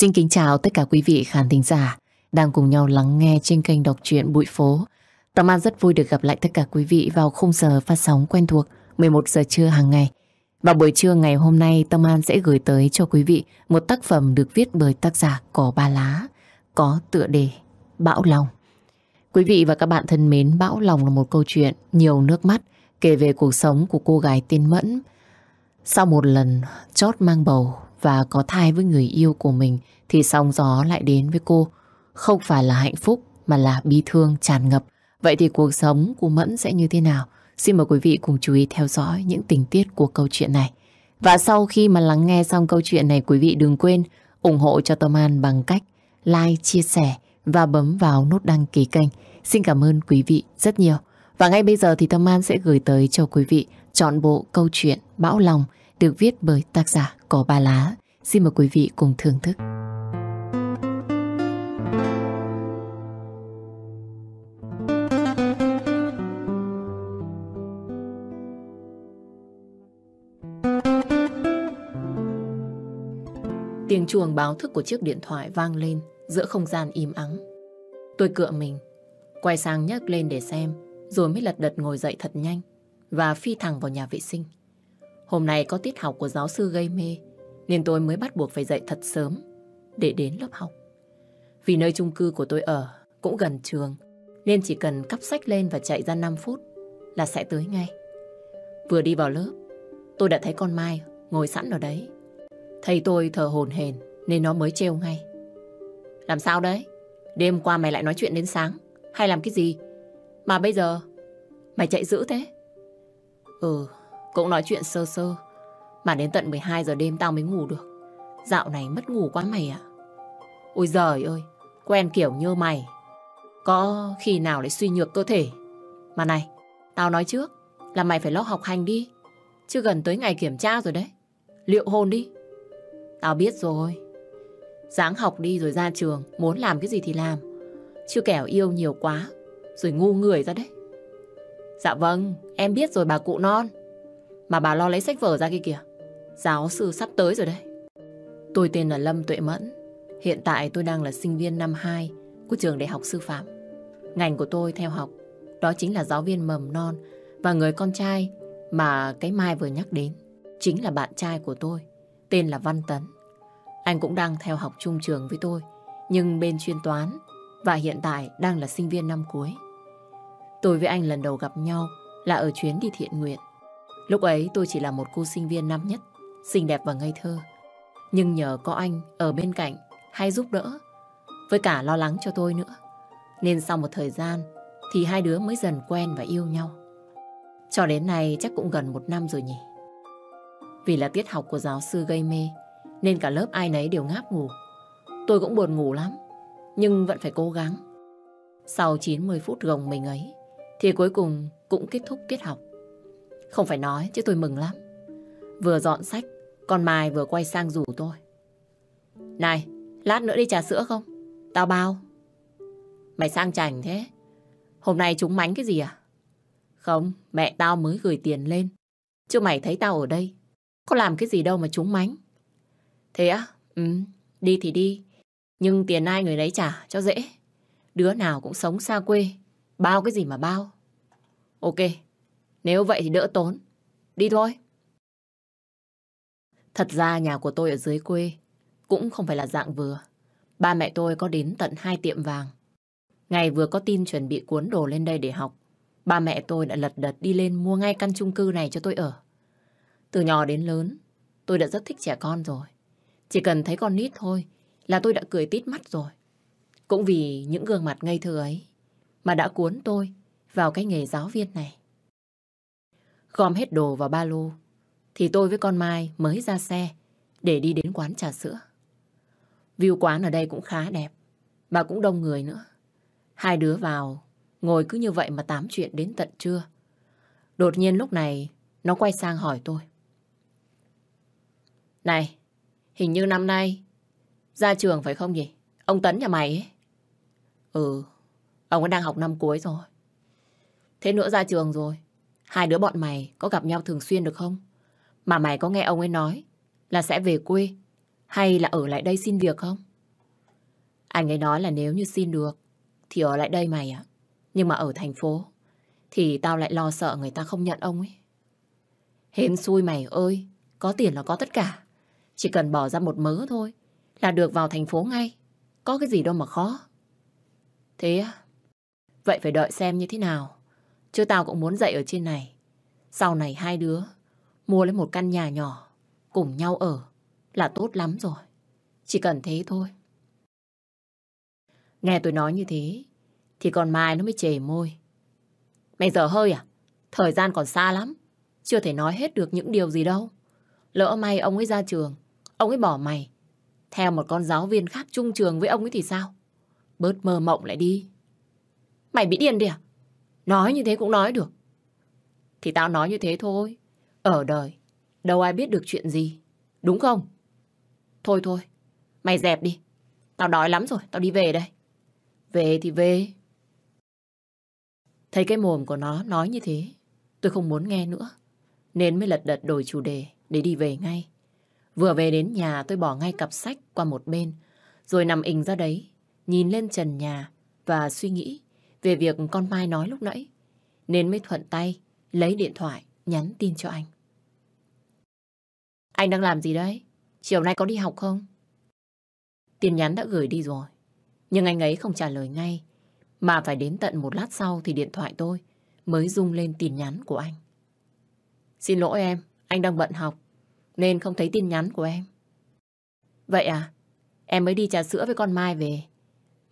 Xin kính chào tất cả quý vị khán thính giả đang cùng nhau lắng nghe trên kênh đọc truyện Bụi Phố. Tâm An rất vui được gặp lại tất cả quý vị vào khung giờ phát sóng quen thuộc 11 giờ trưa hàng ngày. Và buổi trưa ngày hôm nay, Tâm An sẽ gửi tới cho quý vị một tác phẩm được viết bởi tác giả Cỏ Ba Lá, có tựa đề Bão Lòng. Quý vị và các bạn thân mến, Bão Lòng là một câu chuyện nhiều nước mắt kể về cuộc sống của cô gái tên Mẫn. Sau một lần chót mang bầu và có thai với người yêu của mình thì sóng gió lại đến với cô. Không phải là hạnh phúc mà là bi thương tràn ngập. Vậy thì cuộc sống của Mẫn sẽ như thế nào? Xin mời quý vị cùng chú ý theo dõi những tình tiết của câu chuyện này. Và sau khi mà lắng nghe xong câu chuyện này, quý vị đừng quên ủng hộ cho Tâm An bằng cách like, chia sẻ và bấm vào nút đăng ký kênh. Xin cảm ơn quý vị rất nhiều. Và ngay bây giờ thì Tâm An sẽ gửi tới cho quý vị chọn bộ câu chuyện Bão Lòng được viết bởi tác giả Cỏ Ba Lá. Xin mời quý vị cùng thưởng thức. Tiếng chuông báo thức của chiếc điện thoại vang lên giữa không gian im ắng. Tôi cựa mình, quay sang nhấc lên để xem, rồi mới lật đật ngồi dậy thật nhanh và phi thẳng vào nhà vệ sinh. Hôm nay có tiết học của giáo sư gây mê, nên tôi mới bắt buộc phải dậy thật sớm để đến lớp học. Vì nơi chung cư của tôi ở cũng gần trường, nên chỉ cần cắp sách lên và chạy ra 5 phút là sẽ tới ngay. Vừa đi vào lớp, tôi đã thấy con Mai ngồi sẵn ở đấy. Thầy tôi thở hồn hển nên nó mới trêu ngay. Làm sao đấy? Đêm qua mày lại nói chuyện đến sáng Hay làm cái gì Mà bây giờ Mày chạy dữ thế Ừ cũng nói chuyện sơ sơ. Mà đến tận 12 giờ đêm tao mới ngủ được. Dạo này mất ngủ quá mày ạ. Ôi giời ơi Quen kiểu như mày. Có khi nào lại suy nhược cơ thể? Mà này Tao nói trước Là mày phải lo học hành đi. Chứ gần tới ngày kiểm tra rồi đấy. Liệu hôn đi. Tao biết rồi. Dáng học đi rồi ra trường, muốn làm cái gì thì làm. Chứ kẻo yêu nhiều quá, rồi ngu người ra đấy. Dạ vâng, em biết rồi bà cụ non. Mà bà lo lấy sách vở ra kia kìa. Giáo sư sắp tới rồi đấy. Tôi tên là Lâm Tuệ Mẫn. Hiện tại tôi đang là sinh viên năm 2 của trường đại học sư phạm. Ngành của tôi theo học, đó chính là giáo viên mầm non và người con trai mà cái Mai vừa nhắc đến. Chính là bạn trai của tôi, tên là Văn Tấn. Anh cũng đang theo học chung trường với tôi, nhưng bên chuyên toán và hiện tại đang là sinh viên năm cuối. Tôi với anh lần đầu gặp nhau là ở chuyến đi thiện nguyện. Lúc ấy tôi chỉ là một cô sinh viên năm nhất, xinh đẹp và ngây thơ. Nhưng nhờ có anh ở bên cạnh hay giúp đỡ, với cả lo lắng cho tôi nữa. Nên sau một thời gian thì hai đứa mới dần quen và yêu nhau. Cho đến nay chắc cũng gần một năm rồi nhỉ. Vì là tiết học của giáo sư gây mê, nên cả lớp ai nấy đều ngáp ngủ. Tôi cũng buồn ngủ lắm, nhưng vẫn phải cố gắng. Sau 90 phút gồng mình ấy, thì cuối cùng cũng kết thúc tiết học. Không phải nói chứ tôi mừng lắm. Vừa dọn sách, con Mai vừa quay sang rủ tôi. Này, lát nữa đi trà sữa không? Tao bao. Mày sang chảnh thế. Hôm nay chúng mánh cái gì à? Không, mẹ tao mới gửi tiền lên. Chứ mày thấy tao ở đây. Có làm cái gì đâu mà chúng mánh. Thế á? Ừ, đi thì đi. Nhưng tiền ai người đấy trả cho dễ. Đứa nào cũng sống xa quê. Bao cái gì mà bao. Ok, nếu vậy thì đỡ tốn. Đi thôi. Thật ra nhà của tôi ở dưới quê cũng không phải là dạng vừa. Ba mẹ tôi có đến tận hai tiệm vàng. Ngày vừa có tin chuẩn bị cuốn đồ lên đây để học, ba mẹ tôi đã lật đật đi lên mua ngay căn chung cư này cho tôi ở. Từ nhỏ đến lớn, tôi đã rất thích trẻ con rồi. Chỉ cần thấy con nít thôi là tôi đã cười tít mắt rồi. Cũng vì những gương mặt ngây thơ ấy mà đã cuốn tôi vào cái nghề giáo viên này. Gom hết đồ vào ba lô thì tôi với con Mai mới ra xe để đi đến quán trà sữa. View quán ở đây cũng khá đẹp mà cũng đông người nữa. Hai đứa vào ngồi cứ như vậy mà tám chuyện đến tận trưa. Đột nhiên lúc này nó quay sang hỏi tôi. Này, Hình như năm nay ra trường phải không nhỉ? Ông Tấn nhà mày ấy. Ừ, ông ấy đang học năm cuối rồi. Thế nữa ra trường rồi. Hai đứa bọn mày có gặp nhau thường xuyên được không? Mà mày có nghe ông ấy nói là sẽ về quê hay là ở lại đây xin việc không? Anh ấy nói là nếu như xin được thì ở lại đây mày ạ. Nhưng mà ở thành phố thì tao lại lo sợ người ta không nhận ông ấy. Hên xui mày ơi, có tiền là có tất cả. Chỉ cần bỏ ra một mớ thôi là được vào thành phố ngay. Có cái gì đâu mà khó. Thế á? Vậy phải đợi xem như thế nào. Chứ tao cũng muốn dậy ở trên này. Sau này hai đứa mua lấy một căn nhà nhỏ cùng nhau ở là tốt lắm rồi. Chỉ cần thế thôi. Nghe tôi nói như thế thì còn Mai nó mới chề môi. Mày dở hơi à? Thời gian còn xa lắm. Chưa thể nói hết được những điều gì đâu. Lỡ may ông ấy ra trường, ông ấy bỏ mày. Theo một con giáo viên khác chung trường với ông ấy thì sao? Bớt mơ mộng lại đi. Mày bị điên đi à? Nói như thế cũng nói được. Thì tao nói như thế thôi. Ở đời, đâu ai biết được chuyện gì. Đúng không? Thôi thôi, mày dẹp đi. Tao đói lắm rồi, tao đi về đây. Về thì về. Thấy cái mồm của nó nói như thế, tôi không muốn nghe nữa. Nên mới lật đật đổi chủ đề để đi về ngay. Vừa về đến nhà tôi bỏ ngay cặp sách qua một bên, rồi nằm ình ra đấy, nhìn lên trần nhà và suy nghĩ về việc con Mai nói lúc nãy. Nên mới thuận tay lấy điện thoại nhắn tin cho anh. Anh đang làm gì đấy? Chiều nay có đi học không? Tin nhắn đã gửi đi rồi. Nhưng anh ấy không trả lời ngay. Mà phải đến tận một lát sau thì điện thoại tôi mới rung lên tin nhắn của anh. Xin lỗi em, anh đang bận học nên không thấy tin nhắn của em. Vậy à? Em mới đi trà sữa với con Mai về.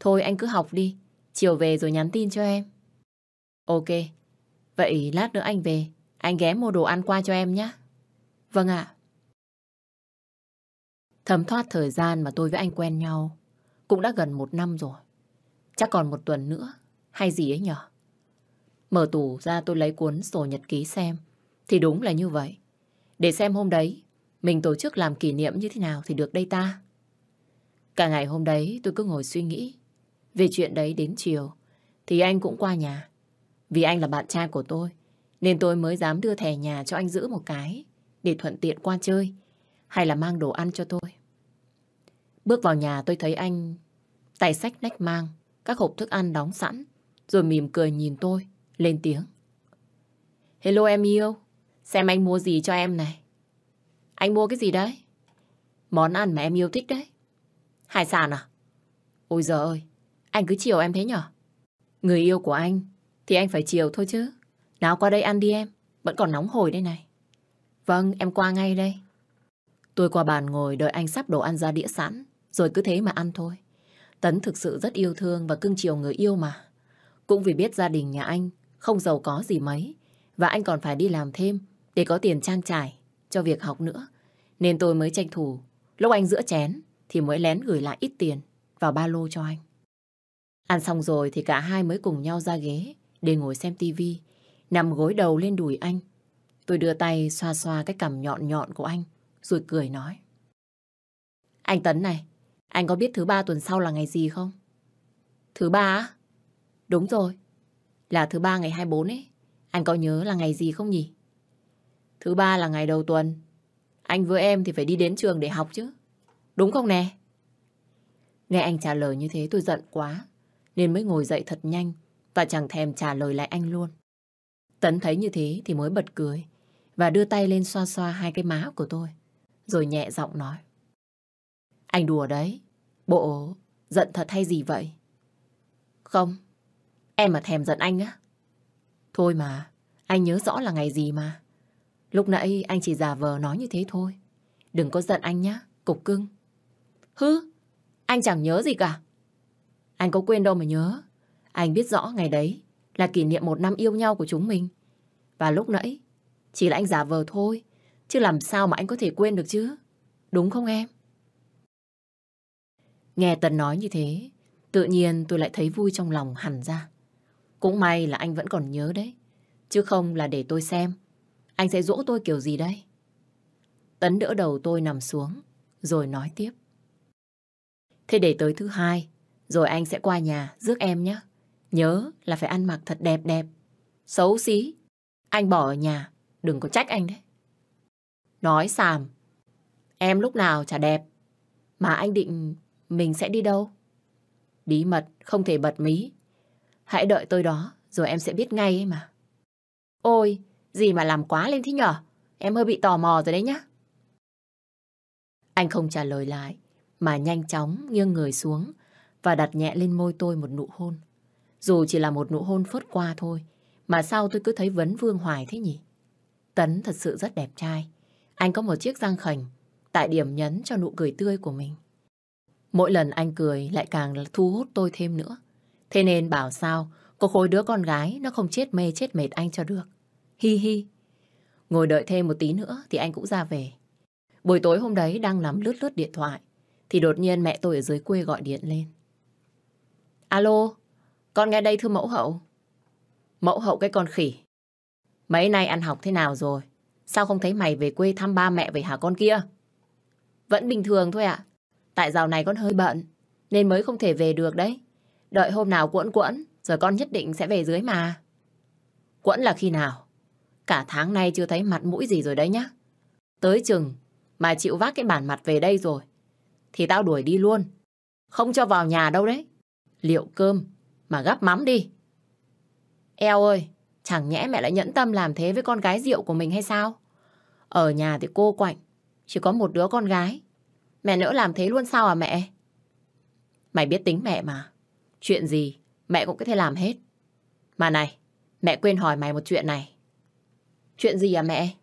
Thôi anh cứ học đi, chiều về rồi nhắn tin cho em. Ok, vậy lát nữa anh về, anh ghé mua đồ ăn qua cho em nhé. Vâng ạ. Thấm thoát thời gian mà tôi với anh quen nhau cũng đã gần một năm rồi. Chắc còn một tuần nữa, hay gì ấy nhở? Mở tủ ra tôi lấy cuốn sổ nhật ký xem, thì đúng là như vậy. Để xem hôm đấy, mình tổ chức làm kỷ niệm như thế nào thì được đây ta. Cả ngày hôm đấy tôi cứ ngồi suy nghĩ. Về chuyện đấy đến chiều, thì anh cũng qua nhà. Vì anh là bạn trai của tôi, nên tôi mới dám đưa thẻ nhà cho anh giữ một cái, để thuận tiện qua chơi, hay là mang đồ ăn cho tôi. Bước vào nhà tôi thấy anh tay sách nách mang các hộp thức ăn đóng sẵn, rồi mỉm cười nhìn tôi, lên tiếng. Hello em yêu, xem anh mua gì cho em này. Anh mua cái gì đấy? Món ăn mà em yêu thích đấy. Hải sản à? Ôi giời ơi, anh cứ chiều em thế nhở? Người yêu của anh thì anh phải chiều thôi chứ. Nào qua đây ăn đi em, vẫn còn nóng hổi đây này. Vâng, em qua ngay đây. Tôi qua bàn ngồi đợi anh sắp đồ ăn ra đĩa sẵn, rồi cứ thế mà ăn thôi. Tấn thực sự rất yêu thương và cưng chiều người yêu mà. Cũng vì biết gia đình nhà anh không giàu có gì mấy, và anh còn phải đi làm thêm để có tiền trang trải cho việc học nữa. Nên tôi mới tranh thủ, lúc anh giữa chén thì mới lén gửi lại ít tiền vào ba lô cho anh. Ăn xong rồi thì cả hai mới cùng nhau ra ghế để ngồi xem tivi, nằm gối đầu lên đùi anh. Tôi đưa tay xoa xoa cái cằm nhọn nhọn của anh, rồi cười nói. Anh Tấn này, anh có biết thứ ba tuần sau là ngày gì không? Thứ ba á? Đúng rồi, là thứ ba ngày 24 ấy. Anh có nhớ là ngày gì không nhỉ? Thứ ba là ngày đầu tuần. Anh với em thì phải đi đến trường để học chứ. Đúng không nè? Nghe anh trả lời như thế tôi giận quá. Nên mới ngồi dậy thật nhanh và chẳng thèm trả lời lại anh luôn. Tấn thấy như thế thì mới bật cười và đưa tay lên xoa xoa hai cái má của tôi. Rồi nhẹ giọng nói. Anh đùa đấy. Bộ giận thật hay gì vậy? Không. Em mà thèm giận anh á. Thôi mà, anh nhớ rõ là ngày gì mà. Lúc nãy anh chỉ giả vờ nói như thế thôi. Đừng có giận anh nhá, cục cưng. Hứ, anh chẳng nhớ gì cả. Anh có quên đâu mà nhớ. Anh biết rõ ngày đấy là kỷ niệm một năm yêu nhau của chúng mình. Và lúc nãy, chỉ là anh giả vờ thôi. Chứ làm sao mà anh có thể quên được chứ? Đúng không em? Nghe Tần nói như thế, tự nhiên tôi lại thấy vui trong lòng hẳn ra. Cũng may là anh vẫn còn nhớ đấy. Chứ không là để tôi xem. Anh sẽ dỗ tôi kiểu gì đây? Tấn đỡ đầu tôi nằm xuống, rồi nói tiếp. Thế để tới thứ hai, rồi anh sẽ qua nhà rước em nhé. Nhớ là phải ăn mặc thật đẹp đẹp. Xấu xí. Anh bỏ ở nhà, đừng có trách anh đấy. Nói xàm. Em lúc nào chả đẹp. Mà anh định mình sẽ đi đâu? Bí mật không thể bật mí. Hãy đợi tôi đó, rồi em sẽ biết ngay ấy mà. Ôi, gì mà làm quá lên thế nhở? Em hơi bị tò mò rồi đấy nhá. Anh không trả lời lại, mà nhanh chóng nghiêng người xuống và đặt nhẹ lên môi tôi một nụ hôn. Dù chỉ là một nụ hôn phớt qua thôi, mà sao tôi cứ thấy vấn vương hoài thế nhỉ? Tấn thật sự rất đẹp trai. Anh có một chiếc răng khảnh, tại điểm nhấn cho nụ cười tươi của mình. Mỗi lần anh cười lại càng thu hút tôi thêm nữa. Thế nên bảo sao có khối đứa con gái nó không chết mê chết mệt anh cho được. Hi hi. Ngồi đợi thêm một tí nữa thì anh cũng ra về. Buổi tối hôm đấy đang nằm lướt lướt điện thoại thì đột nhiên mẹ tôi ở dưới quê gọi điện lên. Alo, con nghe đây thưa mẫu hậu. Mẫu hậu cái con khỉ. Mấy nay ăn học thế nào rồi? Sao không thấy mày về quê thăm ba mẹ vậy hả con kia? Vẫn bình thường thôi ạ. Tại dạo này con hơi bận, nên mới không thể về được đấy. Đợi hôm nào quẫn quẫn, rồi con nhất định sẽ về dưới mà. Quẫn là khi nào? Cả tháng nay chưa thấy mặt mũi gì rồi đấy nhá. Tới chừng mà chịu vác cái bản mặt về đây rồi, thì tao đuổi đi luôn. Không cho vào nhà đâu đấy. Liệu cơm mà gắp mắm đi. Eo ơi, chẳng nhẽ mẹ lại nhẫn tâm làm thế với con gái rượu của mình hay sao? Ở nhà thì cô quạnh, chỉ có một đứa con gái. Mẹ nỡ làm thế luôn sao à mẹ? Mày biết tính mẹ mà. Chuyện gì mẹ cũng có thể làm hết. Mà này, mẹ quên hỏi mày một chuyện này. Chuyện gì à mẹ?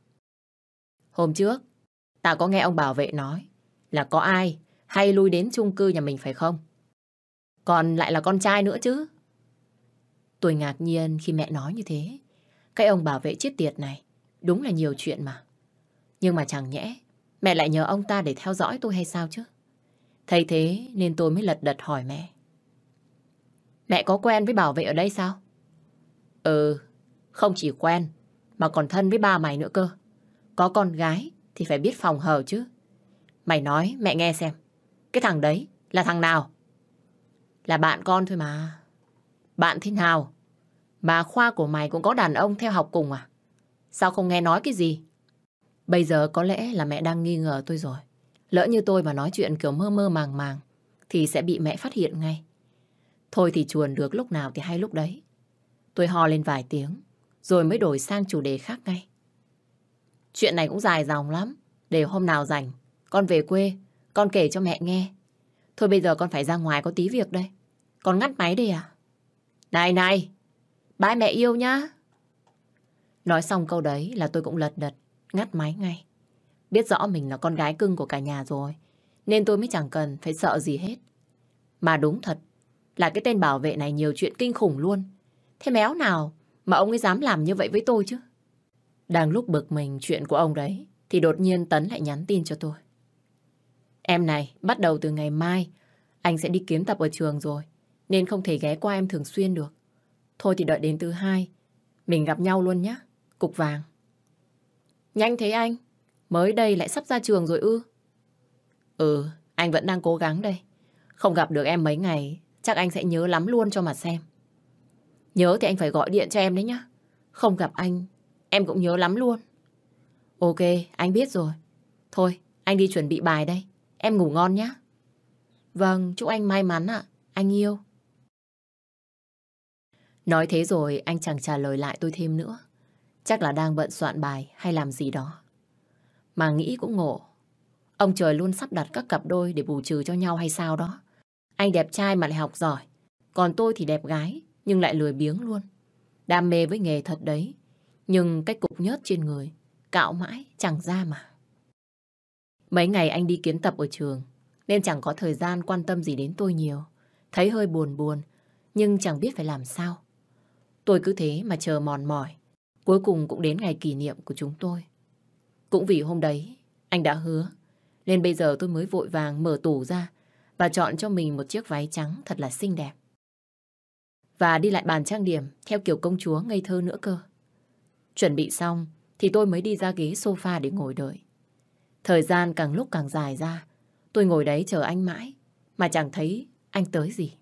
Hôm trước, tao có nghe ông bảo vệ nói là có ai hay lui đến chung cư nhà mình phải không? Còn lại là con trai nữa chứ. Tôi ngạc nhiên khi mẹ nói như thế. Cái ông bảo vệ chết tiệt này đúng là nhiều chuyện mà. Nhưng mà chẳng nhẽ mẹ lại nhờ ông ta để theo dõi tôi hay sao chứ? Thấy thế nên tôi mới lật đật hỏi mẹ. Mẹ có quen với bảo vệ ở đây sao? Ừ, không chỉ quen mà còn thân với ba mày nữa cơ. Có con gái thì phải biết phòng hờ chứ. Mày nói mẹ nghe xem. Cái thằng đấy là thằng nào? Là bạn con thôi mà. Bạn thế nào? Mà khoa của mày cũng có đàn ông theo học cùng à? Sao không nghe nói cái gì? Bây giờ có lẽ là mẹ đang nghi ngờ tôi rồi. Lỡ như tôi mà nói chuyện kiểu mơ mơ màng màng thì sẽ bị mẹ phát hiện ngay. Thôi thì chuồn được lúc nào thì hay lúc đấy. Tôi ho lên vài tiếng rồi mới đổi sang chủ đề khác ngay. Chuyện này cũng dài dòng lắm. Để hôm nào rảnh, con về quê, con kể cho mẹ nghe. Thôi bây giờ con phải ra ngoài có tí việc đây. Con ngắt máy đi à? Này này, ba mẹ yêu nhá. Nói xong câu đấy là tôi cũng lật đật, ngắt máy ngay. Biết rõ mình là con gái cưng của cả nhà rồi, nên tôi mới chẳng cần phải sợ gì hết. Mà đúng thật, là cái tên bảo vệ này nhiều chuyện kinh khủng luôn. Thế méo nào mà ông ấy dám làm như vậy với tôi chứ? Đang lúc bực mình chuyện của ông đấy, thì đột nhiên Tấn lại nhắn tin cho tôi. Em này, bắt đầu từ ngày mai, anh sẽ đi kiếm tập ở trường rồi, nên không thể ghé qua em thường xuyên được. Thôi thì đợi đến thứ hai, mình gặp nhau luôn nhé, cục vàng. Nhanh thế anh, mới đây lại sắp ra trường rồi ư? Ừ, anh vẫn đang cố gắng đây. Không gặp được em mấy ngày, chắc anh sẽ nhớ lắm luôn cho mà xem. Nhớ thì anh phải gọi điện cho em đấy nhá. Không gặp anh, em cũng nhớ lắm luôn. Ok, anh biết rồi. Thôi, anh đi chuẩn bị bài đây. Em ngủ ngon nhé. Vâng, chúc anh may mắn ạ. Anh yêu. Nói thế rồi anh chẳng trả lời lại tôi thêm nữa. Chắc là đang bận soạn bài hay làm gì đó. Mà nghĩ cũng ngộ. Ông trời luôn sắp đặt các cặp đôi để bù trừ cho nhau hay sao đó. Anh đẹp trai mà lại học giỏi. Còn tôi thì đẹp gái nhưng lại lười biếng luôn. Đam mê với nghề thật đấy. Nhưng cái cục nhớt trên người cạo mãi chẳng ra mà. Mấy ngày anh đi kiến tập ở trường, nên chẳng có thời gian quan tâm gì đến tôi nhiều. Thấy hơi buồn buồn, nhưng chẳng biết phải làm sao. Tôi cứ thế mà chờ mòn mỏi. Cuối cùng cũng đến ngày kỷ niệm của chúng tôi. Cũng vì hôm đấy, anh đã hứa, nên bây giờ tôi mới vội vàng mở tủ ra và chọn cho mình một chiếc váy trắng thật là xinh đẹp. Và đi lại bàn trang điểm theo kiểu công chúa ngây thơ nữa cơ. Chuẩn bị xong thì tôi mới đi ra ghế sofa để ngồi đợi. Thời gian càng lúc càng dài ra, tôi ngồi đấy chờ anh mãi, mà chẳng thấy anh tới gì.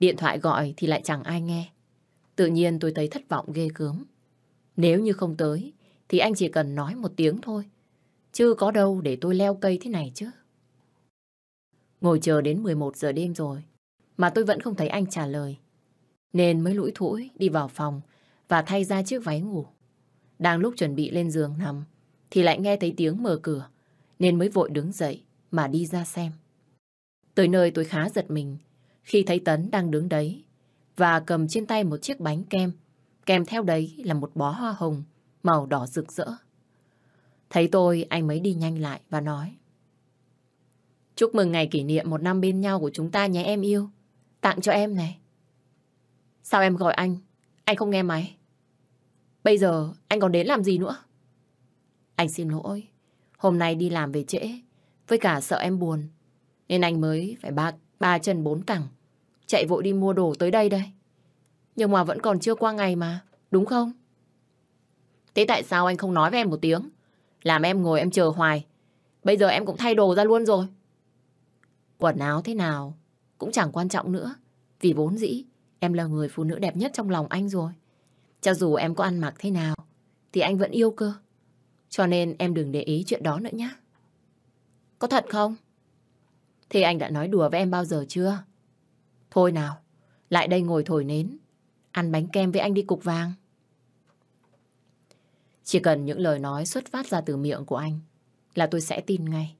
Điện thoại gọi thì lại chẳng ai nghe. Tự nhiên tôi thấy thất vọng ghê gớm. Nếu như không tới, thì anh chỉ cần nói một tiếng thôi. Chứ có đâu để tôi leo cây thế này chứ. Ngồi chờ đến 11 giờ đêm rồi, mà tôi vẫn không thấy anh trả lời. Nên mới lũi thủi đi vào phòng và thay ra chiếc váy ngủ. Đang lúc chuẩn bị lên giường nằm thì lại nghe thấy tiếng mở cửa nên mới vội đứng dậy mà đi ra xem. Tới nơi tôi khá giật mình khi thấy Tấn đang đứng đấy và cầm trên tay một chiếc bánh kem kèm theo đấy là một bó hoa hồng màu đỏ rực rỡ. Thấy tôi, anh mới đi nhanh lại và nói Chúc mừng ngày kỷ niệm một năm bên nhau của chúng ta nhé em yêu. Tặng cho em này. Sao em gọi anh? Anh không nghe máy. Bây giờ anh còn đến làm gì nữa? Anh xin lỗi. Hôm nay đi làm về trễ. Với cả sợ em buồn. Nên anh mới phải ba, ba chân bốn cẳng. Chạy vội đi mua đồ tới đây đây. Nhưng mà vẫn còn chưa qua ngày mà. Đúng không? Thế tại sao anh không nói với em một tiếng? Làm em ngồi em chờ hoài. Bây giờ em cũng thay đồ ra luôn rồi. Quần áo thế nào cũng chẳng quan trọng nữa. Vì vốn dĩ em là người phụ nữ đẹp nhất trong lòng anh rồi. Cho dù em có ăn mặc thế nào thì anh vẫn yêu cơ. Cho nên em đừng để ý chuyện đó nữa nhé. Có thật không? Thì anh đã nói đùa với em bao giờ chưa? Thôi nào, lại đây ngồi thổi nến. Ăn bánh kem với anh đi cục vàng. Chỉ cần những lời nói xuất phát ra từ miệng của anh là tôi sẽ tin ngay.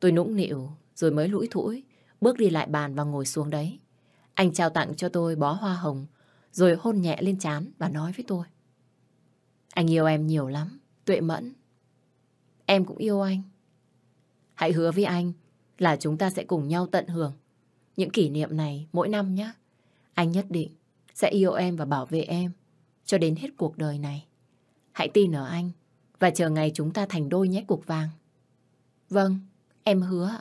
Tôi nũng nịu rồi mới lũi thủi, bước đi lại bàn và ngồi xuống đấy. Anh trao tặng cho tôi bó hoa hồng rồi hôn nhẹ lên chán và nói với tôi. Anh yêu em nhiều lắm, tuệ mẫn. Em cũng yêu anh. Hãy hứa với anh là chúng ta sẽ cùng nhau tận hưởng những kỷ niệm này mỗi năm nhé. Anh nhất định sẽ yêu em và bảo vệ em cho đến hết cuộc đời này. Hãy tin ở anh và chờ ngày chúng ta thành đôi nhé cục vàng. Vâng, em hứa.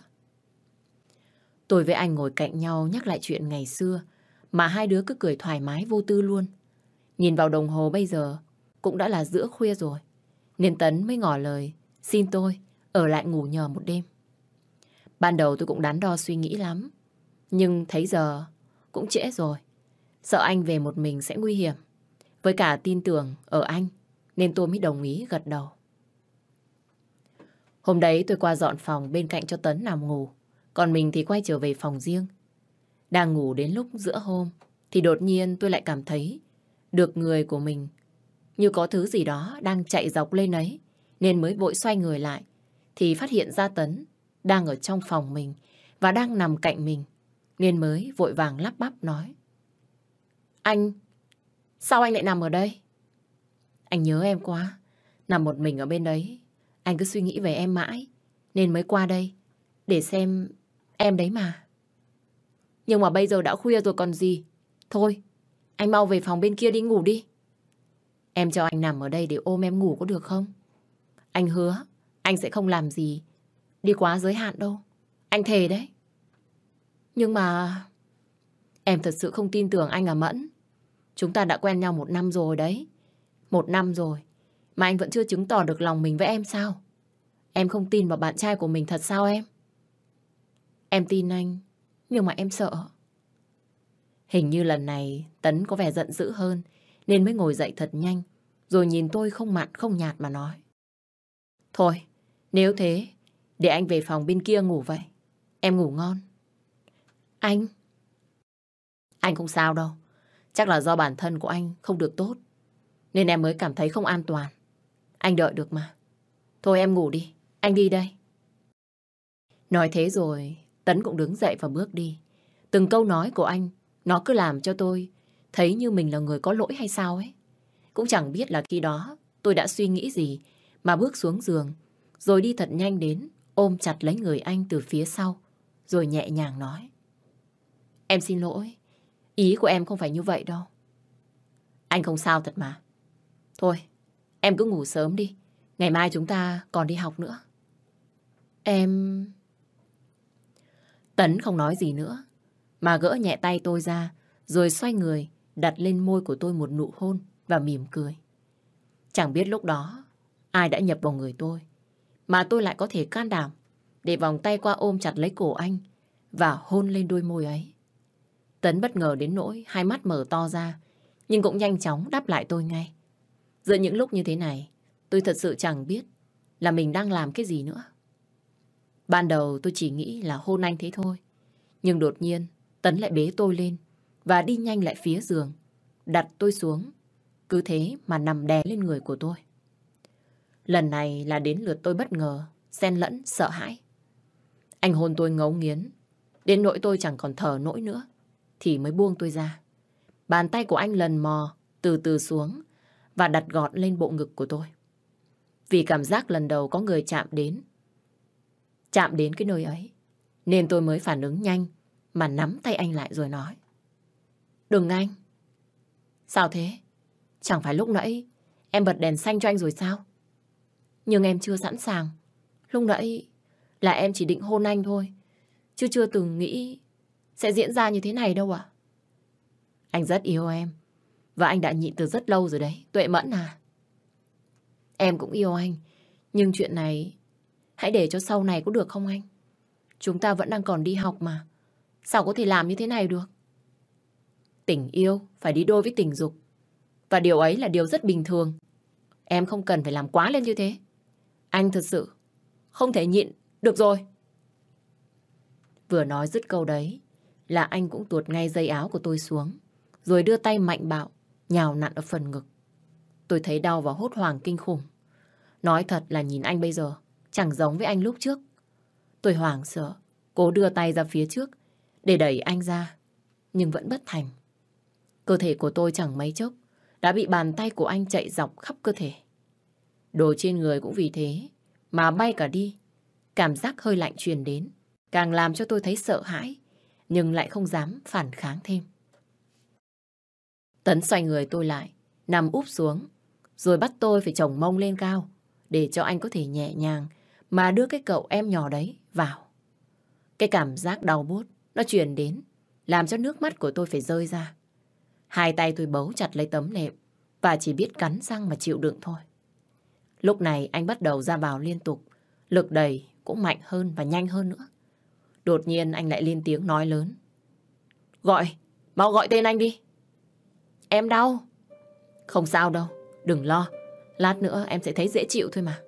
Tôi với anh ngồi cạnh nhau nhắc lại chuyện ngày xưa mà hai đứa cứ cười thoải mái vô tư luôn. Nhìn vào đồng hồ bây giờ cũng đã là giữa khuya rồi. Nên Tấn mới ngỏ lời, xin tôi, ở lại ngủ nhờ một đêm. Ban đầu tôi cũng đắn đo suy nghĩ lắm. Nhưng thấy giờ cũng trễ rồi. Sợ anh về một mình sẽ nguy hiểm. Với cả tin tưởng ở anh, nên tôi mới đồng ý gật đầu. Hôm đấy tôi qua dọn phòng bên cạnh cho Tấn nằm ngủ. Còn mình thì quay trở về phòng riêng. Đang ngủ đến lúc giữa hôm, thì đột nhiên tôi lại cảm thấy được người của mình như có thứ gì đó đang chạy dọc lên ấy nên mới vội xoay người lại thì phát hiện ra Tấn đang ở trong phòng mình và đang nằm cạnh mình nên mới vội vàng lắp bắp nói Anh, sao anh lại nằm ở đây? Anh nhớ em quá, nằm một mình ở bên đấy anh cứ suy nghĩ về em mãi nên mới qua đây để xem em đấy mà. Nhưng mà bây giờ đã khuya rồi còn gì. Thôi, anh mau về phòng bên kia đi ngủ đi. Em cho anh nằm ở đây để ôm em ngủ có được không? Anh hứa, anh sẽ không làm gì đi quá giới hạn đâu. Anh thề đấy. Nhưng mà... Em thật sự không tin tưởng anh à Mẫn. Chúng ta đã quen nhau một năm rồi đấy. Một năm rồi. Mà anh vẫn chưa chứng tỏ được lòng mình với em sao? Em không tin vào bạn trai của mình thật sao em? Em tin anh, nhưng mà em sợ. Hình như lần này Tấn có vẻ giận dữ hơn, nên mới ngồi dậy thật nhanh, rồi nhìn tôi không mặn không nhạt mà nói. Thôi, nếu thế, để anh về phòng bên kia ngủ vậy. Em ngủ ngon. Anh? Anh không sao đâu. Chắc là do bản thân của anh không được tốt. Nên em mới cảm thấy không an toàn. Anh đợi được mà. Thôi em ngủ đi. Anh đi đây. Nói thế rồi, Tấn cũng đứng dậy và bước đi. Từng câu nói của anh, nó cứ làm cho tôi thấy như mình là người có lỗi hay sao ấy. Cũng chẳng biết là khi đó tôi đã suy nghĩ gì mà bước xuống giường, rồi đi thật nhanh đến, ôm chặt lấy người anh từ phía sau, rồi nhẹ nhàng nói. Em xin lỗi, ý của em không phải như vậy đâu. Anh không sao thật mà. Thôi, em cứ ngủ sớm đi, ngày mai chúng ta còn đi học nữa. Em... Tấn không nói gì nữa, mà gỡ nhẹ tay tôi ra, rồi xoay người, đặt lên môi của tôi một nụ hôn và mỉm cười. Chẳng biết lúc đó ai đã nhập vào người tôi, mà tôi lại có thể can đảm để vòng tay qua ôm chặt lấy cổ anh và hôn lên đôi môi ấy. Tấn bất ngờ đến nỗi hai mắt mở to ra, nhưng cũng nhanh chóng đáp lại tôi ngay. Giữa những lúc như thế này, tôi thật sự chẳng biết là mình đang làm cái gì nữa. Ban đầu tôi chỉ nghĩ là hôn anh thế thôi. Nhưng đột nhiên, Tấn lại bế tôi lên và đi nhanh lại phía giường, đặt tôi xuống. Cứ thế mà nằm đè lên người của tôi. Lần này là đến lượt tôi bất ngờ, xen lẫn, sợ hãi. Anh hôn tôi ngấu nghiến, đến nỗi tôi chẳng còn thở nổi nữa, thì mới buông tôi ra. Bàn tay của anh lần mò, từ từ xuống và đặt gọt lên bộ ngực của tôi. Vì cảm giác lần đầu có người chạm đến, chạm đến cái nơi ấy, nên tôi mới phản ứng nhanh mà nắm tay anh lại rồi nói. Đừng anh. Sao thế? Chẳng phải lúc nãy em bật đèn xanh cho anh rồi sao? Nhưng em chưa sẵn sàng. Lúc nãy là em chỉ định hôn anh thôi. Chứ chưa từng nghĩ sẽ diễn ra như thế này đâu ạ. Anh rất yêu em. Và anh đã nhịn từ rất lâu rồi đấy. Tuệ mẫn à. Em cũng yêu anh. Nhưng chuyện này hãy để cho sau này có được không anh? Chúng ta vẫn đang còn đi học mà. Sao có thể làm như thế này được? Tình yêu phải đi đôi với tình dục. Và điều ấy là điều rất bình thường. Em không cần phải làm quá lên như thế. Anh thật sự không thể nhịn được rồi. Vừa nói dứt câu đấy là anh cũng tuột ngay dây áo của tôi xuống rồi đưa tay mạnh bạo nhào nặn ở phần ngực. Tôi thấy đau và hốt hoảng kinh khủng. Nói thật là nhìn anh bây giờ chẳng giống với anh lúc trước. Tôi hoảng sợ, cố đưa tay ra phía trước để đẩy anh ra, nhưng vẫn bất thành. Cơ thể của tôi chẳng mấy chốc đã bị bàn tay của anh chạy dọc khắp cơ thể. Đồ trên người cũng vì thế mà bay cả đi. Cảm giác hơi lạnh truyền đến, càng làm cho tôi thấy sợ hãi, nhưng lại không dám phản kháng thêm. Tấn xoay người tôi lại, nằm úp xuống, rồi bắt tôi phải chồng mông lên cao, để cho anh có thể nhẹ nhàng mà đưa cái cậu em nhỏ đấy vào. Cái cảm giác đau bút nó truyền đến, làm cho nước mắt của tôi phải rơi ra. Hai tay tôi bấu chặt lấy tấm nệm và chỉ biết cắn răng mà chịu đựng thôi. Lúc này anh bắt đầu ra vào liên tục, lực đầy cũng mạnh hơn và nhanh hơn nữa. Đột nhiên anh lại lên tiếng nói lớn. Gọi, mau gọi tên anh đi. Em đau. Không sao đâu, đừng lo. Lát nữa em sẽ thấy dễ chịu thôi mà.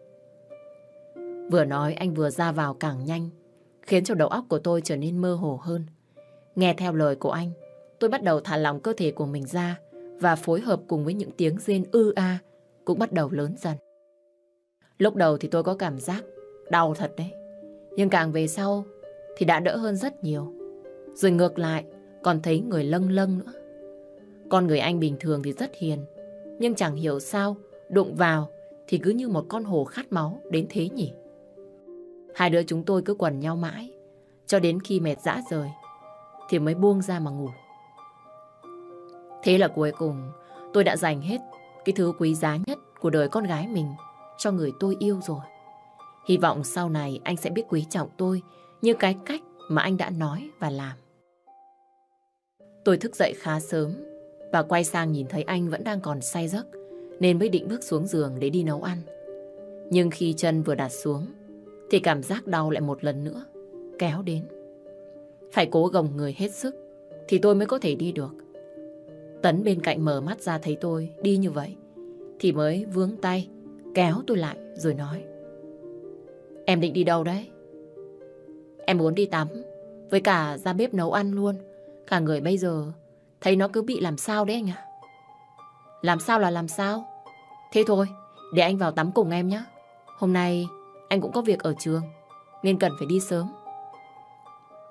Vừa nói anh vừa ra vào càng nhanh, khiến cho đầu óc của tôi trở nên mơ hồ hơn. Nghe theo lời của anh, tôi bắt đầu thả lỏng cơ thể của mình ra và phối hợp cùng với những tiếng rên ư a cũng bắt đầu lớn dần. Lúc đầu thì tôi có cảm giác đau thật đấy. Nhưng càng về sau thì đã đỡ hơn rất nhiều. Rồi ngược lại, còn thấy người lâng lâng nữa. Con người anh bình thường thì rất hiền. Nhưng chẳng hiểu sao đụng vào thì cứ như một con hồ khát máu đến thế nhỉ. Hai đứa chúng tôi cứ quần nhau mãi, cho đến khi mệt dã rời thì mới buông ra mà ngủ. Thế là cuối cùng, tôi đã dành hết cái thứ quý giá nhất của đời con gái mình cho người tôi yêu rồi. Hy vọng sau này anh sẽ biết quý trọng tôi như cái cách mà anh đã nói và làm. Tôi thức dậy khá sớm và quay sang nhìn thấy anh vẫn đang còn say giấc, nên mới định bước xuống giường để đi nấu ăn. Nhưng khi chân vừa đặt xuống, thì cảm giác đau lại một lần nữa, kéo đến. Phải cố gồng người hết sức thì tôi mới có thể đi được. Tấn bên cạnh mở mắt ra thấy tôi đi như vậy thì mới vướng tay kéo tôi lại rồi nói Em định đi đâu đấy? Em muốn đi tắm với cả ra bếp nấu ăn luôn. Cả người bây giờ thấy nó cứ bị làm sao đấy anh ạ. Làm sao là làm sao? Thế thôi, để anh vào tắm cùng em nhé. Hôm nay anh cũng có việc ở trường nên cần phải đi sớm.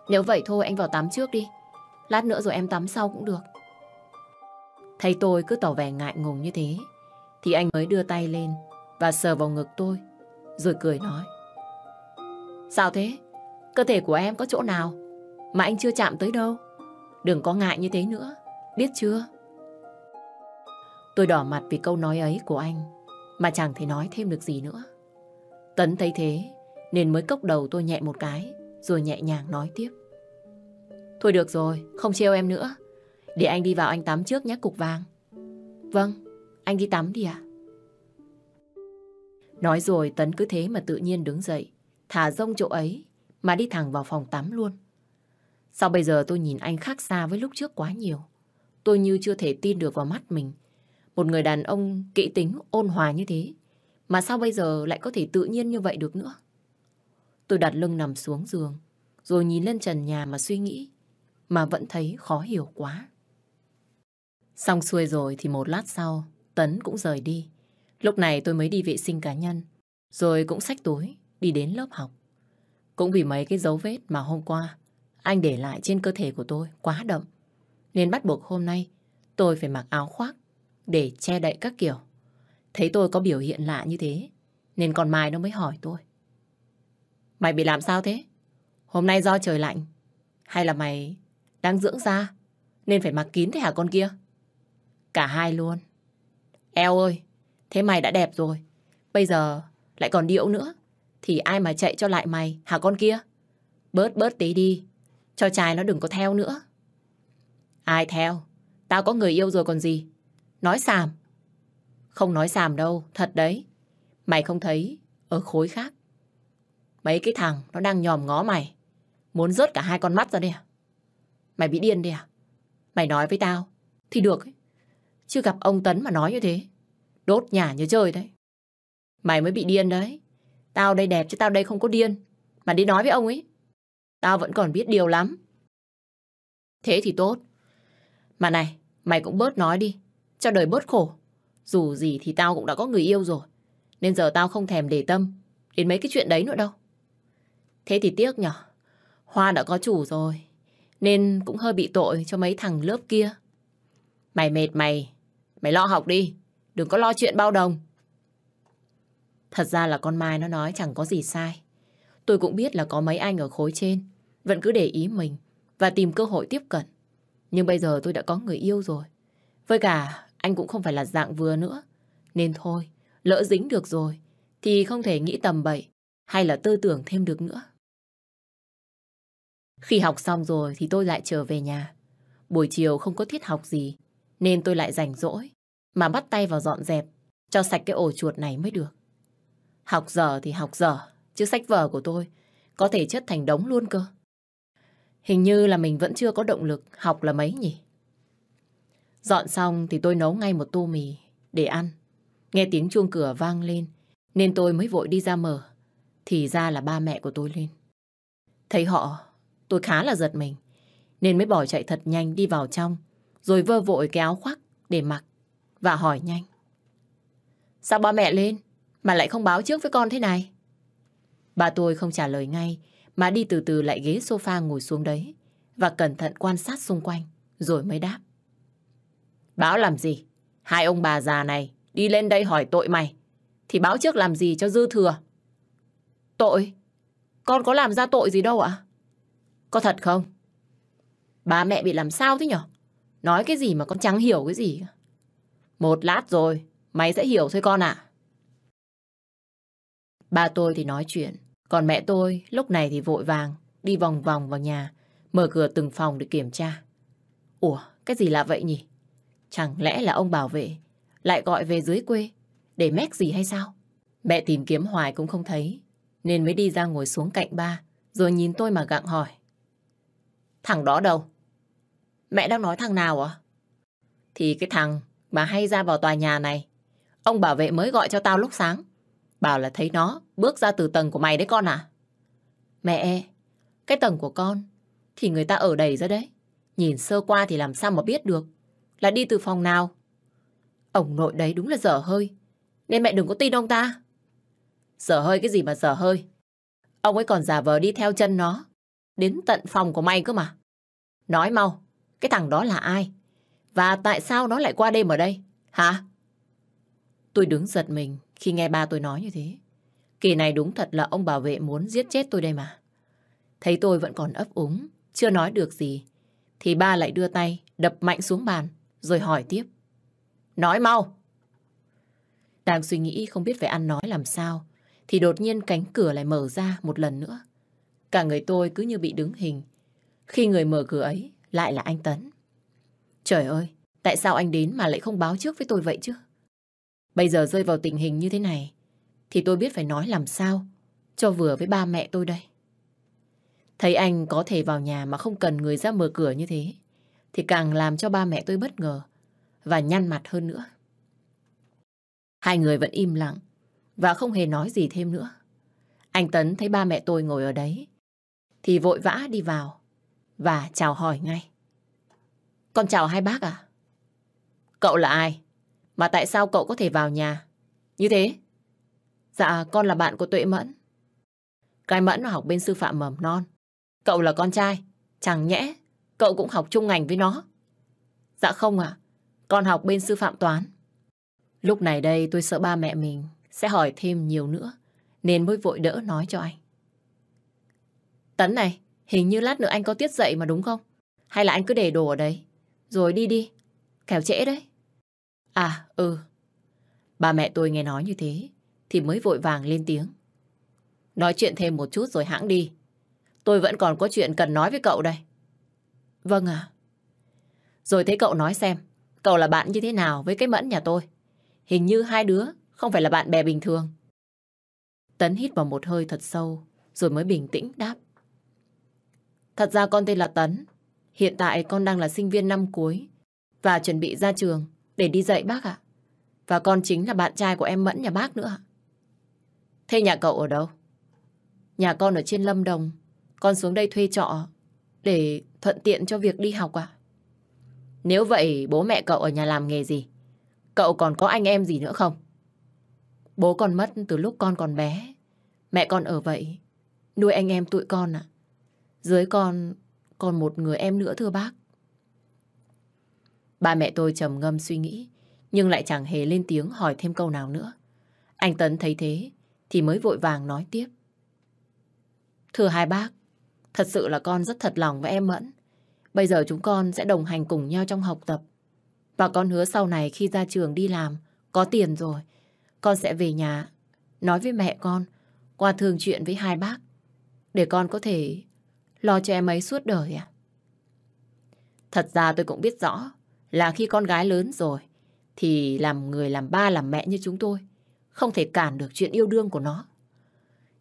Nếu vậy thôi anh vào tắm trước đi. Lát nữa rồi em tắm sau cũng được. Thấy tôi cứ tỏ vẻ ngại ngùng như thế thì anh mới đưa tay lên và sờ vào ngực tôi rồi cười nói. Sao thế? Cơ thể của em có chỗ nào mà anh chưa chạm tới đâu? Đừng có ngại như thế nữa, biết chưa? Tôi đỏ mặt vì câu nói ấy của anh mà chẳng thể nói thêm được gì nữa. Tấn thấy thế nên mới cốc đầu tôi nhẹ một cái rồi nhẹ nhàng nói tiếp. Thôi được rồi, không trêu em nữa. Để anh đi vào anh tắm trước nhé cục vàng. Vâng, anh đi tắm đi ạ. Nói rồi Tấn cứ thế mà tự nhiên đứng dậy, thả rông chỗ ấy mà đi thẳng vào phòng tắm luôn. Sao bây giờ tôi nhìn anh khác xa với lúc trước quá nhiều. Tôi như chưa thể tin được vào mắt mình. Một người đàn ông kỹ tính, ôn hòa như thế. Mà sao bây giờ lại có thể tự nhiên như vậy được nữa? Tôi đặt lưng nằm xuống giường, rồi nhìn lên trần nhà mà suy nghĩ. mà vẫn thấy khó hiểu quá. Xong xuôi rồi thì một lát sau, Tấn cũng rời đi. Lúc này tôi mới đi vệ sinh cá nhân, rồi cũng xách túi, đi đến lớp học. Cũng vì mấy cái dấu vết mà hôm qua anh để lại trên cơ thể của tôi quá đậm, nên bắt buộc hôm nay tôi phải mặc áo khoác để che đậy các kiểu. Thấy tôi có biểu hiện lạ như thế, nên còn Mai nó mới hỏi tôi. Mày bị làm sao thế? Hôm nay do trời lạnh, hay là mày đang dưỡng da, nên phải mặc kín thế hả con kia? Cả hai luôn. Eo ơi, thế mày đã đẹp rồi. Bây giờ lại còn điệu nữa. Thì ai mà chạy cho lại mày, hả con kia? Bớt bớt tí đi, cho trai nó đừng có theo nữa. Ai theo? Tao có người yêu rồi còn gì? Nói xàm. Không nói xàm đâu, thật đấy. Mày không thấy ở khối khác. Mấy cái thằng nó đang nhòm ngó mày. Muốn rớt cả hai con mắt ra đây à? Mày bị điên đi à? Mày nói với tao thì được ấy. Chứ gặp ông Tấn mà nói như thế. Đốt nhà như chơi đấy. Mày mới bị điên đấy. Tao đây đẹp chứ tao đây không có điên. Mà đi nói với ông ấy. Tao vẫn còn biết điều lắm. Thế thì tốt. Mà này, mày cũng bớt nói đi. Cho đời bớt khổ. Dù gì thì tao cũng đã có người yêu rồi. Nên giờ tao không thèm để tâm đến mấy cái chuyện đấy nữa đâu. Thế thì tiếc nhở. Hoa đã có chủ rồi. Nên cũng hơi bị tội cho mấy thằng lớp kia. Mày mệt mày. Mày lo học đi. Đừng có lo chuyện bao đồng. Thật ra là con Mai nó nói chẳng có gì sai. Tôi cũng biết là có mấy anh ở khối trên vẫn cứ để ý mình và tìm cơ hội tiếp cận. Nhưng bây giờ tôi đã có người yêu rồi. Với cả anh cũng không phải là dạng vừa nữa. Nên thôi, lỡ dính được rồi thì không thể nghĩ tầm bậy hay là tư tưởng thêm được nữa. Khi học xong rồi thì tôi lại trở về nhà. Buổi chiều không có tiết học gì nên tôi lại rảnh rỗi mà bắt tay vào dọn dẹp cho sạch cái ổ chuột này mới được. Học dở thì học dở, chứ sách vở của tôi có thể chất thành đống luôn cơ. Hình như là mình vẫn chưa có động lực học là mấy nhỉ? Dọn xong thì tôi nấu ngay một tô mì để ăn. Nghe tiếng chuông cửa vang lên nên tôi mới vội đi ra mở. Thì ra là ba mẹ của tôi lên. Thấy họ, tôi khá là giật mình nên mới bỏ chạy thật nhanh đi vào trong rồi vơ vội cái áo khoác để mặc và hỏi nhanh. Sao ba mẹ lên mà lại không báo trước với con thế này? Bà tôi không trả lời ngay mà đi từ từ lại ghế sofa ngồi xuống đấy và cẩn thận quan sát xung quanh rồi mới đáp. Báo làm gì? Hai ông bà già này đi lên đây hỏi tội mày, thì báo trước làm gì cho dư thừa? Tội? Con có làm ra tội gì đâu ạ? Có thật không? Ba mẹ bị làm sao thế nhở? Nói cái gì mà con chẳng hiểu cái gì. Một lát rồi, mày sẽ hiểu thôi con ạ. Ba tôi thì nói chuyện, còn mẹ tôi lúc này thì vội vàng đi vòng vòng vào nhà, mở cửa từng phòng để kiểm tra. Ủa, cái gì lạ vậy nhỉ? Chẳng lẽ là ông bảo vệ lại gọi về dưới quê để mét gì hay sao? Mẹ tìm kiếm hoài cũng không thấy, nên mới đi ra ngồi xuống cạnh ba, rồi nhìn tôi mà gặng hỏi. Thằng đó đâu? Mẹ đang nói thằng nào à? Thì cái thằng mà hay ra vào tòa nhà này. Ông bảo vệ mới gọi cho tao lúc sáng. Bảo là thấy nó bước ra từ tầng của mày đấy con à? Mẹ, cái tầng của con thì người ta ở đầy ra đấy. Nhìn sơ qua thì làm sao mà biết được là đi từ phòng nào. Ông nội đấy đúng là dở hơi. Nên mẹ đừng có tin ông ta. Dở hơi cái gì mà dở hơi. Ông ấy còn giả vờ đi theo chân nó. Đến tận phòng của mày cơ mà. Nói mau, cái thằng đó là ai? Và tại sao nó lại qua đêm ở đây? Hả? Tôi đứng giật mình khi nghe ba tôi nói như thế. Kỳ này đúng thật là ông bảo vệ muốn giết chết tôi đây mà. Thấy tôi vẫn còn ấp úng, chưa nói được gì, thì ba lại đưa tay đập mạnh xuống bàn, rồi hỏi tiếp. Nói mau! Đang suy nghĩ không biết phải ăn nói làm sao, thì đột nhiên cánh cửa lại mở ra một lần nữa. Cả người tôi cứ như bị đứng hình. Khi người mở cửa ấy lại là anh Tấn. Trời ơi, tại sao anh đến mà lại không báo trước với tôi vậy chứ? Bây giờ rơi vào tình hình như thế này, thì tôi biết phải nói làm sao cho vừa với ba mẹ tôi đây. Thấy anh có thể vào nhà mà không cần người ra mở cửa như thế, thì càng làm cho ba mẹ tôi bất ngờ và nhăn mặt hơn nữa. Hai người vẫn im lặng và không hề nói gì thêm nữa. Anh Tấn thấy ba mẹ tôi ngồi ở đấy, thì vội vã đi vào và chào hỏi ngay. Con chào hai bác à? Cậu là ai? Mà tại sao cậu có thể vào nhà? Như thế? Dạ, con là bạn của Tuệ Mẫn. Cái Mẫn học bên sư phạm mầm non. Cậu là con trai. Chẳng nhẽ, cậu cũng học chung ngành với nó. Dạ không ạ, con học bên sư phạm toán. Lúc này đây tôi sợ ba mẹ mình sẽ hỏi thêm nhiều nữa, nên mới vội đỡ nói cho anh. Tấn này, hình như lát nữa anh có tiết dậy mà đúng không? Hay là anh cứ để đồ ở đấy, rồi đi đi, kẻo trễ đấy. À, ừ. Ba mẹ tôi nghe nói như thế, thì mới vội vàng lên tiếng. Nói chuyện thêm một chút rồi hãng đi. Tôi vẫn còn có chuyện cần nói với cậu đây. Vâng ạ. Rồi thấy cậu nói xem, cậu là bạn như thế nào với cái mẫn nhà tôi. Hình như hai đứa không phải là bạn bè bình thường. Tấn hít vào một hơi thật sâu, rồi mới bình tĩnh đáp. Thật ra con tên là Tấn. Hiện tại con đang là sinh viên năm cuối và chuẩn bị ra trường để đi dạy bác ạ. Và con chính là bạn trai của em Mẫn nhà bác nữa. Thế nhà cậu ở đâu? Nhà con ở trên Lâm Đồng. Con xuống đây thuê trọ để thuận tiện cho việc đi học à? Nếu vậy, bố mẹ cậu ở nhà làm nghề gì? Cậu còn có anh em gì nữa không? Bố con mất từ lúc con còn bé. Mẹ con ở vậy. Nuôi anh em tụi con ạ. Dưới con còn một người em nữa thưa bác. Ba mẹ tôi trầm ngâm suy nghĩ, nhưng lại chẳng hề lên tiếng hỏi thêm câu nào nữa. Anh Tấn thấy thế, thì mới vội vàng nói tiếp. Thưa hai bác, thật sự là con rất thật lòng với em Mẫn. Bây giờ chúng con sẽ đồng hành cùng nhau trong học tập. Và con hứa sau này khi ra trường đi làm, có tiền rồi, con sẽ về nhà nói với mẹ con qua thường chuyện với hai bác để con có thể lo cho em ấy suốt đời à? Thật ra tôi cũng biết rõ là khi con gái lớn rồi thì làm người làm ba làm mẹ như chúng tôi không thể cản được chuyện yêu đương của nó.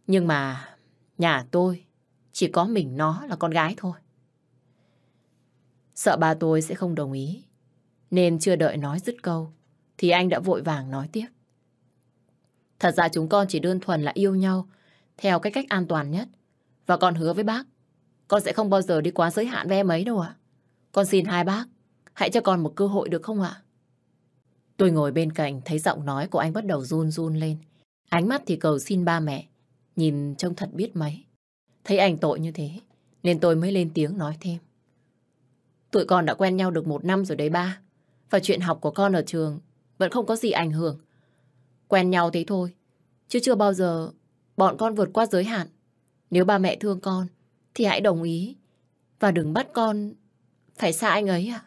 Nhưng mà nhà tôi chỉ có mình nó là con gái thôi. Sợ ba tôi sẽ không đồng ý nên chưa đợi nói dứt câu thì anh đã vội vàng nói tiếp. Thật ra chúng con chỉ đơn thuần là yêu nhau theo cái cách an toàn nhất. Và còn hứa với bác, con sẽ không bao giờ đi quá giới hạn với em ấy đâu ạ. Con xin hai bác, hãy cho con một cơ hội được không ạ? Tôi ngồi bên cạnh thấy giọng nói của anh bắt đầu run run lên. Ánh mắt thì cầu xin ba mẹ, nhìn trông thật biết mấy. Thấy anh tội như thế, nên tôi mới lên tiếng nói thêm. Tụi con đã quen nhau được một năm rồi đấy ba. Và chuyện học của con ở trường vẫn không có gì ảnh hưởng. Quen nhau thế thôi, chứ chưa bao giờ bọn con vượt qua giới hạn. Nếu ba mẹ thương con, thì hãy đồng ý. Và đừng bắt con phải xa anh ấy à?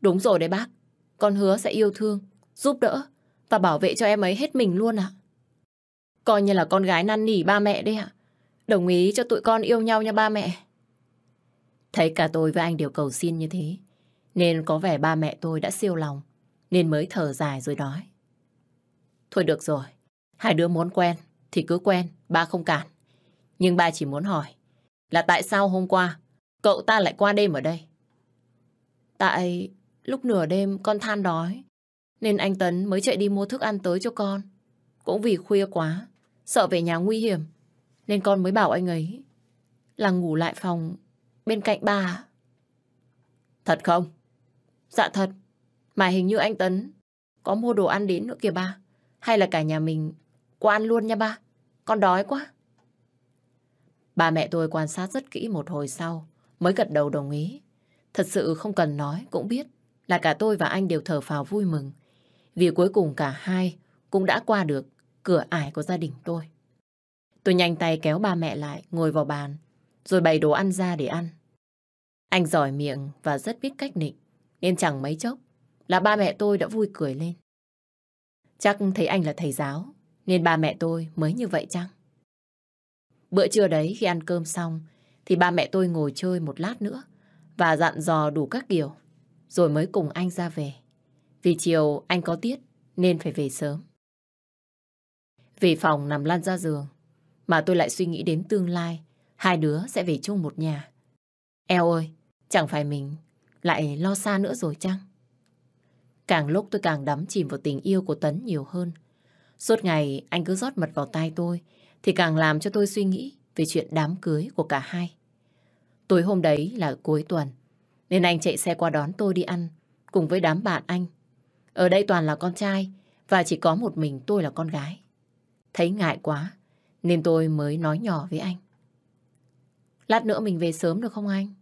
Đúng rồi đấy bác. Con hứa sẽ yêu thương, giúp đỡ và bảo vệ cho em ấy hết mình luôn ạ. Coi như là con gái năn nỉ ba mẹ đấy ạ. Đồng ý cho tụi con yêu nhau nha ba mẹ. Thấy cả tôi với anh đều cầu xin như thế. Nên có vẻ ba mẹ tôi đã siêu lòng. Nên mới thở dài rồi nói. Thôi được rồi. Hai đứa muốn quen thì cứ quen. Ba không cản. Nhưng ba chỉ muốn hỏi là tại sao hôm qua cậu ta lại qua đêm ở đây? Tại lúc nửa đêm con than đói nên anh Tấn mới chạy đi mua thức ăn tới cho con. Cũng vì khuya quá, sợ về nhà nguy hiểm nên con mới bảo anh ấy là ngủ lại phòng bên cạnh bà. Thật không? Dạ thật. Mà hình như anh Tấn có mua đồ ăn đến nữa kìa ba. Hay là cả nhà mình qua ăn luôn nha ba. Con đói quá. Ba mẹ tôi quan sát rất kỹ một hồi sau mới gật đầu đồng ý. Thật sự không cần nói cũng biết là cả tôi và anh đều thở phào vui mừng. Vì cuối cùng cả hai cũng đã qua được cửa ải của gia đình tôi. Tôi nhanh tay kéo ba mẹ lại, ngồi vào bàn, rồi bày đồ ăn ra để ăn. Anh giỏi miệng và rất biết cách nịnh, nên chẳng mấy chốc là ba mẹ tôi đã vui cười lên. Chắc thấy anh là thầy giáo, nên ba mẹ tôi mới như vậy chăng? Bữa trưa đấy khi ăn cơm xong, thì ba mẹ tôi ngồi chơi một lát nữa và dặn dò đủ các kiểu, rồi mới cùng anh ra về. Vì chiều anh có tiết nên phải về sớm. Về phòng nằm lăn ra giường, mà tôi lại suy nghĩ đến tương lai, hai đứa sẽ về chung một nhà. Eo ơi, chẳng phải mình lại lo xa nữa rồi chăng? Càng lúc tôi càng đắm chìm vào tình yêu của Tấn nhiều hơn. Suốt ngày anh cứ rót mật vào tai tôi thì càng làm cho tôi suy nghĩ về chuyện đám cưới của cả hai. Tối hôm đấy là cuối tuần, nên anh chạy xe qua đón tôi đi ăn cùng với đám bạn anh. Ở đây toàn là con trai và chỉ có một mình tôi là con gái. Thấy ngại quá nên tôi mới nói nhỏ với anh. Lát nữa mình về sớm được không anh?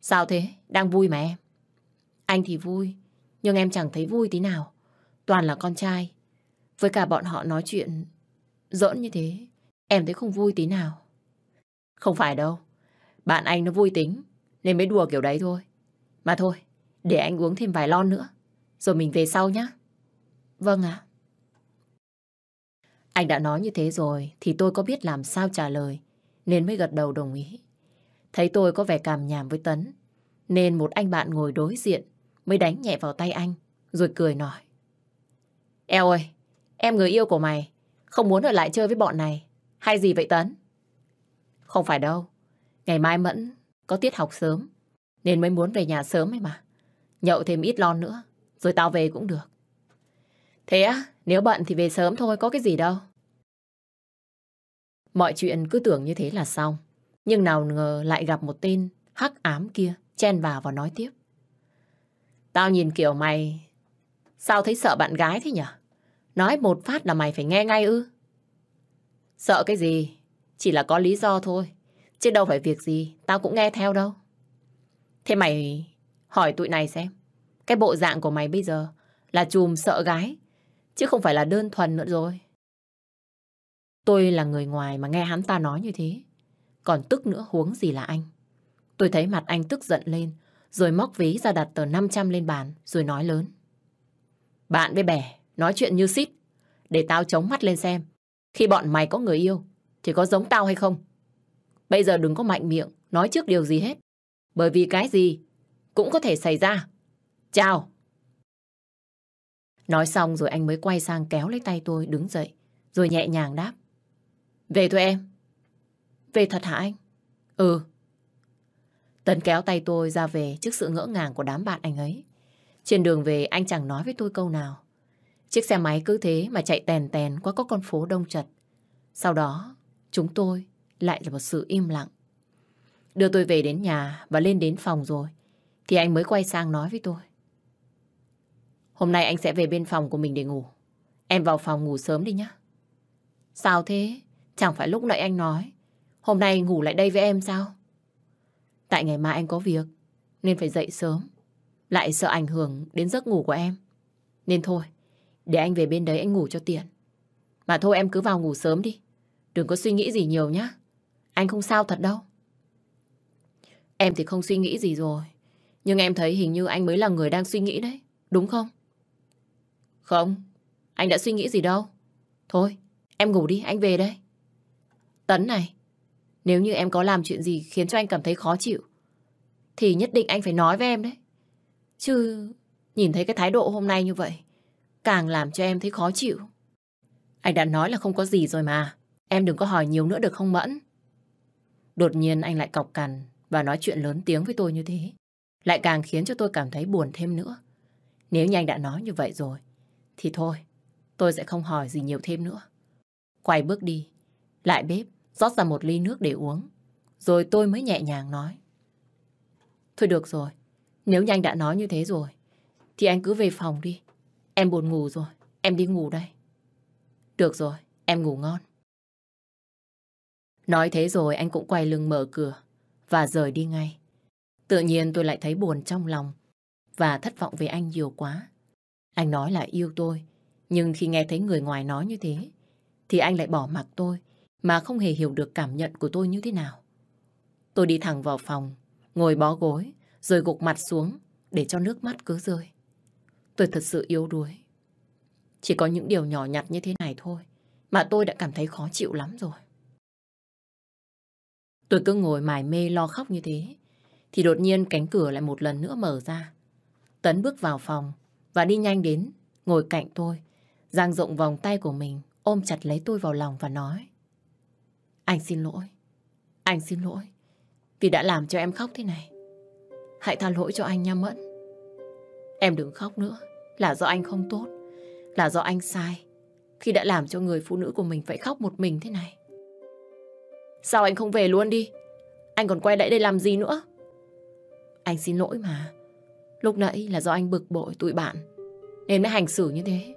Sao thế? Đang vui mà em. Anh thì vui, nhưng em chẳng thấy vui tí nào. Toàn là con trai. Với cả bọn họ nói chuyện giỡn như thế, em thấy không vui tí nào. Không phải đâu. Bạn anh nó vui tính, nên mới đùa kiểu đấy thôi. Mà thôi, để anh uống thêm vài lon nữa, rồi mình về sau nhé. Vâng ạ. Anh đã nói như thế rồi, thì tôi có biết làm sao trả lời, nên mới gật đầu đồng ý. Thấy tôi có vẻ cảm nhảm với Tấn, nên một anh bạn ngồi đối diện mới đánh nhẹ vào tay anh, rồi cười nói. Eo ơi, em người yêu của mày, không muốn ở lại chơi với bọn này, hay gì vậy Tấn? Không phải đâu, ngày mai Mẫn có tiết học sớm, nên mới muốn về nhà sớm ấy mà. Nhậu thêm ít lon nữa, rồi tao về cũng được. Thế á, nếu bận thì về sớm thôi, có cái gì đâu. Mọi chuyện cứ tưởng như thế là xong. Nhưng nào ngờ lại gặp một tên hắc ám kia chen vào và nói tiếp. Tao nhìn kiểu mày sao thấy sợ bạn gái thế nhỉ? Nói một phát là mày phải nghe ngay ư? Sợ cái gì? Chỉ là có lý do thôi. Chứ đâu phải việc gì, tao cũng nghe theo đâu. Thế mày hỏi tụi này xem. Cái bộ dạng của mày bây giờ là chùm sợ gái, chứ không phải là đơn thuần nữa rồi. Tôi là người ngoài mà nghe hắn ta nói như thế. Còn tức nữa huống gì là anh. Tôi thấy mặt anh tức giận lên, rồi móc ví ra đặt tờ 500 lên bàn, rồi nói lớn. Bạn với bè, nói chuyện như xít, để tao chống mắt lên xem. Khi bọn mày có người yêu, thì có giống tao hay không? Bây giờ đừng có mạnh miệng, nói trước điều gì hết. Bởi vì cái gì cũng có thể xảy ra. Chào! Nói xong rồi anh mới quay sang kéo lấy tay tôi đứng dậy, rồi nhẹ nhàng đáp. Về thôi em. Về thật hả anh? Ừ. Tấn kéo tay tôi ra về trước sự ngỡ ngàng của đám bạn anh ấy. Trên đường về anh chẳng nói với tôi câu nào. Chiếc xe máy cứ thế mà chạy tèn tèn qua các con phố đông chật. Sau đó, chúng tôi lại là một sự im lặng. Đưa tôi về đến nhà và lên đến phòng rồi, thì anh mới quay sang nói với tôi. Hôm nay anh sẽ về bên phòng của mình để ngủ. Em vào phòng ngủ sớm đi nhé. Sao thế? Chẳng phải lúc nãy anh nói. Hôm nay ngủ lại đây với em sao? Tại ngày mai anh có việc, nên phải dậy sớm. Lại sợ ảnh hưởng đến giấc ngủ của em. Nên thôi, để anh về bên đấy anh ngủ cho tiện. Mà thôi em cứ vào ngủ sớm đi. Đừng có suy nghĩ gì nhiều nhá. Anh không sao thật đâu. Em thì không suy nghĩ gì rồi. Nhưng em thấy hình như anh mới là người đang suy nghĩ đấy. Đúng không? Không. Anh đã suy nghĩ gì đâu. Thôi, em ngủ đi, anh về đây. Tấn này, nếu như em có làm chuyện gì khiến cho anh cảm thấy khó chịu, thì nhất định anh phải nói với em đấy. Chứ nhìn thấy cái thái độ hôm nay như vậy, càng làm cho em thấy khó chịu. Anh đã nói là không có gì rồi mà. Em đừng có hỏi nhiều nữa được không Mẫn? Đột nhiên anh lại cọc cằn và nói chuyện lớn tiếng với tôi như thế. Lại càng khiến cho tôi cảm thấy buồn thêm nữa. Nếu như anh đã nói như vậy rồi, thì thôi, tôi sẽ không hỏi gì nhiều thêm nữa. Quay bước đi, lại bếp, rót ra một ly nước để uống. Rồi tôi mới nhẹ nhàng nói. Thôi được rồi, nếu như anh đã nói như thế rồi, thì anh cứ về phòng đi. Em buồn ngủ rồi, em đi ngủ đây. Được rồi, em ngủ ngon. Nói thế rồi anh cũng quay lưng mở cửa và rời đi ngay. Tự nhiên tôi lại thấy buồn trong lòng và thất vọng về anh nhiều quá. Anh nói là yêu tôi, nhưng khi nghe thấy người ngoài nói như thế, thì anh lại bỏ mặc tôi mà không hề hiểu được cảm nhận của tôi như thế nào. Tôi đi thẳng vào phòng, ngồi bó gối, rồi gục mặt xuống để cho nước mắt cứ rơi. Tôi thật sự yếu đuối. Chỉ có những điều nhỏ nhặt như thế này thôi mà tôi đã cảm thấy khó chịu lắm rồi. Tôi cứ ngồi mải mê lo khóc như thế thì đột nhiên cánh cửa lại một lần nữa mở ra. Tấn bước vào phòng và đi nhanh đến, ngồi cạnh tôi, dang rộng vòng tay của mình, ôm chặt lấy tôi vào lòng và nói. Anh xin lỗi, anh xin lỗi, vì đã làm cho em khóc thế này. Hãy tha lỗi cho anh nha Mẫn. Em đừng khóc nữa, là do anh không tốt, là do anh sai, khi đã làm cho người phụ nữ của mình phải khóc một mình thế này. Sao anh không về luôn đi? Anh còn quay lại đây làm gì nữa? Anh xin lỗi mà. Lúc nãy là do anh bực bội tụi bạn. Nên mới hành xử như thế.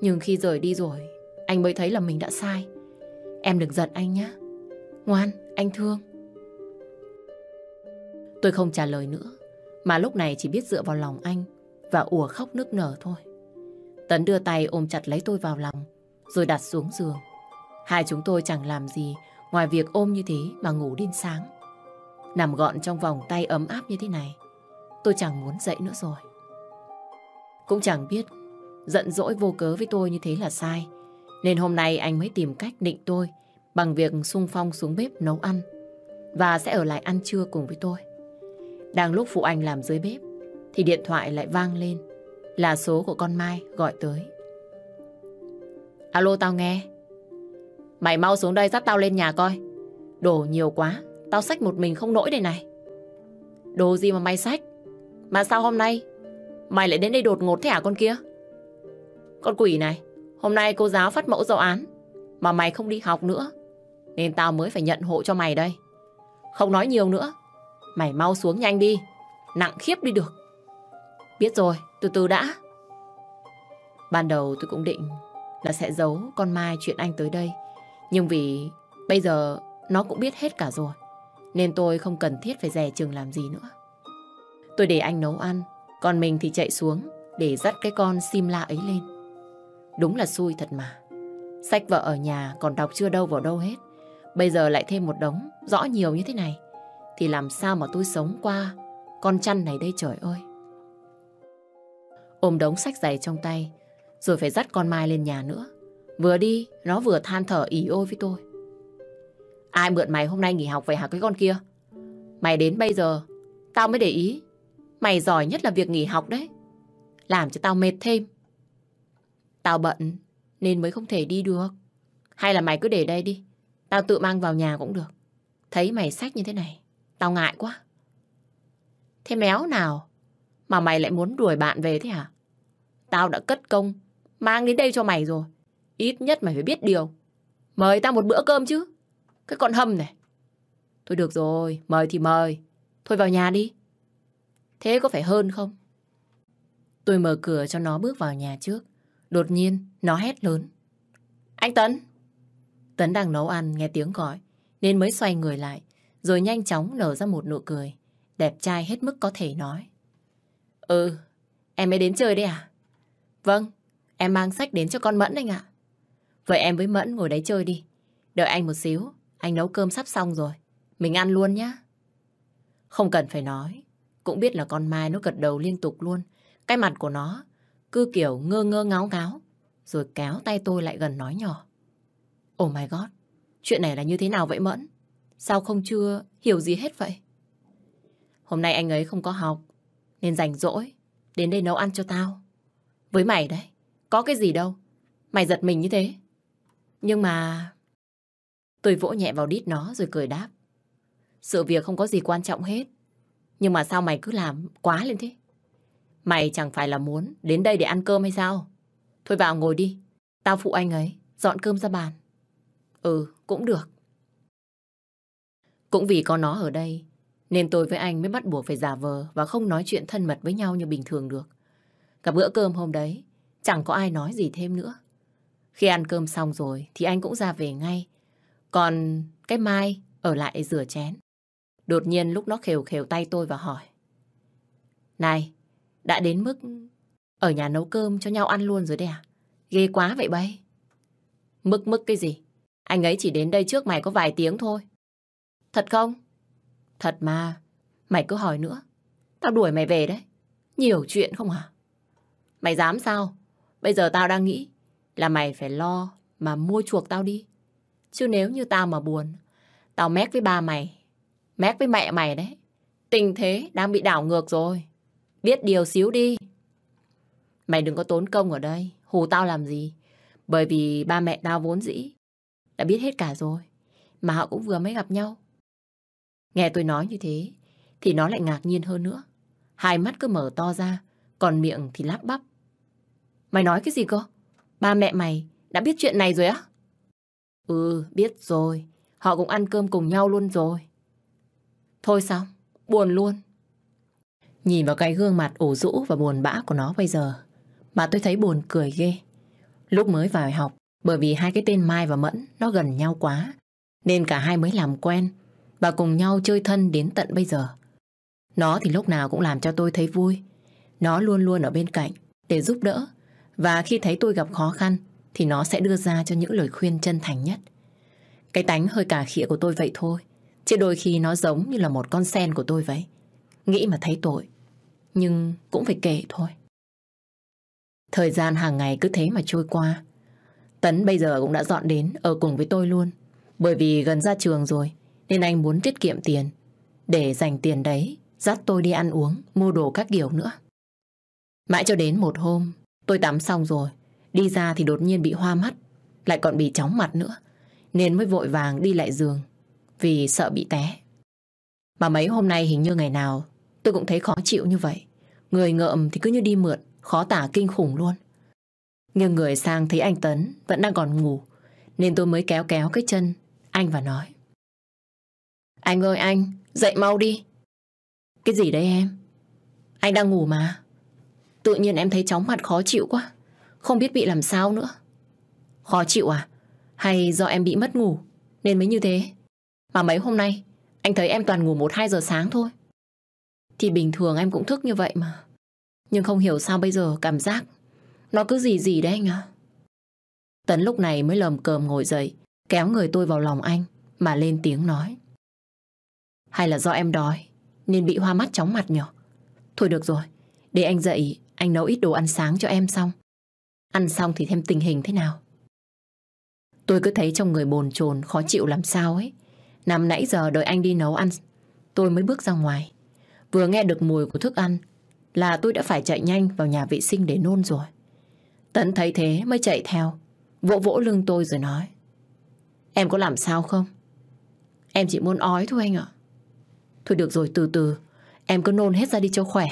Nhưng khi rời đi rồi, anh mới thấy là mình đã sai. Em đừng giận anh nhé. Ngoan, anh thương. Tôi không trả lời nữa, mà lúc này chỉ biết dựa vào lòng anh và ùa khóc nức nở thôi. Tấn đưa tay ôm chặt lấy tôi vào lòng, rồi đặt xuống giường. Hai chúng tôi chẳng làm gì ngoài việc ôm như thế mà ngủ đến sáng. Nằm gọn trong vòng tay ấm áp như thế này, tôi chẳng muốn dậy nữa rồi. Cũng chẳng biết giận dỗi vô cớ với tôi như thế là sai. Nên hôm nay anh mới tìm cách định tôi bằng việc sung phong xuống bếp nấu ăn và sẽ ở lại ăn trưa cùng với tôi. Đang lúc phụ anh làm dưới bếp thì điện thoại lại vang lên là số của con Mai gọi tới. Alo tao nghe. Mày mau xuống đây dắt tao lên nhà coi. Đồ nhiều quá, tao xách một mình không nổi đây này. Đồ gì mà mày xách? Mà sao hôm nay mày lại đến đây đột ngột thế hả con kia? Con quỷ này, hôm nay cô giáo phát mẫu giáo án mà mày không đi học nữa. Nên tao mới phải nhận hộ cho mày đây. Không nói nhiều nữa. Mày mau xuống nhanh đi. Nặng khiếp đi được. Biết rồi, từ từ đã. Ban đầu tôi cũng định là sẽ giấu con Mai chuyện anh tới đây. Nhưng vì bây giờ nó cũng biết hết cả rồi. Nên tôi không cần thiết phải rè chừng làm gì nữa. Tôi để anh nấu ăn, còn mình thì chạy xuống để dắt cái con sim la ấy lên. Đúng là xui thật mà. Sách vợ ở nhà còn đọc chưa đâu vào đâu hết. Bây giờ lại thêm một đống rõ nhiều như thế này. Thì làm sao mà tôi sống qua con chăn này đây trời ơi. Ôm đống sách giày trong tay, rồi phải dắt con Mai lên nhà nữa. Vừa đi, nó vừa than thở ỉ ôi với tôi. Ai mượn mày hôm nay nghỉ học vậy hả cái con kia? Mày đến bây giờ, tao mới để ý. Mày giỏi nhất là việc nghỉ học đấy. Làm cho tao mệt thêm. Tao bận, nên mới không thể đi được. Hay là mày cứ để đây đi. Tao tự mang vào nhà cũng được. Thấy mày sách như thế này, tao ngại quá. Thế méo nào mà mày lại muốn đuổi bạn về thế hả? Tao đã cất công mang đến đây cho mày rồi. Ít nhất mày phải biết điều. Mời tao một bữa cơm chứ. Cái con hâm này. Thôi được rồi, mời thì mời. Thôi vào nhà đi. Thế có phải hơn không? Tôi mở cửa cho nó bước vào nhà trước. Đột nhiên, nó hét lớn. Anh Tấn! Tấn đang nấu ăn, nghe tiếng gọi, nên mới xoay người lại, rồi nhanh chóng nở ra một nụ cười. Đẹp trai hết mức có thể nói. Ừ, em mới đến chơi đấy à? Vâng, em mang sách đến cho con Mẫn anh ạ. Vậy em với Mẫn ngồi đấy chơi đi. Đợi anh một xíu, anh nấu cơm sắp xong rồi. Mình ăn luôn nhá. Không cần phải nói, cũng biết là con Mai nó gật đầu liên tục luôn. Cái mặt của nó cứ kiểu ngơ ngơ ngáo ngáo, rồi kéo tay tôi lại gần nói nhỏ. Oh my god, chuyện này là như thế nào vậy Mẫn? Sao không chưa hiểu gì hết vậy? Hôm nay anh ấy không có học, nên rảnh rỗi, đến đây nấu ăn cho tao. Với mày đấy, có cái gì đâu, mày giật mình như thế. Nhưng mà... Tôi vỗ nhẹ vào đít nó rồi cười đáp. Sự việc không có gì quan trọng hết. Nhưng mà sao mày cứ làm quá lên thế? Mày chẳng phải là muốn đến đây để ăn cơm hay sao? Thôi vào ngồi đi. Tao phụ anh ấy. Dọn cơm ra bàn. Ừ, cũng được. Cũng vì có nó ở đây, nên tôi với anh mới bắt buộc phải giả vờ và không nói chuyện thân mật với nhau như bình thường được. Cả bữa cơm hôm đấy, chẳng có ai nói gì thêm nữa. Khi ăn cơm xong rồi thì anh cũng ra về ngay. Còn cái Mai ở lại rửa chén. Đột nhiên lúc nó khều khều tay tôi và hỏi. Này, đã đến mức ở nhà nấu cơm cho nhau ăn luôn rồi đấy à? Ghê quá vậy bay. Mức mức cái gì? Anh ấy chỉ đến đây trước mày có vài tiếng thôi. Thật không? Thật mà. Mày cứ hỏi nữa. Tao đuổi mày về đấy. Nhiều chuyện không hả? Mày dám sao? Bây giờ tao đang nghĩ là mày phải lo mà mua chuộc tao đi. Chứ nếu như tao mà buồn, tao mét với ba mày, mét với mẹ mày đấy. Tình thế đang bị đảo ngược rồi. Biết điều xíu đi. Mày đừng có tốn công ở đây. Hù tao làm gì? Bởi vì ba mẹ tao vốn dĩ. Đã biết hết cả rồi. Mà họ cũng vừa mới gặp nhau. Nghe tôi nói như thế. Thì nó lại ngạc nhiên hơn nữa. Hai mắt cứ mở to ra. Còn miệng thì lắp bắp. Mày nói cái gì cơ? Ba mẹ mày đã biết chuyện này rồi á? Ừ, biết rồi. Họ cũng ăn cơm cùng nhau luôn rồi. Thôi xong, buồn luôn. Nhìn vào cái gương mặt ủ rũ và buồn bã của nó bây giờ, mà tôi thấy buồn cười ghê. Lúc mới vào học, bởi vì hai cái tên Mai và Mẫn nó gần nhau quá, nên cả hai mới làm quen và cùng nhau chơi thân đến tận bây giờ. Nó thì lúc nào cũng làm cho tôi thấy vui. Nó luôn luôn ở bên cạnh để giúp đỡ. Và khi thấy tôi gặp khó khăn thì nó sẽ đưa ra cho những lời khuyên chân thành nhất. Cái tánh hơi cả khịa của tôi vậy thôi. Chứ đôi khi nó giống như là một con sen của tôi vậy. Nghĩ mà thấy tội. Nhưng cũng phải kể thôi. Thời gian hàng ngày cứ thế mà trôi qua. Tấn bây giờ cũng đã dọn đến ở cùng với tôi luôn. Bởi vì gần ra trường rồi nên anh muốn tiết kiệm tiền để dành tiền đấy dắt tôi đi ăn uống, mua đồ các kiểu nữa. Mãi cho đến một hôm, tôi tắm xong rồi, đi ra thì đột nhiên bị hoa mắt, lại còn bị chóng mặt nữa, nên mới vội vàng đi lại giường, vì sợ bị té. Mà mấy hôm nay hình như ngày nào tôi cũng thấy khó chịu như vậy. Người ngợm thì cứ như đi mượn, khó tả kinh khủng luôn. Nhưng người sang thấy anh Tấn vẫn đang còn ngủ, nên tôi mới kéo kéo cái chân anh và nói. Anh ơi anh, dậy mau đi. Cái gì đấy em? Anh đang ngủ mà. Tự nhiên em thấy chóng mặt khó chịu quá. Không biết bị làm sao nữa. Khó chịu à? Hay do em bị mất ngủ nên mới như thế? Mà mấy hôm nay anh thấy em toàn ngủ 1-2 giờ sáng thôi. Thì bình thường em cũng thức như vậy mà. Nhưng không hiểu sao bây giờ cảm giác nó cứ gì gì đấy anh à. Tấn lúc này mới lầm cờm ngồi dậy kéo người tôi vào lòng anh mà lên tiếng nói. Hay là do em đói nên bị hoa mắt chóng mặt nhở? Thôi được rồi, để anh dậy, anh nấu ít đồ ăn sáng cho em xong. Ăn xong thì thêm tình hình thế nào? Tôi cứ thấy trong người bồn chồn khó chịu làm sao ấy. Nằm nãy giờ đợi anh đi nấu ăn, tôi mới bước ra ngoài. Vừa nghe được mùi của thức ăn là tôi đã phải chạy nhanh vào nhà vệ sinh để nôn rồi. Tấn thấy thế mới chạy theo, vỗ vỗ lưng tôi rồi nói. Em có làm sao không? Em chỉ muốn ói thôi anh ạ. Thôi được rồi, từ từ. Em cứ nôn hết ra đi cho khỏe.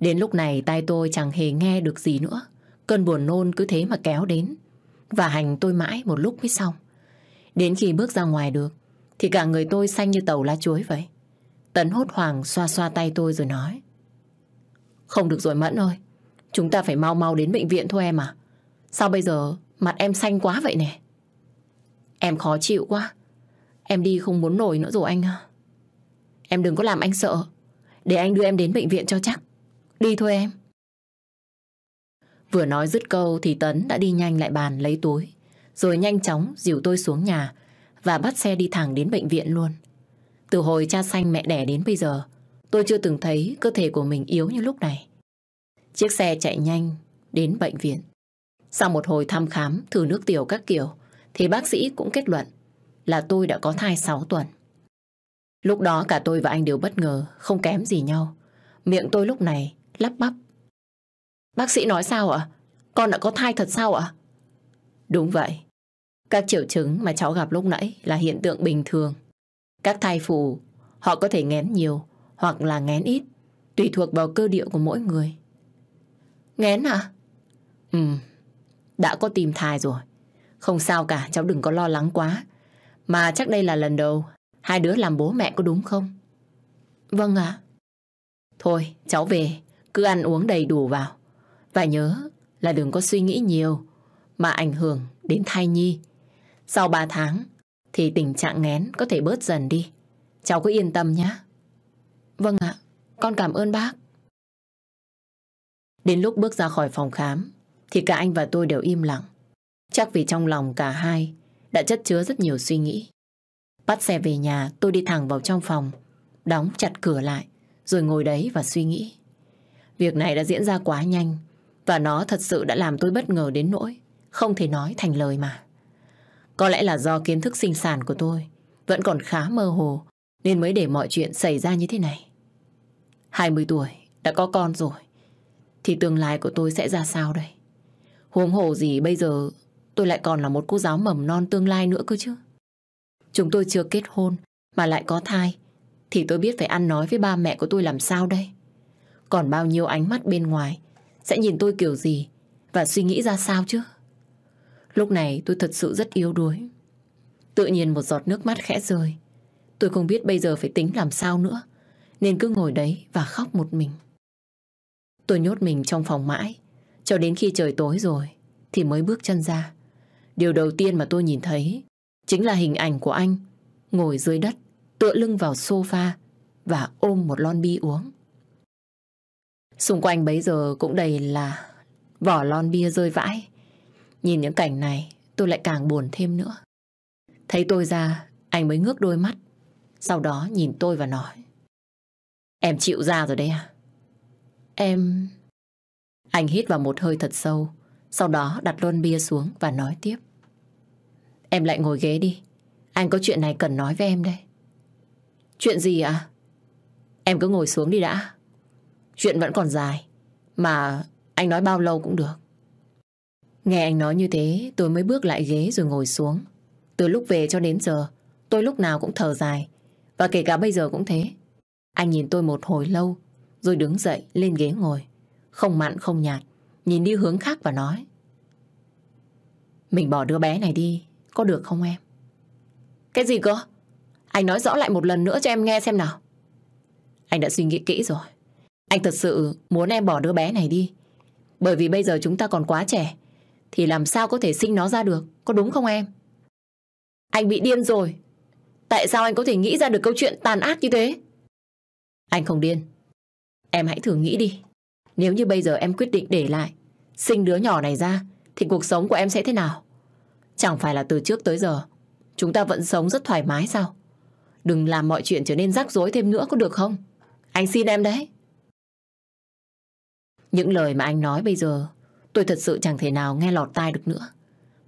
Đến lúc này tay tôi chẳng hề nghe được gì nữa. Cơn buồn nôn cứ thế mà kéo đến. Và hành tôi mãi một lúc mới xong. Đến khi bước ra ngoài được, Thì cả người tôi xanh như tàu lá chuối vậy. Tấn hốt hoảng xoa xoa tay tôi rồi nói, Không được rồi Mẫn ơi, Chúng ta phải mau mau đến bệnh viện thôi em à Sao bây giờ mặt em xanh quá vậy nè? Em khó chịu quá. Em đi không muốn nổi nữa rồi anh. Em đừng có làm anh sợ. Để anh đưa em đến bệnh viện cho chắc. Đi thôi em. Vừa nói dứt câu thì Tấn đã đi nhanh lại bàn lấy túi. Rồi nhanh chóng dìu tôi xuống nhà và bắt xe đi thẳng đến bệnh viện luôn. Từ hồi cha xanh mẹ đẻ đến bây giờ, tôi chưa từng thấy cơ thể của mình yếu như lúc này. Chiếc xe chạy nhanh đến bệnh viện. Sau một hồi thăm khám, thử nước tiểu các kiểu, thì bác sĩ cũng kết luận là tôi đã có thai 6 tuần. Lúc đó cả tôi và anh đều bất ngờ, không kém gì nhau. Miệng tôi lúc này lắp bắp. Bác sĩ nói sao ạ? Con đã có thai thật sao ạ? Đúng vậy. Các triệu chứng mà cháu gặp lúc nãy là hiện tượng bình thường. Các thai phụ, họ có thể ngén nhiều hoặc là ngén ít, tùy thuộc vào cơ địa của mỗi người. Ngén à? Ừ, đã có tìm thai rồi. Không sao cả, cháu đừng có lo lắng quá. Mà chắc đây là lần đầu hai đứa làm bố mẹ có đúng không? Vâng ạ. Thôi, cháu về, cứ ăn uống đầy đủ vào. Và nhớ là đừng có suy nghĩ nhiều mà ảnh hưởng đến thai nhi. Sau 3 tháng thì tình trạng ngén có thể bớt dần đi. Cháu cứ yên tâm nhé. Vâng ạ, con cảm ơn bác. Đến lúc bước ra khỏi phòng khám thì cả anh và tôi đều im lặng. Chắc vì trong lòng cả hai đã chất chứa rất nhiều suy nghĩ. Bắt xe về nhà, tôi đi thẳng vào trong phòng, đóng chặt cửa lại, rồi ngồi đấy và suy nghĩ. Việc này đã diễn ra quá nhanh, và nó thật sự đã làm tôi bất ngờ đến nỗi, không thể nói thành lời mà. Có lẽ là do kiến thức sinh sản của tôi vẫn còn khá mơ hồ, nên mới để mọi chuyện xảy ra như thế này. 20 tuổi, đã có con rồi, thì tương lai của tôi sẽ ra sao đây? Huống hồ gì bây giờ tôi lại còn là một cô giáo mầm non tương lai nữa cơ chứ. Chúng tôi chưa kết hôn, mà lại có thai thì tôi biết phải ăn nói với ba mẹ của tôi làm sao đây. Còn bao nhiêu ánh mắt bên ngoài, sẽ nhìn tôi kiểu gì và suy nghĩ ra sao chứ. Lúc này tôi thật sự rất yếu đuối. Tự nhiên một giọt nước mắt khẽ rơi. Tôi không biết bây giờ phải tính làm sao nữa. Nên cứ ngồi đấy và khóc một mình. Tôi nhốt mình trong phòng mãi. Cho đến khi trời tối rồi, thì mới bước chân ra. Điều đầu tiên mà tôi nhìn thấy chính là hình ảnh của anh ngồi dưới đất, tựa lưng vào sofa và ôm một lon bia uống. Xung quanh bấy giờ cũng đầy là vỏ lon bia rơi vãi. Nhìn những cảnh này tôi lại càng buồn thêm nữa. Thấy tôi ra, anh mới ngước đôi mắt. Sau đó nhìn tôi và nói. Em chịu ra rồi đấy à? Em... Anh hít vào một hơi thật sâu, sau đó đặt lon bia xuống và nói tiếp. Em lại ngồi ghế đi. Anh có chuyện này cần nói với em đây. Chuyện gì ạ? À? Em cứ ngồi xuống đi đã. Chuyện vẫn còn dài. Mà anh nói bao lâu cũng được. Nghe anh nói như thế, tôi mới bước lại ghế rồi ngồi xuống. Từ lúc về cho đến giờ, tôi lúc nào cũng thở dài. Và kể cả bây giờ cũng thế. Anh nhìn tôi một hồi lâu, rồi đứng dậy lên ghế ngồi. Không mặn không nhạt, nhìn đi hướng khác và nói. Mình bỏ đứa bé này đi, có được không em? Cái gì cơ? Anh nói rõ lại một lần nữa cho em nghe xem nào. Anh đã suy nghĩ kỹ rồi. Anh thật sự muốn em bỏ đứa bé này đi. Bởi vì bây giờ chúng ta còn quá trẻ. Thì làm sao có thể sinh nó ra được? Có đúng không em? Anh bị điên rồi. Tại sao anh có thể nghĩ ra được câu chuyện tàn ác như thế? Anh không điên. Em hãy thử nghĩ đi. Nếu như bây giờ em quyết định để lại, sinh đứa nhỏ này ra, thì cuộc sống của em sẽ thế nào? Chẳng phải là từ trước tới giờ, chúng ta vẫn sống rất thoải mái sao? Đừng làm mọi chuyện trở nên rắc rối thêm nữa có được không? Anh xin em đấy. Những lời mà anh nói bây giờ tôi thật sự chẳng thể nào nghe lọt tai được nữa.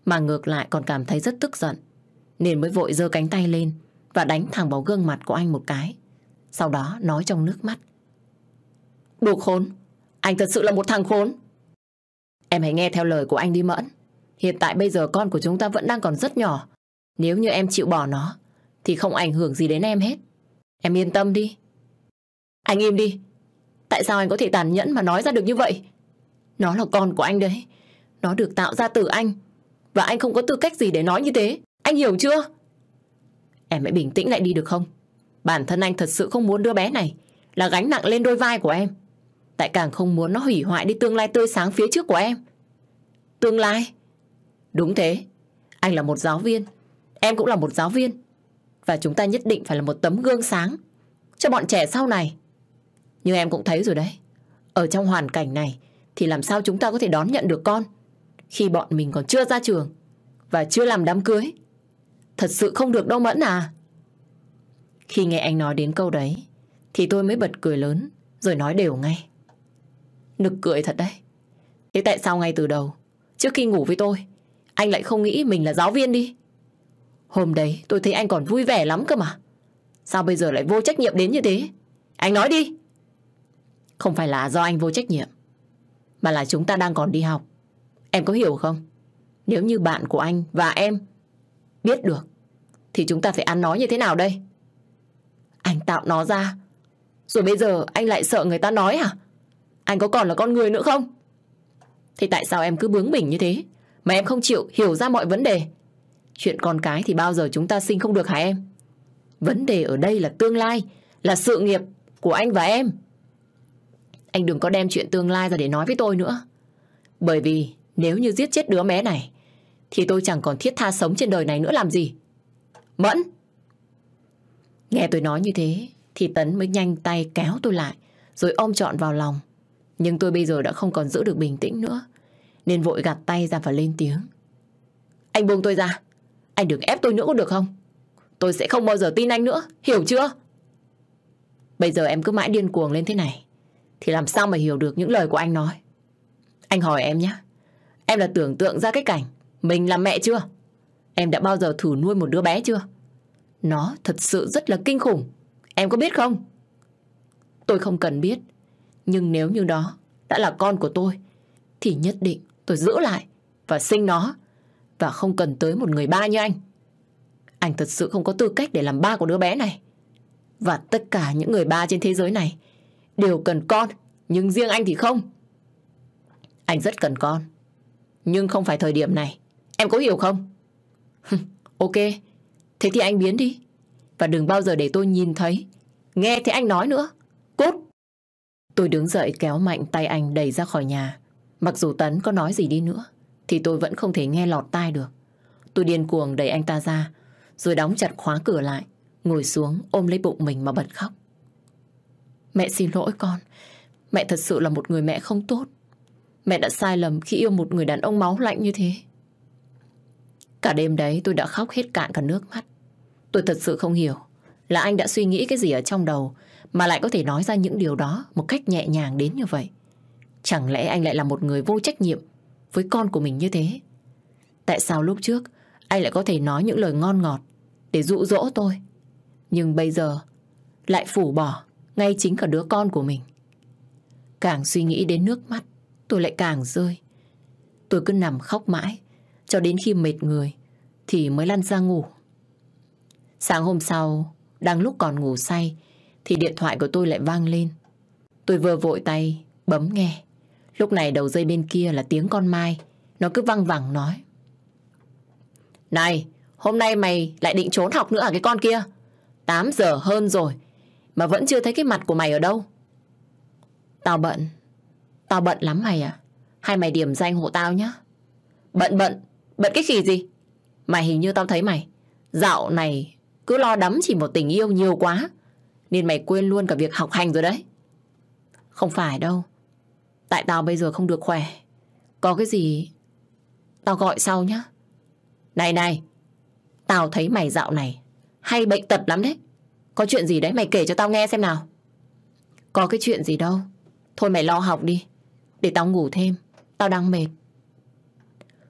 Mà ngược lại còn cảm thấy rất tức giận. Nên mới vội giơ cánh tay lên và đánh thẳng vào gương mặt của anh một cái. Sau đó nói trong nước mắt. Đồ khốn! Anh thật sự là một thằng khốn! Em hãy nghe theo lời của anh đi Mẫn. Hiện tại bây giờ con của chúng ta vẫn đang còn rất nhỏ. Nếu như em chịu bỏ nó, thì không ảnh hưởng gì đến em hết. Em yên tâm đi. Anh im đi. Tại sao anh có thể tàn nhẫn mà nói ra được như vậy? Nó là con của anh đấy. Nó được tạo ra từ anh. Và anh không có tư cách gì để nói như thế. Anh hiểu chưa? Em hãy bình tĩnh lại đi được không? Bản thân anh thật sự không muốn đứa bé này là gánh nặng lên đôi vai của em. Tại càng không muốn nó hủy hoại đi tương lai tươi sáng phía trước của em. Tương lai? Đúng thế. Anh là một giáo viên. Em cũng là một giáo viên. Và chúng ta nhất định phải là một tấm gương sáng cho bọn trẻ sau này. Nhưng em cũng thấy rồi đấy. Ở trong hoàn cảnh này thì làm sao chúng ta có thể đón nhận được con khi bọn mình còn chưa ra trường và chưa làm đám cưới. Thật sự không được đâu Mẫn à. Khi nghe anh nói đến câu đấy thì tôi mới bật cười lớn rồi nói đều ngay. Nực cười thật đấy. Thế tại sao ngay từ đầu, trước khi ngủ với tôi anh lại không nghĩ mình là giáo viên đi? Hôm đấy, tôi thấy anh còn vui vẻ lắm cơ mà. Sao bây giờ lại vô trách nhiệm đến như thế? Anh nói đi. Không phải là do anh vô trách nhiệm. Mà là chúng ta đang còn đi học. Em có hiểu không? Nếu như bạn của anh và em biết được, thì chúng ta phải ăn nói như thế nào đây? Anh tạo nó ra rồi bây giờ anh lại sợ người ta nói hả? Anh có còn là con người nữa không? Thì tại sao em cứ bướng bỉnh như thế mà em không chịu hiểu ra mọi vấn đề? Chuyện con cái thì bao giờ chúng ta sinh không được hả em? Vấn đề ở đây là tương lai, là sự nghiệp của anh và em. Anh đừng có đem chuyện tương lai ra để nói với tôi nữa. Bởi vì nếu như giết chết đứa bé này, thì tôi chẳng còn thiết tha sống trên đời này nữa làm gì. Mẫn! Nghe tôi nói như thế, thì Tấn mới nhanh tay kéo tôi lại, rồi ôm trọn vào lòng. Nhưng tôi bây giờ đã không còn giữ được bình tĩnh nữa, nên vội gạt tay ra và lên tiếng. Anh buông tôi ra, anh đừng ép tôi nữa có được không? Tôi sẽ không bao giờ tin anh nữa, hiểu chưa? Bây giờ em cứ mãi điên cuồng lên thế này Thì làm sao mà hiểu được những lời của anh nói? Anh hỏi em nhé. Em là tưởng tượng ra cái cảnh Mình làm mẹ chưa? Em đã bao giờ thử nuôi một đứa bé chưa? Nó thật sự rất là kinh khủng. Em có biết không? Tôi không cần biết Nhưng nếu như đó đã là con của tôi Thì nhất định tôi giữ lại Và sinh nó Và không cần tới một người ba như anh Anh thật sự không có tư cách để làm ba của đứa bé này và tất cả những người ba trên thế giới này đều cần con, nhưng riêng anh thì không. Anh rất cần con, nhưng không phải thời điểm này. Em có hiểu không? ok, thế thì anh biến đi. Và đừng bao giờ để tôi nhìn thấy, nghe thấy anh nói nữa. Cút! Tôi đứng dậy kéo mạnh tay anh đẩy ra khỏi nhà. Mặc dù Tấn có nói gì đi nữa, thì tôi vẫn không thể nghe lọt tai được. Tôi điên cuồng đẩy anh ta ra, rồi đóng chặt khóa cửa lại, ngồi xuống ôm lấy bụng mình mà bật khóc. Mẹ xin lỗi con, mẹ thật sự là một người mẹ không tốt. Mẹ đã sai lầm khi yêu một người đàn ông máu lạnh như thế. Cả đêm đấy tôi đã khóc hết cạn cả nước mắt. Tôi thật sự không hiểu là anh đã suy nghĩ cái gì ở trong đầu mà lại có thể nói ra những điều đó một cách nhẹ nhàng đến như vậy. Chẳng lẽ anh lại là một người vô trách nhiệm với con của mình như thế? Tại sao lúc trước anh lại có thể nói những lời ngon ngọt để dụ dỗ tôi? Nhưng bây giờ lại phủ bỏ ngay chính cả đứa con của mình. Càng suy nghĩ đến nước mắt, tôi lại càng rơi. Tôi cứ nằm khóc mãi, cho đến khi mệt người, thì mới lăn ra ngủ. Sáng hôm sau, đang lúc còn ngủ say, thì điện thoại của tôi lại vang lên. Tôi vừa vội tay, bấm nghe. Lúc này đầu dây bên kia là tiếng con Mai, nó cứ văng vẳng nói. Này, hôm nay mày lại định trốn học nữa à cái con kia? 8 giờ hơn rồi, mà vẫn chưa thấy cái mặt của mày ở đâu. Tao bận. Tao bận lắm mày à? Hay mày điểm danh hộ tao nhá? Bận bận. Bận cái gì gì? Mày hình như tao thấy mày. Dạo này cứ lo đắm chỉ một tình yêu nhiều quá. Nên mày quên luôn cả việc học hành rồi đấy. Không phải đâu. Tại tao bây giờ không được khỏe. Có cái gì... Tao gọi sau nhá. Này này. Tao thấy mày dạo này hay bệnh tật lắm đấy. Có chuyện gì đấy mày kể cho tao nghe xem nào. Có cái chuyện gì đâu. Thôi mày lo học đi. Để tao ngủ thêm. Tao đang mệt.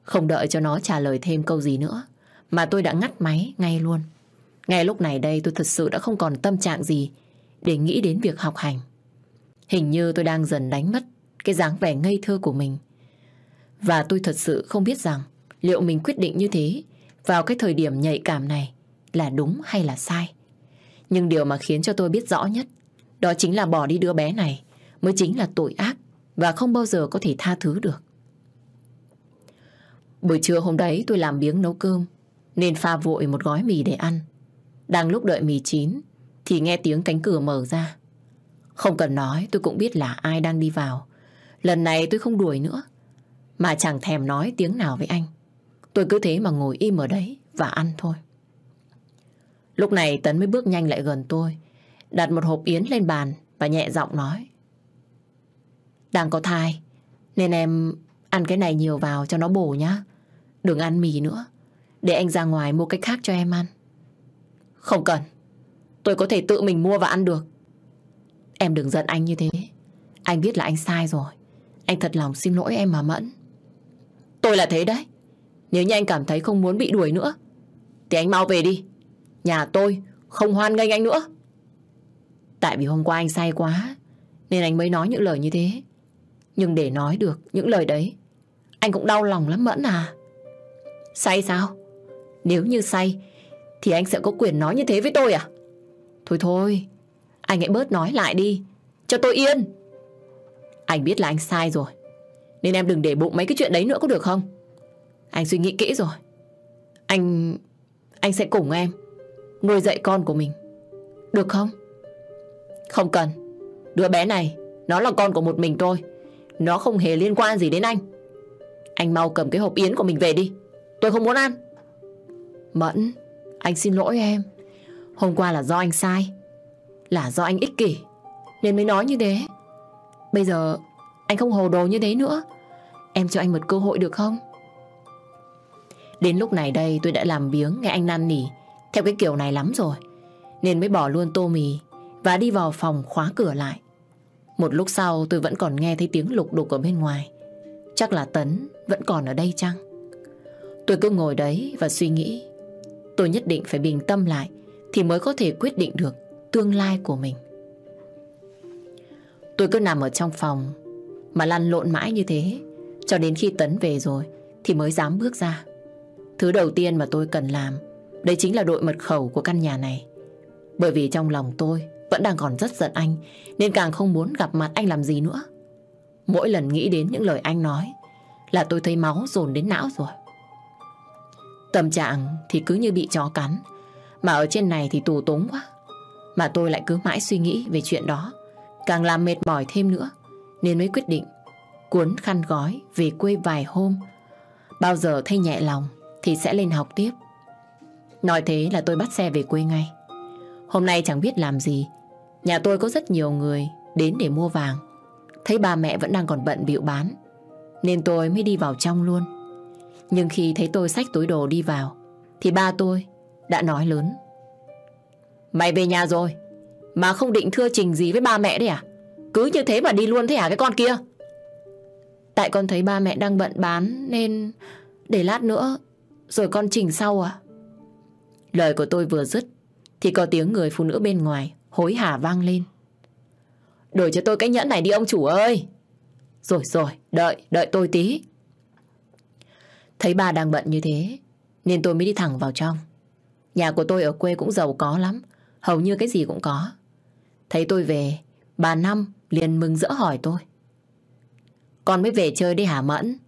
Không đợi cho nó trả lời thêm câu gì nữa. Mà tôi đã ngắt máy ngay luôn. Ngay lúc này đây tôi thật sự đã không còn tâm trạng gì để nghĩ đến việc học hành. Hình như tôi đang dần đánh mất cái dáng vẻ ngây thơ của mình. Và tôi thật sự không biết rằng liệu mình quyết định như thế vào cái thời điểm nhạy cảm này là đúng hay là sai. Nhưng điều mà khiến cho tôi biết rõ nhất, đó chính là bỏ đi đứa bé này mới chính là tội ác và không bao giờ có thể tha thứ được. Buổi trưa hôm đấy tôi làm biếng nấu cơm, nên pha vội một gói mì để ăn. Đang lúc đợi mì chín, thì nghe tiếng cánh cửa mở ra. Không cần nói, tôi cũng biết là ai đang đi vào. Lần này tôi không đuổi nữa mà chẳng thèm nói tiếng nào với anh. Tôi cứ thế mà ngồi im ở đấy và ăn thôi. Lúc này Tấn mới bước nhanh lại gần tôi, đặt một hộp yến lên bàn và nhẹ giọng nói. Đang có thai, nên em ăn cái này nhiều vào cho nó bổ nhá. Đừng ăn mì nữa. Để anh ra ngoài mua cách khác cho em ăn. Không cần. Tôi có thể tự mình mua và ăn được. Em đừng giận anh như thế. Anh biết là anh sai rồi. Anh thật lòng xin lỗi em mà Mẫn. Tôi là thế đấy. Nếu như anh cảm thấy không muốn bị đuổi nữa thì anh mau về đi. Nhà tôi không hoan nghênh anh nữa. Tại vì hôm qua anh say quá nên anh mới nói những lời như thế. Nhưng để nói được những lời đấy anh cũng đau lòng lắm Mẫn à. Say sao? Nếu như say thì anh sẽ có quyền nói như thế với tôi à? Thôi thôi, anh hãy bớt nói lại đi, cho tôi yên. Anh biết là anh sai rồi, nên em đừng để bụng mấy cái chuyện đấy nữa có được không? Anh suy nghĩ kỹ rồi. Anh... anh sẽ cùng em nuôi dạy con của mình. Được không? Không cần. Đứa bé này, nó là con của một mình tôi. Nó không hề liên quan gì đến anh. Anh mau cầm cái hộp yến của mình về đi. Tôi không muốn ăn. Mẫn, anh xin lỗi em. Hôm qua là do anh sai. Là do anh ích kỷ. Nên mới nói như thế. Bây giờ, anh không hồ đồ như thế nữa. Em cho anh một cơ hội được không? Đến lúc này đây, tôi đã làm biếng nghe anh năn nỉ theo cái kiểu này lắm rồi. Nên mới bỏ luôn tô mì và đi vào phòng khóa cửa lại. Một lúc sau, tôi vẫn còn nghe thấy tiếng lục đục ở bên ngoài. Chắc là Tấn vẫn còn ở đây chăng? Tôi cứ ngồi đấy và suy nghĩ. Tôi nhất định phải bình tâm lại thì mới có thể quyết định được tương lai của mình. Tôi cứ nằm ở trong phòng, mà lăn lộn mãi như thế cho đến khi Tấn về rồi, thì mới dám bước ra. Thứ đầu tiên mà tôi cần làm, đấy chính là đội mật khẩu của căn nhà này. Bởi vì trong lòng tôi vẫn đang còn rất giận anh, nên càng không muốn gặp mặt anh làm gì nữa. Mỗi lần nghĩ đến những lời anh nói, là tôi thấy máu dồn đến não rồi. Tâm trạng thì cứ như bị chó cắn, Mà ở trên này thì tù túng quá. Mà tôi lại cứ mãi suy nghĩ về chuyện đó. Càng làm mệt mỏi thêm nữa. Nên mới quyết định cuốn khăn gói về quê vài hôm. Bao giờ thấy nhẹ lòng thì sẽ lên học tiếp. Nói thế là tôi bắt xe về quê ngay. Hôm nay chẳng biết làm gì. Nhà tôi có rất nhiều người đến để mua vàng. Thấy ba mẹ vẫn đang còn bận bịu bán. Nên tôi mới đi vào trong luôn. Nhưng khi thấy tôi xách túi đồ đi vào, thì ba tôi đã nói lớn. Mày về nhà rồi mà không định thưa trình gì với ba mẹ đấy à? Cứ như thế mà đi luôn thế hả cái con kia? Tại con thấy ba mẹ đang bận bán nên để lát nữa rồi con trình sau à? Lời của tôi vừa dứt thì có tiếng người phụ nữ bên ngoài hối hả vang lên. Đổi cho tôi cái nhẫn này đi ông chủ ơi. Rồi rồi, đợi, đợi tôi tí. Thấy bà đang bận như thế nên tôi mới đi thẳng vào trong. Nhà của tôi ở quê cũng giàu có lắm, hầu như cái gì cũng có. Thấy tôi về, bà Năm liền mừng rỡ hỏi tôi. Con mới về chơi đi hả Mẫn?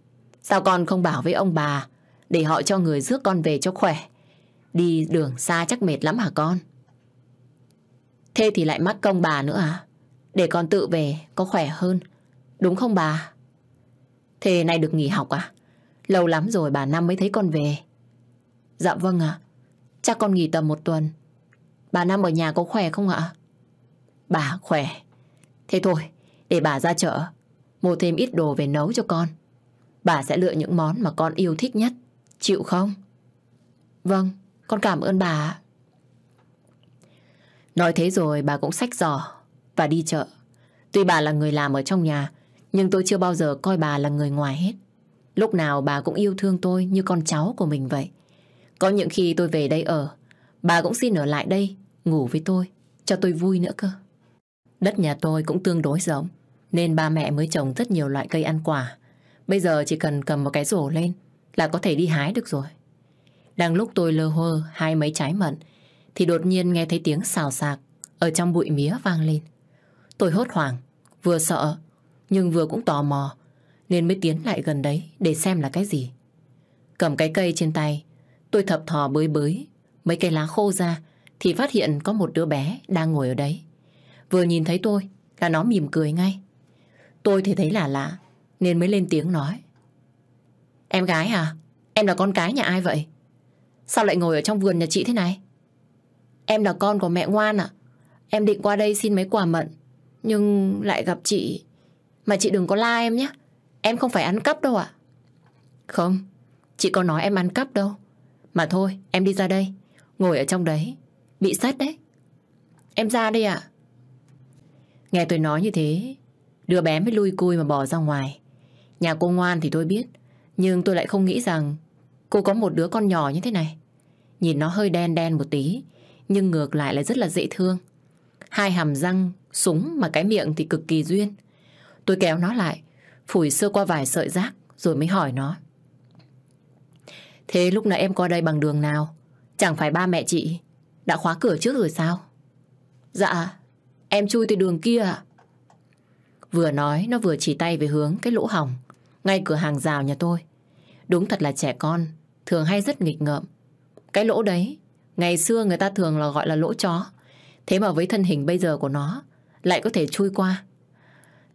Sao con không bảo với ông bà để họ cho người rước con về cho khỏe? Đi đường xa chắc mệt lắm hả con? Thế thì lại mắc công bà nữa à? Để con tự về có khỏe hơn. Đúng không bà? Thế này được nghỉ học à? Lâu lắm rồi bà Năm mới thấy con về. Dạ vâng ạ. Chắc con nghỉ tầm một tuần. Bà Năm ở nhà có khỏe không ạ? Bà khỏe. Thế thôi, để bà ra chợ. Mua thêm ít đồ về nấu cho con. Bà sẽ lựa những món mà con yêu thích nhất. Chịu không? Vâng, con cảm ơn bà. Nói thế rồi bà cũng xách giỏ và đi chợ. Tuy bà là người làm ở trong nhà, nhưng tôi chưa bao giờ coi bà là người ngoài hết. Lúc nào bà cũng yêu thương tôi như con cháu của mình vậy. Có những khi tôi về đây ở, bà cũng xin ở lại đây, ngủ với tôi, cho tôi vui nữa cơ. Đất nhà tôi cũng tương đối rộng, nên ba mẹ mới trồng rất nhiều loại cây ăn quả. Bây giờ chỉ cần cầm một cái rổ lên là có thể đi hái được rồi. Đang lúc tôi lơ hơ hai mấy trái mận, thì đột nhiên nghe thấy tiếng xào xạc ở trong bụi mía vang lên. Tôi hốt hoảng, vừa sợ, nhưng vừa cũng tò mò, nên mới tiến lại gần đấy để xem là cái gì. Cầm cái cây trên tay, tôi thập thò bới bới, mấy cây lá khô ra, thì phát hiện có một đứa bé đang ngồi ở đấy. Vừa nhìn thấy tôi là nó mỉm cười ngay. Tôi thì thấy là lạ, nên mới lên tiếng nói. Em gái à? Em là con cái nhà ai vậy? Sao lại ngồi ở trong vườn nhà chị thế này? Em là con của mẹ ngoan ạ. Em định qua đây xin mấy quà mận. Nhưng lại gặp chị. Mà chị đừng có la em nhé. Em không phải ăn cắp đâu ạ. Không, chị có nói em ăn cắp đâu. Mà thôi, em đi ra đây. Ngồi ở trong đấy. Bị xét đấy. Em ra đây ạ. Nghe tôi nói như thế, đứa bé mới lui cui mà bỏ ra ngoài. Nhà cô ngoan thì tôi biết, nhưng tôi lại không nghĩ rằng cô có một đứa con nhỏ như thế này. Nhìn nó hơi đen đen một tí, nhưng ngược lại là rất là dễ thương. Hai hàm răng, súng mà cái miệng thì cực kỳ duyên. Tôi kéo nó lại, phủi sơ qua vài sợi rác rồi mới hỏi nó. Thế lúc nãy em qua đây bằng đường nào? Chẳng phải ba mẹ chị đã khóa cửa trước rồi sao? Dạ, em chui từ đường kia ạ. Vừa nói nó vừa chỉ tay về hướng cái lỗ hỏng ngay cửa hàng rào nhà tôi. Đúng thật là trẻ con thường hay rất nghịch ngợm. Cái lỗ đấy ngày xưa người ta thường là gọi là lỗ chó. Thế mà với thân hình bây giờ của nó lại có thể chui qua.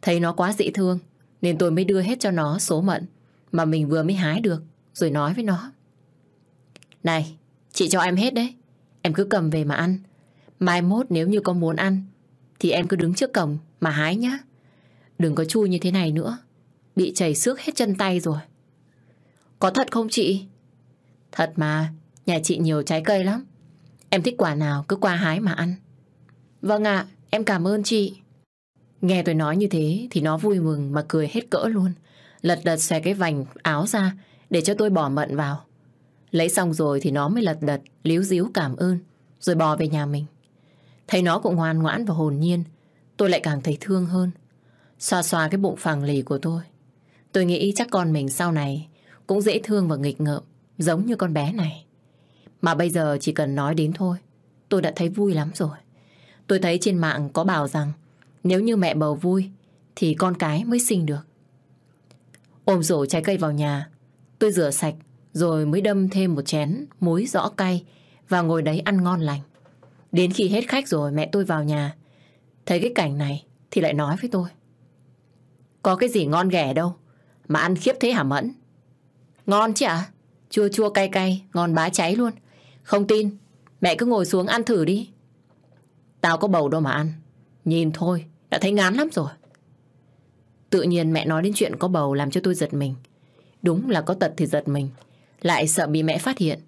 Thấy nó quá dễ thương nên tôi mới đưa hết cho nó số mận mà mình vừa mới hái được rồi nói với nó. Này, chị cho em hết đấy. Em cứ cầm về mà ăn. Mai mốt nếu như có muốn ăn thì em cứ đứng trước cổng mà hái nhá. Đừng có chui như thế này nữa. Bị chảy xước hết chân tay rồi. Có thật không chị? Thật mà, nhà chị nhiều trái cây lắm. Em thích quả nào cứ qua hái mà ăn. Vâng ạ, em cảm ơn chị. Nghe tôi nói như thế thì nó vui mừng mà cười hết cỡ luôn. Lật đật xòe cái vành áo ra để cho tôi bỏ mận vào. Lấy xong rồi thì nó mới lật đật, líu díu cảm ơn, rồi bò về nhà mình. Thấy nó cũng ngoan ngoãn và hồn nhiên, tôi lại càng thấy thương hơn. Xoa xoa cái bụng phẳng lì của tôi. Tôi nghĩ chắc con mình sau này cũng dễ thương và nghịch ngợm, giống như con bé này. Mà bây giờ chỉ cần nói đến thôi, tôi đã thấy vui lắm rồi. Tôi thấy trên mạng có bảo rằng nếu như mẹ bầu vui thì con cái mới sinh được. Ôm rổ trái cây vào nhà, tôi rửa sạch rồi mới đâm thêm một chén muối rõ cay và ngồi đấy ăn ngon lành. Đến khi hết khách rồi mẹ tôi vào nhà, thấy cái cảnh này thì lại nói với tôi. Có cái gì ngon ghẻ đâu, mà ăn khiếp thế hả Mẫn? Ngon chứ ạ? Chua chua cay cay, ngon bá cháy luôn. Không tin, mẹ cứ ngồi xuống ăn thử đi. Tao có bầu đâu mà ăn. Nhìn thôi, đã thấy ngán lắm rồi. Tự nhiên mẹ nói đến chuyện có bầu làm cho tôi giật mình. Đúng là có tật thì giật mình. Lại sợ bị mẹ phát hiện.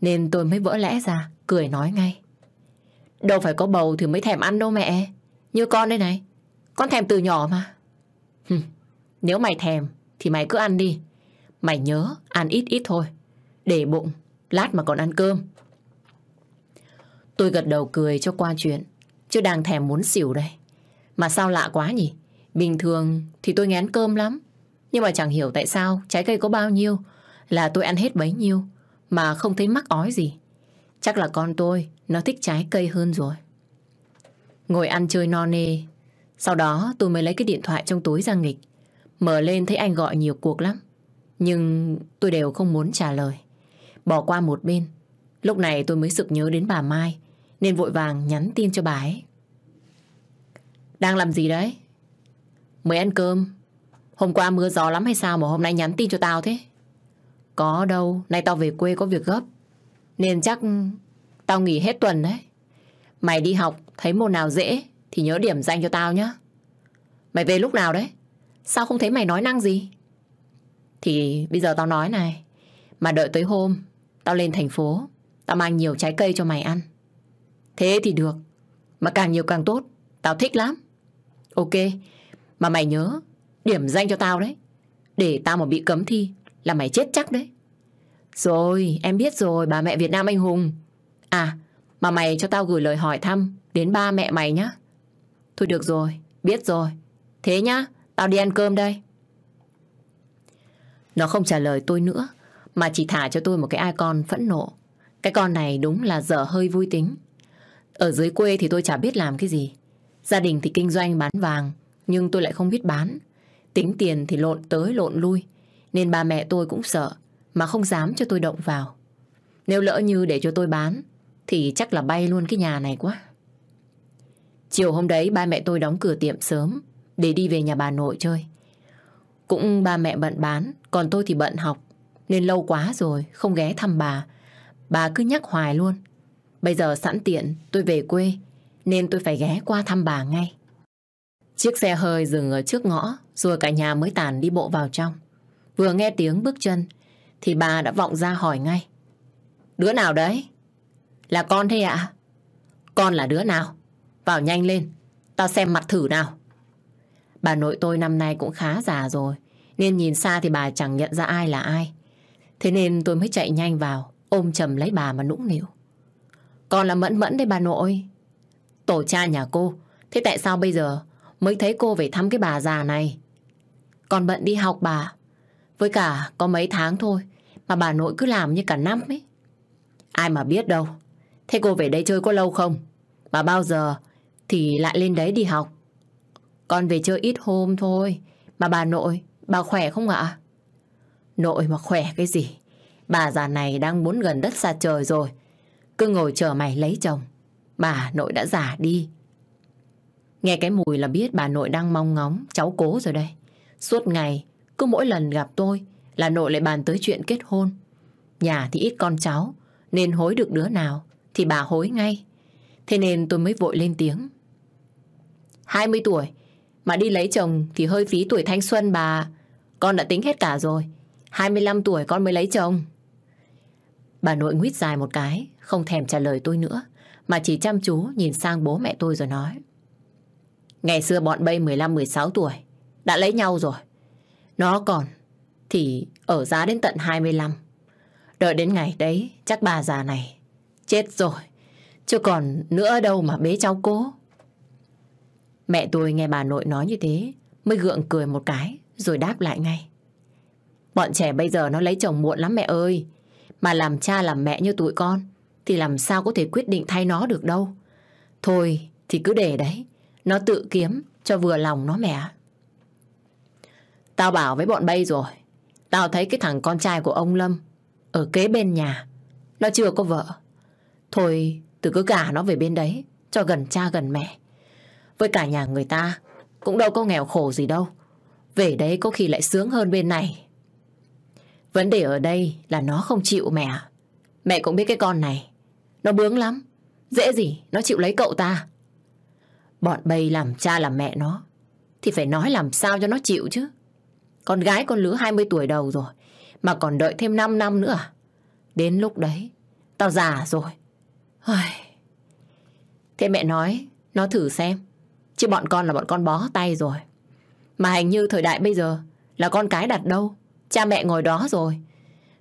Nên tôi mới vỡ lẽ ra, cười nói ngay. Đâu phải có bầu thì mới thèm ăn đâu mẹ. Như con đây này. Con thèm từ nhỏ mà. Hừm, nếu mày thèm thì mày cứ ăn đi. Mày nhớ ăn ít ít thôi. Để bụng, lát mà còn ăn cơm. Tôi gật đầu cười cho qua chuyện. Chứ đang thèm muốn xỉu đây. Mà sao lạ quá nhỉ? Bình thường thì tôi ngán cơm lắm. Nhưng mà chẳng hiểu tại sao trái cây có bao nhiêu là tôi ăn hết bấy nhiêu mà không thấy mắc ói gì. Chắc là con tôi nó thích trái cây hơn rồi. Ngồi ăn chơi no nê. Sau đó tôi mới lấy cái điện thoại trong túi ra nghịch. Mở lên thấy anh gọi nhiều cuộc lắm. Nhưng tôi đều không muốn trả lời. Bỏ qua một bên. Lúc này tôi mới sực nhớ đến bà Mai. Nên vội vàng nhắn tin cho bà ấy. Đang làm gì đấy? Mới ăn cơm. Hôm qua mưa gió lắm hay sao mà hôm nay nhắn tin cho tao thế? Có đâu, nay tao về quê có việc gấp. Nên chắc tao nghỉ hết tuần đấy. Mày đi học, thấy môn nào dễ thì nhớ điểm danh cho tao nhé. Mày về lúc nào đấy? Sao không thấy mày nói năng gì? Thì bây giờ tao nói này. Mà đợi tới hôm tao lên thành phố, tao mang nhiều trái cây cho mày ăn. Thế thì được. Mà càng nhiều càng tốt. Tao thích lắm. Ok. Mà mày nhớ điểm danh cho tao đấy. Để tao mà bị cấm thi là mày chết chắc đấy. Rồi, em biết rồi, bà mẹ Việt Nam anh hùng. À, mà mày cho tao gửi lời hỏi thăm đến ba mẹ mày nhá. Thôi được rồi, biết rồi. Thế nhá, tao đi ăn cơm đây. Nó không trả lời tôi nữa, mà chỉ thả cho tôi một cái icon phẫn nộ. Cái con này đúng là dở hơi vui tính. Ở dưới quê thì tôi chả biết làm cái gì. Gia đình thì kinh doanh bán vàng, nhưng tôi lại không biết bán. Tính tiền thì lộn tới lộn lui, nên ba mẹ tôi cũng sợ, mà không dám cho tôi động vào. Nếu lỡ như để cho tôi bán, thì chắc là bay luôn cái nhà này quá. Chiều hôm đấy ba mẹ tôi đóng cửa tiệm sớm để đi về nhà bà nội chơi. Cũng ba mẹ bận bán, còn tôi thì bận học, nên lâu quá rồi không ghé thăm bà. Bà cứ nhắc hoài luôn. Bây giờ sẵn tiện tôi về quê, nên tôi phải ghé qua thăm bà ngay. Chiếc xe hơi dừng ở trước ngõ, rồi cả nhà mới tàn đi bộ vào trong. Vừa nghe tiếng bước chân, thì bà đã vọng ra hỏi ngay. Đứa nào đấy? Là con thế ạ? Con là đứa nào? Vào nhanh lên, tao xem mặt thử nào. Bà nội tôi năm nay cũng khá già rồi, nên nhìn xa thì bà chẳng nhận ra ai là ai. Thế nên tôi mới chạy nhanh vào, ôm chầm lấy bà mà nũng nịu. Con là Mẫn Mẫn đấy bà nội. Tổ cha nhà cô, thế tại sao bây giờ mới thấy cô về thăm cái bà già này? Con bận đi học bà. Với cả có mấy tháng thôi, mà bà nội cứ làm như cả năm ấy. Ai mà biết đâu. Thế cô về đây chơi có lâu không? Mà bao giờ thì lại lên đấy đi học? Con về chơi ít hôm thôi. Mà bà nội, bà khỏe không ạ? Nội mà khỏe cái gì? Bà già này đang muốn gần đất xa trời rồi. Cứ ngồi chờ mày lấy chồng. Bà nội đã già đi. Nghe cái mùi là biết bà nội đang mong ngóng cháu cố rồi đây. Suốt ngày, cứ mỗi lần gặp tôi là nội lại bàn tới chuyện kết hôn. Nhà thì ít con cháu, nên hối được đứa nào thì bà hối ngay. Thế nên tôi mới vội lên tiếng. 20 tuổi, mà đi lấy chồng thì hơi phí tuổi thanh xuân bà. Con đã tính hết cả rồi. 25 tuổi con mới lấy chồng. Bà nội nguyết dài một cái, không thèm trả lời tôi nữa, mà chỉ chăm chú nhìn sang bố mẹ tôi rồi nói. Ngày xưa bọn bay 15-16 tuổi, đã lấy nhau rồi. Nó còn, thì ở giá đến tận 25. Đợi đến ngày đấy, chắc bà già này chết rồi. Chứ còn nữa đâu mà bế cháu cố. Mẹ tôi nghe bà nội nói như thế, mới gượng cười một cái, rồi đáp lại ngay. Bọn trẻ bây giờ nó lấy chồng muộn lắm mẹ ơi. Mà làm cha làm mẹ như tụi con, thì làm sao có thể quyết định thay nó được đâu. Thôi, thì cứ để đấy. Nó tự kiếm cho vừa lòng nó mẹ. Tao bảo với bọn bay rồi. Tao thấy cái thằng con trai của ông Lâm ở kế bên nhà. Nó chưa có vợ. Thôi, từ cứ cả nó về bên đấy, cho gần cha gần mẹ. Với cả nhà người ta, cũng đâu có nghèo khổ gì đâu. Về đấy có khi lại sướng hơn bên này. Vấn đề ở đây là nó không chịu mẹ. Mẹ cũng biết cái con này. Nó bướng lắm. Dễ gì nó chịu lấy cậu ta. Bọn bay làm cha làm mẹ nó. Thì phải nói làm sao cho nó chịu chứ. Con gái con lứa 20 tuổi đầu rồi. Mà còn đợi thêm 5 năm nữa à? Đến lúc đấy, tao già rồi. Thế mẹ nói, nó thử xem. Chứ bọn con là bọn con bó tay rồi. Mà hình như thời đại bây giờ là con cái đặt đâu. Cha mẹ ngồi đó rồi.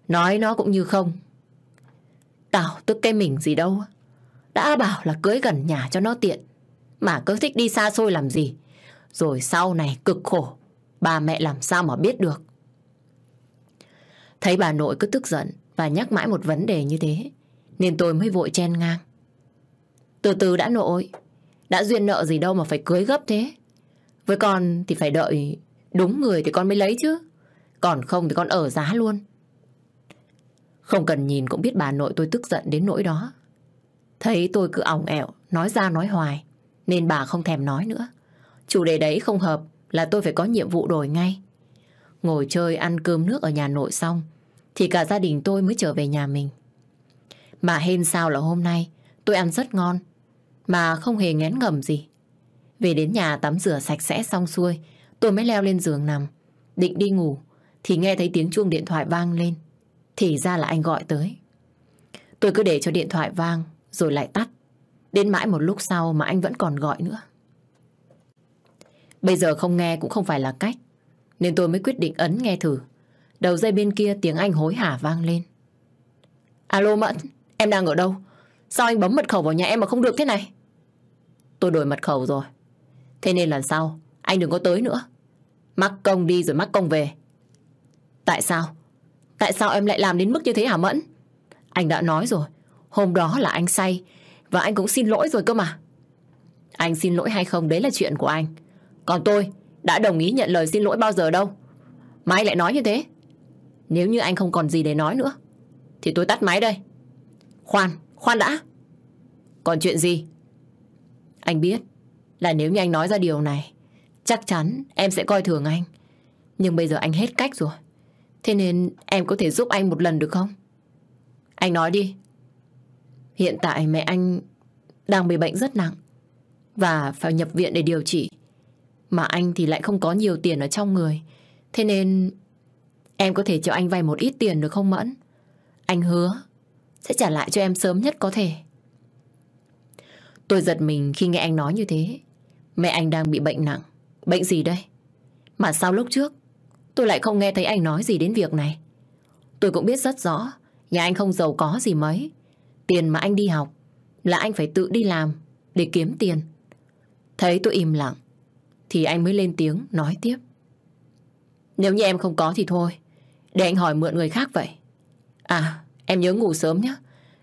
Nói nó cũng như không. Tao tức cái mình gì đâu. Đã bảo là cưới gần nhà cho nó tiện. Mà cứ thích đi xa xôi làm gì. Rồi sau này cực khổ. Bà mẹ làm sao mà biết được. Thấy bà nội cứ tức giận và nhắc mãi một vấn đề như thế. Nên tôi mới vội chen ngang. Từ từ đã nội. Đã duyên nợ gì đâu mà phải cưới gấp thế. Với con thì phải đợi đúng người thì con mới lấy chứ. Còn không thì con ở giá luôn. Không cần nhìn cũng biết bà nội tôi tức giận đến nỗi đó. Thấy tôi cứ ỏng ẻo, nói ra nói hoài. Nên bà không thèm nói nữa. Chủ đề đấy không hợp là tôi phải có nhiệm vụ đổi ngay. Ngồi chơi, ăn cơm nước ở nhà nội xong, thì cả gia đình tôi mới trở về nhà mình. Mà hên sao là hôm nay, tôi ăn rất ngon, mà không hề ngén ngầm gì. Về đến nhà tắm rửa sạch sẽ xong xuôi, tôi mới leo lên giường nằm, định đi ngủ, thì nghe thấy tiếng chuông điện thoại vang lên. Thì ra là anh gọi tới. Tôi cứ để cho điện thoại vang, rồi lại tắt. Đến mãi một lúc sau mà anh vẫn còn gọi nữa. Bây giờ không nghe cũng không phải là cách. Nên tôi mới quyết định ấn nghe thử. Đầu dây bên kia tiếng anh hối hả vang lên. Alo Mẫn, em đang ở đâu? Sao anh bấm mật khẩu vào nhà em mà không được thế này? Tôi đổi mật khẩu rồi. Thế nên lần sau, anh đừng có tới nữa. Mắc công đi rồi mắc công về. Tại sao? Tại sao em lại làm đến mức như thế hả Mẫn? Anh đã nói rồi, hôm đó là anh say và anh cũng xin lỗi rồi cơ mà. Anh xin lỗi hay không đấy là chuyện của anh. Còn tôi đã đồng ý nhận lời xin lỗi bao giờ đâu. mà anh lại nói như thế. Nếu như anh không còn gì để nói nữa thì tôi tắt máy đây. Khoan, khoan đã. Còn chuyện gì? Anh biết là nếu như anh nói ra điều này chắc chắn em sẽ coi thường anh. Nhưng bây giờ anh hết cách rồi. Thế nên em có thể giúp anh một lần được không? Anh nói đi. Hiện tại mẹ anh đang bị bệnh rất nặng và phải nhập viện để điều trị. Mà anh thì lại không có nhiều tiền ở trong người. Thế nên em có thể cho anh vay một ít tiền được không Mẫn? Anh hứa sẽ trả lại cho em sớm nhất có thể. Tôi giật mình khi nghe anh nói như thế. Mẹ anh đang bị bệnh nặng. Bệnh gì đây? Mà sao lúc trước tôi lại không nghe thấy anh nói gì đến việc này? Tôi cũng biết rất rõ, nhà anh không giàu có gì mấy. Tiền mà anh đi học là anh phải tự đi làm để kiếm tiền. Thấy tôi im lặng thì anh mới lên tiếng nói tiếp. Nếu như em không có thì thôi. Để anh hỏi mượn người khác vậy. À, em nhớ ngủ sớm nhé.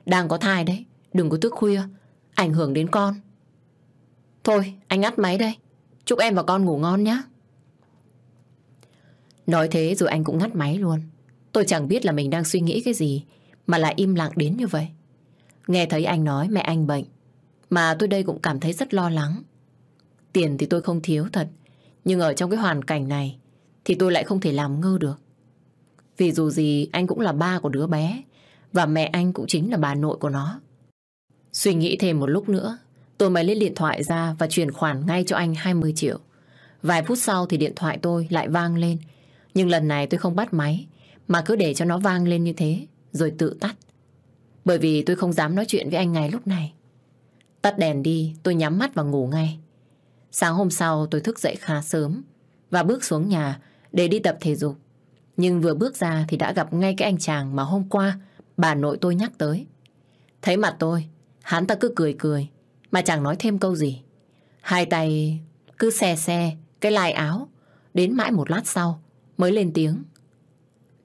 Đang có thai đấy. Đừng có thức khuya. Ảnh hưởng đến con. Thôi, anh ngắt máy đây. Chúc em và con ngủ ngon nhé. Nói thế rồi anh cũng ngắt máy luôn. Tôi chẳng biết là mình đang suy nghĩ cái gì mà lại im lặng đến như vậy. Nghe thấy anh nói mẹ anh bệnh mà tôi đây cũng cảm thấy rất lo lắng. Tiền thì tôi không thiếu thật nhưng ở trong cái hoàn cảnh này thì tôi lại không thể làm ngơ được. Vì dù gì anh cũng là ba của đứa bé và mẹ anh cũng chính là bà nội của nó. Suy nghĩ thêm một lúc nữa tôi mới lấy điện thoại ra và chuyển khoản ngay cho anh 20 triệu. Vài phút sau thì điện thoại tôi lại vang lên nhưng lần này tôi không bắt máy mà cứ để cho nó vang lên như thế rồi tự tắt. Bởi vì tôi không dám nói chuyện với anh ngay lúc này. Tắt đèn đi, tôi nhắm mắt và ngủ ngay. Sáng hôm sau tôi thức dậy khá sớm và bước xuống nhà để đi tập thể dục. Nhưng vừa bước ra thì đã gặp ngay cái anh chàng mà hôm qua bà nội tôi nhắc tới. Thấy mặt tôi, hắn ta cứ cười cười mà chẳng nói thêm câu gì. Hai tay cứ xe xe cái lai áo đến mãi một lát sau mới lên tiếng.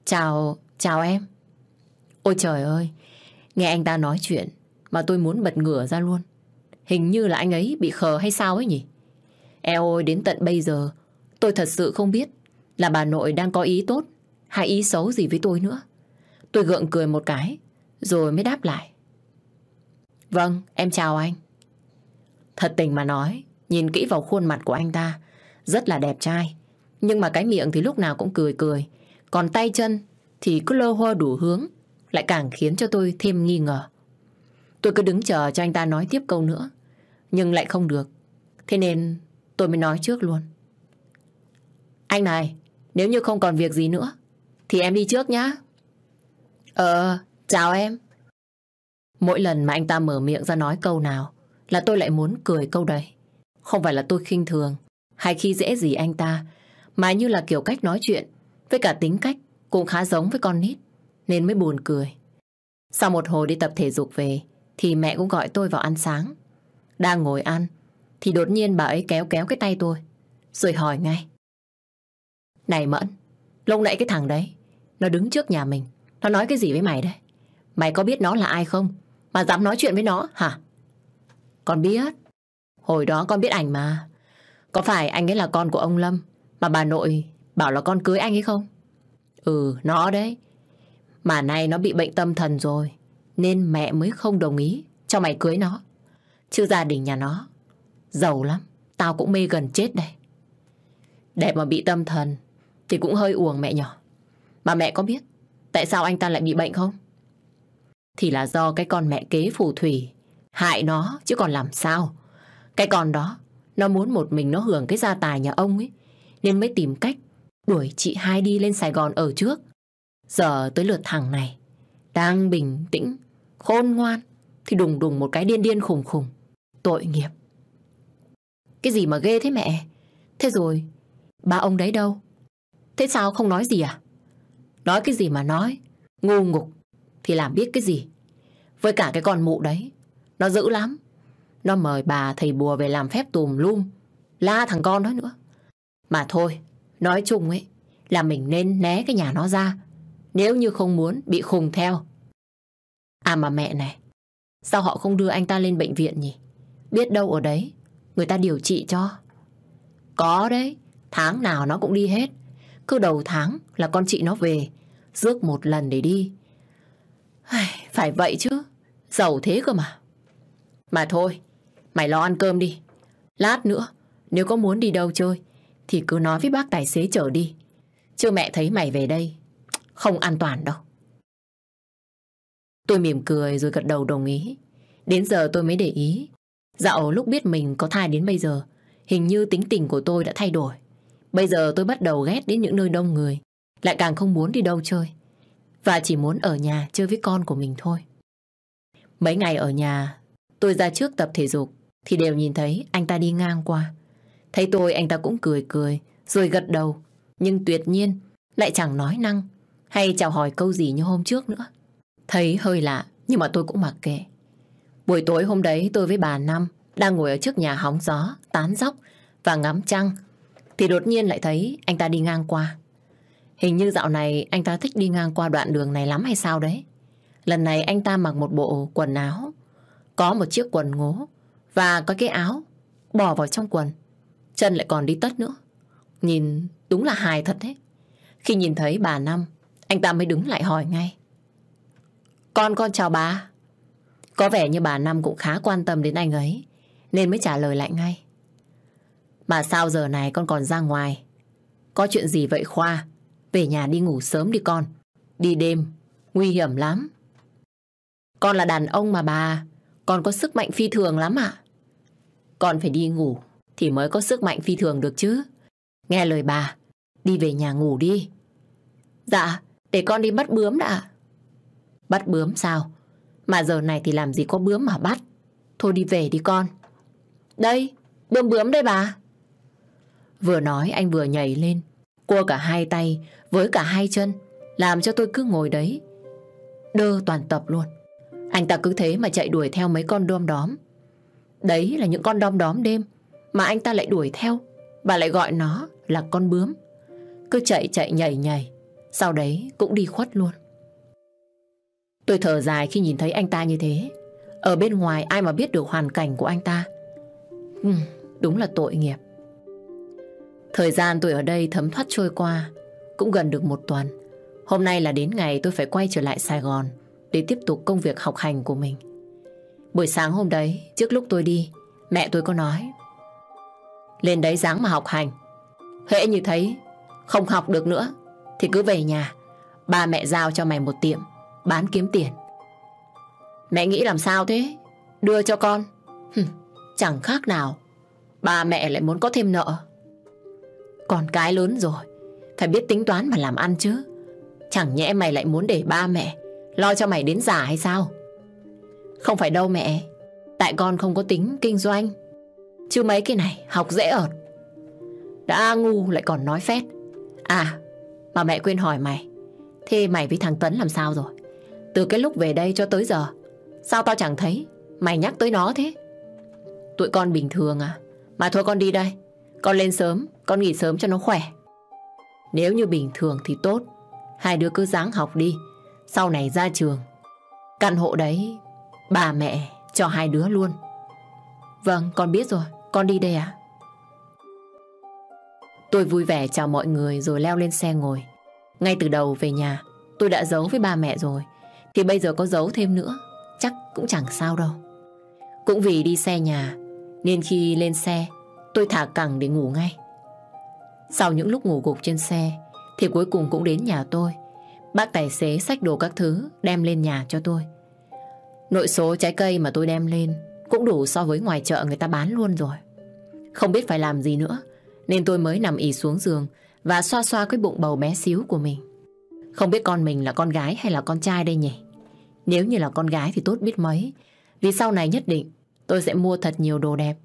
Chào, chào em. Ôi trời ơi, nghe anh ta nói chuyện mà tôi muốn bật ngửa ra luôn. Hình như là anh ấy bị khờ hay sao ấy nhỉ? Eo ôi, đến tận bây giờ tôi thật sự không biết là bà nội đang có ý tốt hay ý xấu gì với tôi nữa. Tôi gượng cười một cái rồi mới đáp lại. Vâng, em chào anh. Thật tình mà nói, nhìn kỹ vào khuôn mặt của anh ta, rất là đẹp trai. Nhưng mà cái miệng thì lúc nào cũng cười cười. Còn tay chân thì cứ lơ hoa đủ hướng, lại càng khiến cho tôi thêm nghi ngờ. Tôi cứ đứng chờ cho anh ta nói tiếp câu nữa, nhưng lại không được. Thế nên tôi mới nói trước luôn. Anh này, nếu như không còn việc gì nữa, thì em đi trước nhá. Ờ, chào em. Mỗi lần mà anh ta mở miệng ra nói câu nào là tôi lại muốn cười câu đấy. Không phải là tôi khinh thường hay khi dễ gì anh ta, mà như là kiểu cách nói chuyện với cả tính cách cũng khá giống với con nít, nên mới buồn cười. Sau một hồi đi tập thể dục về, thì mẹ cũng gọi tôi vào ăn sáng. Đang ngồi ăn, thì đột nhiên bà ấy kéo kéo cái tay tôi, rồi hỏi ngay. Này Mẫn, lúc nãy cái thằng đấy, nó đứng trước nhà mình, nó nói cái gì với mày đấy? Mày có biết nó là ai không? Mà dám nói chuyện với nó hả? Con biết. Hồi đó con biết ảnh mà. Có phải anh ấy là con của ông Lâm mà bà nội bảo là con cưới anh ấy không? Ừ, nó đấy. Mà nay nó bị bệnh tâm thần rồi nên mẹ mới không đồng ý cho mày cưới nó. Chứ gia đình nhà nó giàu lắm. Tao cũng mê gần chết đây. Để mà bị tâm thần thì cũng hơi uổng mẹ nhỏ. Mà mẹ có biết tại sao anh ta lại bị bệnh không? Thì là do cái con mẹ kế phù thủy hại nó chứ còn làm sao. Cái con đó nó muốn một mình nó hưởng cái gia tài nhà ông ấy nên mới tìm cách đuổi chị hai đi lên Sài Gòn ở trước. Giờ tới lượt thằng này đang bình tĩnh, khôn ngoan thì đùng đùng một cái điên điên khùng khùng. Tội nghiệp. Cái gì mà ghê thế mẹ? Thế rồi, ba ông đấy đâu? Thế sao không nói gì à? Nói cái gì mà nói? Ngu ngục thì làm biết cái gì? Với cả cái con mụ đấy, nó dữ lắm. Nó mời bà thầy bùa về làm phép tùm lum, la thằng con đó nữa. Mà thôi, nói chung ấy, là mình nên né cái nhà nó ra, nếu như không muốn bị khùng theo. À mà mẹ này, sao họ không đưa anh ta lên bệnh viện nhỉ? Biết đâu ở đấy, người ta điều trị cho. Có đấy, tháng nào nó cũng đi hết. Cứ đầu tháng là con chị nó về, rước một lần để đi. Phải vậy chứ, giàu thế cơ mà. Mà thôi, mày lo ăn cơm đi. Lát nữa, nếu có muốn đi đâu chơi, thì cứ nói với bác tài xế chở đi. Chứ mẹ thấy mày về đây, không an toàn đâu. Tôi mỉm cười rồi gật đầu đồng ý. Đến giờ tôi mới để ý. Dạo lúc biết mình có thai đến bây giờ, hình như tính tình của tôi đã thay đổi. Bây giờ tôi bắt đầu ghét đến những nơi đông người, lại càng không muốn đi đâu chơi. Và chỉ muốn ở nhà chơi với con của mình thôi. Mấy ngày ở nhà, tôi ra trước tập thể dục, thì đều nhìn thấy anh ta đi ngang qua. Thấy tôi anh ta cũng cười cười, rồi gật đầu. Nhưng tuyệt nhiên, lại chẳng nói năng, hay chào hỏi câu gì như hôm trước nữa. Thấy hơi lạ, nhưng mà tôi cũng mặc kệ. Buổi tối hôm đấy tôi với bà Năm đang ngồi ở trước nhà hóng gió, tán dóc và ngắm trăng. Thì đột nhiên lại thấy anh ta đi ngang qua. Hình như dạo này anh ta thích đi ngang qua đoạn đường này lắm hay sao đấy. Lần này anh ta mặc một bộ quần áo, có một chiếc quần ngố và có cái áo bỏ vào trong quần. Chân lại còn đi tất nữa. Nhìn đúng là hài thật đấy. Khi nhìn thấy bà Năm, anh ta mới đứng lại hỏi ngay. Con con chào bà. Có vẻ như bà Năm cũng khá quan tâm đến anh ấy, nên mới trả lời lại ngay. Mà sao giờ này con còn ra ngoài? Có chuyện gì vậy Khoa? Về nhà đi ngủ sớm đi con. Đi đêm, nguy hiểm lắm. Con là đàn ông mà bà, con có sức mạnh phi thường lắm ạ. Con phải đi ngủ thì mới có sức mạnh phi thường được chứ. Nghe lời bà, đi về nhà ngủ đi. Dạ, để con đi bắt bướm đã. Bắt bướm sao? Mà giờ này thì làm gì có bướm mà bắt. Thôi đi về đi con. Đây, bướm bướm đây bà. Vừa nói anh vừa nhảy lên, cua cả hai tay với cả hai chân, làm cho tôi cứ ngồi đấy. Đơ toàn tập luôn. Anh ta cứ thế mà chạy đuổi theo mấy con đom đóm. Đấy là những con đom đóm đêm mà anh ta lại đuổi theo và lại gọi nó là con bướm. Cứ chạy chạy nhảy nhảy, sau đấy cũng đi khuất luôn. Tôi thở dài khi nhìn thấy anh ta như thế. Ở bên ngoài ai mà biết được hoàn cảnh của anh ta. Ừ, đúng là tội nghiệp. Thời gian tôi ở đây thấm thoát trôi qua, cũng gần được một tuần. Hôm nay là đến ngày tôi phải quay trở lại Sài Gòn để tiếp tục công việc học hành của mình. Buổi sáng hôm đấy, trước lúc tôi đi, mẹ tôi có nói. Lên đấy dáng mà học hành. Hễ như thấy không học được nữa, thì cứ về nhà. Ba mẹ giao cho mày một tiệm, bán kiếm tiền. Mẹ nghĩ làm sao thế? Đưa cho con. Hừm, chẳng khác nào. Ba mẹ lại muốn có thêm nợ. Còn cái lớn rồi, phải biết tính toán mà làm ăn chứ. Chẳng nhẽ mày lại muốn để ba mẹ lo cho mày đến già hay sao? Không phải đâu mẹ, tại con không có tính kinh doanh. Chứ mấy cái này học dễ ợt. Đã ngu lại còn nói phét. À, mà mẹ quên hỏi mày. Thế mày với thằng Tấn làm sao rồi? Từ cái lúc về đây cho tới giờ, sao tao chẳng thấy mày nhắc tới nó thế? Tụi con bình thường à? Mà thôi con đi đây. Con lên sớm, con nghỉ sớm cho nó khỏe. Nếu như bình thường thì tốt. Hai đứa cứ dáng học đi. Sau này ra trường. Căn hộ đấy, bà mẹ cho hai đứa luôn. Vâng, con biết rồi. Con đi đây à? Tôi vui vẻ chào mọi người rồi leo lên xe ngồi. Ngay từ đầu về nhà, tôi đã giấu với ba mẹ rồi. Thì bây giờ có giấu thêm nữa, chắc cũng chẳng sao đâu. Cũng vì đi xe nhà, nên khi lên xe, tôi thả cẳng để ngủ ngay. Sau những lúc ngủ gục trên xe, thì cuối cùng cũng đến nhà tôi. Bác tài xế xách đồ các thứ đem lên nhà cho tôi. Nội số trái cây mà tôi đem lên cũng đủ so với ngoài chợ người ta bán luôn rồi. Không biết phải làm gì nữa, nên tôi mới nằm ì xuống giường và xoa xoa cái bụng bầu bé xíu của mình. Không biết con mình là con gái hay là con trai đây nhỉ? Nếu như là con gái thì tốt biết mấy. Vì sau này nhất định tôi sẽ mua thật nhiều đồ đẹp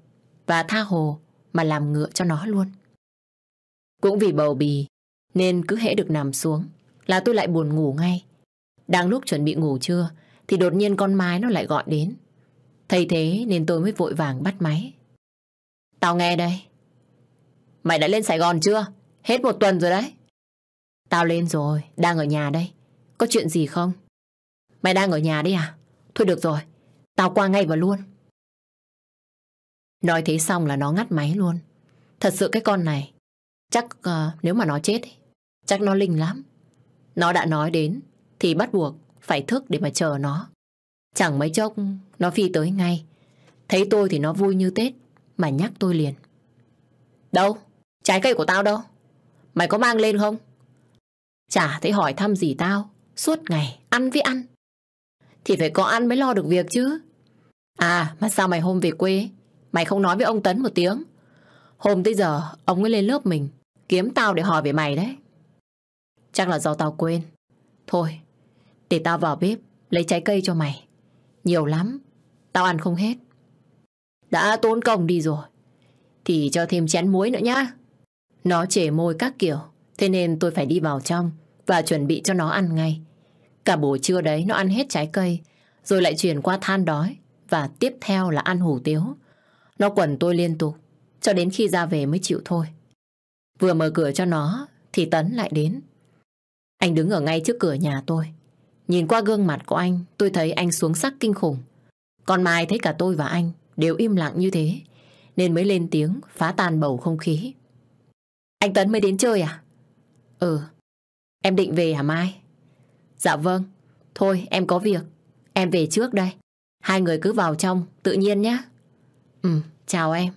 và tha hồ mà làm ngựa cho nó luôn. Cũng vì bầu bì nên cứ hễ được nằm xuống là tôi lại buồn ngủ ngay. Đang lúc chuẩn bị ngủ trưa thì đột nhiên con mái nó lại gọi đến. Thấy thế nên tôi mới vội vàng bắt máy. Tao nghe đây. Mày đã lên Sài Gòn chưa? Hết một tuần rồi đấy. Tao lên rồi, đang ở nhà đây. Có chuyện gì không? Mày đang ở nhà đấy à? Thôi được rồi, tao qua ngay và luôn. Nói thế xong là nó ngắt máy luôn. Thật sự cái con này, chắc uh, nếu mà nó chết, chắc nó linh lắm. Nó đã nói đến, thì bắt buộc phải thức để mà chờ nó. Chẳng mấy chốc, nó phi tới ngay. Thấy tôi thì nó vui như Tết, mà nhắc tôi liền. Đâu? Trái cây của tao đâu? Mày có mang lên không? Chả thấy hỏi thăm gì tao. Suốt ngày ăn với ăn. Thì phải có ăn mới lo được việc chứ. À mà sao mày hôm về quê? Mày không nói với ông Tấn một tiếng. Hôm tới giờ, ông ấy lên lớp mình, Kiếm tao để hỏi về mày đấy. Chắc là do tao quên. Thôi, Để tao vào bếp, Lấy trái cây cho mày. Nhiều lắm, Tao ăn không hết. Đã tốn công đi rồi. Thì cho thêm chén muối nữa nhá. Nó chể môi các kiểu. Thế nên tôi phải đi vào trong Và chuẩn bị cho nó ăn ngay. Cả buổi trưa đấy nó ăn hết trái cây, Rồi lại chuyển qua than đói Và tiếp theo là ăn hủ tiếu. Nó quẩn tôi liên tục, Cho đến khi ra về mới chịu thôi. Vừa mở cửa cho nó Thì Tấn lại đến. Anh đứng ở ngay trước cửa nhà tôi. Nhìn qua gương mặt của anh, Tôi thấy anh xuống sắc kinh khủng. Còn Mai thấy cả tôi và anh Đều im lặng như thế, Nên mới lên tiếng phá tan bầu không khí. Anh Tấn mới đến chơi à? Ừ. Em định về hả Mai? Dạ vâng. Thôi em có việc. Em về trước đây. Hai người cứ vào trong tự nhiên nhé Ừ chào em.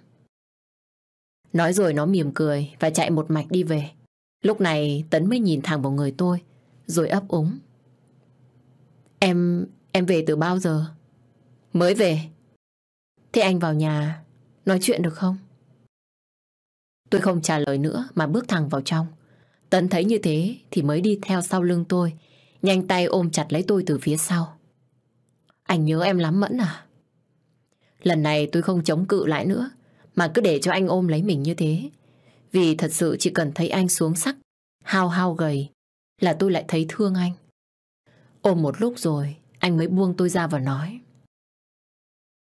Nói rồi nó mỉm cười Và chạy một mạch đi về. Lúc này Tấn mới nhìn thẳng vào người tôi Rồi ấp úng. Em, em về từ bao giờ? Mới về. Thế anh vào nhà Nói chuyện được không? Tôi không trả lời nữa Mà bước thẳng vào trong. Tấn thấy như thế thì mới đi theo sau lưng tôi, Nhanh tay ôm chặt lấy tôi từ phía sau. Anh nhớ em lắm Mẫn à? Lần này tôi không chống cự lại nữa, Mà cứ để cho anh ôm lấy mình như thế. Vì thật sự chỉ cần thấy anh xuống sắc, Hao hao gầy, Là tôi lại thấy thương anh. Ôm một lúc rồi, Anh mới buông tôi ra và nói.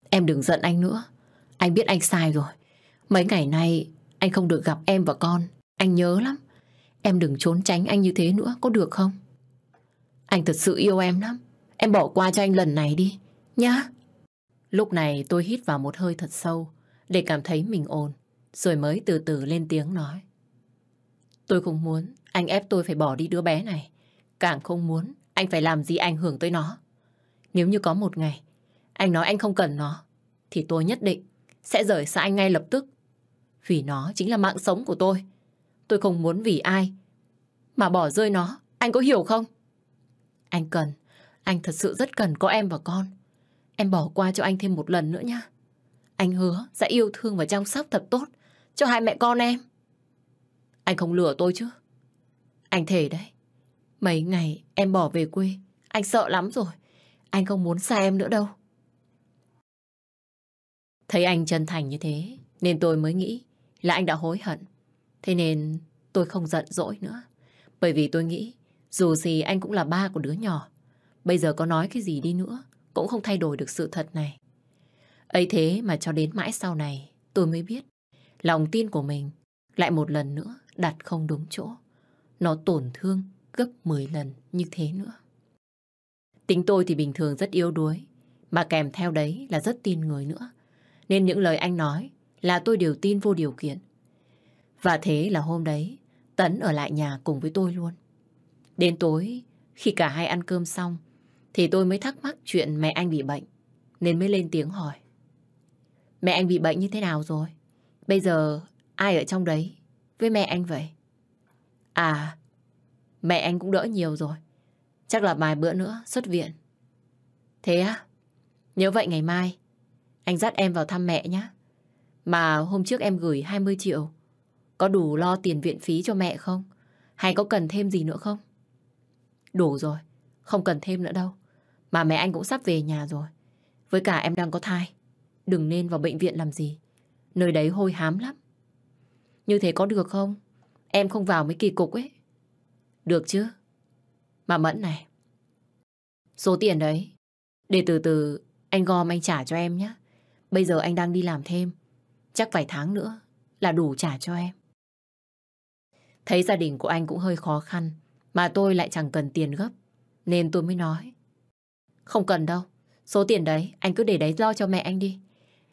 Em đừng giận anh nữa, Anh biết anh sai rồi. Mấy ngày nay, anh không được gặp em và con, Anh nhớ lắm. Em đừng trốn tránh anh như thế nữa Có được không? Anh thật sự yêu em lắm. Em bỏ qua cho anh lần này đi Nhá. Lúc này tôi hít vào một hơi thật sâu Để cảm thấy mình ổn Rồi mới từ từ lên tiếng nói. Tôi không muốn Anh ép tôi phải bỏ đi đứa bé này. Càng không muốn anh phải làm gì ảnh hưởng tới nó. Nếu như có một ngày anh nói anh không cần nó, thì tôi nhất định sẽ rời xa anh ngay lập tức. Vì nó chính là mạng sống của tôi. Tôi không muốn vì ai mà bỏ rơi nó. Anh có hiểu không? Anh cần, anh thật sự rất cần có em và con. Em bỏ qua cho anh thêm một lần nữa nhé. Anh hứa sẽ yêu thương và chăm sóc thật tốt cho hai mẹ con em. Anh không lừa tôi chứ. Anh thề đấy. Mấy ngày em bỏ về quê, anh sợ lắm rồi. Anh không muốn xa em nữa đâu. Thấy anh chân thành như thế, nên tôi mới nghĩ là anh đã hối hận. Thế nên tôi không giận dỗi nữa. Bởi vì tôi nghĩ, dù gì anh cũng là ba của đứa nhỏ. Bây giờ có nói cái gì đi nữa, cũng không thay đổi được sự thật này. ấy thế mà cho đến mãi sau này, tôi mới biết, lòng tin của mình lại một lần nữa đặt không đúng chỗ. Nó tổn thương gấp 10 lần như thế nữa. Tính tôi thì bình thường rất yếu đuối, mà kèm theo đấy là rất tin người nữa. Nên những lời anh nói là tôi đều tin vô điều kiện. Và thế là hôm đấy, Tấn ở lại nhà cùng với tôi luôn. Đến tối, khi cả hai ăn cơm xong, thì tôi mới thắc mắc chuyện mẹ anh bị bệnh, nên mới lên tiếng hỏi. Mẹ anh bị bệnh như thế nào rồi? Bây giờ ai ở trong đấy với mẹ anh vậy? À, mẹ anh cũng đỡ nhiều rồi. Chắc là vài bữa nữa xuất viện. Thế á? Nhớ vậy ngày mai, anh dắt em vào thăm mẹ nhé. Mà hôm trước em gửi 20 triệu. Có đủ lo tiền viện phí cho mẹ không? Hay có cần thêm gì nữa không? Đủ rồi, không cần thêm nữa đâu. Mà mẹ anh cũng sắp về nhà rồi. Với cả em đang có thai. Đừng nên vào bệnh viện làm gì. Nơi đấy hôi hám lắm. Như thế có được không? Em không vào mới kỳ cục ấy. Được chứ? Mà Mẫn này. Số tiền đấy, để từ từ anh gom anh trả cho em nhé. Bây giờ anh đang đi làm thêm. Chắc vài tháng nữa là đủ trả cho em. Thấy gia đình của anh cũng hơi khó khăn, mà tôi lại chẳng cần tiền gấp. Nên tôi mới nói. Không cần đâu. Số tiền đấy, anh cứ để đấy lo cho mẹ anh đi.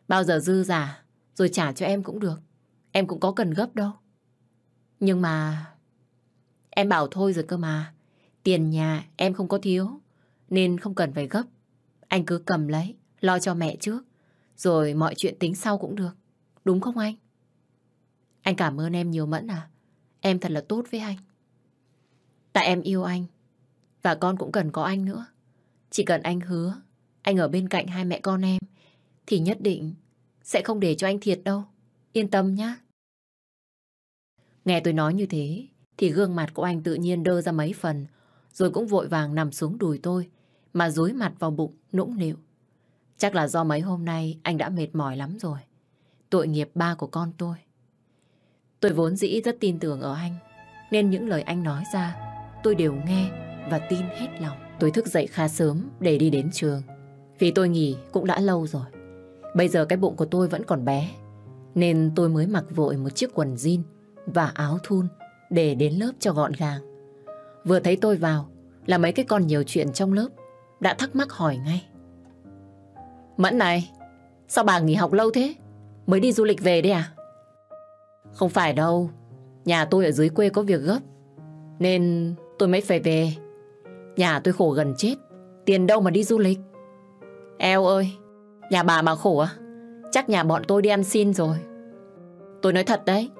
Bao giờ dư giả, rồi trả cho em cũng được. Em cũng có cần gấp đâu. Nhưng mà... Em bảo thôi rồi cơ mà. Tiền nhà em không có thiếu. Nên không cần phải gấp. Anh cứ cầm lấy, lo cho mẹ trước. Rồi mọi chuyện tính sau cũng được. Đúng không anh? Anh cảm ơn em nhiều Mẫn à. Em thật là tốt với anh. Tại em yêu anh. Và con cũng cần có anh nữa. Chỉ cần anh hứa, anh ở bên cạnh hai mẹ con em, thì nhất định sẽ không để cho anh thiệt đâu. Yên tâm nhá. Nghe tôi nói như thế, thì gương mặt của anh tự nhiên đơ ra mấy phần, rồi cũng vội vàng nằm xuống đùi tôi, mà dối mặt vào bụng, nũng nịu. Chắc là do mấy hôm nay anh đã mệt mỏi lắm rồi. Tội nghiệp ba của con tôi. Tôi vốn dĩ rất tin tưởng ở anh, nên những lời anh nói ra, tôi đều nghe và tin hết lòng. Tôi thức dậy khá sớm để đi đến trường, vì tôi nghỉ cũng đã lâu rồi. Bây giờ cái bụng của tôi vẫn còn bé, nên tôi mới mặc vội một chiếc quần jean và áo thun để đến lớp cho gọn gàng. Vừa thấy tôi vào là mấy cái con nhiều chuyện trong lớp đã thắc mắc hỏi ngay. Mẫn này, sao bà nghỉ học lâu thế? Mới đi du lịch về đấy à? Không phải đâu, nhà tôi ở dưới quê có việc gấp, nên tôi mới phải về. Nhà tôi khổ gần chết, tiền đâu mà đi du lịch. Eo ơi, nhà bà mà khổ à? Chắc nhà bọn tôi đi ăn xin rồi. Tôi nói thật đấy,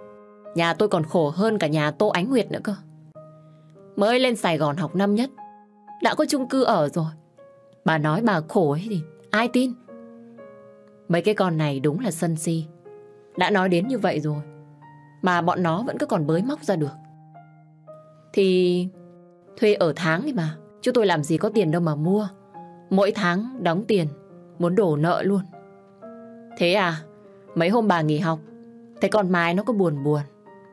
nhà tôi còn khổ hơn cả nhà Tô Ánh Nguyệt nữa cơ. Mới lên Sài Gòn học năm nhất, đã có chung cư ở rồi. Bà nói bà khổ ấy thì ai tin? Mấy cái con này đúng là sân si. Đã nói đến như vậy rồi, mà bọn nó vẫn cứ còn bới móc ra được. Thì thuê ở tháng thì mà, chứ tôi làm gì có tiền đâu mà mua. Mỗi tháng đóng tiền, muốn đổ nợ luôn. Thế à, mấy hôm bà nghỉ học, thấy con Mai nó có buồn buồn,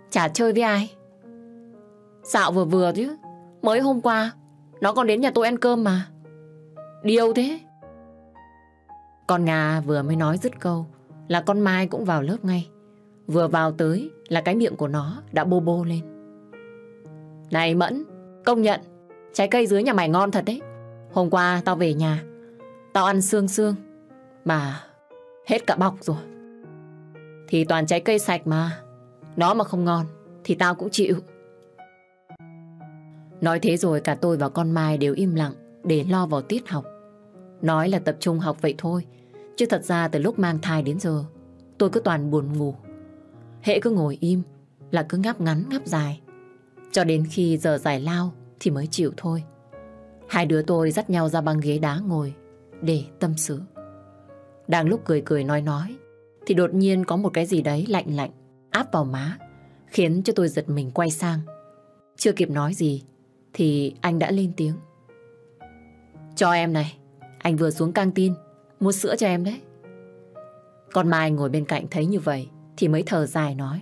chả chơi với ai. Dạo vừa vừa chứ, mới hôm qua, nó còn đến nhà tôi ăn cơm mà. Điêu thế. Con Nga vừa mới nói dứt câu, là con Mai cũng vào lớp ngay. Vừa vào tới là cái miệng của nó đã bô bô lên. Này Mẫn, công nhận, trái cây dưới nhà mày ngon thật đấy. Hôm qua tao về nhà, tao ăn xương xương, mà hết cả bọc rồi. Thì toàn trái cây sạch mà, nó mà không ngon thì tao cũng chịu. Nói thế rồi cả tôi và con Mai đều im lặng để lo vào tiết học. Nói là tập trung học vậy thôi. Chứ thật ra từ lúc mang thai đến giờ, tôi cứ toàn buồn ngủ. Hệ cứ ngồi im là cứ ngáp ngắn ngáp dài. Cho đến khi giờ giải lao thì mới chịu thôi. Hai đứa tôi dắt nhau ra băng ghế đá ngồi để tâm sự. Đang lúc cười cười nói nói thì đột nhiên có một cái gì đấy lạnh lạnh áp vào má khiến cho tôi giật mình quay sang. Chưa kịp nói gì thì anh đã lên tiếng. Cho em này, anh vừa xuống căng tin mua sữa cho em đấy. Còn Mai ngồi bên cạnh thấy như vậy thì mới thở dài nói.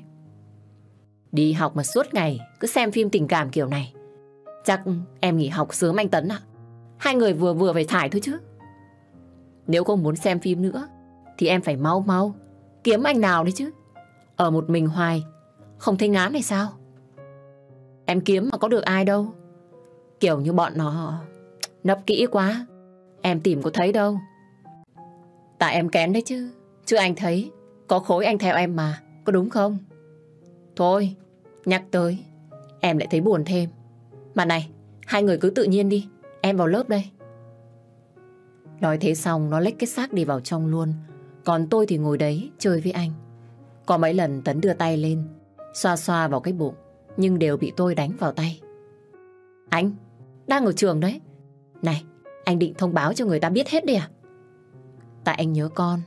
Đi học mà suốt ngày, cứ xem phim tình cảm kiểu này. Chắc em nghỉ học sớm anh Tấn ạ. Hai người vừa vừa phải thải thôi chứ. Nếu không muốn xem phim nữa, thì em phải mau mau kiếm anh nào đấy chứ. Ở một mình hoài, không thấy ngán này sao? Em kiếm mà có được ai đâu. Kiểu như bọn nó nấp kỹ quá. Em tìm có thấy đâu. Tại em kén đấy chứ. Chứ anh thấy có khối anh theo em mà. Có đúng không? Thôi, nhắc tới. Em lại thấy buồn thêm. Mà này, hai người cứ tự nhiên đi. Em vào lớp đây. Nói thế xong nó lách cái xác đi vào trong luôn. Còn tôi thì ngồi đấy chơi với anh. Có mấy lần Tấn đưa tay lên, xoa xoa vào cái bụng, nhưng đều bị tôi đánh vào tay. Anh, đang ở trường đấy. Này, anh định thông báo cho người ta biết hết đi à? Tại anh nhớ con,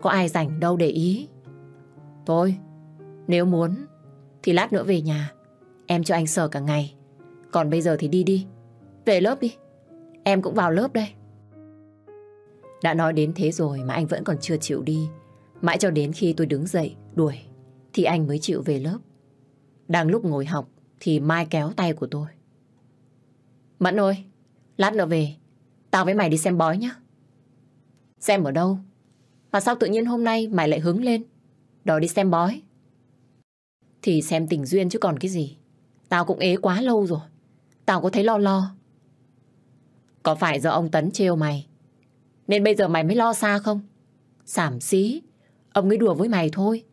có ai rảnh đâu để ý. Thôi, nếu muốn, thì lát nữa về nhà. Em cho anh sờ cả ngày. Còn bây giờ thì đi đi. Về lớp đi. Em cũng vào lớp đây. Đã nói đến thế rồi mà anh vẫn còn chưa chịu đi. Mãi cho đến khi tôi đứng dậy, đuổi, thì anh mới chịu về lớp. Đang lúc ngồi học thì Mai kéo tay của tôi. Mẫn ơi, lát nữa về, tao với mày đi xem bói nhá. Xem ở đâu? Mà sao tự nhiên hôm nay mày lại hứng lên? Đòi đi xem bói. Thì xem tình duyên chứ còn cái gì. Tao cũng ế quá lâu rồi. Tao có thấy lo lo. Có phải do ông Tấn trêu mày Nên bây giờ mày mới lo xa không Sảm xí Ông ấy đùa với mày thôi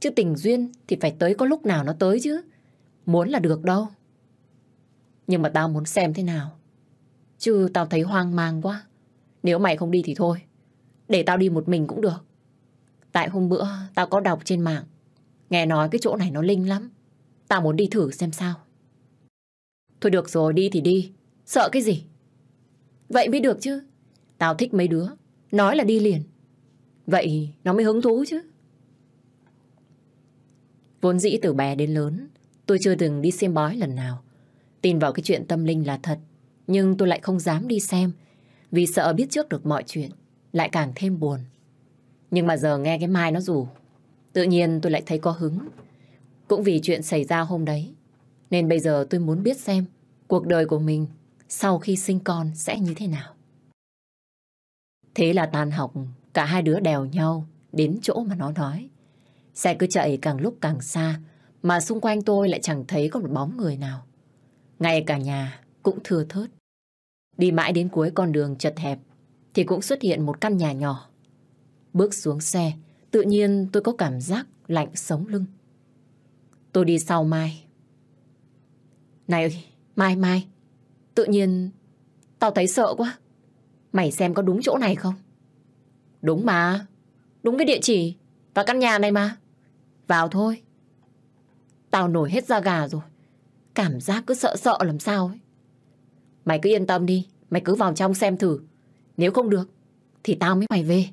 Chứ tình duyên thì phải tới có lúc nào nó tới chứ Muốn là được đâu Nhưng mà tao muốn xem thế nào Chứ tao thấy hoang mang quá Nếu mày không đi thì thôi để tao đi một mình cũng được. Tại hôm bữa, tao có đọc trên mạng. Nghe nói cái chỗ này nó linh lắm. Tao muốn đi thử xem sao. Thôi được rồi, đi thì đi. Sợ cái gì? Vậy mới được chứ. Tao thích mấy đứa. Nói là đi liền. Vậy nó mới hứng thú chứ. Vốn dĩ từ bé đến lớn, Tôi chưa từng đi xem bói lần nào. Tin vào cái chuyện tâm linh là thật, Nhưng tôi lại không dám đi xem, Vì sợ biết trước được mọi chuyện. Lại càng thêm buồn. Nhưng mà giờ nghe cái Mai nó rủ, Tự nhiên tôi lại thấy có hứng. Cũng vì chuyện xảy ra hôm đấy, Nên bây giờ tôi muốn biết xem Cuộc đời của mình Sau khi sinh con sẽ như thế nào. Thế là tan học, Cả hai đứa đèo nhau Đến chỗ mà nó nói. Xe cứ chạy càng lúc càng xa, Mà xung quanh tôi lại chẳng thấy có một bóng người nào. Ngay cả nhà cũng thưa thớt. Đi mãi đến cuối con đường chật hẹp thì cũng xuất hiện một căn nhà nhỏ. Bước xuống xe Tự nhiên tôi có cảm giác lạnh sống lưng. Tôi đi sau Mai. Này ơi, Mai Mai Tự nhiên Tao thấy sợ quá. Mày xem có đúng chỗ này không? Đúng mà Đúng cái địa chỉ Và căn nhà này mà. Vào thôi. Tao nổi hết da gà rồi Cảm giác cứ sợ sợ làm sao ấy. Mày cứ yên tâm đi Mày cứ vào trong xem thử. Nếu không được Thì tao mới mày về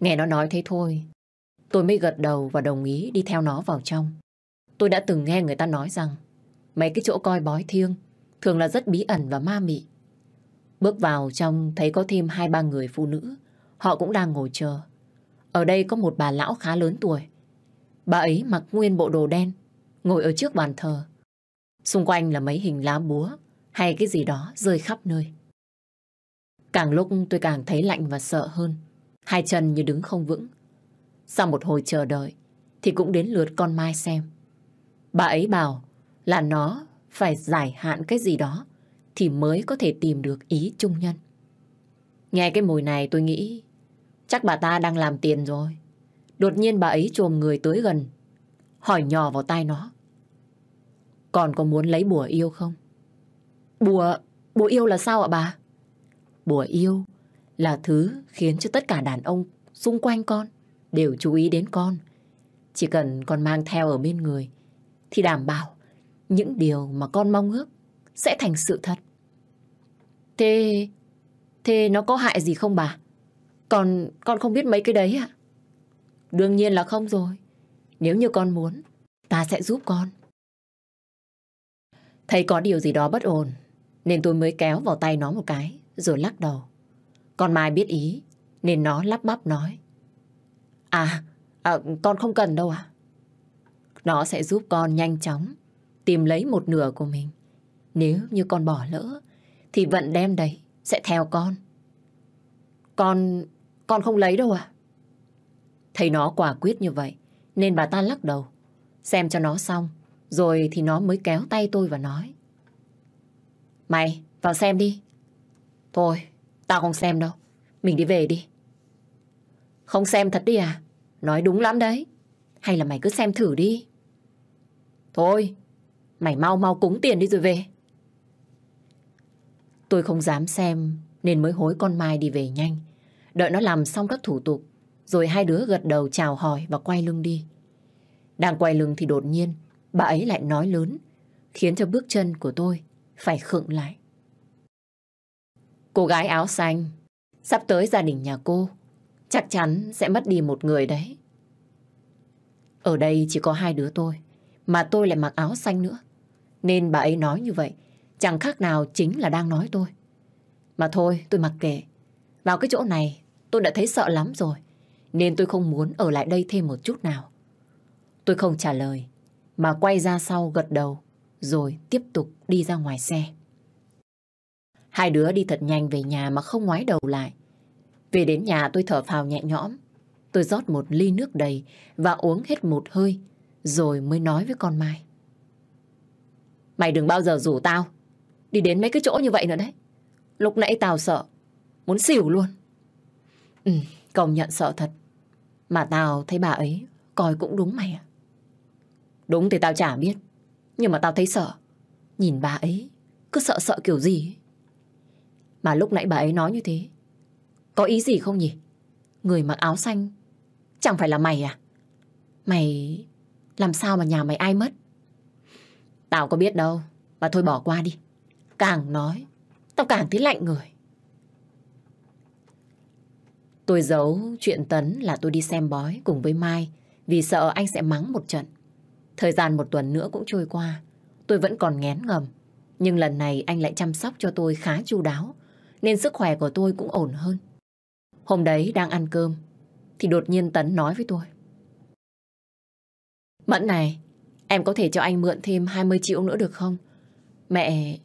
Nghe nó nói thế thôi Tôi mới gật đầu và đồng ý đi theo nó vào trong Tôi đã từng nghe người ta nói rằng Mấy cái chỗ coi bói thiêng Thường là rất bí ẩn và ma mị Bước vào trong thấy có thêm hai ba người phụ nữ. Họ cũng đang ngồi chờ. Ở đây có một bà lão khá lớn tuổi. Bà ấy mặc nguyên bộ đồ đen, ngồi ở trước bàn thờ. Xung quanh là mấy hình lá búa hay cái gì đó rơi khắp nơi. Càng lúc tôi càng thấy lạnh và sợ hơn. Hai chân như đứng không vững. Sau một hồi chờ đợi thì cũng đến lượt con Mai xem. Bà ấy bảo là nó phải giải hạn cái gì đó thì mới có thể tìm được ý trung nhân. Nghe cái mùi này tôi nghĩ chắc bà ta đang làm tiền rồi. Đột nhiên bà ấy trồm người tới gần, hỏi nhỏ vào tai nó. Còn có muốn lấy bùa yêu không? Bùa, bùa yêu là sao ạ bà? Bùa yêu là thứ khiến cho tất cả đàn ông xung quanh con đều chú ý đến con. Chỉ cần con mang theo ở bên người thì đảm bảo những điều mà con mong ước sẽ thành sự thật. Thế... thế nó có hại gì không bà? Còn con không biết mấy cái đấy à? Đương nhiên là không rồi. Nếu như con muốn, ta sẽ giúp con. Thấy có điều gì đó bất ổn, nên tôi mới kéo vào tay nó một cái, rồi lắc đầu. Con Mai biết ý, nên nó lắp bắp nói. À, à con không cần đâu à? Nó sẽ giúp con nhanh chóng tìm lấy một nửa của mình. Nếu như con bỏ lỡ, thì vận đem đấy sẽ theo con. Con, con không lấy đâu à? Thấy nó quả quyết như vậy, nên bà ta lắc đầu. Xem cho nó xong, rồi thì nó mới kéo tay tôi và nói. Mày, vào xem đi. Thôi, tao không xem đâu. Mình đi về đi. Không xem thật đi à? Nói đúng lắm đấy. Hay là mày cứ xem thử đi. Thôi, mày mau mau cúng tiền đi rồi về. Tôi không dám xem nên mới hối con Mai đi về nhanh. Đợi nó làm xong các thủ tục rồi hai đứa gật đầu chào hỏi và quay lưng đi. Đang quay lưng thì đột nhiên bà ấy lại nói lớn khiến cho bước chân của tôi phải khựng lại. Cô gái áo xanh sắp tới gia đình nhà cô, chắc chắn sẽ mất đi một người đấy. Ở đây chỉ có hai đứa tôi, mà tôi lại mặc áo xanh nữa. Nên bà ấy nói như vậy, chẳng khác nào chính là đang nói tôi. Mà thôi, tôi mặc kệ. Vào cái chỗ này, tôi đã thấy sợ lắm rồi. Nên tôi không muốn ở lại đây thêm một chút nào. Tôi không trả lời, mà quay ra sau gật đầu, rồi tiếp tục đi ra ngoài xe. Hai đứa đi thật nhanh về nhà mà không ngoái đầu lại. Về đến nhà tôi thở phào nhẹ nhõm. Tôi rót một ly nước đầy và uống hết một hơi rồi mới nói với con Mai. Mày đừng bao giờ rủ tao đi đến mấy cái chỗ như vậy nữa đấy. Lúc nãy tao sợ, muốn xỉu luôn. Ừ, công nhận sợ thật. Mà tao thấy bà ấy coi cũng đúng mày à. Đúng thì tao chả biết. Nhưng mà tao thấy sợ. Nhìn bà ấy cứ sợ sợ kiểu gì ấy. Mà lúc nãy bà ấy nói như thế. Có ý gì không nhỉ? Người mặc áo xanh chẳng phải là mày à? Mày làm sao mà nhà mày ai mất? Tao có biết đâu. Mà thôi bỏ qua đi. Càng nói, tao càng thấy lạnh người. Tôi giấu chuyện Tấn là tôi đi xem bói cùng với Mai vì sợ anh sẽ mắng một trận. Thời gian một tuần nữa cũng trôi qua, tôi vẫn còn ngén ngầm. Nhưng lần này anh lại chăm sóc cho tôi khá chu đáo, nên sức khỏe của tôi cũng ổn hơn. Hôm đấy đang ăn cơm, thì đột nhiên Tấn nói với tôi. Mẫn này, em có thể cho anh mượn thêm 20 triệu nữa được không? Mẹ,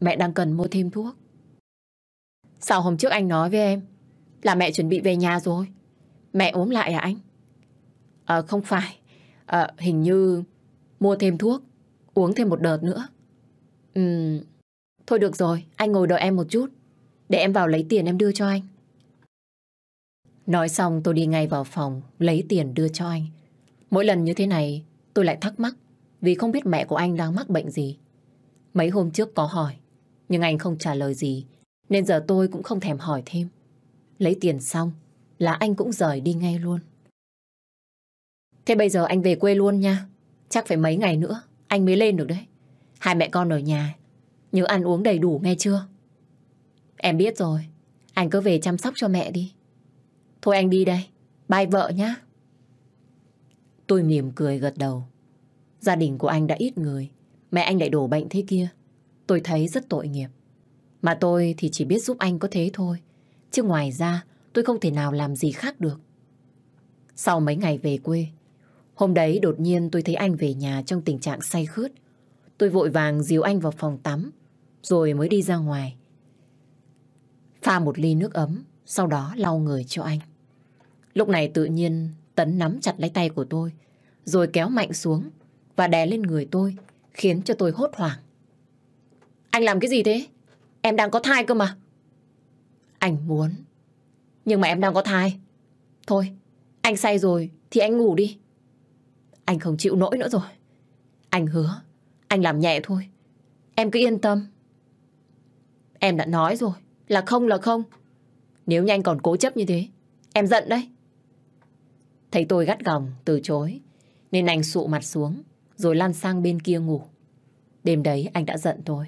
mẹ đang cần mua thêm thuốc. Sao hôm trước anh nói với em là mẹ chuẩn bị về nhà rồi? Mẹ ốm lại à anh? À, không phải, à, hình như mua thêm thuốc, uống thêm một đợt nữa. Ừm, thôi được rồi, anh ngồi đợi em một chút. Để em vào lấy tiền em đưa cho anh. Nói xong tôi đi ngay vào phòng, lấy tiền đưa cho anh. Mỗi lần như thế này, tôi lại thắc mắc vì không biết mẹ của anh đang mắc bệnh gì. Mấy hôm trước có hỏi, nhưng anh không trả lời gì, nên giờ tôi cũng không thèm hỏi thêm. Lấy tiền xong là anh cũng rời đi ngay luôn. Thế bây giờ anh về quê luôn nha. Chắc phải mấy ngày nữa anh mới lên được đấy. Hai mẹ con ở nhà, nhớ ăn uống đầy đủ nghe chưa? Em biết rồi. Anh cứ về chăm sóc cho mẹ đi. Thôi anh đi đây. Bye vợ nhá. Tôi mỉm cười gật đầu. Gia đình của anh đã ít người. Mẹ anh lại đổ bệnh thế kia. Tôi thấy rất tội nghiệp. Mà tôi thì chỉ biết giúp anh có thế thôi. Chứ ngoài ra tôi không thể nào làm gì khác được. Sau mấy ngày về quê, hôm đấy đột nhiên tôi thấy anh về nhà trong tình trạng say khướt. Tôi vội vàng dìu anh vào phòng tắm, rồi mới đi ra ngoài. Pha một ly nước ấm, sau đó lau người cho anh. Lúc này tự nhiên Tấn nắm chặt lấy tay của tôi, rồi kéo mạnh xuống và đè lên người tôi, khiến cho tôi hốt hoảng. Anh làm cái gì thế? Em đang có thai cơ mà. Anh muốn. Nhưng mà em đang có thai. Thôi, anh say rồi thì anh ngủ đi. Anh không chịu nổi nữa rồi. Anh hứa, anh làm nhẹ thôi. Em cứ yên tâm. Em đã nói rồi, là không là không. Nếu như anh còn cố chấp như thế, em giận đấy. Thấy tôi gắt gỏng, từ chối, nên anh sụ mặt xuống, rồi lăn sang bên kia ngủ. Đêm đấy anh đã giận tôi,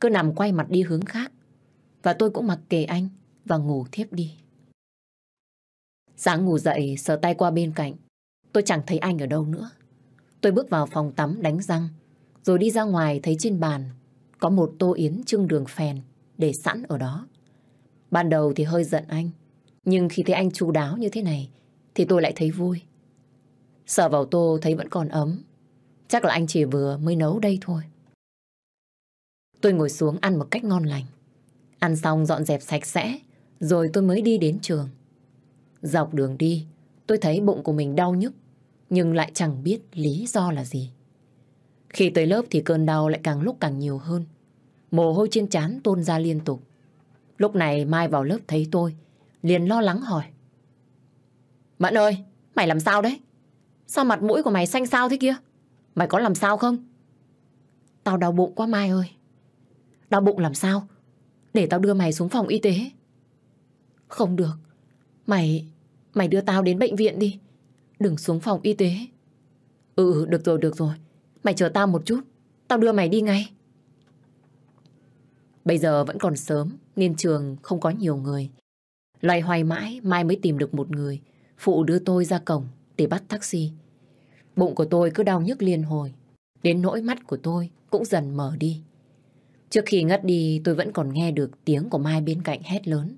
cứ nằm quay mặt đi hướng khác. Và tôi cũng mặc kệ anh và ngủ thiếp đi. Sáng ngủ dậy, sờ tay qua bên cạnh, tôi chẳng thấy anh ở đâu nữa. Tôi bước vào phòng tắm đánh răng, rồi đi ra ngoài thấy trên bàn có một tô yến trưng đường phèn để sẵn ở đó. Ban đầu thì hơi giận anh, nhưng khi thấy anh chu đáo như thế này thì tôi lại thấy vui. Sợ vào tô thấy vẫn còn ấm, chắc là anh chỉ vừa mới nấu đây thôi. Tôi ngồi xuống ăn một cách ngon lành. Ăn xong dọn dẹp sạch sẽ, rồi tôi mới đi đến trường. Dọc đường đi, tôi thấy bụng của mình đau nhức, nhưng lại chẳng biết lý do là gì. Khi tới lớp thì cơn đau lại càng lúc càng nhiều hơn. Mồ hôi trên trán tôn ra liên tục. Lúc này Mai vào lớp thấy tôi, liền lo lắng hỏi. mận ơi, mày làm sao đấy? Sao mặt mũi của mày xanh sao thế kia? Mày có làm sao không? Tao đau bụng quá Mai ơi. Đau bụng làm sao? Để tao đưa mày xuống phòng y tế. Không được. Mày... Mày đưa tao đến bệnh viện đi. Đừng xuống phòng y tế. Ừ, ừ được rồi, được rồi. Mày chờ tao một chút. Tao đưa mày đi ngay. Bây giờ vẫn còn sớm, nên trường không có nhiều người. Loay hoay mãi, mai mới tìm được một người. Phụ đưa tôi ra cổng để bắt taxi. Bụng của tôi cứ đau nhức liên hồi. Đến nỗi mắt của tôi cũng dần mở đi. Trước khi ngất đi tôi vẫn còn nghe được tiếng của Mai bên cạnh hét lớn.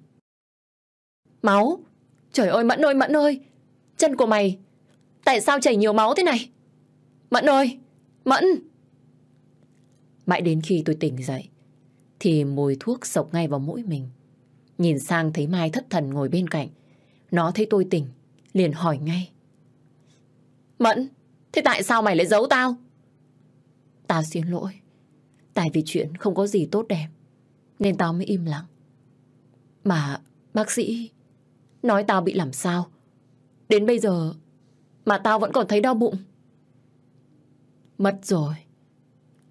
Máu! Trời ơi Mẫn ơi Mẫn ơi! Chân của mày! Tại sao chảy nhiều máu thế này? Mẫn ơi! Mẫn! Mãi đến khi tôi tỉnh dậy thì mùi thuốc sộc ngay vào mũi mình. Nhìn sang thấy Mai thất thần ngồi bên cạnh. Nó thấy tôi tỉnh, liền hỏi ngay. Mẫn, thế tại sao mày lại giấu tao? Tao xin lỗi. Tại vì chuyện không có gì tốt đẹp, nên tao mới im lặng. Mà bác sĩ nói tao bị làm sao? Đến bây giờ mà tao vẫn còn thấy đau bụng. Mất rồi.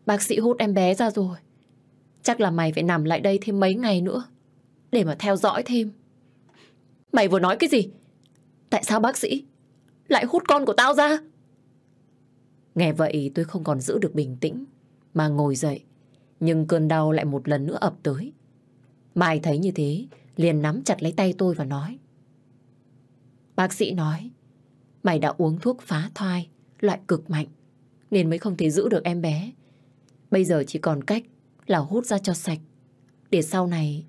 Bác sĩ hút em bé ra rồi. Chắc là mày phải nằm lại đây thêm mấy ngày nữa, để mà theo dõi thêm. Mày vừa nói cái gì? Tại sao bác sĩ lại hút con của tao ra? Nghe vậy tôi không còn giữ được bình tĩnh mà ngồi dậy. Nhưng cơn đau lại một lần nữa ập tới. Mai thấy như thế, liền nắm chặt lấy tay tôi và nói. Bác sĩ nói, mày đã uống thuốc phá thai, loại cực mạnh, nên mới không thể giữ được em bé. Bây giờ chỉ còn cách là hút ra cho sạch. Để sau này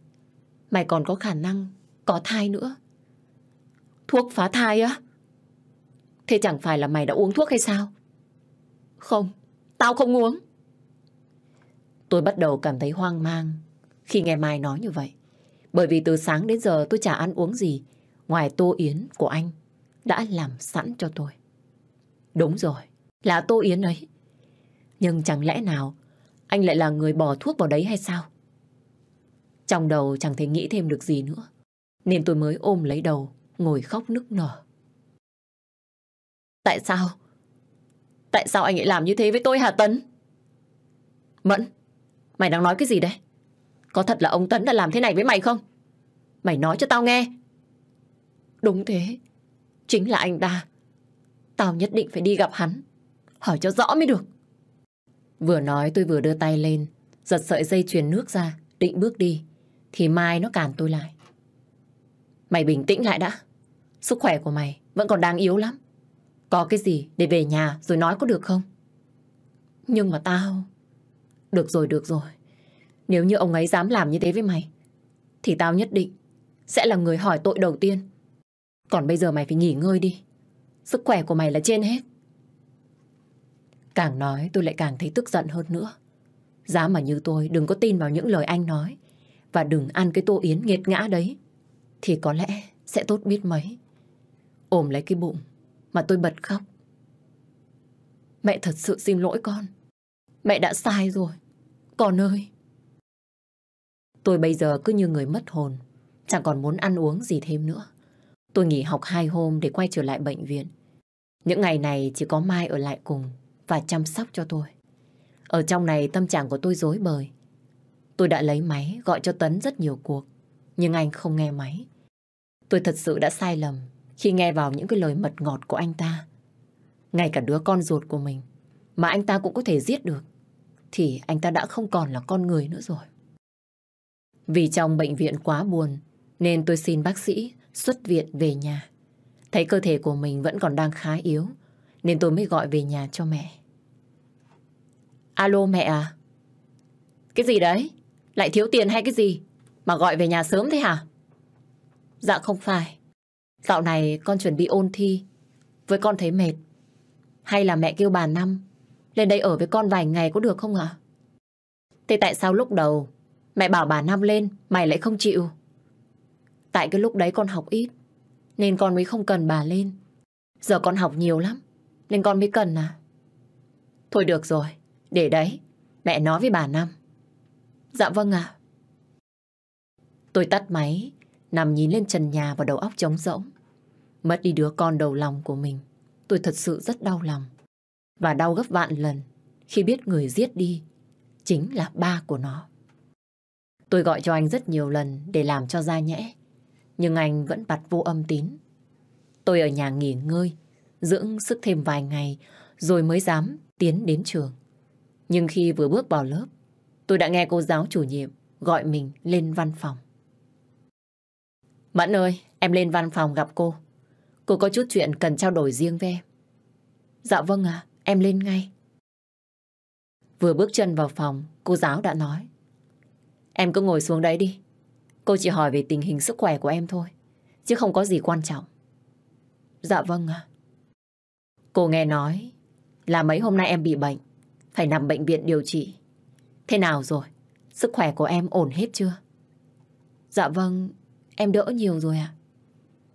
mày còn có khả năng có thai nữa. Thuốc phá thai á? Thế chẳng phải là mày đã uống thuốc hay sao? Không, tao không uống. Tôi bắt đầu cảm thấy hoang mang khi nghe Mai nói như vậy. Bởi vì từ sáng đến giờ tôi chả ăn uống gì ngoài tô yến của anh đã làm sẵn cho tôi. Đúng rồi, là tô yến ấy. Nhưng chẳng lẽ nào anh lại là người bỏ thuốc vào đấy hay sao? Trong đầu chẳng thể nghĩ thêm được gì nữa. Nên tôi mới ôm lấy đầu, ngồi khóc nức nở. Tại sao? Tại sao anh lại làm như thế với tôi hả Tấn? Mẫn, mày đang nói cái gì đấy? Có thật là ông Tấn đã làm thế này với mày không? Mày nói cho tao nghe. Đúng thế. Chính là anh ta. Tao nhất định phải đi gặp hắn. Hỏi cho rõ mới được. Vừa nói tôi vừa đưa tay lên, giật sợi dây chuyền nước ra, định bước đi. Thì Mai nó cản tôi lại. Mày bình tĩnh lại đã. Sức khỏe của mày vẫn còn đang yếu lắm. Có cái gì để về nhà rồi nói có được không? Nhưng mà tao... Được rồi, được rồi. Nếu như ông ấy dám làm như thế với mày, thì tao nhất định sẽ là người hỏi tội đầu tiên. Còn bây giờ mày phải nghỉ ngơi đi. Sức khỏe của mày là trên hết. Càng nói, tôi lại càng thấy tức giận hơn nữa. Giá mà như tôi, đừng có tin vào những lời anh nói và đừng ăn cái tô yến nghiệt ngã đấy thì có lẽ sẽ tốt biết mấy. Ôm lấy cái bụng, mà tôi bật khóc. Mẹ thật sự xin lỗi con. Mẹ đã sai rồi. Con ơi! Tôi bây giờ cứ như người mất hồn. Chẳng còn muốn ăn uống gì thêm nữa. Tôi nghỉ học hai hôm để quay trở lại bệnh viện. Những ngày này chỉ có Mai ở lại cùng và chăm sóc cho tôi. Ở trong này tâm trạng của tôi dối bời. Tôi đã lấy máy gọi cho Tấn rất nhiều cuộc, Nhưng anh không nghe máy. Tôi thật sự đã sai lầm khi nghe vào những cái lời mật ngọt của anh ta. Ngay cả đứa con ruột của mình mà anh ta cũng có thể giết được thì anh ta đã không còn là con người nữa rồi. Vì trong bệnh viện quá buồn nên tôi xin bác sĩ xuất viện về nhà. Thấy cơ thể của mình vẫn còn đang khá yếu nên tôi mới gọi về nhà cho mẹ. Alo mẹ à? Cái gì đấy? Lại thiếu tiền hay cái gì? Mà gọi về nhà sớm thế hả? Dạ không phải. Dạo này con chuẩn bị ôn thi. Với con thấy mệt. Hay là mẹ kêu bà Năm lên đây ở với con vài ngày có được không ạ? Thế tại sao lúc đầu mẹ bảo bà Năm lên, mày lại không chịu? Tại cái lúc đấy con học ít, nên con mới không cần bà lên. Giờ con học nhiều lắm nên con mới cần à. Thôi được rồi, để đấy, mẹ nói với bà Năm. Dạ vâng ạ. Tôi tắt máy, nằm nhìn lên trần nhà và đầu óc trống rỗng. Mất đi đứa con đầu lòng của mình, tôi thật sự rất đau lòng. Và đau gấp vạn lần khi biết người giết đi chính là ba của nó. Tôi gọi cho anh rất nhiều lần để làm cho ra nhẽ, nhưng anh vẫn bật vô âm tín. Tôi ở nhà nghỉ ngơi, dưỡng sức thêm vài ngày rồi mới dám tiến đến trường. Nhưng khi vừa bước vào lớp, tôi đã nghe cô giáo chủ nhiệm gọi mình lên văn phòng. Mẫn ơi, em lên văn phòng gặp cô. Cô có chút chuyện cần trao đổi riêng với em. Dạ vâng ạ, em lên ngay. Vừa bước chân vào phòng, cô giáo đã nói. Em cứ ngồi xuống đấy đi. Cô chỉ hỏi về tình hình sức khỏe của em thôi, chứ không có gì quan trọng. Dạ vâng ạ. Cô nghe nói là mấy hôm nay em bị bệnh, phải nằm bệnh viện điều trị. Thế nào rồi? Sức khỏe của em ổn hết chưa? Dạ vâng, em đỡ nhiều rồi ạ.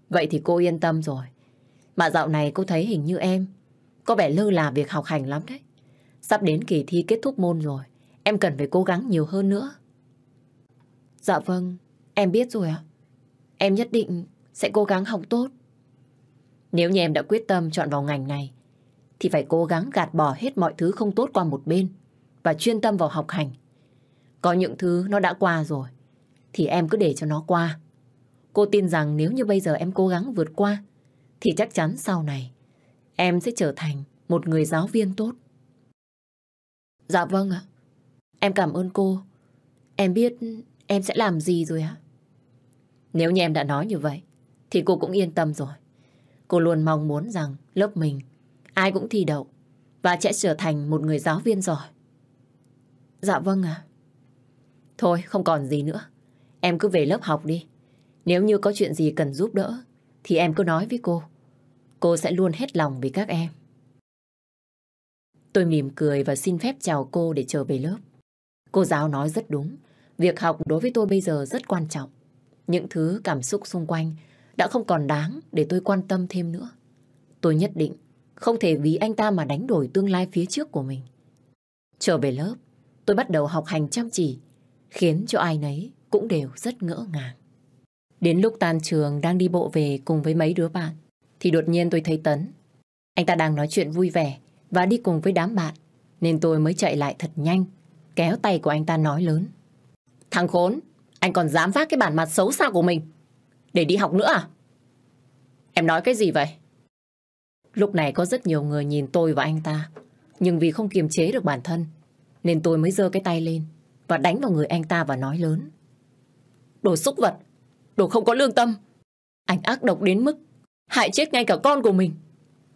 Vậy thì cô yên tâm rồi. Mà dạo này cô thấy hình như em có vẻ lơ là việc học hành lắm đấy. Sắp đến kỳ thi kết thúc môn rồi. Em cần phải cố gắng nhiều hơn nữa. Dạ vâng, em biết rồi ạ. Em nhất định sẽ cố gắng học tốt. Nếu như em đã quyết tâm chọn vào ngành này, thì phải cố gắng gạt bỏ hết mọi thứ không tốt qua một bên và chuyên tâm vào học hành. Có những thứ nó đã qua rồi, thì em cứ để cho nó qua. Cô tin rằng nếu như bây giờ em cố gắng vượt qua, thì chắc chắn sau này em sẽ trở thành một người giáo viên tốt. Dạ vâng ạ. Em cảm ơn cô. Em biết em sẽ làm gì rồi ạ. Nếu như em đã nói như vậy, thì cô cũng yên tâm rồi. Cô luôn mong muốn rằng lớp mình ai cũng thi đậu và sẽ trở thành một người giáo viên giỏi. Dạ vâng ạ. Thôi, không còn gì nữa. Em cứ về lớp học đi. Nếu như có chuyện gì cần giúp đỡ, thì em cứ nói với cô. Cô sẽ luôn hết lòng vì các em. Tôi mỉm cười và xin phép chào cô để trở về lớp. Cô giáo nói rất đúng. Việc học đối với tôi bây giờ rất quan trọng. Những thứ cảm xúc xung quanh đã không còn đáng để tôi quan tâm thêm nữa. Tôi nhất định không thể vì anh ta mà đánh đổi tương lai phía trước của mình. Trở về lớp, tôi bắt đầu học hành chăm chỉ, khiến cho ai nấy cũng đều rất ngỡ ngàng. Đến lúc tan trường đang đi bộ về cùng với mấy đứa bạn, thì đột nhiên tôi thấy Tấn. Anh ta đang nói chuyện vui vẻ và đi cùng với đám bạn, nên tôi mới chạy lại thật nhanh, kéo tay của anh ta nói lớn. Thằng khốn, anh còn dám vác cái bản mặt xấu xa của mình để đi học nữa à? Em nói cái gì vậy? Lúc này có rất nhiều người nhìn tôi và anh ta. Nhưng vì không kiềm chế được bản thân, nên tôi mới giơ cái tay lên và đánh vào người anh ta và nói lớn. Đồ xúc vật, đồ không có lương tâm. Anh ác độc đến mức hại chết ngay cả con của mình.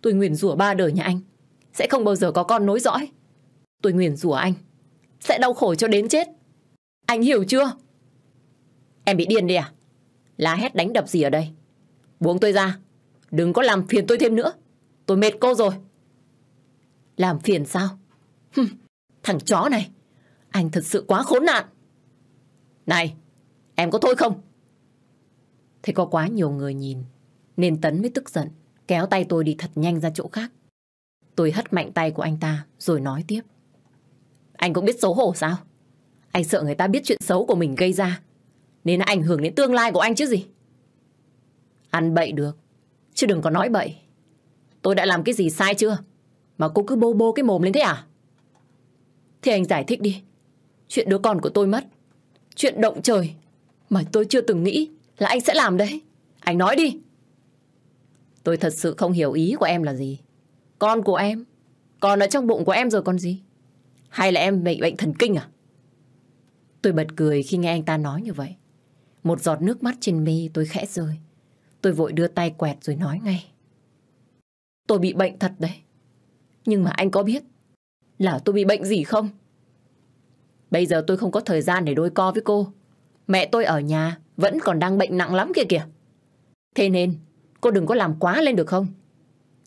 Tôi nguyền rủa ba đời nhà anh, sẽ không bao giờ có con nối dõi. Tôi nguyền rủa anh, sẽ đau khổ cho đến chết. Anh hiểu chưa? Em bị điên đi à? Lá hét đánh đập gì ở đây? Buông tôi ra, đừng có làm phiền tôi thêm nữa. Tôi mệt cô rồi. Làm phiền sao? Hừm, thằng chó này, anh thật sự quá khốn nạn. Này, em có thôi không? Thế có quá nhiều người nhìn, nên Tấn mới tức giận, kéo tay tôi đi thật nhanh ra chỗ khác. Tôi hất mạnh tay của anh ta, rồi nói tiếp. Anh cũng biết xấu hổ sao? Anh sợ người ta biết chuyện xấu của mình gây ra, nên ảnh hưởng đến tương lai của anh chứ gì. Ăn bậy được, chứ đừng có nói bậy. Tôi đã làm cái gì sai chưa? Mà cô cứ bô bô cái mồm lên thế à? thì anh giải thích đi. Chuyện đứa con của tôi mất. Chuyện động trời. mà tôi chưa từng nghĩ là anh sẽ làm đấy. Anh nói đi. Tôi thật sự không hiểu ý của em là gì. Con của em, còn ở trong bụng của em rồi còn gì? Hay là em bị bệnh thần kinh à? Tôi bật cười khi nghe anh ta nói như vậy. Một giọt nước mắt trên mi tôi khẽ rơi. Tôi vội đưa tay quẹt rồi nói ngay. Tôi bị bệnh thật đấy. Nhưng mà anh có biết là tôi bị bệnh gì không? Bây giờ tôi không có thời gian để đôi co với cô. Mẹ tôi ở nhà vẫn còn đang bệnh nặng lắm kìa kìa. Thế nên, cô đừng có làm quá lên được không?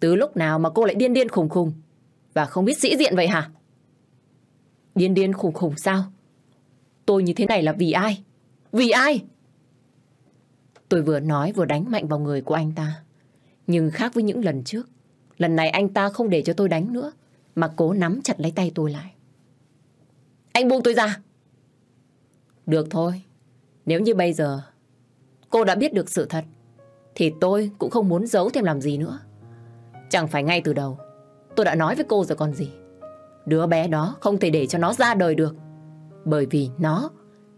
Từ lúc nào mà cô lại điên điên khùng khùng và không biết sĩ diện vậy hả? Điên điên khùng khùng sao? Tôi như thế này là vì ai? Vì ai? Tôi vừa nói vừa đánh mạnh vào người của anh ta. Nhưng khác với những lần trước, lần này anh ta không để cho tôi đánh nữa, mà cố nắm chặt lấy tay tôi lại. Anh buông tôi ra. Được thôi, nếu như bây giờ cô đã biết được sự thật, thì tôi cũng không muốn giấu thêm làm gì nữa. Chẳng phải ngay từ đầu, tôi đã nói với cô rồi còn gì. Đứa bé đó không thể để cho nó ra đời được. Bởi vì nó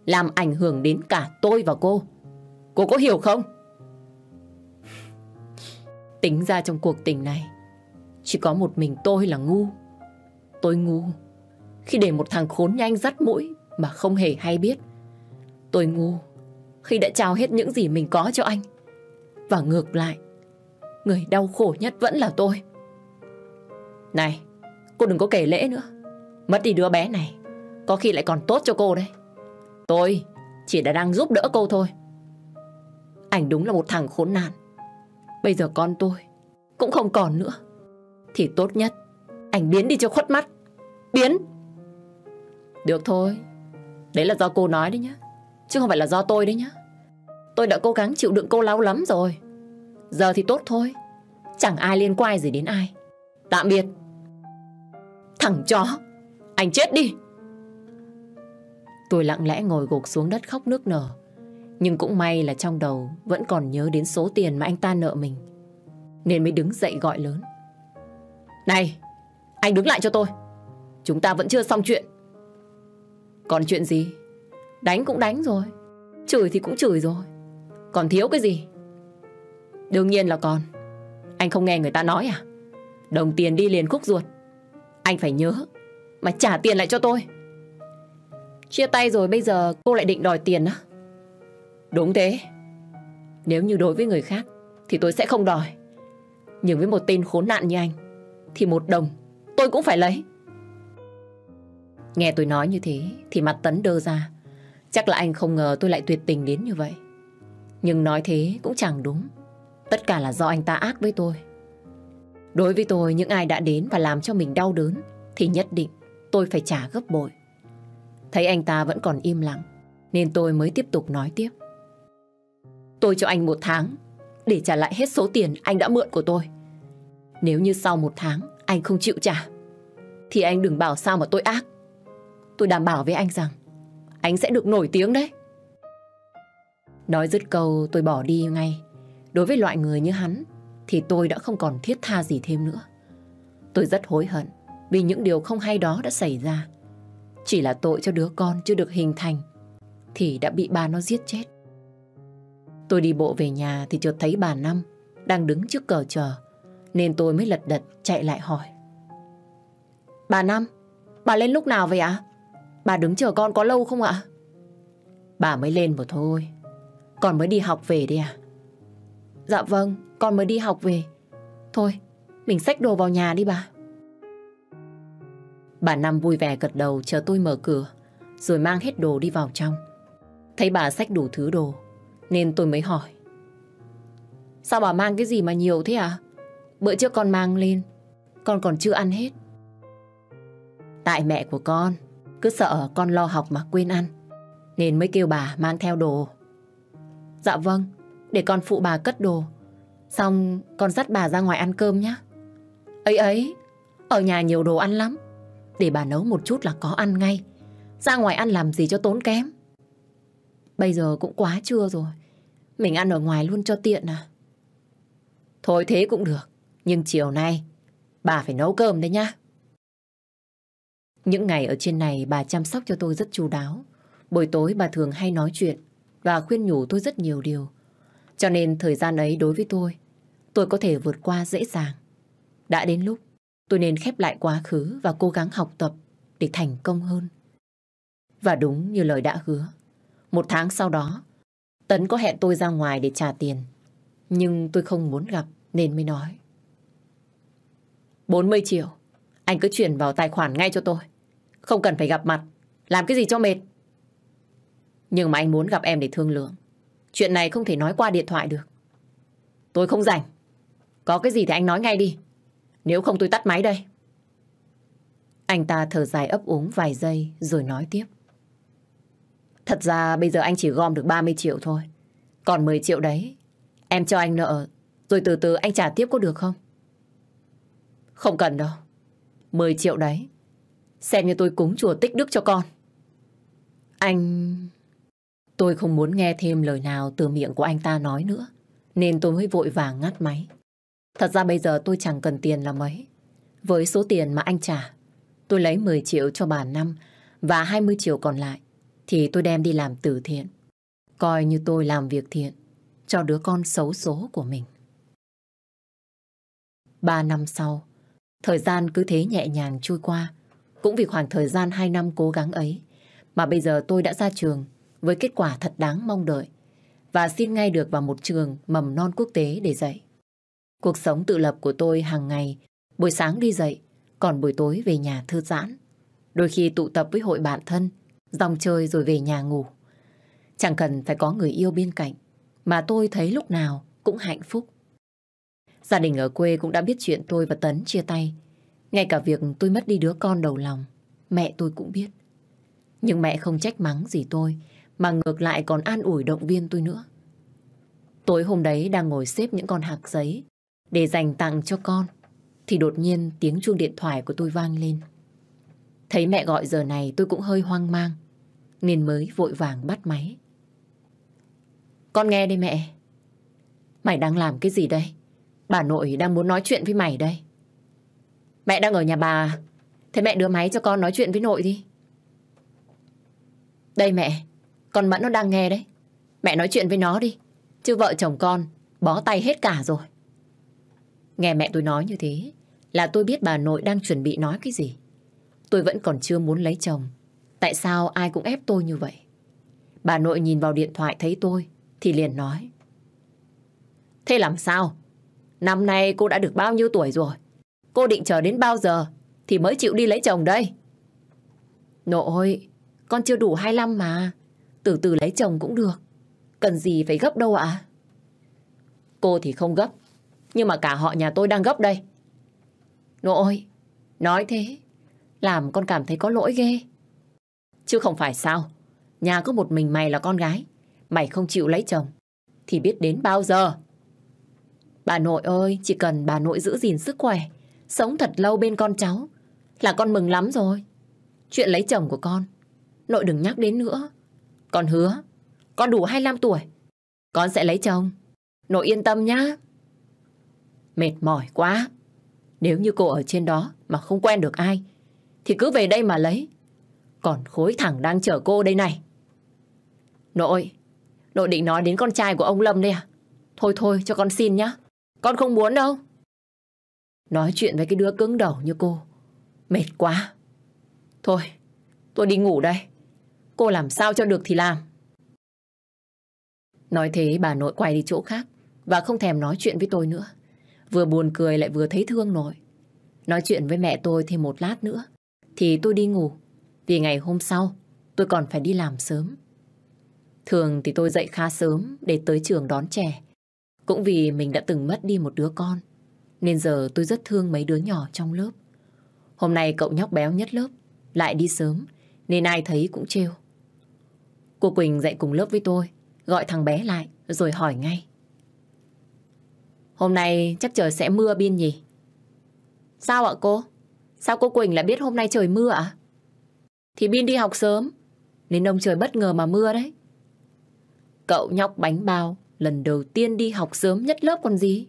làm ảnh hưởng đến cả tôi và cô. Cô cô có hiểu không? Tính ra trong cuộc tình này, chỉ có một mình tôi là ngu. Tôi ngu khi để một thằng khốn nhanh dắt mũi mà không hề hay biết. Tôi ngu khi đã trao hết những gì mình có cho anh. Và ngược lại, người đau khổ nhất vẫn là tôi. Này, cô đừng có kể lễ nữa. Mất đi đứa bé này, có khi lại còn tốt cho cô đấy. Tôi chỉ đã đang giúp đỡ cô thôi. Anh đúng là một thằng khốn nạn. Bây giờ con tôi cũng không còn nữa. Thì tốt nhất, anh biến đi cho khuất mắt. Biến! Được thôi, đấy là do cô nói đấy nhá. Chứ không phải là do tôi đấy nhá. Tôi đã cố gắng chịu đựng cô lâu lắm rồi. Giờ thì tốt thôi. Chẳng ai liên quan gì đến ai. Tạm biệt. Thằng chó, anh chết đi. Tôi lặng lẽ ngồi gục xuống đất khóc nước nở. Nhưng cũng may là trong đầu vẫn còn nhớ đến số tiền mà anh ta nợ mình. Nên mới đứng dậy gọi lớn. Này, anh đứng lại cho tôi. Chúng ta vẫn chưa xong chuyện. Còn chuyện gì? Đánh cũng đánh rồi. Chửi thì cũng chửi rồi. Còn thiếu cái gì? Đương nhiên là còn. Anh không nghe người ta nói à? Đồng tiền đi liền khúc ruột. Anh phải nhớ mà trả tiền lại cho tôi. Chia tay rồi bây giờ cô lại định đòi tiền á? Đúng thế. Nếu như đối với người khác thì tôi sẽ không đòi. Nhưng với một tên khốn nạn như anh thì một đồng tôi cũng phải lấy. Nghe tôi nói như thế thì mặt Tấn đơ ra. Chắc là anh không ngờ tôi lại tuyệt tình đến như vậy. Nhưng nói thế cũng chẳng đúng. Tất cả là do anh ta ác với tôi. Đối với tôi, những ai đã đến và làm cho mình đau đớn thì nhất định tôi phải trả gấp bội. Thấy anh ta vẫn còn im lặng nên tôi mới tiếp tục nói tiếp. Tôi cho anh một tháng để trả lại hết số tiền anh đã mượn của tôi. Nếu như sau một tháng anh không chịu trả, thì anh đừng bảo sao mà tôi ác. Tôi đảm bảo với anh rằng anh sẽ được nổi tiếng đấy. Nói dứt câu, tôi bỏ đi ngay. Đối với loại người như hắn, thì tôi đã không còn thiết tha gì thêm nữa. Tôi rất hối hận vì những điều không hay đó đã xảy ra. Chỉ là tội cho đứa con chưa được hình thành, thì đã bị ba nó giết chết. Tôi đi bộ về nhà thì chợt thấy bà Năm đang đứng trước cờ chờ nên tôi mới lật đật chạy lại hỏi. Bà Năm, bà lên lúc nào vậy ạ? Bà đứng chờ con có lâu không ạ? Bà mới lên một thôi. Con mới đi học về đi à? Dạ vâng, con mới đi học về. Thôi, mình xách đồ vào nhà đi bà. Bà Năm vui vẻ gật đầu chờ tôi mở cửa, rồi mang hết đồ đi vào trong. Thấy bà xách đủ thứ đồ, nên tôi mới hỏi. Sao bà mang cái gì mà nhiều thế à? Bữa trước con mang lên, con còn chưa ăn hết. Tại mẹ của con, cứ sợ con lo học mà quên ăn, nên mới kêu bà mang theo đồ. Dạ vâng, để con phụ bà cất đồ. Xong con dắt bà ra ngoài ăn cơm nhé. Ấy ấy, ở nhà nhiều đồ ăn lắm. Để bà nấu một chút là có ăn ngay. Ra ngoài ăn làm gì cho tốn kém. Bây giờ cũng quá trưa rồi. Mình ăn ở ngoài luôn cho tiện à. Thôi thế cũng được. Nhưng chiều nay bà phải nấu cơm đấy nhá. Những ngày ở trên này bà chăm sóc cho tôi rất chu đáo. Buổi tối bà thường hay nói chuyện và khuyên nhủ tôi rất nhiều điều. Cho nên thời gian ấy đối với tôi, tôi có thể vượt qua dễ dàng. Đã đến lúc tôi nên khép lại quá khứ và cố gắng học tập để thành công hơn. Và đúng như lời đã hứa, một tháng sau đó, Tấn có hẹn tôi ra ngoài để trả tiền. Nhưng tôi không muốn gặp nên mới nói. 40 triệu, anh cứ chuyển vào tài khoản ngay cho tôi. Không cần phải gặp mặt, làm cái gì cho mệt. Nhưng mà anh muốn gặp em để thương lượng. Chuyện này không thể nói qua điện thoại được. Tôi không rảnh. Có cái gì thì anh nói ngay đi. Nếu không tôi tắt máy đây. Anh ta thở dài ấp úng vài giây rồi nói tiếp. Thật ra bây giờ anh chỉ gom được 30 triệu thôi. Còn 10 triệu đấy, em cho anh nợ, rồi từ từ anh trả tiếp có được không? Không cần đâu. 10 triệu đấy, xem như tôi cúng chùa tích đức cho con. Anh... Tôi không muốn nghe thêm lời nào từ miệng của anh ta nói nữa, nên tôi mới vội vàng ngắt máy. Thật ra bây giờ tôi chẳng cần tiền là mấy. Với số tiền mà anh trả, tôi lấy 10 triệu cho bà Năm và 20 triệu còn lại thì tôi đem đi làm từ thiện. Coi như tôi làm việc thiện cho đứa con xấu số của mình. Ba năm sau, thời gian cứ thế nhẹ nhàng trôi qua. Cũng vì khoảng thời gian hai năm cố gắng ấy mà bây giờ tôi đã ra trường với kết quả thật đáng mong đợi và xin ngay được vào một trường mầm non quốc tế để dạy. Cuộc sống tự lập của tôi hàng ngày, buổi sáng đi dậy, còn buổi tối về nhà thư giãn. Đôi khi tụ tập với hội bạn thân, dòng chơi rồi về nhà ngủ. Chẳng cần phải có người yêu bên cạnh, mà tôi thấy lúc nào cũng hạnh phúc. Gia đình ở quê cũng đã biết chuyện tôi và Tấn chia tay. Ngay cả việc tôi mất đi đứa con đầu lòng, mẹ tôi cũng biết. Nhưng mẹ không trách mắng gì tôi, mà ngược lại còn an ủi động viên tôi nữa. Tối hôm đấy đang ngồi xếp những con hạc giấy để dành tặng cho con, thì đột nhiên tiếng chuông điện thoại của tôi vang lên. Thấy mẹ gọi giờ này tôi cũng hơi hoang mang, nên mới vội vàng bắt máy. Con nghe đây mẹ. Mày đang làm cái gì đây? Bà nội đang muốn nói chuyện với mày đây. Mẹ đang ở nhà bà Thế mẹ đưa máy cho con nói chuyện với nội đi. Đây mẹ, con Mẫn nó đang nghe đấy. Mẹ nói chuyện với nó đi. Chứ vợ chồng con bó tay hết cả rồi. Nghe mẹ tôi nói như thế là tôi biết bà nội đang chuẩn bị nói cái gì. Tôi vẫn còn chưa muốn lấy chồng. Tại sao ai cũng ép tôi như vậy? Bà nội nhìn vào điện thoại thấy tôi thì liền nói. Thế làm sao? Năm nay cô đã được bao nhiêu tuổi rồi? Cô định chờ đến bao giờ thì mới chịu đi lấy chồng đây? Nội, con chưa đủ 25 mà. Từ từ lấy chồng cũng được. Cần gì phải gấp đâu ạ? Cô thì không gấp. Nhưng mà cả họ nhà tôi đang gấp đây. Nội, nói thế, làm con cảm thấy có lỗi ghê. Chứ không phải sao. Nhà có một mình mày là con gái. Mày không chịu lấy chồng. Thì biết đến bao giờ. Bà nội ơi, chỉ cần bà nội giữ gìn sức khỏe, sống thật lâu bên con cháu, là con mừng lắm rồi. Chuyện lấy chồng của con, nội đừng nhắc đến nữa. Con hứa, con đủ 25 tuổi, con sẽ lấy chồng. Nội yên tâm nhá. Mệt mỏi quá. Nếu như cô ở trên đó mà không quen được ai, thì cứ về đây mà lấy. Còn khối thẳng đang chờ cô đây này. Nội, nội định nói đến con trai của ông Lâm đây à? Thôi thôi, cho con xin nhá. Con không muốn đâu. Nói chuyện với cái đứa cứng đầu như cô. Mệt quá. Thôi, tôi đi ngủ đây. Cô làm sao cho được thì làm. Nói thế bà nội quay đi chỗ khác và không thèm nói chuyện với tôi nữa. Vừa buồn cười lại vừa thấy thương nội. Nói chuyện với mẹ tôi thêm một lát nữa thì tôi đi ngủ. Vì ngày hôm sau tôi còn phải đi làm sớm. Thường thì tôi dậy khá sớm để tới trường đón trẻ. Cũng vì mình đã từng mất đi một đứa con, nên giờ tôi rất thương mấy đứa nhỏ trong lớp. Hôm nay cậu nhóc béo nhất lớp, lại đi sớm, nên ai thấy cũng trêu. Cô Quỳnh dạy cùng lớp với tôi, gọi thằng bé lại, rồi hỏi ngay. Hôm nay chắc trời sẽ mưa biên nhỉ? Sao ạ cô? Sao cô Quỳnh lại biết hôm nay trời mưa ạ? Thì Bin đi học sớm, nên ông trời bất ngờ mà mưa đấy. Cậu nhóc bánh bao lần đầu tiên đi học sớm nhất lớp còn gì.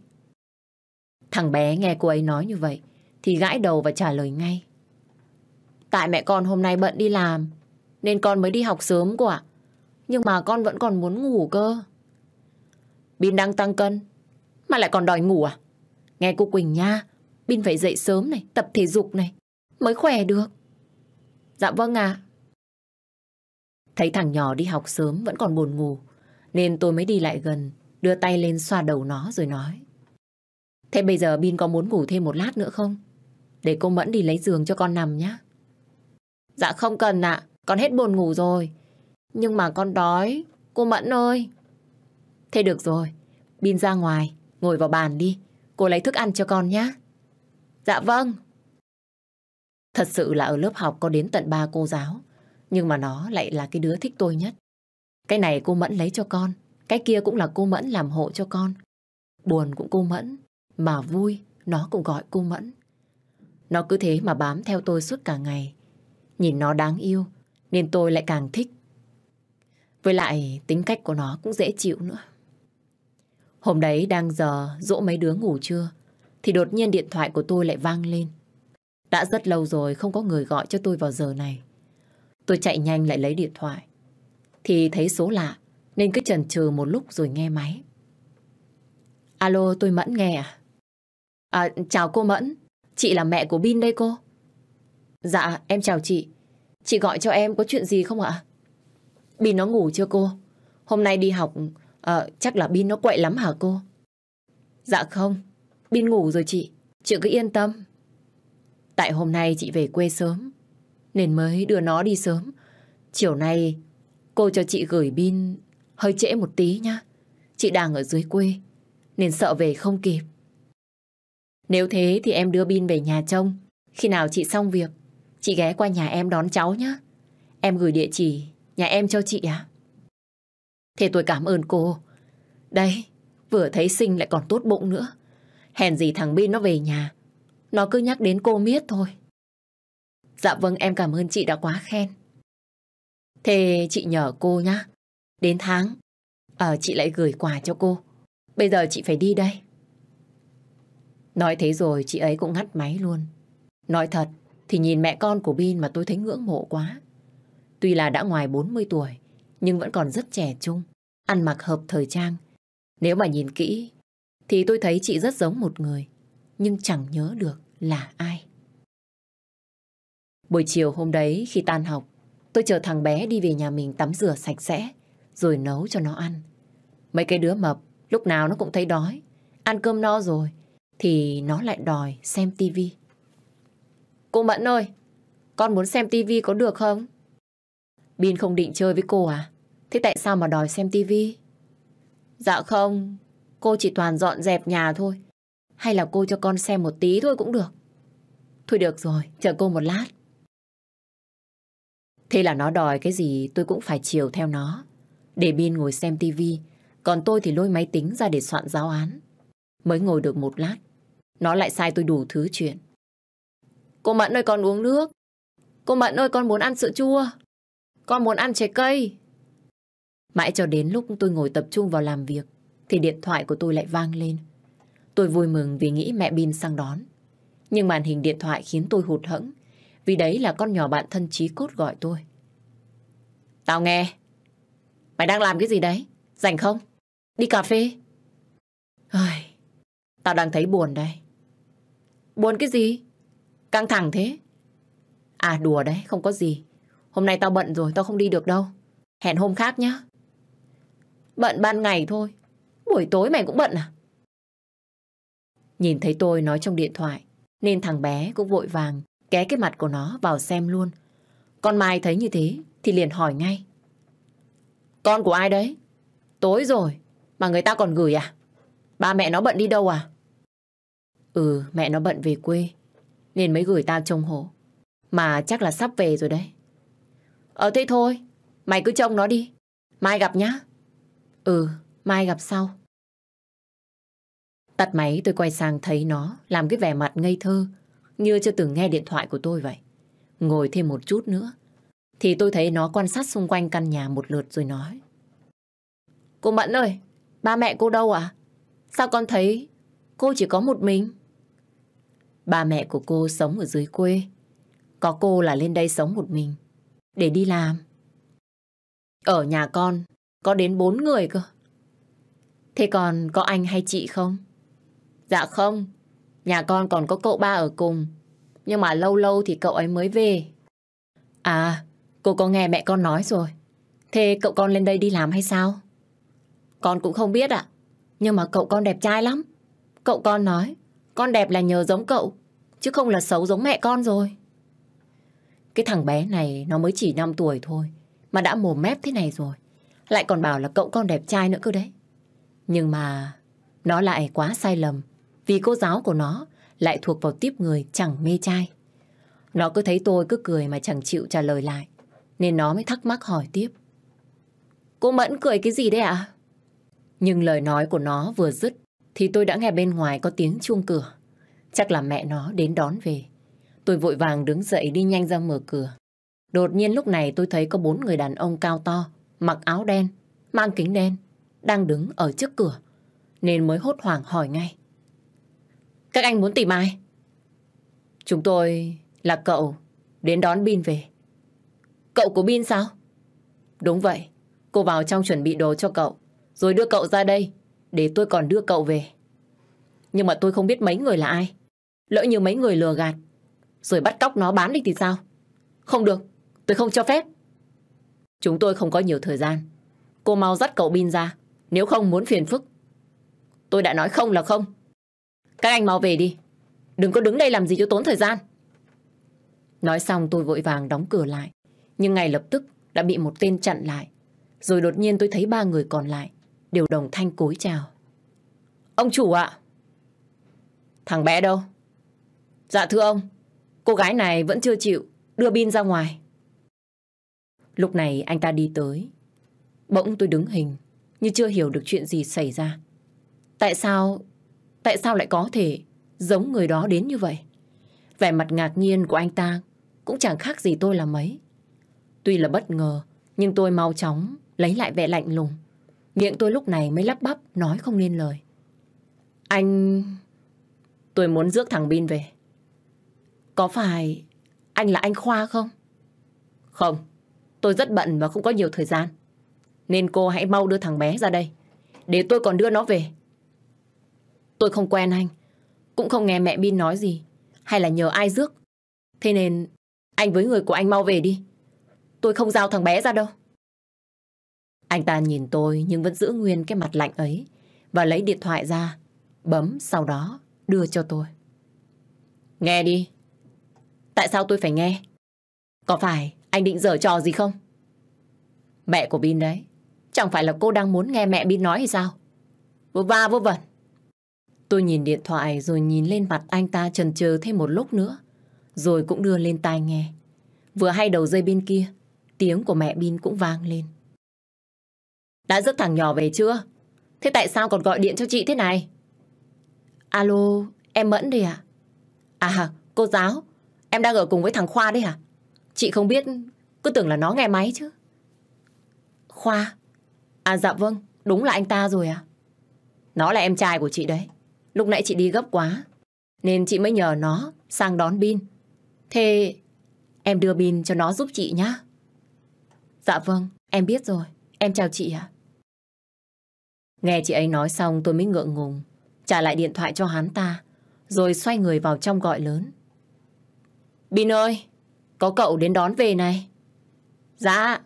Thằng bé nghe cô ấy nói như vậy thì gãi đầu và trả lời ngay. Tại mẹ con hôm nay bận đi làm nên con mới đi học sớm cô ạ. Nhưng mà con vẫn còn muốn ngủ cơ. Bin đang tăng cân, mà lại còn đòi ngủ à? Nghe cô Quỳnh nha, Bin phải dậy sớm này, tập thể dục này, mới khỏe được. Dạ vâng ạ. Thấy thằng nhỏ đi học sớm vẫn còn buồn ngủ, nên tôi mới đi lại gần, đưa tay lên xoa đầu nó rồi nói. Thế bây giờ Bin có muốn ngủ thêm một lát nữa không? Để cô Mẫn đi lấy giường cho con nằm nhé. Dạ không cần ạ, con hết buồn ngủ rồi. Nhưng mà con đói, cô Mẫn ơi. Thế được rồi, Bin ra ngoài, ngồi vào bàn đi. Cô lấy thức ăn cho con nhé. Dạ vâng. Thật sự là ở lớp học có đến tận ba cô giáo. Nhưng mà nó lại là cái đứa thích tôi nhất. Cái này cô Mẫn lấy cho con. Cái kia cũng là cô Mẫn làm hộ cho con. Buồn cũng cô Mẫn. Mà vui, nó cũng gọi cô Mẫn. Nó cứ thế mà bám theo tôi suốt cả ngày. Nhìn nó đáng yêu, nên tôi lại càng thích. Với lại tính cách của nó cũng dễ chịu nữa. Hôm đấy đang giờ dỗ mấy đứa ngủ trưa, thì đột nhiên điện thoại của tôi lại vang lên. Đã rất lâu rồi không có người gọi cho tôi vào giờ này. Tôi chạy nhanh lại lấy điện thoại. Thì thấy số lạ, nên cứ chần chừ một lúc rồi nghe máy. Alo, tôi Mẫn nghe à? À, chào cô Mẫn. Chị là mẹ của Bin đây cô. Dạ, em chào chị. Chị gọi cho em có chuyện gì không ạ? Bin nó ngủ chưa cô? Hôm nay đi học, à, chắc là Bin nó quậy lắm hả cô? Dạ không, Bin ngủ rồi chị. Chị cứ yên tâm. Tại hôm nay chị về quê sớm, nên mới đưa nó đi sớm. Chiều nay cô cho chị gửi Bin hơi trễ một tí nhá. Chị đang ở dưới quê, nên sợ về không kịp. Nếu thế thì em đưa Bin về nhà trông. Khi nào chị xong việc, chị ghé qua nhà em đón cháu nhé. Em gửi địa chỉ nhà em cho chị à? Thế tôi cảm ơn cô. Đây, vừa thấy sinh lại còn tốt bụng nữa. Hèn gì thằng Bin nó về nhà. Nó cứ nhắc đến cô miết thôi. Dạ vâng, em cảm ơn chị đã quá khen. Thế chị nhờ cô nhá. Đến tháng, à, chị lại gửi quà cho cô. Bây giờ chị phải đi đây. Nói thế rồi chị ấy cũng ngắt máy luôn. Nói thật thì nhìn mẹ con của Bin mà tôi thấy ngưỡng mộ quá. Tuy là đã ngoài 40 tuổi nhưng vẫn còn rất trẻ trung, ăn mặc hợp thời trang. Nếu mà nhìn kỹ thì tôi thấy chị rất giống một người nhưng chẳng nhớ được là ai. Buổi chiều hôm đấy khi tan học tôi chờ thằng bé đi về nhà mình tắm rửa sạch sẽ rồi nấu cho nó ăn. Mấy cái đứa mập lúc nào nó cũng thấy đói. Ăn cơm no rồi thì nó lại đòi xem tivi. Cô Mẫn ơi, con muốn xem tivi có được không? Bin không định chơi với cô à? Thế tại sao mà đòi xem tivi? Dạ không, cô chỉ toàn dọn dẹp nhà thôi. Hay là cô cho con xem một tí thôi cũng được. Thôi được rồi, chờ cô một lát. Thế là nó đòi cái gì tôi cũng phải chiều theo nó. Để Bin ngồi xem tivi, còn tôi thì lôi máy tính ra để soạn giáo án. Mới ngồi được một lát, nó lại sai tôi đủ thứ chuyện. Cô Mận ơi con uống nước. Cô Mận ơi con muốn ăn sữa chua. Con muốn ăn trái cây. Mãi cho đến lúc tôi ngồi tập trung vào làm việc thì điện thoại của tôi lại vang lên. Tôi vui mừng vì nghĩ mẹ Bin sang đón. Nhưng màn hình điện thoại khiến tôi hụt hẫng vì đấy là con nhỏ bạn thân trí cốt gọi tôi. Tao nghe. Mày đang làm cái gì đấy? Rảnh không? Đi cà phê? Ai, tao đang thấy buồn đây. Buồn cái gì? Căng thẳng thế? À đùa đấy, không có gì. Hôm nay tao bận rồi, tao không đi được đâu. Hẹn hôm khác nhá. Bận ban ngày thôi. Buổi tối mày cũng bận à? Nhìn thấy tôi nói trong điện thoại, nên thằng bé cũng vội vàng ké cái mặt của nó vào xem luôn. Con Mai thấy như thế thì liền hỏi ngay. Con của ai đấy? Tối rồi, mà người ta còn gửi à? Ba mẹ nó bận đi đâu à? Ừ, mẹ nó bận về quê, nên mới gửi tao trông hộ. Mà chắc là sắp về rồi đấy. Ờ thế thôi, mày cứ trông nó đi. Mai gặp nhá. Ừ, mai gặp sau. Tắt máy tôi quay sang thấy nó làm cái vẻ mặt ngây thơ như chưa từng nghe điện thoại của tôi vậy. Ngồi thêm một chút nữa thì tôi thấy nó quan sát xung quanh căn nhà một lượt rồi nói. Cô Mẫn ơi, ba mẹ cô đâu à? Sao con thấy cô chỉ có một mình? Ba mẹ của cô sống ở dưới quê. Có cô là lên đây sống một mình. Để đi làm. Ở nhà con có đến bốn người cơ. Thế còn có anh hay chị không? Dạ không, nhà con còn có cậu ba ở cùng. Nhưng mà lâu lâu thì cậu ấy mới về. À, cô có nghe mẹ con nói rồi. Thế cậu con lên đây đi làm hay sao? Con cũng không biết ạ. Nhưng mà cậu con đẹp trai lắm. Cậu con nói, con đẹp là nhờ giống cậu, chứ không là xấu giống mẹ con rồi. Cái thằng bé này nó mới chỉ 5 tuổi thôi, mà đã mồm mép thế này rồi. Lại còn bảo là cậu con đẹp trai nữa cơ đấy. Nhưng mà nó lại quá sai lầm, vì cô giáo của nó lại thuộc vào tiếp người chẳng mê trai. Nó cứ thấy tôi cứ cười mà chẳng chịu trả lời lại, nên nó mới thắc mắc hỏi tiếp. Cô Mẫn cười cái gì đấy ạ? Nhưng lời nói của nó vừa dứt thì tôi đã nghe bên ngoài có tiếng chuông cửa. Chắc là mẹ nó đến đón về. Tôi vội vàng đứng dậy đi nhanh ra mở cửa. Đột nhiên lúc này tôi thấy có bốn người đàn ông cao to, mặc áo đen, mang kính đen, đang đứng ở trước cửa. Nên mới hốt hoảng hỏi ngay. Các anh muốn tìm ai? Chúng tôi là cậu đến đón Bin về. Cậu của Bin sao? Đúng vậy. Cô vào trong chuẩn bị đồ cho cậu. Rồi đưa cậu ra đây để tôi còn đưa cậu về. Nhưng mà tôi không biết mấy người là ai. Lỡ như mấy người lừa gạt rồi bắt cóc nó bán đi thì sao? Không được, tôi không cho phép. Chúng tôi không có nhiều thời gian. Cô mau dắt cậu Bin ra, nếu không muốn phiền phức. Tôi đã nói không là không. Các anh mau về đi. Đừng có đứng đây làm gì cho tốn thời gian. Nói xong tôi vội vàng đóng cửa lại. Nhưng ngay lập tức đã bị một tên chặn lại. Rồi đột nhiên tôi thấy ba người còn lại đều đồng thanh cúi chào. Ông chủ ạ! Thằng bé đâu? Dạ thưa ông, cô gái này vẫn chưa chịu đưa Bin ra ngoài. Lúc này anh ta đi tới. Bỗng tôi đứng hình, như chưa hiểu được chuyện gì xảy ra. Tại sao, tại sao lại có thể giống người đó đến như vậy? Vẻ mặt ngạc nhiên của anh ta cũng chẳng khác gì tôi là mấy. Tuy là bất ngờ, nhưng tôi mau chóng lấy lại vẻ lạnh lùng. Miệng tôi lúc này mới lắp bắp, nói không nên lời. Anh... Tôi muốn rước thằng Bin về. Có phải anh là anh Khoa không? Không, tôi rất bận và không có nhiều thời gian. Nên cô hãy mau đưa thằng bé ra đây. Để tôi còn đưa nó về. Tôi không quen anh. Cũng không nghe mẹ Bin nói gì. Hay là nhờ ai rước. Thế nên anh với người của anh mau về đi. Tôi không giao thằng bé ra đâu. Anh ta nhìn tôi nhưng vẫn giữ nguyên cái mặt lạnh ấy và lấy điện thoại ra, bấm sau đó đưa cho tôi. Nghe đi. Tại sao tôi phải nghe? Có phải anh định dở trò gì không? Mẹ của Bin đấy. Chẳng phải là cô đang muốn nghe mẹ Bin nói hay sao? Vô va vô vẩn. Tôi nhìn điện thoại rồi nhìn lên mặt anh ta chần chờ thêm một lúc nữa. Rồi cũng đưa lên tai nghe. Vừa hay đầu dây bên kia, tiếng của mẹ Bin cũng vang lên. Đã dứt thằng nhỏ về chưa? Thế tại sao còn gọi điện cho chị thế này? Alo, em Mẫn đây à? À, cô giáo, em đang ở cùng với thằng Khoa đấy à Chị không biết, cứ tưởng là nó nghe máy chứ. Khoa? À dạ vâng, đúng là anh ta rồi à? Nó là em trai của chị đấy. Lúc nãy chị đi gấp quá, nên chị mới nhờ nó sang đón Bin. Thế em đưa Bin cho nó giúp chị nhá. Dạ vâng, em biết rồi. Em chào chị ạ. Nghe chị ấy nói xong tôi mới ngượng ngùng, trả lại điện thoại cho hắn ta, rồi xoay người vào trong gọi lớn. Bin ơi, có cậu đến đón về này. Dạ.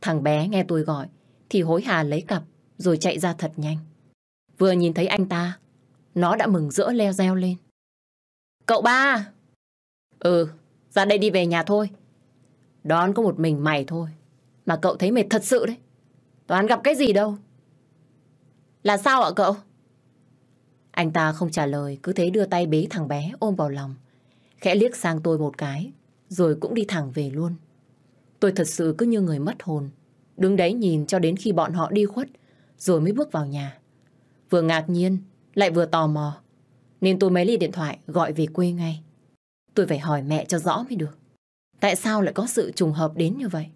Thằng bé nghe tôi gọi, thì hối hà lấy cặp, rồi chạy ra thật nhanh. Vừa nhìn thấy anh ta, nó đã mừng rỡ leo reo lên. Cậu ba! Ừ, ra đây đi về nhà thôi. Đón có một mình mày thôi. Mà cậu thấy mệt thật sự đấy. Toán gặp cái gì đâu. Là sao ạ cậu? Anh ta không trả lời, cứ thế đưa tay bế thằng bé ôm vào lòng. Khẽ liếc sang tôi một cái, rồi cũng đi thẳng về luôn. Tôi thật sự cứ như người mất hồn. Đứng đấy nhìn cho đến khi bọn họ đi khuất, rồi mới bước vào nhà. Vừa ngạc nhiên, lại vừa tò mò. Nên tôi mới lấy điện thoại gọi về quê ngay. Tôi phải hỏi mẹ cho rõ mới được. Tại sao lại có sự trùng hợp đến như vậy?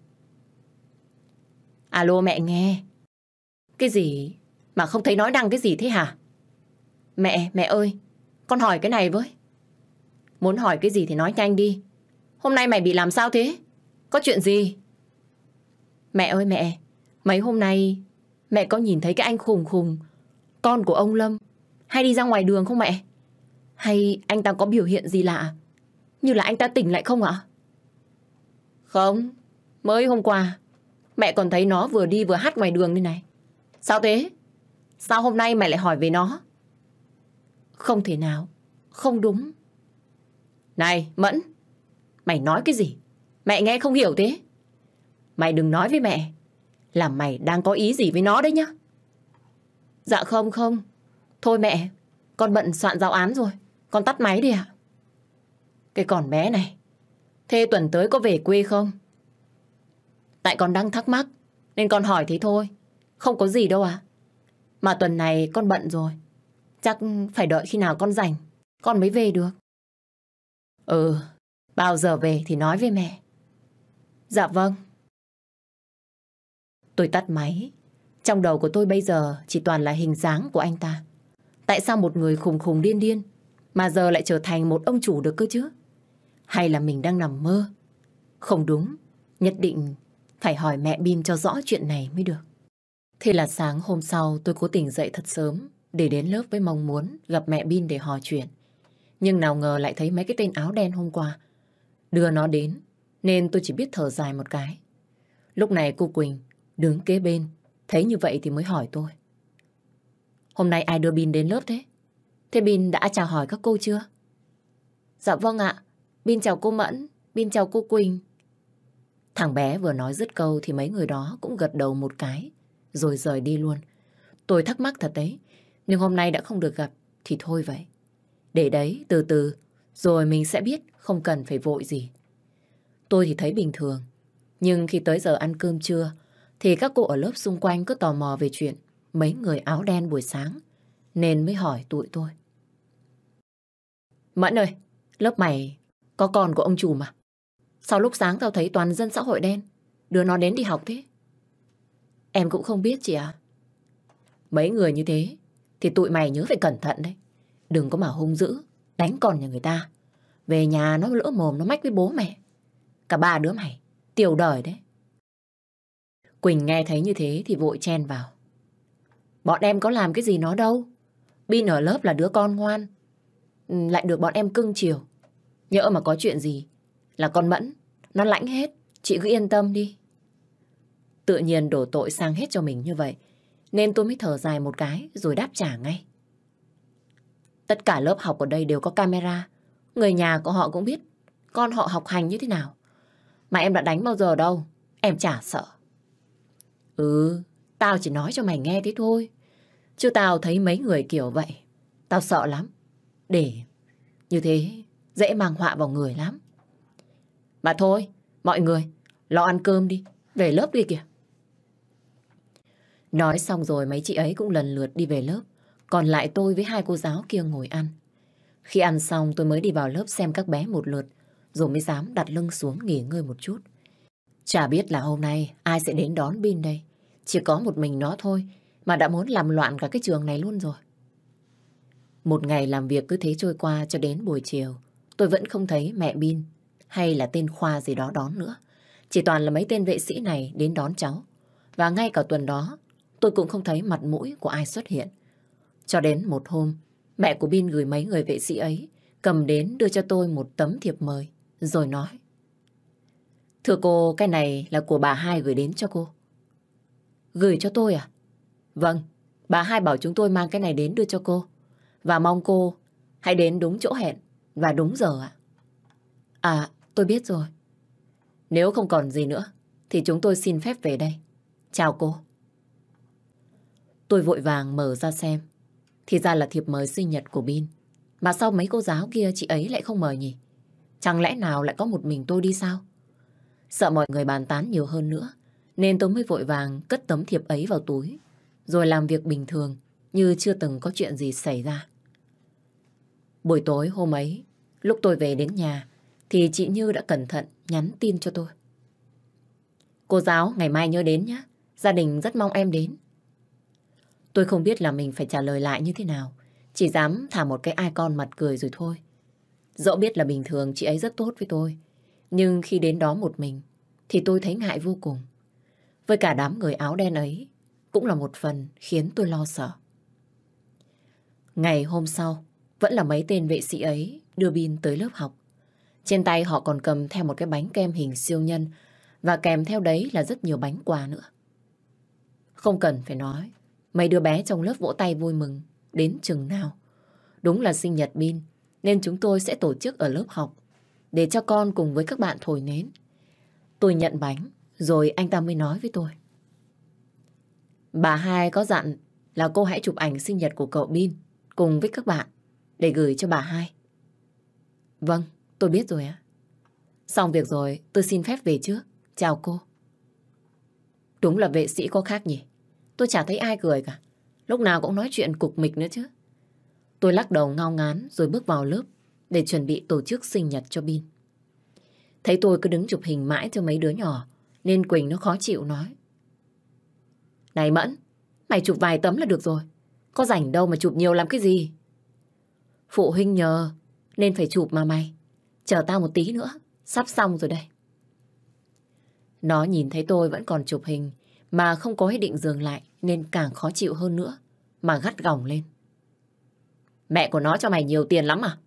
Alo mẹ nghe. Cái gì mà không thấy nói đăng cái gì thế hả? Mẹ, mẹ ơi, con hỏi cái này với. Muốn hỏi cái gì thì nói nhanh đi. Hôm nay mày bị làm sao thế? Có chuyện gì? Mẹ ơi mẹ, mấy hôm nay mẹ có nhìn thấy cái anh khùng khùng, con của ông Lâm, hay đi ra ngoài đường không mẹ? Hay anh ta có biểu hiện gì lạ? Như là anh ta tỉnh lại không ạ? Không, mới hôm qua, mẹ còn thấy nó vừa đi vừa hát ngoài đường đây này. Sao thế? Sao hôm nay mẹ lại hỏi về nó? Không thể nào, không đúng. Này, Mẫn, mày nói cái gì? Mẹ nghe không hiểu thế. Mày đừng nói với mẹ là mày đang có ý gì với nó đấy nhá. Dạ không không. Thôi mẹ, con bận soạn giáo án rồi. Con tắt máy đi ạ. Cái con bé này, thế tuần tới có về quê không? Tại con đang thắc mắc, nên con hỏi thế thôi. Không có gì đâu à. Mà tuần này con bận rồi. Chắc phải đợi khi nào con rảnh, con mới về được. Ừ, bao giờ về thì nói với mẹ. Dạ vâng. Tôi tắt máy. Trong đầu của tôi bây giờ chỉ toàn là hình dáng của anh ta. Tại sao một người khùng khùng điên điên mà giờ lại trở thành một ông chủ được cơ chứ? Hay là mình đang nằm mơ? Không đúng, nhất định phải hỏi mẹ Bin cho rõ chuyện này mới được. Thế là sáng hôm sau tôi cố tỉnh dậy thật sớm để đến lớp với mong muốn gặp mẹ Bin để hỏi chuyện. Nhưng nào ngờ lại thấy mấy cái tên áo đen hôm qua. Đưa nó đến, nên tôi chỉ biết thở dài một cái. Lúc này cô Quỳnh đứng kế bên, thấy như vậy thì mới hỏi tôi. Hôm nay ai đưa Bin đến lớp thế? Thế Bin đã chào hỏi các cô chưa? Dạ vâng ạ. Bin chào cô Mẫn, Bin chào cô Quỳnh. Thằng bé vừa nói dứt câu thì mấy người đó cũng gật đầu một cái, rồi rời đi luôn. Tôi thắc mắc thật đấy, nhưng hôm nay đã không được gặp thì thôi vậy. Để đấy, từ từ, rồi mình sẽ biết không cần phải vội gì. Tôi thì thấy bình thường, nhưng khi tới giờ ăn cơm trưa thì các cô ở lớp xung quanh cứ tò mò về chuyện mấy người áo đen buổi sáng, nên mới hỏi tụi tôi. Mẫn ơi, lớp mày có con của ông chủ mà. Sao lúc sáng tao thấy toàn dân xã hội đen, đưa nó đến đi học thế? Em cũng không biết chị à. Mấy người như thế thì tụi mày nhớ phải cẩn thận đấy. Đừng có mà hung dữ, đánh con nhà người ta. Về nhà nó lỡ mồm nó mách với bố mẹ. Cả ba đứa mày, tiểu đời đấy. Quỳnh nghe thấy như thế thì vội chen vào. Bọn em có làm cái gì nó đâu. Bin ở lớp là đứa con ngoan. Ừ, lại được bọn em cưng chiều. Nhỡ mà có chuyện gì là con Mẫn. Nó lãnh hết. Chị cứ yên tâm đi. Tự nhiên đổ tội sang hết cho mình như vậy. Nên tôi mới thở dài một cái rồi đáp trả ngay. Tất cả lớp học ở đây đều có camera. Người nhà của họ cũng biết con họ học hành như thế nào. Mà em đã đánh bao giờ đâu. Em chả sợ. Ừ, tao chỉ nói cho mày nghe thế thôi. Chứ tao thấy mấy người kiểu vậy. Tao sợ lắm. Để như thế dễ mang họa vào người lắm. Mà thôi, mọi người, lo ăn cơm đi. Về lớp đi kìa. Nói xong rồi mấy chị ấy cũng lần lượt đi về lớp. Còn lại tôi với hai cô giáo kia ngồi ăn. Khi ăn xong tôi mới đi vào lớp xem các bé một lượt, rồi mới dám đặt lưng xuống nghỉ ngơi một chút. Chả biết là hôm nay ai sẽ đến đón Bin đây. Chỉ có một mình nó thôi mà đã muốn làm loạn cả cái trường này luôn rồi. Một ngày làm việc cứ thế trôi qua cho đến buổi chiều. Tôi vẫn không thấy mẹ Bin hay là tên Khoa gì đó đón nữa. Chỉ toàn là mấy tên vệ sĩ này đến đón cháu. Và ngay cả tuần đó tôi cũng không thấy mặt mũi của ai xuất hiện. Cho đến một hôm, mẹ của Bin gửi mấy người vệ sĩ ấy cầm đến đưa cho tôi một tấm thiệp mời, rồi nói. Thưa cô, cái này là của bà hai gửi đến cho cô. Gửi cho tôi à? Vâng, bà hai bảo chúng tôi mang cái này đến đưa cho cô. Và mong cô hãy đến đúng chỗ hẹn và đúng giờ ạ. À, tôi biết rồi. Nếu không còn gì nữa, thì chúng tôi xin phép về đây. Chào cô. Tôi vội vàng mở ra xem. Thì ra là thiệp mời sinh nhật của Bin. Mà sao mấy cô giáo kia chị ấy lại không mời nhỉ? Chẳng lẽ nào lại có một mình tôi đi sao? Sợ mọi người bàn tán nhiều hơn nữa, nên tôi mới vội vàng cất tấm thiệp ấy vào túi, rồi làm việc bình thường như chưa từng có chuyện gì xảy ra. Buổi tối hôm ấy, lúc tôi về đến nhà, thì chị Như đã cẩn thận nhắn tin cho tôi. Cô giáo, ngày mai nhớ đến nhé. Gia đình rất mong em đến. Tôi không biết là mình phải trả lời lại như thế nào. Chỉ dám thả một cái icon mặt cười rồi thôi. Dẫu biết là bình thường chị ấy rất tốt với tôi. Nhưng khi đến đó một mình thì tôi thấy ngại vô cùng. với cả đám người áo đen ấy cũng là một phần khiến tôi lo sợ. Ngày hôm sau, vẫn là mấy tên vệ sĩ ấy đưa Bin tới lớp học. Trên tay họ còn cầm theo một cái bánh kem hình siêu nhân và kèm theo đấy là rất nhiều bánh quà nữa. Không cần phải nói, mấy đứa bé trong lớp vỗ tay vui mừng đến chừng nào. Đúng là sinh nhật Bin, nên chúng tôi sẽ tổ chức ở lớp học để cho con cùng với các bạn thổi nến. Tôi nhận bánh, rồi anh ta mới nói với tôi. Bà hai có dặn là cô hãy chụp ảnh sinh nhật của cậu Bin cùng với các bạn để gửi cho bà hai. Vâng, tôi biết rồi ạ. Xong việc rồi, tôi xin phép về trước. Chào cô. Đúng là vệ sĩ có khác nhỉ. Tôi chả thấy ai cười cả. Lúc nào cũng nói chuyện cục mịch nữa chứ. Tôi lắc đầu ngao ngán rồi bước vào lớp để chuẩn bị tổ chức sinh nhật cho Bin. Thấy tôi cứ đứng chụp hình mãi cho mấy đứa nhỏ nên Quỳnh nó khó chịu nói. Này Mẫn, mày chụp vài tấm là được rồi. Có rảnh đâu mà chụp nhiều làm cái gì. Phụ huynh nhờ nên phải chụp mà mày. Chờ tao một tí nữa, sắp xong rồi đây. Nó nhìn thấy tôi vẫn còn chụp hình mà không có ý định dừng lại nên càng khó chịu hơn nữa mà gắt gỏng lên. Mẹ của nó cho mày nhiều tiền lắm à?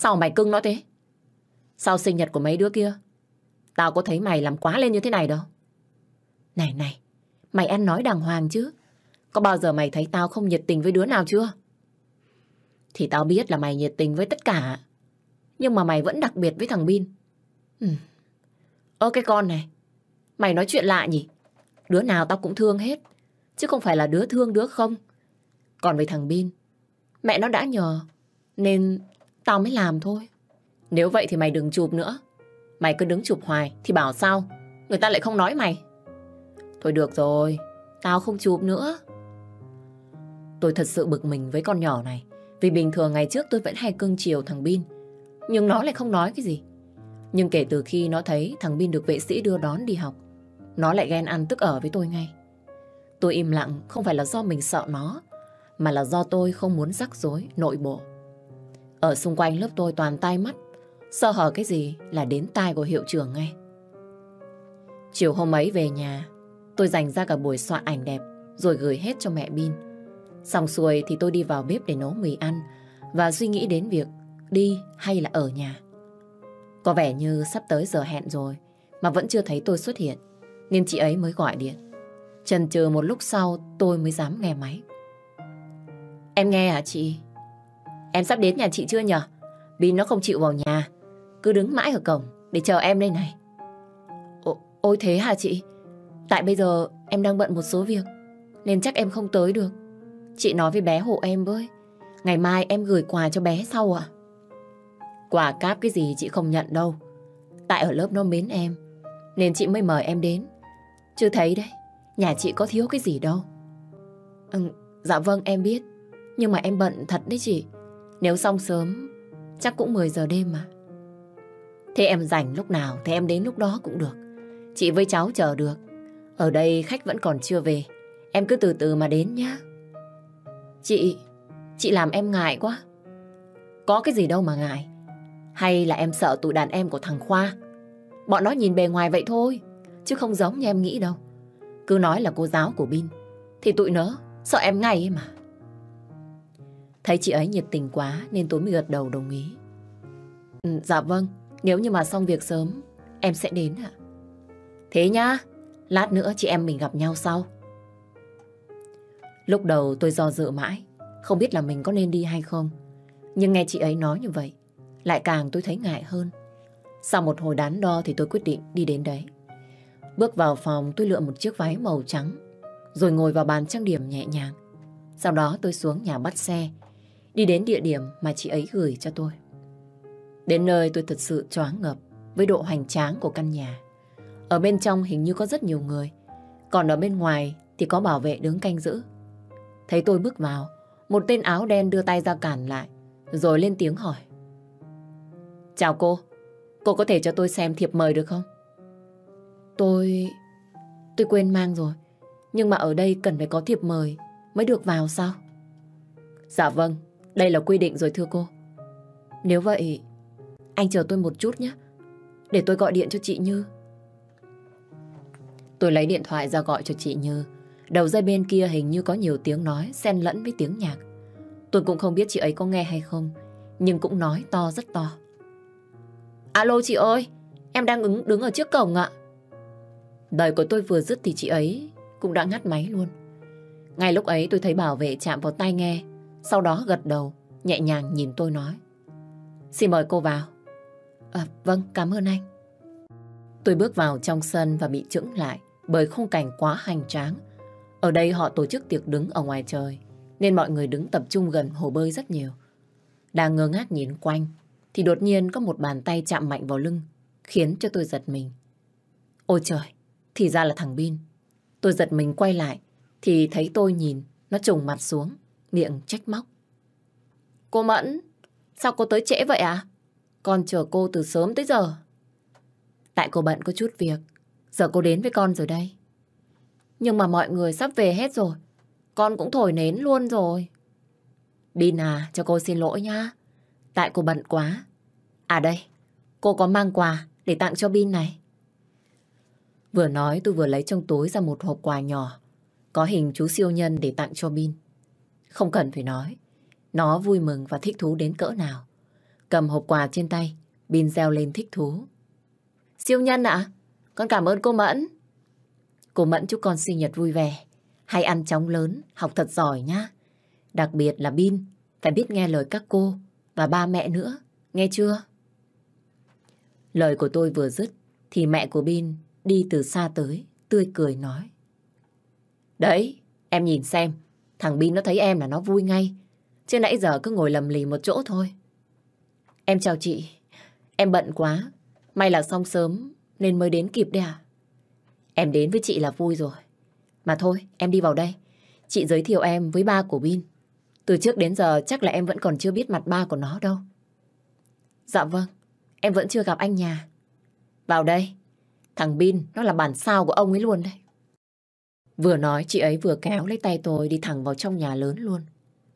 Sao mày cưng nó thế? Sau sinh nhật của mấy đứa kia, tao có thấy mày làm quá lên như thế này đâu. Này này, mày ăn nói đàng hoàng chứ. Có bao giờ mày thấy tao không nhiệt tình với đứa nào chưa? Thì tao biết là mày nhiệt tình với tất cả. Nhưng mà mày vẫn đặc biệt với thằng Bin. Ừ. Ơ cái con này, mày nói chuyện lạ nhỉ? Đứa nào tao cũng thương hết. Chứ không phải là đứa thương đứa không. Còn với thằng Bin, mẹ nó đã nhờ. Nên tao mới làm thôi. Nếu vậy thì mày đừng chụp nữa. Mày cứ đứng chụp hoài thì bảo sao? Người ta lại không nói mày. Thôi được rồi, tao không chụp nữa. Tôi thật sự bực mình với con nhỏ này. Vì bình thường ngày trước tôi vẫn hay cưng chiều thằng Bin. Nhưng nó lại không nói cái gì. Nhưng kể từ khi nó thấy thằng Bin được vệ sĩ đưa đón đi học, nó lại ghen ăn tức ở với tôi ngay. Tôi im lặng không phải là do mình sợ nó, mà là do tôi không muốn rắc rối nội bộ. Ở xung quanh lớp tôi toàn tai mắt, sơ hở cái gì là đến tai của hiệu trưởng ngay. Chiều hôm ấy về nhà, tôi dành ra cả buổi soạn ảnh đẹp rồi gửi hết cho mẹ Bin. Xong xuôi thì tôi đi vào bếp để nấu mì ăn và suy nghĩ đến việc đi hay là ở nhà. Có vẻ như sắp tới giờ hẹn rồi mà vẫn chưa thấy tôi xuất hiện nên chị ấy mới gọi điện. Chần chừ một lúc sau tôi mới dám nghe máy. Em nghe hả chị? Em sắp đến nhà chị chưa nhở? Bin nó không chịu vào nhà. Cứ đứng mãi ở cổng để chờ em đây này. Ô, ôi thế hả chị? Tại bây giờ em đang bận một số việc nên chắc em không tới được. Chị nói với bé hộ em với. Ngày mai em gửi quà cho bé sau ạ. Quà cáp cái gì chị không nhận đâu. Tại ở lớp nó mến em nên chị mới mời em đến. Chưa thấy đấy, nhà chị có thiếu cái gì đâu. Ừ, dạ vâng em biết. Nhưng mà em bận thật đấy chị. Nếu xong sớm, chắc cũng 10 giờ đêm mà. Thế em rảnh lúc nào thì em đến lúc đó cũng được. Chị với cháu chờ được. Ở đây khách vẫn còn chưa về. Em cứ từ từ mà đến nhá. Chị, chị làm em ngại quá. Có cái gì đâu mà ngại. Hay là em sợ tụi đàn em của thằng Khoa? Bọn nó nhìn bề ngoài vậy thôi, chứ không giống như em nghĩ đâu. Cứ nói là cô giáo của Bin, thì tụi nó sợ em ngay ấy mà. Thấy chị ấy nhiệt tình quá nên tôi mới gật đầu đồng ý. Ừ, dạ vâng, nếu như mà xong việc sớm, em sẽ đến ạ. Thế nhá, lát nữa chị em mình gặp nhau sau. Lúc đầu tôi do dự mãi, không biết là mình có nên đi hay không. Nhưng nghe chị ấy nói như vậy, lại càng tôi thấy ngại hơn. Sau một hồi đắn đo thì tôi quyết định đi đến đấy. Bước vào phòng tôi lựa một chiếc váy màu trắng, rồi ngồi vào bàn trang điểm nhẹ nhàng. Sau đó tôi xuống nhà bắt xe, đi đến địa điểm mà chị ấy gửi cho tôi. Đến nơi tôi thật sự choáng ngập với độ hoành tráng của căn nhà. Ở bên trong hình như có rất nhiều người, còn ở bên ngoài thì có bảo vệ đứng canh giữ. Thấy tôi bước vào, một tên áo đen đưa tay ra cản lại, rồi lên tiếng hỏi. Chào cô, cô có thể cho tôi xem thiệp mời được không? Tôi... tôi quên mang rồi, nhưng mà ở đây cần phải có thiệp mời mới được vào sao? Dạ vâng, đây là quy định rồi thưa cô. Nếu vậy, anh chờ tôi một chút nhé, để tôi gọi điện cho chị Như. Tôi lấy điện thoại ra gọi cho chị Như. Đầu dây bên kia hình như có nhiều tiếng nói xen lẫn với tiếng nhạc. Tôi cũng không biết chị ấy có nghe hay không, nhưng cũng nói to rất to. Alo chị ơi, em đang ứng đứng ở trước cổng ạ. Đời của tôi vừa dứt thì chị ấy cũng đã ngắt máy luôn. Ngay lúc ấy tôi thấy bảo vệ chạm vào tai nghe, sau đó gật đầu, nhẹ nhàng nhìn tôi nói. Xin mời cô vào. À, vâng, cảm ơn anh. Tôi bước vào trong sân và bị chững lại bởi khung cảnh quá hành tráng. Ở đây họ tổ chức tiệc đứng ở ngoài trời, nên mọi người đứng tập trung gần hồ bơi rất nhiều. Đang ngơ ngác nhìn quanh, thì đột nhiên có một bàn tay chạm mạnh vào lưng, khiến cho tôi giật mình. Ôi trời, thì ra là thằng Bin. Tôi giật mình quay lại, thì thấy tôi nhìn, nó trùng mặt xuống, miệng trách móc. Cô Mẫn, sao cô tới trễ vậy à? Con chờ cô từ sớm tới giờ. Tại cô bận có chút việc, giờ cô đến với con rồi đây. Nhưng mà mọi người sắp về hết rồi, con cũng thổi nến luôn rồi. Đi nà, cho cô xin lỗi nhá. Tại cô bận quá. À đây, cô có mang quà để tặng cho Bin này. Vừa nói tôi vừa lấy trong túi ra một hộp quà nhỏ có hình chú siêu nhân để tặng cho Bin. Không cần phải nói, nó vui mừng và thích thú đến cỡ nào. Cầm hộp quà trên tay, Bin reo lên thích thú. Siêu nhân ạ, con cảm ơn cô Mẫn. Cô Mẫn chúc con sinh nhật vui vẻ, hay ăn chóng lớn, học thật giỏi nhá. Đặc biệt là Bin, phải biết nghe lời các cô và ba mẹ nữa, nghe chưa? Lời của tôi vừa dứt, thì mẹ của Bin đi từ xa tới, tươi cười nói. Đấy, em nhìn xem, thằng Bin nó thấy em là nó vui ngay. Chứ nãy giờ cứ ngồi lầm lì một chỗ thôi. Em chào chị, em bận quá. May là xong sớm nên mới đến kịp đấy à? Em đến với chị là vui rồi. Mà thôi, em đi vào đây. Chị giới thiệu em với ba của Bin. Từ trước đến giờ chắc là em vẫn còn chưa biết mặt ba của nó đâu. Dạ vâng, em vẫn chưa gặp anh nhà. Vào đây, thằng Bin nó là bản sao của ông ấy luôn đấy. Vừa nói chị ấy vừa kéo lấy tay tôi đi thẳng vào trong nhà lớn luôn.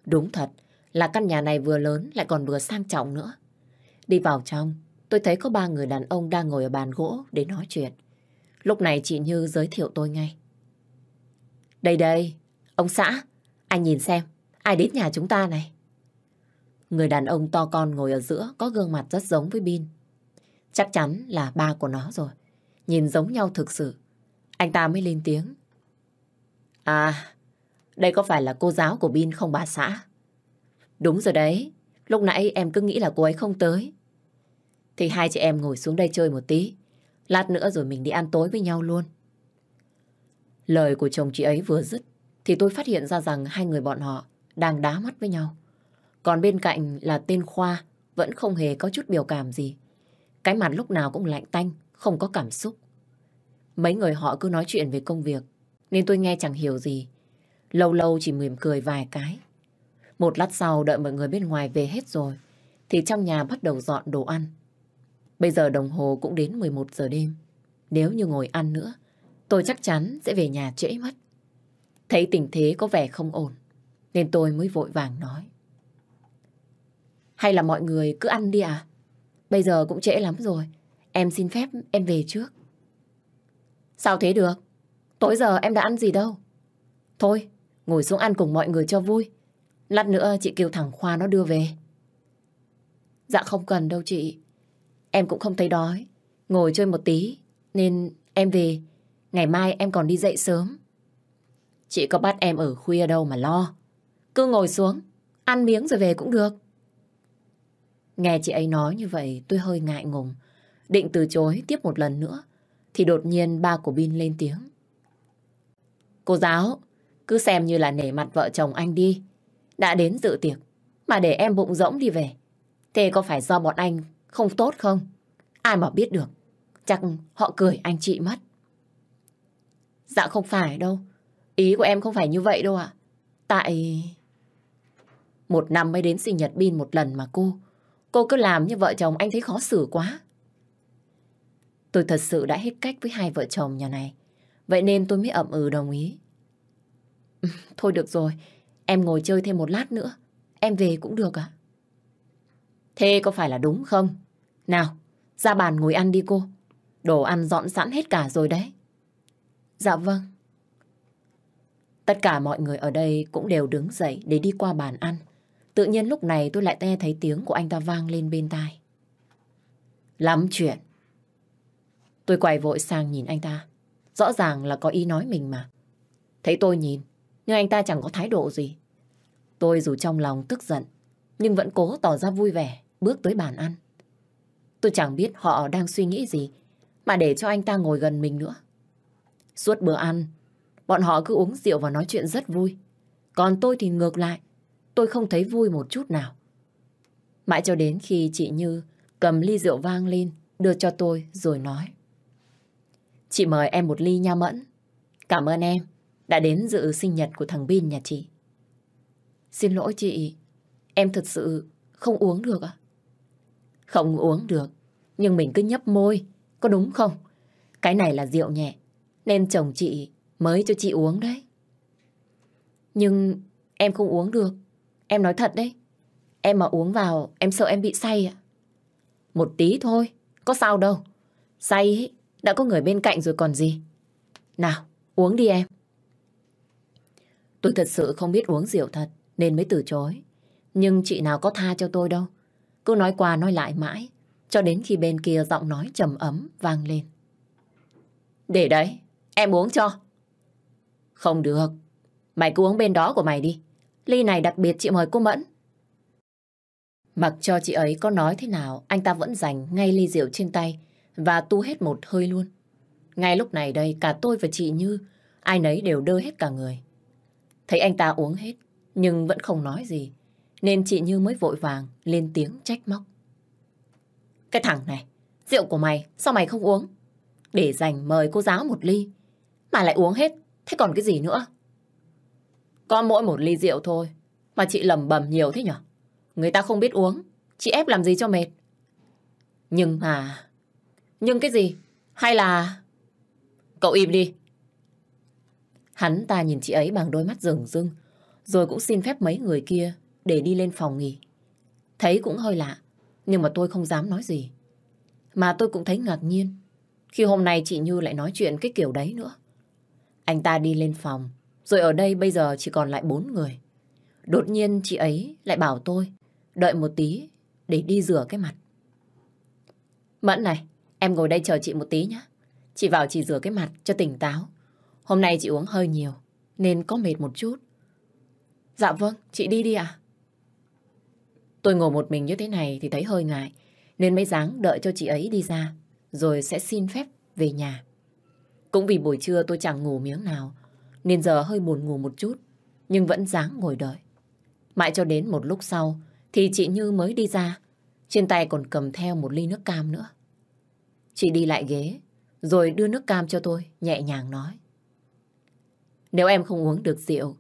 Đúng thật là căn nhà này vừa lớn lại còn vừa sang trọng nữa. Đi vào trong, tôi thấy có ba người đàn ông đang ngồi ở bàn gỗ để nói chuyện. Lúc này chị Như giới thiệu tôi ngay. Đây đây, ông xã, anh nhìn xem, ai đến nhà chúng ta này. Người đàn ông to con ngồi ở giữa có gương mặt rất giống với Bin. Chắc chắn là ba của nó rồi. Nhìn giống nhau thực sự. Anh ta mới lên tiếng. À, đây có phải là cô giáo của Bin không bà xã? Đúng rồi đấy, lúc nãy em cứ nghĩ là cô ấy không tới. Thì hai chị em ngồi xuống đây chơi một tí. Lát nữa rồi mình đi ăn tối với nhau luôn. Lời của chồng chị ấy vừa dứt, thì tôi phát hiện ra rằng hai người bọn họ đang đá mắt với nhau. Còn bên cạnh là tên Khoa, vẫn không hề có chút biểu cảm gì. Cái mặt lúc nào cũng lạnh tanh, không có cảm xúc. Mấy người họ cứ nói chuyện về công việc, nên tôi nghe chẳng hiểu gì. Lâu lâu chỉ mỉm cười vài cái. Một lát sau đợi mọi người bên ngoài về hết rồi, thì trong nhà bắt đầu dọn đồ ăn. Bây giờ đồng hồ cũng đến 11 giờ đêm. Nếu như ngồi ăn nữa, tôi chắc chắn sẽ về nhà trễ mất. Thấy tình thế có vẻ không ổn, nên tôi mới vội vàng nói. Hay là mọi người cứ ăn đi à? Bây giờ cũng trễ lắm rồi. Em xin phép em về trước. Sao thế được? Tối giờ em đã ăn gì đâu. Thôi, ngồi xuống ăn cùng mọi người cho vui. Lát nữa chị kêu thằng Khoa nó đưa về. Dạ không cần đâu chị. Em cũng không thấy đói. Ngồi chơi một tí, nên em về. Ngày mai em còn đi dậy sớm. Chị có bắt em ở khuya đâu mà lo. Cứ ngồi xuống, ăn miếng rồi về cũng được. Nghe chị ấy nói như vậy tôi hơi ngại ngùng. Định từ chối tiếp một lần nữa. Thì đột nhiên ba của Bin lên tiếng. Cô giáo, cứ xem như là nể mặt vợ chồng anh đi. Đã đến dự tiệc, mà để em bụng rỗng đi về. Thế có phải do bọn anh không tốt không? Ai mà biết được. Chắc họ cười anh chị mất. Dạ không phải đâu. Ý của em không phải như vậy đâu ạ. Tại... Một năm mới đến sinh nhật Bin một lần mà cô. Cô cứ làm như vợ chồng anh thấy khó xử quá. Tôi thật sự đã hết cách với hai vợ chồng nhà này. Vậy nên tôi mới ậm ừ đồng ý. Thôi được rồi, em ngồi chơi thêm một lát nữa. Em về cũng được à? Thế có phải là đúng không? Nào, ra bàn ngồi ăn đi cô. Đồ ăn dọn sẵn hết cả rồi đấy. Dạ vâng. Tất cả mọi người ở đây cũng đều đứng dậy để đi qua bàn ăn. Tự nhiên lúc này tôi lại nghe thấy tiếng của anh ta vang lên bên tai. Lắm chuyện. Tôi quay vội sang nhìn anh ta. Rõ ràng là có ý nói mình mà. Thấy tôi nhìn, nhưng anh ta chẳng có thái độ gì. Tôi dù trong lòng tức giận, nhưng vẫn cố tỏ ra vui vẻ, bước tới bàn ăn. Tôi chẳng biết họ đang suy nghĩ gì, mà để cho anh ta ngồi gần mình nữa. Suốt bữa ăn, bọn họ cứ uống rượu và nói chuyện rất vui. Còn tôi thì ngược lại, tôi không thấy vui một chút nào. Mãi cho đến khi chị Như cầm ly rượu vang lên, đưa cho tôi rồi nói. Chị mời em một ly nha Mẫn. Cảm ơn em đã đến dự sinh nhật của thằng Bin nhà chị. Xin lỗi chị, em thật sự không uống được à? Không uống được, nhưng mình cứ nhấp môi, có đúng không? Cái này là rượu nhẹ, nên chồng chị mới cho chị uống đấy. Nhưng em không uống được, em nói thật đấy. Em mà uống vào, em sợ em bị say ạ. Một tí thôi, có sao đâu. Say ấy, đã có người bên cạnh rồi còn gì. Nào, uống đi em. Tôi thật sự không biết uống rượu thật, nên mới từ chối. Nhưng chị nào có tha cho tôi đâu. Cứ nói qua nói lại mãi, cho đến khi bên kia giọng nói trầm ấm vang lên. Để đấy, em uống cho. Không được, mày cứ uống bên đó của mày đi. Ly này đặc biệt chị mời cô Mẫn. Mặc cho chị ấy có nói thế nào, anh ta vẫn dành ngay ly rượu trên tay và tu hết một hơi luôn. Ngay lúc này đây, cả tôi và chị Như, ai nấy đều đơ hết cả người. Thấy anh ta uống hết, nhưng vẫn không nói gì, nên chị Như mới vội vàng lên tiếng trách móc. Cái thằng này, rượu của mày, sao mày không uống? Để dành mời cô giáo một ly, mà lại uống hết, thế còn cái gì nữa? Có mỗi một ly rượu thôi, mà chị lầm bầm nhiều thế nhở? Người ta không biết uống, chị ép làm gì cho mệt. Nhưng mà... Nhưng cái gì? Hay là... Cậu im đi. Hắn ta nhìn chị ấy bằng đôi mắt rừng rưng, rồi cũng xin phép mấy người kia để đi lên phòng nghỉ. Thấy cũng hơi lạ, nhưng mà tôi không dám nói gì. Mà tôi cũng thấy ngạc nhiên khi hôm nay chị Như lại nói chuyện cái kiểu đấy nữa. Anh ta đi lên phòng, rồi ở đây bây giờ chỉ còn lại bốn người. Đột nhiên chị ấy lại bảo tôi đợi một tí để đi rửa cái mặt. Mẫn này, em ngồi đây chờ chị một tí nhé. Chị vào chị rửa cái mặt cho tỉnh táo. Hôm nay chị uống hơi nhiều, nên có mệt một chút. Dạ vâng, chị đi đi ạ. Tôi ngồi một mình như thế này thì thấy hơi ngại, nên mới dáng đợi cho chị ấy đi ra, rồi sẽ xin phép về nhà. Cũng vì buổi trưa tôi chẳng ngủ miếng nào, nên giờ hơi buồn ngủ một chút, nhưng vẫn dáng ngồi đợi. Mãi cho đến một lúc sau, thì chị Như mới đi ra, trên tay còn cầm theo một ly nước cam nữa. Chị đi lại ghế, rồi đưa nước cam cho tôi, nhẹ nhàng nói. Nếu em không uống được rượu,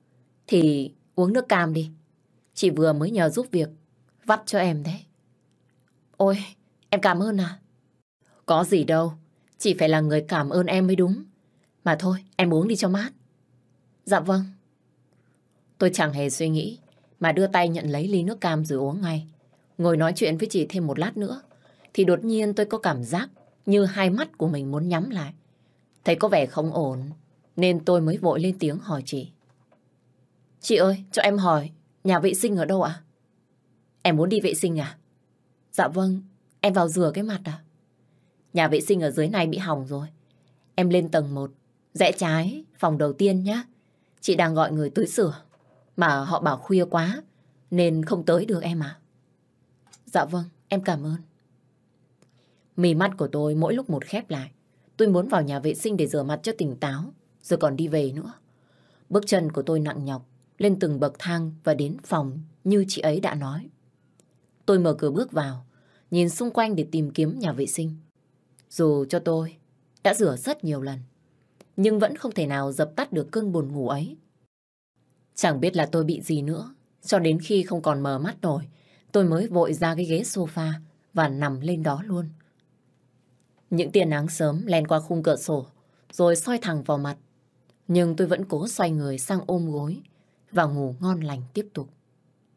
thì uống nước cam đi. Chị vừa mới nhờ giúp việc, vắt cho em đấy. Ôi, em cảm ơn à? Có gì đâu, chị phải là người cảm ơn em mới đúng. Mà thôi, em uống đi cho mát. Dạ vâng. Tôi chẳng hề suy nghĩ, mà đưa tay nhận lấy ly nước cam rồi uống ngay. Ngồi nói chuyện với chị thêm một lát nữa, thì đột nhiên tôi có cảm giác như hai mắt của mình muốn nhắm lại. Thấy có vẻ không ổn, nên tôi mới vội lên tiếng hỏi chị. Chị ơi, cho em hỏi, nhà vệ sinh ở đâu ạ? Em muốn đi vệ sinh à? Dạ vâng, em vào rửa cái mặt à? Nhà vệ sinh ở dưới này bị hỏng rồi. Em lên tầng 1, rẽ trái, phòng đầu tiên nhá Chị đang gọi người tới sửa. Mà họ bảo khuya quá, nên không tới được em à? Dạ vâng, em cảm ơn. Mì mắt của tôi mỗi lúc một khép lại. Tôi muốn vào nhà vệ sinh để rửa mặt cho tỉnh táo, rồi còn đi về nữa. Bước chân của tôi nặng nhọc, lên từng bậc thang và đến phòng như chị ấy đã nói. Tôi mở cửa bước vào, nhìn xung quanh để tìm kiếm nhà vệ sinh. Dù cho tôi đã rửa rất nhiều lần, nhưng vẫn không thể nào dập tắt được cơn buồn ngủ ấy. Chẳng biết là tôi bị gì nữa, cho đến khi không còn mờ mắt nổi, tôi mới vội ra cái ghế sofa và nằm lên đó luôn. Những tia nắng sớm len qua khung cửa sổ, rồi soi thẳng vào mặt. Nhưng tôi vẫn cố xoay người sang ôm gối và ngủ ngon lành tiếp tục.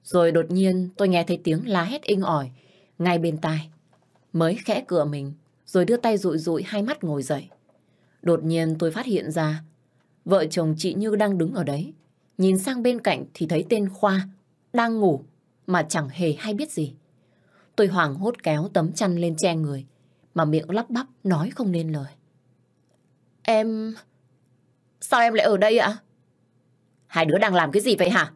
Rồi đột nhiên tôi nghe thấy tiếng la hét inh ỏi ngay bên tai. Mới khẽ cửa mình, rồi đưa tay rụi rụi hai mắt ngồi dậy. Đột nhiên tôi phát hiện ra Vợ chồng chị Như đang đứng ở đấy. Nhìn sang bên cạnh thì thấy tên Khoa đang ngủ mà chẳng hề hay biết gì. Tôi hoảng hốt kéo tấm chăn lên che người mà miệng lắp bắp nói không nên lời. Em... Sao em lại ở đây ạ? Hai đứa đang làm cái gì vậy hả?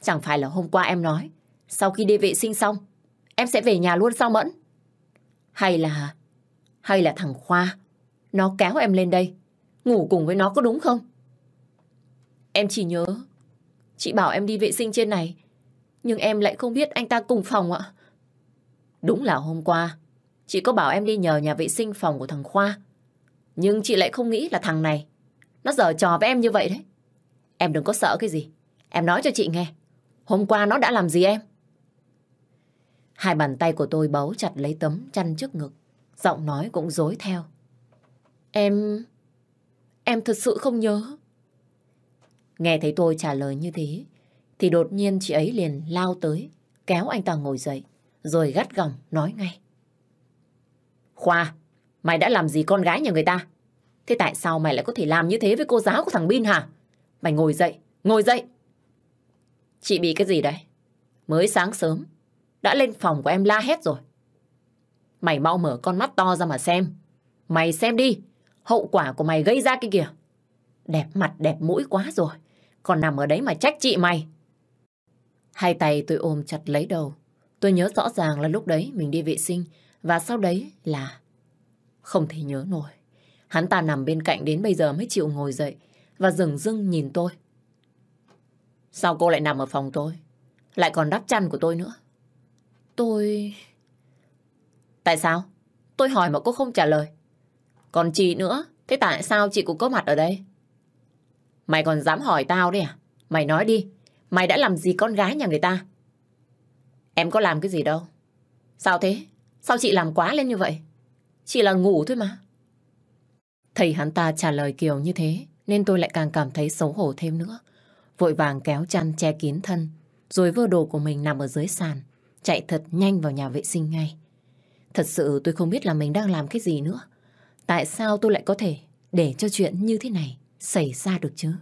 Chẳng phải là hôm qua em nói sau khi đi vệ sinh xong em sẽ về nhà luôn sao Mẫn? Hay là... Hay là thằng Khoa nó kéo em lên đây ngủ cùng với nó có đúng không? Em chỉ nhớ chị bảo em đi vệ sinh trên này nhưng em lại không biết anh ta cùng phòng ạ. Đúng là hôm qua chị có bảo em đi nhờ nhà vệ sinh phòng của thằng Khoa nhưng chị lại không nghĩ là thằng này nó giở trò với em như vậy đấy. Em đừng có sợ cái gì. Em nói cho chị nghe. Hôm qua nó đã làm gì em? Hai bàn tay của tôi bấu chặt lấy tấm chăn trước ngực. Giọng nói cũng dối theo. Em... Em thật sự không nhớ. Nghe thấy tôi trả lời như thế, thì đột nhiên chị ấy liền lao tới, kéo anh ta ngồi dậy, rồi gắt gỏng nói ngay. Khoa, mày đã làm gì con gái nhà người ta? Thế tại sao mày lại có thể làm như thế với cô giáo của thằng Bin hả? Mày ngồi dậy, ngồi dậy. Chị bị cái gì đấy? Mới sáng sớm, đã lên phòng của em la hét rồi. Mày mau mở con mắt to ra mà xem. Mày xem đi, hậu quả của mày gây ra cái kìa. Đẹp mặt đẹp mũi quá rồi, còn nằm ở đấy mà trách chị mày. Hai tay tôi ôm chặt lấy đầu. Tôi nhớ rõ ràng là lúc đấy mình đi vệ sinh và sau đấy là... Không thể nhớ nổi. Hắn ta nằm bên cạnh đến bây giờ mới chịu ngồi dậy và dừng dưng nhìn tôi. Sao cô lại nằm ở phòng tôi? Lại còn đắp chăn của tôi nữa. Tôi... Tại sao? Tôi hỏi mà cô không trả lời. Còn chị nữa, thế tại sao chị cũng có mặt ở đây? Mày còn dám hỏi tao đấy à? Mày nói đi, mày đã làm gì con gái nhà người ta? Em có làm cái gì đâu. Sao thế? Sao chị làm quá lên như vậy? chị là ngủ thôi mà. Thầy hắn ta trả lời kiểu như thế, nên tôi lại càng cảm thấy xấu hổ thêm nữa. Vội vàng kéo chăn che kín thân, rồi vơ đồ của mình nằm ở dưới sàn, chạy thật nhanh vào nhà vệ sinh ngay. Thật sự tôi không biết là mình đang làm cái gì nữa. Tại sao tôi lại có thể để cho chuyện như thế này xảy ra được chứ?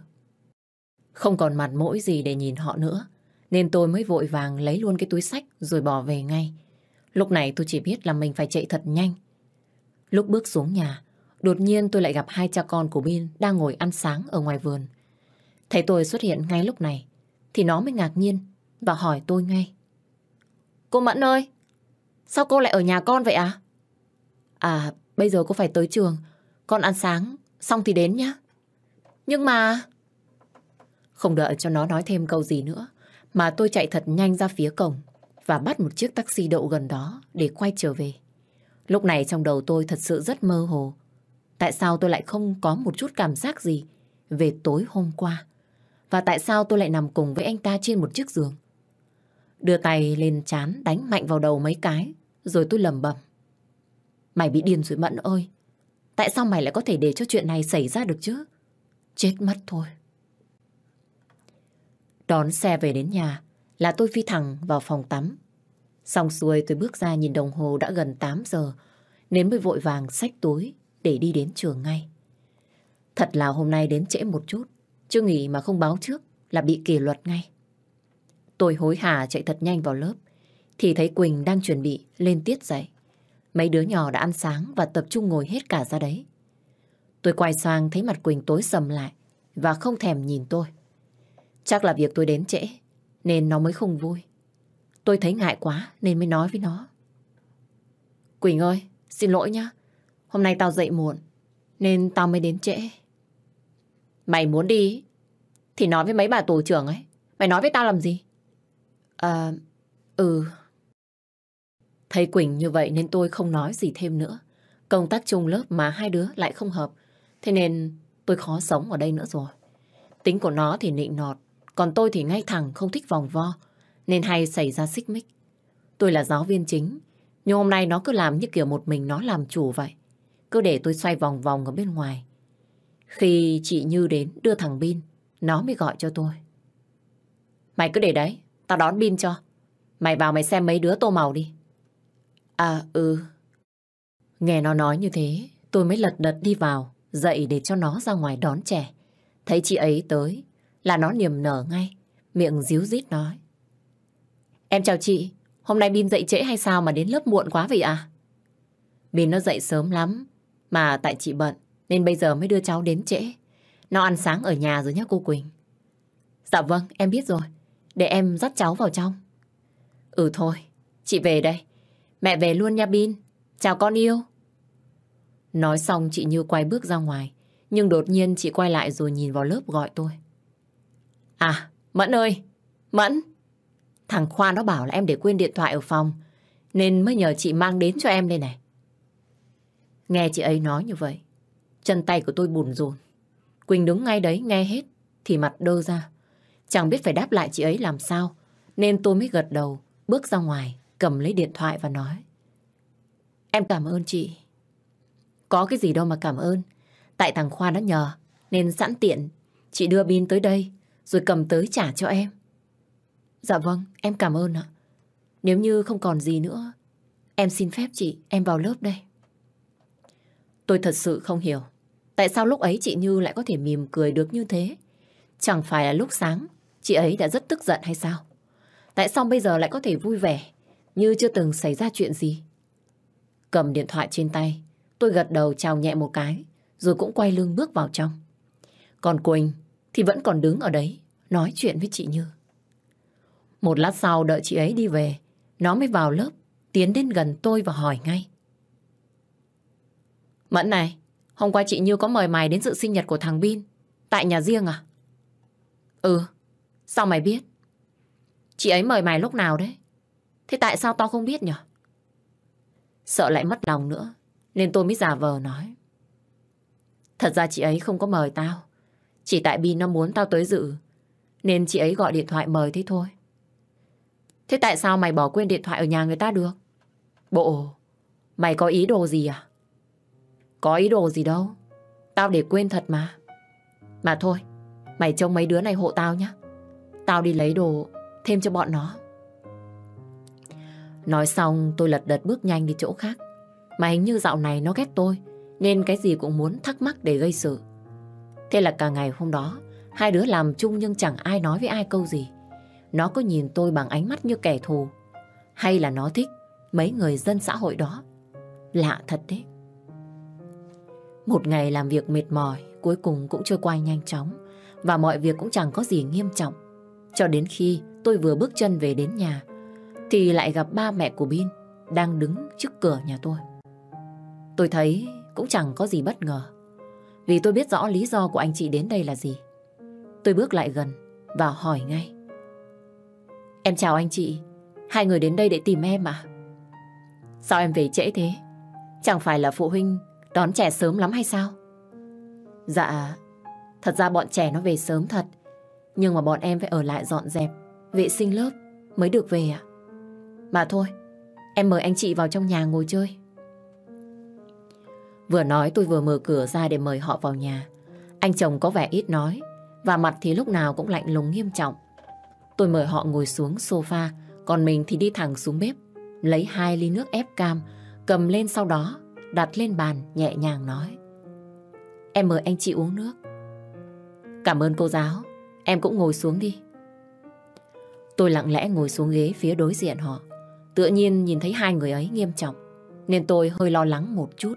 Không còn mặt mũi gì để nhìn họ nữa, nên tôi mới vội vàng lấy luôn cái túi sách rồi bỏ về ngay. Lúc này tôi chỉ biết là mình phải chạy thật nhanh. Lúc bước xuống nhà, đột nhiên tôi lại gặp hai cha con của Bin đang ngồi ăn sáng ở ngoài vườn. Thấy tôi xuất hiện ngay lúc này, thì nó mới ngạc nhiên và hỏi tôi ngay. Cô Mẫn ơi, sao cô lại ở nhà con vậy à? À, bây giờ cô phải tới trường, con ăn sáng, xong thì đến nhá. Nhưng mà... Không đợi cho nó nói thêm câu gì nữa, mà tôi chạy thật nhanh ra phía cổng và bắt một chiếc taxi đậu gần đó để quay trở về. Lúc này trong đầu tôi thật sự rất mơ hồ. Tại sao tôi lại không có một chút cảm giác gì về tối hôm qua? Và tại sao tôi lại nằm cùng với anh ta trên một chiếc giường? Đưa tay lên chán đánh mạnh vào đầu mấy cái, rồi tôi lầm bầm. Mày bị điên rồi Mẫn ơi. Tại sao mày lại có thể để cho chuyện này xảy ra được chứ? Chết mất thôi. Đón xe về đến nhà là tôi phi thẳng vào phòng tắm. Xong xuôi tôi bước ra nhìn đồng hồ đã gần 8 giờ nên mới vội vàng xách túi để đi đến trường ngay. Thật là hôm nay đến trễ một chút chưa nghỉ mà không báo trước là bị kỷ luật ngay. Tôi hối hả chạy thật nhanh vào lớp, thì thấy Quỳnh đang chuẩn bị lên tiết dạy. Mấy đứa nhỏ đã ăn sáng và tập trung ngồi hết cả ra đấy. Tôi quay sang thấy mặt Quỳnh tối sầm lại và không thèm nhìn tôi. Chắc là việc tôi đến trễ nên nó mới không vui. Tôi thấy ngại quá nên mới nói với nó. Quỳnh ơi, xin lỗi nhá. Hôm nay tao dậy muộn nên tao mới đến trễ. Mày muốn đi thì nói với mấy bà tổ trưởng ấy. Mày nói với tao làm gì? À, ừ. Thấy Quỳnh như vậy nên tôi không nói gì thêm nữa. Công tác chung lớp mà hai đứa lại không hợp. Thế nên tôi khó sống ở đây nữa rồi. Tính của nó thì nịnh nọt, còn tôi thì ngay thẳng không thích vòng vo, nên hay xảy ra xích mích. Tôi là giáo viên chính, nhưng hôm nay nó cứ làm như kiểu một mình nó làm chủ vậy. Cứ để tôi xoay vòng vòng ở bên ngoài. Khi chị Như đến đưa thằng Bin, nó mới gọi cho tôi. Mày cứ để đấy, tao đón Bin cho. Mày vào mày xem mấy đứa tô màu đi. À ừ. Nghe nó nói như thế, tôi mới lật đật đi vào, dậy để cho nó ra ngoài đón trẻ. Thấy chị ấy tới là nó niềm nở ngay, miệng díu dít nói. Em chào chị, hôm nay Bin dậy trễ hay sao mà đến lớp muộn quá vậy à? Bin nó dậy sớm lắm, mà tại chị bận nên bây giờ mới đưa cháu đến trễ. Nó ăn sáng ở nhà rồi nhé cô Quỳnh. Dạ vâng, em biết rồi. Để em dắt cháu vào trong. Ừ thôi, chị về đây. Mẹ về luôn nha Bin. Chào con yêu. Nói xong chị Như quay bước ra ngoài. Nhưng đột nhiên chị quay lại rồi nhìn vào lớp gọi tôi. À, Mẫn ơi! Mẫn! Thằng Khoa nó bảo là em để quên điện thoại ở phòng. Nên mới nhờ chị mang đến cho em đây này. Nghe chị ấy nói như vậy. Chân tay của tôi bùn rùn. Quỳnh đứng ngay đấy nghe hết. Thì mặt đơ ra. Chẳng biết phải đáp lại chị ấy làm sao. Nên tôi mới gật đầu. Bước ra ngoài. Cầm lấy điện thoại và nói. Em cảm ơn chị. Có cái gì đâu mà cảm ơn. Tại thằng Khoa nó nhờ, nên sẵn tiện, chị đưa pin tới đây, rồi cầm tới trả cho em. Dạ vâng, em cảm ơn ạ. Nếu như không còn gì nữa, em xin phép chị, em vào lớp đây. Tôi thật sự không hiểu, tại sao lúc ấy chị Như lại có thể mỉm cười được như thế? Chẳng phải là lúc sáng, chị ấy đã rất tức giận hay sao? Tại sao bây giờ lại có thể vui vẻ, như chưa từng xảy ra chuyện gì? Cầm điện thoại trên tay, tôi gật đầu chào nhẹ một cái, rồi cũng quay lưng bước vào trong. Còn Quỳnh thì vẫn còn đứng ở đấy, nói chuyện với chị Như. Một lát sau đợi chị ấy đi về, nó mới vào lớp, tiến đến gần tôi và hỏi ngay. Mẫn này, hôm qua chị Như có mời mày đến dự sinh nhật của thằng Bin, tại nhà riêng à? Ừ, sao mày biết? Chị ấy mời mày lúc nào đấy? Thế tại sao tao không biết nhỉ? Sợ lại mất lòng nữa, nên tôi mới giả vờ nói. Thật ra chị ấy không có mời tao. Chỉ tại Bi nó muốn tao tới dự. Nên chị ấy gọi điện thoại mời thế thôi. Thế tại sao mày bỏ quên điện thoại ở nhà người ta được? Bộ, mày có ý đồ gì à? Có ý đồ gì đâu. Tao để quên thật mà. Mà thôi, mày trông mấy đứa này hộ tao nhé. Tao đi lấy đồ thêm cho bọn nó. Nói xong tôi lật đật bước nhanh đi chỗ khác. Mà hình như dạo này nó ghét tôi nên cái gì cũng muốn thắc mắc để gây sự. Thế là cả ngày hôm đó, hai đứa làm chung nhưng chẳng ai nói với ai câu gì. Nó có nhìn tôi bằng ánh mắt như kẻ thù, hay là nó thích mấy người dân xã hội đó. Lạ thật đấy. Một ngày làm việc mệt mỏi, cuối cùng cũng trôi qua nhanh chóng, và mọi việc cũng chẳng có gì nghiêm trọng. Cho đến khi tôi vừa bước chân về đến nhà, thì lại gặp ba mẹ của Bin đang đứng trước cửa nhà tôi. Tôi thấy cũng chẳng có gì bất ngờ. Vì tôi biết rõ lý do của anh chị đến đây là gì. Tôi bước lại gần và hỏi ngay. Em chào anh chị, hai người đến đây để tìm em à? Sao em về trễ thế? Chẳng phải là phụ huynh đón trẻ sớm lắm hay sao? Dạ, thật ra bọn trẻ nó về sớm thật. Nhưng mà bọn em phải ở lại dọn dẹp, vệ sinh lớp mới được về ạ. Mà thôi, em mời anh chị vào trong nhà ngồi chơi. Vừa nói tôi vừa mở cửa ra để mời họ vào nhà. Anh chồng có vẻ ít nói, và mặt thì lúc nào cũng lạnh lùng nghiêm trọng. Tôi mời họ ngồi xuống sofa, còn mình thì đi thẳng xuống bếp, lấy hai ly nước ép cam, cầm lên sau đó, đặt lên bàn, nhẹ nhàng nói. Em mời anh chị uống nước. Cảm ơn cô giáo, em cũng ngồi xuống đi. Tôi lặng lẽ ngồi xuống ghế phía đối diện họ. Tự nhiên nhìn thấy hai người ấy nghiêm trọng, nên tôi hơi lo lắng một chút.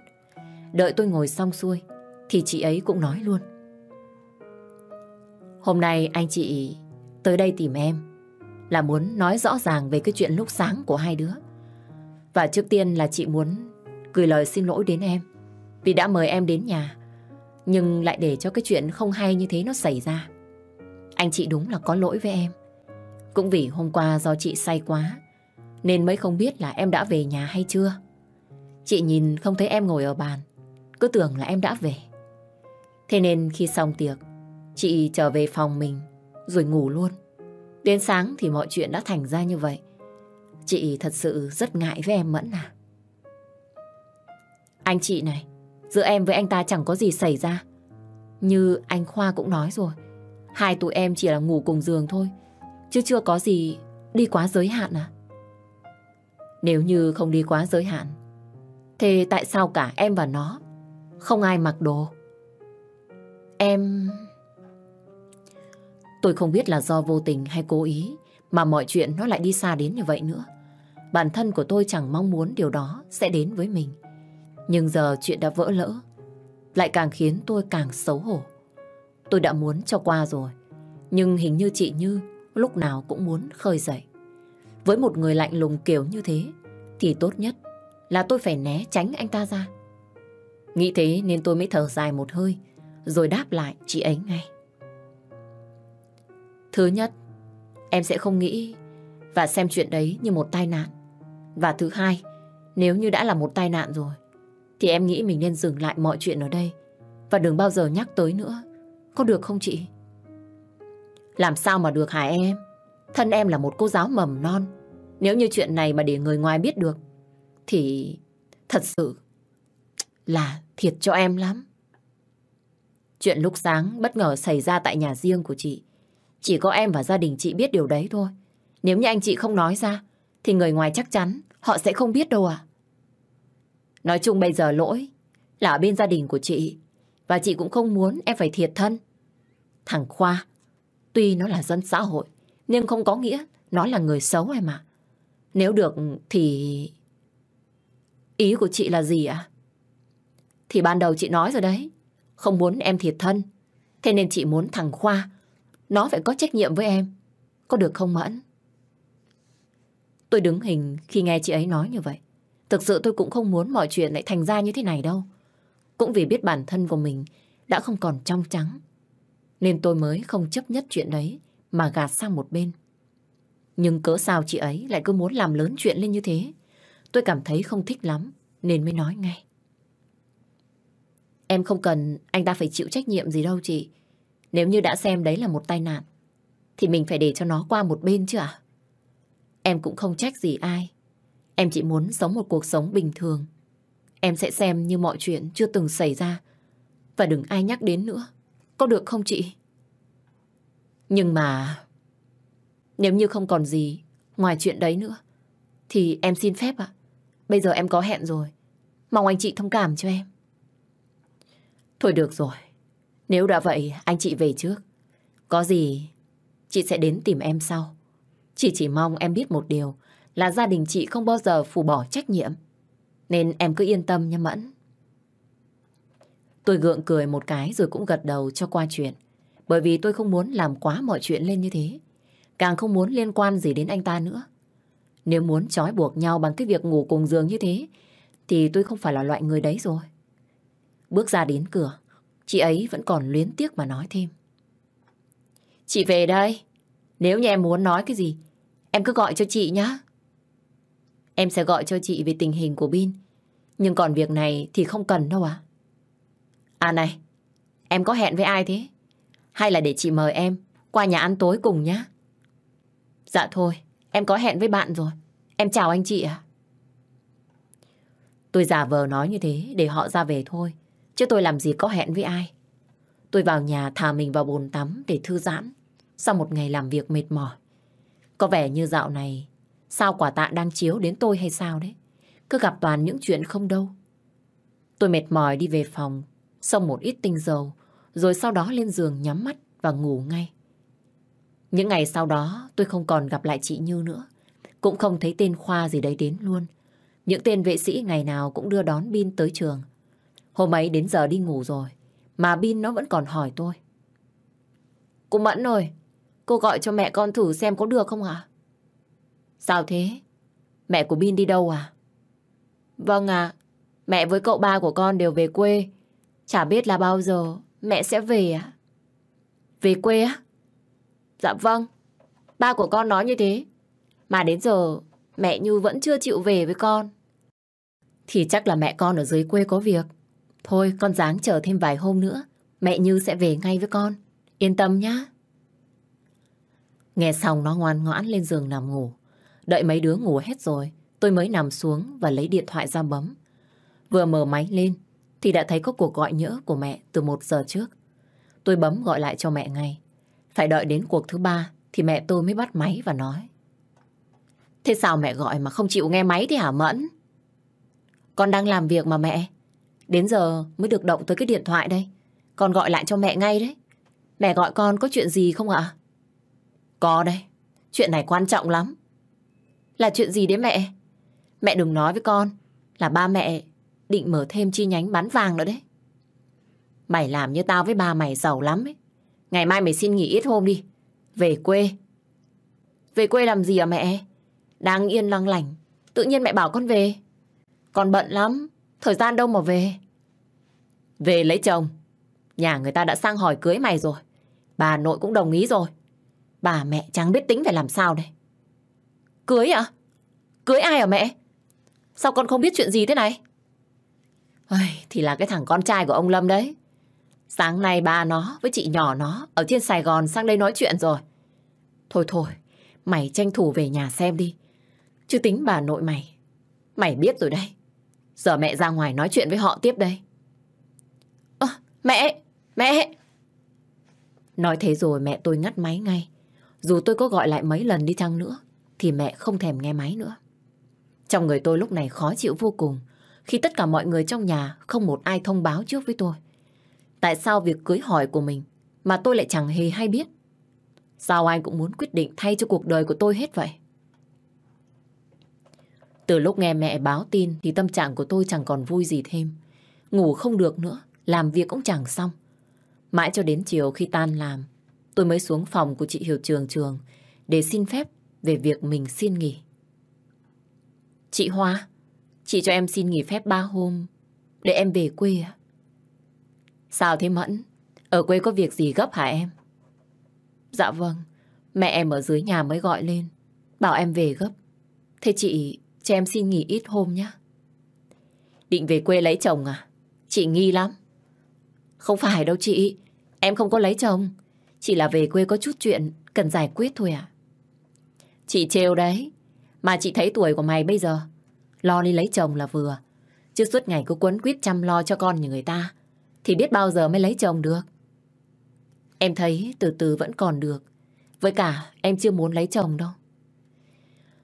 Đợi tôi ngồi xong xuôi, Thì chị ấy cũng nói luôn. Hôm nay anh chị tới đây tìm em Là muốn nói rõ ràng về cái chuyện lúc sáng của hai đứa. Và trước tiên là chị muốn gửi lời xin lỗi đến em, Vì đã mời em đến nhà, Nhưng lại để cho cái chuyện không hay như thế nó xảy ra. Anh chị đúng là có lỗi với em. Cũng vì hôm qua do chị say quá, Nên mới không biết là em đã về nhà hay chưa. Chị nhìn không thấy em ngồi ở bàn cứ tưởng là em đã về. Thế nên khi xong tiệc, chị trở về phòng mình rồi ngủ luôn. Đến sáng thì mọi chuyện đã thành ra như vậy. Chị thật sự rất ngại với em Mẫn à. Anh chị này, giữa em với anh ta chẳng có gì xảy ra. Như anh Khoa cũng nói rồi, hai tụi em chỉ là ngủ cùng giường thôi, chứ chưa có gì đi quá giới hạn à. Nếu như không đi quá giới hạn, thế tại sao cả em và nó không ai mặc đồ. Em... Tôi không biết là do vô tình hay cố ý mà mọi chuyện nó lại đi xa đến như vậy nữa. Bản thân của tôi chẳng mong muốn điều đó sẽ đến với mình. Nhưng giờ chuyện đã vỡ lỡ, lại càng khiến tôi càng xấu hổ. Tôi đã muốn cho qua rồi, nhưng hình như chị Như lúc nào cũng muốn khơi dậy. Với một người lạnh lùng kiểu như thế, thì tốt nhất là tôi phải né tránh anh ta ra. Nghĩ thế nên tôi mới thở dài một hơi, rồi đáp lại chị ấy ngay. Thứ nhất, em sẽ không nghĩ và xem chuyện đấy như một tai nạn. Và thứ hai, nếu như đã là một tai nạn rồi, thì em nghĩ mình nên dừng lại mọi chuyện ở đây và đừng bao giờ nhắc tới nữa. Có được không chị? Làm sao mà được hả em? Thân em là một cô giáo mầm non. Nếu như chuyện này mà để người ngoài biết được, thì thật sự là thiệt cho em lắm. Chuyện lúc sáng bất ngờ xảy ra tại nhà riêng của chị. Chỉ có em và gia đình chị biết điều đấy thôi. Nếu như anh chị không nói ra, thì người ngoài chắc chắn họ sẽ không biết đâu à. Nói chung bây giờ lỗi là ở bên gia đình của chị. Và chị cũng không muốn em phải thiệt thân. Thằng Khoa, tuy nó là dân xã hội, nhưng không có nghĩa nó là người xấu em ạ. Nếu được thì... Ý của chị là gì ạ? Thì ban đầu chị nói rồi đấy. Không muốn em thiệt thân. Thế nên chị muốn thằng Khoa nó phải có trách nhiệm với em. Có được không Mẫn? Tôi đứng hình khi nghe chị ấy nói như vậy. Thực sự tôi cũng không muốn mọi chuyện lại thành ra như thế này đâu. Cũng vì biết bản thân của mình đã không còn trong trắng. Nên tôi mới không chấp nhất chuyện đấy mà gạt sang một bên. Nhưng cỡ sao chị ấy lại cứ muốn làm lớn chuyện lên như thế. Tôi cảm thấy không thích lắm, nên mới nói ngay. Em không cần anh ta phải chịu trách nhiệm gì đâu chị. Nếu như đã xem đấy là một tai nạn, thì mình phải để cho nó qua một bên chứ ạ? Em cũng không trách gì ai. Em chỉ muốn sống một cuộc sống bình thường. Em sẽ xem như mọi chuyện chưa từng xảy ra. Và đừng ai nhắc đến nữa. Có được không chị? Nhưng mà... Nếu như không còn gì ngoài chuyện đấy nữa, thì em xin phép ạ. Bây giờ em có hẹn rồi. Mong anh chị thông cảm cho em. Thôi được rồi. Nếu đã vậy, anh chị về trước. Có gì, chị sẽ đến tìm em sau. Chị chỉ mong em biết một điều là gia đình chị không bao giờ phủ bỏ trách nhiệm. Nên em cứ yên tâm nha Mẫn. Tôi gượng cười một cái rồi cũng gật đầu cho qua chuyện. Bởi vì tôi không muốn làm quá mọi chuyện lên như thế. Càng không muốn liên quan gì đến anh ta nữa. Nếu muốn trói buộc nhau bằng cái việc ngủ cùng giường như thế, thì tôi không phải là loại người đấy rồi. Bước ra đến cửa, Chị ấy vẫn còn luyến tiếc mà nói thêm. Chị về đây. Nếu như em muốn nói cái gì, em cứ gọi cho chị nhá. Em sẽ gọi cho chị về tình hình của Bin. Nhưng còn việc này thì không cần đâu à. À này, em có hẹn với ai thế? Hay là để chị mời em qua nhà ăn tối cùng nhá? Dạ thôi, em có hẹn với bạn rồi. Em chào anh chị à? Tôi giả vờ nói như thế để họ ra về thôi. Chứ tôi làm gì có hẹn với ai. Tôi vào nhà thả mình vào bồn tắm để thư giãn sau một ngày làm việc mệt mỏi. Có vẻ như dạo này sao quả tạ đang chiếu đến tôi hay sao đấy. Cứ gặp toàn những chuyện không đâu. Tôi mệt mỏi đi về phòng, xong một ít tinh dầu, rồi sau đó lên giường nhắm mắt và ngủ ngay. Những ngày sau đó tôi không còn gặp lại chị Như nữa. Cũng không thấy tên Khoa gì đấy đến luôn. Những tên vệ sĩ ngày nào cũng đưa đón Bin tới trường. Hôm ấy đến giờ đi ngủ rồi, mà Bin nó vẫn còn hỏi tôi. Cô Mẫn ơi, cô gọi cho mẹ con thử xem có được không ạ? Sao thế? Mẹ của Bin đi đâu à? Vâng ạ, mẹ với cậu ba của con đều về quê. Chả biết là bao giờ mẹ sẽ về à? Về quê á? Dạ vâng, ba của con nói như thế. Mà đến giờ mẹ Như vẫn chưa chịu về với con. Thì chắc là mẹ con ở dưới quê có việc. Thôi, con dáng chờ thêm vài hôm nữa, Mẹ Như sẽ về ngay với con. Yên tâm nhá. Nghe xong, nó ngoan ngoãn lên giường nằm ngủ. Đợi mấy đứa ngủ hết rồi, Tôi mới nằm xuống và lấy điện thoại ra bấm. Vừa mở máy lên, Thì đã thấy có cuộc gọi nhỡ của mẹ từ một giờ trước. Tôi bấm gọi lại cho mẹ ngay. Phải đợi đến cuộc thứ ba, Thì mẹ tôi mới bắt máy và nói. Thế sao mẹ gọi mà không chịu nghe máy thì hả Mẫn? Con đang làm việc mà mẹ. Đến giờ mới được động tới cái điện thoại đây. Con gọi lại cho mẹ ngay đấy. Mẹ gọi con có chuyện gì không ạ? Có đây. Chuyện này quan trọng lắm. Là chuyện gì đấy mẹ? Mẹ đừng nói với con là ba mẹ định mở thêm chi nhánh bán vàng nữa đấy. Mày làm như tao với ba mày giàu lắm ấy. Ngày mai mày xin nghỉ ít hôm đi. Về quê. Về quê làm gì à mẹ? Đang yên lăng lành. Tự nhiên mẹ bảo con về. Con bận lắm. Thời gian đâu mà về. Về lấy chồng. Nhà người ta đã sang hỏi cưới mày rồi. Bà nội cũng đồng ý rồi. Bà mẹ chẳng biết tính phải làm sao đây. Cưới à? Cưới ai à mẹ? Sao con không biết chuyện gì thế này? Ôi, thì là cái thằng con trai của ông Lâm đấy. Sáng nay ba nó với chị nhỏ nó ở trên Sài Gòn sang đây nói chuyện rồi. Thôi thôi, mày tranh thủ về nhà xem đi. Chứ tính bà nội mày. Mày biết rồi đây. Giờ mẹ ra ngoài nói chuyện với họ tiếp đây. Mẹ! Mẹ! Nói thế rồi mẹ tôi ngắt máy ngay. Dù tôi có gọi lại mấy lần đi chăng nữa, thì mẹ không thèm nghe máy nữa. Trong người tôi lúc này khó chịu vô cùng, khi tất cả mọi người trong nhà không một ai thông báo trước với tôi. Tại sao việc cưới hỏi của mình mà tôi lại chẳng hề hay biết? Sao anh cũng muốn quyết định thay cho cuộc đời của tôi hết vậy? Từ lúc nghe mẹ báo tin thì tâm trạng của tôi chẳng còn vui gì thêm. Ngủ không được nữa, làm việc cũng chẳng xong. Mãi cho đến chiều khi tan làm, tôi mới xuống phòng của chị Hiểu Trường Trường để xin phép về việc mình xin nghỉ. Chị Hoa, chị cho em xin nghỉ phép ba hôm để em về quê ạ. Sao thế Mẫn? Ở quê có việc gì gấp hả em? Dạ vâng, mẹ em ở dưới nhà mới gọi lên, bảo em về gấp. Thế chị cho em xin nghỉ ít hôm nhé. Định về quê lấy chồng à? Chị nghi lắm. Không phải đâu chị, em không có lấy chồng. Chỉ là về quê có chút chuyện cần giải quyết thôi à. Chị trêu đấy, mà chị thấy tuổi của mày bây giờ, lo đi lấy chồng là vừa. Chứ suốt ngày cứ quấn quýt chăm lo cho con như người ta, thì biết bao giờ mới lấy chồng được. Em thấy từ từ vẫn còn được. Với cả em chưa muốn lấy chồng đâu.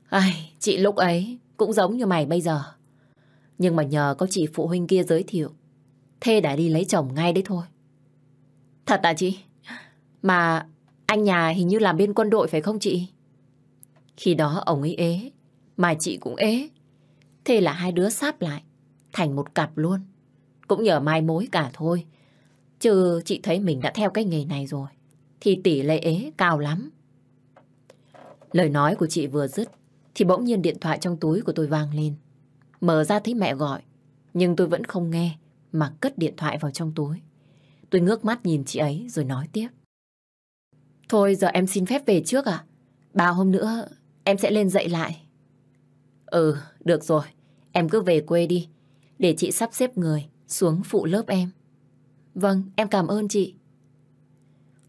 Ai, chị lúc ấy cũng giống như mày bây giờ. Nhưng mà nhờ có chị phụ huynh kia giới thiệu, Thê đã đi lấy chồng ngay đấy thôi. Thật à chị? Mà anh nhà hình như làm bên quân đội phải không chị? Khi đó ông ấy ế, mà chị cũng ế. Thế là hai đứa sáp lại, thành một cặp luôn. Cũng nhờ mai mối cả thôi. Chứ chị thấy mình đã theo cái nghề này rồi, thì tỷ lệ ế cao lắm. Lời nói của chị vừa dứt, thì bỗng nhiên điện thoại trong túi của tôi vang lên. Mở ra thấy mẹ gọi, nhưng tôi vẫn không nghe, mà cất điện thoại vào trong túi. Tôi ngước mắt nhìn chị ấy rồi nói tiếp. Thôi giờ em xin phép về trước à? Ba hôm nữa em sẽ lên dạy lại. Ừ, được rồi. Em cứ về quê đi. Để chị sắp xếp người xuống phụ lớp em. Vâng, em cảm ơn chị.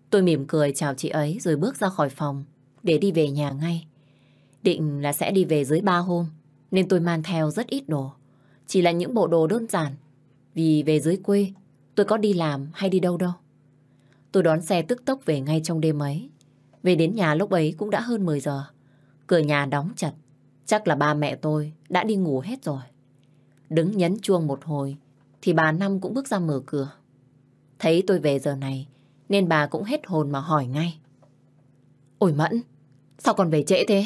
Tôi mỉm cười chào chị ấy rồi bước ra khỏi phòng để đi về nhà ngay. Định là sẽ đi về dưới ba hôm nên tôi mang theo rất ít đồ. Chỉ là những bộ đồ đơn giản vì về dưới quê tôi có đi làm hay đi đâu đâu. Tôi đón xe tức tốc về ngay trong đêm ấy. Về đến nhà lúc ấy cũng đã hơn 10 giờ. Cửa nhà đóng chặt. Chắc là ba mẹ tôi đã đi ngủ hết rồi. Đứng nhấn chuông một hồi thì bà Năm cũng bước ra mở cửa. Thấy tôi về giờ này nên bà cũng hết hồn mà hỏi ngay. Ôi Mẫn, sao còn về trễ thế?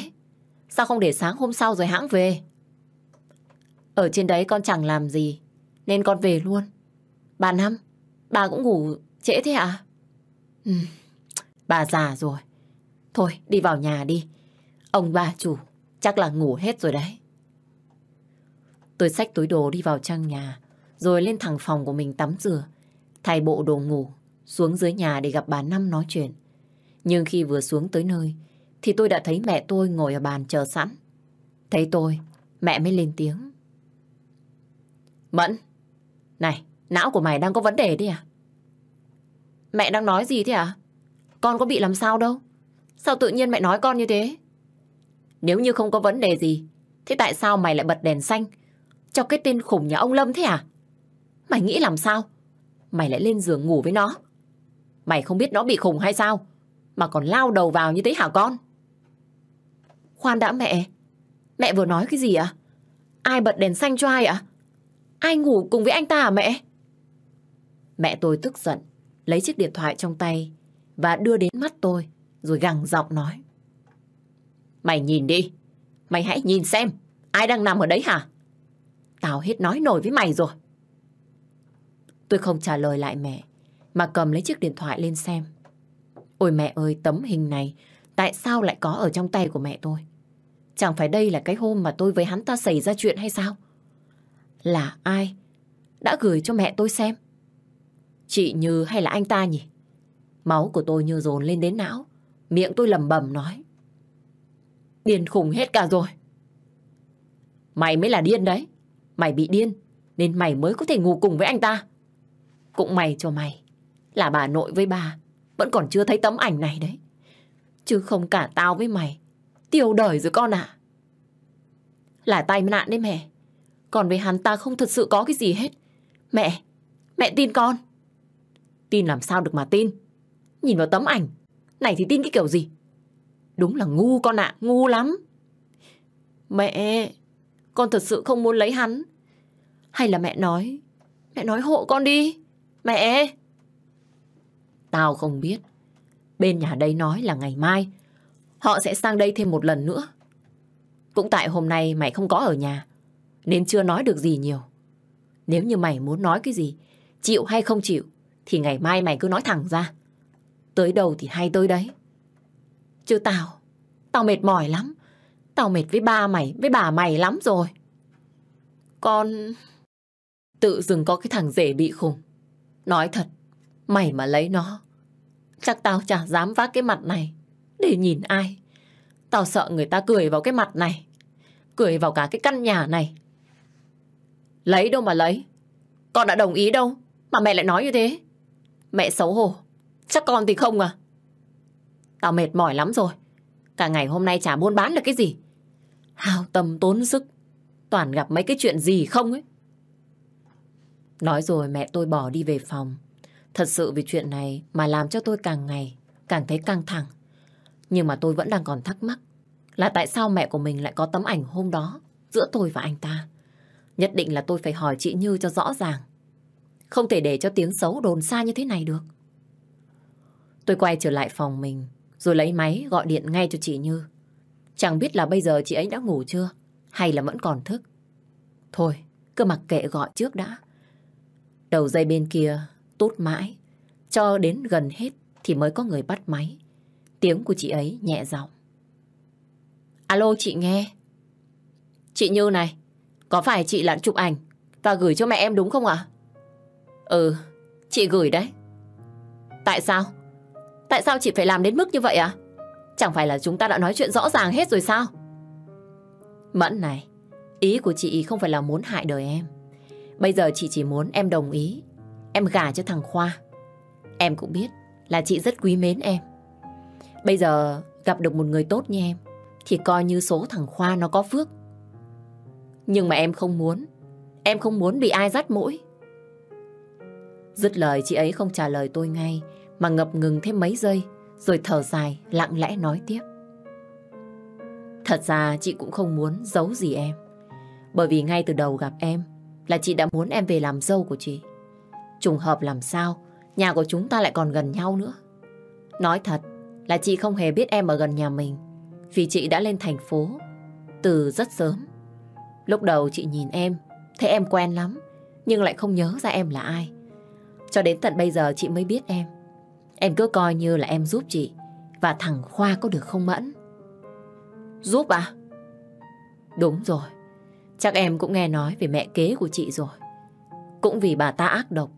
Sao không để sáng hôm sau rồi hãng về? Ở trên đấy con chẳng làm gì nên con về luôn. Bà Năm, bà cũng ngủ trễ thế ạ? À? Ừ, bà già rồi. Thôi, đi vào nhà đi. Ông bà chủ chắc là ngủ hết rồi đấy. Tôi xách túi đồ đi vào trang nhà, rồi lên thẳng phòng của mình tắm rửa, thay bộ đồ ngủ, xuống dưới nhà để gặp bà Năm nói chuyện. Nhưng khi vừa xuống tới nơi, thì tôi đã thấy mẹ tôi ngồi ở bàn chờ sẵn. Thấy tôi, mẹ mới lên tiếng. Mẫn, này, não của mày đang có vấn đề đi à? Mẹ đang nói gì thế à? Con có bị làm sao đâu. Sao tự nhiên mẹ nói con như thế? Nếu như không có vấn đề gì, thế tại sao mày lại bật đèn xanh cho cái tên khủng nhà ông Lâm thế à? Mày nghĩ làm sao? Mày lại lên giường ngủ với nó. Mày không biết nó bị khủng hay sao? Mà còn lao đầu vào như thế hả con? Khoan đã mẹ. Mẹ vừa nói cái gì ạ? À? Ai bật đèn xanh cho ai ạ? À? Ai ngủ cùng với anh ta à mẹ? Mẹ tôi tức giận, lấy chiếc điện thoại trong tay và đưa đến mắt tôi, rồi gằn giọng nói. Mày nhìn đi. Mày hãy nhìn xem. Ai đang nằm ở đấy hả? Tao hết nói nổi với mày rồi. Tôi không trả lời lại mẹ, mà cầm lấy chiếc điện thoại lên xem. Ôi mẹ ơi, tấm hình này, tại sao lại có ở trong tay của mẹ tôi? Chẳng phải đây là cái hôm mà tôi với hắn ta xảy ra chuyện hay sao? Là ai? Đã gửi cho mẹ tôi xem. Chị Như hay là anh ta nhỉ? Máu của tôi như dồn lên đến não. Miệng tôi lầm bầm nói. Điên khùng hết cả rồi. Mày mới là điên đấy. Mày bị điên, nên mày mới có thể ngủ cùng với anh ta. Cũng mày cho mày, là bà nội với bà, vẫn còn chưa thấy tấm ảnh này đấy. Chứ không cả tao với mày, tiêu đời rồi con ạ. Là tay nạn đấy mẹ. Còn với hắn ta không thật sự có cái gì hết. Mẹ, mẹ tin con. Tin làm sao được mà tin. Nhìn vào tấm ảnh, này thì tin cái kiểu gì? Đúng là ngu con ạ, ngu lắm. Mẹ, con thật sự không muốn lấy hắn. Hay là mẹ nói, mẹ nói hộ con đi. Mẹ! Tao không biết. Bên nhà đây nói là ngày mai họ sẽ sang đây thêm một lần nữa. Cũng tại hôm nay mày không có ở nhà nên chưa nói được gì nhiều. Nếu như mày muốn nói cái gì, chịu hay không chịu, thì ngày mai mày cứ nói thẳng ra. Tới đâu thì hay tới đấy. Chứ tao, tao mệt mỏi lắm. Tao mệt với ba mày, với bà mày lắm rồi. Con... Tự dưng có cái thằng rể bị khùng. Nói thật, mày mà lấy nó, chắc tao chả dám vác cái mặt này để nhìn ai. Tao sợ người ta cười vào cái mặt này, cười vào cả cái căn nhà này. Lấy đâu mà lấy, con đã đồng ý đâu, mà mẹ lại nói như thế. Mẹ xấu hổ, chắc con thì không à. Tao mệt mỏi lắm rồi, cả ngày hôm nay chả buôn bán được cái gì. Hào tâm tốn sức, toàn gặp mấy cái chuyện gì không ấy. Nói rồi mẹ tôi bỏ đi về phòng. Thật sự vì chuyện này mà làm cho tôi càng ngày càng thấy căng thẳng. Nhưng mà tôi vẫn đang còn thắc mắc là tại sao mẹ của mình lại có tấm ảnh hôm đó giữa tôi và anh ta. Nhất định là tôi phải hỏi chị Như cho rõ ràng. Không thể để cho tiếng xấu đồn xa như thế này được. Tôi quay trở lại phòng mình rồi lấy máy gọi điện ngay cho chị Như. Chẳng biết là bây giờ chị ấy đã ngủ chưa hay là vẫn còn thức. Thôi, cứ mặc kệ gọi trước đã. Đầu dây bên kia tốt mãi, cho đến gần hết thì mới có người bắt máy. Tiếng của chị ấy nhẹ giọng. Alo chị nghe. Chị Như này, có phải chị Lặn chụp ảnh và gửi cho mẹ em đúng không ạ? Ừ, chị gửi đấy. Tại sao? Tại sao chị phải làm đến mức như vậy à? Chẳng phải là chúng ta đã nói chuyện rõ ràng hết rồi sao? Mẫn này, ý của chị không phải là muốn hại đời em. Bây giờ chị chỉ muốn em đồng ý Em gả cho thằng Khoa Em cũng biết là chị rất quý mến em Bây giờ gặp được một người tốt như em Thì coi như số thằng Khoa nó có phước nhưng mà em không muốn Em không muốn bị ai dắt mũi Dứt lời chị ấy không trả lời tôi ngay Mà ngập ngừng thêm mấy giây Rồi thở dài lặng lẽ nói tiếp Thật ra chị cũng không muốn giấu gì em Bởi vì ngay từ đầu gặp em là chị đã muốn em về làm dâu của chị. Trùng hợp làm sao, nhà của chúng ta lại còn gần nhau nữa. Nói thật là chị không hề biết em ở gần nhà mình, vì chị đã lên thành phố từ rất sớm. Lúc đầu chị nhìn em, thấy em quen lắm, nhưng lại không nhớ ra em là ai. Cho đến tận bây giờ chị mới biết em. Em cứ coi như là em giúp chị, và thằng Khoa có được không Mẫn? Giúp à? Đúng rồi, Chắc em cũng nghe nói về mẹ kế của chị rồi. Cũng vì bà ta ác độc,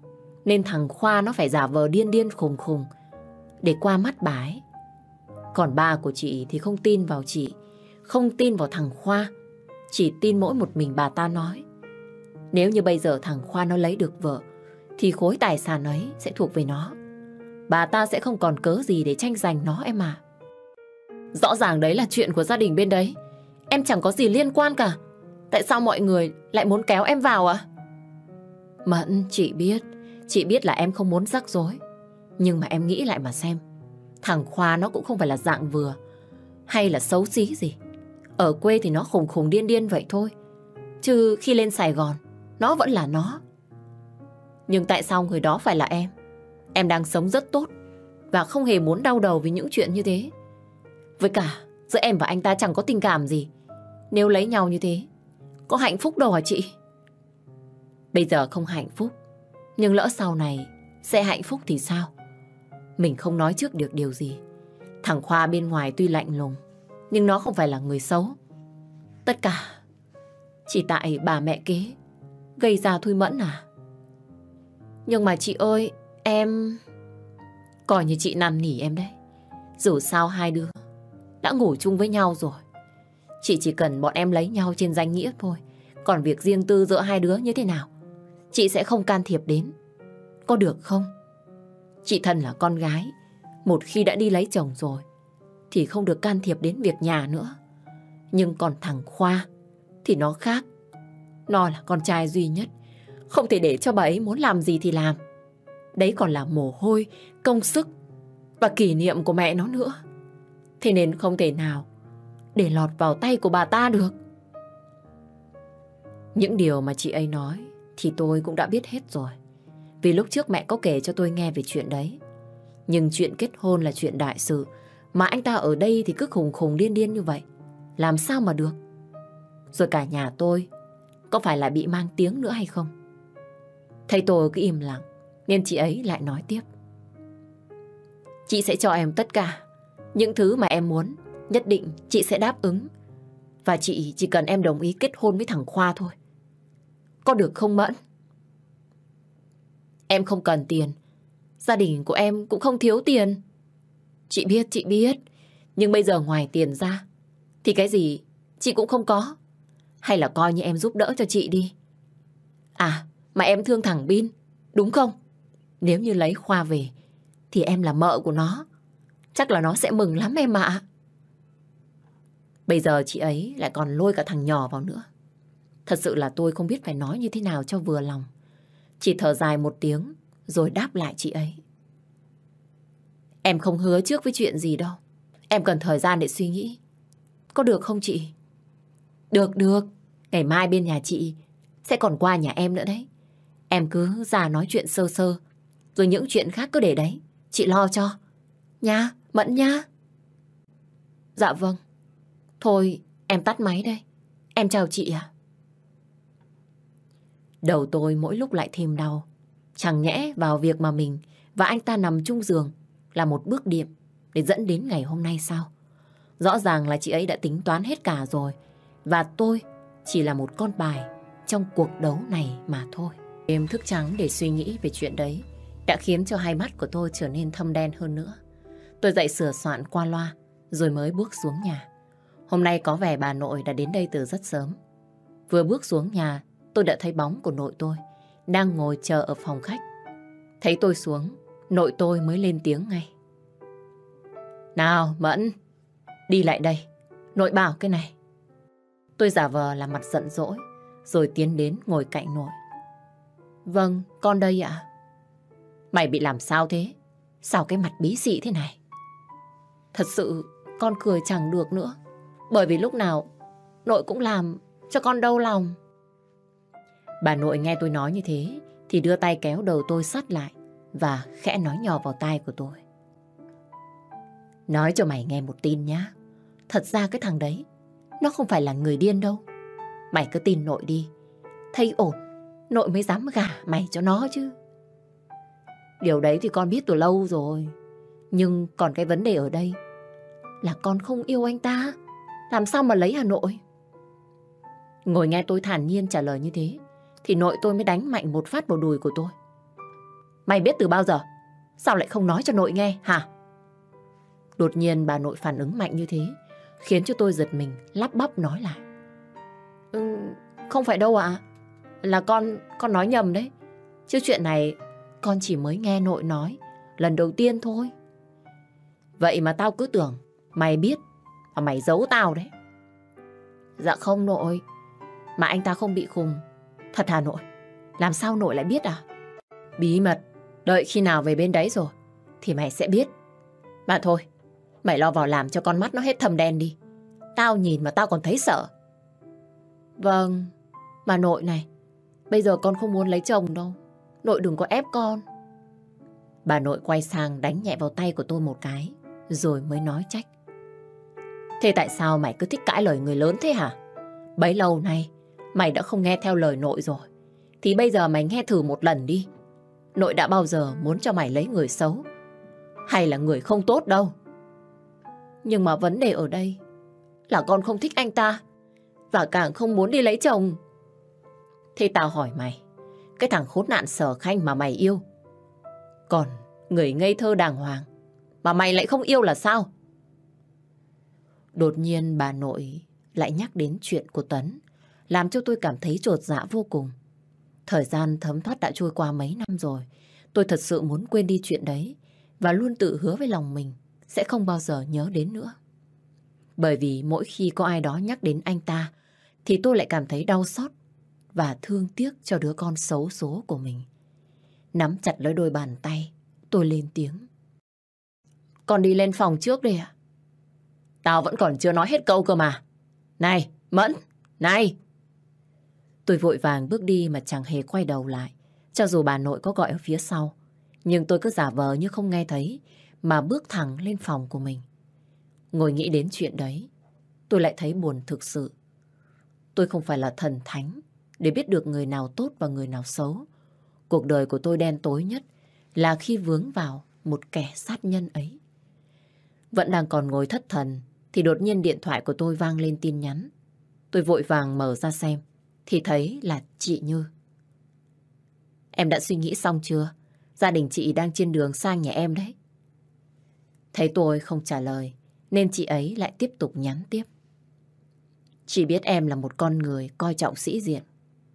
nên thằng Khoa nó phải giả vờ điên điên khùng khùng để qua mắt bà ấy. Còn ba của chị thì không tin vào chị, không tin vào thằng Khoa, chỉ tin mỗi một mình bà ta nói. Nếu như bây giờ thằng Khoa nó lấy được vợ, thì khối tài sản ấy sẽ thuộc về nó. Bà ta sẽ không còn cớ gì để tranh giành nó em à. Rõ ràng đấy là chuyện của gia đình bên đấy. Em chẳng có gì liên quan cả. Tại sao mọi người lại muốn kéo em vào à? Mẫn, chị biết. Chị biết là em không muốn rắc rối. Nhưng mà em nghĩ lại mà xem. Thằng Khoa nó cũng không phải là dạng vừa. Hay là xấu xí gì. Ở quê thì nó khùng khùng điên điên vậy thôi. Chứ khi lên Sài Gòn, nó vẫn là nó. Nhưng tại sao người đó phải là em? Em đang sống rất tốt và không hề muốn đau đầu vì những chuyện như thế. Với cả, Giữa em và anh ta chẳng có tình cảm gì. Nếu lấy nhau như thế, có hạnh phúc đâu hả chị? Bây giờ không hạnh phúc, nhưng lỡ sau này sẽ hạnh phúc thì sao? Mình không nói trước được điều gì. Thằng Khoa bên ngoài tuy lạnh lùng, nhưng nó không phải là người xấu. Tất cả chỉ tại bà mẹ kế gây ra Thuy Mẫn à? Nhưng mà chị ơi, em... Coi như chị năn nỉ em đấy. Dù sao hai đứa đã ngủ chung với nhau rồi. Chị chỉ cần bọn em lấy nhau trên danh nghĩa thôi. Còn việc riêng tư giữa hai đứa như thế nào, chị sẽ không can thiệp đến. Có được không? Chị thân là con gái, một khi đã đi lấy chồng rồi, thì không được can thiệp đến việc nhà nữa. Nhưng còn thằng Khoa, thì nó khác. Nó là con trai duy nhất, không thể để cho bà ấy muốn làm gì thì làm. Đấy còn là mồ hôi, công sức và kỷ niệm của mẹ nó nữa. Thế nên không thể nào để lọt vào tay của bà ta được. Những điều mà chị ấy nói thì tôi cũng đã biết hết rồi. Vì lúc trước mẹ có kể cho tôi nghe về chuyện đấy. Nhưng chuyện kết hôn là chuyện đại sự. Mà anh ta ở đây thì cứ khùng khùng điên điên như vậy. Làm sao mà được? Rồi cả nhà tôi, có phải là bị mang tiếng nữa hay không? thầy tôi cứ im lặng, nên chị ấy lại nói tiếp. Chị sẽ cho em tất cả, những thứ mà em muốn. Nhất định chị sẽ đáp ứng. Và chị chỉ cần em đồng ý kết hôn với thằng Khoa thôi. Có được không Mẫn? Em không cần tiền. Gia đình của em cũng không thiếu tiền. Chị biết, chị biết. Nhưng bây giờ ngoài tiền ra, thì cái gì chị cũng không có. Hay là coi như em giúp đỡ cho chị đi. À, mà em thương thằng Bin, đúng không? Nếu như lấy Khoa về, thì em là mợ của nó. Chắc là nó sẽ mừng lắm em ạ. Bây giờ chị ấy lại còn lôi cả thằng nhỏ vào nữa. Thật sự là tôi không biết phải nói như thế nào cho vừa lòng. Chỉ thở dài một tiếng rồi đáp lại chị ấy. Em không hứa trước với chuyện gì đâu. Em cần thời gian để suy nghĩ. Có được không chị? Được, được. Ngày mai bên nhà chị sẽ còn qua nhà em nữa đấy. Em cứ ra nói chuyện sơ sơ. Rồi những chuyện khác cứ để đấy. Chị lo cho. Nha, Mẫn nha. Dạ vâng. Thôi, em tắt máy đây. Em chào chị à. Đầu tôi mỗi lúc lại thêm đau. Chẳng nhẽ vào việc mà mình và anh ta nằm chung giường là một bước điểm để dẫn đến ngày hôm nay sao? Rõ ràng là chị ấy đã tính toán hết cả rồi. Và tôi chỉ là một con bài trong cuộc đấu này mà thôi. Đêm thức trắng để suy nghĩ về chuyện đấy đã khiến cho hai mắt của tôi trở nên thâm đen hơn nữa. Tôi dậy sửa soạn qua loa rồi mới bước xuống nhà. Hôm nay có vẻ bà nội đã đến đây từ rất sớm. Vừa bước xuống nhà tôi đã thấy bóng của nội tôi đang ngồi chờ ở phòng khách. Thấy tôi xuống, nội tôi mới lên tiếng ngay. Nào, Mẫn, đi lại đây. Nội bảo cái này. Tôi giả vờ là mặt giận dỗi, rồi tiến đến ngồi cạnh nội. Vâng, con đây ạ. Mày bị làm sao thế? Sao cái mặt bí xị thế này? Thật sự, con cười chẳng được nữa. Bởi vì lúc nào, nội cũng làm cho con đau lòng. Bà nội nghe tôi nói như thế thì đưa tay kéo đầu tôi sát lại và khẽ nói nhỏ vào tai của tôi. Nói cho mày nghe một tin nhá. Thật ra cái thằng đấy, nó không phải là người điên đâu. Mày cứ tin nội đi. Thấy ổn, nội mới dám gả mày cho nó chứ. Điều đấy thì con biết từ lâu rồi. Nhưng còn cái vấn đề ở đây là con không yêu anh ta. Làm sao mà lấy Hà Nội? Ngồi nghe tôi thản nhiên trả lời như thế thì nội tôi mới đánh mạnh một phát vào đùi của tôi. Mày biết từ bao giờ? Sao lại không nói cho nội nghe hả? Đột nhiên bà nội phản ứng mạnh như thế khiến cho tôi giật mình lắp bắp nói lại. Ừ, không phải đâu ạ. Là con, con nói nhầm đấy. Chứ chuyện này con chỉ mới nghe nội nói lần đầu tiên thôi. Vậy mà tao cứ tưởng mày biết và mày giấu tao đấy. Dạ không nội, mà anh ta không bị khùng Thật Hà Nội, làm sao nội lại biết à? Bí mật, đợi khi nào về bên đấy rồi, thì mày sẽ biết. Mà thôi, mày lo vào làm cho con mắt nó hết thầm đen đi. Tao nhìn mà tao còn thấy sợ. Vâng, mà nội này, bây giờ con không muốn lấy chồng đâu. Nội đừng có ép con. Bà nội quay sang đánh nhẹ vào tay của tôi một cái, rồi mới nói trách. Thế tại sao mày cứ thích cãi lời người lớn thế hả? Bấy lâu nay, mày đã không nghe theo lời nội rồi. Thì bây giờ mày nghe thử một lần đi. Nội đã bao giờ muốn cho mày lấy người xấu hay là người không tốt đâu. Nhưng mà vấn đề ở đây là con không thích anh ta và càng không muốn đi lấy chồng. Thế tao hỏi mày, cái thằng khốn nạn sở khanh mà mày yêu, còn người ngây thơ đàng hoàng mà mày lại không yêu là sao? Đột nhiên bà nội lại nhắc đến chuyện của Tuấn, làm cho tôi cảm thấy trột dạ vô cùng. Thời gian thấm thoát đã trôi qua mấy năm rồi, tôi thật sự muốn quên đi chuyện đấy và luôn tự hứa với lòng mình sẽ không bao giờ nhớ đến nữa. Bởi vì mỗi khi có ai đó nhắc đến anh ta thì tôi lại cảm thấy đau xót và thương tiếc cho đứa con xấu số của mình. Nắm chặt lấy đôi bàn tay, tôi lên tiếng. Con đi lên phòng trước đi ạ. Tao vẫn còn chưa nói hết câu cơ mà. Này, Mẫn, này! Tôi vội vàng bước đi mà chẳng hề quay đầu lại. Cho dù bà nội có gọi ở phía sau, nhưng tôi cứ giả vờ như không nghe thấy mà bước thẳng lên phòng của mình. Ngồi nghĩ đến chuyện đấy, tôi lại thấy buồn thực sự. Tôi không phải là thần thánh để biết được người nào tốt và người nào xấu. Cuộc đời của tôi đen tối nhất là khi vướng vào một kẻ sát nhân ấy. Vẫn đang còn ngồi thất thần thì đột nhiên điện thoại của tôi vang lên tin nhắn. Tôi vội vàng mở ra xem thì thấy là chị Như. Em đã suy nghĩ xong chưa? Gia đình chị đang trên đường sang nhà em đấy. Thấy tôi không trả lời, nên chị ấy lại tiếp tục nhắn tiếp. Chị biết em là một con người coi trọng sĩ diện,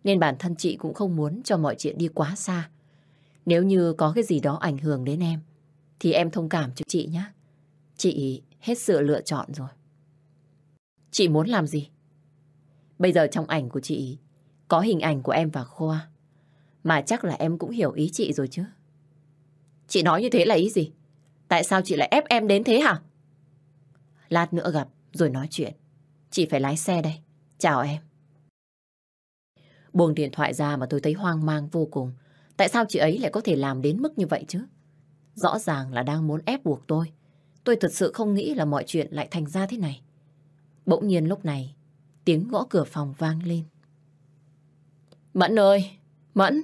nên bản thân chị cũng không muốn cho mọi chuyện đi quá xa. Nếu như có cái gì đó ảnh hưởng đến em, thì em thông cảm cho chị nhé. Chị hết sự lựa chọn rồi. Chị muốn làm gì? Bây giờ trong ảnh của chị có hình ảnh của em và Khoa. Mà chắc là em cũng hiểu ý chị rồi chứ. Chị nói như thế là ý gì? Tại sao chị lại ép em đến thế hả? Lát nữa gặp rồi nói chuyện. Chị phải lái xe đây. Chào em. Buông điện thoại ra mà tôi thấy hoang mang vô cùng. Tại sao chị ấy lại có thể làm đến mức như vậy chứ? Rõ ràng là đang muốn ép buộc tôi. Tôi thật sự không nghĩ là mọi chuyện lại thành ra thế này. Bỗng nhiên lúc này, tiếng gõ cửa phòng vang lên. Mẫn ơi! Mẫn!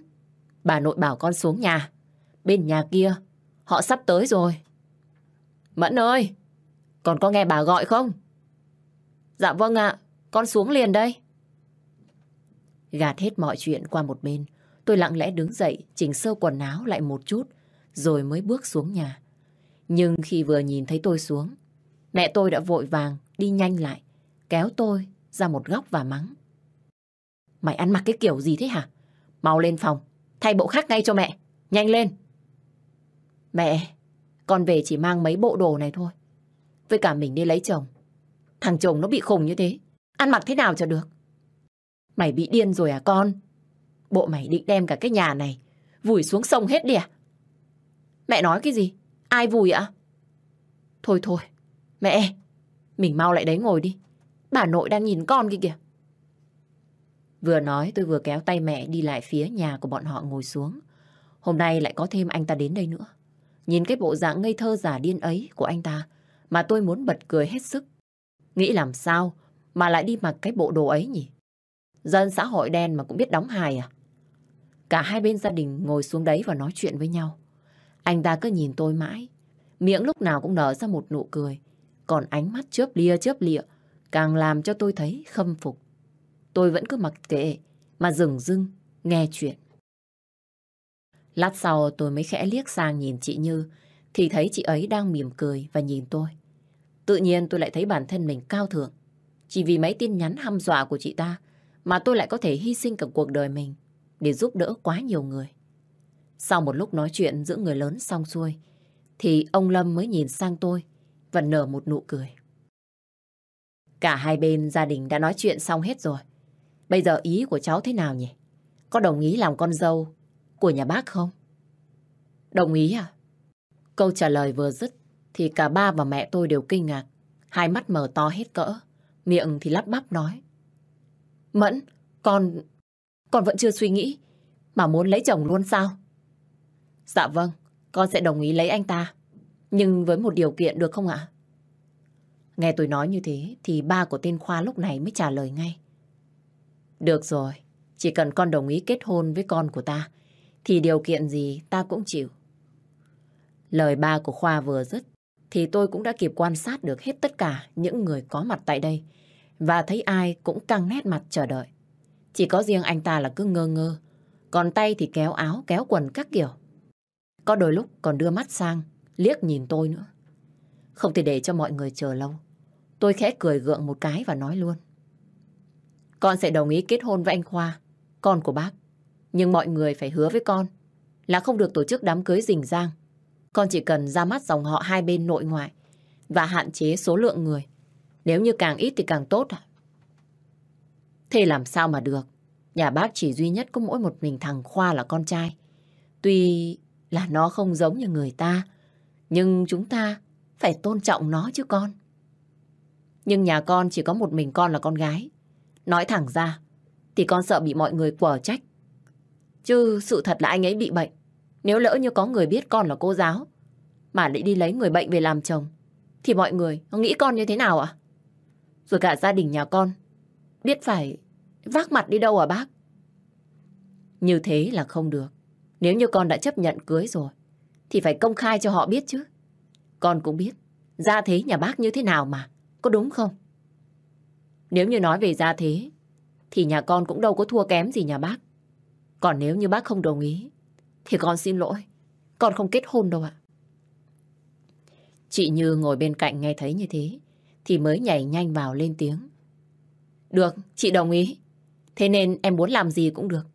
Bà nội bảo con xuống nhà. Bên nhà kia, họ sắp tới rồi. Mẫn ơi! Còn có nghe bà gọi không? Dạ vâng ạ, con xuống liền đây. Gạt hết mọi chuyện qua một bên, tôi lặng lẽ đứng dậy, chỉnh sơ quần áo lại một chút, rồi mới bước xuống nhà. Nhưng khi vừa nhìn thấy tôi xuống, mẹ tôi đã vội vàng đi nhanh lại, kéo tôi ra một góc và mắng. Mày ăn mặc cái kiểu gì thế hả? Mau lên phòng, thay bộ khác ngay cho mẹ. Nhanh lên! Mẹ, con về chỉ mang mấy bộ đồ này thôi. Với cả mình đi lấy chồng. Thằng chồng nó bị khùng như thế. Ăn mặc thế nào cho được? Mày bị điên rồi à con? Bộ mày định đem cả cái nhà này vùi xuống sông hết đi à? Mẹ nói cái gì? Ai vùi ạ? Thôi thôi, mẹ, mình mau lại đấy ngồi đi. Bà nội đang nhìn con kia kìa. Vừa nói tôi vừa kéo tay mẹ đi lại phía nhà của bọn họ ngồi xuống. Hôm nay lại có thêm anh ta đến đây nữa. Nhìn cái bộ dạng ngây thơ giả điên ấy của anh ta mà tôi muốn bật cười hết sức. Nghĩ làm sao mà lại đi mặc cái bộ đồ ấy nhỉ? Dân xã hội đen mà cũng biết đóng hài à? Cả hai bên gia đình ngồi xuống đấy và nói chuyện với nhau. Anh ta cứ nhìn tôi mãi, miệng lúc nào cũng nở ra một nụ cười. Còn ánh mắt chớp lia chớp lịa càng làm cho tôi thấy khâm phục. Tôi vẫn cứ mặc kệ, mà dừng dưng, nghe chuyện. Lát sau tôi mới khẽ liếc sang nhìn chị Như, thì thấy chị ấy đang mỉm cười và nhìn tôi. Tự nhiên tôi lại thấy bản thân mình cao thượng. Chỉ vì mấy tin nhắn hăm dọa của chị ta mà tôi lại có thể hy sinh cả cuộc đời mình để giúp đỡ quá nhiều người. Sau một lúc nói chuyện giữa người lớn xong xuôi, thì ông Lâm mới nhìn sang tôi và nở một nụ cười. Cả hai bên gia đình đã nói chuyện xong hết rồi. Bây giờ ý của cháu thế nào nhỉ? Có đồng ý làm con dâu của nhà bác không? Đồng ý à? Câu trả lời vừa dứt thì cả ba và mẹ tôi đều kinh ngạc. Hai mắt mở to hết cỡ, miệng thì lắp bắp nói. Mẫn, con... con vẫn chưa suy nghĩ mà muốn lấy chồng luôn sao? Dạ vâng, con sẽ đồng ý lấy anh ta. Nhưng với một điều kiện được không ạ? Nghe tôi nói như thế thì ba của tên Khoa lúc này mới trả lời ngay. Được rồi, chỉ cần con đồng ý kết hôn với con của ta thì điều kiện gì ta cũng chịu. Lời ba của Khoa vừa dứt thì tôi cũng đã kịp quan sát được hết tất cả những người có mặt tại đây và thấy ai cũng căng nét mặt chờ đợi. Chỉ có riêng anh ta là cứ ngơ ngơ, còn tay thì kéo áo, kéo quần các kiểu. Có đôi lúc còn đưa mắt sang, liếc nhìn tôi nữa. Không thể để cho mọi người chờ lâu. Tôi khẽ cười gượng một cái và nói luôn. Con sẽ đồng ý kết hôn với anh Khoa, con của bác. Nhưng mọi người phải hứa với con là không được tổ chức đám cưới rình rang. Con chỉ cần ra mắt dòng họ hai bên nội ngoại và hạn chế số lượng người. Nếu như càng ít thì càng tốt. Thế làm sao mà được? Nhà bác chỉ duy nhất có mỗi một mình thằng Khoa là con trai. Tuy là nó không giống như người ta, nhưng chúng ta phải tôn trọng nó chứ con. Nhưng nhà con chỉ có một mình con là con gái. Nói thẳng ra, thì con sợ bị mọi người quở trách. Chứ sự thật là anh ấy bị bệnh. Nếu lỡ như có người biết con là cô giáo, mà lại đi lấy người bệnh về làm chồng, thì mọi người nghĩ con như thế nào ạ? Rồi cả gia đình nhà con, biết phải vác mặt đi đâu à bác? Như thế là không được. Nếu như con đã chấp nhận cưới rồi, thì phải công khai cho họ biết chứ. Con cũng biết, gia thế nhà bác như thế nào mà, có đúng không? Nếu như nói về gia thế, thì nhà con cũng đâu có thua kém gì nhà bác. Còn nếu như bác không đồng ý, thì con xin lỗi, con không kết hôn đâu ạ. Chị Như ngồi bên cạnh nghe thấy như thế, thì mới nhảy nhanh vào lên tiếng. Được, chị đồng ý. Thế nên em muốn làm gì cũng được.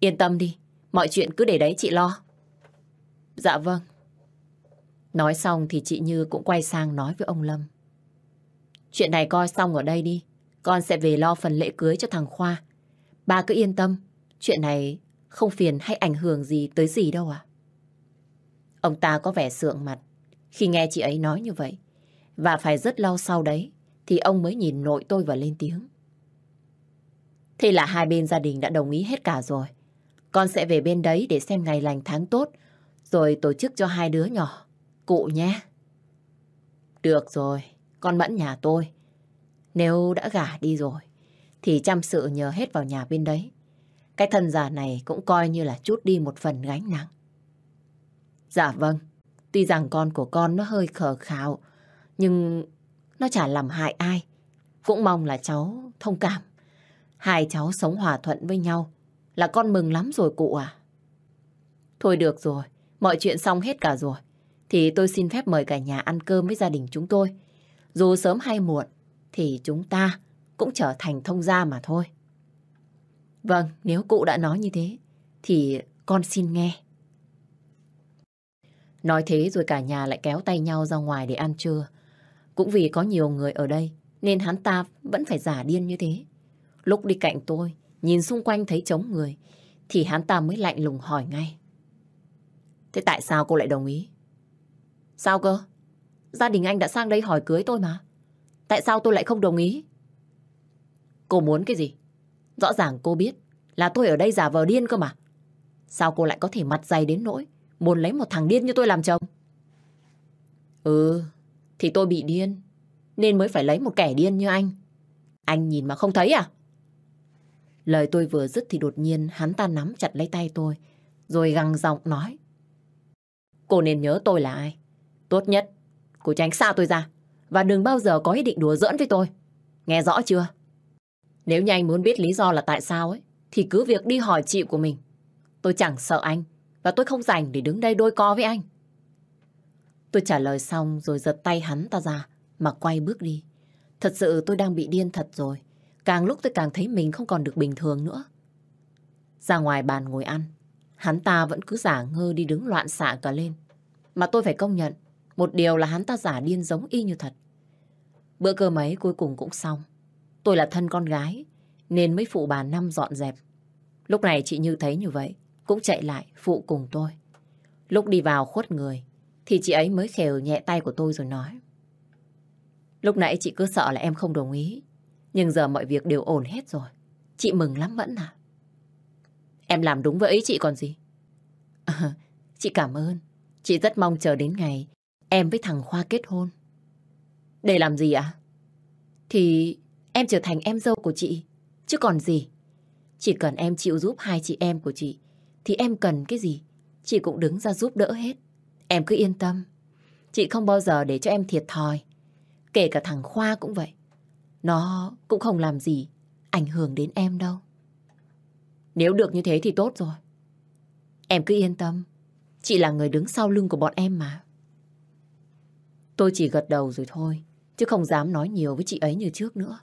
Yên tâm đi, mọi chuyện cứ để đấy chị lo. Dạ vâng. Nói xong thì chị Như cũng quay sang nói với ông Lâm. Chuyện này coi xong ở đây đi. Con sẽ về lo phần lễ cưới cho thằng Khoa. Ba cứ yên tâm. Chuyện này không phiền hay ảnh hưởng gì tới gì đâu à. Ông ta có vẻ sượng mặt khi nghe chị ấy nói như vậy. Và phải rất lâu sau đấy thì ông mới nhìn nội tôi và lên tiếng. Thế là hai bên gia đình đã đồng ý hết cả rồi. Con sẽ về bên đấy để xem ngày lành tháng tốt rồi tổ chức cho hai đứa nhỏ. Cụ nhé. Được rồi, con Mẫn nhà tôi. Nếu đã gả đi rồi, thì chăm sự nhờ hết vào nhà bên đấy. Cái thân già này cũng coi như là chút đi một phần gánh nặng. Dạ vâng, tuy rằng con của con nó hơi khờ khạo, nhưng nó chả làm hại ai. Cũng mong là cháu thông cảm. Hai cháu sống hòa thuận với nhau là con mừng lắm rồi cụ à. Thôi được rồi, mọi chuyện xong hết cả rồi. Thì tôi xin phép mời cả nhà ăn cơm với gia đình chúng tôi. Dù sớm hay muộn, thì chúng ta cũng trở thành thông gia mà thôi. Vâng, nếu cụ đã nói như thế, thì con xin nghe. Nói thế rồi cả nhà lại kéo tay nhau ra ngoài để ăn trưa. Cũng vì có nhiều người ở đây, nên hắn ta vẫn phải giả điên như thế. Lúc đi cạnh tôi, nhìn xung quanh thấy trống người, thì hắn ta mới lạnh lùng hỏi ngay. Thế tại sao cô lại đồng ý? Sao cơ? Gia đình anh đã sang đây hỏi cưới tôi mà. Tại sao tôi lại không đồng ý? Cô muốn cái gì? Rõ ràng cô biết là tôi ở đây giả vờ điên cơ mà. Sao cô lại có thể mặt dày đến nỗi muốn lấy một thằng điên như tôi làm chồng? Ừ, thì tôi bị điên nên mới phải lấy một kẻ điên như anh. Anh nhìn mà không thấy à? Lời tôi vừa dứt thì đột nhiên hắn ta nắm chặt lấy tay tôi rồi găng giọng nói. Cô nên nhớ tôi là ai. Tốt nhất, cô tránh xa tôi ra. Và đừng bao giờ có ý định đùa giỡn với tôi. Nghe rõ chưa? Nếu như anh muốn biết lý do là tại sao ấy, thì cứ việc đi hỏi chị của mình. Tôi chẳng sợ anh, và tôi không dành để đứng đây đôi co với anh. Tôi trả lời xong rồi giật tay hắn ta ra, mà quay bước đi. Thật sự tôi đang bị điên thật rồi. Càng lúc tôi càng thấy mình không còn được bình thường nữa. Ra ngoài bàn ngồi ăn, hắn ta vẫn cứ giả ngơ đi đứng loạn xạ cả lên. Mà tôi phải công nhận, một điều là hắn ta giả điên giống y như thật. Bữa cơm ấy cuối cùng cũng xong. Tôi là thân con gái, nên mới phụ bà Năm dọn dẹp. Lúc này chị Như thấy như vậy, cũng chạy lại phụ cùng tôi. Lúc đi vào khuất người, thì chị ấy mới khều nhẹ tay của tôi rồi nói. Lúc nãy chị cứ sợ là em không đồng ý, nhưng giờ mọi việc đều ổn hết rồi. Chị mừng lắm vẫn à? Em làm đúng với ý chị còn gì? À, chị cảm ơn. Chị rất mong chờ đến ngày em với thằng Khoa kết hôn. Để làm gì ạ? Thì em trở thành em dâu của chị, chứ còn gì. Chỉ cần em chịu giúp hai chị em của chị, thì em cần cái gì, chị cũng đứng ra giúp đỡ hết. Em cứ yên tâm. Chị không bao giờ để cho em thiệt thòi. Kể cả thằng Khoa cũng vậy. Nó cũng không làm gì ảnh hưởng đến em đâu. Nếu được như thế thì tốt rồi. Em cứ yên tâm. Chị là người đứng sau lưng của bọn em mà. Tôi chỉ gật đầu rồi thôi, chứ không dám nói nhiều với chị ấy như trước nữa.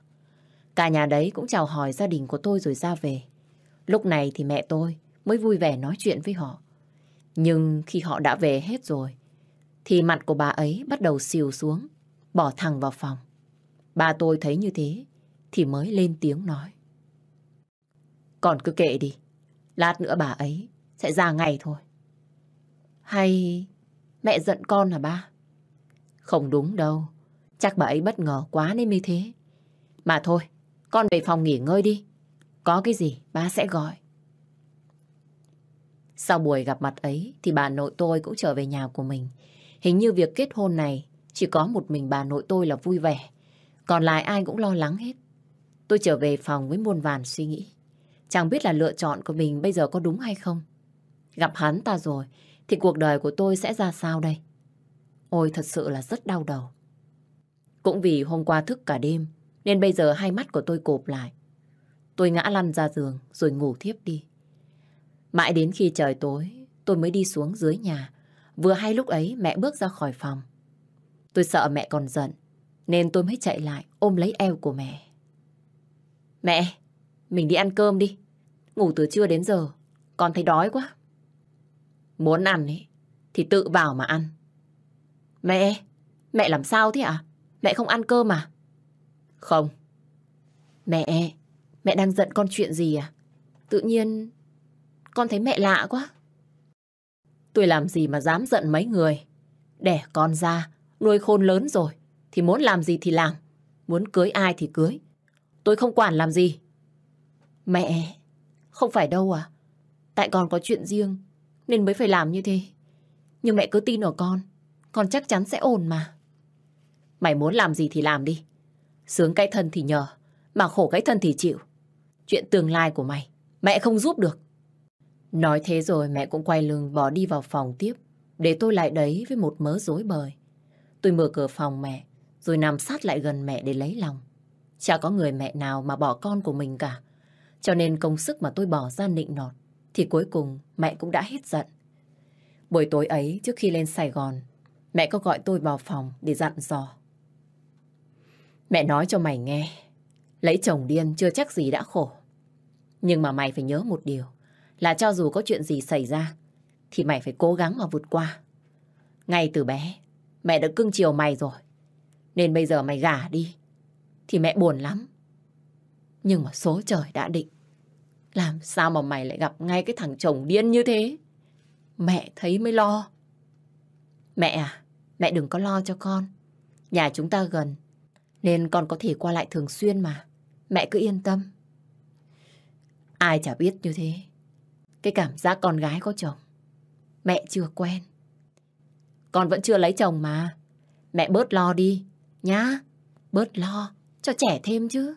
Cả nhà đấy cũng chào hỏi gia đình của tôi rồi ra về. Lúc này thì mẹ tôi mới vui vẻ nói chuyện với họ. Nhưng khi họ đã về hết rồi, thì mặt của bà ấy bắt đầu xìu xuống, bỏ thẳng vào phòng. Bà tôi thấy như thế, thì mới lên tiếng nói. Còn cứ kệ đi, lát nữa bà ấy sẽ ra ngay thôi. Hay mẹ giận con hả ba? Không đúng đâu, chắc bà ấy bất ngờ quá nên mới thế. Mà thôi, con về phòng nghỉ ngơi đi. Có cái gì ba sẽ gọi. Sau buổi gặp mặt ấy thì bà nội tôi cũng trở về nhà của mình. Hình như việc kết hôn này chỉ có một mình bà nội tôi là vui vẻ. Còn lại ai cũng lo lắng hết. Tôi trở về phòng với muôn vàn suy nghĩ. Chẳng biết là lựa chọn của mình bây giờ có đúng hay không. Gặp hắn ta rồi thì cuộc đời của tôi sẽ ra sao đây? Ôi thật sự là rất đau đầu. Cũng vì hôm qua thức cả đêm nên bây giờ hai mắt của tôi cộp lại. Tôi ngã lăn ra giường rồi ngủ thiếp đi. Mãi đến khi trời tối tôi mới đi xuống dưới nhà. Vừa hay lúc ấy mẹ bước ra khỏi phòng. Tôi sợ mẹ còn giận nên tôi mới chạy lại ôm lấy eo của mẹ. Mẹ, mình đi ăn cơm đi. Ngủ từ trưa đến giờ, con thấy đói quá. Muốn ăn ấy, thì tự vào mà ăn. Mẹ, mẹ làm sao thế ạ? À? Mẹ không ăn cơm à? Không. Mẹ, mẹ đang giận con chuyện gì à? Tự nhiên, con thấy mẹ lạ quá. Tôi làm gì mà dám giận mấy người. Đẻ con ra, nuôi khôn lớn rồi, thì muốn làm gì thì làm. Muốn cưới ai thì cưới. Tôi không quản làm gì. Mẹ, không phải đâu à. Tại con có chuyện riêng, nên mới phải làm như thế. Nhưng mẹ cứ tin ở con, con chắc chắn sẽ ổn mà. Mày muốn làm gì thì làm đi. Sướng cái thân thì nhờ, mà khổ cái thân thì chịu. Chuyện tương lai của mày, mẹ không giúp được. Nói thế rồi mẹ cũng quay lưng bỏ đi vào phòng tiếp, để tôi lại đấy với một mớ rối bời. Tôi mở cửa phòng mẹ, rồi nằm sát lại gần mẹ để lấy lòng. Chả có người mẹ nào mà bỏ con của mình cả. Cho nên công sức mà tôi bỏ ra nịnh nọt, thì cuối cùng mẹ cũng đã hết giận. Buổi tối ấy, trước khi lên Sài Gòn, mẹ có gọi tôi vào phòng để dặn dò. Mẹ nói cho mày nghe, lấy chồng điên chưa chắc gì đã khổ. Nhưng mà mày phải nhớ một điều, là cho dù có chuyện gì xảy ra, thì mày phải cố gắng mà vượt qua. Ngay từ bé, mẹ đã cưng chiều mày rồi. Nên bây giờ mày gả đi, thì mẹ buồn lắm. Nhưng mà số trời đã định. Làm sao mà mày lại gặp ngay cái thằng chồng điên như thế? Mẹ thấy mới lo. Mẹ à, mẹ đừng có lo cho con. Nhà chúng ta gần, nên con có thể qua lại thường xuyên mà. Mẹ cứ yên tâm. Ai chả biết như thế. Cái cảm giác con gái có chồng. Mẹ chưa quen. Con vẫn chưa lấy chồng mà. Mẹ bớt lo đi, nhá. Bớt lo, cho trẻ thêm chứ.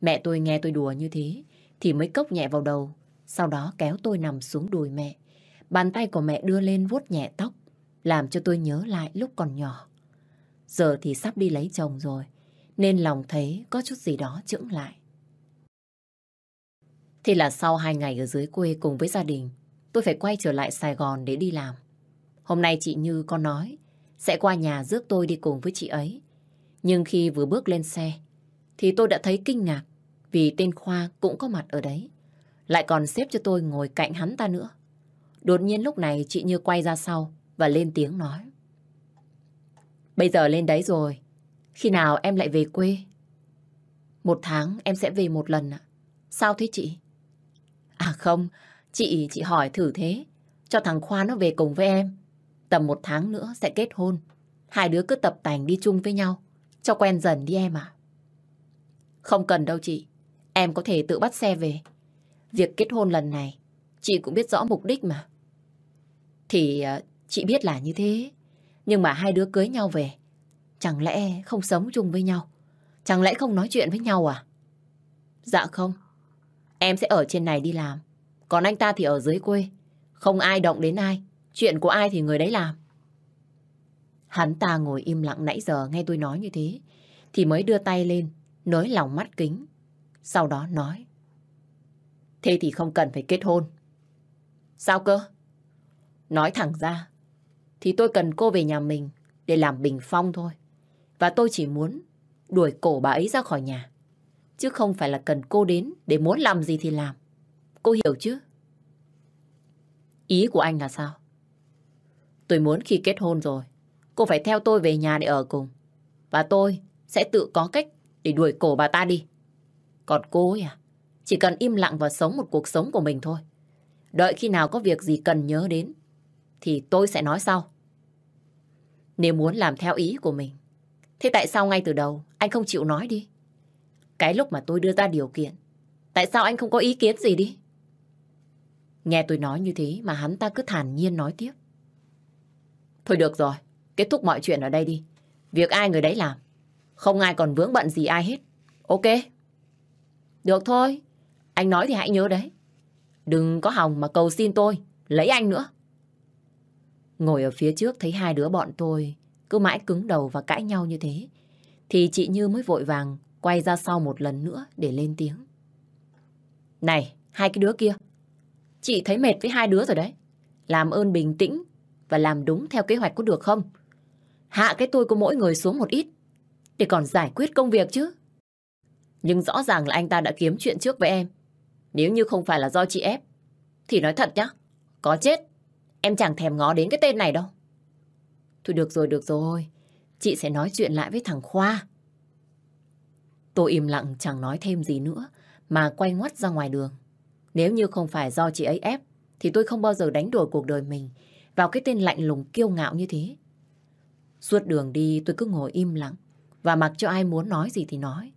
Mẹ tôi nghe tôi đùa như thế, thì mới cốc nhẹ vào đầu. Sau đó kéo tôi nằm xuống đùi mẹ. Bàn tay của mẹ đưa lên vuốt nhẹ tóc, làm cho tôi nhớ lại lúc còn nhỏ. Giờ thì sắp đi lấy chồng rồi, nên lòng thấy có chút gì đó chững lại. Thì là sau hai ngày ở dưới quê cùng với gia đình, tôi phải quay trở lại Sài Gòn để đi làm. Hôm nay chị Như có nói sẽ qua nhà rước tôi đi cùng với chị ấy. Nhưng khi vừa bước lên xe, thì tôi đã thấy kinh ngạc vì tên Khoa cũng có mặt ở đấy. Lại còn xếp cho tôi ngồi cạnh hắn ta nữa. Đột nhiên lúc này chị Như quay ra sau và lên tiếng nói. Bây giờ lên đấy rồi, khi nào em lại về quê? Một tháng em sẽ về một lần ạ. Sao thế chị? À không, chị chị hỏi thử thế, cho thằng Khoa nó về cùng với em. Tầm một tháng nữa sẽ kết hôn. Hai đứa cứ tập tành đi chung với nhau, cho quen dần đi em ạ. Không cần đâu chị, em có thể tự bắt xe về. Việc kết hôn lần này, chị cũng biết rõ mục đích mà. Thì ờ, chị biết là như thế, nhưng mà hai đứa cưới nhau về, Chẳng lẽ không sống chung với nhau? Chẳng lẽ không nói chuyện với nhau à? Dạ không. Em sẽ ở trên này đi làm. Còn anh ta thì ở dưới quê. Không ai động đến ai. Chuyện của ai thì người đấy làm. Hắn ta ngồi im lặng nãy giờ nghe tôi nói như thế. Thì mới đưa tay lên, nới lòng mắt kính. Sau đó nói. Thế thì không cần phải kết hôn. Sao cơ? Nói thẳng ra, thì tôi cần cô về nhà mình để làm bình phong thôi. Và tôi chỉ muốn đuổi cổ bà ấy ra khỏi nhà. Chứ không phải là cần cô đến để muốn làm gì thì làm. Cô hiểu chứ? Ý của anh là sao? Tôi muốn khi kết hôn rồi, cô phải theo tôi về nhà để ở cùng. Và tôi sẽ tự có cách để đuổi cổ bà ta đi. Còn cô ấy à, chỉ cần im lặng và sống một cuộc sống của mình thôi. Đợi khi nào có việc gì cần nhớ đến, thì tôi sẽ nói sau. Nếu muốn làm theo ý của mình, thế tại sao ngay từ đầu anh không chịu nói đi? Cái lúc mà tôi đưa ra điều kiện, tại sao anh không có ý kiến gì đi? Nghe tôi nói như thế mà hắn ta cứ thản nhiên nói tiếp. Thôi được rồi, kết thúc mọi chuyện ở đây đi. Việc ai người đấy làm. Không ai còn vướng bận gì ai hết. Ok? Được thôi. Anh nói thì hãy nhớ đấy. Đừng có hòng mà cầu xin tôi. Lấy anh nữa. Ngồi ở phía trước thấy hai đứa bọn tôi cứ mãi cứng đầu và cãi nhau như thế. Thì chị Như mới vội vàng quay ra sau một lần nữa để lên tiếng. Này, hai cái đứa kia. Chị thấy mệt với hai đứa rồi đấy. Làm ơn bình tĩnh và làm đúng theo kế hoạch có được không? Hạ cái tôi của mỗi người xuống một ít để còn giải quyết công việc chứ. Nhưng rõ ràng là anh ta đã kiếm chuyện trước với em. Nếu như không phải là do chị ép, thì nói thật nhá, có chết, em chẳng thèm ngó đến cái tên này đâu. Thôi được rồi, được rồi, chị sẽ nói chuyện lại với thằng Khoa. Tôi im lặng chẳng nói thêm gì nữa, mà quay ngoắt ra ngoài đường. Nếu như không phải do chị ấy ép, thì tôi không bao giờ đánh đổi cuộc đời mình vào cái tên lạnh lùng kiêu ngạo như thế. Suốt đường đi tôi cứ ngồi im lặng và mặc cho ai muốn nói gì thì nói.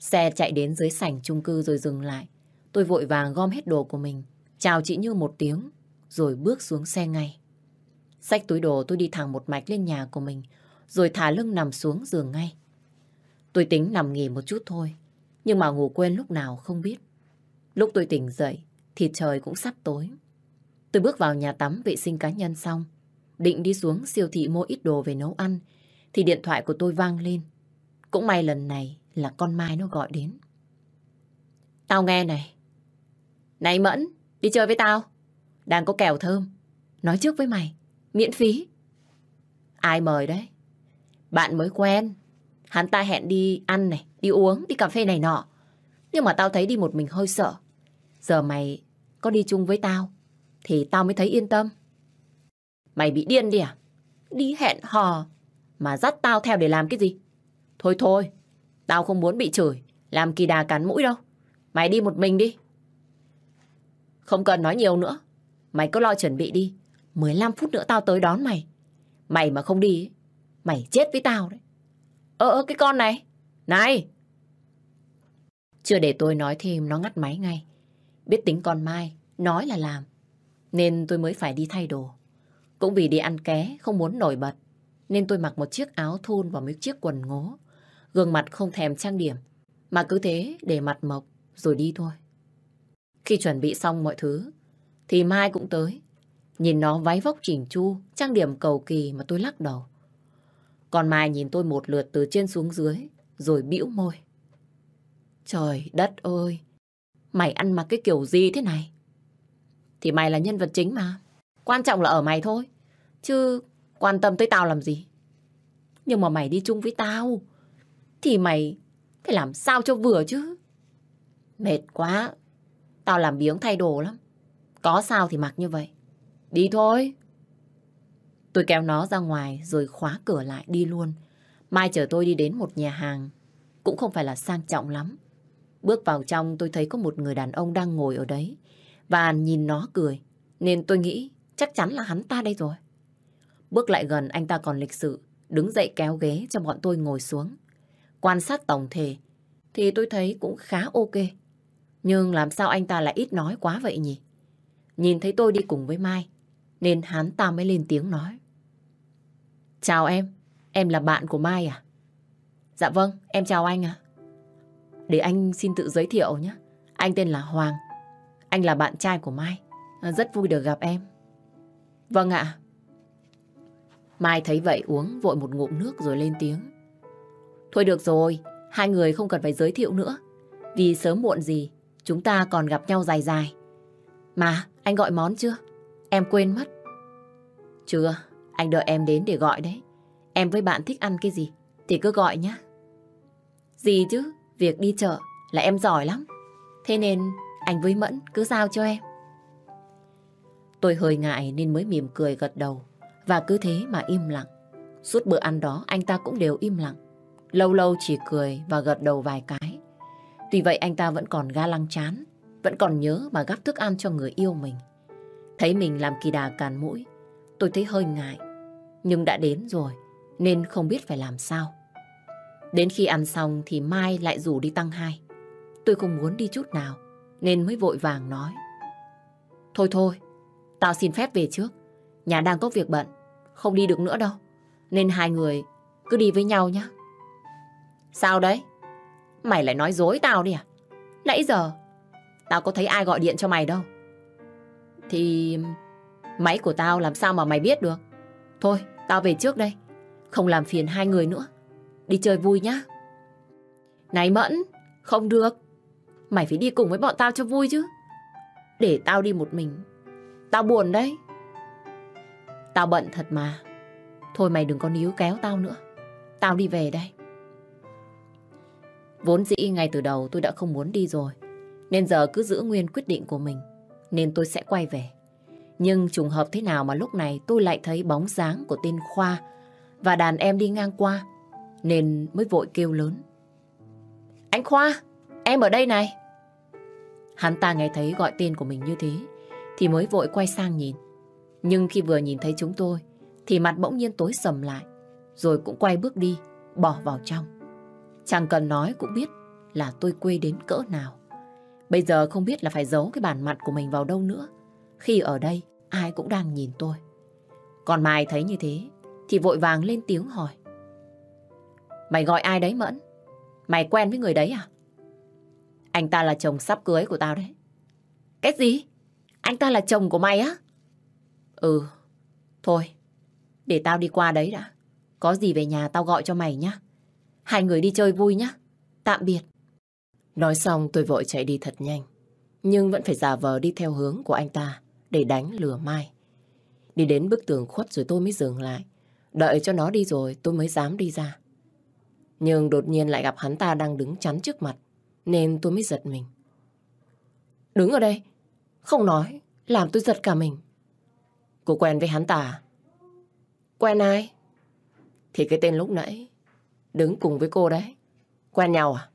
Xe chạy đến dưới sảnh chung cư rồi dừng lại. Tôi vội vàng gom hết đồ của mình, chào chị Như một tiếng, rồi bước xuống xe ngay. Xách túi đồ tôi đi thẳng một mạch lên nhà của mình, rồi thả lưng nằm xuống giường ngay. Tôi tính nằm nghỉ một chút thôi, nhưng mà ngủ quên lúc nào không biết. Lúc tôi tỉnh dậy, thì trời cũng sắp tối. Tôi bước vào nhà tắm vệ sinh cá nhân xong, định đi xuống siêu thị mua ít đồ về nấu ăn, thì điện thoại của tôi vang lên. Cũng may lần này là con Mai nó gọi đến. Tao nghe này. Này Mẫn, đi chơi với tao. Đang có kèo thơm. Nói trước với mày, miễn phí. Ai mời đấy? Bạn mới quen. Hắn ta hẹn đi ăn này, đi uống, đi cà phê này nọ. Nhưng mà tao thấy đi một mình hơi sợ. Giờ mày có đi chung với tao, thì tao mới thấy yên tâm. Mày bị điên đi à? Đi hẹn hò, mà dắt tao theo để làm cái gì? Thôi thôi, tao không muốn bị chửi, làm kỳ đà cắn mũi đâu. Mày đi một mình đi. Không cần nói nhiều nữa. Mày cứ lo chuẩn bị đi. 15 phút nữa tao tới đón mày. Mày mà không đi, mày chết với tao đấy. Ơ ơ cái con này. Này! Chưa để tôi nói thêm nó ngắt máy ngay. Biết tính con Mai, nói là làm. Nên tôi mới phải đi thay đồ. Cũng vì đi ăn ké, không muốn nổi bật. Nên tôi mặc một chiếc áo thun và mấy chiếc quần ngố. Gương mặt không thèm trang điểm. Mà cứ thế để mặt mộc rồi đi thôi. Khi chuẩn bị xong mọi thứ, thì Mai cũng tới. Nhìn nó váy vóc chỉnh chu, trang điểm cầu kỳ mà tôi lắc đầu. Còn Mai nhìn tôi một lượt từ trên xuống dưới, rồi bĩu môi. Trời đất ơi, mày ăn mặc cái kiểu gì thế này? Thì mày là nhân vật chính mà. Quan trọng là ở mày thôi. Chứ quan tâm tới tao làm gì? Nhưng mà mày đi chung với tao, thì mày phải làm sao cho vừa chứ. Mệt quá, tao làm biếng thay đồ lắm. Có sao thì mặc như vậy. Đi thôi. Tôi kéo nó ra ngoài rồi khóa cửa lại đi luôn. Mai chở tôi đi đến một nhà hàng. Cũng không phải là sang trọng lắm. Bước vào trong tôi thấy có một người đàn ông đang ngồi ở đấy. Và nhìn nó cười. Nên tôi nghĩ chắc chắn là hắn ta đây rồi. Bước lại gần, anh ta còn lịch sự. Đứng dậy kéo ghế cho bọn tôi ngồi xuống. Quan sát tổng thể, thì tôi thấy cũng khá ok. Nhưng làm sao anh ta lại ít nói quá vậy nhỉ? Nhìn thấy tôi đi cùng với Mai, nên hắn ta mới lên tiếng nói. Chào em, em là bạn của Mai à? Dạ vâng, em chào anh ạ. Để anh xin tự giới thiệu nhé. Anh tên là Hoàng. Anh là bạn trai của Mai. À, rất vui được gặp em. Vâng ạ. Mai thấy vậy uống vội một ngụm nước rồi lên tiếng. Thôi được rồi, hai người không cần phải giới thiệu nữa. Vì sớm muộn gì, chúng ta còn gặp nhau dài dài. Mà, anh gọi món chưa? Em quên mất. Chưa, anh đợi em đến để gọi đấy. Em với bạn thích ăn cái gì thì cứ gọi nhé. Gì chứ, việc đi chợ là em giỏi lắm. Thế nên anh với Mẫn cứ giao cho em. Tôi hơi ngại nên mới mỉm cười gật đầu và cứ thế mà im lặng. Suốt bữa ăn đó anh ta cũng đều im lặng. Lâu lâu chỉ cười và gật đầu vài cái. Tuy vậy anh ta vẫn còn ga lăng chán, vẫn còn nhớ mà gắp thức ăn cho người yêu mình. Thấy mình làm kỳ đà càn mũi, tôi thấy hơi ngại. Nhưng đã đến rồi, nên không biết phải làm sao. Đến khi ăn xong thì Mai lại rủ đi tăng hai. Tôi không muốn đi chút nào, nên mới vội vàng nói. Thôi thôi, tao xin phép về trước. Nhà đang có việc bận, không đi được nữa đâu. Nên hai người cứ đi với nhau nhé. Sao đấy? Mày lại nói dối tao đi à? Nãy giờ, tao có thấy ai gọi điện cho mày đâu. Thì máy của tao làm sao mà mày biết được? Thôi, tao về trước đây. Không làm phiền hai người nữa. Đi chơi vui nhá. Này Mẫn, không được. Mày phải đi cùng với bọn tao cho vui chứ. Để tao đi một mình. Tao buồn đấy. Tao bận thật mà. Thôi mày đừng có níu kéo tao nữa. Tao đi về đây. Vốn dĩ ngay từ đầu tôi đã không muốn đi rồi. Nên giờ cứ giữ nguyên quyết định của mình. Nên tôi sẽ quay về. Nhưng trùng hợp thế nào mà lúc này tôi lại thấy bóng dáng của tên Khoa và đàn em đi ngang qua. Nên mới vội kêu lớn. Anh Khoa, em ở đây này. Hắn ta nghe thấy gọi tên của mình như thế thì mới vội quay sang nhìn. Nhưng khi vừa nhìn thấy chúng tôi thì mặt bỗng nhiên tối sầm lại rồi cũng quay bước đi bỏ vào trong. Chẳng cần nói cũng biết là tôi quê đến cỡ nào. Bây giờ không biết là phải giấu cái bản mặt của mình vào đâu nữa. Khi ở đây, ai cũng đang nhìn tôi. Còn Mai thấy như thế, thì vội vàng lên tiếng hỏi. Mày gọi ai đấy Mẫn? Mày quen với người đấy à? Anh ta là chồng sắp cưới của tao đấy. Cái gì? Anh ta là chồng của mày á? Ừ, thôi, để tao đi qua đấy đã. Có gì về nhà tao gọi cho mày nhá. Hai người đi chơi vui nhá. Tạm biệt. Nói xong tôi vội chạy đi thật nhanh. Nhưng vẫn phải giả vờ đi theo hướng của anh ta để đánh lừa Mai. Đi đến bức tường khuất rồi tôi mới dừng lại. Đợi cho nó đi rồi tôi mới dám đi ra. Nhưng đột nhiên lại gặp hắn ta đang đứng chắn trước mặt. Nên tôi mới giật mình. Đứng ở đây. Không nói. Làm tôi giật cả mình. Cô quen với hắn ta? À? Quen ai? Thì cái tên lúc nãy, đứng cùng với cô đấy. Quen nhau à?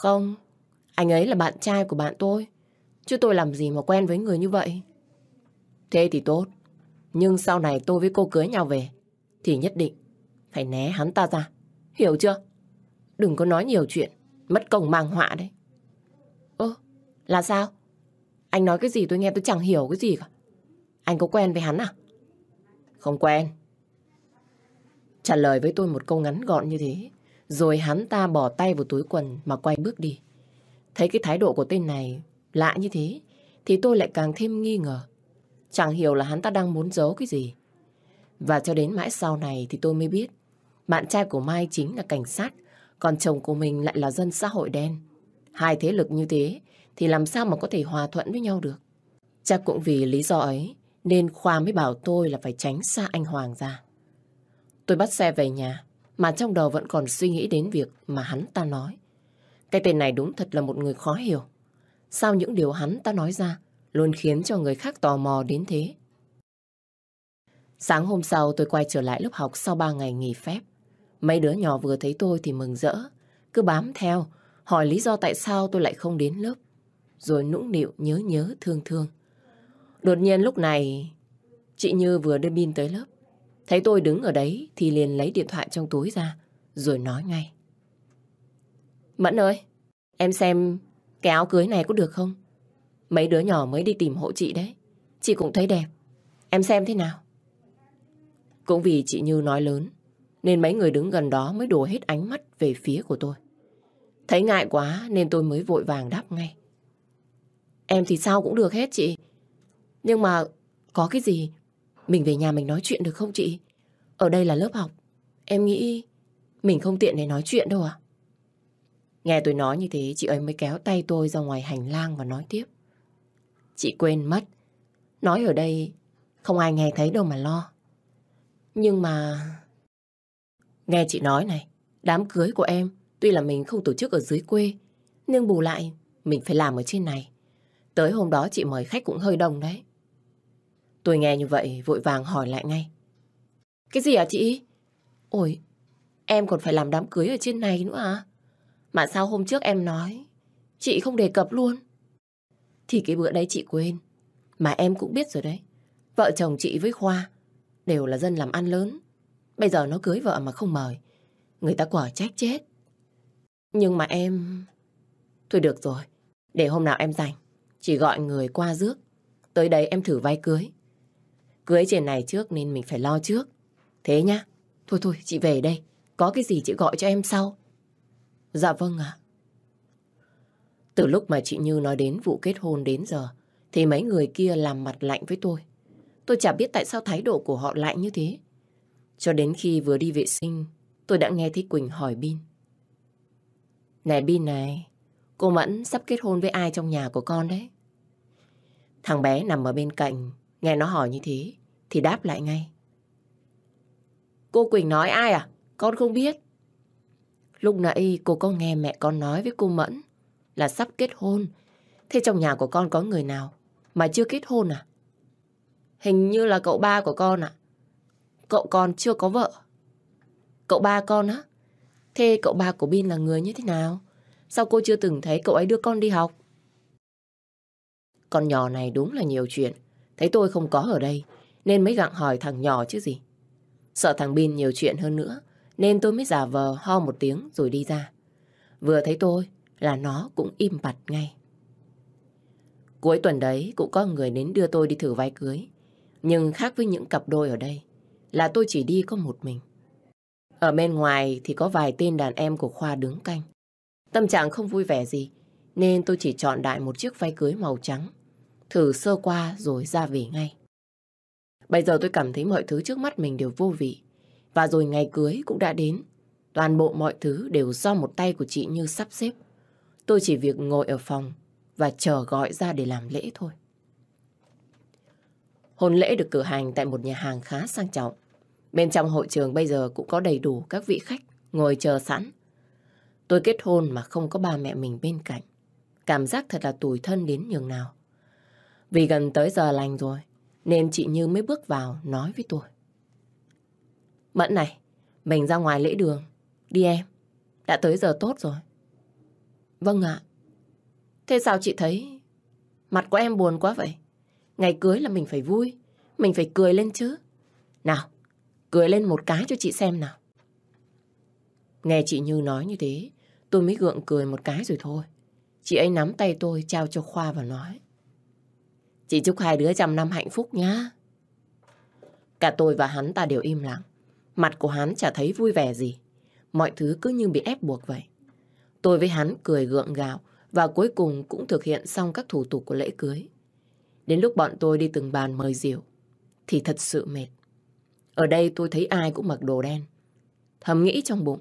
Không, anh ấy là bạn trai của bạn tôi. Chứ tôi làm gì mà quen với người như vậy. Thế thì tốt. Nhưng sau này tôi với cô cưới nhau về, thì nhất định phải né hắn ta ra. Hiểu chưa? Đừng có nói nhiều chuyện, mất công mang họa đấy. Ơ, là sao? Anh nói cái gì tôi nghe tôi chẳng hiểu cái gì cả. Anh có quen với hắn à? Không quen. Trả lời với tôi một câu ngắn gọn như thế. Rồi hắn ta bỏ tay vào túi quần mà quay bước đi. Thấy cái thái độ của tên này lạ như thế, thì tôi lại càng thêm nghi ngờ. Chẳng hiểu là hắn ta đang muốn giấu cái gì. Và cho đến mãi sau này thì tôi mới biết, bạn trai của Mai chính là cảnh sát, còn chồng của mình lại là dân xã hội đen. Hai thế lực như thế thì làm sao mà có thể hòa thuận với nhau được. Chắc cũng vì lý do ấy nên Khoa mới bảo tôi là phải tránh xa anh Hoàng ra. Tôi bắt xe về nhà mà trong đầu vẫn còn suy nghĩ đến việc mà hắn ta nói. Cái tên này đúng thật là một người khó hiểu. Sao những điều hắn ta nói ra luôn khiến cho người khác tò mò đến thế? Sáng hôm sau tôi quay trở lại lớp học sau 3 ngày nghỉ phép. Mấy đứa nhỏ vừa thấy tôi thì mừng rỡ, cứ bám theo, hỏi lý do tại sao tôi lại không đến lớp. Rồi nũng nịu nhớ nhớ thương thương. Đột nhiên lúc này, chị Như vừa đưa pin tới lớp. Thấy tôi đứng ở đấy thì liền lấy điện thoại trong túi ra, rồi nói ngay. Mẫn ơi, em xem cái áo cưới này có được không? Mấy đứa nhỏ mới đi tìm hộ chị đấy. Chị cũng thấy đẹp. Em xem thế nào? Cũng vì chị Như nói lớn, nên mấy người đứng gần đó mới đổ hết ánh mắt về phía của tôi. Thấy ngại quá nên tôi mới vội vàng đáp ngay. Em thì sao cũng được hết chị. Nhưng mà có cái gì mình về nhà mình nói chuyện được không chị? Ở đây là lớp học. Em nghĩ mình không tiện để nói chuyện đâu à? Nghe tôi nói như thế, chị ấy mới kéo tay tôi ra ngoài hành lang và nói tiếp. Chị quên mất. Nói ở đây không ai nghe thấy đâu mà lo. Nhưng mà... Nghe chị nói này, đám cưới của em, tuy là mình không tổ chức ở dưới quê, nhưng bù lại, mình phải làm ở trên này. Tới hôm đó chị mời khách cũng hơi đông đấy. Tôi nghe như vậy, vội vàng hỏi lại ngay. Cái gì hả chị? Ôi, em còn phải làm đám cưới ở trên này nữa à? Mà sao hôm trước em nói, chị không đề cập luôn? Thì cái bữa đấy chị quên. Mà em cũng biết rồi đấy. Vợ chồng chị với Khoa đều là dân làm ăn lớn. Bây giờ nó cưới vợ mà không mời. Người ta quả trách chết. Nhưng mà em... Thôi được rồi. Để hôm nào em rảnh. Chỉ gọi người qua rước. Tới đấy em thử vay cưới. Cưới trên này trước nên mình phải lo trước. Thế nhá. Thôi thôi, chị về đây. Có cái gì chị gọi cho em sau. Dạ vâng ạ. Từ lúc mà chị Như nói đến vụ kết hôn đến giờ, thì mấy người kia làm mặt lạnh với tôi. Tôi chả biết tại sao thái độ của họ lạnh như thế. Cho đến khi vừa đi vệ sinh, tôi đã nghe thấy Quỳnh hỏi Bin. Này Bin này, cô Mẫn sắp kết hôn với ai trong nhà của con đấy? Thằng bé nằm ở bên cạnh, nghe nó hỏi như thế, thì đáp lại ngay. Cô Quỳnh nói ai à? Con không biết. Lúc nãy cô có nghe mẹ con nói với cô Mẫn là sắp kết hôn. Thế trong nhà của con có người nào mà chưa kết hôn à? Hình như là cậu ba của con ạ. Cậu con chưa có vợ. Cậu ba con á? Thế cậu ba của Bin là người như thế nào? Sao cô chưa từng thấy cậu ấy đưa con đi học? Con nhỏ này đúng là nhiều chuyện. Thấy tôi không có ở đây, nên mới gặng hỏi thằng nhỏ chứ gì. Sợ thằng Bin nhiều chuyện hơn nữa, nên tôi mới giả vờ ho một tiếng rồi đi ra. Vừa thấy tôi là nó cũng im bặt ngay. Cuối tuần đấy cũng có người đến đưa tôi đi thử váy cưới. Nhưng khác với những cặp đôi ở đây là tôi chỉ đi có một mình. Ở bên ngoài thì có vài tên đàn em của Khoa đứng canh. Tâm trạng không vui vẻ gì nên tôi chỉ chọn đại một chiếc váy cưới màu trắng. Thử sơ qua rồi ra về ngay. Bây giờ tôi cảm thấy mọi thứ trước mắt mình đều vô vị. Và rồi ngày cưới cũng đã đến. Toàn bộ mọi thứ đều do một tay của chị Như sắp xếp. Tôi chỉ việc ngồi ở phòng và chờ gọi ra để làm lễ thôi. Hôn lễ được cử hành tại một nhà hàng khá sang trọng. Bên trong hội trường bây giờ cũng có đầy đủ các vị khách ngồi chờ sẵn. Tôi kết hôn mà không có ba mẹ mình bên cạnh. Cảm giác thật là tủi thân đến nhường nào. Vì gần tới giờ lành rồi, nên chị Như mới bước vào nói với tôi. Mẫn này, mình ra ngoài lễ đường. Đi em, đã tới giờ tốt rồi. Vâng ạ. Thế sao chị thấy mặt của em buồn quá vậy? Ngày cưới là mình phải vui, mình phải cười lên chứ. Nào, cười lên một cái cho chị xem nào. Nghe chị Như nói như thế, tôi mới gượng cười một cái rồi thôi. Chị ấy nắm tay tôi trao cho Khoa và nói. Chị chúc hai đứa trăm năm hạnh phúc nhá. Cả tôi và hắn ta đều im lặng. Mặt của hắn chả thấy vui vẻ gì. Mọi thứ cứ như bị ép buộc vậy. Tôi với hắn cười gượng gạo và cuối cùng cũng thực hiện xong các thủ tục của lễ cưới. Đến lúc bọn tôi đi từng bàn mời rượu thì thật sự mệt. Ở đây tôi thấy ai cũng mặc đồ đen. Thầm nghĩ trong bụng,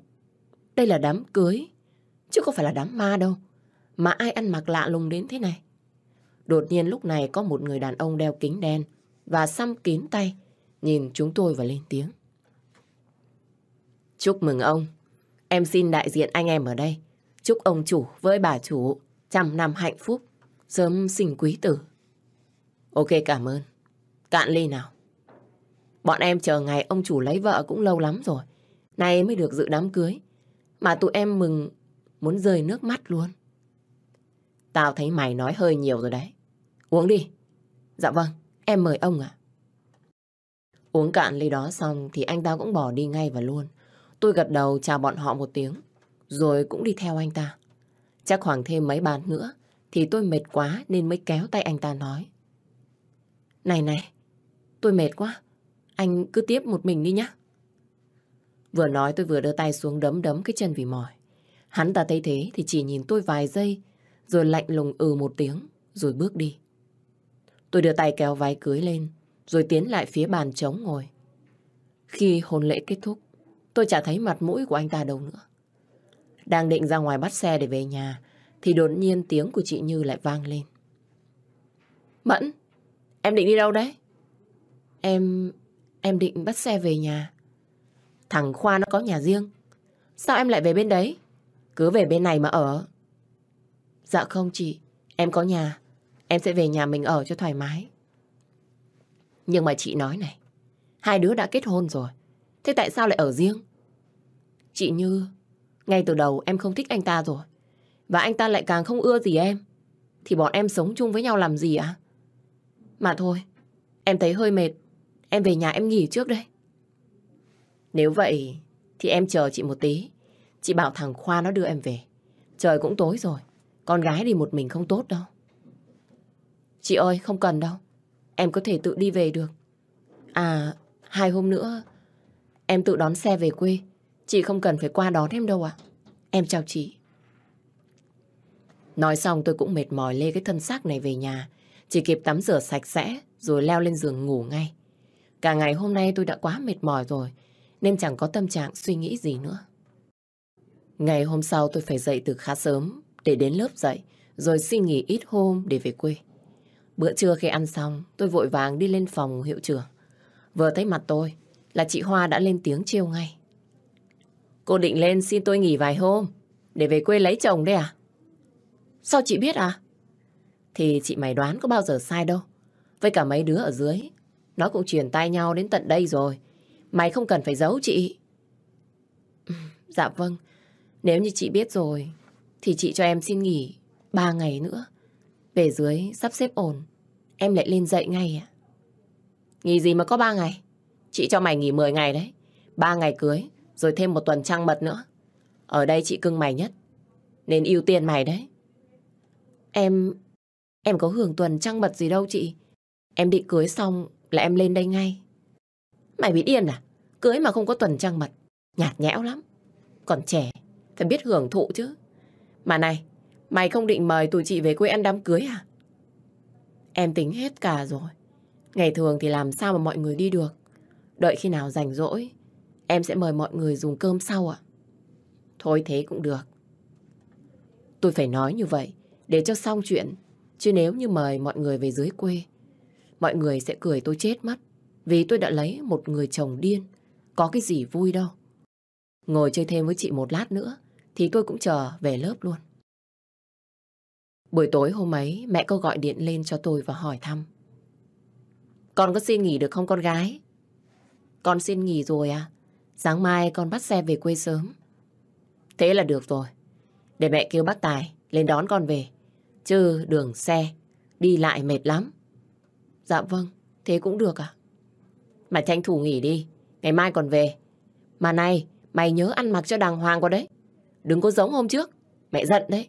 đây là đám cưới, chứ không phải là đám ma đâu. Mà ai ăn mặc lạ lùng đến thế này? Đột nhiên lúc này có một người đàn ông đeo kính đen và xăm kín tay, nhìn chúng tôi và lên tiếng. Chúc mừng ông. Em xin đại diện anh em ở đây. Chúc ông chủ với bà chủ trăm năm hạnh phúc, sớm sinh quý tử. Ok cảm ơn. Cạn ly nào. Bọn em chờ ngày ông chủ lấy vợ cũng lâu lắm rồi. Nay mới được dự đám cưới. Mà tụi em mừng muốn rơi nước mắt luôn. Tao thấy mày nói hơi nhiều rồi đấy. Uống đi. Dạ vâng, em mời ông ạ. Uống cạn ly đó xong thì anh ta cũng bỏ đi ngay và luôn. Tôi gật đầu chào bọn họ một tiếng, rồi cũng đi theo anh ta. Chắc khoảng thêm mấy bàn nữa thì tôi mệt quá nên mới kéo tay anh ta nói. Này này, tôi mệt quá. Anh cứ tiếp một mình đi nhá. Vừa nói tôi vừa đưa tay xuống đấm đấm cái chân vì mỏi. Hắn ta thấy thế thì chỉ nhìn tôi vài giây, rồi lạnh lùng ừ một tiếng, rồi bước đi. Tôi đưa tay kéo váy cưới lên, rồi tiến lại phía bàn trống ngồi. Khi hôn lễ kết thúc, tôi chả thấy mặt mũi của anh ta đâu nữa. Đang định ra ngoài bắt xe để về nhà, thì đột nhiên tiếng của chị Như lại vang lên. Mẫn, em định đi đâu đấy? Em... em định bắt xe về nhà. Thằng Khoa nó có nhà riêng. Sao em lại về bên đấy? Cứ về bên này mà ở. Dạ không chị, em có nhà. Em sẽ về nhà mình ở cho thoải mái. Nhưng mà chị nói này, hai đứa đã kết hôn rồi. Thế tại sao lại ở riêng? Chị Như, ngay từ đầu em không thích anh ta rồi. Và anh ta lại càng không ưa gì em. Thì bọn em sống chung với nhau làm gì ạ? Mà thôi, em thấy hơi mệt. Em về nhà em nghỉ trước đây. Nếu vậy thì em chờ chị một tí. Chị bảo thằng Khoa nó đưa em về. Trời cũng tối rồi. Con gái đi một mình không tốt đâu. Chị ơi, không cần đâu. Em có thể tự đi về được. À, hai hôm nữa em tự đón xe về quê. Chị không cần phải qua đón em đâu ạ. Em chào chị. Nói xong tôi cũng mệt mỏi lê cái thân xác này về nhà. Chỉ kịp tắm rửa sạch sẽ rồi leo lên giường ngủ ngay. Cả ngày hôm nay tôi đã quá mệt mỏi rồi nên chẳng có tâm trạng suy nghĩ gì nữa. Ngày hôm sau tôi phải dậy từ khá sớm để đến lớp dậy rồi xin nghỉ ít hôm để về quê. Bữa trưa khi ăn xong tôi vội vàng đi lên phòng hiệu trưởng. Vừa thấy mặt tôi là chị Hoa đã lên tiếng trêu ngay. Cô định lên xin tôi nghỉ vài hôm để về quê lấy chồng đấy à? Sao chị biết à? Thì chị mày đoán có bao giờ sai đâu. Với cả mấy đứa ở dưới, nó cũng truyền tay nhau đến tận đây rồi. Mày không cần phải giấu chị. Dạ vâng, nếu như chị biết rồi, thì chị cho em xin nghỉ ba ngày nữa. Về dưới sắp xếp ổn, em lại lên dậy ngay ạ. Nghỉ gì mà có ba ngày? Chị cho mày nghỉ 10 ngày đấy. Ba ngày cưới, rồi thêm một tuần trăng mật nữa. Ở đây chị cưng mày nhất, nên ưu tiên mày đấy. Em... em có hưởng tuần trăng mật gì đâu chị. Em định cưới xong là em lên đây ngay. Mày bị điên à? Cưới mà không có tuần trăng mật. Nhạt nhẽo lắm. Còn trẻ, phải biết hưởng thụ chứ. Mà này, mày không định mời tụi chị về quê ăn đám cưới à? Em tính hết cả rồi. Ngày thường thì làm sao mà mọi người đi được. Đợi khi nào rảnh rỗi, em sẽ mời mọi người dùng cơm sau ạ. Thôi thế cũng được. Tôi phải nói như vậy để cho xong chuyện. Chứ nếu như mời mọi người về dưới quê, mọi người sẽ cười tôi chết mất. Vì tôi đã lấy một người chồng điên. Có cái gì vui đâu. Ngồi chơi thêm với chị một lát nữa, thì tôi cũng chờ về lớp luôn. Buổi tối hôm ấy, mẹ cô gọi điện lên cho tôi và hỏi thăm. Con có xin nghỉ được không con gái? Con xin nghỉ rồi à? Sáng mai con bắt xe về quê sớm. Thế là được rồi. Để mẹ kêu bác Tài lên đón con về. Chứ đường xe, đi lại mệt lắm. Dạ vâng, thế cũng được à? Mày tranh thủ nghỉ đi, ngày mai còn về. Mà này, mày nhớ ăn mặc cho đàng hoàng qua đấy. Đừng có giống hôm trước, mẹ giận đấy.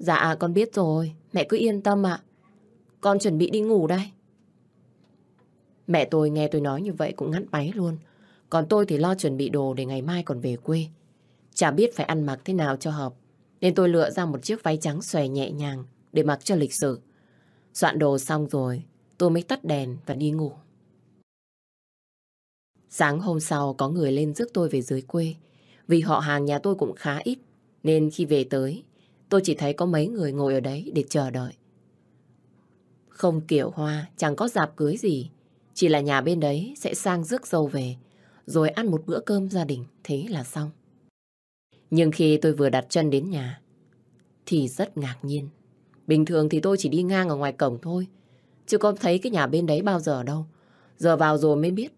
Dạ, con biết rồi, mẹ cứ yên tâm ạ. Con chuẩn bị đi ngủ đây. Mẹ tôi nghe tôi nói như vậy cũng ngắt máy luôn. Còn tôi thì lo chuẩn bị đồ để ngày mai còn về quê. Chả biết phải ăn mặc thế nào cho hợp. Nên tôi lựa ra một chiếc váy trắng xòe nhẹ nhàng để mặc cho lịch sự. Soạn đồ xong rồi, tôi mới tắt đèn và đi ngủ. Sáng hôm sau có người lên rước tôi về dưới quê. Vì họ hàng nhà tôi cũng khá ít, nên khi về tới, tôi chỉ thấy có mấy người ngồi ở đấy để chờ đợi. Không kiểu hoa, chẳng có dạp cưới gì. Chỉ là nhà bên đấy sẽ sang rước dâu về, rồi ăn một bữa cơm gia đình, thế là xong. Nhưng khi tôi vừa đặt chân đến nhà, thì rất ngạc nhiên. Bình thường thì tôi chỉ đi ngang ở ngoài cổng thôi, chứ có thấy cái nhà bên đấy bao giờ đâu. Giờ vào rồi mới biết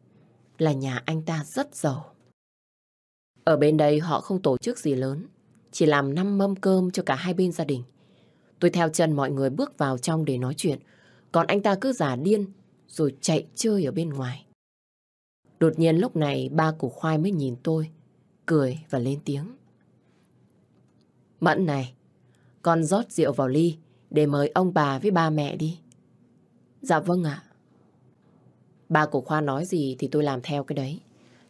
là nhà anh ta rất giàu. Ở bên đây họ không tổ chức gì lớn, chỉ làm năm mâm cơm cho cả hai bên gia đình. Tôi theo chân mọi người bước vào trong để nói chuyện, còn anh ta cứ giả điên rồi chạy chơi ở bên ngoài. Đột nhiên lúc này ba của Khoai mới nhìn tôi, cười và lên tiếng. Mẫn này, con rót rượu vào ly để mời ông bà với ba mẹ đi. Dạ vâng ạ. Ba của Khoa nói gì thì tôi làm theo cái đấy.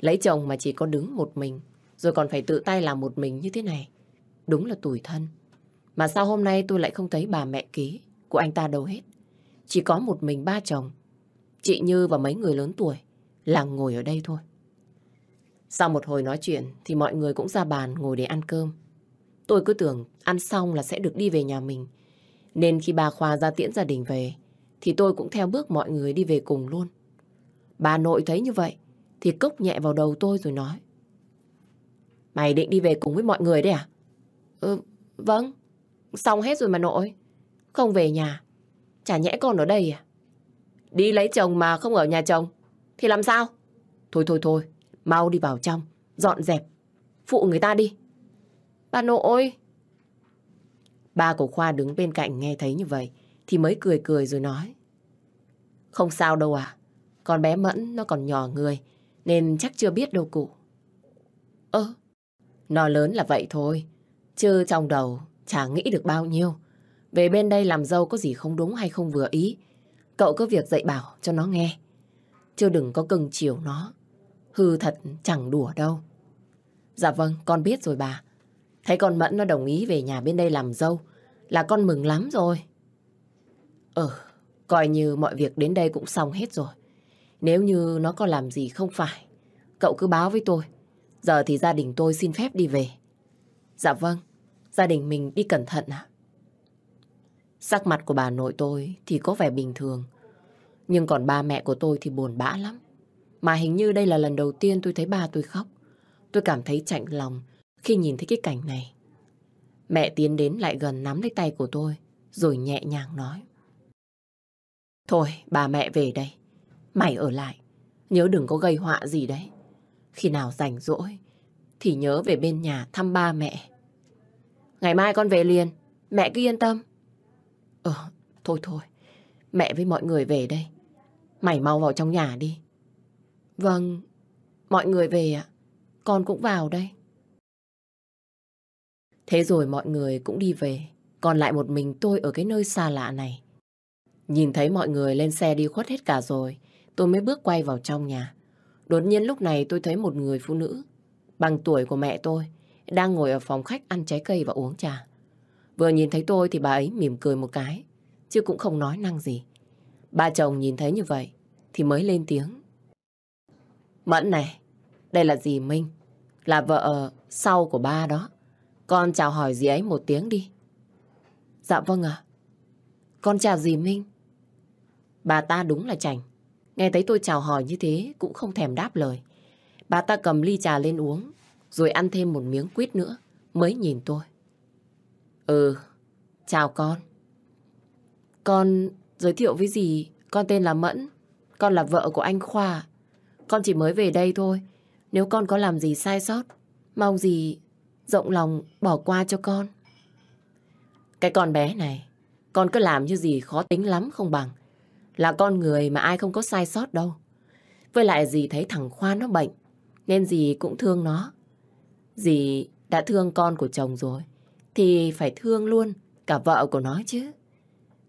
Lấy chồng mà chỉ có đứng một mình, rồi còn phải tự tay làm một mình như thế này. Đúng là tủi thân. Mà sao hôm nay tôi lại không thấy bà mẹ ký của anh ta đâu hết. Chỉ có một mình ba chồng. Chị Như và mấy người lớn tuổi là ngồi ở đây thôi. Sau một hồi nói chuyện thì mọi người cũng ra bàn ngồi để ăn cơm. Tôi cứ tưởng ăn xong là sẽ được đi về nhà mình. Nên khi bà Khoa ra tiễn gia đình về, thì tôi cũng theo bước mọi người đi về cùng luôn. Bà nội thấy như vậy, thì cốc nhẹ vào đầu tôi rồi nói. Mày định đi về cùng với mọi người đấy à? Ừ, vâng. Xong hết rồi mà nội. Không về nhà. Chả nhẽ con ở đây à? Đi lấy chồng mà không ở nhà chồng. Thì làm sao? Thôi thôi thôi. Mau đi vào trong. Dọn dẹp. Phụ người ta đi. Bà nội. Ba của Khoa đứng bên cạnh nghe thấy như vậy. Thì mới cười cười rồi nói. Không sao đâu à. Con bé Mẫn nó còn nhỏ người. Nên chắc chưa biết đâu cụ. Ơ. nó lớn là vậy thôi. Chứ trong đầu chả nghĩ được bao nhiêu. Về bên đây làm dâu có gì không đúng hay không vừa ý. Cậu cứ việc dạy bảo cho nó nghe. Chứ đừng có cưng chiều nó. Hư thật chẳng đùa đâu. Dạ vâng, con biết rồi bà. Thấy con Mẫn nó đồng ý về nhà bên đây làm dâu là con mừng lắm rồi. Ờ, coi như mọi việc đến đây cũng xong hết rồi. Nếu như nó có làm gì không phải, cậu cứ báo với tôi. Giờ thì gia đình tôi xin phép đi về. Dạ vâng, gia đình mình đi cẩn thận ạ. Sắc mặt của bà nội tôi thì có vẻ bình thường. Nhưng còn ba mẹ của tôi thì buồn bã lắm. Mà hình như đây là lần đầu tiên tôi thấy ba tôi khóc. Tôi cảm thấy chạnh lòng khi nhìn thấy cái cảnh này. Mẹ tiến đến lại gần nắm lấy tay của tôi, rồi nhẹ nhàng nói. Thôi, bà mẹ về đây. Mày ở lại, nhớ đừng có gây họa gì đấy. Khi nào rảnh rỗi, thì nhớ về bên nhà thăm ba mẹ. Ngày mai con về liền, mẹ cứ yên tâm. Ờ, thôi thôi, mẹ với mọi người về đây. Mày mau vào trong nhà đi. Vâng, mọi người về ạ. Con cũng vào đây. Thế rồi mọi người cũng đi về. Còn lại một mình tôi ở cái nơi xa lạ này. Nhìn thấy mọi người lên xe đi khuất hết cả rồi. Tôi mới bước quay vào trong nhà. Đột nhiên lúc này tôi thấy một người phụ nữ bằng tuổi của mẹ tôi đang ngồi ở phòng khách ăn trái cây và uống trà. Vừa nhìn thấy tôi thì bà ấy mỉm cười một cái, chứ cũng không nói năng gì. Ba chồng nhìn thấy như vậy thì mới lên tiếng. Mẫn này, đây là dì Minh, là vợ sau của ba đó. Con chào hỏi dì ấy một tiếng đi. Dạ vâng ạ. Con chào dì Minh. Bà ta đúng là chảnh. Nghe thấy tôi chào hỏi như thế cũng không thèm đáp lời. Bà ta cầm ly trà lên uống, rồi ăn thêm một miếng quýt nữa, mới nhìn tôi. Ừ, chào con. Con giới thiệu với dì, con tên là Mẫn, con là vợ của anh Khoa. Con chỉ mới về đây thôi, nếu con có làm gì sai sót, mong dì rộng lòng bỏ qua cho con. Cái con bé này, con cứ làm như gì khó tính lắm không bằng. Là con người mà ai không có sai sót đâu. Với lại dì thấy thằng Khoa nó bệnh, nên dì cũng thương nó. Dì đã thương con của chồng rồi, thì phải thương luôn cả vợ của nó chứ.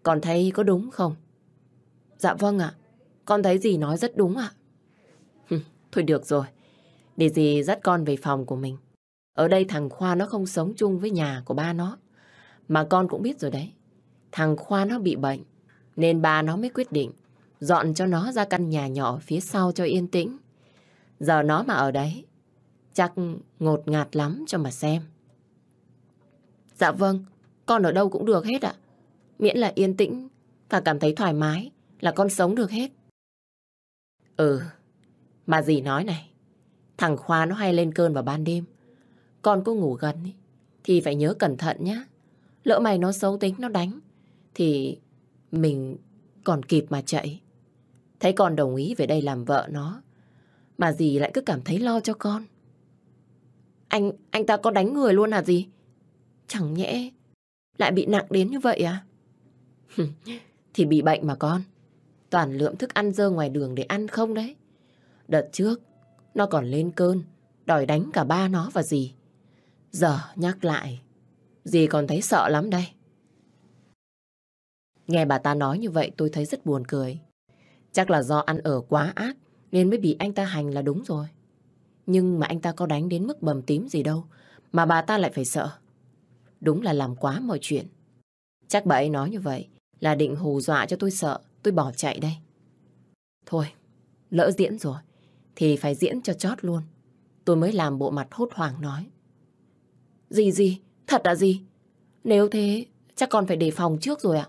Con thấy có đúng không? Dạ vâng ạ, con thấy dì nói rất đúng ạ. Thôi được rồi, để dì dắt con về phòng của mình. Ở đây thằng Khoa nó không sống chung với nhà của ba nó. Mà con cũng biết rồi đấy. Thằng Khoa nó bị bệnh. Nên ba nó mới quyết định dọn cho nó ra căn nhà nhỏ phía sau cho yên tĩnh. Giờ nó mà ở đấy, chắc ngột ngạt lắm cho mà xem. Dạ vâng, con ở đâu cũng được hết ạ. Miễn là yên tĩnh và cảm thấy thoải mái là con sống được hết. Ừ, mà gì nói này, thằng Khoa nó hay lên cơn vào ban đêm. Con có ngủ gần ý, thì phải nhớ cẩn thận nhá. Lỡ mày nó xấu tính nó đánh thì mình còn kịp mà chạy. Thấy con đồng ý về đây làm vợ nó mà dì lại cứ cảm thấy lo cho con. Anh, anh ta có đánh người luôn à gì? Chẳng nhẽ lại bị nặng đến như vậy à? thì bị bệnh mà con. Toàn lượm thức ăn dơ ngoài đường để ăn không đấy. Đợt trước, nó còn lên cơn, đòi đánh cả ba nó và dì. Giờ nhắc lại, dì còn thấy sợ lắm đây. Nghe bà ta nói như vậy tôi thấy rất buồn cười. Chắc là do ăn ở quá ác nên mới bị anh ta hành là đúng rồi. Nhưng mà anh ta có đánh đến mức bầm tím gì đâu, mà bà ta lại phải sợ. Đúng là làm quá mọi chuyện. Chắc bà ấy nói như vậy là định hù dọa cho tôi sợ, tôi bỏ chạy đây. Thôi, lỡ diễn rồi, thì phải diễn cho chót luôn. Tôi mới làm bộ mặt hốt hoảng nói. Gì gì? Thật là gì? Nếu thế, chắc con phải đề phòng trước rồi ạ.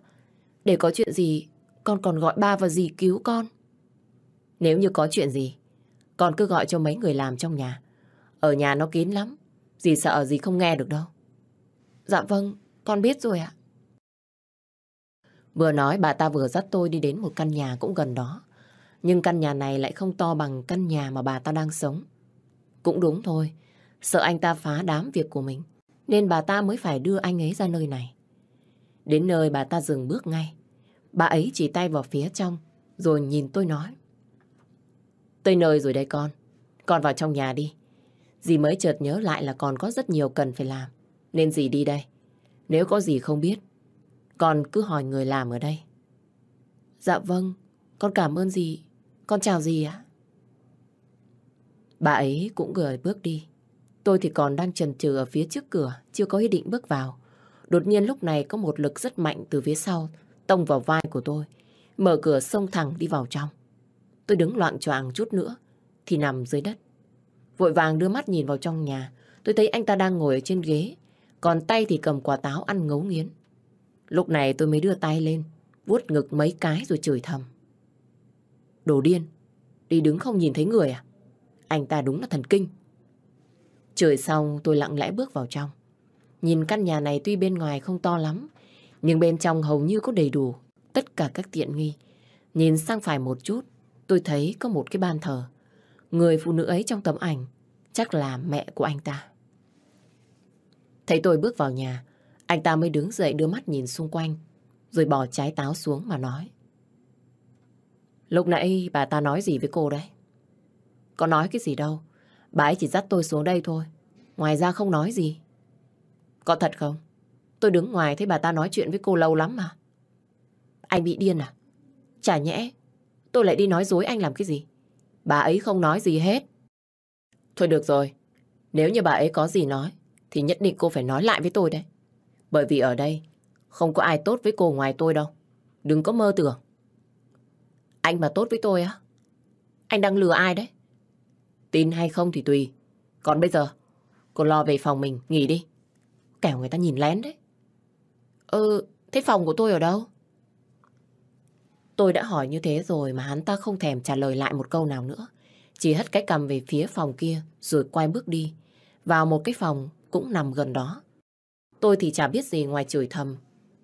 Để có chuyện gì, con còn gọi ba và dì cứu con. Nếu như có chuyện gì, con cứ gọi cho mấy người làm trong nhà. Ở nhà nó kín lắm, dì sợ dì không nghe được đâu. Dạ vâng, con biết rồi ạ. Vừa nói bà ta vừa dắt tôi đi đến một căn nhà cũng gần đó. Nhưng căn nhà này lại không to bằng căn nhà mà bà ta đang sống. Cũng đúng thôi, sợ anh ta phá đám việc của mình, nên bà ta mới phải đưa anh ấy ra nơi này. Đến nơi bà ta dừng bước ngay. Bà ấy chỉ tay vào phía trong, rồi nhìn tôi nói. Tới nơi rồi đây con, con vào trong nhà đi. Dì mới chợt nhớ lại là còn có rất nhiều cần phải làm, nên dì đi đây. Nếu có gì không biết, con cứ hỏi người làm ở đây. Dạ vâng, con cảm ơn dì. Con chào dì ạ. Bà ấy cũng gửi bước đi. Tôi thì còn đang chần chừ ở phía trước cửa, chưa có ý định bước vào. Đột nhiên lúc này có một lực rất mạnh từ phía sau, tông vào vai của tôi, mở cửa xông thẳng đi vào trong. Tôi đứng loạn choạng chút nữa, thì nằm dưới đất. Vội vàng đưa mắt nhìn vào trong nhà, tôi thấy anh ta đang ngồi ở trên ghế, còn tay thì cầm quả táo ăn ngấu nghiến. Lúc này tôi mới đưa tay lên, vuốt ngực mấy cái rồi chửi thầm. Đồ điên, đi đứng không nhìn thấy người à? Anh ta đúng là thần kinh. Chửi xong tôi lặng lẽ bước vào trong. Nhìn căn nhà này tuy bên ngoài không to lắm, nhưng bên trong hầu như có đầy đủ tất cả các tiện nghi. Nhìn sang phải một chút, tôi thấy có một cái ban thờ. Người phụ nữ ấy trong tấm ảnh chắc là mẹ của anh ta. Thấy tôi bước vào nhà, anh ta mới đứng dậy đưa mắt nhìn xung quanh, rồi bỏ trái táo xuống mà nói. Lúc nãy bà ta nói gì với cô đấy? Có nói cái gì đâu, bà ấy chỉ dắt tôi xuống đây thôi, ngoài ra không nói gì. Có thật không? Tôi đứng ngoài thấy bà ta nói chuyện với cô lâu lắm mà. Anh bị điên à? Chả nhẽ, tôi lại đi nói dối anh làm cái gì? Bà ấy không nói gì hết. Thôi được rồi, nếu như bà ấy có gì nói, thì nhất định cô phải nói lại với tôi đấy. Bởi vì ở đây, không có ai tốt với cô ngoài tôi đâu. Đừng có mơ tưởng. Anh mà tốt với tôi á? Anh đang lừa ai đấy? Tin hay không thì tùy. Còn bây giờ, cô lo về phòng mình, nghỉ đi. Kẻo người ta nhìn lén đấy. Ừ, thế phòng của tôi ở đâu? Tôi đã hỏi như thế rồi mà hắn ta không thèm trả lời lại một câu nào nữa. Chỉ hất cái cầm về phía phòng kia, rồi quay bước đi. Vào một cái phòng cũng nằm gần đó. Tôi thì chả biết gì ngoài chửi thầm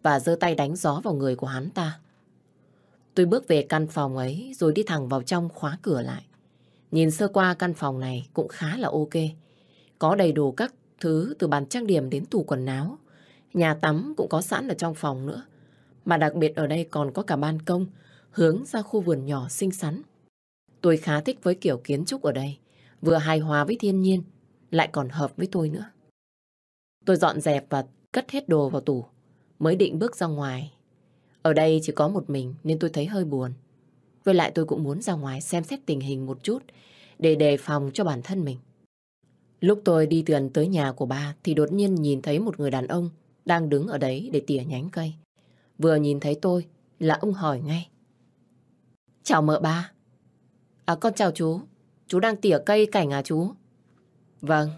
và giơ tay đánh gió vào người của hắn ta. Tôi bước về căn phòng ấy rồi đi thẳng vào trong khóa cửa lại. Nhìn sơ qua căn phòng này cũng khá là ok. Có đầy đủ các thứ từ bàn trang điểm đến tủ quần áo. Nhà tắm cũng có sẵn ở trong phòng nữa. Mà đặc biệt ở đây còn có cả ban công hướng ra khu vườn nhỏ xinh xắn. Tôi khá thích với kiểu kiến trúc ở đây. Vừa hài hòa với thiên nhiên, lại còn hợp với tôi nữa. Tôi dọn dẹp và cất hết đồ vào tủ, mới định bước ra ngoài. Ở đây chỉ có một mình nên tôi thấy hơi buồn. Với lại tôi cũng muốn ra ngoài xem xét tình hình một chút để đề phòng cho bản thân mình. Lúc tôi đi tuần tới nhà của ba thì đột nhiên nhìn thấy một người đàn ông đang đứng ở đấy để tỉa nhánh cây. Vừa nhìn thấy tôi là ông hỏi ngay. Chào mợ ba. À con chào chú. Chú đang tỉa cây cảnh à chú? Vâng.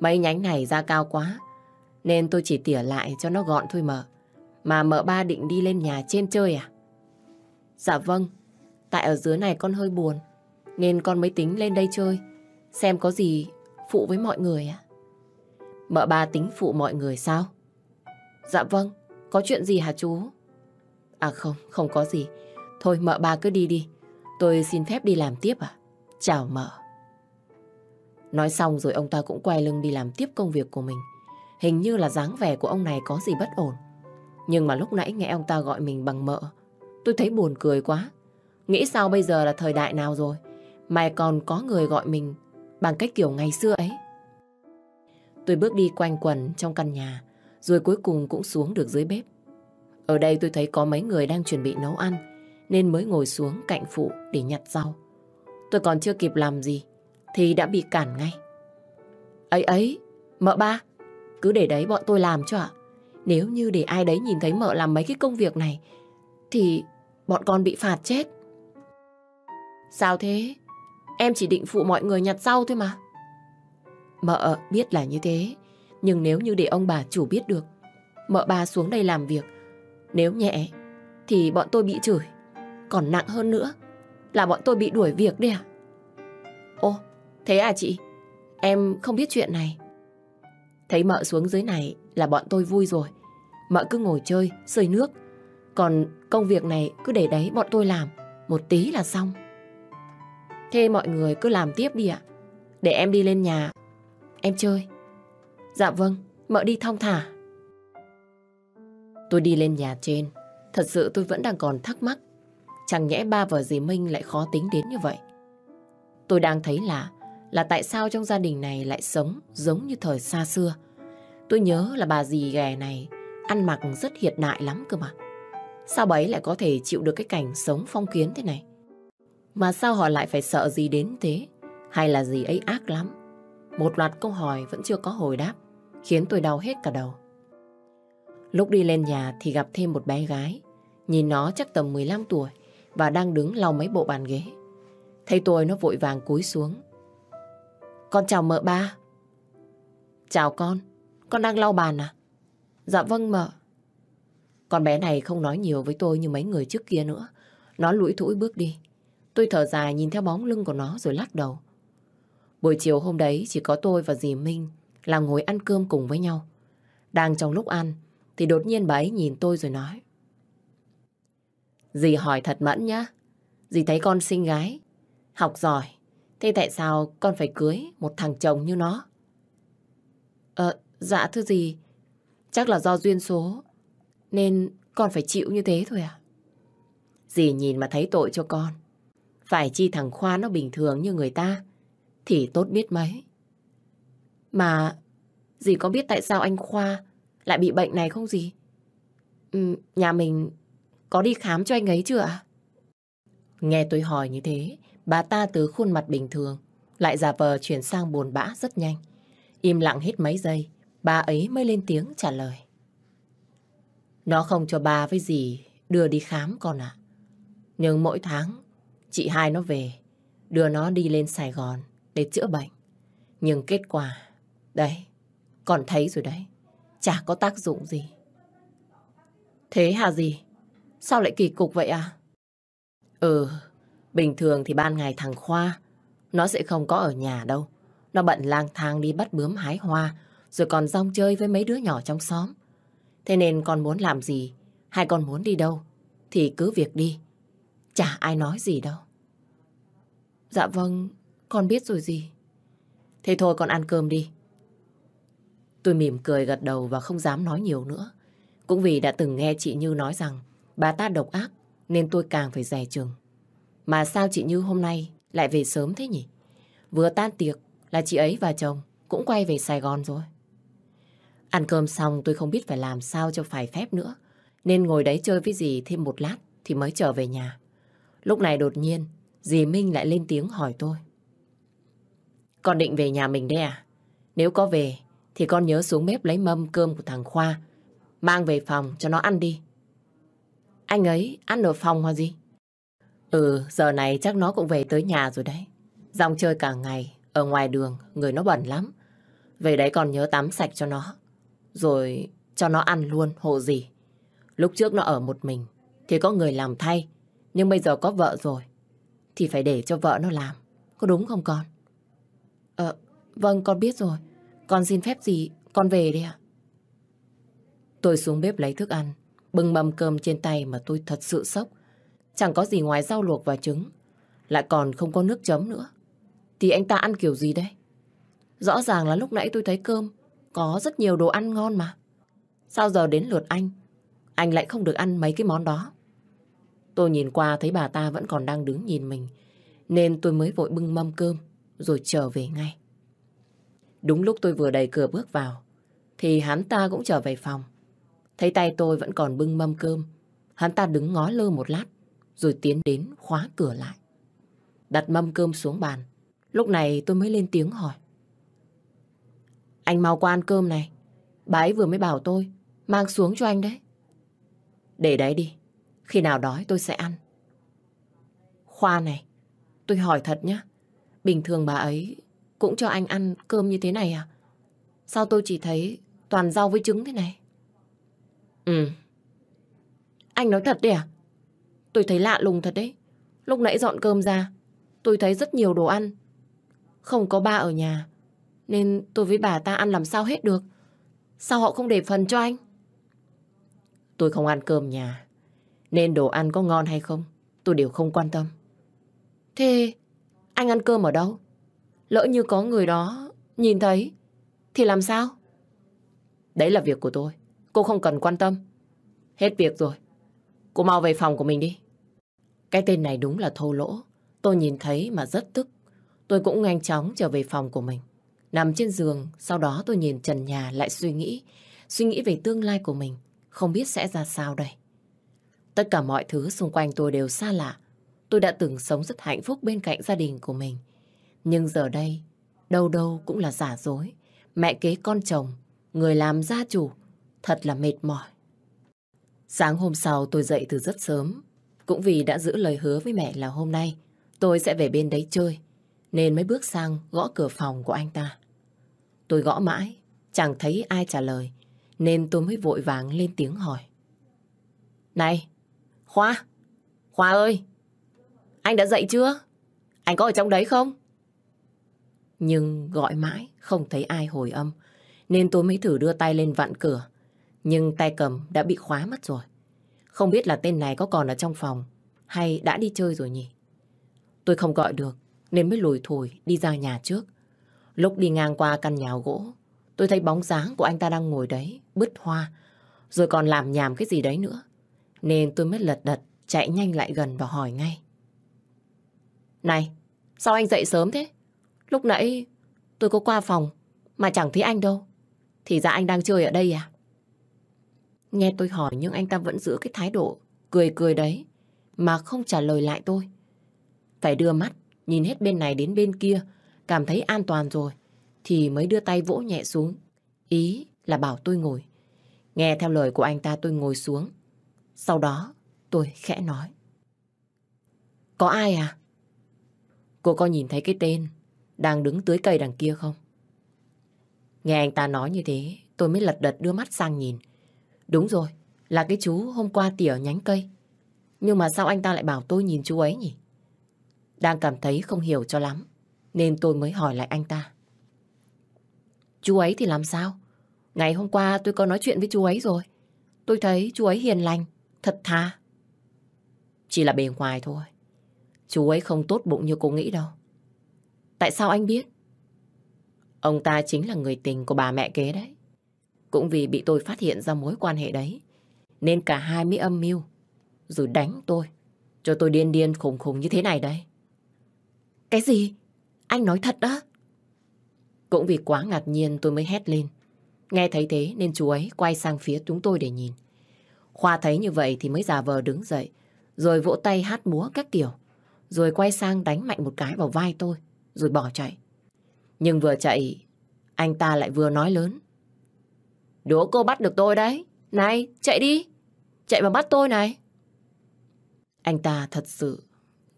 Mấy nhánh này ra cao quá nên tôi chỉ tỉa lại cho nó gọn thôi mợ. Mà mợ ba định đi lên nhà trên chơi à? Dạ vâng. Tại ở dưới này con hơi buồn nên con mới tính lên đây chơi xem có gì phụ với mọi người à? Mợ ba tính phụ mọi người sao? Dạ vâng, có chuyện gì hả chú? À không, không có gì. Thôi mợ ba cứ đi đi. Tôi xin phép đi làm tiếp à? Chào mợ. Nói xong rồi ông ta cũng quay lưng đi làm tiếp công việc của mình. Hình như là dáng vẻ của ông này có gì bất ổn. Nhưng mà lúc nãy nghe ông ta gọi mình bằng mợ. Tôi thấy buồn cười quá. Nghĩ sao bây giờ là thời đại nào rồi? mày còn có người gọi mình bằng cách kiểu ngày xưa ấy. Tôi bước đi quanh quần trong căn nhà, rồi cuối cùng cũng xuống được dưới bếp. Ở đây tôi thấy có mấy người đang chuẩn bị nấu ăn, nên mới ngồi xuống cạnh phụ để nhặt rau. Tôi còn chưa kịp làm gì, thì đã bị cản ngay. Ấy ấy, mợ ba, cứ để đấy bọn tôi làm cho ạ. Nếu như để ai đấy nhìn thấy mợ làm mấy cái công việc này, thì bọn con bị phạt chết. Sao thế? Em chỉ định phụ mọi người nhặt rau thôi mà. Mợ biết là như thế, nhưng nếu như để ông bà chủ biết được, mợ ba xuống đây làm việc, nếu nhẹ thì bọn tôi bị chửi, còn nặng hơn nữa là bọn tôi bị đuổi việc đấy à? Ô, thế à chị? Em không biết chuyện này. Thấy mợ xuống dưới này là bọn tôi vui rồi. Mợ cứ ngồi chơi, sơi nước. Còn công việc này cứ để đấy bọn tôi làm. Một tí là xong. Thế mọi người cứ làm tiếp đi ạ. Để em đi lên nhà. Em chơi. Dạ vâng, mợ đi thong thả. Tôi đi lên nhà trên. Thật sự tôi vẫn đang còn thắc mắc. Chẳng nhẽ ba vợ dì Minh lại khó tính đến như vậy. Tôi đang thấy là là tại sao trong gia đình này lại sống giống như thời xa xưa. Tôi nhớ là bà dì ghẻ này ăn mặc rất hiện đại lắm cơ mà. Sao bà ấy lại có thể chịu được cái cảnh sống phong kiến thế này? Mà sao họ lại phải sợ gì đến thế? Hay là gì ấy ác lắm? Một loạt câu hỏi vẫn chưa có hồi đáp, khiến tôi đau hết cả đầu. Lúc đi lên nhà thì gặp thêm một bé gái. Nhìn nó chắc tầm 15 tuổi và đang đứng lau mấy bộ bàn ghế. Thấy tôi nó vội vàng cúi xuống. Con chào mợ ba. Chào con, con đang lau bàn à? Dạ vâng mợ. Con bé này không nói nhiều với tôi như mấy người trước kia nữa. Nó lũi thủi bước đi. Tôi thở dài nhìn theo bóng lưng của nó rồi lắc đầu. Buổi chiều hôm đấy chỉ có tôi và dì Minh là ngồi ăn cơm cùng với nhau. Đang trong lúc ăn thì đột nhiên bà ấy nhìn tôi rồi nói. Dì hỏi thật mẫn nhá. Dì thấy con xinh gái, học giỏi. Thế tại sao con phải cưới một thằng chồng như nó? Ờ, dạ thưa dì, chắc là do duyên số, nên con phải chịu như thế thôi à? Dì nhìn mà thấy tội cho con. Phải chi thằng Khoa nó bình thường như người ta, thì tốt biết mấy. Mà dì có biết tại sao anh Khoa lại bị bệnh này không dì? Ừ, nhà mình có đi khám cho anh ấy chưa ạ? Nghe tôi hỏi như thế, bà ta từ khuôn mặt bình thường, lại giả vờ chuyển sang buồn bã rất nhanh. Im lặng hết mấy giây, bà ấy mới lên tiếng trả lời. Nó không cho bà với gì đưa đi khám con ạ. Nhưng mỗi tháng, chị hai nó về, đưa nó đi lên Sài Gòn để chữa bệnh. Nhưng kết quả, đấy, con thấy rồi đấy, chả có tác dụng gì. Thế hả gì? Sao lại kỳ cục vậy à? Ừ, bình thường thì ban ngày thằng Khoa, nó sẽ không có ở nhà đâu. Nó bận lang thang đi bắt bướm hái hoa, rồi còn rong chơi với mấy đứa nhỏ trong xóm. Thế nên con muốn làm gì, hay con muốn đi đâu, thì cứ việc đi. Chả ai nói gì đâu. Dạ vâng, con biết rồi gì. Thế thôi con ăn cơm đi. Tôi mỉm cười gật đầu và không dám nói nhiều nữa. Cũng vì đã từng nghe chị Như nói rằng bà ta độc ác, nên tôi càng phải dè chừng. Mà sao chị Như hôm nay lại về sớm thế nhỉ? Vừa tan tiệc là chị ấy và chồng cũng quay về Sài Gòn rồi. Ăn cơm xong tôi không biết phải làm sao cho phải phép nữa. Nên ngồi đấy chơi với dì thêm một lát thì mới trở về nhà. Lúc này đột nhiên, dì Minh lại lên tiếng hỏi tôi. Con định về nhà mình đây à? Nếu có về thì con nhớ xuống bếp lấy mâm cơm của thằng Khoa. Mang về phòng cho nó ăn đi. Anh ấy ăn ở phòng hoa gì? Ừ, giờ này chắc nó cũng về tới nhà rồi đấy. Dòng chơi cả ngày, ở ngoài đường, người nó bẩn lắm. Về đấy còn nhớ tắm sạch cho nó. Rồi cho nó ăn luôn, hộ gì. Lúc trước nó ở một mình, thì có người làm thay. Nhưng bây giờ có vợ rồi, thì phải để cho vợ nó làm. Có đúng không con? Ờ, vâng, con biết rồi. Con xin phép gì, con về đi ạ. Tôi xuống bếp lấy thức ăn, bưng mâm cơm trên tay mà tôi thật sự sốc. Chẳng có gì ngoài rau luộc và trứng, lại còn không có nước chấm nữa. Thì anh ta ăn kiểu gì đấy? Rõ ràng là lúc nãy tôi thấy cơm có rất nhiều đồ ăn ngon mà. Sao giờ đến lượt anh, anh lại không được ăn mấy cái món đó? Tôi nhìn qua thấy bà ta vẫn còn đang đứng nhìn mình, nên tôi mới vội bưng mâm cơm rồi trở về ngay. Đúng lúc tôi vừa đẩy cửa bước vào, thì hắn ta cũng trở về phòng. Thấy tay tôi vẫn còn bưng mâm cơm, hắn ta đứng ngó lơ một lát, rồi tiến đến khóa cửa lại. Đặt mâm cơm xuống bàn, Lúc này tôi mới lên tiếng hỏi. Anh mau qua ăn cơm này. Bà ấy vừa mới bảo tôi mang xuống cho anh đấy. Để đấy đi. Khi nào đói tôi sẽ ăn. Khoa này, tôi hỏi thật nhá. Bình thường bà ấy cũng cho anh ăn cơm như thế này à? Sao tôi chỉ thấy toàn rau với trứng thế này? Ừ. Anh nói thật đấy à? Tôi thấy lạ lùng thật đấy. Lúc nãy dọn cơm ra, tôi thấy rất nhiều đồ ăn. Không có ba ở nhà, nên tôi với bà ta ăn làm sao hết được. Sao họ không để phần cho anh? Tôi không ăn cơm nhà, nên đồ ăn có ngon hay không, tôi đều không quan tâm. Thế anh ăn cơm ở đâu? Lỡ như có người đó nhìn thấy, thì làm sao? Đấy là việc của tôi, cô không cần quan tâm. Hết việc rồi, cô mau về phòng của mình đi. Cái tên này đúng là thô lỗ. Tôi nhìn thấy mà rất tức. Tôi cũng nhanh chóng trở về phòng của mình. Nằm trên giường, sau đó tôi nhìn trần nhà lại suy nghĩ. Suy nghĩ về tương lai của mình. Không biết sẽ ra sao đây. Tất cả mọi thứ xung quanh tôi đều xa lạ. Tôi đã từng sống rất hạnh phúc bên cạnh gia đình của mình. Nhưng giờ đây, đâu đâu cũng là giả dối. Mẹ kế con chồng, người làm gia chủ, thật là mệt mỏi. Sáng hôm sau tôi dậy từ rất sớm. Cũng vì đã giữ lời hứa với mẹ là hôm nay tôi sẽ về bên đấy chơi. Nên mới bước sang gõ cửa phòng của anh ta. Tôi gõ mãi, chẳng thấy ai trả lời. Nên tôi mới vội vàng lên tiếng hỏi. Này, Khoa, Khoa ơi, anh đã dậy chưa? Anh có ở trong đấy không? Nhưng gọi mãi không thấy ai hồi âm. Nên tôi mới thử đưa tay lên vặn cửa. Nhưng tay cầm đã bị khóa mất rồi. Không biết là tên này có còn ở trong phòng hay đã đi chơi rồi nhỉ? Tôi không gọi được nên mới lùi thổi đi ra nhà trước. Lúc đi ngang qua căn nhà gỗ, tôi thấy bóng dáng của anh ta đang ngồi đấy, bứt hoa, rồi còn làm nhảm cái gì đấy nữa. Nên tôi mới lật đật chạy nhanh lại gần và hỏi ngay. Này, sao anh dậy sớm thế? Lúc nãy tôi có qua phòng mà chẳng thấy anh đâu. Thì ra anh đang chơi ở đây à? Nghe tôi hỏi nhưng anh ta vẫn giữ cái thái độ cười cười đấy mà không trả lời lại tôi. Phải đưa mắt nhìn hết bên này đến bên kia, cảm thấy an toàn rồi, thì mới đưa tay vỗ nhẹ xuống. Ý là bảo tôi ngồi. Nghe theo lời của anh ta tôi ngồi xuống. Sau đó tôi khẽ nói. Có ai à? Cô có nhìn thấy cái tên đang đứng tưới cây đằng kia không? Nghe anh ta nói như thế, tôi mới lật đật đưa mắt sang nhìn. Đúng rồi, là cái chú hôm qua tỉa nhánh cây. Nhưng mà sao anh ta lại bảo tôi nhìn chú ấy nhỉ? Đang cảm thấy không hiểu cho lắm, nên tôi mới hỏi lại anh ta. Chú ấy thì làm sao? Ngày hôm qua tôi có nói chuyện với chú ấy rồi. Tôi thấy chú ấy hiền lành, thật thà. Chỉ là bề ngoài thôi. Chú ấy không tốt bụng như cô nghĩ đâu. Tại sao anh biết? Ông ta chính là người tình của bà mẹ kế đấy. Cũng vì bị tôi phát hiện ra mối quan hệ đấy. Nên cả hai mới âm mưu. Rồi đánh tôi. Cho tôi điên điên khùng khùng như thế này đây. Cái gì? Anh nói thật đó. Cũng vì quá ngạc nhiên tôi mới hét lên. Nghe thấy thế nên chú ấy quay sang phía chúng tôi để nhìn. Khoa thấy như vậy thì mới giả vờ đứng dậy. Rồi vỗ tay hát múa các kiểu. Rồi quay sang đánh mạnh một cái vào vai tôi. Rồi bỏ chạy. Nhưng vừa chạy, anh ta lại vừa nói lớn. Đố cô bắt được tôi đấy. Này, chạy đi. Chạy vào bắt tôi này. Anh ta thật sự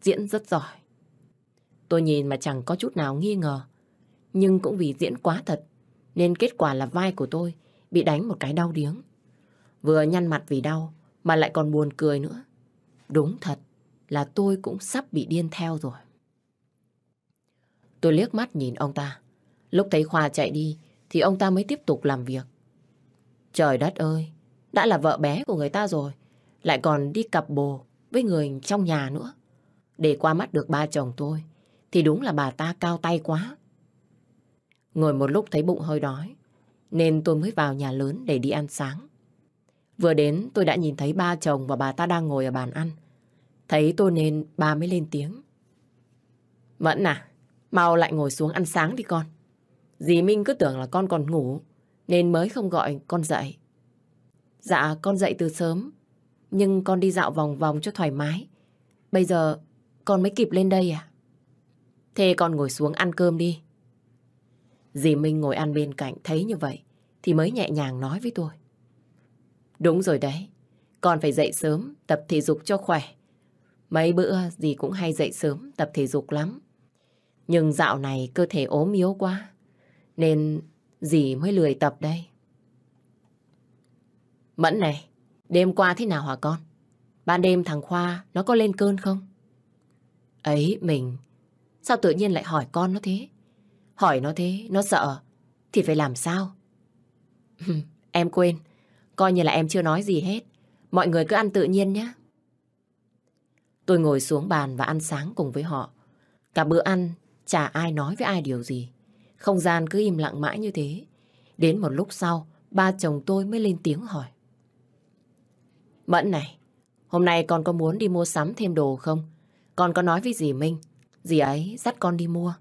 diễn rất giỏi. Tôi nhìn mà chẳng có chút nào nghi ngờ. Nhưng cũng vì diễn quá thật, nên kết quả là vai của tôi bị đánh một cái đau điếng. Vừa nhăn mặt vì đau, mà lại còn buồn cười nữa. Đúng thật là tôi cũng sắp bị điên theo rồi. Tôi liếc mắt nhìn ông ta. Lúc thấy Khoa chạy đi, thì ông ta mới tiếp tục làm việc. Trời đất ơi, đã là vợ bé của người ta rồi, lại còn đi cặp bồ với người trong nhà nữa. Để qua mắt được ba chồng tôi, thì đúng là bà ta cao tay quá. Ngồi một lúc thấy bụng hơi đói, nên tôi mới vào nhà lớn để đi ăn sáng. Vừa đến tôi đã nhìn thấy ba chồng và bà ta đang ngồi ở bàn ăn. Thấy tôi nên ba mới lên tiếng. Mẫn à, mau lại ngồi xuống ăn sáng đi con. Dì Minh cứ tưởng là con còn ngủ, nên mới không gọi con dậy. Dạ, con dậy từ sớm, nhưng con đi dạo vòng vòng cho thoải mái. Bây giờ con mới kịp lên đây à? Thế con ngồi xuống ăn cơm đi. Dì Minh ngồi ăn bên cạnh thấy như vậy thì mới nhẹ nhàng nói với tôi. Đúng rồi đấy, con phải dậy sớm tập thể dục cho khỏe. Mấy bữa dì cũng hay dậy sớm tập thể dục lắm. Nhưng dạo này cơ thể ốm yếu quá nên dì mới lười tập đây. Mẫn này, đêm qua thế nào hả con? Ban đêm thằng Khoa nó có lên cơn không? Ấy, mình... Sao tự nhiên lại hỏi con nó thế? Hỏi nó thế, nó sợ. Thì phải làm sao? em quên. Coi như là em chưa nói gì hết. Mọi người cứ ăn tự nhiên nhé. Tôi ngồi xuống bàn và ăn sáng cùng với họ. Cả bữa ăn, chả ai nói với ai điều gì. Không gian cứ im lặng mãi như thế. Đến một lúc sau, ba chồng tôi mới lên tiếng hỏi. Mẫn này, hôm nay con có muốn đi mua sắm thêm đồ không? Con có nói với dì Minh, dì ấy dắt con đi mua.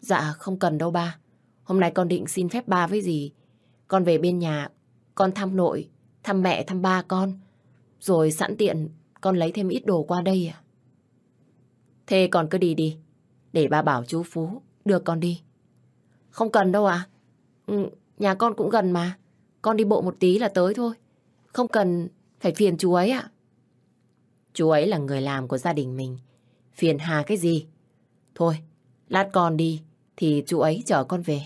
Dạ, không cần đâu ba. Hôm nay con định xin phép ba với dì. Con về bên nhà, con thăm nội, thăm mẹ, thăm ba con. Rồi sẵn tiện, con lấy thêm ít đồ qua đây à? Thế con cứ đi đi, để ba bảo chú Phú đưa con đi. Không cần đâu ạ. Ừ, nhà con cũng gần mà. Con đi bộ một tí là tới thôi. Không cần phải phiền chú ấy ạ. Chú ấy là người làm của gia đình mình. Phiền hà cái gì? Thôi, lát con đi thì chú ấy chở con về.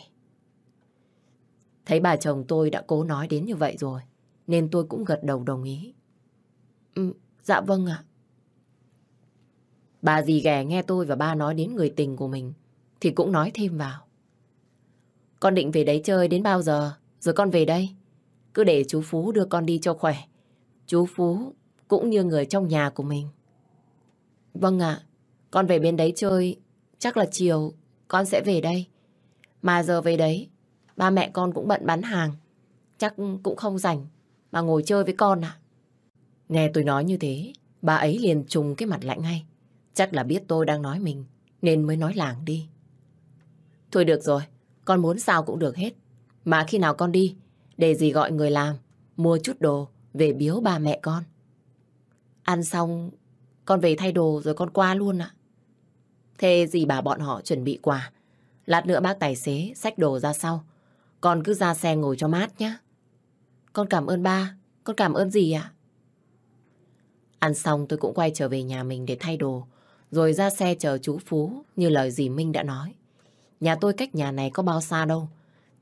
Thấy bà chồng tôi đã cố nói đến như vậy rồi, nên tôi cũng gật đầu đồng ý. Ừ, dạ vâng ạ. Bà dì ghẻ nghe tôi và ba nói đến người tình của mình, thì cũng nói thêm vào. Con định về đấy chơi đến bao giờ, rồi con về đây. Cứ để chú Phú đưa con đi cho khỏe. Chú Phú cũng như người trong nhà của mình. Vâng ạ, con về bên đấy chơi, chắc là chiều con sẽ về đây. Mà giờ về đấy, ba mẹ con cũng bận bán hàng. Chắc cũng không rảnh mà ngồi chơi với con ạ. Nghe tôi nói như thế, bà ấy liền trùng cái mặt lại ngay. Chắc là biết tôi đang nói mình, nên mới nói làng đi. Thôi được rồi, con muốn sao cũng được hết. Mà khi nào con đi, để gì gọi người làm, mua chút đồ về biếu ba mẹ con. Ăn xong, con về thay đồ rồi con qua luôn ạ. Thế gì bà bọn họ chuẩn bị quà. Lát nữa bác tài xế xách đồ ra sau. Con cứ ra xe ngồi cho mát nhé. Con cảm ơn ba. Con cảm ơn gì ạ? Ăn xong tôi cũng quay trở về nhà mình để thay đồ. Rồi ra xe chờ chú Phú như lời dì Minh đã nói. Nhà tôi cách nhà này có bao xa đâu.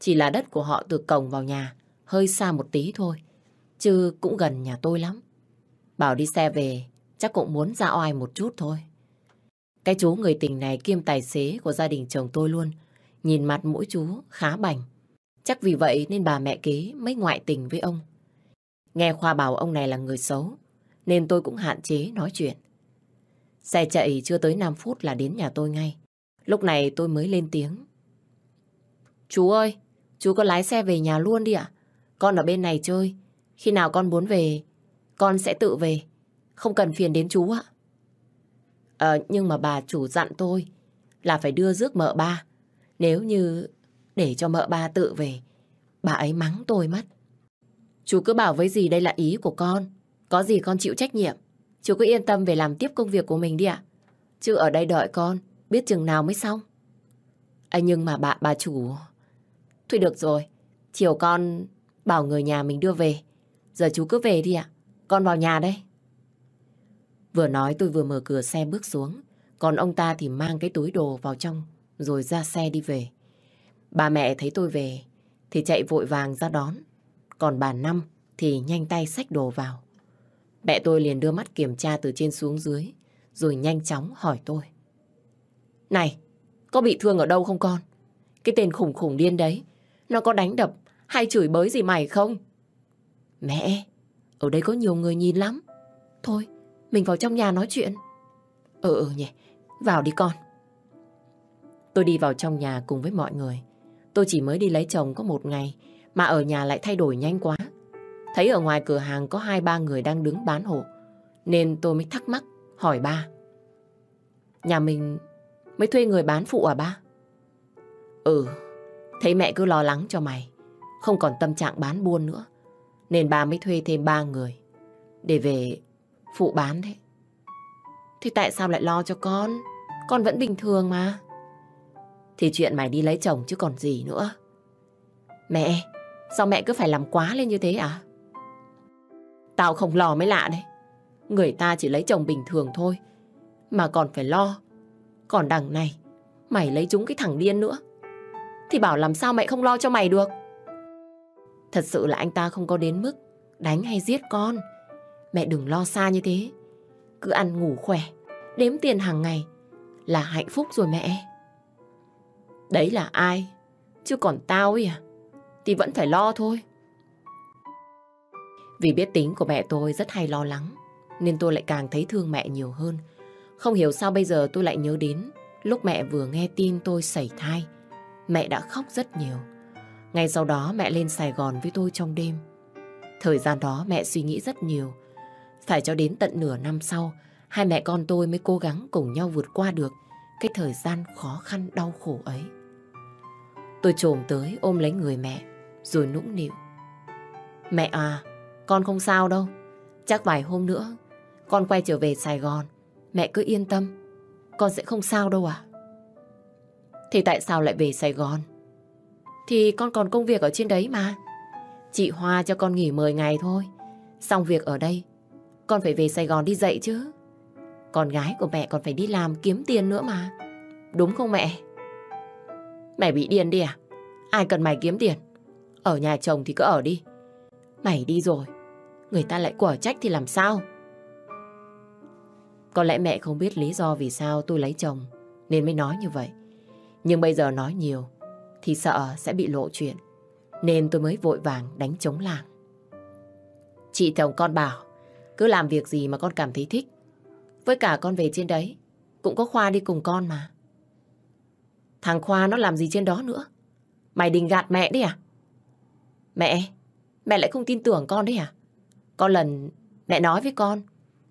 Chỉ là đất của họ từ cổng vào nhà. Hơi xa một tí thôi. Chứ cũng gần nhà tôi lắm. Bảo đi xe về chắc cũng muốn ra oai một chút thôi. Cái chú người tình này kiêm tài xế của gia đình chồng tôi luôn. Nhìn mặt mũi chú khá bảnh. Chắc vì vậy nên bà mẹ kế mới ngoại tình với ông. Nghe Khoa bảo ông này là người xấu, nên tôi cũng hạn chế nói chuyện. Xe chạy chưa tới 5 phút là đến nhà tôi ngay. Lúc này tôi mới lên tiếng. Chú ơi, chú có lái xe về nhà luôn đi ạ. Con ở bên này chơi. Khi nào con muốn về, con sẽ tự về. Không cần phiền đến chú ạ. Ờ, nhưng mà bà chủ dặn tôi là phải đưa rước mợ ba. Nếu như để cho mợ ba tự về, bà ấy mắng tôi mất. Chú cứ bảo với gì đây là ý của con. Có gì con chịu trách nhiệm. Chú cứ yên tâm về làm tiếp công việc của mình đi ạ. Chứ ở đây đợi con, biết chừng nào mới xong. À, nhưng mà bà, bà chủ... Thôi được rồi, chiều con bảo người nhà mình đưa về. Giờ chú cứ về đi ạ. Con vào nhà đây. Vừa nói tôi vừa mở cửa xe bước xuống. Còn ông ta thì mang cái túi đồ vào trong rồi ra xe đi về. Bà mẹ thấy tôi về thì chạy vội vàng ra đón. Còn bà Năm thì nhanh tay xách đồ vào. Mẹ tôi liền đưa mắt kiểm tra từ trên xuống dưới rồi nhanh chóng hỏi tôi. Này, có bị thương ở đâu không con? Cái tên khủng khủng điên đấy, nó có đánh đập hay chửi bới gì mày không? Mẹ, ở đây có nhiều người nhìn lắm. Thôi, mình vào trong nhà nói chuyện. Ừ ừ nhỉ, vào đi con. Tôi đi vào trong nhà cùng với mọi người. Tôi chỉ mới đi lấy chồng có một ngày, mà ở nhà lại thay đổi nhanh quá. Thấy ở ngoài cửa hàng có hai ba người đang đứng bán hộ, nên tôi mới thắc mắc, hỏi ba. Nhà mình mới thuê người bán phụ à ba? Ừ, thấy mẹ cứ lo lắng cho mày, không còn tâm trạng bán buôn nữa, nên ba mới thuê thêm ba người để về phụ bán đấy. Thì tại sao lại lo cho con? con vẫn bình thường mà. Thì chuyện mày đi lấy chồng chứ còn gì nữa. Mẹ, sao mẹ cứ phải làm quá lên như thế à? Tao không lo mới lạ đấy. Người ta chỉ lấy chồng bình thường thôi. Mà còn phải lo. Còn đằng này, mày lấy chúng cái thằng điên nữa. Thì bảo làm sao mẹ không lo cho mày được. Thật sự là anh ta không có đến mức đánh hay giết con. Mẹ đừng lo xa như thế. Cứ ăn ngủ khỏe, đếm tiền hàng ngày là hạnh phúc rồi mẹ. Đấy là ai? Chứ còn tao ấy à? Thì vẫn phải lo thôi. Vì biết tính của mẹ tôi rất hay lo lắng, nên tôi lại càng thấy thương mẹ nhiều hơn. Không hiểu sao bây giờ tôi lại nhớ đến lúc mẹ vừa nghe tin tôi sảy thai. Mẹ đã khóc rất nhiều. Ngay sau đó mẹ lên Sài Gòn với tôi trong đêm. Thời gian đó mẹ suy nghĩ rất nhiều. Phải cho đến tận nửa năm sau, hai mẹ con tôi mới cố gắng cùng nhau vượt qua được cái thời gian khó khăn đau khổ ấy. Tôi trồm tới ôm lấy người mẹ, rồi nũng nịu. Mẹ à, con không sao đâu. Chắc vài hôm nữa, con quay trở về Sài Gòn. Mẹ cứ yên tâm, con sẽ không sao đâu à. Thì tại sao lại về Sài Gòn? Thì con còn công việc ở trên đấy mà. Chị Hoa cho con nghỉ 10 ngày thôi. Xong việc ở đây, con phải về Sài Gòn đi dạy chứ. Con gái của mẹ còn phải đi làm kiếm tiền nữa mà. Đúng không mẹ? mẹ bị điên đi à? Ai cần mày kiếm tiền? Ở nhà chồng thì cứ ở đi. Mày đi rồi, người ta lại quở trách thì làm sao? Có lẽ mẹ không biết lý do vì sao tôi lấy chồng nên mới nói như vậy. Nhưng bây giờ nói nhiều thì sợ sẽ bị lộ chuyện. Nên tôi mới vội vàng đánh chống làng. Chị chồng con bảo cứ làm việc gì mà con cảm thấy thích. Với cả con về trên đấy cũng có Khoa đi cùng con mà. Thằng Khoa nó làm gì trên đó nữa? Mày định gạt mẹ đấy à? Mẹ, mẹ lại không tin tưởng con đấy à? Có lần mẹ nói với con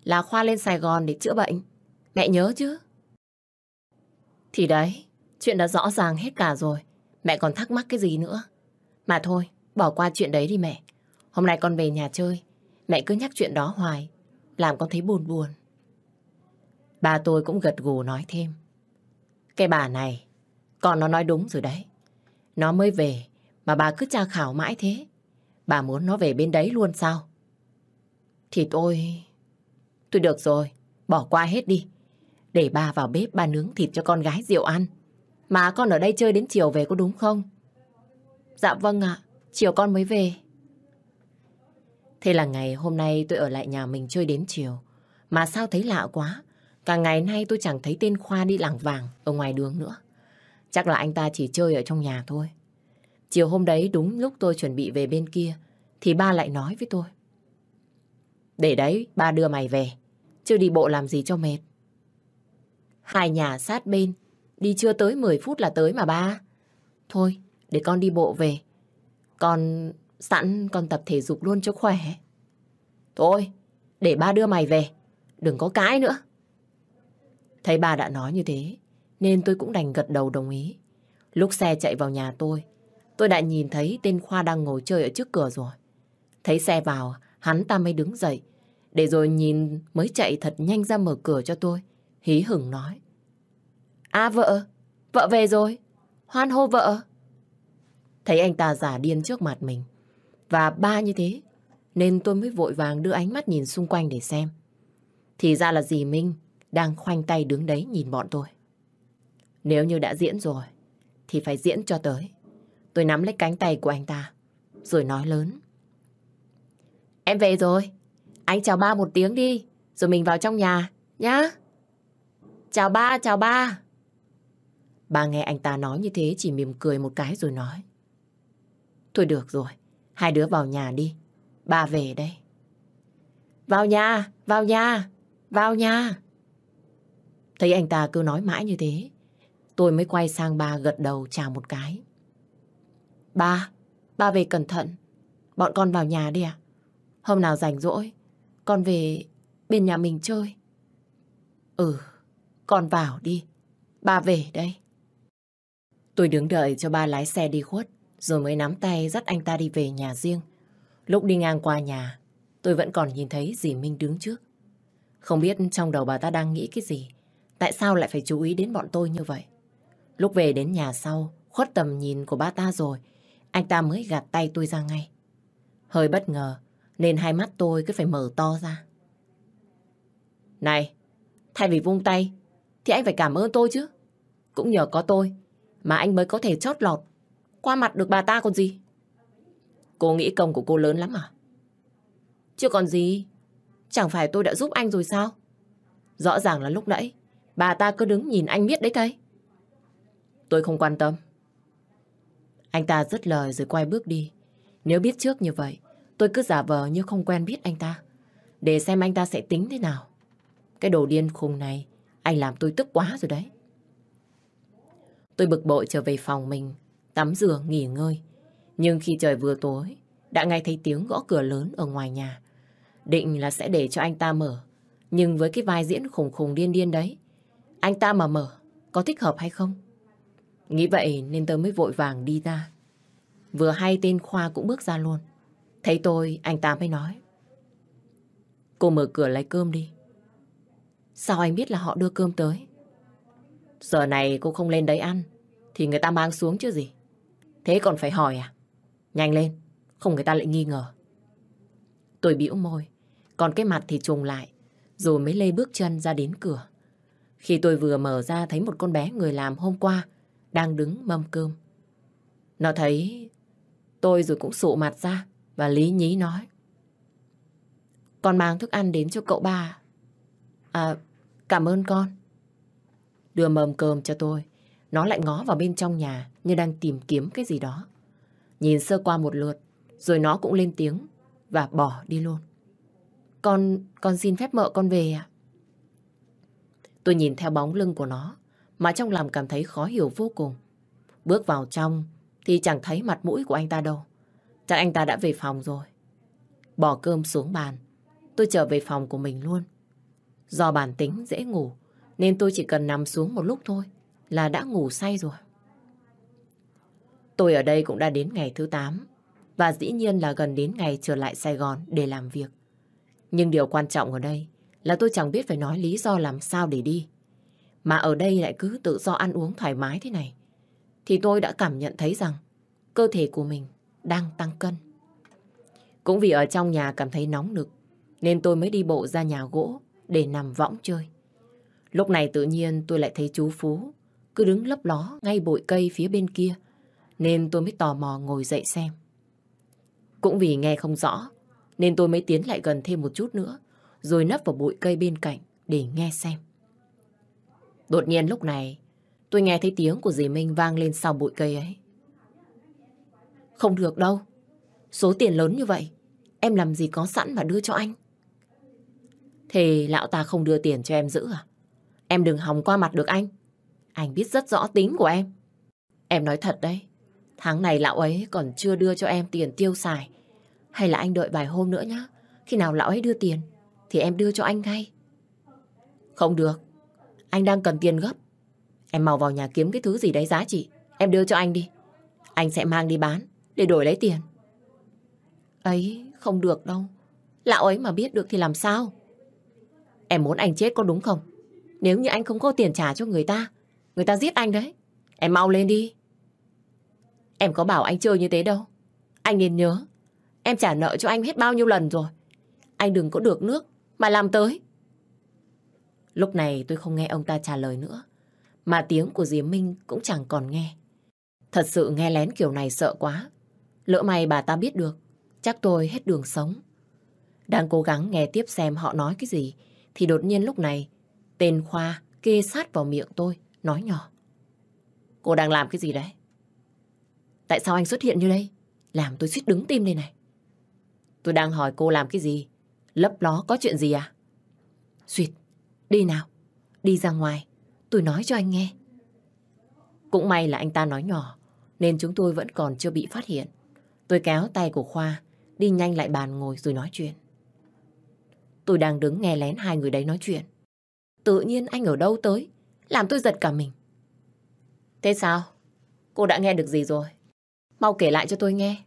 là Khoa lên Sài Gòn để chữa bệnh. Mẹ nhớ chứ? Thì đấy, chuyện đã rõ ràng hết cả rồi. Mẹ còn thắc mắc cái gì nữa? Mà thôi, bỏ qua chuyện đấy đi mẹ. Hôm nay con về nhà chơi, mẹ cứ nhắc chuyện đó hoài, làm con thấy buồn buồn. Bà tôi cũng gật gù nói thêm. Cái bà này, con nó nói đúng rồi đấy. Nó mới về, mà bà cứ tra khảo mãi thế. Bà muốn nó về bên đấy luôn sao? Thì tôi... Tôi được rồi, bỏ qua hết đi. Để bà vào bếp bà nướng thịt cho con gái rượu ăn. Mà con ở đây chơi đến chiều về có đúng không? Dạ vâng ạ, chiều con mới về. Thế là ngày hôm nay tôi ở lại nhà mình chơi đến chiều. Mà sao thấy lạ quá. Cả ngày nay tôi chẳng thấy tên Khoa đi lảng vàng ở ngoài đường nữa. Chắc là anh ta chỉ chơi ở trong nhà thôi. Chiều hôm đấy đúng lúc tôi chuẩn bị về bên kia thì ba lại nói với tôi. Để đấy, ba đưa mày về. Chứ đi bộ làm gì cho mệt. Hai nhà sát bên, đi chưa tới 10 phút là tới mà ba. Thôi, để con đi bộ về. Con sẵn con tập thể dục luôn cho khỏe. Thôi, để ba đưa mày về. Đừng có cãi nữa. Thấy ba đã nói như thế, nên tôi cũng đành gật đầu đồng ý. Lúc xe chạy vào nhà tôi, tôi đã nhìn thấy tên Khoa đang ngồi chơi ở trước cửa rồi. Thấy xe vào, hắn ta mới đứng dậy, để rồi nhìn mới chạy thật nhanh ra mở cửa cho tôi. Hí hửng nói. À vợ, vợ về rồi, hoan hô vợ. Thấy anh ta giả điên trước mặt mình, và ba như thế, nên tôi mới vội vàng đưa ánh mắt nhìn xung quanh để xem. Thì ra là dì Minh đang khoanh tay đứng đấy nhìn bọn tôi. Nếu như đã diễn rồi, thì phải diễn cho tới. Tôi nắm lấy cánh tay của anh ta, rồi nói lớn. Em về rồi, anh chào ba một tiếng đi, rồi mình vào trong nhà, nhá. Chào ba, chào ba. Ba nghe anh ta nói như thế chỉ mỉm cười một cái rồi nói. Thôi được rồi, hai đứa vào nhà đi, ba về đây. Vào nhà, vào nhà, vào nhà. Thấy anh ta cứ nói mãi như thế, tôi mới quay sang ba gật đầu chào một cái. Ba, ba về cẩn thận. Bọn con vào nhà đi ạ. Hôm nào rảnh rỗi, con về bên nhà mình chơi. Ừ, con vào đi. Ba về đây. Tôi đứng đợi cho ba lái xe đi khuất, rồi mới nắm tay dắt anh ta đi về nhà riêng. Lúc đi ngang qua nhà, tôi vẫn còn nhìn thấy dì Minh đứng trước. Không biết trong đầu bà ta đang nghĩ cái gì. Tại sao lại phải chú ý đến bọn tôi như vậy? Lúc về đến nhà sau, khuất tầm nhìn của ba ta rồi, anh ta mới gạt tay tôi ra ngay. Hơi bất ngờ, nên hai mắt tôi cứ phải mở to ra. Này, thay vì vung tay, thì anh phải cảm ơn tôi chứ. Cũng nhờ có tôi, mà anh mới có thể chót lọt, qua mặt được bà ta còn gì. Cô nghĩ công của cô lớn lắm à? Chưa còn gì, chẳng phải tôi đã giúp anh rồi sao? Rõ ràng là lúc nãy, bà ta cứ đứng nhìn anh biết đấy cây. Tôi không quan tâm. Anh ta dứt lời rồi quay bước đi. Nếu biết trước như vậy, tôi cứ giả vờ như không quen biết anh ta. Để xem anh ta sẽ tính thế nào. Cái đồ điên khùng này, anh làm tôi tức quá rồi đấy. Tôi bực bội trở về phòng mình, tắm rửa, nghỉ ngơi. Nhưng khi trời vừa tối, đã nghe thấy tiếng gõ cửa lớn ở ngoài nhà. Định là sẽ để cho anh ta mở. Nhưng với cái vai diễn khùng khùng điên điên đấy, anh ta mà mở, có thích hợp hay không? Nghĩ vậy nên tớ mới vội vàng đi ra. Vừa hay tên Khoa cũng bước ra luôn. Thấy tôi, anh ta mới nói. Cô mở cửa lấy cơm đi. Sao anh biết là họ đưa cơm tới? Giờ này cô không lên đấy ăn, thì người ta mang xuống chứ gì. Thế còn phải hỏi à? Nhanh lên, không người ta lại nghi ngờ. Tôi bĩu môi, còn cái mặt thì trùng lại, rồi mới lê bước chân ra đến cửa. Khi tôi vừa mở ra thấy một con bé người làm hôm qua đang đứng mâm cơm. Nó thấy tôi rồi cũng sụ mặt ra và lý nhí nói. Con mang thức ăn đến cho cậu ba. À, cảm ơn con. Đưa mâm cơm cho tôi. Nó lại ngó vào bên trong nhà như đang tìm kiếm cái gì đó. Nhìn sơ qua một lượt, rồi nó cũng lên tiếng và bỏ đi luôn. Con, con xin phép mợ con về ạ. Tôi nhìn theo bóng lưng của nó, mà trong lòng cảm thấy khó hiểu vô cùng. Bước vào trong thì chẳng thấy mặt mũi của anh ta đâu. Chắc anh ta đã về phòng rồi. Bỏ cơm xuống bàn, tôi trở về phòng của mình luôn. Do bản tính dễ ngủ, nên tôi chỉ cần nằm xuống một lúc thôi là đã ngủ say rồi. Tôi ở đây cũng đã đến ngày thứ 8 và dĩ nhiên là gần đến ngày trở lại Sài Gòn để làm việc. Nhưng điều quan trọng ở đây là tôi chẳng biết phải nói lý do làm sao để đi. Mà ở đây lại cứ tự do ăn uống thoải mái thế này. Thì tôi đã cảm nhận thấy rằng cơ thể của mình đang tăng cân. Cũng vì ở trong nhà cảm thấy nóng nực, nên tôi mới đi bộ ra nhà gỗ để nằm võng chơi. Lúc này tự nhiên tôi lại thấy chú Phú cứ đứng lấp ló ngay bụi cây phía bên kia, nên tôi mới tò mò ngồi dậy xem. Cũng vì nghe không rõ, nên tôi mới tiến lại gần thêm một chút nữa, rồi nấp vào bụi cây bên cạnh để nghe xem. Đột nhiên lúc này, tôi nghe thấy tiếng của dì Minh vang lên sau bụi cây ấy. Không được đâu. Số tiền lớn như vậy, em làm gì có sẵn mà đưa cho anh. Thì lão ta không đưa tiền cho em giữ à? Em đừng hòng qua mặt được anh. Anh biết rất rõ tính của em. Em nói thật đấy, tháng này lão ấy còn chưa đưa cho em tiền tiêu xài. Hay là anh đợi vài hôm nữa nhá. Khi nào lão ấy đưa tiền, thì em đưa cho anh ngay. Không được, anh đang cần tiền gấp. Em mau vào nhà kiếm cái thứ gì đấy giá trị. Em đưa cho anh đi. Anh sẽ mang đi bán để đổi lấy tiền. Ấy, không được đâu. Lão ấy mà biết được thì làm sao? Em muốn anh chết có đúng không? Nếu như anh không có tiền trả cho người ta, người ta giết anh đấy. Em mau lên đi. Em có bảo anh chơi như thế đâu. Anh nên nhớ, em trả nợ cho anh hết bao nhiêu lần rồi. Anh đừng có được nước mà làm tới. Lúc này tôi không nghe ông ta trả lời nữa. Mà tiếng của dì Minh cũng chẳng còn nghe. Thật sự nghe lén kiểu này sợ quá. Lỡ may bà ta biết được, chắc tôi hết đường sống. Đang cố gắng nghe tiếp xem họ nói cái gì, thì đột nhiên lúc này, tên Khoa kê sát vào miệng tôi, nói nhỏ. Cô đang làm cái gì đấy? Tại sao anh xuất hiện như đây? Làm tôi suýt đứng tim đây này. Tôi đang hỏi cô làm cái gì? Lấp ló có chuyện gì à? Xuyệt, Đi nào, đi ra ngoài, tôi nói cho anh nghe. Cũng may là anh ta nói nhỏ, nên chúng tôi vẫn còn chưa bị phát hiện. Tôi kéo tay của Khoa, đi nhanh lại bàn ngồi rồi nói chuyện. Tôi đang đứng nghe lén hai người đấy nói chuyện. Tự nhiên anh ở đâu tới, làm tôi giật cả mình. Thế sao? Cô đã nghe được gì rồi? Mau kể lại cho tôi nghe.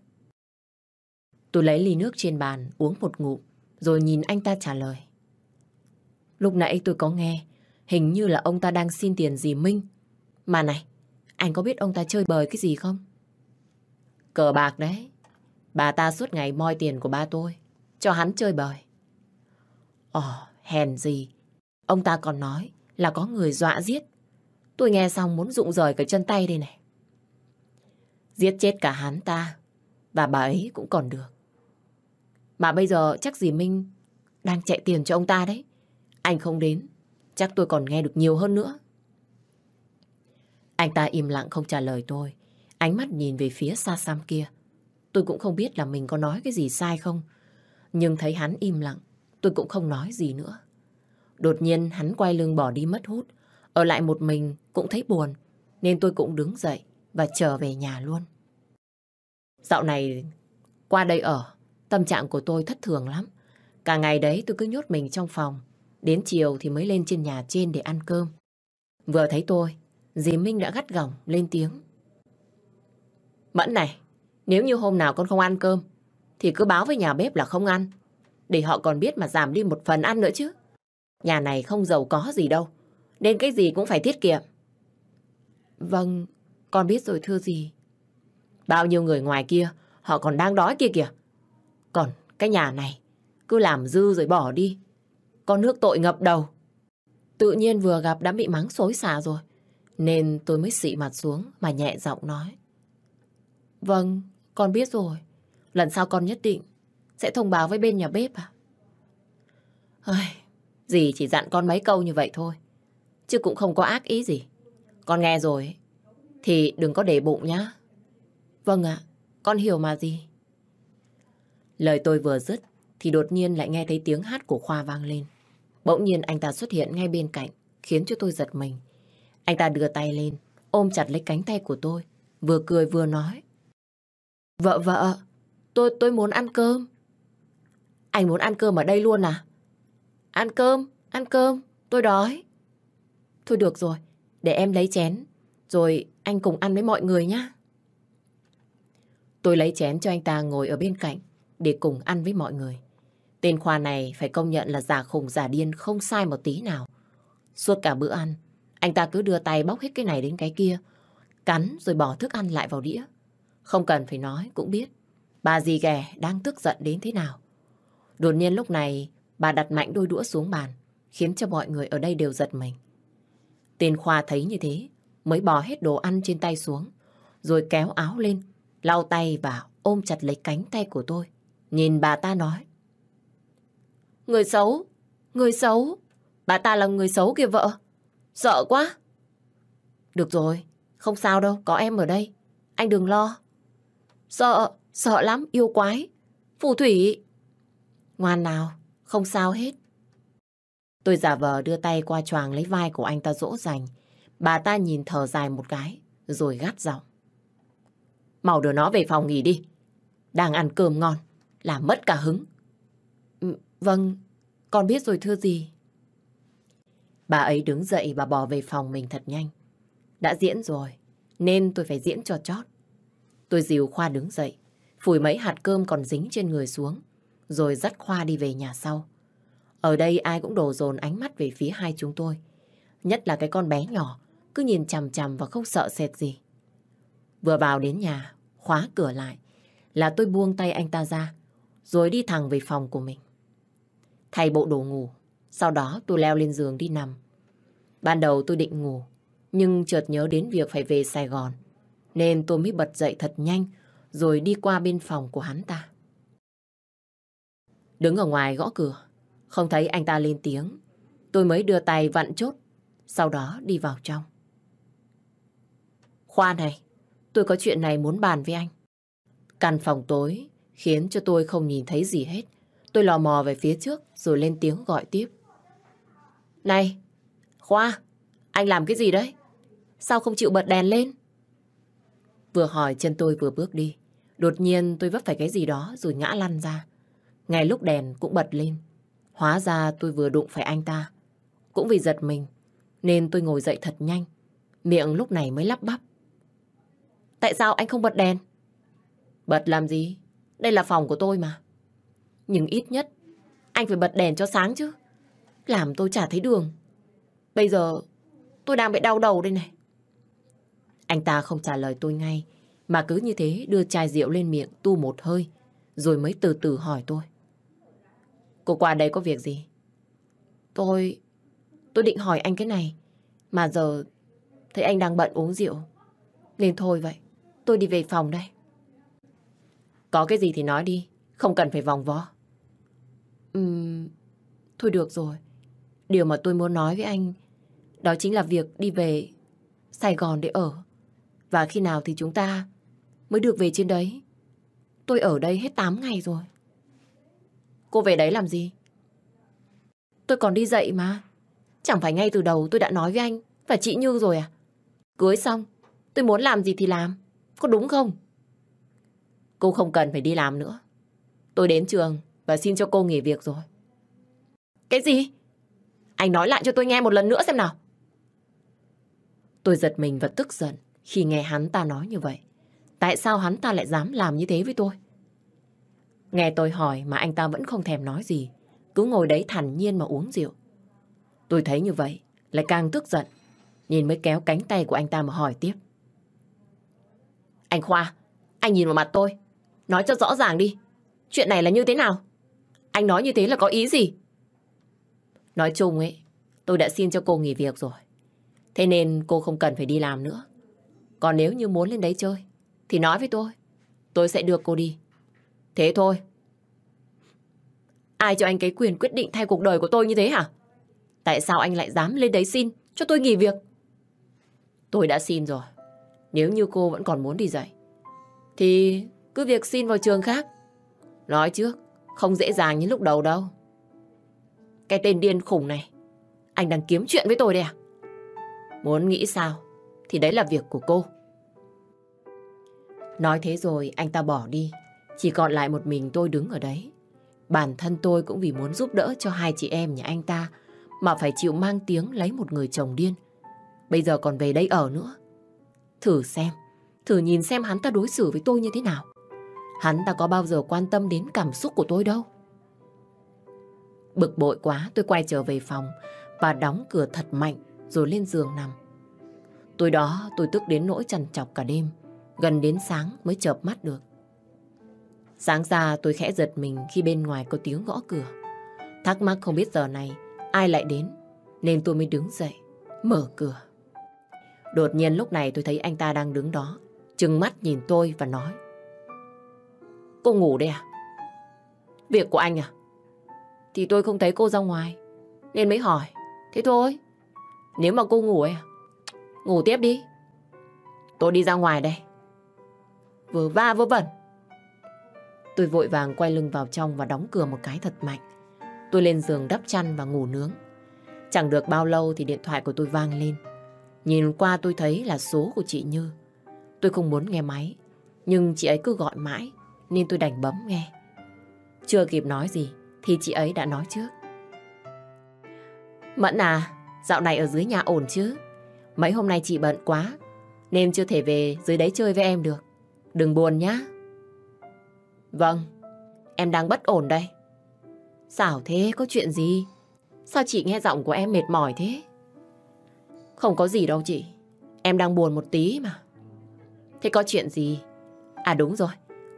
Tôi lấy ly nước trên bàn, uống một ngụm, rồi nhìn anh ta trả lời. Lúc nãy tôi có nghe, Hình như là ông ta đang xin tiền dì Minh. Mà này, anh có biết ông ta chơi bời cái gì không? Cờ bạc đấy. Bà ta suốt ngày moi tiền của ba tôi. Cho hắn chơi bời. Ồ, hèn gì. Ông ta còn nói là có người dọa giết. Tôi nghe xong muốn rụng rời cái chân tay đây này. Giết chết cả hắn ta. Và bà ấy cũng còn được. Mà bây giờ chắc dì Minh đang chạy tiền cho ông ta đấy. Anh không đến. Chắc tôi còn nghe được nhiều hơn nữa. Anh ta im lặng không trả lời tôi. Ánh mắt nhìn về phía xa xăm kia. Tôi cũng không biết là mình có nói cái gì sai không. Nhưng thấy hắn im lặng, tôi cũng không nói gì nữa. Đột nhiên hắn quay lưng bỏ đi mất hút. Ở lại một mình cũng thấy buồn. Nên tôi cũng đứng dậy và trở về nhà luôn. Dạo này qua đây ở, tâm trạng của tôi thất thường lắm. Cả ngày đấy tôi cứ nhốt mình trong phòng. Đến chiều thì mới lên trên nhà trên để ăn cơm. Vừa thấy tôi, dì Minh đã gắt gỏng lên tiếng. Mẫn này, nếu như hôm nào con không ăn cơm, thì cứ báo với nhà bếp là không ăn. Để họ còn biết mà giảm đi một phần ăn nữa chứ. Nhà này không giàu có gì đâu, nên cái gì cũng phải tiết kiệm. Vâng, con biết rồi thưa gì. Bao nhiêu người ngoài kia, họ còn đang đói kia kìa. Còn cái nhà này, cứ làm dư rồi bỏ đi. Con nước tội ngập đầu. Tự nhiên vừa gặp đã bị mắng xối xả rồi. Nên tôi mới xị mặt xuống mà nhẹ giọng nói. Vâng, con biết rồi. Lần sau con nhất định sẽ thông báo với bên nhà bếp à? Ây, dì chỉ dặn con mấy câu như vậy thôi. Chứ cũng không có ác ý gì. Con nghe rồi thì đừng có để bụng nhá. Vâng ạ, con hiểu mà gì. Lời tôi vừa dứt thì đột nhiên lại nghe thấy tiếng hát của Khoa vang lên. Bỗng nhiên anh ta xuất hiện ngay bên cạnh, khiến cho tôi giật mình. Anh ta đưa tay lên, ôm chặt lấy cánh tay của tôi, vừa cười vừa nói. Vợ vợ, tôi tôi muốn ăn cơm. Anh muốn ăn cơm ở đây luôn à? Ăn cơm, ăn cơm, tôi đói. Thôi được rồi, để em lấy chén, rồi anh cùng ăn với mọi người nhé. Tôi lấy chén cho anh ta ngồi ở bên cạnh để cùng ăn với mọi người. Tên Khoa này phải công nhận là giả khùng giả điên không sai một tí nào. Suốt cả bữa ăn, anh ta cứ đưa tay bóc hết cái này đến cái kia, cắn rồi bỏ thức ăn lại vào đĩa. Không cần phải nói cũng biết, bà dì ghẻ đang tức giận đến thế nào. Đột nhiên lúc này, bà đặt mạnh đôi đũa xuống bàn, khiến cho mọi người ở đây đều giật mình. Tên Khoa thấy như thế, mới bỏ hết đồ ăn trên tay xuống, rồi kéo áo lên, lau tay và ôm chặt lấy cánh tay của tôi. Nhìn bà ta nói. Người xấu, người xấu, bà ta là người xấu kìa vợ. Sợ quá. Được rồi, không sao đâu, có em ở đây. Anh đừng lo. Sợ, sợ lắm, yêu quái. Phù thủy. Ngoan nào, không sao hết. Tôi giả vờ đưa tay qua choàng lấy vai của anh ta dỗ dành. Bà ta nhìn thở dài một cái, rồi gắt giọng. Mau đưa nó về phòng nghỉ đi. Đang ăn cơm ngon, làm mất cả hứng. Vâng, con biết rồi thưa gì. Bà ấy đứng dậy và bỏ về phòng mình thật nhanh. Đã diễn rồi, nên tôi phải diễn cho chót. Tôi dìu Khoa đứng dậy, phủi mấy hạt cơm còn dính trên người xuống, rồi dắt Khoa đi về nhà sau. Ở đây ai cũng đổ dồn ánh mắt về phía hai chúng tôi. Nhất là cái con bé nhỏ, cứ nhìn chằm chằm và không sợ sệt gì. Vừa vào đến nhà, khóa cửa lại, là tôi buông tay anh ta ra, rồi đi thẳng về phòng của mình. Thay bộ đồ ngủ, sau đó tôi leo lên giường đi nằm. Ban đầu tôi định ngủ, nhưng chợt nhớ đến việc phải về Sài Gòn, nên tôi mới bật dậy thật nhanh, rồi đi qua bên phòng của hắn ta. Đứng ở ngoài gõ cửa, không thấy anh ta lên tiếng. Tôi mới đưa tay vặn chốt, sau đó đi vào trong. khoa này, tôi có chuyện này muốn bàn với anh. Căn phòng tối khiến cho tôi không nhìn thấy gì hết. Tôi lò mò về phía trước rồi lên tiếng gọi tiếp. Này, Khoa, anh làm cái gì đấy? Sao không chịu bật đèn lên? Vừa hỏi chân tôi vừa bước đi. Đột nhiên tôi vấp phải cái gì đó rồi ngã lăn ra. Ngay lúc đèn cũng bật lên. Hóa ra tôi vừa đụng phải anh ta. Cũng vì giật mình nên tôi ngồi dậy thật nhanh. Miệng lúc này mới lắp bắp. Tại sao anh không bật đèn? Bật làm gì? Đây là phòng của tôi mà. Nhưng ít nhất anh phải bật đèn cho sáng chứ. Làm tôi chả thấy đường. Bây giờ tôi đang bị đau đầu đây này. Anh ta không trả lời tôi ngay, mà cứ như thế đưa chai rượu lên miệng tu một hơi, rồi mới từ từ hỏi tôi. Cô qua đây có việc gì? Tôi... tôi định hỏi anh cái này, mà giờ thấy anh đang bận uống rượu. Nên thôi vậy, tôi đi về phòng đây. Có cái gì thì nói đi, không cần phải vòng vo. Ừm, thôi được rồi. Điều mà tôi muốn nói với anh đó chính là việc đi về Sài Gòn để ở. Và khi nào thì chúng ta mới được về trên đấy. Tôi ở đây hết 8 ngày rồi. Cô về đấy làm gì? Tôi còn đi dậy mà. Chẳng phải ngay từ đầu tôi đã nói với anh và chị Như rồi à? Cưới xong, tôi muốn làm gì thì làm. Có đúng không? Cô không cần phải đi làm nữa. Tôi đến trường và xin cho cô nghỉ việc rồi. Cái gì? Anh nói lại cho tôi nghe một lần nữa xem nào. Tôi giật mình và tức giận khi nghe hắn ta nói như vậy. Tại sao hắn ta lại dám làm như thế với tôi? Nghe tôi hỏi mà anh ta vẫn không thèm nói gì. Cứ ngồi đấy thản nhiên mà uống rượu. Tôi thấy như vậy, lại càng tức giận. Nhìn mới kéo cánh tay của anh ta mà hỏi tiếp. Anh Khoa, anh nhìn vào mặt tôi. Nói cho rõ ràng đi. Chuyện này là như thế nào? Anh nói như thế là có ý gì? Nói chung ấy, tôi đã xin cho cô nghỉ việc rồi. Thế nên cô không cần phải đi làm nữa. Còn nếu như muốn lên đấy chơi, thì nói với tôi. Tôi sẽ đưa cô đi. Thế thôi. Ai cho anh cái quyền quyết định thay cuộc đời của tôi như thế hả? Tại sao anh lại dám lên đấy xin cho tôi nghỉ việc? Tôi đã xin rồi. Nếu như cô vẫn còn muốn đi dạy, thì cứ việc xin vào trường khác. Nói trước, không dễ dàng như lúc đầu đâu. Cái tên điên khủng này, anh đang kiếm chuyện với tôi đây à? Muốn nghĩ sao, thì đấy là việc của cô. Nói thế rồi anh ta bỏ đi, chỉ còn lại một mình tôi đứng ở đấy. Bản thân tôi cũng vì muốn giúp đỡ cho hai chị em nhà anh ta mà phải chịu mang tiếng lấy một người chồng điên. Bây giờ còn về đây ở nữa. Thử xem, thử nhìn xem hắn ta đối xử với tôi như thế nào. Hắn ta có bao giờ quan tâm đến cảm xúc của tôi đâu. Bực bội quá tôi quay trở về phòng và đóng cửa thật mạnh rồi lên giường nằm. Tối đó tôi tức đến nỗi trằn trọc cả đêm, gần đến sáng mới chợp mắt được. Sáng ra tôi khẽ giật mình khi bên ngoài có tiếng gõ cửa. Thắc mắc không biết giờ này ai lại đến, nên tôi mới đứng dậy, mở cửa. Đột nhiên lúc này tôi thấy anh ta đang đứng đó, trừng mắt nhìn tôi và nói. Cô ngủ đây à? Việc của anh à? Thì tôi không thấy cô ra ngoài, nên mới hỏi. Thế thôi, nếu mà cô ngủ ấy à? Ngủ tiếp đi. Tôi đi ra ngoài đây. Vừa va vớ vẩn. Tôi vội vàng quay lưng vào trong và đóng cửa một cái thật mạnh. Tôi lên giường đắp chăn và ngủ nướng. Chẳng được bao lâu thì điện thoại của tôi vang lên. Nhìn qua tôi thấy là số của chị Như. Tôi không muốn nghe máy, nhưng chị ấy cứ gọi mãi, nên tôi đành bấm nghe. Chưa kịp nói gì, thì chị ấy đã nói trước. Mẫn à, dạo này ở dưới nhà ổn chứ? Mấy hôm nay chị bận quá, nên chưa thể về dưới đấy chơi với em được. Đừng buồn nhá. Vâng, em đang bất ổn đây. Sao thế, có chuyện gì? Sao chị nghe giọng của em mệt mỏi thế? Không có gì đâu chị. Em đang buồn một tí mà. Thế có chuyện gì? À đúng rồi.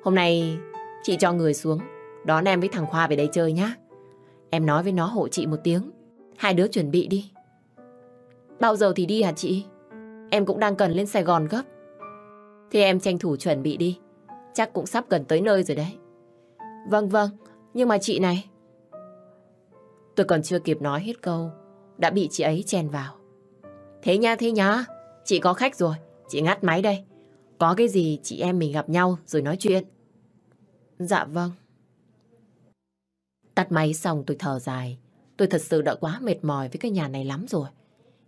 Hôm nay chị cho người xuống. Đón em với thằng Khoa về đây chơi nhá. Em nói với nó hộ chị một tiếng. Hai đứa chuẩn bị đi. Bao giờ thì đi hả chị? Em cũng đang cần lên Sài Gòn gấp. Thì em tranh thủ chuẩn bị đi. Chắc cũng sắp gần tới nơi rồi đấy. Vâng vâng, nhưng mà chị này... Tôi còn chưa kịp nói hết câu, đã bị chị ấy chen vào. Thế nha, thế nhá, chị có khách rồi, chị ngắt máy đây. Có cái gì chị em mình gặp nhau rồi nói chuyện. Dạ vâng. Tắt máy xong tôi thở dài. Tôi thật sự đã quá mệt mỏi với cái nhà này lắm rồi.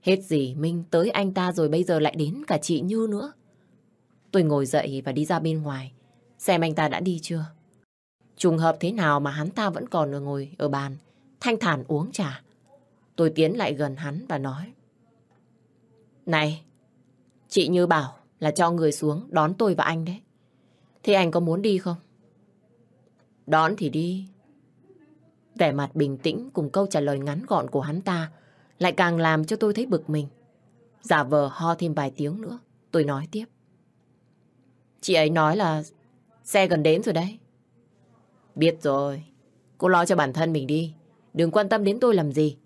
Hết gì Minh tới anh ta rồi bây giờ lại đến cả chị Như nữa. Tôi ngồi dậy và đi ra bên ngoài, xem anh ta đã đi chưa. Trùng hợp thế nào mà hắn ta vẫn còn ngồi ở bàn, thanh thản uống trà. Tôi tiến lại gần hắn và nói. Này, chị Như bảo là cho người xuống đón tôi và anh đấy. Thế anh có muốn đi không? Đón thì đi. Vẻ mặt bình tĩnh cùng câu trả lời ngắn gọn của hắn ta lại càng làm cho tôi thấy bực mình. Giả vờ ho thêm vài tiếng nữa, tôi nói tiếp. Chị ấy nói là xe gần đến rồi đấy. Biết rồi, cô lo cho bản thân mình đi. Đừng quan tâm đến tôi làm gì.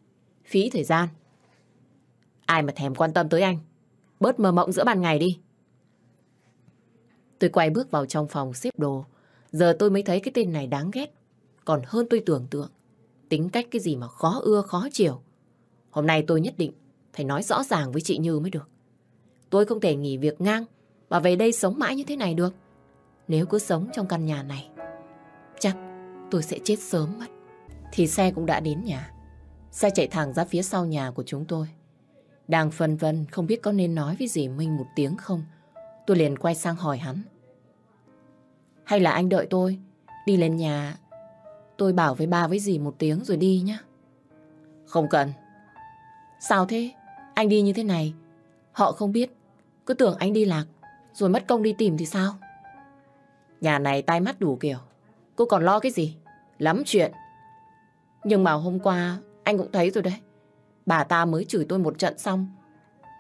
Phí thời gian. Ai mà thèm quan tâm tới anh. Bớt mơ mộng giữa ban ngày đi. Tôi quay bước vào trong phòng xếp đồ. Giờ tôi mới thấy cái tên này đáng ghét. Còn hơn tôi tưởng tượng. Tính cách cái gì mà khó ưa khó chiều. Hôm nay tôi nhất định phải nói rõ ràng với chị Như mới được. Tôi không thể nghỉ việc ngang và về đây sống mãi như thế này được. Nếu cứ sống trong căn nhà này, chắc tôi sẽ chết sớm mất. Thì xe cũng đã đến nhà. Xe chạy thẳng ra phía sau nhà của chúng tôi. Đang phân vân không biết có nên nói với dì Minh một tiếng không. Tôi liền quay sang hỏi hắn. Hay là anh đợi tôi, đi lên nhà, tôi bảo với ba với dì một tiếng rồi đi nhá. Không cần. Sao thế? Anh đi như thế này, họ không biết. Cứ tưởng anh đi lạc, rồi mất công đi tìm thì sao? Nhà này tai mắt đủ kiểu. Cô còn lo cái gì? Lắm chuyện. Nhưng mà hôm qua anh cũng thấy rồi đấy. Bà ta mới chửi tôi một trận xong.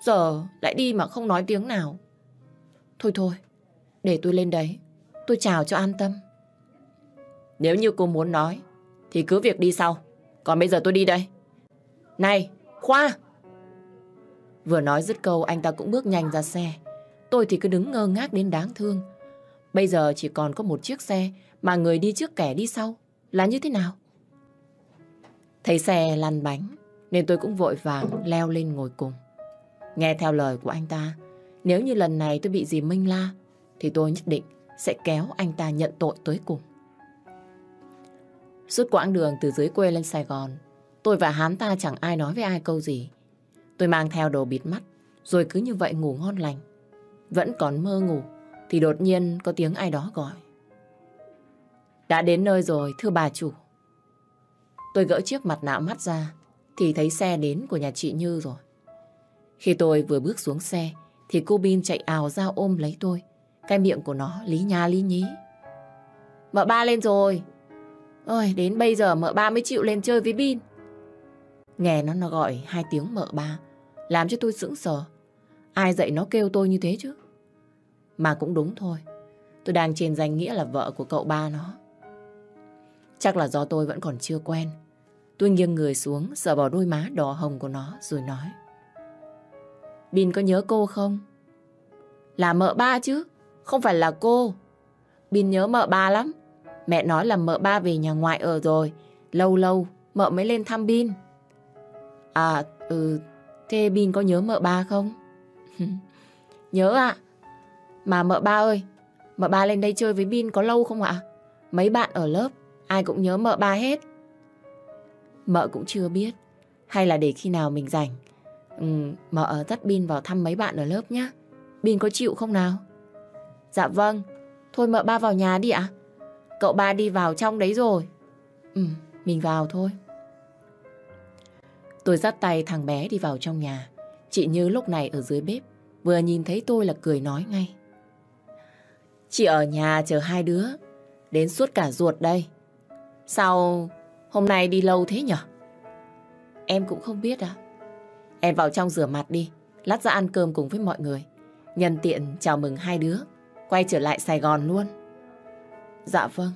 Giờ lại đi mà không nói tiếng nào. Thôi thôi, để tôi lên đấy. Tôi chào cho an tâm. Nếu như cô muốn nói, thì cứ việc đi sau. Còn bây giờ tôi đi đây. Này, Khoa! Vừa nói dứt câu anh ta cũng bước nhanh ra xe. Tôi thì cứ đứng ngơ ngác đến đáng thương. Bây giờ chỉ còn có một chiếc xe mà người đi trước kẻ đi sau. Là như thế nào? Thấy xe lăn bánh nên tôi cũng vội vàng leo lên ngồi cùng. Nghe theo lời của anh ta, nếu như lần này tôi bị dì Minh la thì tôi nhất định sẽ kéo anh ta nhận tội tới cùng. Suốt quãng đường từ dưới quê lên Sài Gòn, tôi và hắn ta chẳng ai nói với ai câu gì. Tôi mang theo đồ bịt mắt, rồi cứ như vậy ngủ ngon lành. Vẫn còn mơ ngủ, thì đột nhiên có tiếng ai đó gọi. Đã đến nơi rồi, thưa bà chủ. Tôi gỡ chiếc mặt nạ mắt ra, thì thấy xe đến của nhà chị Như rồi. Khi tôi vừa bước xuống xe, thì cô Bin chạy ào ra ôm lấy tôi. Cái miệng của nó lý nha lý nhí. Mợ ba lên rồi. Ôi, đến bây giờ mợ ba mới chịu lên chơi với Bin. Nghe nó nó gọi hai tiếng mợ ba, làm cho tôi sững sờ. Ai dạy nó kêu tôi như thế chứ? Mà cũng đúng thôi. Tôi đang trên danh nghĩa là vợ của cậu ba nó. Chắc là do tôi vẫn còn chưa quen. Tôi nghiêng người xuống, sờ vào đôi má đỏ hồng của nó rồi nói. Bin có nhớ cô không? Là mợ ba chứ, không phải là cô. Bin nhớ mợ ba lắm. Mẹ nói là mợ ba về nhà ngoại ở rồi. Lâu lâu, mợ mới lên thăm Bin. À, ừ, thế Bin có nhớ mợ ba không? nhớ ạ. Mà mợ ba ơi, mợ ba lên đây chơi với Bin có lâu không ạ? Mấy bạn ở lớp, ai cũng nhớ mợ ba hết. Mợ cũng chưa biết. Hay là để khi nào mình rảnh, ừ, mợ dắt Bin vào thăm mấy bạn ở lớp nhé. Bin có chịu không nào? Dạ vâng, thôi mợ ba vào nhà đi ạ. Cậu ba đi vào trong đấy rồi. Ừ, mình vào thôi. Tôi dắt tay thằng bé đi vào trong nhà. Chị Như lúc này ở dưới bếp, vừa nhìn thấy tôi là cười nói ngay. Chị ở nhà chờ hai đứa, đến suốt cả ruột đây. Sao hôm nay đi lâu thế nhở? Em cũng không biết à. Em vào trong rửa mặt đi, lát ra ăn cơm cùng với mọi người. Nhân tiện chào mừng hai đứa, quay trở lại Sài Gòn luôn. Dạ vâng.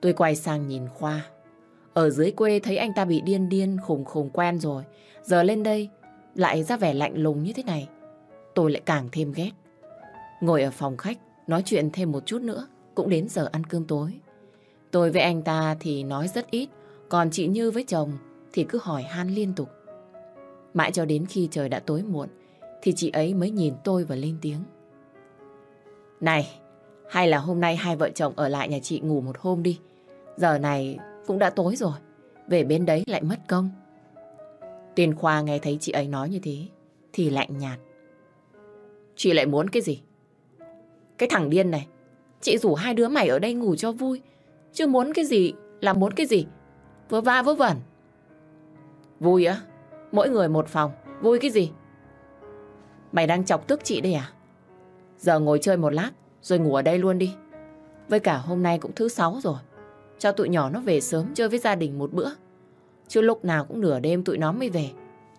Tôi quay sang nhìn Khoa. Ở dưới quê thấy anh ta bị điên điên, khùng khùng quen rồi. Giờ lên đây, lại ra vẻ lạnh lùng như thế này. Tôi lại càng thêm ghét. Ngồi ở phòng khách, nói chuyện thêm một chút nữa, cũng đến giờ ăn cơm tối. Tôi với anh ta thì nói rất ít, còn chị Như với chồng thì cứ hỏi han liên tục. Mãi cho đến khi trời đã tối muộn, thì chị ấy mới nhìn tôi và lên tiếng. Này, hay là hôm nay hai vợ chồng ở lại nhà chị ngủ một hôm đi. Giờ này cũng đã tối rồi. Về bên đấy lại mất công. Tiền Khoa nghe thấy chị ấy nói như thế thì lạnh nhạt. Chị lại muốn cái gì? Cái thằng điên này, chị rủ hai đứa mày ở đây ngủ cho vui. Chứ muốn cái gì là muốn cái gì. Vớ va vớ vẩn. Vui á? Mỗi người một phòng. Vui cái gì? Mày đang chọc tức chị đây à? Giờ ngồi chơi một lát rồi ngủ ở đây luôn đi. Với cả hôm nay cũng thứ sáu rồi. Cho tụi nhỏ nó về sớm chơi với gia đình một bữa. Chứ lúc nào cũng nửa đêm tụi nó mới về.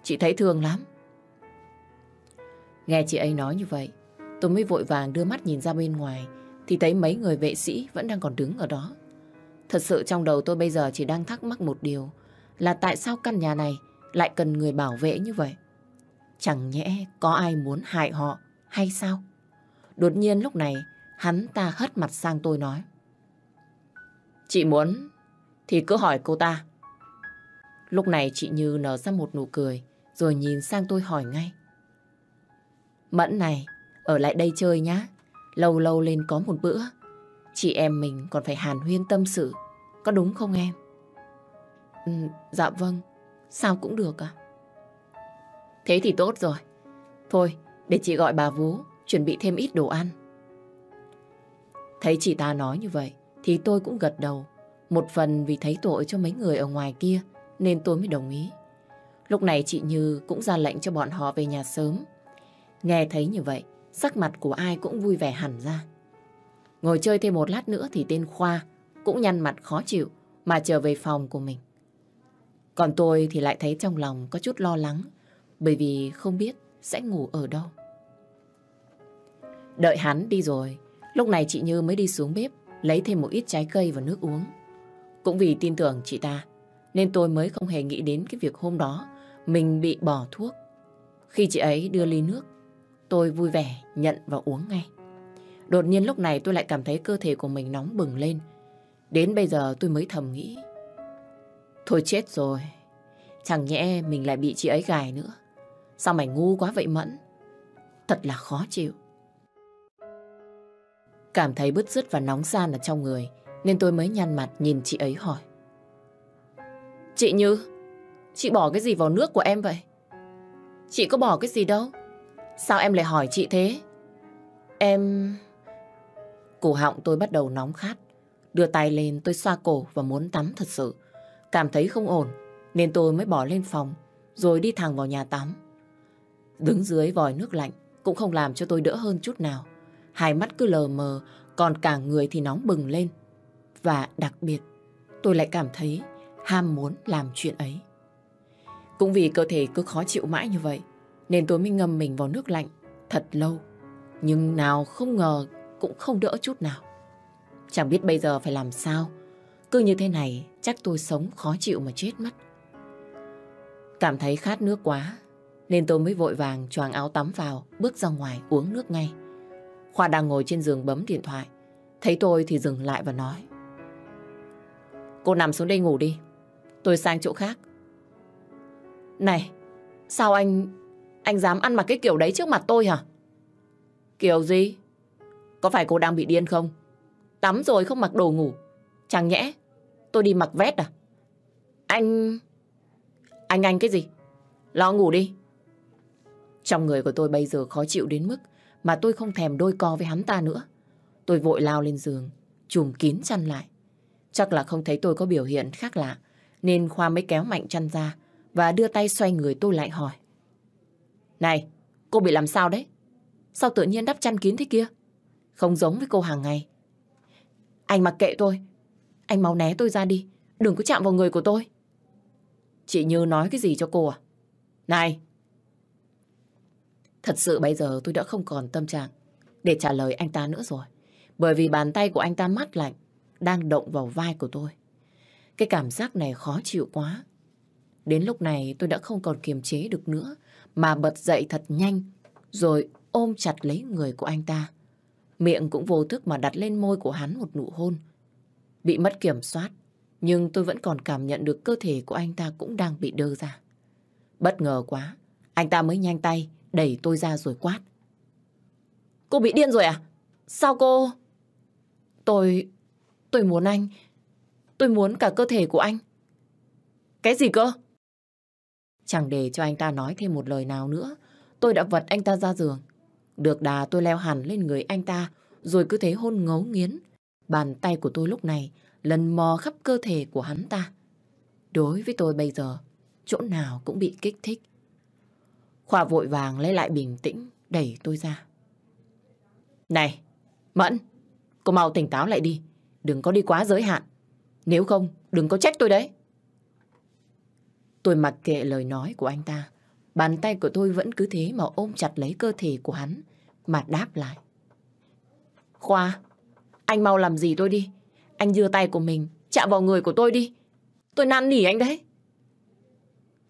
Chị thấy thương lắm. Nghe chị ấy nói như vậy, tôi mới vội vàng đưa mắt nhìn ra bên ngoài thì thấy mấy người vệ sĩ vẫn đang còn đứng ở đó. Thật sự trong đầu tôi bây giờ chỉ đang thắc mắc một điều là tại sao căn nhà này lại cần người bảo vệ như vậy? Chẳng nhẽ có ai muốn hại họ hay sao? Đột nhiên lúc này hắn ta hất mặt sang tôi nói. Chị muốn thì cứ hỏi cô ta. Lúc này chị Như nở ra một nụ cười rồi nhìn sang tôi hỏi ngay. Mẫn này, ở lại đây chơi nhá. Lâu lâu lên có một bữa. Chị em mình còn phải hàn huyên tâm sự. Có đúng không em? Ừ, dạ vâng. Sao cũng được à? Thế thì tốt rồi. Thôi, để chị gọi bà Vú chuẩn bị thêm ít đồ ăn. Thấy chị ta nói như vậy thì tôi cũng gật đầu. Một phần vì thấy tội cho mấy người ở ngoài kia nên tôi mới đồng ý. Lúc này chị Như cũng ra lệnh cho bọn họ về nhà sớm. Nghe thấy như vậy, sắc mặt của ai cũng vui vẻ hẳn ra. Ngồi chơi thêm một lát nữa thì tên Khoa cũng nhăn mặt khó chịu mà trở về phòng của mình. Còn tôi thì lại thấy trong lòng có chút lo lắng bởi vì không biết sẽ ngủ ở đâu. Đợi hắn đi rồi, lúc này chị Như mới đi xuống bếp lấy thêm một ít trái cây và nước uống. Cũng vì tin tưởng chị ta nên tôi mới không hề nghĩ đến cái việc hôm đó mình bị bỏ thuốc. Khi chị ấy đưa ly nước, tôi vui vẻ nhận và uống ngay. Đột nhiên lúc này tôi lại cảm thấy cơ thể của mình nóng bừng lên. Đến bây giờ tôi mới thầm nghĩ. Thôi chết rồi. Chẳng nhẽ mình lại bị chị ấy gài nữa. Sao mày ngu quá vậy Mẫn? Thật là khó chịu. Cảm thấy bứt rứt và nóng gian ở trong người, nên tôi mới nhăn mặt nhìn chị ấy hỏi. Chị Như, chị bỏ cái gì vào nước của em vậy? Chị có bỏ cái gì đâu. Sao em lại hỏi chị thế? Em... Cổ họng tôi bắt đầu nóng khát. Đưa tay lên tôi xoa cổ và muốn tắm thật sự. Cảm thấy không ổn nên tôi mới bỏ lên phòng rồi đi thẳng vào nhà tắm. Đứng dưới vòi nước lạnh cũng không làm cho tôi đỡ hơn chút nào. Hai mắt cứ lờ mờ, còn cả người thì nóng bừng lên. Và đặc biệt, tôi lại cảm thấy ham muốn làm chuyện ấy. Cũng vì cơ thể cứ khó chịu mãi như vậy, nên tôi mới ngâm mình vào nước lạnh thật lâu. Nhưng nào không ngờ cũng không đỡ chút nào. Chẳng biết bây giờ phải làm sao. Cứ như thế này chắc tôi sống khó chịu mà chết mất. Cảm thấy khát nước quá nên tôi mới vội vàng choàng áo tắm vào bước ra ngoài uống nước ngay. Khoa đang ngồi trên giường bấm điện thoại. Thấy tôi thì dừng lại và nói. Cô nằm xuống đây ngủ đi. Tôi sang chỗ khác. Này, sao anh... Anh dám ăn mặc cái kiểu đấy trước mặt tôi hả? Kiểu gì? Có phải cô đang bị điên không? Tắm rồi không mặc đồ ngủ. Chẳng nhẽ tôi đi mặc vét à? Anh... Anh anh cái gì? Lo ngủ đi. Trong người của tôi bây giờ khó chịu đến mức mà tôi không thèm đôi co với hắn ta nữa. Tôi vội lao lên giường, chùm kín chăn lại. Chắc là không thấy tôi có biểu hiện khác lạ, nên Khoa mới kéo mạnh chăn ra và đưa tay xoay người tôi lại hỏi. Này, cô bị làm sao đấy? Sao tự nhiên đắp chăn kín thế kia? Không giống với cô hàng ngày. Anh mặc kệ tôi. Anh mau né tôi ra đi. Đừng có chạm vào người của tôi. Chị Như nói cái gì cho cô à? Này, Thật sự bây giờ tôi đã không còn tâm trạng để trả lời anh ta nữa rồi. Bởi vì bàn tay của anh ta mát lạnh đang động vào vai của tôi. Cái cảm giác này khó chịu quá. Đến lúc này tôi đã không còn kiềm chế được nữa mà bật dậy thật nhanh rồi ôm chặt lấy người của anh ta. Miệng cũng vô thức mà đặt lên môi của hắn một nụ hôn. Bị mất kiểm soát nhưng tôi vẫn còn cảm nhận được cơ thể của anh ta cũng đang bị đơ ra. Bất ngờ quá, anh ta mới nhanh tay đẩy tôi ra rồi quát. Cô bị điên rồi à? Sao cô... Tôi... Tôi muốn anh. Tôi muốn cả cơ thể của anh. Cái gì cơ? Chẳng để cho anh ta nói thêm một lời nào nữa. Tôi đã vật anh ta ra giường. Được đà tôi leo hẳn lên người anh ta rồi cứ thế hôn ngấu nghiến. Bàn tay của tôi lúc này lần mò khắp cơ thể của hắn ta. Đối với tôi bây giờ, chỗ nào cũng bị kích thích. Khoa vội vàng lấy lại bình tĩnh, đẩy tôi ra. Này, Mẫn, cô mau tỉnh táo lại đi. Đừng có đi quá giới hạn. Nếu không, đừng có trách tôi đấy. Tôi mặc kệ lời nói của anh ta. Bàn tay của tôi vẫn cứ thế mà ôm chặt lấy cơ thể của hắn, mà đáp lại. Khoa, anh mau làm gì tôi đi. Anh đưa tay của mình chạm vào người của tôi đi. Tôi năn nỉ anh đấy.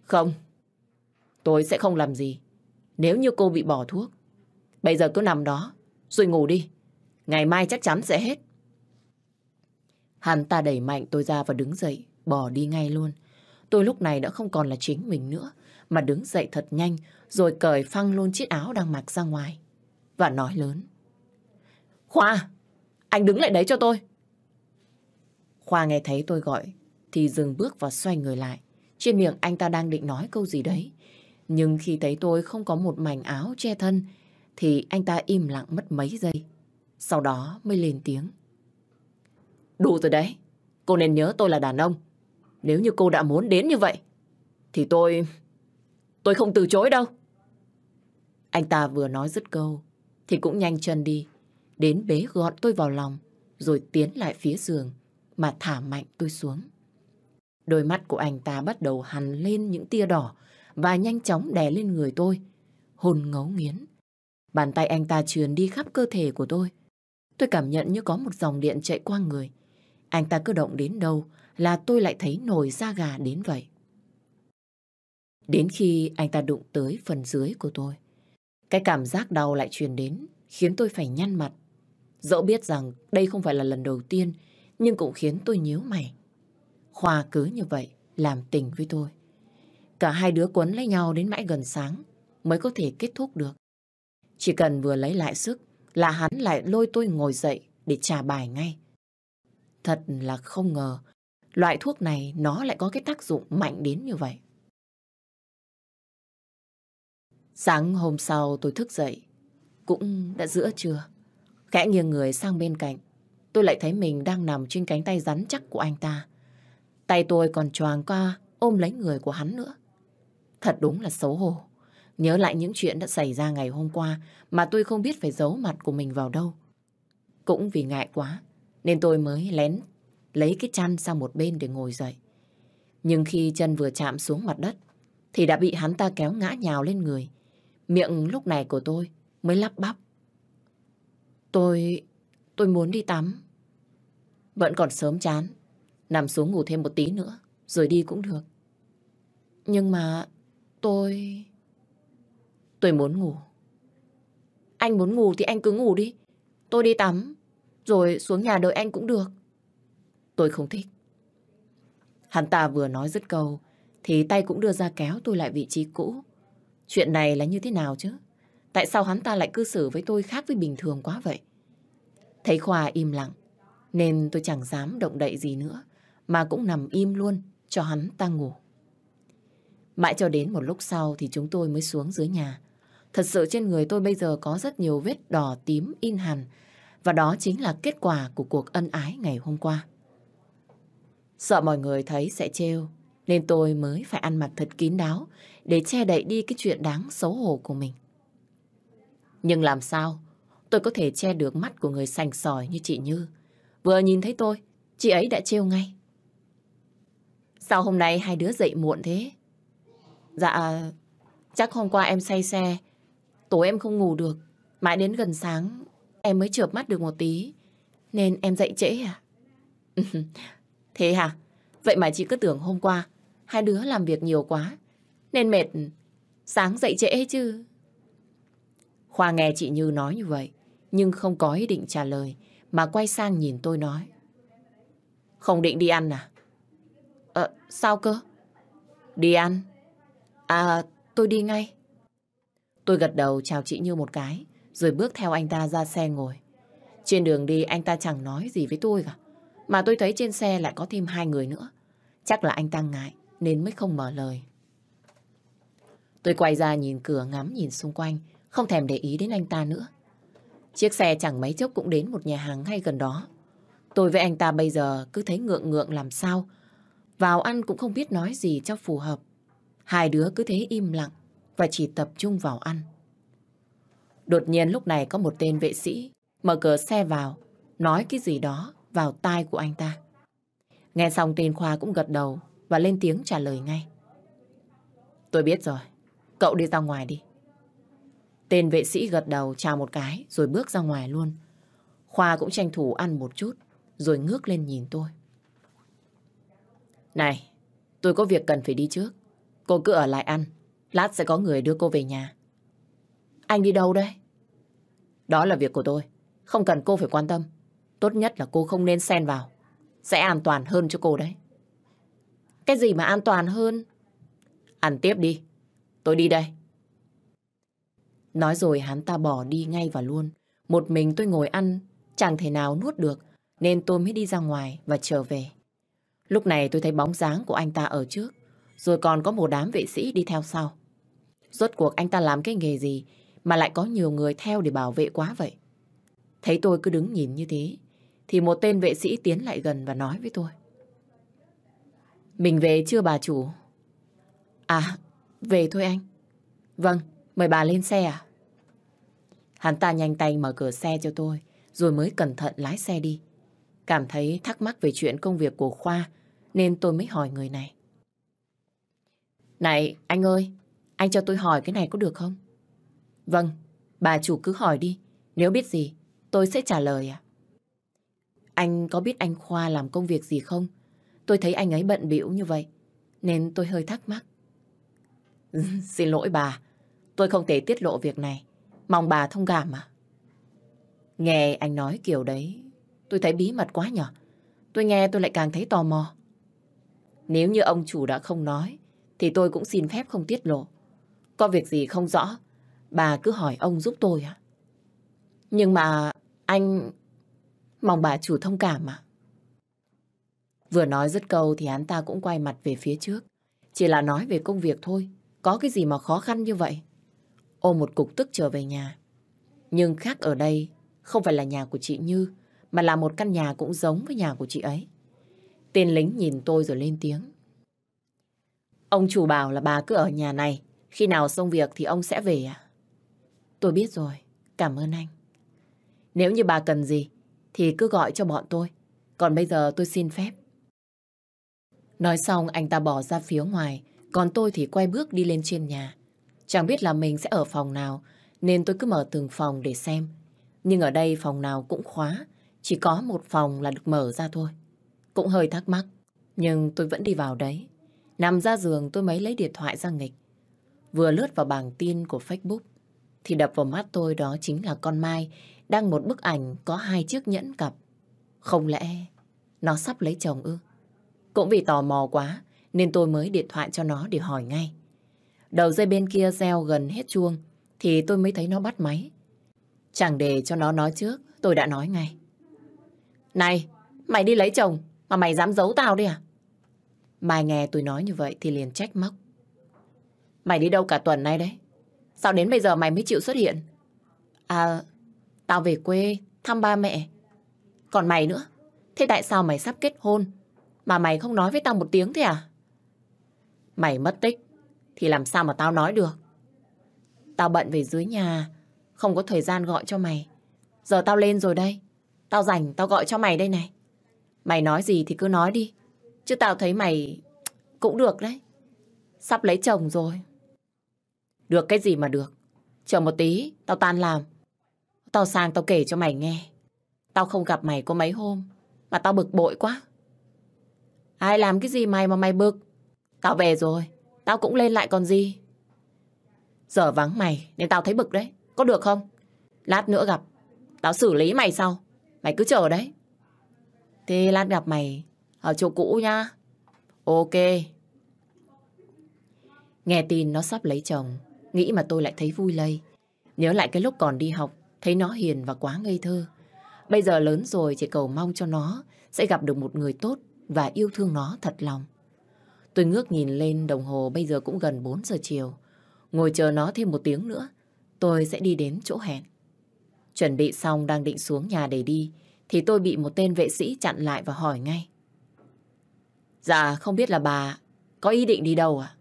Không, tôi sẽ không làm gì. Nếu như cô bị bỏ thuốc, bây giờ cứ nằm đó, rồi ngủ đi. Ngày mai chắc chắn sẽ hết. Hắn ta đẩy mạnh tôi ra và đứng dậy, bỏ đi ngay luôn. Tôi lúc này đã không còn là chính mình nữa, mà đứng dậy thật nhanh, rồi cởi phăng luôn chiếc áo đang mặc ra ngoài. Và nói lớn. Khoa, anh đứng lại đấy cho tôi. Khoa nghe thấy tôi gọi, thì dừng bước và xoay người lại. Trên miệng anh ta đang định nói câu gì đấy. Nhưng khi thấy tôi không có một mảnh áo che thân, thì anh ta im lặng mất mấy giây. Sau đó mới lên tiếng. Đủ rồi đấy. Cô nên nhớ tôi là đàn ông. Nếu như cô đã muốn đến như vậy, thì tôi... Tôi không từ chối đâu. Anh ta vừa nói dứt câu, thì cũng nhanh chân đi, đến bế gọn tôi vào lòng, rồi tiến lại phía giường, mà thả mạnh tôi xuống. Đôi mắt của anh ta bắt đầu hằn lên những tia đỏ và nhanh chóng đè lên người tôi, hồn ngấu nghiến. Bàn tay anh ta truyền đi khắp cơ thể của tôi. Tôi cảm nhận như có một dòng điện chạy qua người. Anh ta cứ động đến đâu là tôi lại thấy nổi da gà đến vậy. Đến khi anh ta đụng tới phần dưới của tôi, cái cảm giác đau lại truyền đến, khiến tôi phải nhăn mặt. Dẫu biết rằng đây không phải là lần đầu tiên, nhưng cũng khiến tôi nhíu mày. Khoa cứ như vậy, làm tình với tôi. Cả hai đứa quấn lấy nhau đến mãi gần sáng, mới có thể kết thúc được. Chỉ cần vừa lấy lại sức, là hắn lại lôi tôi ngồi dậy để trả bài ngay. Thật là không ngờ, loại thuốc này nó lại có cái tác dụng mạnh đến như vậy. Sáng hôm sau tôi thức dậy, cũng đã giữa trưa. Khẽ nghiêng người sang bên cạnh, tôi lại thấy mình đang nằm trên cánh tay rắn chắc của anh ta. Tay tôi còn choàng qua ôm lấy người của hắn nữa. Thật đúng là xấu hổ. Nhớ lại những chuyện đã xảy ra ngày hôm qua mà tôi không biết phải giấu mặt của mình vào đâu. Cũng vì ngại quá nên tôi mới lén lấy cái chăn sang một bên để ngồi dậy. Nhưng khi chân vừa chạm xuống mặt đất thì đã bị hắn ta kéo ngã nhào lên người. Miệng lúc này của tôi mới lắp bắp. Tôi... tôi muốn đi tắm. Vẫn còn sớm chán. Nằm xuống ngủ thêm một tí nữa, rồi đi cũng được. Nhưng mà tôi... Tôi muốn ngủ. Anh muốn ngủ thì anh cứ ngủ đi. Tôi đi tắm, rồi xuống nhà đợi anh cũng được. Tôi không thích. Hắn ta vừa nói dứt câu, thì tay cũng đưa ra kéo tôi lại vị trí cũ. Chuyện này là như thế nào chứ? Tại sao hắn ta lại cư xử với tôi khác với bình thường quá vậy? Thấy Khoa im lặng, nên tôi chẳng dám động đậy gì nữa, mà cũng nằm im luôn cho hắn ta ngủ. Mãi cho đến một lúc sau thì chúng tôi mới xuống dưới nhà. Thật sự trên người tôi bây giờ có rất nhiều vết đỏ tím in hẳn, và đó chính là kết quả của cuộc ân ái ngày hôm qua. Sợ mọi người thấy sẽ trêu, nên tôi mới phải ăn mặc thật kín đáo để che đậy đi cái chuyện đáng xấu hổ của mình. Nhưng làm sao tôi có thể che được mắt của người sành sỏi như chị Như? Vừa nhìn thấy tôi, chị ấy đã trêu ngay. Sao hôm nay hai đứa dậy muộn thế? Dạ, chắc hôm qua em say xe, tối em không ngủ được. Mãi đến gần sáng em mới chợp mắt được một tí, nên em dậy trễ à? thế hả? Vậy mà chị cứ tưởng hôm qua hai đứa làm việc nhiều quá, nên mệt sáng dậy trễ chứ. Khoa nghe chị Như nói như vậy, nhưng không có ý định trả lời, mà quay sang nhìn tôi nói. Không định đi ăn à? Ờ, sao cơ? Đi ăn? À, tôi đi ngay. Tôi gật đầu chào chị Như một cái, rồi bước theo anh ta ra xe ngồi. Trên đường đi anh ta chẳng nói gì với tôi cả. Mà tôi thấy trên xe lại có thêm hai người nữa. Chắc là anh ta ngại nên mới không mở lời. Tôi quay ra nhìn cửa ngắm nhìn xung quanh, không thèm để ý đến anh ta nữa. Chiếc xe chẳng mấy chốc cũng đến một nhà hàng ngay gần đó. Tôi với anh ta bây giờ cứ thấy ngượng ngượng làm sao. Vào ăn cũng không biết nói gì cho phù hợp. Hai đứa cứ thế im lặng và chỉ tập trung vào ăn. Đột nhiên lúc này có một tên vệ sĩ mở cửa xe vào, nói cái gì đó vào tai của anh ta. Nghe xong tên Khoa cũng gật đầu và lên tiếng trả lời ngay. Tôi biết rồi. Cậu đi ra ngoài đi. Tên vệ sĩ gật đầu chào một cái rồi bước ra ngoài luôn. Khoa cũng tranh thủ ăn một chút rồi ngước lên nhìn tôi. Này, tôi có việc cần phải đi trước. Cô cứ ở lại ăn. Lát sẽ có người đưa cô về nhà. Anh đi đâu đấy? Đó là việc của tôi. Không cần cô phải quan tâm. Tốt nhất là cô không nên xen vào. Sẽ an toàn hơn cho cô đấy. Cái gì mà an toàn hơn? Ăn tiếp đi. Tôi đi đây. Nói rồi hắn ta bỏ đi ngay và luôn. Một mình tôi ngồi ăn, chẳng thể nào nuốt được, nên tôi mới đi ra ngoài và trở về. Lúc này tôi thấy bóng dáng của anh ta ở trước, rồi còn có một đám vệ sĩ đi theo sau. Rốt cuộc anh ta làm cái nghề gì mà lại có nhiều người theo để bảo vệ quá vậy? Thấy tôi cứ đứng nhìn như thế, thì một tên vệ sĩ tiến lại gần và nói với tôi. Mình về chưa bà chủ? À, về thôi anh. Vâng, mời bà lên xe à? Hắn ta nhanh tay mở cửa xe cho tôi, rồi mới cẩn thận lái xe đi. Cảm thấy thắc mắc về chuyện công việc của Khoa, nên tôi mới hỏi người này. Này, anh ơi, anh cho tôi hỏi cái này có được không? Vâng, bà chủ cứ hỏi đi. Nếu biết gì, tôi sẽ trả lời ạ. Anh có biết anh Khoa làm công việc gì không? Tôi thấy anh ấy bận bịu như vậy, nên tôi hơi thắc mắc. Xin lỗi bà, tôi không thể tiết lộ việc này. Mong bà thông cảm à Nghe anh nói kiểu đấy, tôi thấy bí mật quá nhở. Tôi nghe tôi lại càng thấy tò mò. Nếu như ông chủ đã không nói, thì tôi cũng xin phép không tiết lộ. Có việc gì không rõ, bà cứ hỏi ông giúp tôi ạ. Nhưng mà anh... Mong bà chủ thông cảm mà. Vừa nói dứt câu thì hắn ta cũng quay mặt về phía trước. Chỉ là nói về công việc thôi. Có cái gì mà khó khăn như vậy? Ôm một cục tức trở về nhà. Nhưng khác ở đây, không phải là nhà của chị Như, mà là một căn nhà cũng giống với nhà của chị ấy. Tên lính nhìn tôi rồi lên tiếng. Ông chủ bảo là bà cứ ở nhà này, khi nào xong việc thì ông sẽ về à? Tôi biết rồi, cảm ơn anh. Nếu như bà cần gì, thì cứ gọi cho bọn tôi. Còn bây giờ tôi xin phép. Nói xong anh ta bỏ ra phía ngoài, còn tôi thì quay bước đi lên trên nhà. Chẳng biết là mình sẽ ở phòng nào, nên tôi cứ mở từng phòng để xem. Nhưng ở đây phòng nào cũng khóa, chỉ có một phòng là được mở ra thôi. Cũng hơi thắc mắc, nhưng tôi vẫn đi vào đấy. Nằm ra giường tôi mới lấy điện thoại ra nghịch. Vừa lướt vào bảng tin của Facebook, thì đập vào mắt tôi đó chính là con Mai đăng một bức ảnh có hai chiếc nhẫn cặp. Không lẽ nó sắp lấy chồng ư? Cũng vì tò mò quá nên tôi mới điện thoại cho nó để hỏi ngay. Đầu dây bên kia reo gần hết chuông thì tôi mới thấy nó bắt máy. Chẳng để cho nó nói trước, tôi đã nói ngay. Này, mày đi lấy chồng mà mày dám giấu tao đi à? Mai nghe tôi nói như vậy thì liền trách móc. Mày đi đâu cả tuần nay đấy? Sao đến bây giờ mày mới chịu xuất hiện? À, tao về quê thăm ba mẹ. Còn mày nữa, thế tại sao mày sắp kết hôn mà mày không nói với tao một tiếng thế à? Mày mất tích thì làm sao mà tao nói được? Tao bận về dưới nhà, không có thời gian gọi cho mày. Giờ tao lên rồi đây. Tao rảnh, tao gọi cho mày đây này. Mày nói gì thì cứ nói đi. Chứ tao thấy mày cũng được đấy. Sắp lấy chồng rồi. Được cái gì mà được. Chờ một tí, tao tan làm. Tao sang tao kể cho mày nghe. Tao không gặp mày có mấy hôm, mà tao bực bội quá. Ai làm cái gì mày mà mày bực? Tao về rồi, tao cũng lên lại còn gì. Giờ vắng mày nên tao thấy bực đấy. Có được không? Lát nữa gặp, tao xử lý mày sau. Mày cứ chờ đấy. Thế lát gặp mày ở chỗ cũ nha. Ok. Nghe tin nó sắp lấy chồng, nghĩ mà tôi lại thấy vui lây. Nhớ lại cái lúc còn đi học, thấy nó hiền và quá ngây thơ. Bây giờ lớn rồi chỉ cầu mong cho nó sẽ gặp được một người tốt và yêu thương nó thật lòng. Tôi ngước nhìn lên đồng hồ bây giờ cũng gần 4 giờ chiều. Ngồi chờ nó thêm một tiếng nữa, tôi sẽ đi đến chỗ hẹn. Chuẩn bị xong đang định xuống nhà để đi, thì tôi bị một tên vệ sĩ chặn lại và hỏi ngay. Dạ, không biết là bà có ý định đi đâu à?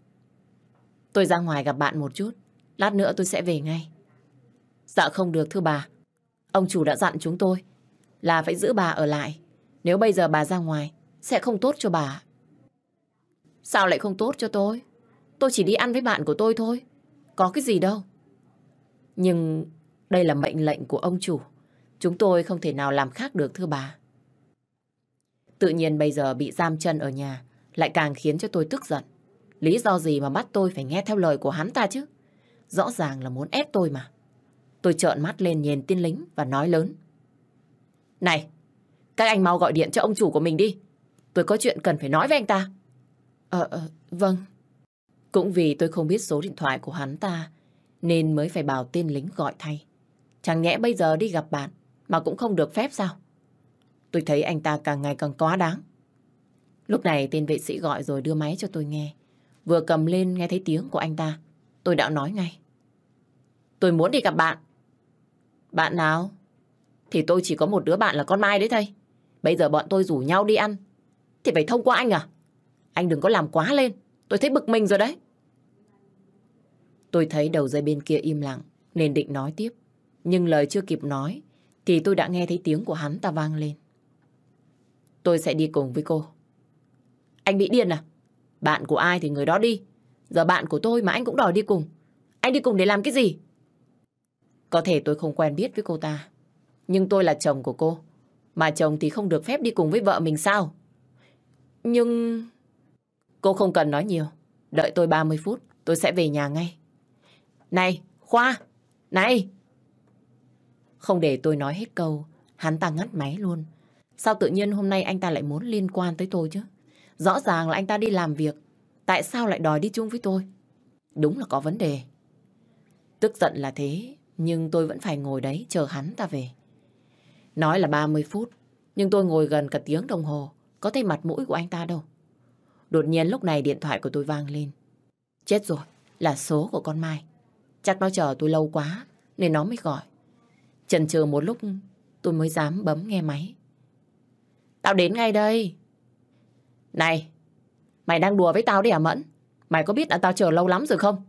Tôi ra ngoài gặp bạn một chút, lát nữa tôi sẽ về ngay. Dạ không được thưa bà. Ông chủ đã dặn chúng tôi là phải giữ bà ở lại. Nếu bây giờ bà ra ngoài, sẽ không tốt cho bà. Sao lại không tốt cho tôi? Tôi chỉ đi ăn với bạn của tôi thôi. Có cái gì đâu. Nhưng đây là mệnh lệnh của ông chủ. Chúng tôi không thể nào làm khác được thưa bà. Tự nhiên bây giờ bị giam chân ở nhà lại càng khiến cho tôi tức giận. Lý do gì mà bắt tôi phải nghe theo lời của hắn ta chứ? Rõ ràng là muốn ép tôi mà. Tôi trợn mắt lên nhìn tiên lính và nói lớn. Này, các anh mau gọi điện cho ông chủ của mình đi. Tôi có chuyện cần phải nói với anh ta. Ờ, ờ vâng. Cũng vì tôi không biết số điện thoại của hắn ta, nên mới phải bảo tên lính gọi thay. Chẳng nhẽ bây giờ đi gặp bạn, mà cũng không được phép sao? Tôi thấy anh ta càng ngày càng quá đáng. Lúc này tên vệ sĩ gọi rồi đưa máy cho tôi nghe. Vừa cầm lên nghe thấy tiếng của anh ta, tôi đã nói ngay. Tôi muốn đi gặp bạn. Bạn nào? Thì tôi chỉ có một đứa bạn là con Mai đấy thầy. Bây giờ bọn tôi rủ nhau đi ăn. Thì phải thông qua anh à? Anh đừng có làm quá lên. Tôi thấy bực mình rồi đấy. Tôi thấy đầu dây bên kia im lặng nên định nói tiếp. Nhưng lời chưa kịp nói thì tôi đã nghe thấy tiếng của hắn ta vang lên. Tôi sẽ đi cùng với cô. Anh bị điên à? Bạn của ai thì người đó đi. Giờ bạn của tôi mà anh cũng đòi đi cùng. Anh đi cùng để làm cái gì? Có thể tôi không quen biết với cô ta. Nhưng tôi là chồng của cô. Mà chồng thì không được phép đi cùng với vợ mình sao? Nhưng... Cô không cần nói nhiều. Đợi tôi 30 phút, tôi sẽ về nhà ngay. Này, Khoa! Này! Không để tôi nói hết câu, hắn ta ngắt máy luôn. Sao tự nhiên hôm nay anh ta lại muốn liên quan tới tôi chứ? Rõ ràng là anh ta đi làm việc. Tại sao lại đòi đi chung với tôi? Đúng là có vấn đề. Tức giận là thế, nhưng tôi vẫn phải ngồi đấy chờ hắn ta về. Nói là 30 phút, nhưng tôi ngồi gần cả tiếng đồng hồ, có thấy mặt mũi của anh ta đâu. Đột nhiên lúc này điện thoại của tôi vang lên. Chết rồi, là số của con Mai. Chắc nó chờ tôi lâu quá, nên nó mới gọi. Chần chừ một lúc, tôi mới dám bấm nghe máy. Tao đến ngay đây. Này, mày đang đùa với tao đi à Mẫn? Mày có biết là tao chờ lâu lắm rồi không?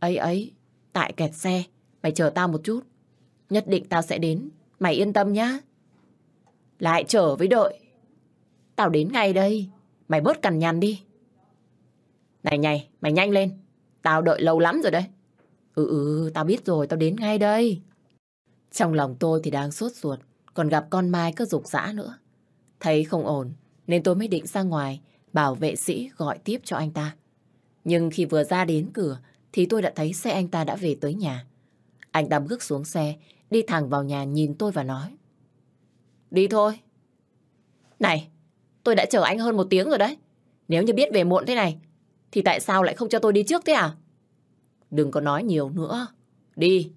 ấy ấy, tại kẹt xe, mày chờ tao một chút. Nhất định tao sẽ đến, mày yên tâm nhá. Lại chờ với đợi. Tao đến ngay đây, mày bớt cằn nhằn đi. Này nhảy, mày nhanh lên, tao đợi lâu lắm rồi đấy. Ừ ừ, tao biết rồi, tao đến ngay đây. Trong lòng tôi thì đang sốt ruột, còn gặp con Mai cứ dục dã nữa. Thấy không ổn, nên tôi mới định ra ngoài, bảo vệ sĩ gọi tiếp cho anh ta. Nhưng khi vừa ra đến cửa, thì tôi đã thấy xe anh ta đã về tới nhà. Anh ta bước xuống xe, đi thẳng vào nhà nhìn tôi và nói. Đi thôi. Này, tôi đã chờ anh hơn một tiếng rồi đấy. Nếu như biết về muộn thế này, thì tại sao lại không cho tôi đi trước thế à? Đừng có nói nhiều nữa. Đi.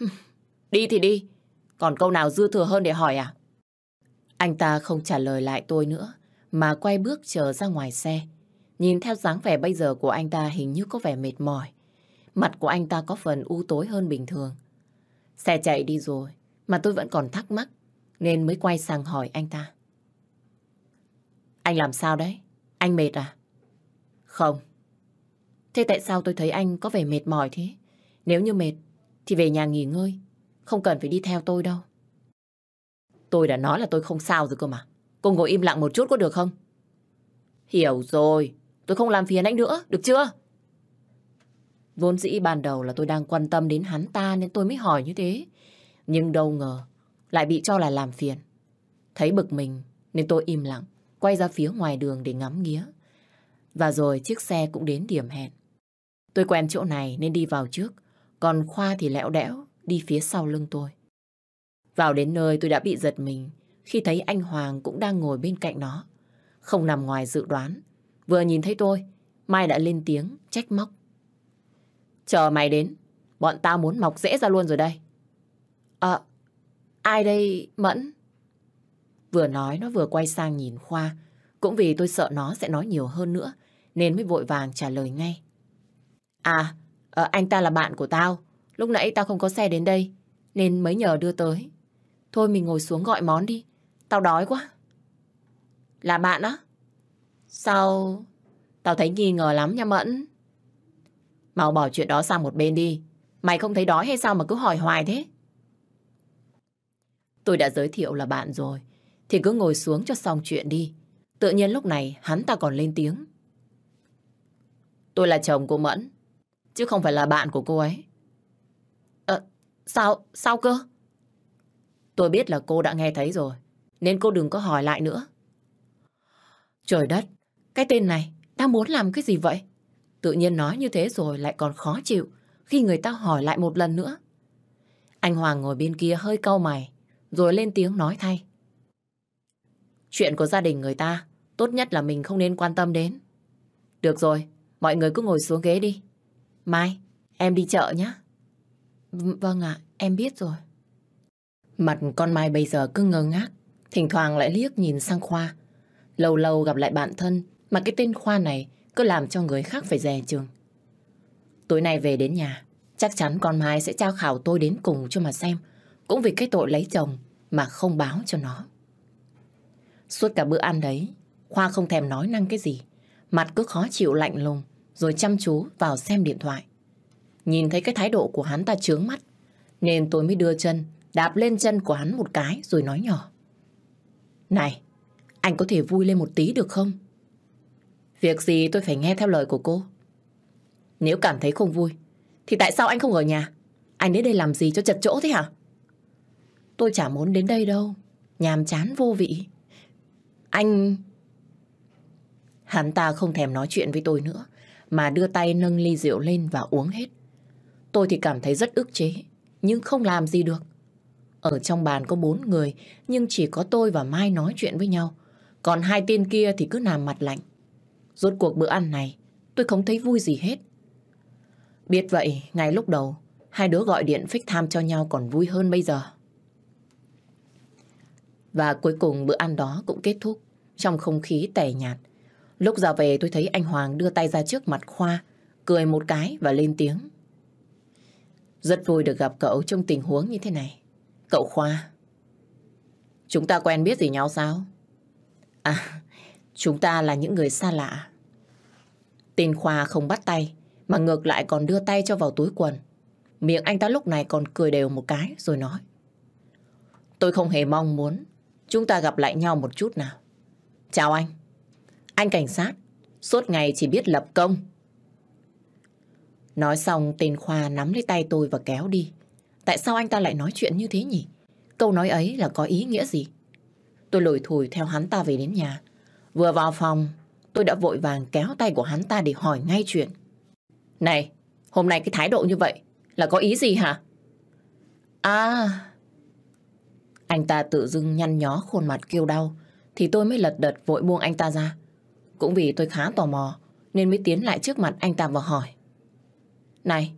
Đi thì đi. Còn câu nào dư thừa hơn để hỏi à? Anh ta không trả lời lại tôi nữa, mà quay bước chờ ra ngoài xe. Nhìn theo dáng vẻ bây giờ của anh ta hình như có vẻ mệt mỏi. Mặt của anh ta có phần u tối hơn bình thường. Xe chạy đi rồi, mà tôi vẫn còn thắc mắc, nên mới quay sang hỏi anh ta. Anh làm sao đấy? Anh mệt à? Không. Thế tại sao tôi thấy anh có vẻ mệt mỏi thế? Nếu như mệt, thì về nhà nghỉ ngơi. Không cần phải đi theo tôi đâu. Tôi đã nói là tôi không sao rồi cơ mà. Cô ngồi im lặng một chút có được không? Hiểu rồi. Tôi không làm phiền anh nữa, được chưa? Vốn dĩ ban đầu là tôi đang quan tâm đến hắn ta nên tôi mới hỏi như thế. Nhưng đâu ngờ, lại bị cho là làm phiền. Thấy bực mình nên tôi im lặng, quay ra phía ngoài đường để ngắm nghía. Và rồi chiếc xe cũng đến điểm hẹn. Tôi quen chỗ này nên đi vào trước, còn Khoa thì lẽo đẽo đi phía sau lưng tôi. Vào đến nơi tôi đã bị giật mình khi thấy anh Hoàng cũng đang ngồi bên cạnh nó. Không nằm ngoài dự đoán. Vừa nhìn thấy tôi, Mai đã lên tiếng trách móc. Chờ mày đến, bọn tao muốn mọc rễ ra luôn rồi đây. Ờ, ai đây Mẫn? Vừa nói nó vừa quay sang nhìn Khoa. Cũng vì tôi sợ nó sẽ nói nhiều hơn nữa, nên mới vội vàng trả lời ngay. À, ờ, anh ta là bạn của tao. Lúc nãy tao không có xe đến đây, nên mới nhờ đưa tới. Thôi mình ngồi xuống gọi món đi. Tao đói quá. Là bạn á? Sao? Tao thấy nghi ngờ lắm nha Mẫn. Mau bỏ chuyện đó sang một bên đi. Mày không thấy đói hay sao mà cứ hỏi hoài thế? Tôi đã giới thiệu là bạn rồi. Thì cứ ngồi xuống cho xong chuyện đi. Tự nhiên lúc này hắn ta còn lên tiếng. Tôi là chồng của Mẫn, chứ không phải là bạn của cô ấy. Ờ, sao, sao cơ? Tôi biết là cô đã nghe thấy rồi, nên cô đừng có hỏi lại nữa. Trời đất, cái tên này đang muốn làm cái gì vậy? Tự nhiên nói như thế rồi lại còn khó chịu khi người ta hỏi lại một lần nữa. Anh Hoàng ngồi bên kia hơi cau mày, rồi lên tiếng nói thay. Chuyện của gia đình người ta, tốt nhất là mình không nên quan tâm đến. Được rồi, mọi người cứ ngồi xuống ghế đi. Mai, em đi chợ nhé. vâng ạ, em biết rồi. Mặt con Mai bây giờ cứ ngơ ngác, thỉnh thoảng lại liếc nhìn sang Khoa. Lâu lâu gặp lại bạn thân, mà cái tên Khoa này cứ làm cho người khác phải dè chừng. Tối nay về đến nhà, chắc chắn con Mai sẽ trao khảo tôi đến cùng cho mà xem, cũng vì cái tội lấy chồng mà không báo cho nó. Suốt cả bữa ăn đấy, Khoa không thèm nói năng cái gì, mặt cứ khó chịu lạnh lùng, rồi chăm chú vào xem điện thoại. Nhìn thấy cái thái độ của hắn ta trướng mắt, nên tôi mới đưa chân, đạp lên chân của hắn một cái rồi nói nhỏ. Này, anh có thể vui lên một tí được không? Việc gì tôi phải nghe theo lời của cô? Nếu cảm thấy không vui, thì tại sao anh không ở nhà? Anh đến đây làm gì cho chật chỗ thế hả? Tôi chả muốn đến đây đâu. Nhàm chán vô vị. Anh... Hắn ta không thèm nói chuyện với tôi nữa, mà đưa tay nâng ly rượu lên và uống hết. Tôi thì cảm thấy rất ức chế, nhưng không làm gì được. Ở trong bàn có bốn người, nhưng chỉ có tôi và Mai nói chuyện với nhau. Còn hai tên kia thì cứ nằm mặt lạnh. Rốt cuộc bữa ăn này, tôi không thấy vui gì hết. Biết vậy, ngay lúc đầu, hai đứa gọi điện phích tham cho nhau còn vui hơn bây giờ. Và cuối cùng bữa ăn đó cũng kết thúc trong không khí tẻ nhạt. Lúc ra về tôi thấy anh Hoàng đưa tay ra trước mặt Khoa, cười một cái và lên tiếng. Rất vui được gặp cậu trong tình huống như thế này. Cậu Khoa. Chúng ta quen biết gì nhau sao? À, chúng ta là những người xa lạ. Tên Khoa không bắt tay, mà ngược lại còn đưa tay cho vào túi quần. Miệng anh ta lúc này còn cười đều một cái rồi nói. Tôi không hề mong muốn chúng ta gặp lại nhau một chút nào. Chào anh. Anh cảnh sát, suốt ngày chỉ biết lập công. Nói xong tên Khoa nắm lấy tay tôi và kéo đi. Tại sao anh ta lại nói chuyện như thế nhỉ? Câu nói ấy là có ý nghĩa gì? Tôi lủi thủi theo hắn ta về đến nhà. Vừa vào phòng, tôi đã vội vàng kéo tay của hắn ta để hỏi ngay chuyện. Này, hôm nay cái thái độ như vậy là có ý gì hả? À... Anh ta tự dưng nhăn nhó khuôn mặt kêu đau, thì tôi mới lật đật vội buông anh ta ra. Cũng vì tôi khá tò mò, nên mới tiến lại trước mặt anh ta và hỏi. Này,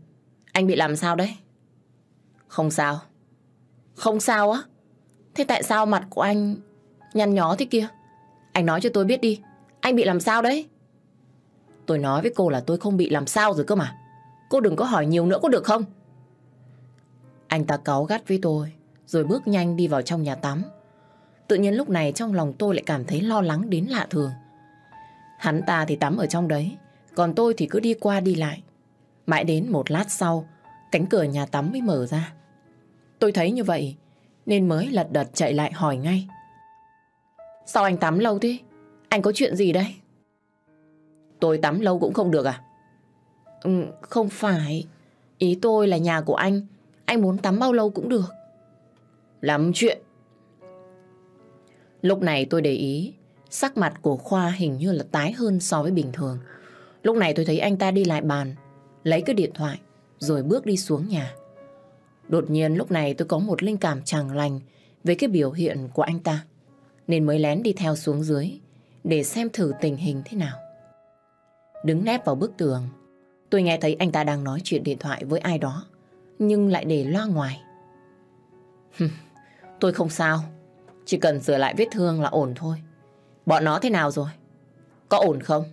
anh bị làm sao đấy? Không sao. Không sao á? Thế tại sao mặt của anh nhăn nhó thế kia? Anh nói cho tôi biết đi, anh bị làm sao đấy? Tôi nói với cô là tôi không bị làm sao rồi cơ mà. Cô đừng có hỏi nhiều nữa có được không? Anh ta cáu gắt với tôi, rồi bước nhanh đi vào trong nhà tắm. Tự nhiên lúc này trong lòng tôi lại cảm thấy lo lắng đến lạ thường. Hắn ta thì tắm ở trong đấy, còn tôi thì cứ đi qua đi lại. Mãi đến một lát sau, cánh cửa nhà tắm mới mở ra. Tôi thấy như vậy, nên mới lật đật chạy lại hỏi ngay. Sao anh tắm lâu thế? Anh có chuyện gì đấy Tôi tắm lâu cũng không được à? Ừ, không phải. Ý tôi là nhà của anh. Anh muốn tắm bao lâu cũng được. Lắm chuyện. Lúc này tôi để ý, sắc mặt của Khoa hình như là tái hơn so với bình thường. Lúc này tôi thấy anh ta đi lại bàn, lấy cái điện thoại, rồi bước đi xuống nhà. Đột nhiên lúc này tôi có một linh cảm chẳng lành về cái biểu hiện của anh ta, nên mới lén đi theo xuống dưới để xem thử tình hình thế nào. Đứng nép vào bức tường, tôi nghe thấy anh ta đang nói chuyện điện thoại với ai đó, nhưng lại để loa ngoài. tôi không sao, chỉ cần sửa lại vết thương là ổn thôi. Bọn nó thế nào rồi? Có ổn không?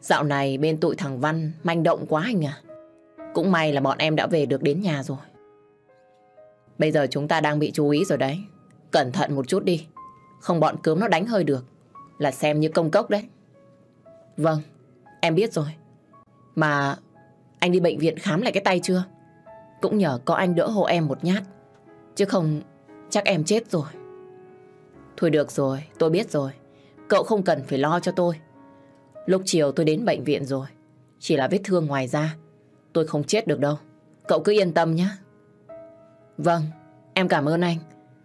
Dạo này bên tụi thằng Văn manh động quá anh à. Cũng may là bọn em đã về được đến nhà rồi. Bây giờ chúng ta đang bị chú ý rồi đấy. Cẩn thận một chút đi. Không bọn cướm nó đánh hơi được. Là xem như công cốc đấy. Vâng, em biết rồi. Mà anh đi bệnh viện khám lại cái tay chưa? Cũng nhờ có anh đỡ hộ em một nhát. Chứ không chắc em chết rồi. Thôi được rồi, tôi biết rồi. Cậu không cần phải lo cho tôi. Lúc chiều tôi đến bệnh viện rồi. Chỉ là vết thương ngoài da. Tôi không chết được đâu. Cậu cứ yên tâm nhé. Vâng, em cảm ơn anh.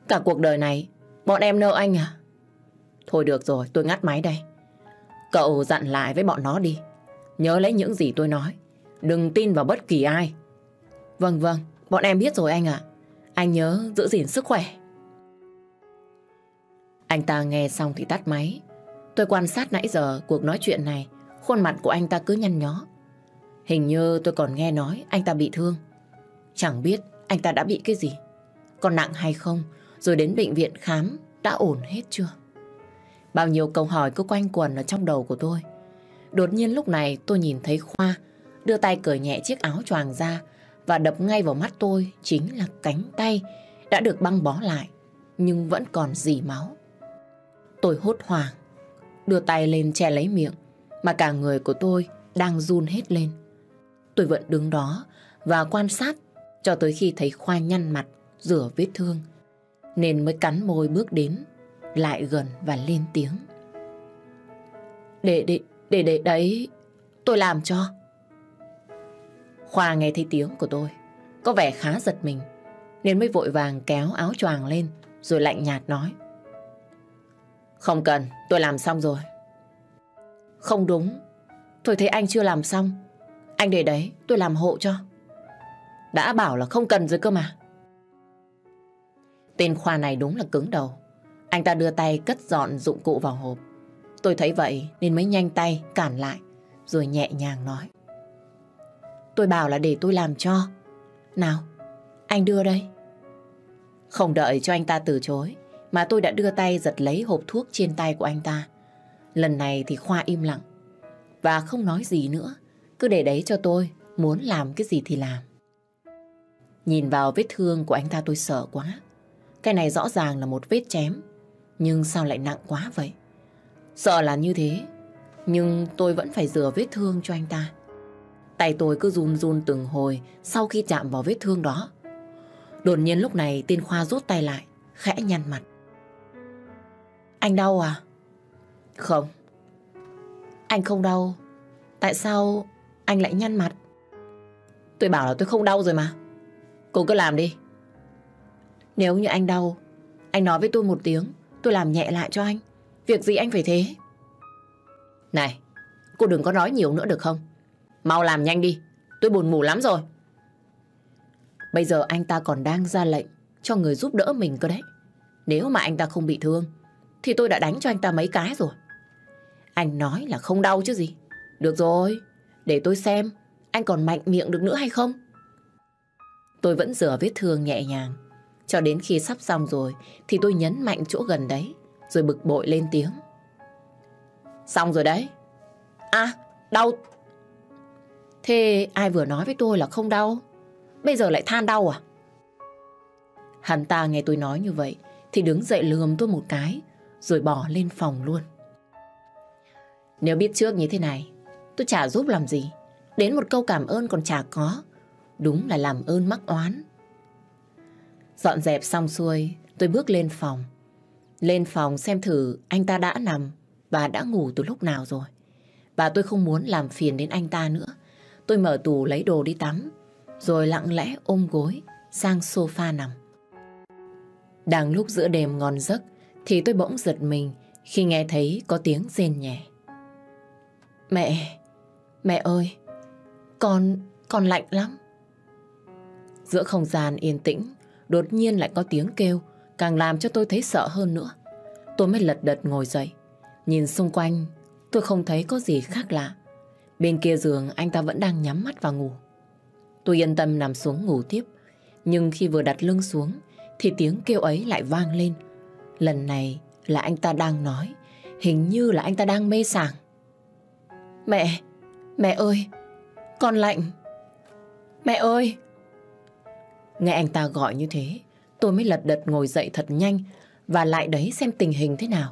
Cả cuộc đời này, bọn em nợ anh à? Thôi được rồi, tôi ngắt máy đây. Cậu dặn lại với bọn nó đi. Nhớ lấy những gì tôi nói. Đừng tin vào bất kỳ ai. Vâng vâng, bọn em biết rồi anh ạ. Anh nhớ giữ gìn sức khỏe. Anh ta nghe xong thì tắt máy. Tôi quan sát nãy giờ cuộc nói chuyện này, khuôn mặt của anh ta cứ nhăn nhó. Hình như tôi còn nghe nói anh ta bị thương. Chẳng biết anh ta đã bị cái gì. Còn nặng hay không, rồi đến bệnh viện khám đã ổn hết chưa? Bao nhiêu câu hỏi cứ quanh quẩn ở trong đầu của tôi. Đột nhiên lúc này tôi nhìn thấy Khoa đưa tay cởi nhẹ chiếc áo choàng ra và đập ngay vào mắt tôi chính là cánh tay đã được băng bó lại nhưng vẫn còn dì máu. Tôi hốt hoảng, đưa tay lên che lấy miệng mà cả người của tôi đang run hết lên. Tôi vẫn đứng đó và quan sát cho tới khi thấy Khoa nhăn mặt rửa vết thương nên mới cắn môi bước đến lại gần và lên tiếng. Để, để, để, để đấy, tôi làm cho. Khoa nghe thấy tiếng của tôi, có vẻ khá giật mình, nên mới vội vàng kéo áo choàng lên, rồi lạnh nhạt nói. Không cần, tôi làm xong rồi. Không đúng, tôi thấy anh chưa làm xong. Anh để đấy, tôi làm hộ cho. Đã bảo là không cần rồi cơ mà. Tên Khoa này đúng là cứng đầu. Anh ta đưa tay cất dọn dụng cụ vào hộp. Tôi thấy vậy nên mới nhanh tay cản lại, rồi nhẹ nhàng nói. Tôi bảo là để tôi làm cho. Nào, anh đưa đây. Không đợi cho anh ta từ chối, mà tôi đã đưa tay giật lấy hộp thuốc trên tay của anh ta. Lần này thì Khoa im lặng, và không nói gì nữa. Cứ để đấy cho tôi, muốn làm cái gì thì làm. Nhìn vào vết thương của anh ta tôi sợ quá. Cái này rõ ràng là một vết chém, nhưng sao lại nặng quá vậy? Sợ là như thế, nhưng tôi vẫn phải rửa vết thương cho anh ta. Tay tôi cứ run run từng hồi sau khi chạm vào vết thương đó. Đột nhiên lúc này tên Khoa rút tay lại, khẽ nhăn mặt. Anh đau à? Không. Anh không đau. Tại sao anh lại nhăn mặt? Tôi bảo là tôi không đau rồi mà. Cô cứ làm đi. Nếu như anh đau, anh nói với tôi một tiếng, tôi làm nhẹ lại cho anh. Việc gì anh phải thế? Này, cô đừng có nói nhiều nữa được không? Mau làm nhanh đi, tôi buồn ngủ lắm rồi. Bây giờ anh ta còn đang ra lệnh cho người giúp đỡ mình cơ đấy. Nếu mà anh ta không bị thương, thì tôi đã đánh cho anh ta mấy cái rồi. Anh nói là không đau chứ gì. Được rồi, để tôi xem anh còn mạnh miệng được nữa hay không. Tôi vẫn rửa vết thương nhẹ nhàng. Cho đến khi sắp xong rồi thì tôi nhấn mạnh chỗ gần đấy, rồi bực bội lên tiếng. Xong rồi đấy. À, đau Thế ai vừa nói với tôi là không đau? Bây giờ lại than đau à? Hắn ta nghe tôi nói như vậy thì đứng dậy lườm tôi một cái rồi bỏ lên phòng luôn. Nếu biết trước như thế này tôi chả giúp làm gì. Đến một câu cảm ơn còn chả có. Đúng là làm ơn mắc oán. Dọn dẹp xong xuôi tôi bước lên phòng. Lên phòng xem thử anh ta đã nằm và đã ngủ từ lúc nào rồi. Và tôi không muốn làm phiền đến anh ta nữa. Tôi mở tủ lấy đồ đi tắm, rồi lặng lẽ ôm gối sang sofa nằm. Đang lúc giữa đêm ngon giấc, thì tôi bỗng giật mình khi nghe thấy có tiếng rên nhẹ. Mẹ, mẹ ơi, con, con lạnh lắm. Giữa không gian yên tĩnh, đột nhiên lại có tiếng kêu, càng làm cho tôi thấy sợ hơn nữa. Tôi mới lật đật ngồi dậy. Nhìn xung quanh, tôi không thấy có gì khác lạ. Bên kia giường anh ta vẫn đang nhắm mắt và ngủ. Tôi yên tâm nằm xuống ngủ tiếp. Nhưng khi vừa đặt lưng xuống thì tiếng kêu ấy lại vang lên. Lần này là anh ta đang nói. Hình như là anh ta đang mê sảng. Mẹ! Mẹ ơi! Con lạnh! Mẹ ơi! Nghe anh ta gọi như thế, tôi mới lật đật ngồi dậy thật nhanh và lại đấy xem tình hình thế nào.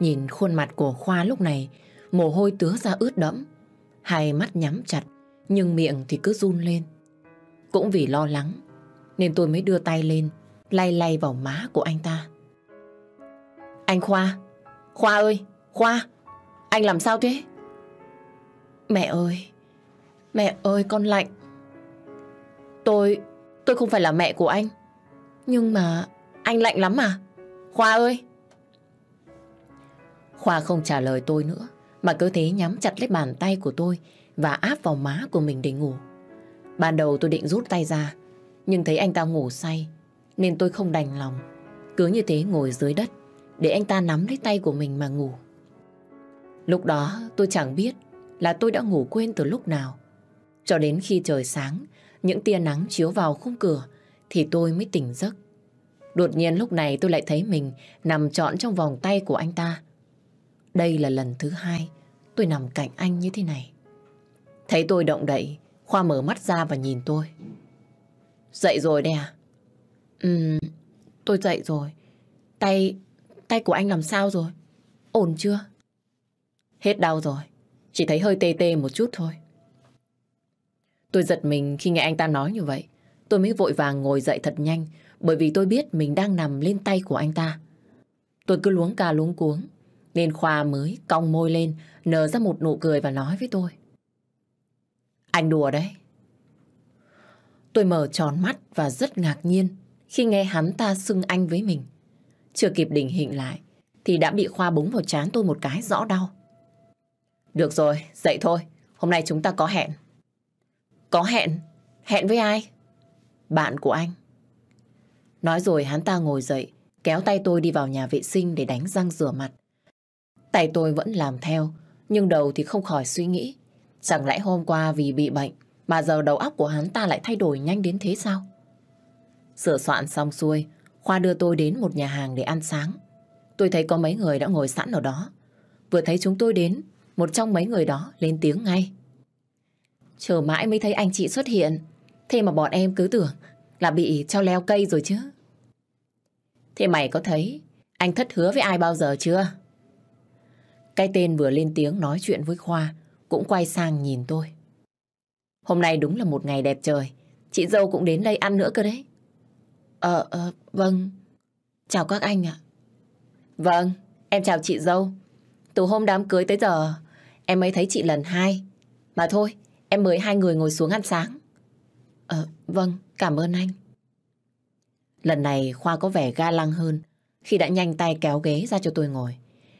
Nhìn khuôn mặt của Khoa lúc này, mồ hôi tứa ra ướt đẫm. Hai mắt nhắm chặt, nhưng miệng thì cứ run lên. Cũng vì lo lắng, nên tôi mới đưa tay lên, lay lay vào má của anh ta. Anh Khoa, Khoa ơi, Khoa, anh làm sao thế? Mẹ ơi, mẹ ơi con lạnh. Tôi, tôi không phải là mẹ của anh. Nhưng mà anh lạnh lắm mà. Khoa ơi! Khoa không trả lời tôi nữa, mà cứ thế nhắm chặt lấy bàn tay của tôi và áp vào má của mình để ngủ. Ban đầu tôi định rút tay ra, nhưng thấy anh ta ngủ say, nên tôi không đành lòng. Cứ như thế ngồi dưới đất, để anh ta nắm lấy tay của mình mà ngủ. Lúc đó tôi chẳng biết là tôi đã ngủ quên từ lúc nào. Cho đến khi trời sáng, những tia nắng chiếu vào khung cửa, thì tôi mới tỉnh giấc. Đột nhiên lúc này tôi lại thấy mình nằm trọn trong vòng tay của anh ta. Đây là lần thứ hai tôi nằm cạnh anh như thế này. Thấy tôi động đậy, Khoa mở mắt ra và nhìn tôi. Dậy rồi đây à? Ừm, tôi dậy rồi. Tay, tay của anh làm sao rồi? Ổn chưa? Hết đau rồi. Chỉ thấy hơi tê tê một chút thôi. Tôi giật mình khi nghe anh ta nói như vậy. Tôi mới vội vàng ngồi dậy thật nhanh, bởi vì tôi biết mình đang nằm lên tay của anh ta. Tôi cứ luống ca luống cuống, nên Khoa mới cong môi lên, nở ra một nụ cười và nói với tôi. Anh đùa đấy. Tôi mở tròn mắt và rất ngạc nhiên khi nghe hắn ta xưng anh với mình. Chưa kịp định hình lại, thì đã bị Khoa búng vào trán tôi một cái, rõ đau. Được rồi, dậy thôi. Hôm nay chúng ta có hẹn. Có hẹn? Hẹn với ai? Bạn của anh. Nói rồi hắn ta ngồi dậy, kéo tay tôi đi vào nhà vệ sinh để đánh răng rửa mặt. Tay tôi vẫn làm theo, nhưng đầu thì không khỏi suy nghĩ. Chẳng lẽ hôm qua vì bị bệnh mà giờ đầu óc của hắn ta lại thay đổi nhanh đến thế sao? Sửa soạn xong xuôi, Khoa đưa tôi đến một nhà hàng để ăn sáng. Tôi thấy có mấy người đã ngồi sẵn ở đó. Vừa thấy chúng tôi đến, một trong mấy người đó lên tiếng ngay. Chờ mãi mới thấy anh chị xuất hiện. Thế mà bọn em cứ tưởng là bị cho leo cây rồi chứ. Thế mày có thấy anh thất hứa với ai bao giờ chưa? Cái tên vừa lên tiếng nói chuyện với Khoa cũng quay sang nhìn tôi. Hôm nay đúng là một ngày đẹp trời. Chị dâu cũng đến đây ăn nữa cơ đấy. Ờ, ờ, vâng. Chào các anh ạ. Vâng, em chào chị dâu. Từ hôm đám cưới tới giờ, em mới thấy chị lần hai. Mà thôi, em mời hai người ngồi xuống ăn sáng. Ờ, vâng, cảm ơn anh. Lần này Khoa có vẻ ga lăng hơn khi đã nhanh tay kéo ghế ra cho tôi ngồi.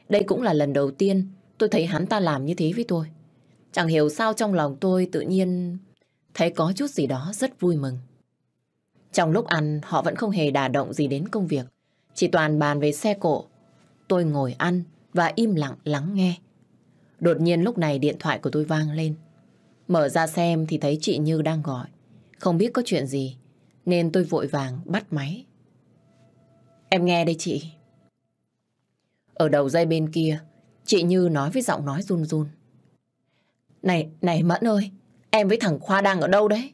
Đây cũng là lần đầu tiên tôi thấy hắn ta làm như thế với tôi. Chẳng hiểu sao trong lòng tôi tự nhiên thấy có chút gì đó rất vui mừng. Trong lúc ăn, họ vẫn không hề đả động gì đến công việc. Chỉ toàn bàn về xe cộ. Tôi ngồi ăn và im lặng lắng nghe. Đột nhiên lúc này điện thoại của tôi vang lên. Mở ra xem thì thấy chị Như đang gọi. Không biết có chuyện gì, nên tôi vội vàng bắt máy. Em nghe đây chị. Ở đầu dây bên kia, chị Như nói với giọng nói run run. Này, này Mẫn ơi, em với thằng Khoa đang ở đâu đấy?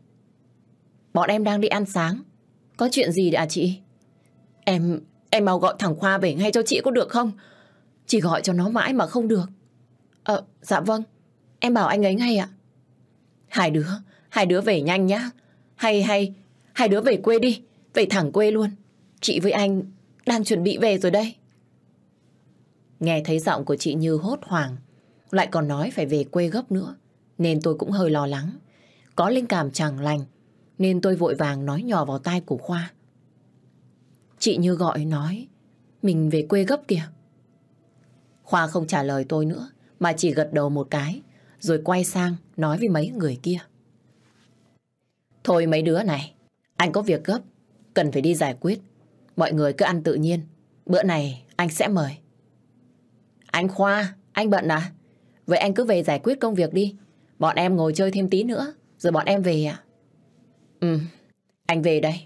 Bọn em đang đi ăn sáng. Có chuyện gì à chị? Em, em mau gọi thằng Khoa về ngay cho chị có được không? Chỉ gọi cho nó mãi mà không được. Ờ, dạ vâng. Em bảo anh ấy ngay ạ. Hai đứa, hai đứa về nhanh nhá. Hay hay, hai đứa về quê đi. Về thẳng quê luôn. Chị với anh đang chuẩn bị về rồi đây. Nghe thấy giọng của chị Như hốt hoảng. Lại còn nói phải về quê gấp nữa. Nên tôi cũng hơi lo lắng. Có linh cảm chẳng lành. Nên tôi vội vàng nói nhỏ vào tai của Khoa. Chị Như gọi nói. Mình về quê gấp kìa. Khoa không trả lời tôi nữa. Mà chỉ gật đầu một cái. Rồi quay sang nói với mấy người kia. Thôi mấy đứa này. Anh có việc gấp. Cần phải đi giải quyết. Mọi người cứ ăn tự nhiên. Bữa này anh sẽ mời. Anh Khoa, anh bận à? Vậy anh cứ về giải quyết công việc đi. Bọn em ngồi chơi thêm tí nữa, rồi bọn em về à? Ừ, anh về đây.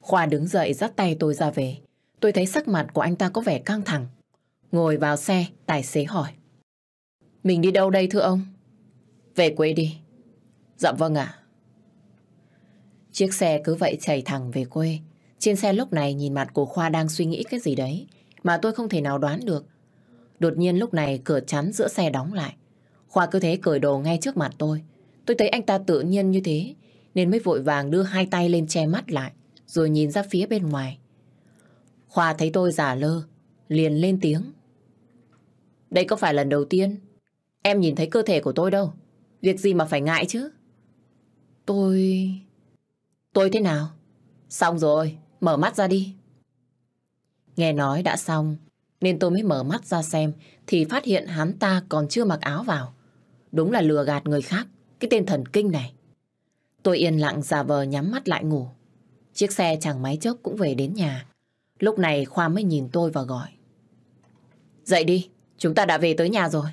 Khoa đứng dậy dắt tay tôi ra về. Tôi thấy sắc mặt của anh ta có vẻ căng thẳng. Ngồi vào xe, tài xế hỏi. Mình đi đâu đây thưa ông? Về quê đi. Dạ vâng ạ. Chiếc xe cứ vậy chạy thẳng về quê. Trên xe lúc này nhìn mặt của Khoa đang suy nghĩ cái gì đấy mà tôi không thể nào đoán được. Đột nhiên lúc này cửa chắn giữa xe đóng lại. Khoa cứ thế cởi đồ ngay trước mặt tôi. Tôi thấy anh ta tự nhiên như thế nên mới vội vàng đưa hai tay lên che mắt lại rồi nhìn ra phía bên ngoài. Khoa thấy tôi giả lơ liền lên tiếng. Đây có phải lần đầu tiên Em nhìn thấy cơ thể của tôi đâu. Việc gì mà phải ngại chứ? Tôi... Tôi thế nào? Xong rồi, mở mắt ra đi. Nghe nói đã xong, nên tôi mới mở mắt ra xem, thì phát hiện hắn ta còn chưa mặc áo vào. Đúng là lừa gạt người khác, cái tên thần kinh này. Tôi yên lặng giả vờ nhắm mắt lại ngủ. Chiếc xe chẳng máy chốc cũng về đến nhà. Lúc này Khoa mới nhìn tôi và gọi. Dậy đi, chúng ta đã về tới nhà rồi.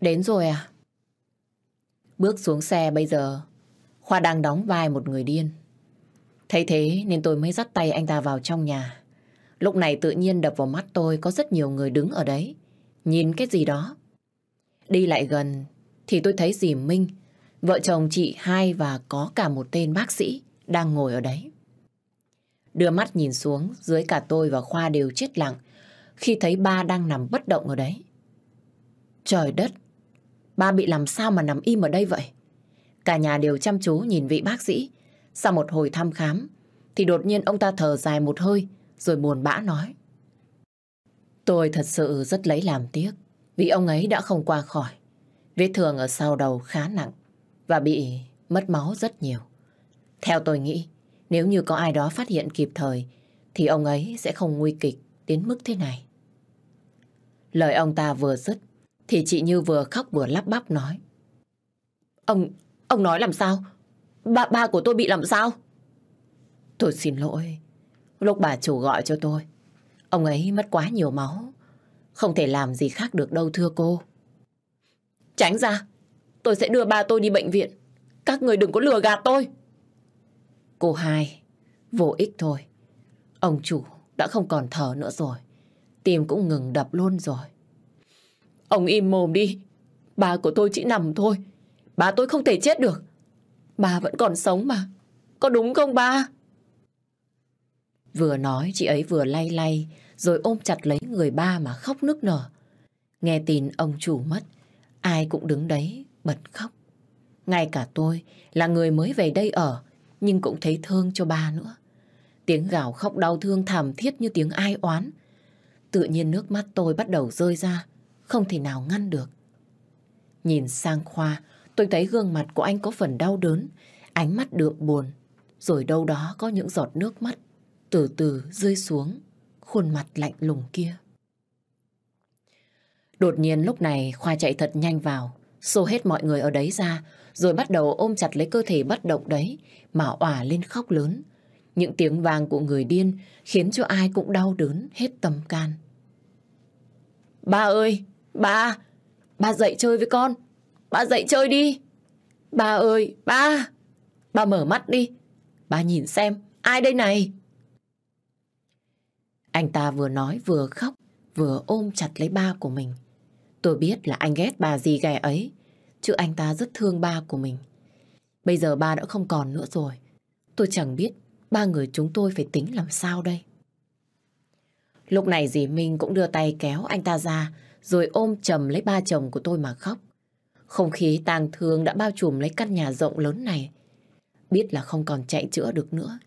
Đến rồi à? Bước xuống xe bây giờ, Khoa đang đóng vai một người điên. Thấy thế nên tôi mới dắt tay anh ta vào trong nhà. Lúc này tự nhiên đập vào mắt tôi có rất nhiều người đứng ở đấy. Nhìn cái gì đó. Đi lại gần thì tôi thấy dì Minh, vợ chồng chị hai và có cả một tên bác sĩ đang ngồi ở đấy. Đưa mắt nhìn xuống, dưới cả tôi và Khoa đều chết lặng khi thấy ba đang nằm bất động ở đấy. Trời đất, ba bị làm sao mà nằm im ở đây vậy? Cả nhà đều chăm chú nhìn vị bác sĩ. Sau một hồi thăm khám, thì đột nhiên ông ta thở dài một hơi, rồi buồn bã nói. Tôi thật sự rất lấy làm tiếc, vì ông ấy đã không qua khỏi. Vết thương ở sau đầu khá nặng, và bị mất máu rất nhiều. Theo tôi nghĩ, nếu như có ai đó phát hiện kịp thời, thì ông ấy sẽ không nguy kịch đến mức thế này. Lời ông ta vừa dứt, thì chị Như vừa khóc vừa lắp bắp nói. Ông, ông nói làm sao? Ba, ba của tôi bị làm sao? Tôi xin lỗi. Lúc bà chủ gọi cho tôi, ông ấy mất quá nhiều máu. Không thể làm gì khác được đâu thưa cô. Tránh ra, tôi sẽ đưa ba tôi đi bệnh viện. Các người đừng có lừa gạt tôi. Cô hai, vô ích thôi. Ông chủ đã không còn thở nữa rồi. Tim cũng ngừng đập luôn rồi. Ông im mồm đi. bà của tôi chỉ nằm thôi. bà tôi không thể chết được. bà vẫn còn sống mà. Có đúng không ba? Vừa nói chị ấy vừa lay lay rồi ôm chặt lấy người ba mà khóc nức nở. Nghe tin ông chủ mất, ai cũng đứng đấy bật khóc. Ngay cả tôi là người mới về đây ở nhưng cũng thấy thương cho ba nữa. Tiếng gào khóc đau thương thảm thiết như tiếng ai oán. Tự nhiên nước mắt tôi bắt đầu rơi ra, không thể nào ngăn được. Nhìn sang Khoa, tôi thấy gương mặt của anh có phần đau đớn, ánh mắt đượm buồn, rồi đâu đó có những giọt nước mắt từ từ rơi xuống khuôn mặt lạnh lùng kia. Đột nhiên lúc này Khoa chạy thật nhanh vào, xô hết mọi người ở đấy ra, rồi bắt đầu ôm chặt lấy cơ thể bất động đấy, mà òa lên khóc lớn. Những tiếng vang của người điên khiến cho ai cũng đau đớn hết tâm can. Ba ơi, ba, ba dậy chơi với con, ba dậy chơi đi. Ba ơi, ba, ba mở mắt đi, ba nhìn xem, ai đây này? Anh ta vừa nói vừa khóc, vừa ôm chặt lấy ba của mình. Tôi biết là anh ghét bà gì ghẻ ấy, chứ anh ta rất thương ba của mình. Bây giờ ba đã không còn nữa rồi. Tôi chẳng biết ba người chúng tôi phải tính làm sao đây. Lúc này dì Minh cũng đưa tay kéo anh ta ra, rồi ôm chầm lấy ba chồng của tôi mà khóc. Không khí tang thương đã bao trùm lấy căn nhà rộng lớn này. Biết là không còn chạy chữa được nữa,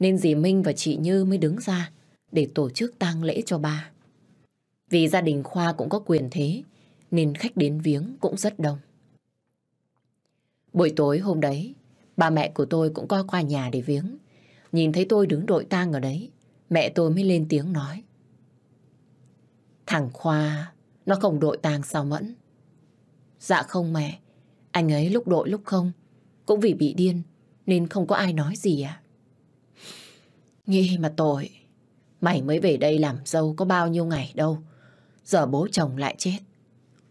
nên dì Minh và chị Như mới đứng ra để tổ chức tang lễ cho ba. Vì gia đình Khoa cũng có quyền thế, nên khách đến viếng cũng rất đông. Buổi tối hôm đấy, ba mẹ của tôi cũng coi qua nhà để viếng. Nhìn thấy tôi đứng đội tang ở đấy, mẹ tôi mới lên tiếng nói. Thằng Khoa, nó không đội tang sao Mẫn? Dạ không mẹ, anh ấy lúc đội lúc không, cũng vì bị điên, nên không có ai nói gì à. Nghĩ mà tội, mày mới về đây làm dâu có bao nhiêu ngày đâu, giờ bố chồng lại chết.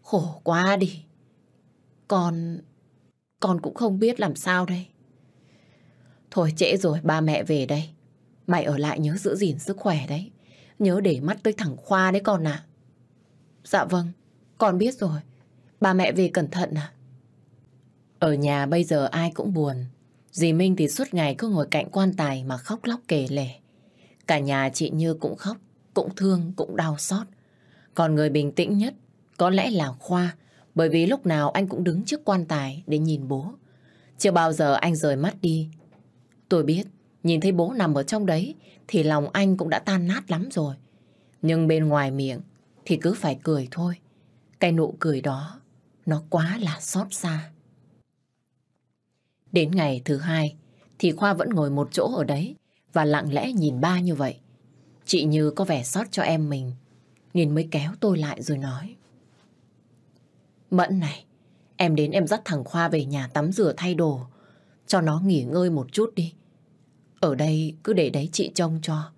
Khổ quá đi. Con con cũng không biết làm sao đây. Thôi trễ rồi, ba mẹ về đây. Mày ở lại nhớ giữ gìn sức khỏe đấy. Nhớ để mắt tới thằng Khoa đấy con ạ. Dạ vâng, con biết rồi. Ba mẹ về cẩn thận à. Ở nhà bây giờ ai cũng buồn. Dì Minh thì suốt ngày cứ ngồi cạnh quan tài mà khóc lóc kể lể. Cả nhà chị Như cũng khóc, cũng thương, cũng đau xót. Còn người bình tĩnh nhất có lẽ là Khoa bởi vì lúc nào anh cũng đứng trước quan tài để nhìn bố. Chưa bao giờ anh rời mắt đi. Tôi biết, nhìn thấy bố nằm ở trong đấy thì lòng anh cũng đã tan nát lắm rồi. Nhưng bên ngoài miệng thì cứ phải cười thôi. Cái nụ cười đó, nó quá là xót xa. Đến ngày thứ hai, thì Khoa vẫn ngồi một chỗ ở đấy và lặng lẽ nhìn ba như vậy. Chị Như có vẻ sót cho em mình, nên mới kéo tôi lại rồi nói. Mẫn này, em đến em dắt thằng Khoa về nhà tắm rửa thay đồ, cho nó nghỉ ngơi một chút đi. Ở đây cứ để đấy chị trông cho.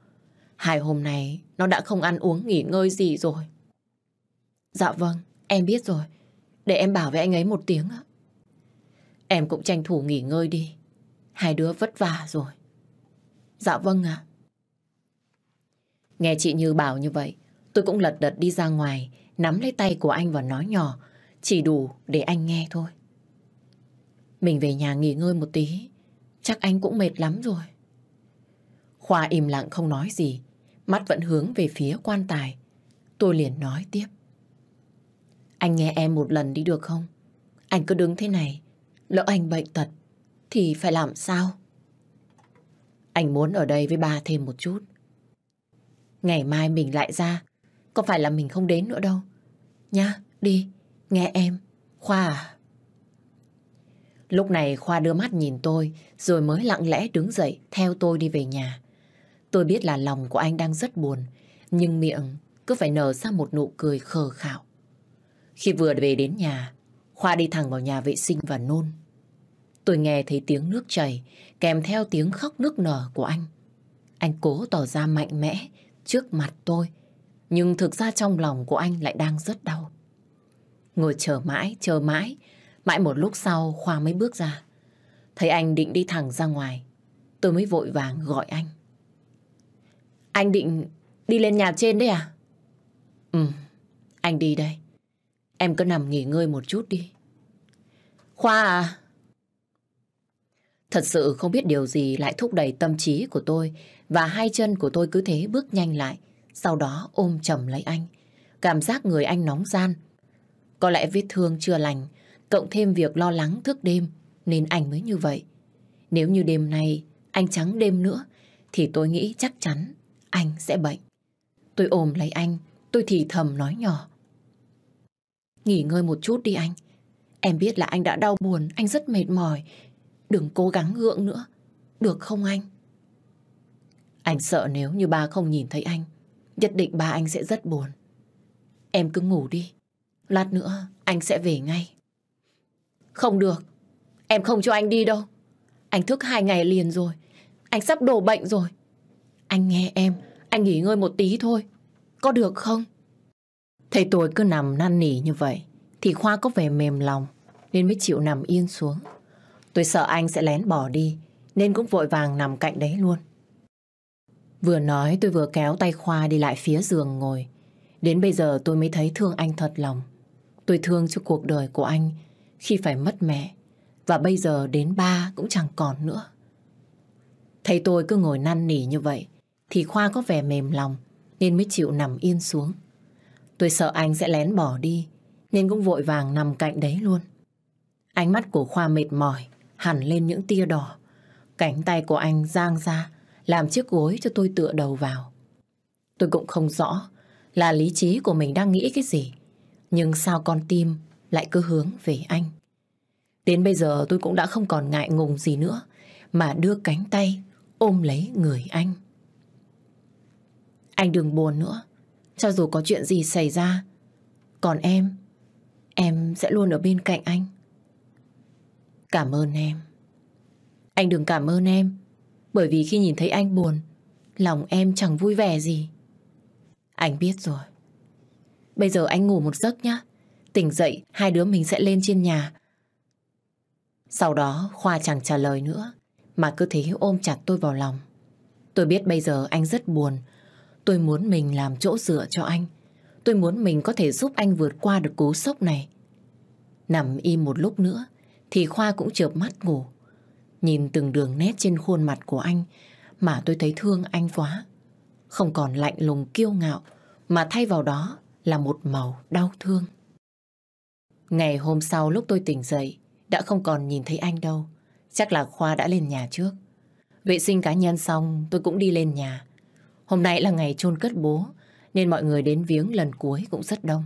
Hai hôm nay nó đã không ăn uống nghỉ ngơi gì rồi. Dạ vâng, em biết rồi. Để em bảo với anh ấy một tiếng ạ. Em cũng tranh thủ nghỉ ngơi đi. Hai đứa vất vả rồi. Dạ vâng ạ. Nghe chị Như bảo như vậy, tôi cũng lật đật đi ra ngoài, nắm lấy tay của anh và nói nhỏ, chỉ đủ để anh nghe thôi. Mình về nhà nghỉ ngơi một tí, chắc anh cũng mệt lắm rồi. Khoa im lặng không nói gì, mắt vẫn hướng về phía quan tài. Tôi liền nói tiếp. Anh nghe em một lần đi được không? Anh cứ đứng thế này, lỡ anh bệnh tật, thì phải làm sao? Anh muốn ở đây với ba thêm một chút. Ngày mai mình lại ra, có phải là mình không đến nữa đâu. Nhá, đi, nghe em. Khoa à? Lúc này Khoa đưa mắt nhìn tôi, rồi mới lặng lẽ đứng dậy theo tôi đi về nhà. Tôi biết là lòng của anh đang rất buồn, nhưng miệng cứ phải nở ra một nụ cười khờ khạo. Khi vừa về đến nhà, Khoa đi thẳng vào nhà vệ sinh và nôn. Tôi nghe thấy tiếng nước chảy, kèm theo tiếng khóc nức nở của anh. Anh cố tỏ ra mạnh mẽ trước mặt tôi, nhưng thực ra trong lòng của anh lại đang rất đau. Ngồi chờ mãi, chờ mãi, mãi một lúc sau Khoa mới bước ra. Thấy anh định đi thẳng ra ngoài, tôi mới vội vàng gọi anh. Anh định đi lên nhà trên đấy à? Ừ, anh đi đây. Em cứ nằm nghỉ ngơi một chút đi. Khoa à? Thật sự không biết điều gì lại thúc đẩy tâm trí của tôi và hai chân của tôi cứ thế bước nhanh lại, sau đó ôm chầm lấy anh. Cảm giác người anh nóng gian. Có lẽ vết thương chưa lành, cộng thêm việc lo lắng thức đêm nên anh mới như vậy. Nếu như đêm nay anh trắng đêm nữa thì tôi nghĩ chắc chắn anh sẽ bệnh. Tôi ôm lấy anh, tôi thì thầm nói nhỏ. Nghỉ ngơi một chút đi anh. Em biết là anh đã đau buồn, anh rất mệt mỏi. Đừng cố gắng gượng nữa. Được không anh? Anh sợ nếu như ba không nhìn thấy anh, nhất định ba anh sẽ rất buồn. Em cứ ngủ đi. Lát nữa anh sẽ về ngay. Không được. Em không cho anh đi đâu. Anh thức hai ngày liền rồi. Anh sắp đổ bệnh rồi. Anh nghe em, anh nghỉ ngơi một tí thôi. Có được không? Thấy tôi cứ nằm năn nỉ như vậy, thì Khoa có vẻ mềm lòng, nên mới chịu nằm yên xuống. Tôi sợ anh sẽ lén bỏ đi, nên cũng vội vàng nằm cạnh đấy luôn. Vừa nói tôi vừa kéo tay Khoa đi lại phía giường ngồi. Đến bây giờ tôi mới thấy thương anh thật lòng. Tôi thương cho cuộc đời của anh khi phải mất mẹ. Và bây giờ đến ba cũng chẳng còn nữa. Thấy tôi cứ ngồi năn nỉ như vậy, thì Khoa có vẻ mềm lòng, nên mới chịu nằm yên xuống. Tôi sợ anh sẽ lén bỏ đi, nên cũng vội vàng nằm cạnh đấy luôn. Ánh mắt của Khoa mệt mỏi, hẳn lên những tia đỏ. Cánh tay của anh giang ra, làm chiếc gối cho tôi tựa đầu vào. Tôi cũng không rõ là lý trí của mình đang nghĩ cái gì. Nhưng sao con tim lại cứ hướng về anh. Đến bây giờ tôi cũng đã không còn ngại ngùng gì nữa, mà đưa cánh tay ôm lấy người anh. Anh đừng buồn nữa, cho dù có chuyện gì xảy ra. Còn em, em sẽ luôn ở bên cạnh anh. Cảm ơn em. Anh đừng cảm ơn em, bởi vì khi nhìn thấy anh buồn, lòng em chẳng vui vẻ gì. Anh biết rồi. Bây giờ anh ngủ một giấc nhá. Tỉnh dậy, hai đứa mình sẽ lên trên nhà. Sau đó, Khoa chẳng trả lời nữa, mà cứ thế ôm chặt tôi vào lòng. Tôi biết bây giờ anh rất buồn. Tôi muốn mình làm chỗ dựa cho anh. Tôi muốn mình có thể giúp anh vượt qua được cú sốc này. Nằm im một lúc nữa, thì Khoa cũng chợp mắt ngủ. Nhìn từng đường nét trên khuôn mặt của anh mà tôi thấy thương anh quá. Không còn lạnh lùng kiêu ngạo mà thay vào đó là một màu đau thương. Ngày hôm sau lúc tôi tỉnh dậy đã không còn nhìn thấy anh đâu. Chắc là Khoa đã lên nhà trước. Vệ sinh cá nhân xong tôi cũng đi lên nhà. Hôm nay là ngày chôn cất bố nên mọi người đến viếng lần cuối cũng rất đông.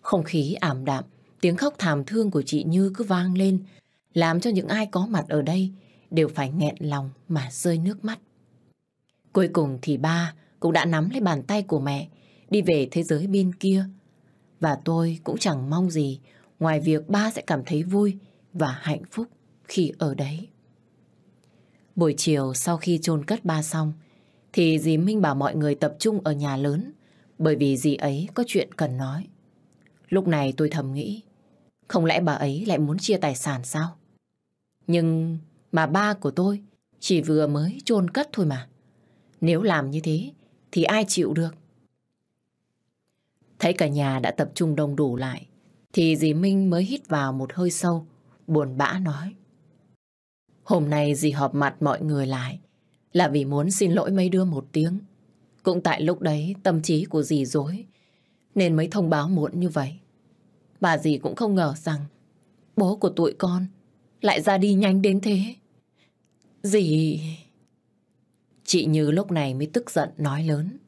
Không khí ảm đạm, tiếng khóc thảm thương của chị Như cứ vang lên, làm cho những ai có mặt ở đây đều phải nghẹn lòng mà rơi nước mắt. Cuối cùng thì ba cũng đã nắm lấy bàn tay của mẹ, đi về thế giới bên kia. Và tôi cũng chẳng mong gì ngoài việc ba sẽ cảm thấy vui và hạnh phúc khi ở đấy. Buổi chiều sau khi chôn cất ba xong, thì dì Minh bảo mọi người tập trung ở nhà lớn, bởi vì dì ấy có chuyện cần nói. Lúc này tôi thầm nghĩ, không lẽ bà ấy lại muốn chia tài sản sao? Nhưng mà ba của tôi chỉ vừa mới chôn cất thôi mà. Nếu làm như thế thì ai chịu được? Thấy cả nhà đã tập trung đông đủ lại thì dì Minh mới hít vào một hơi sâu, buồn bã nói. Hôm nay dì họp mặt mọi người lại là vì muốn xin lỗi mấy đứa một tiếng. Cũng tại lúc đấy tâm trí của dì dối nên mới thông báo muộn như vậy. Bà dì cũng không ngờ rằng bố của tụi con lại ra đi nhanh đến thế. Dì... Chị Như lúc này mới tức giận nói lớn.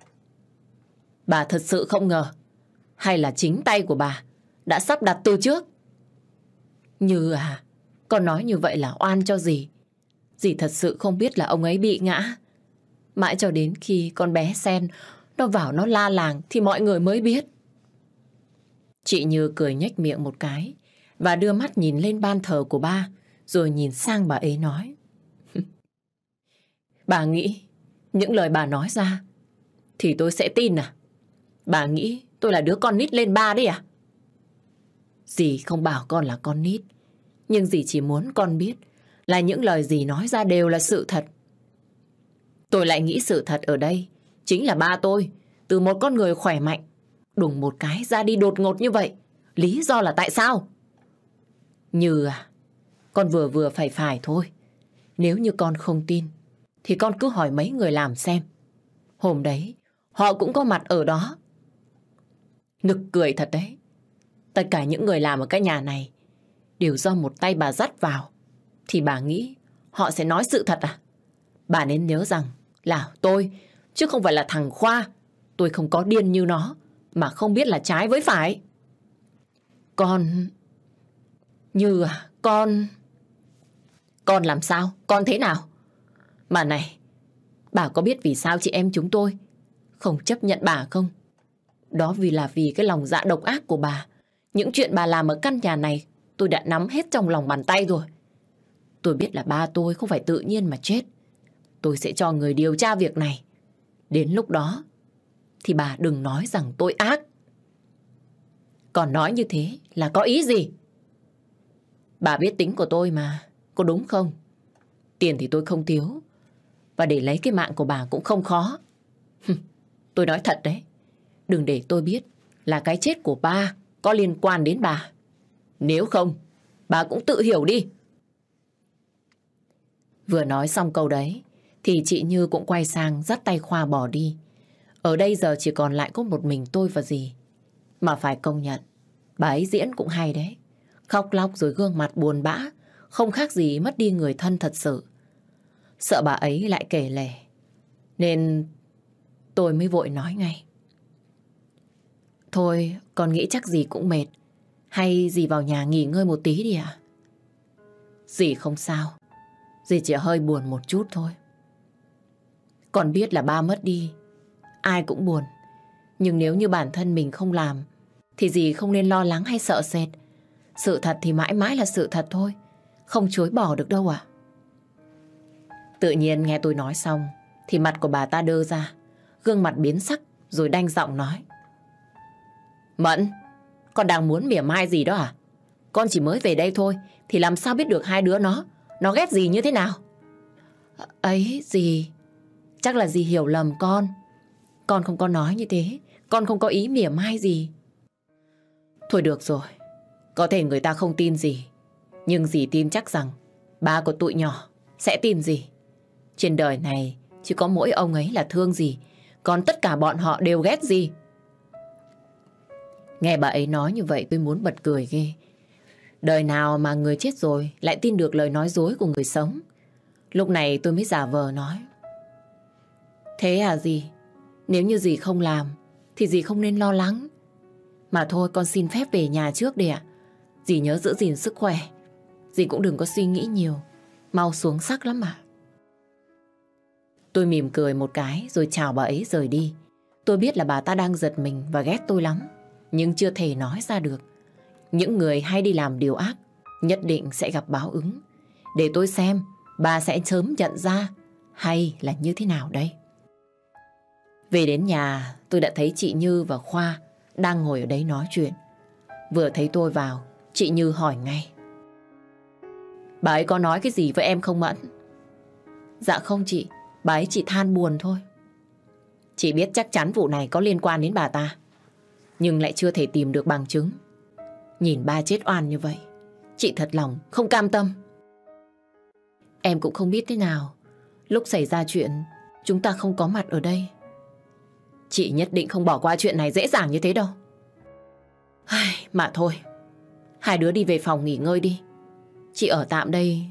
Bà thật sự không ngờ hay là chính tay của bà đã sắp đặt từ trước? Như à, con nói như vậy là oan cho gì? Dì thật sự không biết là ông ấy bị ngã. Mãi cho đến khi con bé Sen nó vào nó la làng thì mọi người mới biết. Chị Như cười nhếch miệng một cái và đưa mắt nhìn lên ban thờ của ba, rồi nhìn sang bà ấy nói. bà nghĩ những lời bà nói ra thì tôi sẽ tin à? Bà nghĩ tôi là đứa con nít lên ba đấy à? Dì không bảo con là con nít, nhưng dì chỉ muốn con biết là những lời gì nói ra đều là sự thật. Tôi lại nghĩ sự thật ở đây chính là ba tôi từ một con người khỏe mạnh đùng một cái ra đi đột ngột như vậy. Lý do là tại sao? Như à, con vừa vừa phải phải thôi. Nếu như con không tin thì con cứ hỏi mấy người làm xem. Hôm đấy, họ cũng có mặt ở đó. Nực cười thật đấy. Tất cả những người làm ở cái nhà này đều do một tay bà dắt vào. Thì bà nghĩ họ sẽ nói sự thật à? Bà nên nhớ rằng là tôi, chứ không phải là thằng Khoa. Tôi không có điên như nó, mà không biết là trái với phải. Con... Như à, con... Con làm sao? Con thế nào? Mà này, bà có biết vì sao chị em chúng tôi không chấp nhận bà không? Đó vì là vì cái lòng dạ độc ác của bà. Những chuyện bà làm ở căn nhà này tôi đã nắm hết trong lòng bàn tay rồi. Tôi biết là ba tôi không phải tự nhiên mà chết. Tôi sẽ cho người điều tra việc này. Đến lúc đó thì bà đừng nói rằng tôi ác. Còn nói như thế là có ý gì? Bà biết tính của tôi mà, có đúng không? Tiền thì tôi không thiếu. Và để lấy cái mạng của bà cũng không khó. tôi nói thật đấy. Đừng để tôi biết là cái chết của ba có liên quan đến bà. Nếu không, bà cũng tự hiểu đi. Vừa nói xong câu đấy, thì chị Như cũng quay sang dắt tay Khoa bỏ đi. Ở đây giờ chỉ còn lại có một mình tôi và dì. Mà phải công nhận, bà ấy diễn cũng hay đấy. Khóc lóc rồi gương mặt buồn bã, không khác gì mất đi người thân thật sự. Sợ bà ấy lại kể lể, nên tôi mới vội nói ngay. Thôi, con nghĩ chắc dì cũng mệt. Hay dì vào nhà nghỉ ngơi một tí đi ạ? Dì không sao. Dì chỉ hơi buồn một chút thôi. còn biết là ba mất đi. Ai cũng buồn. Nhưng nếu như bản thân mình không làm, thì dì không nên lo lắng hay sợ sệt. Sự thật thì mãi mãi là sự thật thôi. Không chối bỏ được đâu à. Tự nhiên nghe tôi nói xong, thì mặt của bà ta đơ ra. Gương mặt biến sắc, rồi đanh giọng nói. Mẫn, con đang muốn mỉa mai gì đó à? Con chỉ mới về đây thôi, thì làm sao biết được hai đứa nó, nó ghét gì như thế nào? Ấy, gì? Chắc là gì hiểu lầm con. Con không có nói như thế, con không có ý mỉa mai gì. Thôi được rồi, có thể người ta không tin gì, nhưng dì tin chắc rằng ba của tụi nhỏ sẽ tin gì. Trên đời này chỉ có mỗi ông ấy là thương gì, còn tất cả bọn họ đều ghét gì. Nghe bà ấy nói như vậy tôi muốn bật cười ghê. Đời nào mà người chết rồi lại tin được lời nói dối của người sống. Lúc này tôi mới giả vờ nói. Thế à gì? Nếu như gì không làm, thì gì không nên lo lắng. Mà thôi, con xin phép về nhà trước đi ạ. Dì nhớ giữ gìn sức khỏe. Dì cũng đừng có suy nghĩ nhiều. Mau xuống sắc lắm mà. Tôi mỉm cười một cái rồi chào bà ấy rời đi. Tôi biết là bà ta đang giật mình và ghét tôi lắm. Nhưng chưa thể nói ra được. Những người hay đi làm điều ác nhất định sẽ gặp báo ứng. Để tôi xem bà sẽ sớm nhận ra hay là như thế nào đây. Về đến nhà tôi đã thấy chị Như và Khoa đang ngồi ở đấy nói chuyện. Vừa thấy tôi vào, chị Như hỏi ngay. Bà ấy có nói cái gì với em không Mẫn? Dạ không chị, bà ấy chỉ than buồn thôi. Chị biết chắc chắn vụ này có liên quan đến bà ta, nhưng lại chưa thể tìm được bằng chứng. Nhìn ba chết oan như vậy, chị thật lòng không cam tâm. Em cũng không biết thế nào, lúc xảy ra chuyện, chúng ta không có mặt ở đây. Chị nhất định không bỏ qua chuyện này dễ dàng như thế đâu. Ai, mà thôi, hai đứa đi về phòng nghỉ ngơi đi. Chị ở tạm đây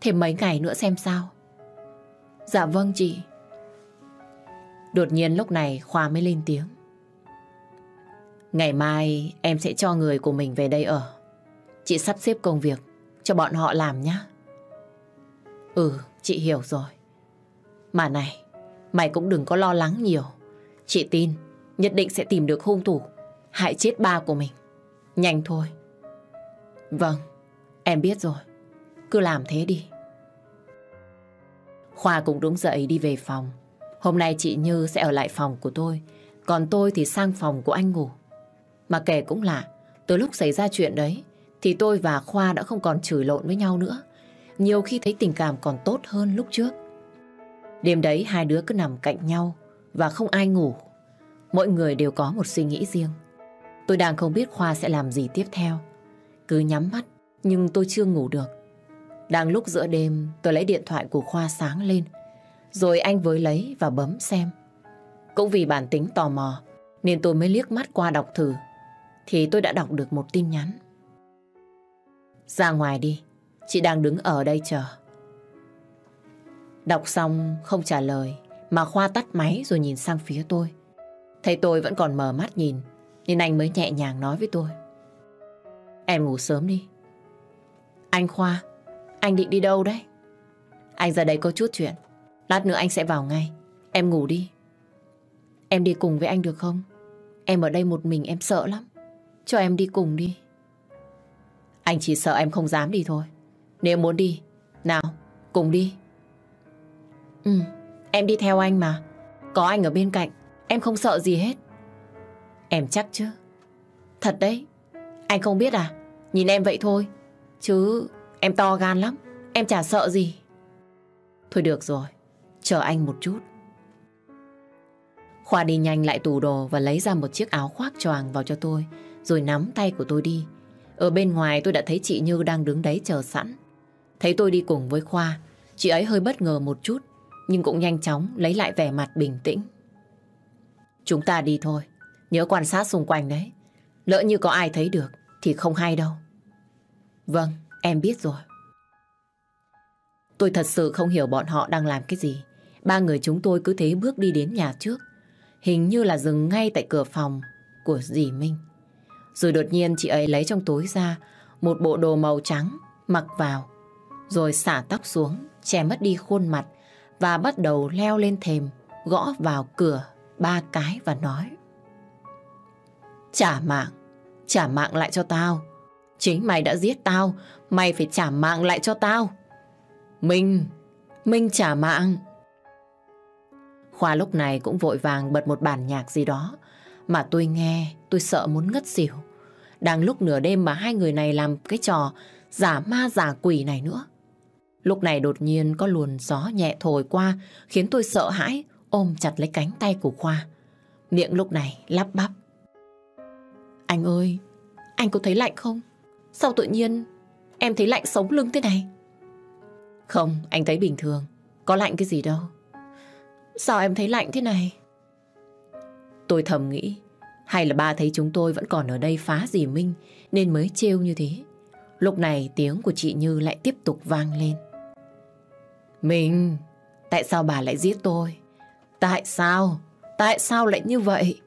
thêm mấy ngày nữa xem sao. Dạ vâng chị. Đột nhiên lúc này Khoa mới lên tiếng. Ngày mai em sẽ cho người của mình về đây ở. Chị sắp xếp công việc cho bọn họ làm nhé. Ừ, chị hiểu rồi. Mà này, mày cũng đừng có lo lắng nhiều. Chị tin nhất định sẽ tìm được hung thủ hại chết ba của mình. Nhanh thôi. Vâng, em biết rồi. Cứ làm thế đi. Khoa cũng đúng dậy đi về phòng. Hôm nay chị Như sẽ ở lại phòng của tôi. Còn tôi thì sang phòng của anh ngủ. Mà kể cũng lạ, từ lúc xảy ra chuyện đấy, thì tôi và Khoa đã không còn chửi lộn với nhau nữa. Nhiều khi thấy tình cảm còn tốt hơn lúc trước. Đêm đấy hai đứa cứ nằm cạnh nhau và không ai ngủ. Mỗi người đều có một suy nghĩ riêng. Tôi đang không biết Khoa sẽ làm gì tiếp theo. Cứ nhắm mắt, nhưng tôi chưa ngủ được. Đang lúc giữa đêm, tôi lấy điện thoại của Khoa sáng lên. Rồi anh với lấy và bấm xem. Cũng vì bản tính tò mò, nên tôi mới liếc mắt qua đọc thử. Thì tôi đã đọc được một tin nhắn. Ra ngoài đi, chị đang đứng ở đây chờ. Đọc xong không trả lời, mà Khoa tắt máy rồi nhìn sang phía tôi. Thấy tôi vẫn còn mờ mắt nhìn, nên anh mới nhẹ nhàng nói với tôi. Em ngủ sớm đi. Anh Khoa, anh định đi đâu đấy? Anh ra đây có chút chuyện. Lát nữa anh sẽ vào ngay. Em ngủ đi. Em đi cùng với anh được không? Em ở đây một mình em sợ lắm. Cho em đi cùng đi. Anh chỉ sợ em không dám đi thôi. Nếu muốn đi, nào, cùng đi. Ừ, em đi theo anh mà. Có anh ở bên cạnh, em không sợ gì hết. Em chắc chứ? Thật đấy. Anh không biết à? Nhìn em vậy thôi. Chứ em to gan lắm. Em chả sợ gì. Thôi được rồi. Chờ anh một chút. Khoa đi nhanh lại tủ đồ và lấy ra một chiếc áo khoác choàng vào cho tôi. Rồi nắm tay của tôi đi. Ở bên ngoài tôi đã thấy chị Như đang đứng đấy chờ sẵn. Thấy tôi đi cùng với Khoa. Chị ấy hơi bất ngờ một chút. Nhưng cũng nhanh chóng lấy lại vẻ mặt bình tĩnh. Chúng ta đi thôi. Nhớ quan sát xung quanh đấy. Lỡ như có ai thấy được thì không hay đâu. Vâng, em biết rồi. Tôi thật sự không hiểu bọn họ đang làm cái gì. Ba người chúng tôi cứ thế bước đi đến nhà trước. Hình như là dừng ngay tại cửa phòng của dì Minh. Rồi đột nhiên chị ấy lấy trong túi ra một bộ đồ màu trắng mặc vào. Rồi xả tóc xuống, che mất đi khuôn mặt và bắt đầu leo lên thềm, gõ vào cửa ba cái và nói. Trả mạng, trả mạng lại cho tao. Chính mày đã giết tao, mày phải trả mạng lại cho tao. Minh, Minh trả mạng. Khoa lúc này cũng vội vàng bật một bản nhạc gì đó mà tôi nghe, tôi sợ muốn ngất xỉu. Đang lúc nửa đêm mà hai người này làm cái trò giả ma giả quỷ này nữa. Lúc này đột nhiên có luồn gió nhẹ thổi qua khiến tôi sợ hãi ôm chặt lấy cánh tay của Khoa. Miệng lúc này lắp bắp. Anh ơi, anh có thấy lạnh không? Sao tự nhiên em thấy lạnh sống lưng thế này? Không, anh thấy bình thường. Có lạnh cái gì đâu. Sao em thấy lạnh thế này? Tôi thầm nghĩ, hay là ba thấy chúng tôi vẫn còn ở đây phá dì Minh nên mới trêu như thế. Lúc này tiếng của chị Như lại tiếp tục vang lên. Mình, tại sao bà lại giết tôi? Tại sao? Tại sao lại như vậy?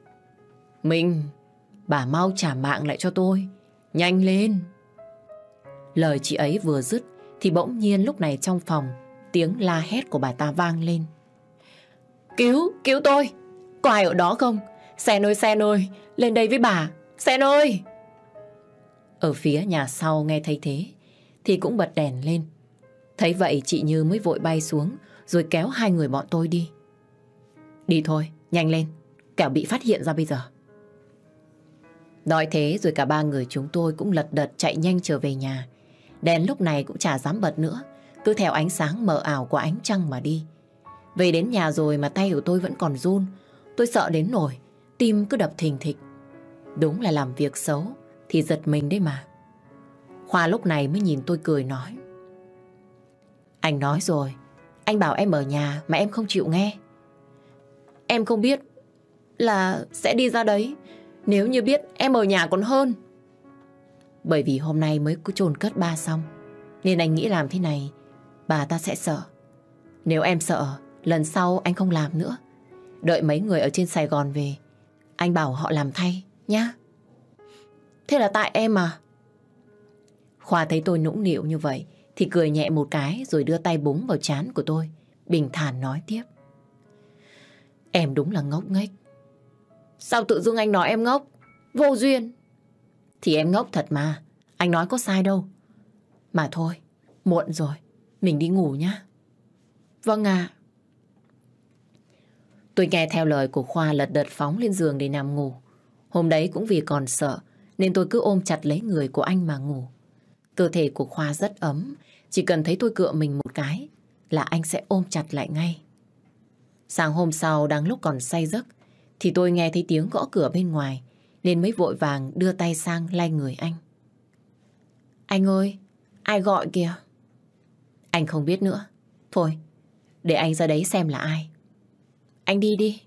Mình, Bà mau trả mạng lại cho tôi. Nhanh lên. Lời chị ấy vừa dứt thì bỗng nhiên lúc này trong phòng tiếng la hét của bà ta vang lên. Cứu, cứu tôi. Có ai ở đó không? Sen ơi, Sen ơi, lên đây với bà. Sen ơi! Ở phía nhà sau nghe thấy thế thì cũng bật đèn lên. Thấy vậy chị Như mới vội bay xuống rồi kéo hai người bọn tôi đi. Đi thôi, nhanh lên, kẻo bị phát hiện ra bây giờ. Nói thế rồi cả ba người chúng tôi cũng lật đật chạy nhanh trở về nhà. Đèn lúc này cũng chả dám bật nữa, cứ theo ánh sáng mờ ảo của ánh trăng mà đi. Về đến nhà rồi mà tay của tôi vẫn còn run, tôi sợ đến nổi, tim cứ đập thình thịch. Đúng là làm việc xấu thì giật mình đấy mà. Khoa lúc này mới nhìn tôi cười nói. Anh nói rồi, anh bảo em ở nhà mà em không chịu nghe. Em không biết là sẽ đi ra đấy. Nếu như biết em ở nhà còn hơn. Bởi vì hôm nay mới cứ chôn cất ba xong. Nên anh nghĩ làm thế này, bà ta sẽ sợ. Nếu em sợ, lần sau anh không làm nữa. Đợi mấy người ở trên Sài Gòn về, anh bảo họ làm thay, nhá. Thế là tại em à? Khoa thấy tôi nũng nịu như vậy, thì cười nhẹ một cái rồi đưa tay búng vào chán của tôi. Bình thản nói tiếp. Em đúng là ngốc nghếch. Sao tự dưng anh nói em ngốc? Vô duyên. Thì em ngốc thật mà. Anh nói có sai đâu. Mà thôi, muộn rồi. Mình đi ngủ nhá. Vâng ạ. Tôi nghe theo lời của Khoa lật đật phóng lên giường để nằm ngủ. Hôm đấy cũng vì còn sợ nên tôi cứ ôm chặt lấy người của anh mà ngủ. Cơ thể của Khoa rất ấm. Chỉ cần thấy tôi cựa mình một cái là anh sẽ ôm chặt lại ngay. Sáng hôm sau đang lúc còn say giấc thì tôi nghe thấy tiếng gõ cửa bên ngoài nên mới vội vàng đưa tay sang lay người anh. Anh ơi, ai gọi kìa? Anh không biết nữa. Thôi, để anh ra đấy xem là ai. Anh đi đi.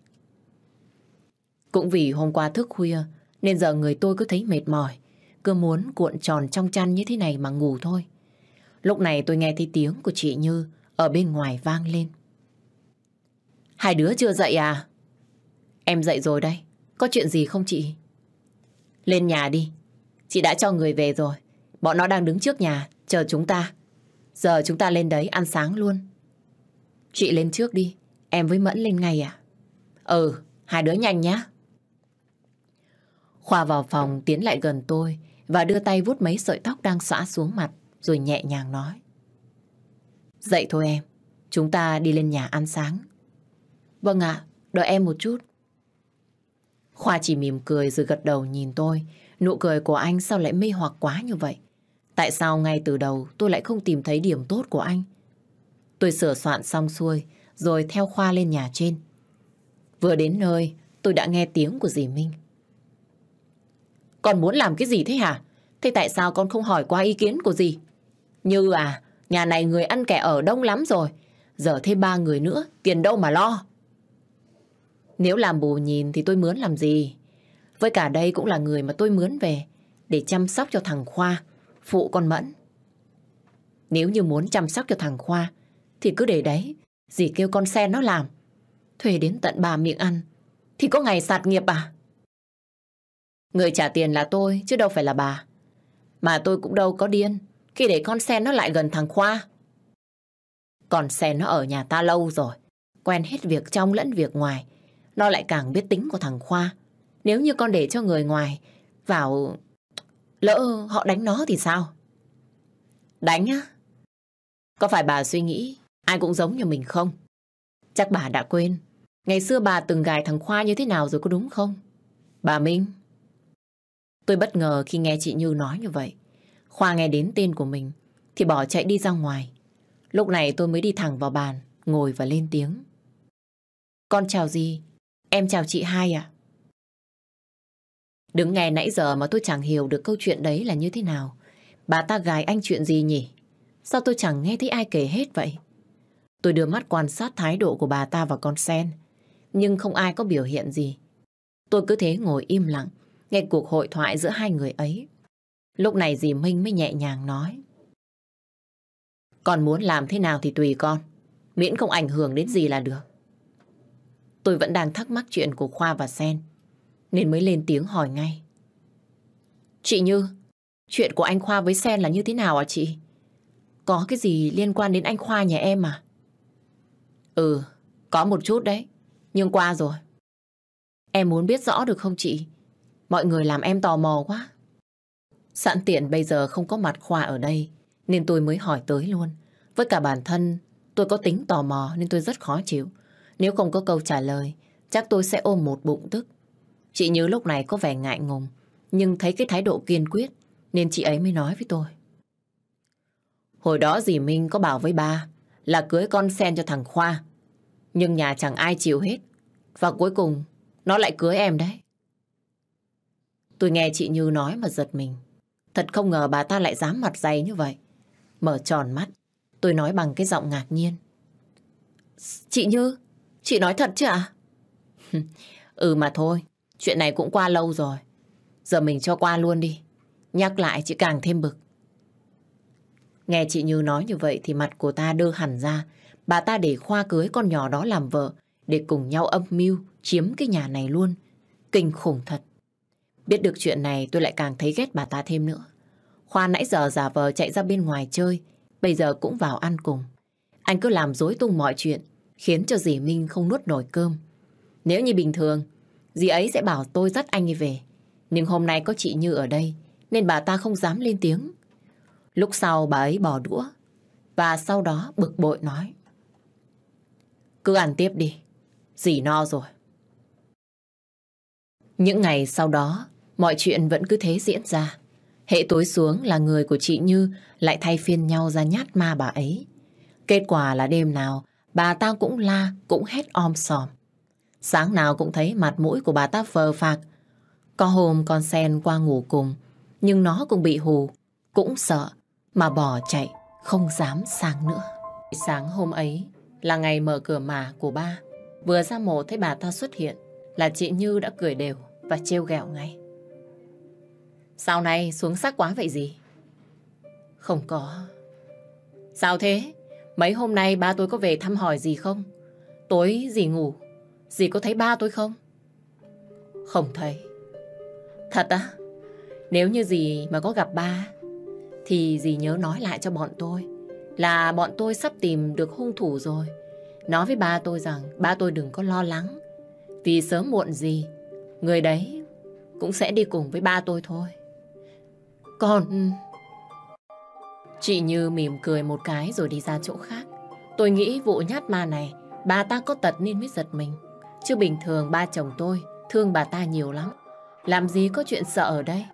Cũng vì hôm qua thức khuya nên giờ người tôi cứ thấy mệt mỏi. Cứ muốn cuộn tròn trong chăn như thế này mà ngủ thôi. Lúc này tôi nghe thấy tiếng của chị Như ở bên ngoài vang lên. Hai đứa chưa dậy à? Em dậy rồi đây. Có chuyện gì không chị? Lên nhà đi. Chị đã cho người về rồi. Bọn nó đang đứng trước nhà, chờ chúng ta. Giờ chúng ta lên đấy ăn sáng luôn. Chị lên trước đi. Em với Mẫn lên ngay à? Ừ, hai đứa nhanh nhá. Khoa vào phòng tiến lại gần tôi và đưa tay vuốt mấy sợi tóc đang xõa xuống mặt rồi nhẹ nhàng nói. Dậy thôi em, chúng ta đi lên nhà ăn sáng. Vâng ạ, đợi em một chút. Khoa chỉ mỉm cười rồi gật đầu nhìn tôi. Nụ cười của anh sao lại mê hoặc quá như vậy? Tại sao ngay từ đầu tôi lại không tìm thấy điểm tốt của anh? Tôi sửa soạn xong xuôi rồi theo Khoa lên nhà trên. Vừa đến nơi tôi đã nghe tiếng của dì Minh. Con muốn làm cái gì thế hả? Thế tại sao con không hỏi qua ý kiến của dì? Như à, nhà này người ăn kẻ ở đông lắm rồi. Giờ thêm ba người nữa, tiền đâu mà lo. Nếu làm bù nhìn thì tôi mướn làm gì? Với cả đây cũng là người mà tôi mướn về để chăm sóc cho thằng Khoa, phụ con Mẫn. Nếu như muốn chăm sóc cho thằng Khoa thì cứ để đấy, dì kêu con sen nó làm. Thuê đến tận bà miệng ăn thì có ngày sạt nghiệp à? Người trả tiền là tôi chứ đâu phải là bà. Mà tôi cũng đâu có điên khi để con sen nó lại gần thằng Khoa. Còn sen nó ở nhà ta lâu rồi, quen hết việc trong lẫn việc ngoài. Nó lại càng biết tính của thằng Khoa. Nếu như con để cho người ngoài vào... Lỡ họ đánh nó thì sao? Đánh á? Có phải bà suy nghĩ ai cũng giống như mình không? Chắc bà đã quên. Ngày xưa bà từng gài thằng Khoa như thế nào rồi có đúng không? Bà Minh. Tôi bất ngờ khi nghe chị Như nói như vậy. Khoa nghe đến tên của mình thì bỏ chạy đi ra ngoài. Lúc này tôi mới đi thẳng vào bàn, ngồi và lên tiếng. Con chào gì? Em chào chị hai à? Đứng nghe nãy giờ mà tôi chẳng hiểu được câu chuyện đấy là như thế nào. Bà ta gài anh chuyện gì nhỉ? Sao tôi chẳng nghe thấy ai kể hết vậy? Tôi đưa mắt quan sát thái độ của bà ta và con sen. Nhưng không ai có biểu hiện gì. Tôi cứ thế ngồi im lặng, nghe cuộc hội thoại giữa hai người ấy. Lúc này dì Minh mới nhẹ nhàng nói. Con muốn làm thế nào thì tùy con. Miễn không ảnh hưởng đến gì là được. Tôi vẫn đang thắc mắc chuyện của Khoa và Sen. Nên mới lên tiếng hỏi ngay. Chị Như, chuyện của anh Khoa với Sen là như thế nào ạ chị? Có cái gì liên quan đến anh Khoa nhà em à? Ừ, có một chút đấy, nhưng qua rồi. Em muốn biết rõ được không chị? Mọi người làm em tò mò quá. Sẵn tiện bây giờ không có mặt Khoa ở đây, nên tôi mới hỏi tới luôn. Với cả bản thân, tôi có tính tò mò nên tôi rất khó chịu. Nếu không có câu trả lời, chắc tôi sẽ ôm một bụng tức. Chị Như lúc này có vẻ ngại ngùng, nhưng thấy cái thái độ kiên quyết, nên chị ấy mới nói với tôi. Hồi đó dì Minh có bảo với ba là cưới con sen cho thằng Khoa. Nhưng nhà chẳng ai chịu hết. Và cuối cùng, nó lại cưới em đấy. Tôi nghe chị Như nói mà giật mình. Thật không ngờ bà ta lại dám mặt dày như vậy. Mở tròn mắt, tôi nói bằng cái giọng ngạc nhiên. Chị Như, chị nói thật chứ ạ? ừ mà thôi, chuyện này cũng qua lâu rồi. Giờ mình cho qua luôn đi. Nhắc lại chị càng thêm bực. Nghe chị Như nói như vậy thì mặt của ta đưa hẳn ra. Bà ta để Khoa cưới con nhỏ đó làm vợ để cùng nhau âm mưu chiếm cái nhà này luôn. Kinh khủng thật. Biết được chuyện này tôi lại càng thấy ghét bà ta thêm nữa. Khoa nãy giờ giả vờ chạy ra bên ngoài chơi, bây giờ cũng vào ăn cùng. Anh cứ làm dối tung mọi chuyện, khiến cho dì Minh không nuốt nổi cơm. Nếu như bình thường, dì ấy sẽ bảo tôi dắt anh đi về. Nhưng hôm nay có chị Như ở đây, nên bà ta không dám lên tiếng. Lúc sau bà ấy bỏ đũa, và sau đó bực bội nói. Cứ ăn tiếp đi, dì no rồi. Những ngày sau đó, mọi chuyện vẫn cứ thế diễn ra. Hệ tối xuống là người của chị Như lại thay phiên nhau ra nhát ma bà ấy. Kết quả là đêm nào, bà ta cũng la, cũng hét om sòm. Sáng nào cũng thấy mặt mũi của bà ta phờ phạc. Có hôm con sen qua ngủ cùng, nhưng nó cũng bị hù, cũng sợ, mà bỏ chạy, không dám sang nữa. Sáng hôm ấy là ngày mở cửa mà của ba. Vừa ra mộ thấy bà ta xuất hiện, là chị Như đã cười đều và trêu ghẹo ngay. Sao này xuống sắc quá vậy gì? Không có. Sao thế? Mấy hôm nay ba tôi có về thăm hỏi gì không? Tối gì ngủ? Dì có thấy ba tôi không? Không thấy. Thật á? Nếu như dì mà có gặp ba, thì dì nhớ nói lại cho bọn tôi là bọn tôi sắp tìm được hung thủ rồi. Nói với ba tôi rằng ba tôi đừng có lo lắng. Vì sớm muộn gì, người đấy cũng sẽ đi cùng với ba tôi thôi. Còn... Chị Như mỉm cười một cái rồi đi ra chỗ khác. Tôi nghĩ vụ nhát ma này, bà ta có tật nên mới giật mình. Chứ bình thường ba chồng tôi thương bà ta nhiều lắm. Làm gì có chuyện sợ ở đây.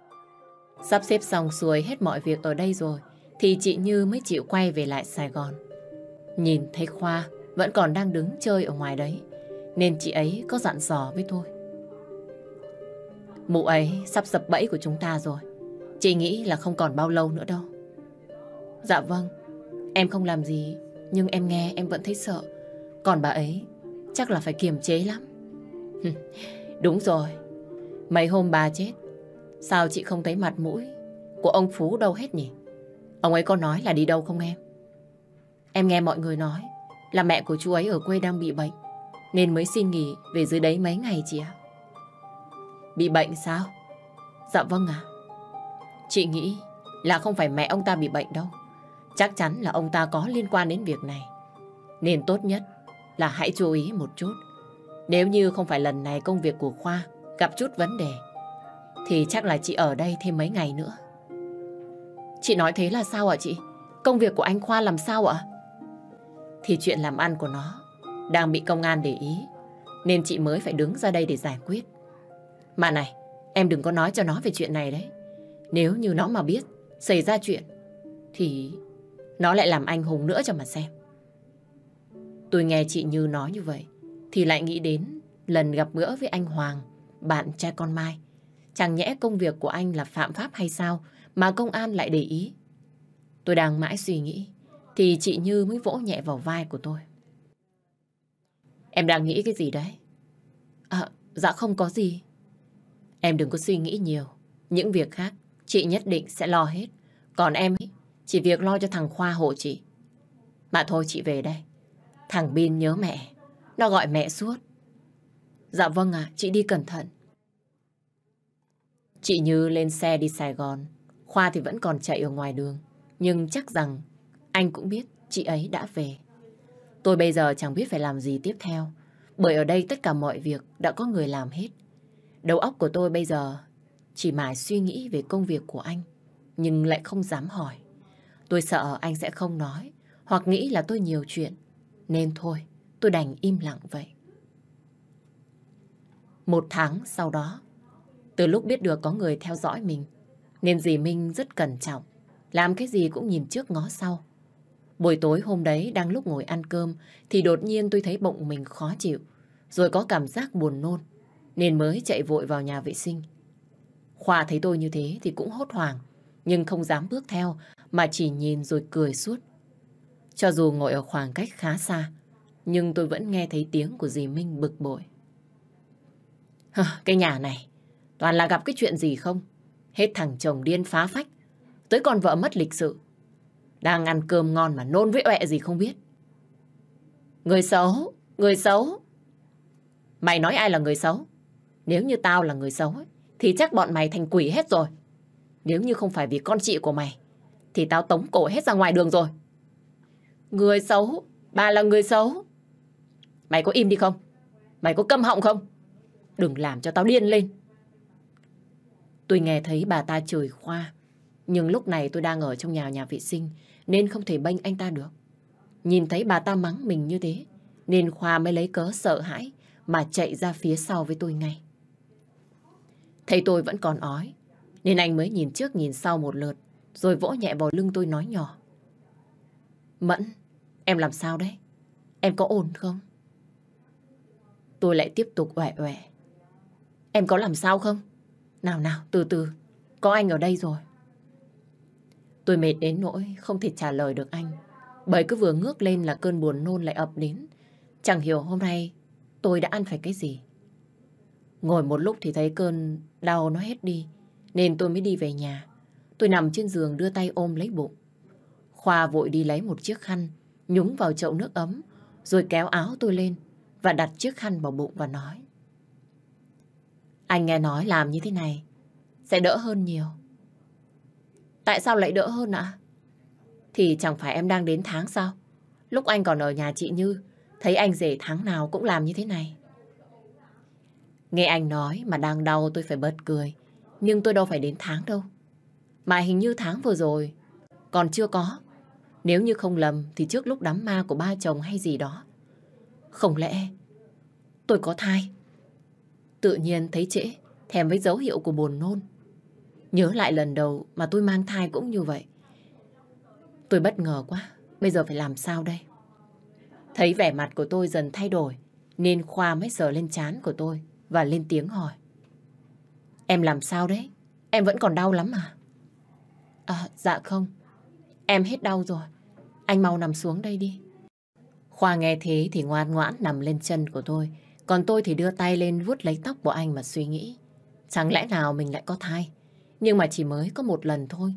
Sắp xếp xong xuôi hết mọi việc ở đây rồi, thì chị Như mới chịu quay về lại Sài Gòn. Nhìn thấy Khoa vẫn còn đang đứng chơi ở ngoài đấy, nên chị ấy có dặn dò với tôi. Mụ ấy sắp sập bẫy của chúng ta rồi. Chị nghĩ là không còn bao lâu nữa đâu. Dạ vâng, em không làm gì, nhưng em nghe em vẫn thấy sợ. Còn bà ấy chắc là phải kiềm chế lắm. Đúng rồi, mấy hôm bà chết, sao chị không thấy mặt mũi của ông Phú đâu hết nhỉ? Ông ấy có nói là đi đâu không em? Em nghe mọi người nói là mẹ của chú ấy ở quê đang bị bệnh, nên mới xin nghỉ về dưới đấy mấy ngày chị ạ. Bị bệnh sao? Dạ vâng ạ. Chị nghĩ là không phải mẹ ông ta bị bệnh đâu. Chắc chắn là ông ta có liên quan đến việc này. Nên tốt nhất là hãy chú ý một chút. Nếu như không phải lần này công việc của Khoa gặp chút vấn đề, thì chắc là chị ở đây thêm mấy ngày nữa. Chị nói thế là sao ạ chị? Công việc của anh Khoa làm sao ạ? Thì chuyện làm ăn của nó đang bị công an để ý, nên chị mới phải đứng ra đây để giải quyết. Mà này, em đừng có nói cho nó về chuyện này đấy. Nếu như nó mà biết xảy ra chuyện, thì nó lại làm anh hùng nữa cho mà xem. Tôi nghe chị Như nói như vậy, thì lại nghĩ đến lần gặp gỡ với anh Hoàng, bạn trai con Mai. Chẳng nhẽ công việc của anh là phạm pháp hay sao mà công an lại để ý. Tôi đang mãi suy nghĩ, thì chị Như mới vỗ nhẹ vào vai của tôi. Em đang nghĩ cái gì đấy? À, dạ không có gì. Em đừng có suy nghĩ nhiều. Những việc khác, chị nhất định sẽ lo hết. Còn em ấy, chỉ việc lo cho thằng Khoa hộ chị. Mà thôi chị về đây. Thằng Bin nhớ mẹ. Nó gọi mẹ suốt. Dạ vâng ạ, chị đi cẩn thận. Chị Như lên xe đi Sài Gòn. Khoa thì vẫn còn chạy ở ngoài đường. Nhưng chắc rằng anh cũng biết chị ấy đã về. Tôi bây giờ chẳng biết phải làm gì tiếp theo. Bởi ở đây tất cả mọi việc đã có người làm hết. Đầu óc của tôi bây giờ chỉ mãi suy nghĩ về công việc của anh. Nhưng lại không dám hỏi. Tôi sợ anh sẽ không nói. Hoặc nghĩ là tôi nhiều chuyện. Nên thôi, tôi đành im lặng vậy. Một tháng sau đó, từ lúc biết được có người theo dõi mình, nên dì Minh rất cẩn trọng, làm cái gì cũng nhìn trước ngó sau. Buổi tối hôm đấy đang lúc ngồi ăn cơm thì đột nhiên tôi thấy bụng mình khó chịu, rồi có cảm giác buồn nôn, nên mới chạy vội vào nhà vệ sinh. Khoa thấy tôi như thế thì cũng hốt hoảng, nhưng không dám bước theo mà chỉ nhìn rồi cười suốt. Cho dù ngồi ở khoảng cách khá xa, nhưng tôi vẫn nghe thấy tiếng của dì Minh bực bội. Cái nhà này, toàn là gặp cái chuyện gì không? Hết thằng chồng điên phá phách, tới con vợ mất lịch sự. Đang ăn cơm ngon mà nôn với ẹ gì không biết. Người xấu, người xấu. Mày nói ai là người xấu? Nếu như tao là người xấu ấy, thì chắc bọn mày thành quỷ hết rồi. Nếu như không phải vì con chị của mày, thì tao tống cổ hết ra ngoài đường rồi. Người xấu, bà là người xấu. Mày có im đi không? Mày có câm họng không? Đừng làm cho tao điên lên. Tôi nghe thấy bà ta chửi Khoa. Nhưng lúc này tôi đang ở trong nhà nhà vệ sinh nên không thể bênh anh ta được. Nhìn thấy bà ta mắng mình như thế nên Khoa mới lấy cớ sợ hãi mà chạy ra phía sau với tôi ngay. Thấy tôi vẫn còn ói nên anh mới nhìn trước nhìn sau một lượt rồi vỗ nhẹ vào lưng tôi nói nhỏ. Mẫn, em làm sao đấy? Em có ổn không? Tôi lại tiếp tục uể uể. Em có làm sao không? Nào nào, từ từ. Có anh ở đây rồi. Tôi mệt đến nỗi không thể trả lời được anh. Bởi cứ vừa ngước lên là cơn buồn nôn lại ập đến. Chẳng hiểu hôm nay tôi đã ăn phải cái gì. Ngồi một lúc thì thấy cơn đau nó hết đi. Nên tôi mới đi về nhà. Tôi nằm trên giường đưa tay ôm lấy bụng. Khoa vội đi lấy một chiếc khăn, nhúng vào chậu nước ấm, rồi kéo áo tôi lên và đặt chiếc khăn vào bụng và nói. Anh nghe nói làm như thế này sẽ đỡ hơn nhiều. Tại sao lại đỡ hơn ạ? Thì chẳng phải em đang đến tháng sao? Lúc anh còn ở nhà chị Như, thấy anh rể tháng nào cũng làm như thế này. Nghe anh nói mà đang đau tôi phải bật cười. Nhưng tôi đâu phải đến tháng đâu. Mà hình như tháng vừa rồi còn chưa có. Nếu như không lầm thì trước lúc đám ma của ba chồng hay gì đó. Không lẽ tôi có thai? Tự nhiên thấy trễ, thèm với dấu hiệu của buồn nôn. Nhớ lại lần đầu mà tôi mang thai cũng như vậy. Tôi bất ngờ quá, bây giờ phải làm sao đây? Thấy vẻ mặt của tôi dần thay đổi, nên Khoa mới sờ lên chán của tôi và lên tiếng hỏi. Em làm sao đấy? Em vẫn còn đau lắm à? À, dạ không. Em hết đau rồi. Anh mau nằm xuống đây đi. Khoa nghe thế thì ngoan ngoãn nằm lên chân của tôi. Còn tôi thì đưa tay lên vuốt lấy tóc của anh mà suy nghĩ. Chẳng lẽ nào mình lại có thai? Nhưng mà chỉ mới có một lần thôi.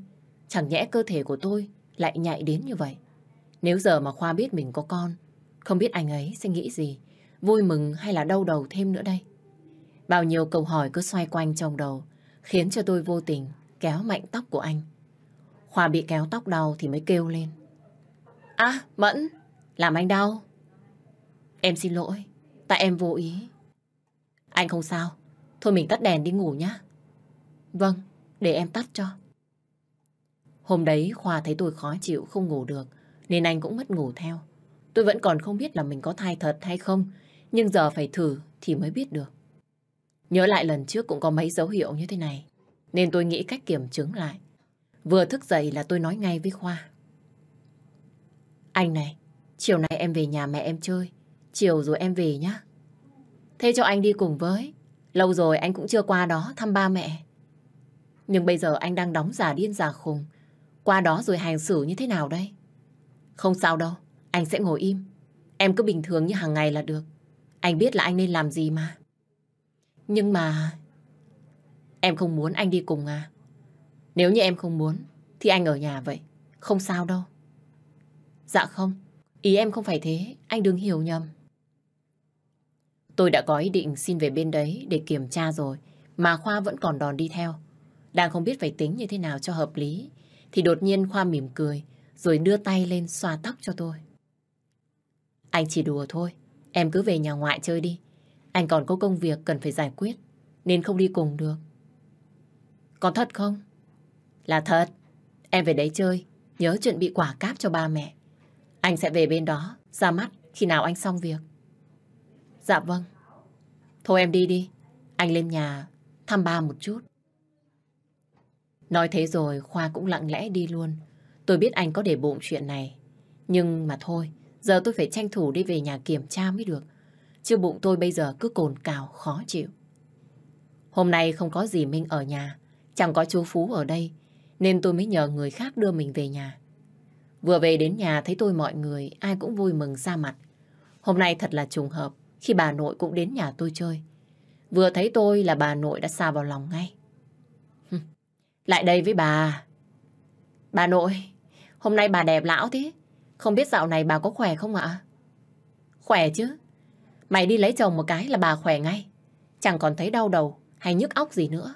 Chẳng nhẽ cơ thể của tôi lại nhạy đến như vậy. Nếu giờ mà Khoa biết mình có con, không biết anh ấy sẽ nghĩ gì, vui mừng hay là đau đầu thêm nữa đây. Bao nhiêu câu hỏi cứ xoay quanh trong đầu, khiến cho tôi vô tình kéo mạnh tóc của anh. Khoa bị kéo tóc đau thì mới kêu lên. À, Mẫn, làm anh đau. Em xin lỗi, tại em vô ý. Anh không sao, thôi mình tắt đèn đi ngủ nhá. Vâng, để em tắt cho. Hôm đấy Khoa thấy tôi khó chịu, không ngủ được, nên anh cũng mất ngủ theo. Tôi vẫn còn không biết là mình có thai thật hay không, nhưng giờ phải thử thì mới biết được. Nhớ lại lần trước cũng có mấy dấu hiệu như thế này, nên tôi nghĩ cách kiểm chứng lại. Vừa thức dậy là tôi nói ngay với Khoa. Anh này, chiều nay em về nhà mẹ em chơi. Chiều rồi em về nhá. Thế cho anh đi cùng với. Lâu rồi anh cũng chưa qua đó thăm ba mẹ. Nhưng bây giờ anh đang đóng giả điên giả khùng. Qua đó rồi hành xử như thế nào đây? Không sao đâu, anh sẽ ngồi im. Em cứ bình thường như hàng ngày là được. Anh biết là anh nên làm gì mà. Nhưng mà... Em không muốn anh đi cùng à? Nếu như em không muốn, thì anh ở nhà vậy. Không sao đâu. Dạ không, ý em không phải thế, anh đừng hiểu nhầm. Tôi đã có ý định xin về bên đấy để kiểm tra rồi, mà Khoa vẫn còn đòn đi theo. Đang không biết phải tính như thế nào cho hợp lý, thì đột nhiên Khoa mỉm cười, rồi đưa tay lên xoa tóc cho tôi. Anh chỉ đùa thôi, em cứ về nhà ngoại chơi đi. Anh còn có công việc cần phải giải quyết, nên không đi cùng được. Còn thật không? Là thật. Em về đấy chơi, nhớ chuẩn bị quả cáp cho ba mẹ. Anh sẽ về bên đó, ra mắt khi nào anh xong việc. Dạ vâng. Thôi em đi đi, anh lên nhà thăm ba một chút. Nói thế rồi Khoa cũng lặng lẽ đi luôn. Tôi biết anh có để bụng chuyện này. Nhưng mà thôi, giờ tôi phải tranh thủ đi về nhà kiểm tra mới được. Chứ bụng tôi bây giờ cứ cồn cào khó chịu. Hôm nay không có gì Minh ở nhà, chẳng có chú Phú ở đây, nên tôi mới nhờ người khác đưa mình về nhà. Vừa về đến nhà thấy tôi mọi người, ai cũng vui mừng ra mặt. Hôm nay thật là trùng hợp, khi bà nội cũng đến nhà tôi chơi. Vừa thấy tôi là bà nội đã xa vào lòng ngay. Lại đây với bà. Bà nội, hôm nay bà đẹp lão thế. Không biết dạo này bà có khỏe không ạ? Khỏe chứ. Mày đi lấy chồng một cái là bà khỏe ngay. Chẳng còn thấy đau đầu hay nhức óc gì nữa.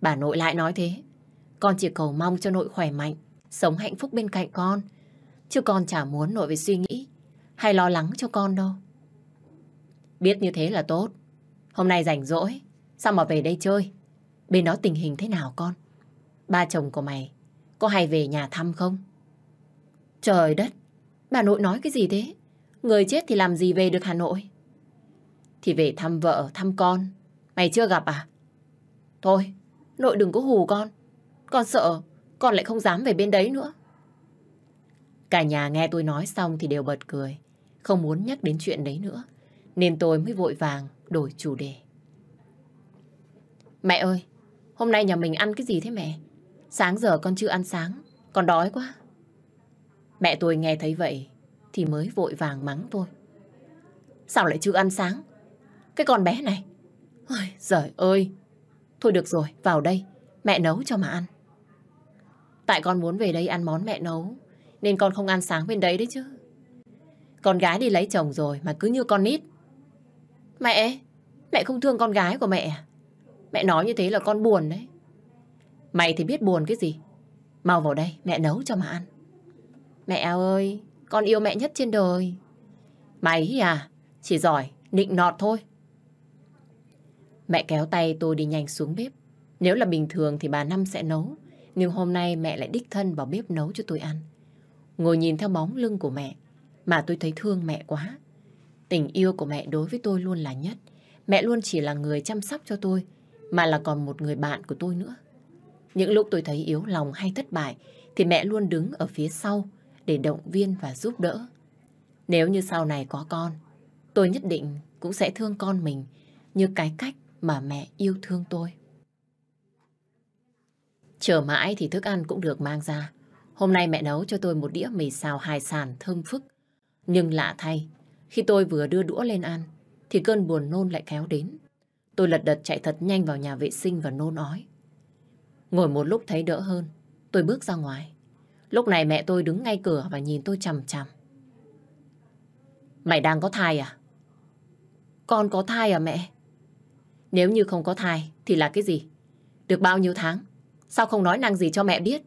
Bà nội lại nói thế. Con chỉ cầu mong cho nội khỏe mạnh, sống hạnh phúc bên cạnh con. Chứ con chả muốn nội về suy nghĩ hay lo lắng cho con đâu. Biết như thế là tốt. Hôm nay rảnh rỗi, sao mà về đây chơi? Bên đó tình hình thế nào con? Ba chồng của mày có hay về nhà thăm không? Trời đất, bà nội nói cái gì thế? Người chết thì làm gì về được Hà Nội? Thì về thăm vợ, thăm con. Mày chưa gặp à? Thôi, nội đừng có hù con. Con sợ, con lại không dám về bên đấy nữa. Cả nhà nghe tôi nói xong thì đều bật cười. Không muốn nhắc đến chuyện đấy nữa. Nên tôi mới vội vàng đổi chủ đề. Mẹ ơi, hôm nay nhà mình ăn cái gì thế mẹ? Sáng giờ con chưa ăn sáng, con đói quá. Mẹ tôi nghe thấy vậy thì mới vội vàng mắng tôi. Sao lại chưa ăn sáng? Cái con bé này. Ôi, giời ơi. Thôi được rồi, vào đây. Mẹ nấu cho mà ăn. Tại con muốn về đây ăn món mẹ nấu. Nên con không ăn sáng bên đấy đấy chứ. Con gái đi lấy chồng rồi mà cứ như con nít. Mẹ, mẹ không thương con gái của mẹ à? Mẹ nói như thế là con buồn đấy. Mày thì biết buồn cái gì. Mau vào đây, mẹ nấu cho mà ăn. Mẹ ơi, con yêu mẹ nhất trên đời. Mày à, chỉ giỏi, nịnh nọt thôi. Mẹ kéo tay tôi đi nhanh xuống bếp. Nếu là bình thường thì bà Năm sẽ nấu. Nhưng hôm nay mẹ lại đích thân vào bếp nấu cho tôi ăn. Ngồi nhìn theo bóng lưng của mẹ mà tôi thấy thương mẹ quá. Tình yêu của mẹ đối với tôi luôn là nhất. Mẹ luôn chỉ là người chăm sóc cho tôi mà là còn một người bạn của tôi nữa. Những lúc tôi thấy yếu lòng hay thất bại thì mẹ luôn đứng ở phía sau để động viên và giúp đỡ. Nếu như sau này có con, tôi nhất định cũng sẽ thương con mình như cái cách mà mẹ yêu thương tôi. Chờ mãi thì thức ăn cũng được mang ra. Hôm nay mẹ nấu cho tôi một đĩa mì xào hải sản thơm phức. Nhưng lạ thay, khi tôi vừa đưa đũa lên ăn, thì cơn buồn nôn lại kéo đến. Tôi lật đật chạy thật nhanh vào nhà vệ sinh và nôn ói. Ngồi một lúc thấy đỡ hơn, tôi bước ra ngoài. Lúc này mẹ tôi đứng ngay cửa và nhìn tôi chằm chằm. Mày đang có thai à? Con có thai à mẹ? Nếu như không có thai thì là cái gì? Được bao nhiêu tháng? Sao không nói năng gì cho mẹ biết?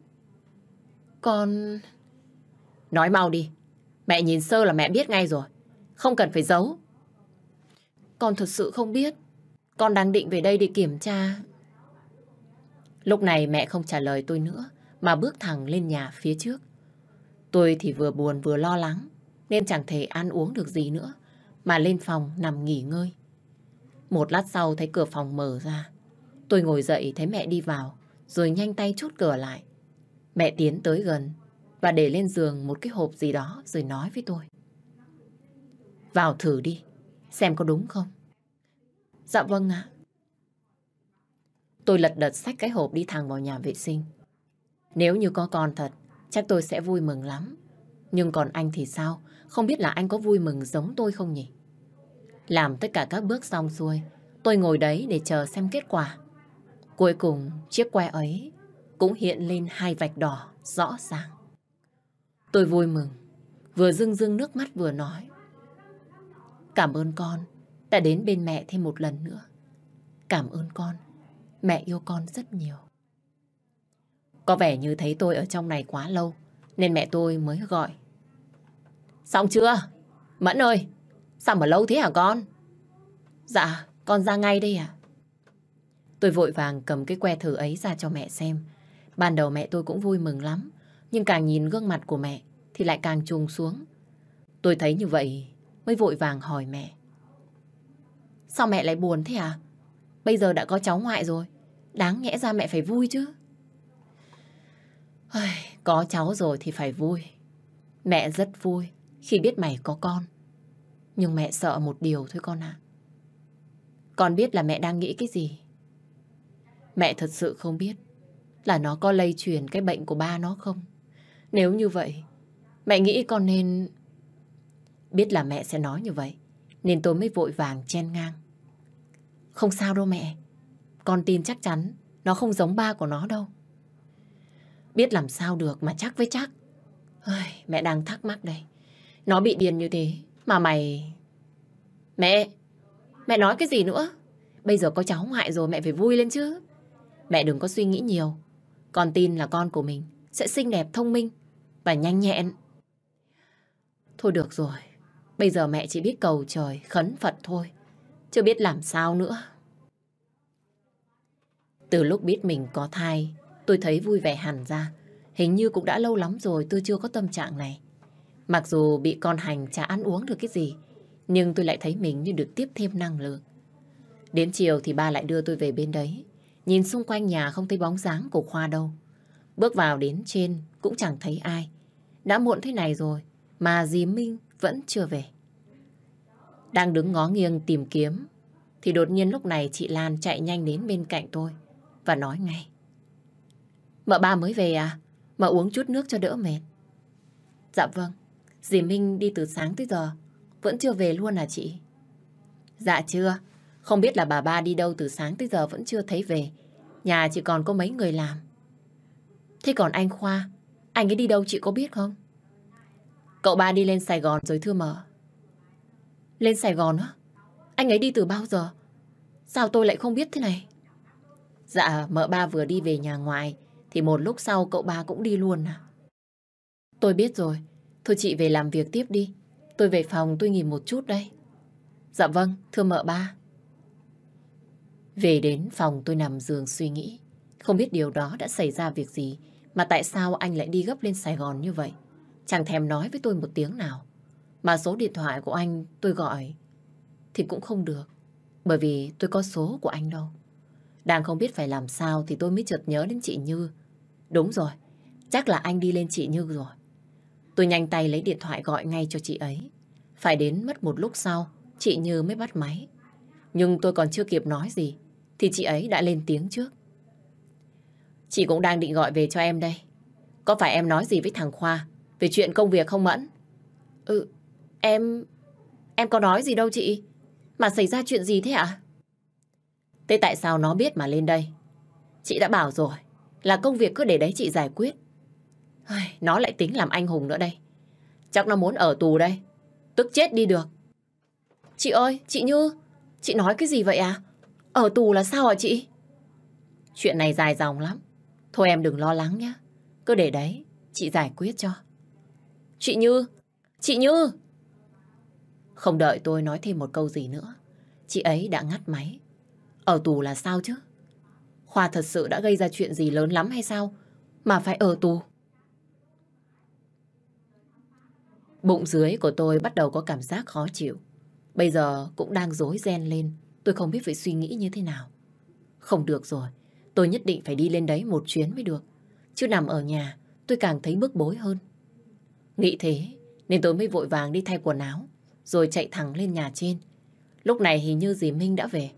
Con... Nói mau đi. Mẹ nhìn sơ là mẹ biết ngay rồi. Không cần phải giấu. Con thật sự không biết. Con đang định về đây để kiểm tra. Lúc này mẹ không trả lời tôi nữa, mà bước thẳng lên nhà phía trước. Tôi thì vừa buồn vừa lo lắng, nên chẳng thể ăn uống được gì nữa, mà lên phòng nằm nghỉ ngơi. Một lát sau thấy cửa phòng mở ra. Tôi ngồi dậy thấy mẹ đi vào, rồi nhanh tay chốt cửa lại. Mẹ tiến tới gần và để lên giường một cái hộp gì đó rồi nói với tôi. Vào thử đi, xem có đúng không. Dạ vâng ạ. Tôi lật đật xách cái hộp đi thẳng vào nhà vệ sinh. Nếu như có con thật, chắc tôi sẽ vui mừng lắm. Nhưng còn anh thì sao? Không biết là anh có vui mừng giống tôi không nhỉ? Làm tất cả các bước xong xuôi, tôi ngồi đấy để chờ xem kết quả. Cuối cùng, chiếc que ấy cũng hiện lên hai vạch đỏ rõ ràng. Tôi vui mừng, vừa rưng rưng nước mắt vừa nói. Cảm ơn con đã đến bên mẹ thêm một lần nữa. Cảm ơn con mẹ yêu con rất nhiều. Có vẻ như thấy tôi ở trong này quá lâu, nên mẹ tôi mới gọi. Xong chưa? Mẫn ơi, sao mà lâu thế hả con? Dạ, con ra ngay đây à? Tôi vội vàng cầm cái que thử ấy ra cho mẹ xem. Ban đầu mẹ tôi cũng vui mừng lắm, nhưng càng nhìn gương mặt của mẹ thì lại càng trùng xuống. Tôi thấy như vậy mới vội vàng hỏi mẹ. Sao mẹ lại buồn thế à? Bây giờ đã có cháu ngoại rồi. Đáng nhẽ ra mẹ phải vui chứ. Có cháu rồi thì phải vui. Mẹ rất vui khi biết mày có con. Nhưng mẹ sợ một điều thôi con ạ. Con biết là mẹ đang nghĩ cái gì. Mẹ thật sự không biết là nó có lây truyền cái bệnh của ba nó không. Nếu như vậy, mẹ nghĩ con nên... Biết là mẹ sẽ nói như vậy, nên tôi mới vội vàng chen ngang. Không sao đâu mẹ. Con tin chắc chắn nó không giống ba của nó đâu. Biết làm sao được mà chắc với chắc. Ôi, mẹ đang thắc mắc đây. Nó bị điên như thế, mà mày... Mẹ, mẹ nói cái gì nữa? Bây giờ có cháu ngoại rồi mẹ phải vui lên chứ. Mẹ đừng có suy nghĩ nhiều. Con tin là con của mình sẽ xinh đẹp, thông minh và nhanh nhẹn. Thôi được rồi, bây giờ mẹ chỉ biết cầu trời, khấn Phật thôi. Chưa biết làm sao nữa. Từ lúc biết mình có thai, tôi thấy vui vẻ hẳn ra. Hình như cũng đã lâu lắm rồi tôi chưa có tâm trạng này. Mặc dù bị con hành chả ăn uống được cái gì, nhưng tôi lại thấy mình như được tiếp thêm năng lượng. Đến chiều thì ba lại đưa tôi về bên đấy. Nhìn xung quanh nhà không thấy bóng dáng của Khoa đâu. Bước vào đến trên cũng chẳng thấy ai. Đã muộn thế này rồi mà dì Minh vẫn chưa về. Đang đứng ngó nghiêng tìm kiếm thì đột nhiên lúc này chị Lan chạy nhanh đến bên cạnh tôi và nói ngay. Mợ ba mới về à? Mợ uống chút nước cho đỡ mệt. Dạ vâng. Dì Minh đi từ sáng tới giờ. Vẫn chưa về luôn à chị? Dạ chưa. Không biết là bà ba đi đâu từ sáng tới giờ vẫn chưa thấy về. Nhà chỉ còn có mấy người làm. Thế còn anh Khoa, anh ấy đi đâu chị có biết không? Cậu ba đi lên Sài Gòn rồi thưa mợ. Lên Sài Gòn á? Anh ấy đi từ bao giờ? Sao tôi lại không biết thế này? Dạ, mợ ba vừa đi về nhà ngoài, thì một lúc sau cậu ba cũng đi luôn à? Tôi biết rồi. Thôi chị về làm việc tiếp đi. Tôi về phòng tôi nghỉ một chút đây. Dạ vâng, thưa mợ ba. Về đến phòng tôi nằm giường suy nghĩ. Không biết điều đó đã xảy ra việc gì mà tại sao anh lại đi gấp lên Sài Gòn như vậy. Chẳng thèm nói với tôi một tiếng nào. Mà số điện thoại của anh tôi gọi thì cũng không được. Bởi vì tôi có số của anh đâu. Đang không biết phải làm sao thì tôi mới chợt nhớ đến chị Như. Đúng rồi, chắc là anh đi lên chị Như rồi. Tôi nhanh tay lấy điện thoại gọi ngay cho chị ấy. Phải đến mất một lúc sau, chị Như mới bắt máy. Nhưng tôi còn chưa kịp nói gì, thì chị ấy đã lên tiếng trước. Chị cũng đang định gọi về cho em đây. Có phải em nói gì với thằng Khoa về chuyện công việc không Mẫn? Ừ, em... Em có nói gì đâu chị. Mà xảy ra chuyện gì thế ạ? Thế tại sao nó biết mà lên đây? Chị đã bảo rồi, là công việc cứ để đấy chị giải quyết. Nó lại tính làm anh hùng nữa đây. Chắc nó muốn ở tù đây. Tức chết đi được. Chị ơi, chị Như, chị nói cái gì vậy à? Ở tù là sao hả chị? Chuyện này dài dòng lắm. Thôi em đừng lo lắng nhé. Cứ để đấy, chị giải quyết cho. Chị Như, chị Như. Không đợi tôi nói thêm một câu gì nữa. Chị ấy đã ngắt máy. Ở tù là sao chứ? Khoa thật sự đã gây ra chuyện gì lớn lắm hay sao? Mà phải ở tù. Bụng dưới của tôi bắt đầu có cảm giác khó chịu. Bây giờ cũng đang rối ren lên. Tôi không biết phải suy nghĩ như thế nào. Không được rồi. Tôi nhất định phải đi lên đấy một chuyến mới được. Chứ nằm ở nhà, tôi càng thấy bức bối hơn. Nghĩ thế, nên tôi mới vội vàng đi thay quần áo, rồi chạy thẳng lên nhà trên. Lúc này hình như dì Minh đã về.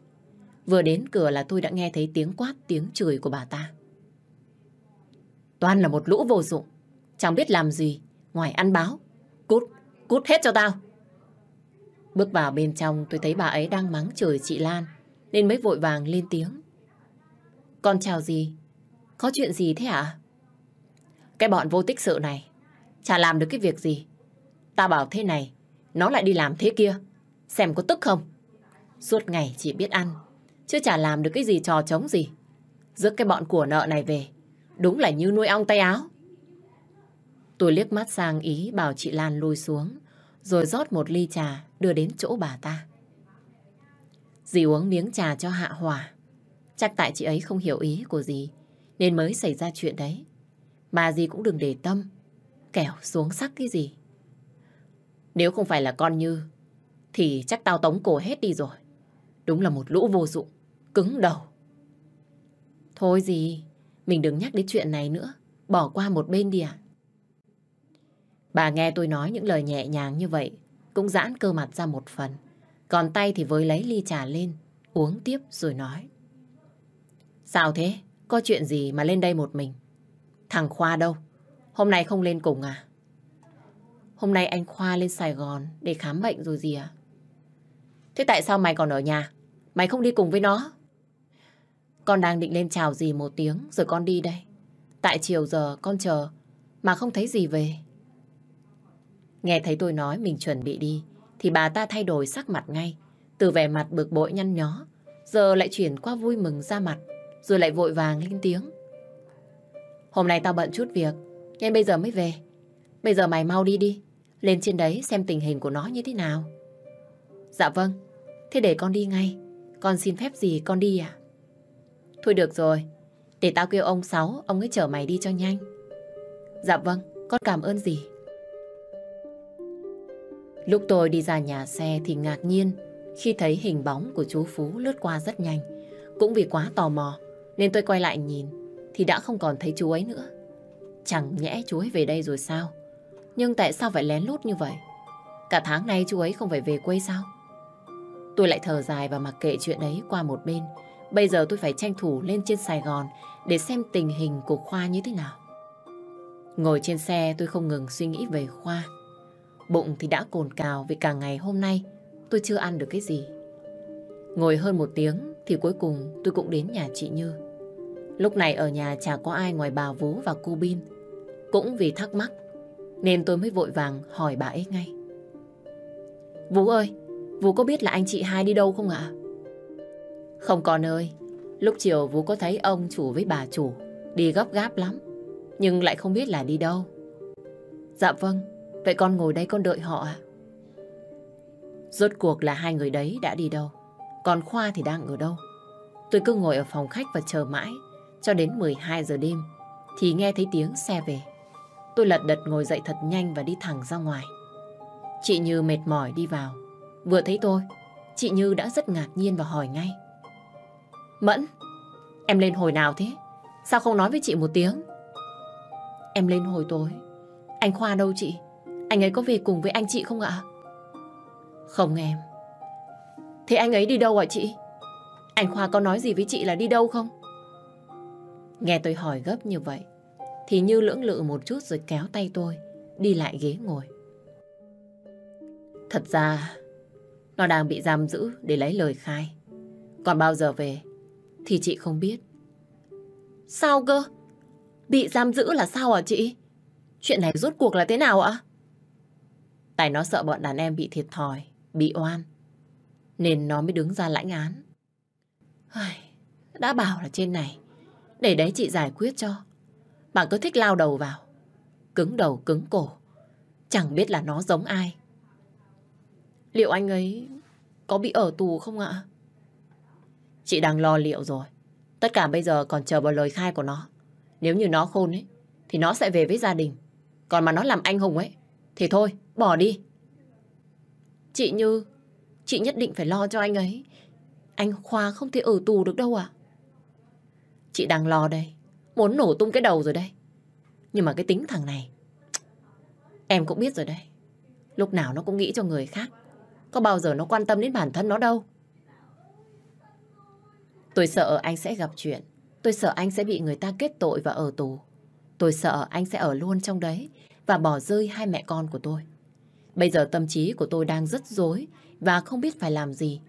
Vừa đến cửa là tôi đã nghe thấy tiếng quát, tiếng chửi của bà ta. Toàn là một lũ vô dụng, chẳng biết làm gì, ngoài ăn báo. Cút, cút hết cho tao. Bước vào bên trong tôi thấy bà ấy đang mắng chửi chị Lan, nên mới vội vàng lên tiếng. Con chào gì? Có chuyện gì thế ạ? Cái bọn vô tích sự này, chả làm được cái việc gì. Ta bảo thế này, nó lại đi làm thế kia. Xem có tức không? Suốt ngày chỉ biết ăn, chứ chả làm được cái gì trò trống gì. Rước cái bọn của nợ này về. Đúng là như nuôi ong tay áo. Tôi liếc mắt sang ý bảo chị Lan lùi xuống, rồi rót một ly trà đưa đến chỗ bà ta. Dì uống miếng trà cho hạ hỏa. Chắc tại chị ấy không hiểu ý của dì, nên mới xảy ra chuyện đấy. Mà dì cũng đừng để tâm, kẻo xuống sắc cái gì. Nếu không phải là con Như, thì chắc tao tống cổ hết đi rồi. Đúng là một lũ vô dụng, cứng đầu. Thôi gì, mình đừng nhắc đến chuyện này nữa, bỏ qua một bên đi ạ. Bà nghe tôi nói những lời nhẹ nhàng như vậy, cũng giãn cơ mặt ra một phần. Còn tay thì với lấy ly trà lên, uống tiếp rồi nói. Sao thế? Có chuyện gì mà lên đây một mình? Thằng Khoa đâu? Hôm nay không lên cùng à? Hôm nay anh Khoa lên Sài Gòn để khám bệnh rồi gì à? Thế tại sao mày còn ở nhà? Mày không đi cùng với nó? Con đang định lên chào gì một tiếng, rồi con đi đây. Tại chiều giờ con chờ, mà không thấy gì về. Nghe thấy tôi nói mình chuẩn bị đi, thì bà ta thay đổi sắc mặt ngay. Từ vẻ mặt bực bội nhăn nhó, giờ lại chuyển qua vui mừng ra mặt, rồi lại vội vàng lên tiếng. Hôm nay tao bận chút việc nên bây giờ mới về. Bây giờ mày mau đi đi. Lên trên đấy xem tình hình của nó như thế nào. Dạ vâng. Thế để con đi ngay. Con xin phép gì con đi à? Thôi được rồi. Để tao kêu ông Sáu, ông ấy chở mày đi cho nhanh. Dạ vâng, con cảm ơn gì. Lúc tôi đi ra nhà xe thì ngạc nhiên khi thấy hình bóng của chú Phú lướt qua rất nhanh. Cũng vì quá tò mò nên tôi quay lại nhìn thì đã không còn thấy chú ấy nữa. Chẳng nhẽ chú ấy về đây rồi sao? Nhưng tại sao phải lén lút như vậy? Cả tháng nay chú ấy không phải về quê sao? Tôi lại thở dài và mặc kệ chuyện ấy qua một bên. Bây giờ tôi phải tranh thủ lên trên Sài Gòn để xem tình hình của Khoa như thế nào. Ngồi trên xe tôi không ngừng suy nghĩ về Khoa. Bụng thì đã cồn cào vì cả ngày hôm nay tôi chưa ăn được cái gì. Ngồi hơn một tiếng thì cuối cùng tôi cũng đến nhà chị Như. Lúc này ở nhà chả có ai ngoài bà Vú và cô Bin. Cũng vì thắc mắc nên tôi mới vội vàng hỏi bà ấy ngay. Vú ơi, Vú có biết là anh chị hai đi đâu không ạ? Không còn ơi, lúc chiều Vú có thấy ông chủ với bà chủ đi gấp gáp lắm, nhưng lại không biết là đi đâu. Dạ vâng, vậy con ngồi đây con đợi họ à? Rốt cuộc là hai người đấy đã đi đâu, còn Khoa thì đang ở đâu? Tôi cứ ngồi ở phòng khách và chờ mãi, cho đến 12 giờ đêm, thì nghe thấy tiếng xe về. Tôi lật đật ngồi dậy thật nhanh và đi thẳng ra ngoài. Chị Như mệt mỏi đi vào. Vừa thấy tôi, chị Như đã rất ngạc nhiên và hỏi ngay. Mẫn, em lên hồi nào thế? Sao không nói với chị một tiếng? Em lên hồi tối. Anh Khoa đâu chị? Anh ấy có về cùng với anh chị không ạ? Không em. Thế anh ấy đi đâu ạ chị? Anh Khoa có nói gì với chị là đi đâu không? Nghe tôi hỏi gấp như vậy, thì Như lưỡng lự một chút rồi kéo tay tôi, đi lại ghế ngồi. Thật ra, nó đang bị giam giữ để lấy lời khai. Còn bao giờ về, thì chị không biết. Sao cơ? Bị giam giữ là sao hả chị? Chuyện này rốt cuộc là thế nào ạ? Tại nó sợ bọn đàn em bị thiệt thòi, bị oan. Nên nó mới đứng ra lãnh án. Đã bảo là trên này, để đấy chị giải quyết cho. Bạn cứ thích lao đầu vào. Cứng đầu cứng cổ. Chẳng biết là nó giống ai. Liệu anh ấy có bị ở tù không ạ? Chị đang lo liệu rồi. Tất cả bây giờ còn chờ vào lời khai của nó. Nếu như nó khôn ấy, thì nó sẽ về với gia đình. Còn mà nó làm anh hùng ấy, thì thôi, bỏ đi. Chị Như, chị nhất định phải lo cho anh ấy. Anh Khoa không thể ở tù được đâu à? Chị đang lo đây. Muốn nổ tung cái đầu rồi đây. Nhưng mà cái tính thằng này, em cũng biết rồi đây. Lúc nào nó cũng nghĩ cho người khác. Có bao giờ nó quan tâm đến bản thân nó đâu. Tôi sợ anh sẽ gặp chuyện. Tôi sợ anh sẽ bị người ta kết tội và ở tù. Tôi sợ anh sẽ ở luôn trong đấy và bỏ rơi hai mẹ con của tôi. Bây giờ tâm trí của tôi đang rất rối và không biết phải làm gì.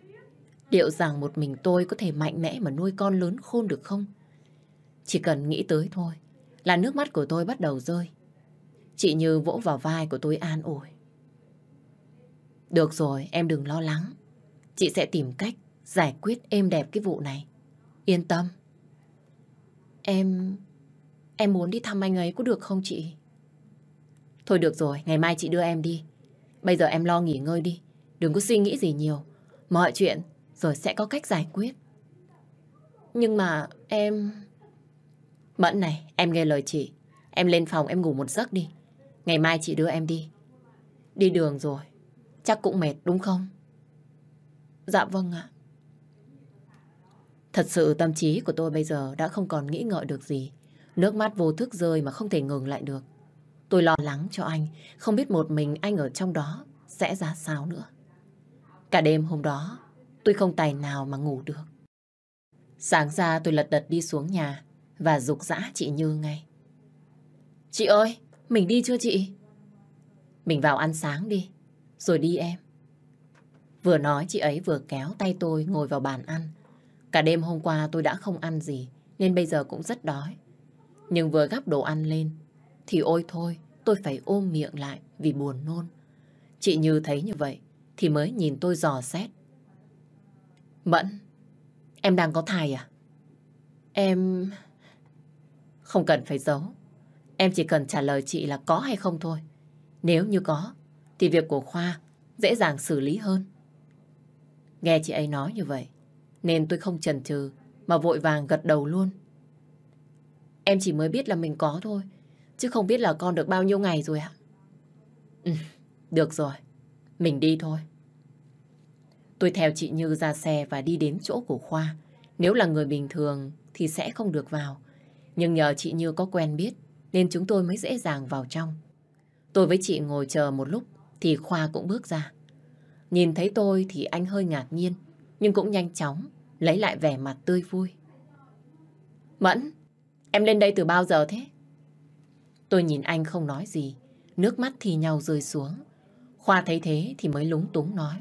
Liệu rằng một mình tôi có thể mạnh mẽ mà nuôi con lớn khôn được không? Chỉ cần nghĩ tới thôi là nước mắt của tôi bắt đầu rơi. Chị Như vỗ vào vai của tôi an ủi. Được rồi, em đừng lo lắng. Chị sẽ tìm cách giải quyết êm đẹp cái vụ này. Yên tâm. Em... Em muốn đi thăm anh ấy có được không chị? Thôi được rồi, ngày mai chị đưa em đi. Bây giờ em lo nghỉ ngơi đi. Đừng có suy nghĩ gì nhiều. Mọi chuyện rồi sẽ có cách giải quyết. Nhưng mà em... Mẫn này, em nghe lời chị. Em lên phòng em ngủ một giấc đi. Ngày mai chị đưa em đi. Đi đường rồi. Chắc cũng mệt đúng không? Dạ vâng ạ. Thật sự tâm trí của tôi bây giờ đã không còn nghĩ ngợi được gì. Nước mắt vô thức rơi mà không thể ngừng lại được. Tôi lo lắng cho anh, không biết một mình anh ở trong đó sẽ ra sao nữa. Cả đêm hôm đó, tôi không tài nào mà ngủ được. Sáng ra tôi lật đật đi xuống nhà và dục dã chị Như ngay. Chị ơi, mình đi chưa chị? Mình vào ăn sáng đi, rồi đi em. Vừa nói chị ấy vừa kéo tay tôi ngồi vào bàn ăn. Cả đêm hôm qua tôi đã không ăn gì, nên bây giờ cũng rất đói. Nhưng vừa gắp đồ ăn lên, thì ôi thôi, tôi phải ôm miệng lại vì buồn nôn. Chị Như thấy như vậy, thì mới nhìn tôi dò xét. Mẫn, em đang có thai à? Em... Không cần phải giấu. Em chỉ cần trả lời chị là có hay không thôi. Nếu như có, thì việc của Khoa dễ dàng xử lý hơn. Nghe chị ấy nói như vậy, nên tôi không chần chừ mà vội vàng gật đầu luôn. Em chỉ mới biết là mình có thôi, chứ không biết là con được bao nhiêu ngày rồi ạ. Ừ, được rồi, mình đi thôi. Tôi theo chị Như ra xe và đi đến chỗ của Khoa. Nếu là người bình thường thì sẽ không được vào. Nhưng nhờ chị Như có quen biết nên chúng tôi mới dễ dàng vào trong. Tôi với chị ngồi chờ một lúc thì Khoa cũng bước ra. Nhìn thấy tôi thì anh hơi ngạc nhiên nhưng cũng nhanh chóng lấy lại vẻ mặt tươi vui. Mẫn, em lên đây từ bao giờ thế? Tôi nhìn anh không nói gì, nước mắt thì nhau rơi xuống. Khoa thấy thế thì mới lúng túng nói.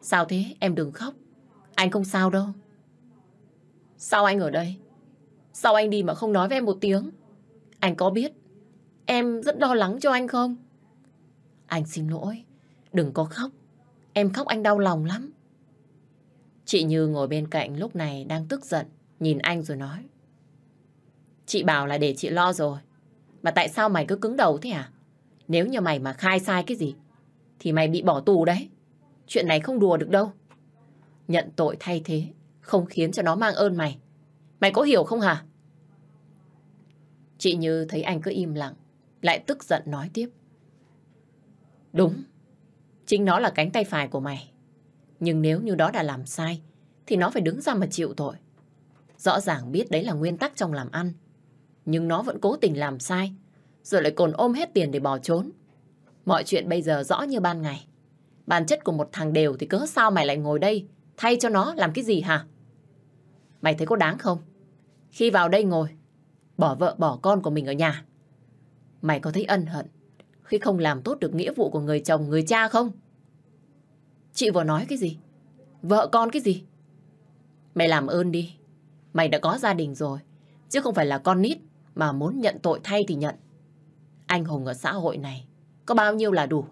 Sao thế? Em đừng khóc. Anh không sao đâu. Sao anh ở đây? Sao anh đi mà không nói với em một tiếng? Anh có biết em rất lo lắng cho anh không? Anh xin lỗi. Đừng có khóc. Em khóc anh đau lòng lắm. Chị Như ngồi bên cạnh lúc này đang tức giận, nhìn anh rồi nói. Chị bảo là để chị lo rồi. Mà tại sao mày cứ cứng đầu thế à? Nếu như mày mà khai sai cái gì, thì mày bị bỏ tù đấy. Chuyện này không đùa được đâu. Nhận tội thay thế, không khiến cho nó mang ơn mày. Mày có hiểu không hả? Chị Như thấy anh cứ im lặng, lại tức giận nói tiếp. Đúng, chính nó là cánh tay phải của mày. Nhưng nếu như đó đã làm sai, thì nó phải đứng ra mà chịu tội. Rõ ràng biết đấy là nguyên tắc trong làm ăn. Nhưng nó vẫn cố tình làm sai, rồi lại còn ôm hết tiền để bỏ trốn. Mọi chuyện bây giờ rõ như ban ngày. Bản chất của một thằng đều thì cớ sao mày lại ngồi đây thay cho nó làm cái gì hả? Mày thấy có đáng không? Khi vào đây ngồi, bỏ vợ bỏ con của mình ở nhà. Mày có thấy ân hận khi không làm tốt được nghĩa vụ của người chồng, người cha không? Chị vừa nói cái gì? Vợ con cái gì? Mày làm ơn đi. Mày đã có gia đình rồi, chứ không phải là con nít mà muốn nhận tội thay thì nhận. Anh hùng ở xã hội này có bao nhiêu là đủ.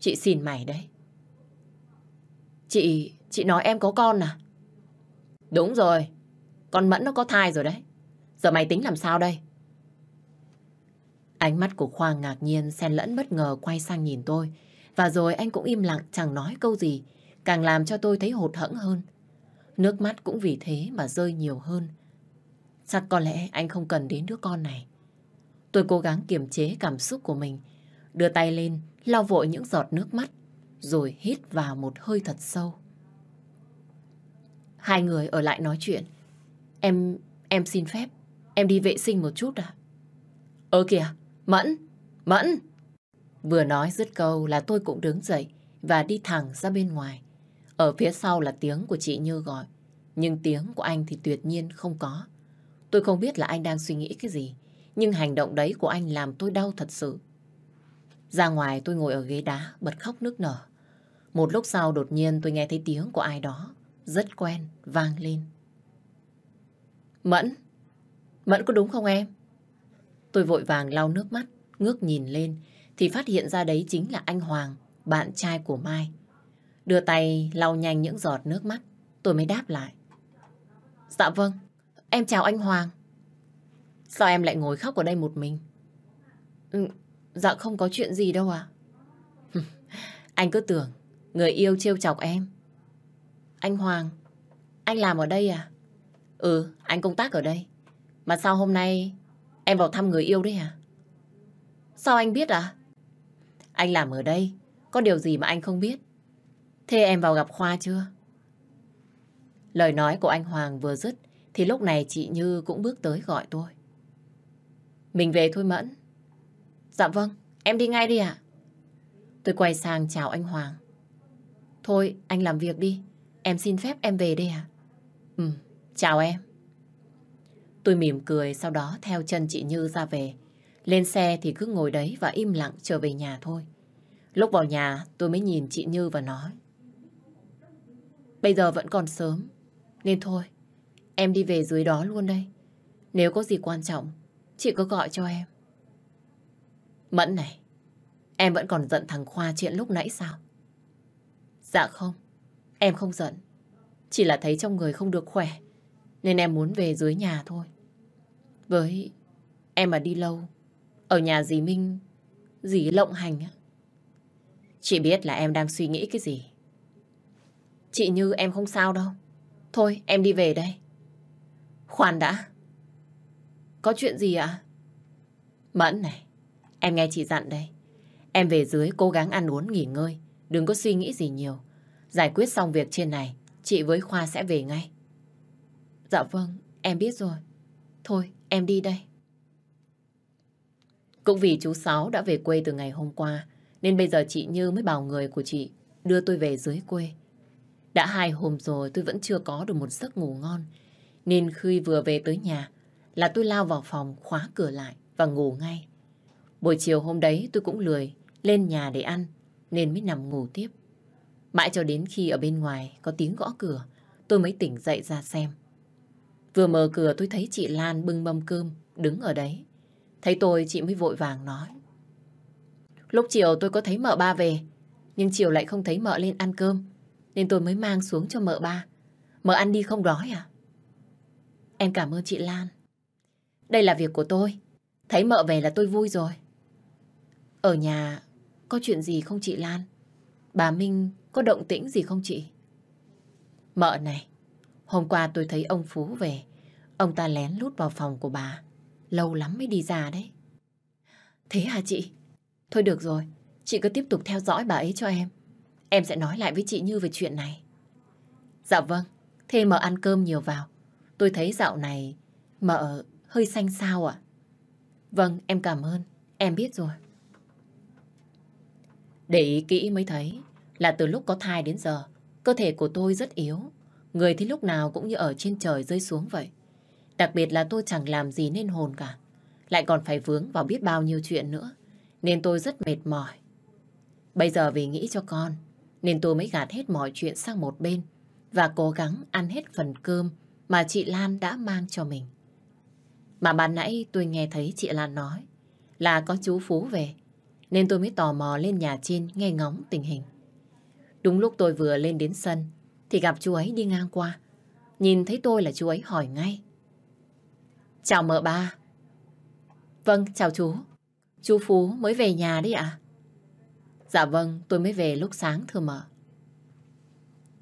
Chị xin mày đấy. Chị, chị nói em có con à? Đúng rồi, con Mẫn nó có thai rồi đấy. Giờ mày tính làm sao đây? Ánh mắt của Khoa ngạc nhiên, xen lẫn bất ngờ quay sang nhìn tôi. Và rồi anh cũng im lặng chẳng nói câu gì, càng làm cho tôi thấy hụt hẫng hơn. Nước mắt cũng vì thế mà rơi nhiều hơn. Chắc có lẽ anh không cần đến đứa con này. Tôi cố gắng kiềm chế cảm xúc của mình, đưa tay lên, lau vội những giọt nước mắt, rồi hít vào một hơi thật sâu. Hai người ở lại nói chuyện. Em, em xin phép, em đi vệ sinh một chút à? Ơ kìa, Mẫn, Mẫn! Vừa nói dứt câu là tôi cũng đứng dậy và đi thẳng ra bên ngoài. Ở phía sau là tiếng của chị Như gọi, nhưng tiếng của anh thì tuyệt nhiên không có. Tôi không biết là anh đang suy nghĩ cái gì, nhưng hành động đấy của anh làm tôi đau thật sự. Ra ngoài tôi ngồi ở ghế đá, bật khóc nức nở. Một lúc sau đột nhiên tôi nghe thấy tiếng của ai đó, rất quen, vang lên. Mẫn! Mẫn có đúng không em? Tôi vội vàng lau nước mắt, ngước nhìn lên, thì phát hiện ra đấy chính là anh Hoàng, bạn trai của Mai. Đưa tay lau nhanh những giọt nước mắt, tôi mới đáp lại. Dạ vâng, em chào anh Hoàng. Sao em lại ngồi khóc ở đây một mình? Ừ, dạ không có chuyện gì đâu à. anh cứ tưởng người yêu trêu chọc em. Anh Hoàng, anh làm ở đây à? Ừ, anh công tác ở đây. Mà sao hôm nay em vào thăm người yêu đấy à? Sao anh biết à? Anh làm ở đây, có điều gì mà anh không biết? Thế em vào gặp Khoa chưa? Lời nói của anh Hoàng vừa dứt thì lúc này chị Như cũng bước tới gọi tôi. Mình về thôi Mẫn. Dạ vâng, em đi ngay đi ạ. Tôi quay sang chào anh Hoàng. Thôi, anh làm việc đi. Em xin phép em về đây ạ. Ừ, chào em. Tôi mỉm cười sau đó theo chân chị Như ra về. Lên xe thì cứ ngồi đấy và im lặng trở về nhà thôi. Lúc vào nhà tôi mới nhìn chị Như và nói. Bây giờ vẫn còn sớm. Nên thôi, em đi về dưới đó luôn đây. Nếu có gì quan trọng, chị cứ gọi cho em. Mẫn này, em vẫn còn giận thằng Khoa chuyện lúc nãy sao? Dạ không, em không giận. Chỉ là thấy trong người không được khỏe, nên em muốn về dưới nhà thôi. Với em mà đi lâu, ở nhà dì Minh, dì lộng hành á. Chị biết là em đang suy nghĩ cái gì. Chị Như em không sao đâu. Thôi em đi về đây. Khoan đã. Có chuyện gì ạ? Mẫn này, em nghe chị dặn đây. Em về dưới cố gắng ăn uống nghỉ ngơi. Đừng có suy nghĩ gì nhiều. Giải quyết xong việc trên này, chị với Khoa sẽ về ngay. Dạ vâng, em biết rồi. Thôi, em đi đây. Cũng vì chú Sáu đã về quê từ ngày hôm qua, nên bây giờ chị Như mới bảo người của chị đưa tôi về dưới quê. Đã hai hôm rồi tôi vẫn chưa có được một giấc ngủ ngon. Nên khi vừa về tới nhà là tôi lao vào phòng khóa cửa lại và ngủ ngay. Buổi chiều hôm đấy tôi cũng lười lên nhà để ăn nên mới nằm ngủ tiếp. Mãi cho đến khi ở bên ngoài có tiếng gõ cửa tôi mới tỉnh dậy ra xem. Vừa mở cửa tôi thấy chị Lan bưng mâm cơm đứng ở đấy. Thấy tôi chị mới vội vàng nói. Lúc chiều tôi có thấy mợ ba về nhưng chiều lại không thấy mợ lên ăn cơm nên tôi mới mang xuống cho mợ ba. Mợ ăn đi không đói à? Em cảm ơn chị Lan. Đây là việc của tôi. Thấy mợ về là tôi vui rồi. Ở nhà có chuyện gì không chị Lan? Bà Minh có động tĩnh gì không chị? Mợ này, hôm qua tôi thấy ông Phú về. Ông ta lén lút vào phòng của bà. Lâu lắm mới đi ra đấy. Thế hả chị? Thôi được rồi, chị cứ tiếp tục theo dõi bà ấy cho em. Em sẽ nói lại với chị Như về chuyện này. Dạ vâng, thế mợ ăn cơm nhiều vào. Tôi thấy dạo này mợ hơi xanh xao ạ. Vâng, em cảm ơn. Em biết rồi. Để ý kỹ mới thấy là từ lúc có thai đến giờ, cơ thể của tôi rất yếu. Người thì lúc nào cũng như ở trên trời rơi xuống vậy. Đặc biệt là tôi chẳng làm gì nên hồn cả. Lại còn phải vướng vào biết bao nhiêu chuyện nữa. Nên tôi rất mệt mỏi. Bây giờ vì nghĩ cho con, nên tôi mới gạt hết mọi chuyện sang một bên và cố gắng ăn hết phần cơm mà chị Lan đã mang cho mình. Mà ban nãy tôi nghe thấy chị Lan nói là có chú Phú về, nên tôi mới tò mò lên nhà trên nghe ngóng tình hình. Đúng lúc tôi vừa lên đến sân, thì gặp chú ấy đi ngang qua. Nhìn thấy tôi là chú ấy hỏi ngay. Chào mợ ba. Vâng, chào chú. Chú Phú mới về nhà đấy ạ. Dạ vâng, tôi mới về lúc sáng thưa mợ.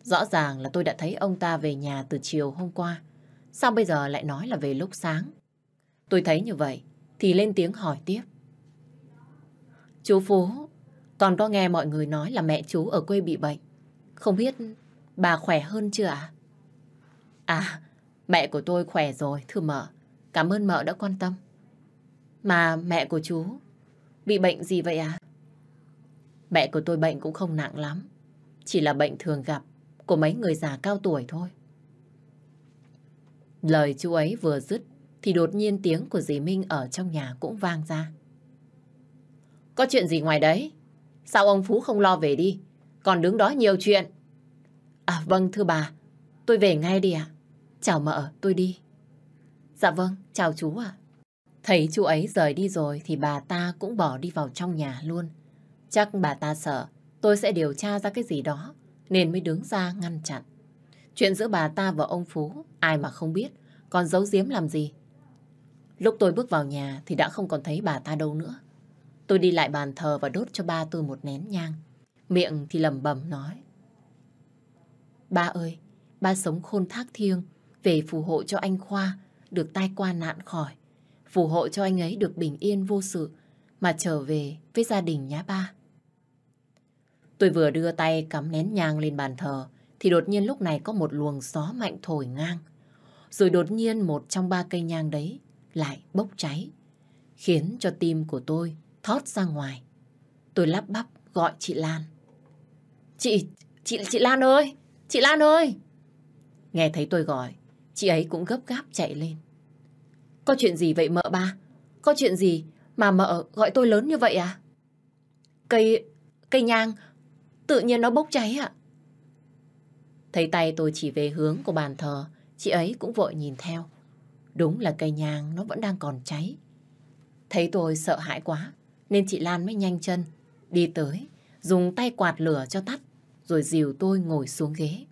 Rõ ràng là tôi đã thấy ông ta về nhà từ chiều hôm qua. Sao bây giờ lại nói là về lúc sáng? Tôi thấy như vậy, thì lên tiếng hỏi tiếp. Chú Phú, còn có nghe mọi người nói là mẹ chú ở quê bị bệnh. Không biết bà khỏe hơn chưa ạ? À? mẹ của tôi khỏe rồi, thưa mợ. Cảm ơn mợ đã quan tâm. Mà mẹ của chú bị bệnh gì vậy à? Mẹ của tôi bệnh cũng không nặng lắm. Chỉ là bệnh thường gặp của mấy người già cao tuổi thôi. Lời chú ấy vừa dứt thì đột nhiên tiếng của dì Minh ở trong nhà cũng vang ra. Có chuyện gì ngoài đấy? Sao ông Phú không lo về đi? Còn đứng đó nhiều chuyện. À vâng thưa bà, tôi về ngay đi ạ. Chào mợ, tôi đi. Dạ vâng, chào chú ạ. Thấy chú ấy rời đi rồi thì bà ta cũng bỏ đi vào trong nhà luôn. Chắc bà ta sợ tôi sẽ điều tra ra cái gì đó nên mới đứng ra ngăn chặn. Chuyện giữa bà ta và ông Phú ai mà không biết còn giấu giếm làm gì? Lúc tôi bước vào nhà thì đã không còn thấy bà ta đâu nữa. Tôi đi lại bàn thờ và đốt cho ba tôi một nén nhang. Miệng thì lầm bầm nói. Ba ơi, ba sống khôn thác thiêng, về phù hộ cho anh Khoa, được tai qua nạn khỏi. Phù hộ cho anh ấy được bình yên vô sự, mà trở về với gia đình nhá ba. Tôi vừa đưa tay cắm nén nhang lên bàn thờ, thì đột nhiên lúc này có một luồng gió mạnh thổi ngang. Rồi đột nhiên một trong ba cây nhang đấy lại bốc cháy, khiến cho tim của tôi thót ra ngoài. Tôi lắp bắp gọi chị Lan. Chị, chị, chị Lan ơi, chị Lan ơi. Nghe thấy tôi gọi, chị ấy cũng gấp gáp chạy lên. Có chuyện gì vậy mợ ba? Có chuyện gì mà mợ gọi tôi lớn như vậy à? Cây, cây nhang, tự nhiên nó bốc cháy ạ. Thấy tay tôi chỉ về hướng của bàn thờ, chị ấy cũng vội nhìn theo. Đúng là cây nhang nó vẫn đang còn cháy. Thấy tôi sợ hãi quá, nên chị Lan mới nhanh chân, đi tới, dùng tay quạt lửa cho tắt, rồi dìu tôi ngồi xuống ghế.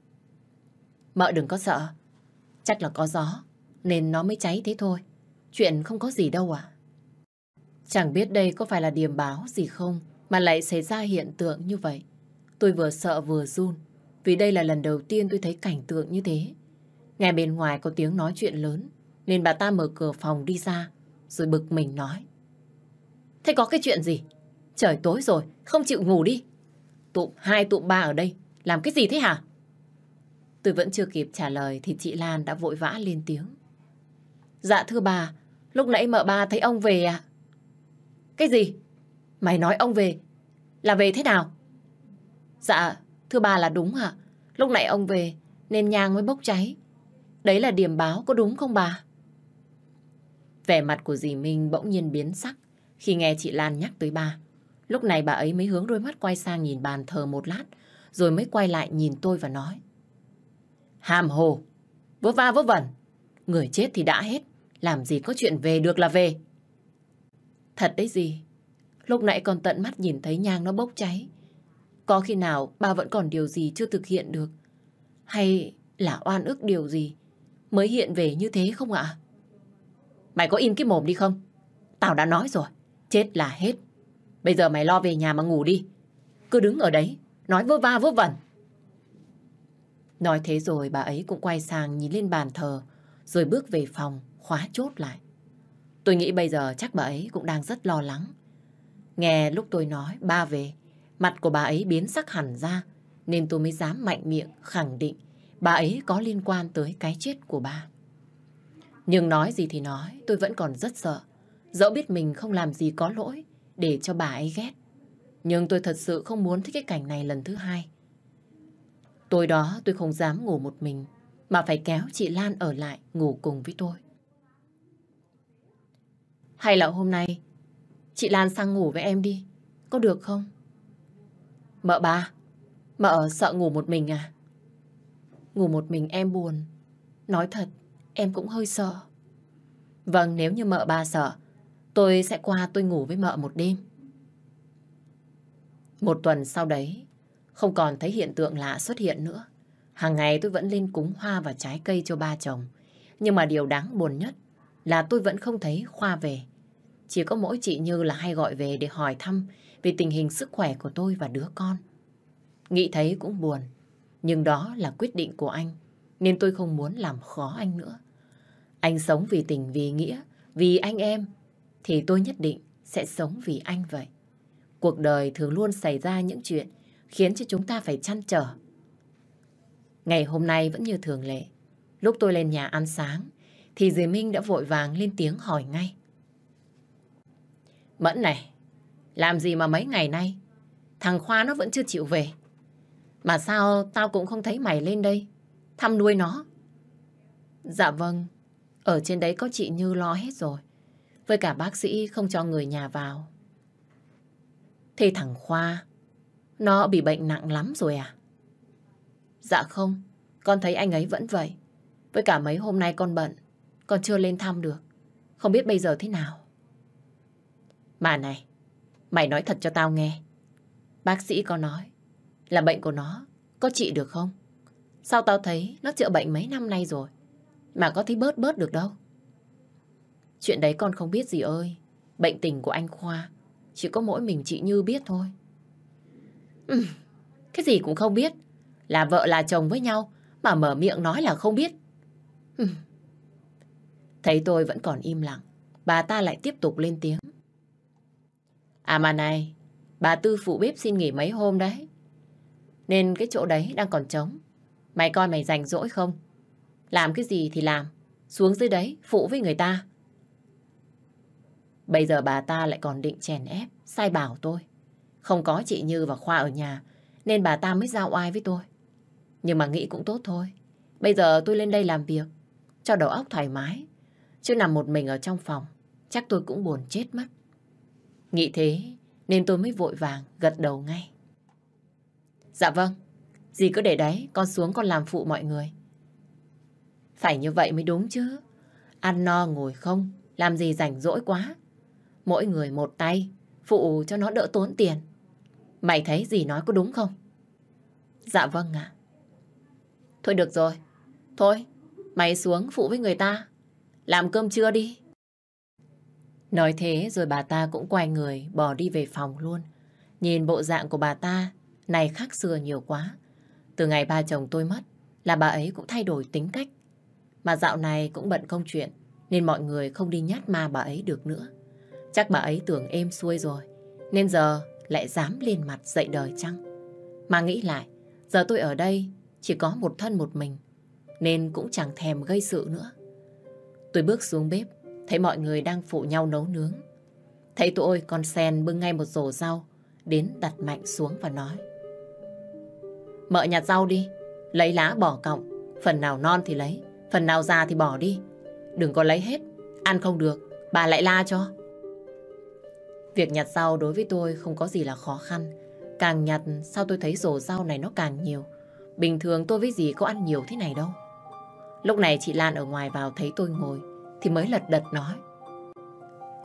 Mợ đừng có sợ, chắc là có gió, nên nó mới cháy thế thôi. Chuyện không có gì đâu à. Chẳng biết đây có phải là điềm báo gì không, mà lại xảy ra hiện tượng như vậy. Tôi vừa sợ vừa run, vì đây là lần đầu tiên tôi thấy cảnh tượng như thế. Nghe bên ngoài có tiếng nói chuyện lớn, nên bà ta mở cửa phòng đi ra, rồi bực mình nói. Thế có cái chuyện gì? Trời tối rồi, không chịu ngủ đi. Tụm hai tụm ba ở đây, làm cái gì thế hả? Tôi vẫn chưa kịp trả lời thì chị Lan đã vội vã lên tiếng. Dạ thưa bà, lúc nãy mợ ba thấy ông về à? Cái gì? Mày nói ông về, là về thế nào? Dạ, thưa bà là đúng ạ. Lúc nãy ông về nên nhang mới bốc cháy. Đấy là điểm báo có đúng không bà? Vẻ mặt của dì Minh bỗng nhiên biến sắc khi nghe chị Lan nhắc tới bà Lúc này bà ấy mới hướng đôi mắt quay sang nhìn bàn thờ một lát, rồi mới quay lại nhìn tôi và nói. Hàm hồ, vớ va vớ vẩn, người chết thì đã hết, làm gì có chuyện về được là về. Thật đấy gì, lúc nãy còn tận mắt nhìn thấy nhang nó bốc cháy. Có khi nào ba vẫn còn điều gì chưa thực hiện được? Hay là oan ức điều gì mới hiện về như thế không ạ? Mày có im cái mồm đi không? Tao đã nói rồi, chết là hết. Bây giờ mày lo về nhà mà ngủ đi. Cứ đứng ở đấy, nói vơ va vớ vẩn. Nói thế rồi bà ấy cũng quay sang nhìn lên bàn thờ, rồi bước về phòng, khóa chốt lại. Tôi nghĩ bây giờ chắc bà ấy cũng đang rất lo lắng. Nghe lúc tôi nói ba về, mặt của bà ấy biến sắc hẳn ra, nên tôi mới dám mạnh miệng khẳng định bà ấy có liên quan tới cái chết của ba. Nhưng nói gì thì nói, tôi vẫn còn rất sợ. Dẫu biết mình không làm gì có lỗi để cho bà ấy ghét. Nhưng tôi thật sự không muốn thấy cái cảnh này lần thứ hai. Tối đó tôi không dám ngủ một mình, mà phải kéo chị Lan ở lại ngủ cùng với tôi. Hay là hôm nay chị Lan sang ngủ với em đi, có được không? Mợ ba, mợ sợ ngủ một mình à? Ngủ một mình em buồn. Nói thật, em cũng hơi sợ. Vâng, nếu như mợ ba sợ, tôi sẽ qua tôi ngủ với mợ một đêm. Một tuần sau đấy, không còn thấy hiện tượng lạ xuất hiện nữa. Hàng ngày tôi vẫn lên cúng hoa và trái cây cho ba chồng. Nhưng mà điều đáng buồn nhất là tôi vẫn không thấy Khoa về. Chỉ có mỗi chị Như là hay gọi về để hỏi thăm về tình hình sức khỏe của tôi và đứa con. Nghĩ thấy cũng buồn, nhưng đó là quyết định của anh, nên tôi không muốn làm khó anh nữa. Anh sống vì tình, vì nghĩa, vì anh em, thì tôi nhất định sẽ sống vì anh vậy. Cuộc đời thường luôn xảy ra những chuyện khiến cho chúng ta phải chăn trở. Ngày hôm nay vẫn như thường lệ. Lúc tôi lên nhà ăn sáng, thì dì Minh đã vội vàng lên tiếng hỏi ngay. Mẫn này, làm gì mà mấy ngày nay thằng Khoa nó vẫn chưa chịu về? Mà sao tao cũng không thấy mày lên đây thăm nuôi nó? Dạ vâng, ở trên đấy có chị Như lo hết rồi. Với cả bác sĩ không cho người nhà vào. Thế thằng Khoa, nó bị bệnh nặng lắm rồi à? Dạ không, con thấy anh ấy vẫn vậy. Với cả mấy hôm nay con bận, con chưa lên thăm được. Không biết bây giờ thế nào. Mà này, mày nói thật cho tao nghe. Bác sĩ có nói là bệnh của nó có trị được không? Sao tao thấy nó chữa bệnh mấy năm nay rồi? mà có thấy bớt bớt được đâu. Chuyện đấy con không biết gì ơi. Bệnh tình của anh Khoa chỉ có mỗi mình chị Như biết thôi. Ừ, cái gì cũng không biết. Là vợ là chồng với nhau mà mở miệng nói là không biết. Ừ. Thấy tôi vẫn còn im lặng, bà ta lại tiếp tục lên tiếng. À mà này, bà Tư phụ bếp xin nghỉ mấy hôm đấy. Nên cái chỗ đấy đang còn trống. Mày coi mày rảnh rỗi không? Làm cái gì thì làm. Xuống dưới đấy, phụ với người ta. Bây giờ bà ta lại còn định chèn ép, sai bảo tôi. Không có chị Như và Khoa ở nhà, nên bà ta mới giao oai với tôi. Nhưng mà nghĩ cũng tốt thôi. Bây giờ tôi lên đây làm việc, cho đầu óc thoải mái. Chứ nằm một mình ở trong phòng, chắc tôi cũng buồn chết mất. Nghĩ thế, nên tôi mới vội vàng gật đầu ngay. Dạ vâng, dì cứ để đấy, con xuống con làm phụ mọi người. Phải như vậy mới đúng chứ. Ăn no ngồi không, làm gì rảnh rỗi quá. Mỗi người một tay, phụ cho nó đỡ tốn tiền. Mày thấy gì nói có đúng không? Dạ vâng ạ. Thôi được rồi. Thôi, mày xuống phụ với người ta. Làm cơm trưa đi. Nói thế rồi bà ta cũng quay người bỏ đi về phòng luôn. Nhìn bộ dạng của bà ta này khác xưa nhiều quá. Từ ngày ba chồng tôi mất là bà ấy cũng thay đổi tính cách. Mà dạo này cũng bận công chuyện nên mọi người không đi nhát ma bà ấy được nữa. Chắc bà ấy tưởng êm xuôi rồi nên giờ lại dám lên mặt dậy đời chăng? Mà nghĩ lại, giờ tôi ở đây chỉ có một thân một mình nên cũng chẳng thèm gây sự nữa. Tôi bước xuống bếp thấy mọi người đang phụ nhau nấu nướng. Thấy tôi con sen bưng ngay một rổ rau đến đặt mạnh xuống và nói Mợ nhặt rau đi, lấy lá bỏ cọng, phần nào non thì lấy, phần nào già thì bỏ đi. Đừng có lấy hết, ăn không được, bà lại la cho. Việc nhặt rau đối với tôi không có gì là khó khăn. Càng nhặt, sao tôi thấy rổ rau này nó càng nhiều. Bình thường tôi với dì có ăn nhiều thế này đâu. Lúc này chị Lan ở ngoài vào thấy tôi ngồi, thì mới lật đật nói.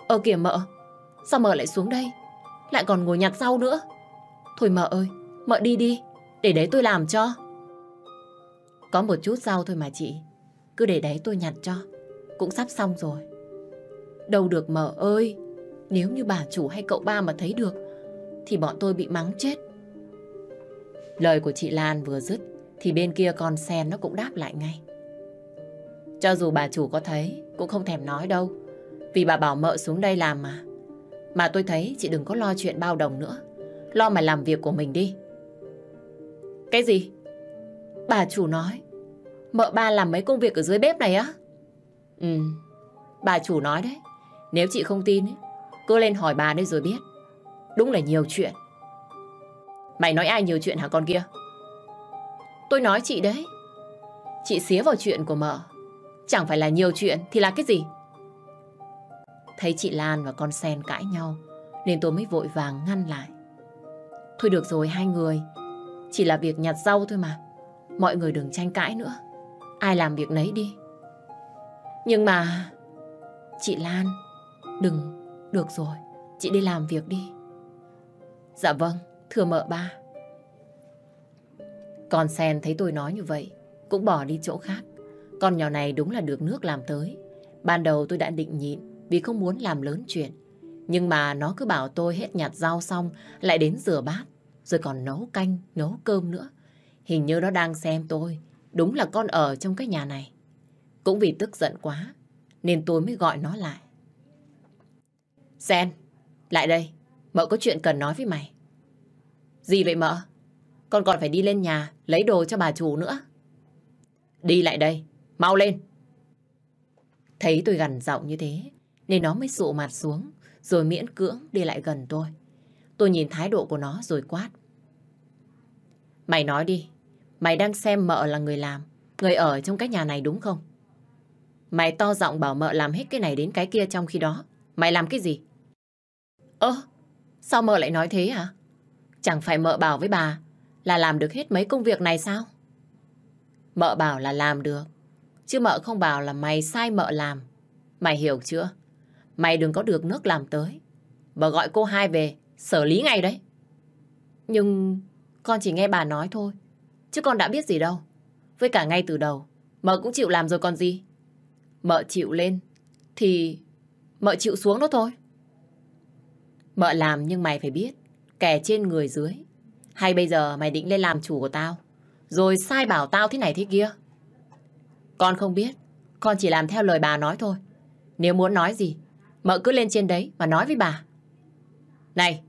Ơ kìa mợ, sao mợ lại xuống đây? Lại còn ngồi nhặt rau nữa. Thôi mợ ơi, mợ đi đi, để đấy tôi làm cho. Có một chút rau thôi mà chị. Cứ để đấy tôi nhặt cho. Cũng sắp xong rồi. Đâu được mợ ơi. Nếu như bà chủ hay cậu ba mà thấy được thì bọn tôi bị mắng chết. Lời của chị Lan vừa dứt thì bên kia con sen nó cũng đáp lại ngay. Cho dù bà chủ có thấy cũng không thèm nói đâu. Vì bà bảo mợ xuống đây làm mà. Mà tôi thấy chị đừng có lo chuyện bao đồng nữa. Lo mà làm việc của mình đi. Cái gì? Bà chủ nói, mợ ba làm mấy công việc ở dưới bếp này á? Ừ, bà chủ nói đấy. Nếu chị không tin, ấy, cứ lên hỏi bà đấy rồi biết. Đúng là nhiều chuyện. Mày nói ai nhiều chuyện hả con kia? Tôi nói chị đấy. Chị xía vào chuyện của mợ. Chẳng phải là nhiều chuyện thì là cái gì? Thấy chị Lan và con Sen cãi nhau nên tôi mới vội vàng ngăn lại. Thôi được rồi hai người, chỉ là việc nhặt rau thôi mà. Mọi người đừng tranh cãi nữa. Ai làm việc nấy đi. Nhưng mà... Chị Lan, đừng... Được rồi, chị đi làm việc đi. Dạ vâng, thưa mợ ba. Con sen thấy tôi nói như vậy, cũng bỏ đi chỗ khác. Con nhỏ này đúng là được nước làm tới. Ban đầu tôi đã định nhịn vì không muốn làm lớn chuyện. Nhưng mà nó cứ bảo tôi hết nhặt rau xong lại đến rửa bát rồi còn nấu canh, nấu cơm nữa. Hình như nó đang xem tôi, đúng là con ở trong cái nhà này. Cũng vì tức giận quá, nên tôi mới gọi nó lại. Sen, lại đây, mợ có chuyện cần nói với mày. Gì vậy mợ? Con còn phải đi lên nhà lấy đồ cho bà chủ nữa. Đi lại đây, mau lên. Thấy tôi gần giọng như thế, nên nó mới sụ mặt xuống, rồi miễn cưỡng đi lại gần tôi. Tôi nhìn thái độ của nó rồi quát. Mày nói đi, mày đang xem mợ là người làm, người ở trong cái nhà này đúng không? Mày to giọng bảo mợ làm hết cái này đến cái kia trong khi đó. Mày làm cái gì? Ơ, sao mợ lại nói thế hả? Chẳng phải mợ bảo với bà là làm được hết mấy công việc này sao? Mợ bảo là làm được, chứ mợ không bảo là mày sai mợ làm. Mày hiểu chưa? Mày đừng có được nước làm tới. Bà gọi cô hai về, xử lý ngay đấy. Nhưng con chỉ nghe bà nói thôi. Chứ con đã biết gì đâu. Với cả ngay từ đầu, mợ cũng chịu làm rồi còn gì. Mợ chịu lên, thì mợ chịu xuống đó thôi. Mợ làm nhưng mày phải biết, kẻ trên người dưới. Hay bây giờ mày định lên làm chủ của tao, rồi sai bảo tao thế này thế kia. Con không biết, con chỉ làm theo lời bà nói thôi. Nếu muốn nói gì, mợ cứ lên trên đấy mà nói với bà. Này,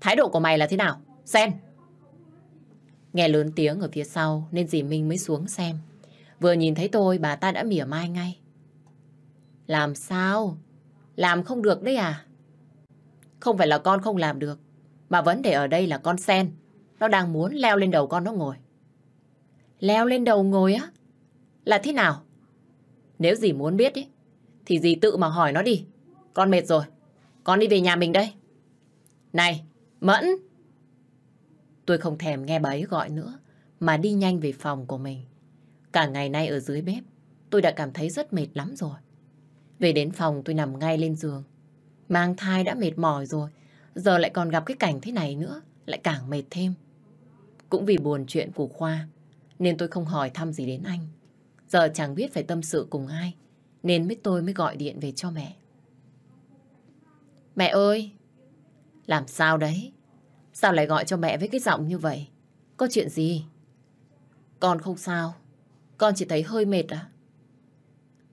thái độ của mày là thế nào? xem Nghe lớn tiếng ở phía sau nên dì Minh mới xuống xem. Vừa nhìn thấy tôi bà ta đã mỉa mai ngay. Làm sao? Làm không được đấy à? Không phải là con không làm được. Mà vấn đề ở đây là con sen. Nó đang muốn leo lên đầu con nó ngồi. Leo lên đầu ngồi á? Là thế nào? Nếu dì muốn biết ý, thì dì tự mà hỏi nó đi. Con mệt rồi. Con đi về nhà mình đây. Này, Mẫn! Tôi không thèm nghe bà ấy gọi nữa, mà đi nhanh về phòng của mình. Cả ngày nay ở dưới bếp, tôi đã cảm thấy rất mệt lắm rồi. Về đến phòng tôi nằm ngay lên giường. Mang thai đã mệt mỏi rồi, giờ lại còn gặp cái cảnh thế này nữa, lại càng mệt thêm. Cũng vì buồn chuyện của Khoa, nên tôi không hỏi thăm gì đến anh. Giờ chẳng biết phải tâm sự cùng ai, nên mới tôi mới gọi điện về cho mẹ. Mẹ ơi! Làm sao đấy? Sao lại gọi cho mẹ với cái giọng như vậy? Có chuyện gì? Con không sao. Con chỉ thấy hơi mệt à?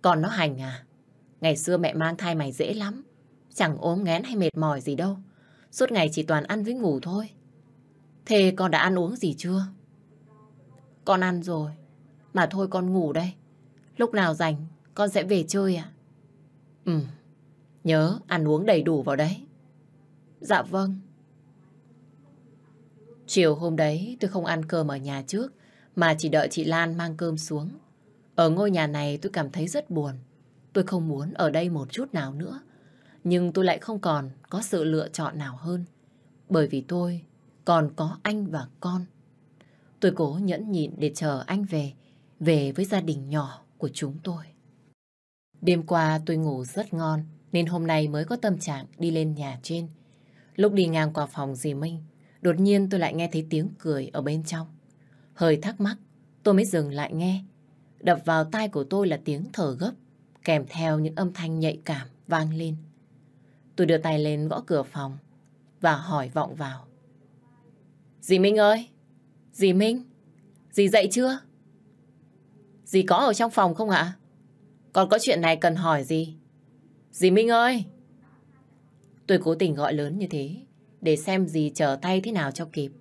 Con nó hành à? Ngày xưa mẹ mang thai mày dễ lắm. Chẳng ốm ngén hay mệt mỏi gì đâu. Suốt ngày chỉ toàn ăn với ngủ thôi. Thế con đã ăn uống gì chưa? Con ăn rồi. Mà thôi con ngủ đây. Lúc nào rảnh, con sẽ về chơi à? Ừ. Nhớ ăn uống đầy đủ vào đấy. Dạ vâng. Chiều hôm đấy, tôi không ăn cơm ở nhà trước, mà chỉ đợi chị Lan mang cơm xuống. Ở ngôi nhà này tôi cảm thấy rất buồn. Tôi không muốn ở đây một chút nào nữa. Nhưng tôi lại không còn có sự lựa chọn nào hơn. Bởi vì tôi còn có anh và con. Tôi cố nhẫn nhịn để chờ anh về, về với gia đình nhỏ của chúng tôi. Đêm qua tôi ngủ rất ngon, nên hôm nay mới có tâm trạng đi lên nhà trên. Lúc đi ngang qua phòng dì Minh, đột nhiên tôi lại nghe thấy tiếng cười ở bên trong. Hơi thắc mắc, tôi mới dừng lại nghe. Đập vào tai của tôi là tiếng thở gấp, kèm theo những âm thanh nhạy cảm vang lên. Tôi đưa tay lên gõ cửa phòng và hỏi vọng vào. Dì Minh ơi! Dì Minh! Dì dậy chưa? Dì có ở trong phòng không ạ? Còn có chuyện này cần hỏi gì? Dì Minh ơi! Tôi cố tình gọi lớn như thế để xem dì chờ tay thế nào cho kịp.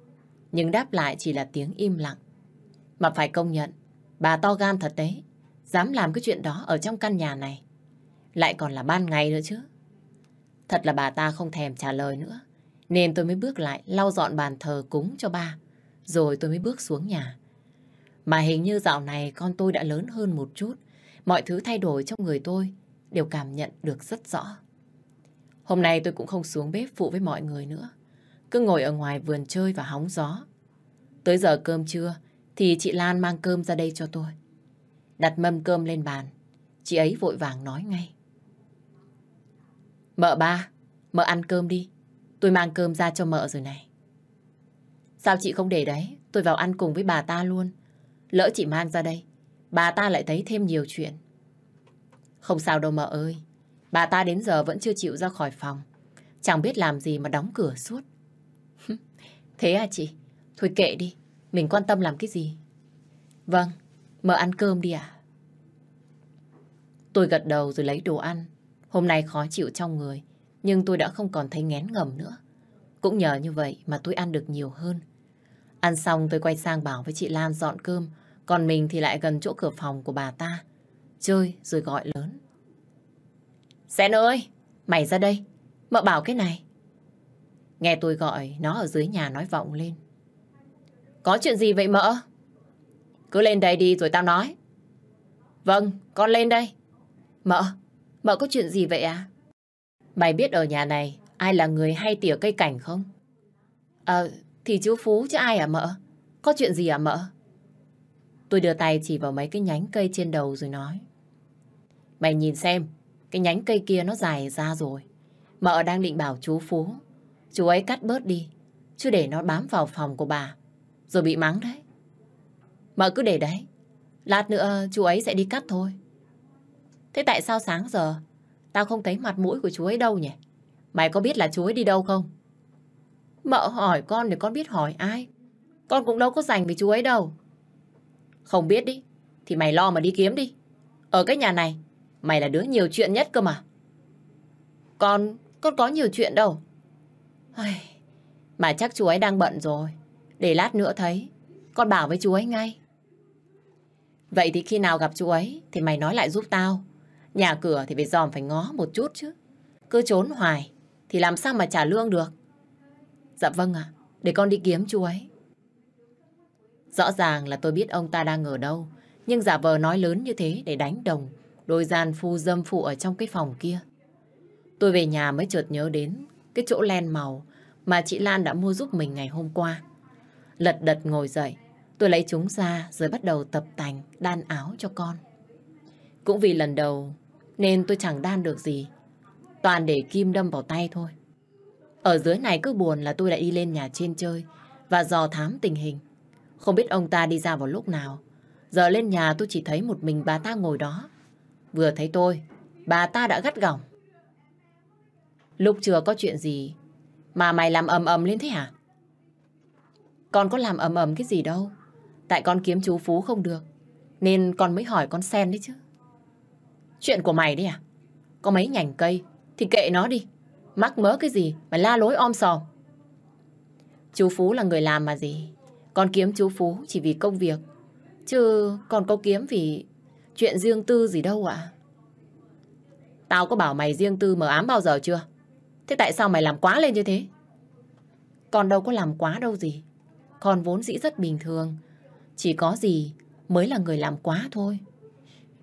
Nhưng đáp lại chỉ là tiếng im lặng. Mà phải công nhận, bà to gan thật đấy. Dám làm cái chuyện đó ở trong căn nhà này. Lại còn là ban ngày nữa chứ. Thật là bà ta không thèm trả lời nữa. Nên tôi mới bước lại, lau dọn bàn thờ cúng cho ba. Rồi tôi mới bước xuống nhà. Mà hình như dạo này con tôi đã lớn hơn một chút. Mọi thứ thay đổi trong người tôi, đều cảm nhận được rất rõ. Hôm nay tôi cũng không xuống bếp phụ với mọi người nữa. Cứ ngồi ở ngoài vườn chơi và hóng gió. Tới giờ cơm trưa, thì chị Lan mang cơm ra đây cho tôi. Đặt mâm cơm lên bàn. Chị ấy vội vàng nói ngay. Mợ ba, mợ ăn cơm đi. Tôi mang cơm ra cho mợ rồi này. Sao chị không để đấy? Tôi vào ăn cùng với bà ta luôn. Lỡ chị mang ra đây, bà ta lại thấy thêm nhiều chuyện. Không sao đâu mợ ơi. Bà ta đến giờ vẫn chưa chịu ra khỏi phòng. Chẳng biết làm gì mà đóng cửa suốt. Thế à chị? Thôi kệ đi. Mình quan tâm làm cái gì? Vâng, mợ ăn cơm đi à? Tôi gật đầu rồi lấy đồ ăn. Hôm nay khó chịu trong người, nhưng tôi đã không còn thấy ngén ngầm nữa. Cũng nhờ như vậy mà tôi ăn được nhiều hơn. Ăn xong tôi quay sang bảo với chị Lan dọn cơm, còn mình thì lại gần chỗ cửa phòng của bà ta. Chơi rồi gọi lớn. Sen ơi, mày ra đây. Mợ bảo cái này. Nghe tôi gọi, nó ở dưới nhà nói vọng lên. Có chuyện gì vậy mợ? Cứ lên đây đi rồi tao nói. Vâng, con lên đây. Mợ, mợ có chuyện gì vậy à? Mày biết ở nhà này ai là người hay tỉa cây cảnh không? Ờ, thì chú Phú chứ ai à mợ? Có chuyện gì à mợ? Tôi đưa tay chỉ vào mấy cái nhánh cây trên đầu rồi nói. Mày nhìn xem, cái nhánh cây kia nó dài ra rồi. Mợ đang định bảo chú Phú. Chú ấy cắt bớt đi. Chứ để nó bám vào phòng của bà. Rồi bị mắng đấy. Mợ cứ để đấy. Lát nữa chú ấy sẽ đi cắt thôi. Thế tại sao sáng giờ tao không thấy mặt mũi của chú ấy đâu nhỉ? Mày có biết là chú ấy đi đâu không? Mợ hỏi con để con biết hỏi ai. Con cũng đâu có dành với chú ấy đâu. Không biết đi, thì mày lo mà đi kiếm đi. Ở cái nhà này, mày là đứa nhiều chuyện nhất cơ mà. Con, con có nhiều chuyện đâu. Mà chắc chú ấy đang bận rồi. Để lát nữa thấy, con bảo với chú ấy ngay. Vậy thì khi nào gặp chú ấy thì mày nói lại giúp tao. Nhà cửa thì phải dòm phải ngó một chút chứ. Cứ trốn hoài thì làm sao mà trả lương được. Dạ vâng ạ, để con đi kiếm chú ấy. Rõ ràng là tôi biết ông ta đang ở đâu, nhưng giả vờ nói lớn như thế để đánh đồng đôi gian phu dâm phụ ở trong cái phòng kia. Tôi về nhà mới chợt nhớ đến cái chỗ len màu mà chị Lan đã mua giúp mình ngày hôm qua. Lật đật ngồi dậy, tôi lấy chúng ra rồi bắt đầu tập tành đan áo cho con. Cũng vì lần đầu nên tôi chẳng đan được gì. Toàn để kim đâm vào tay thôi. Ở dưới này cứ buồn là tôi đã đi lên nhà trên chơi và dò thám tình hình. Không biết ông ta đi ra vào lúc nào. Giờ lên nhà tôi chỉ thấy một mình bà ta ngồi đó. Vừa thấy tôi, bà ta đã gắt gỏng. Lúc chưa có chuyện gì mà mày làm ầm ầm lên thế hả? Con có làm ầm ầm cái gì đâu. Tại con kiếm chú Phú không được. Nên con mới hỏi con sen đấy chứ. Chuyện của mày đấy à? Có mấy nhành cây, thì kệ nó đi. Mắc mớ cái gì mà la lối om sòm. Chú Phú là người làm mà gì. Con kiếm chú Phú chỉ vì công việc. Chứ còn có kiếm vì chuyện riêng tư gì đâu ạ. Tao có bảo mày riêng tư mờ ám bao giờ chưa? Thế tại sao mày làm quá lên như thế? Con đâu có làm quá đâu gì. Con vốn dĩ rất bình thường. Chỉ có gì mới là người làm quá thôi.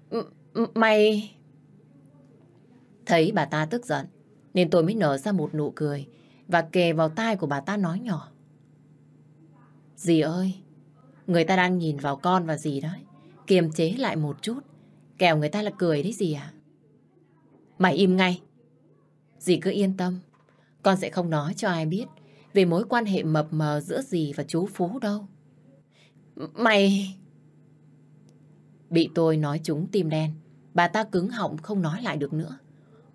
Ừ, Mày... Thấy bà ta tức giận, nên tôi mới nở ra một nụ cười và kề vào tai của bà ta nói nhỏ. Dì ơi, người ta đang nhìn vào con và dì đấy. Kiềm chế lại một chút, kẻo người ta là cười đấy dì à. Mày im ngay. Dì cứ yên tâm, con sẽ không nói cho ai biết về mối quan hệ mập mờ giữa dì và chú Phú đâu. Mày... Bị tôi nói trúng tim đen, bà ta cứng họng không nói lại được nữa.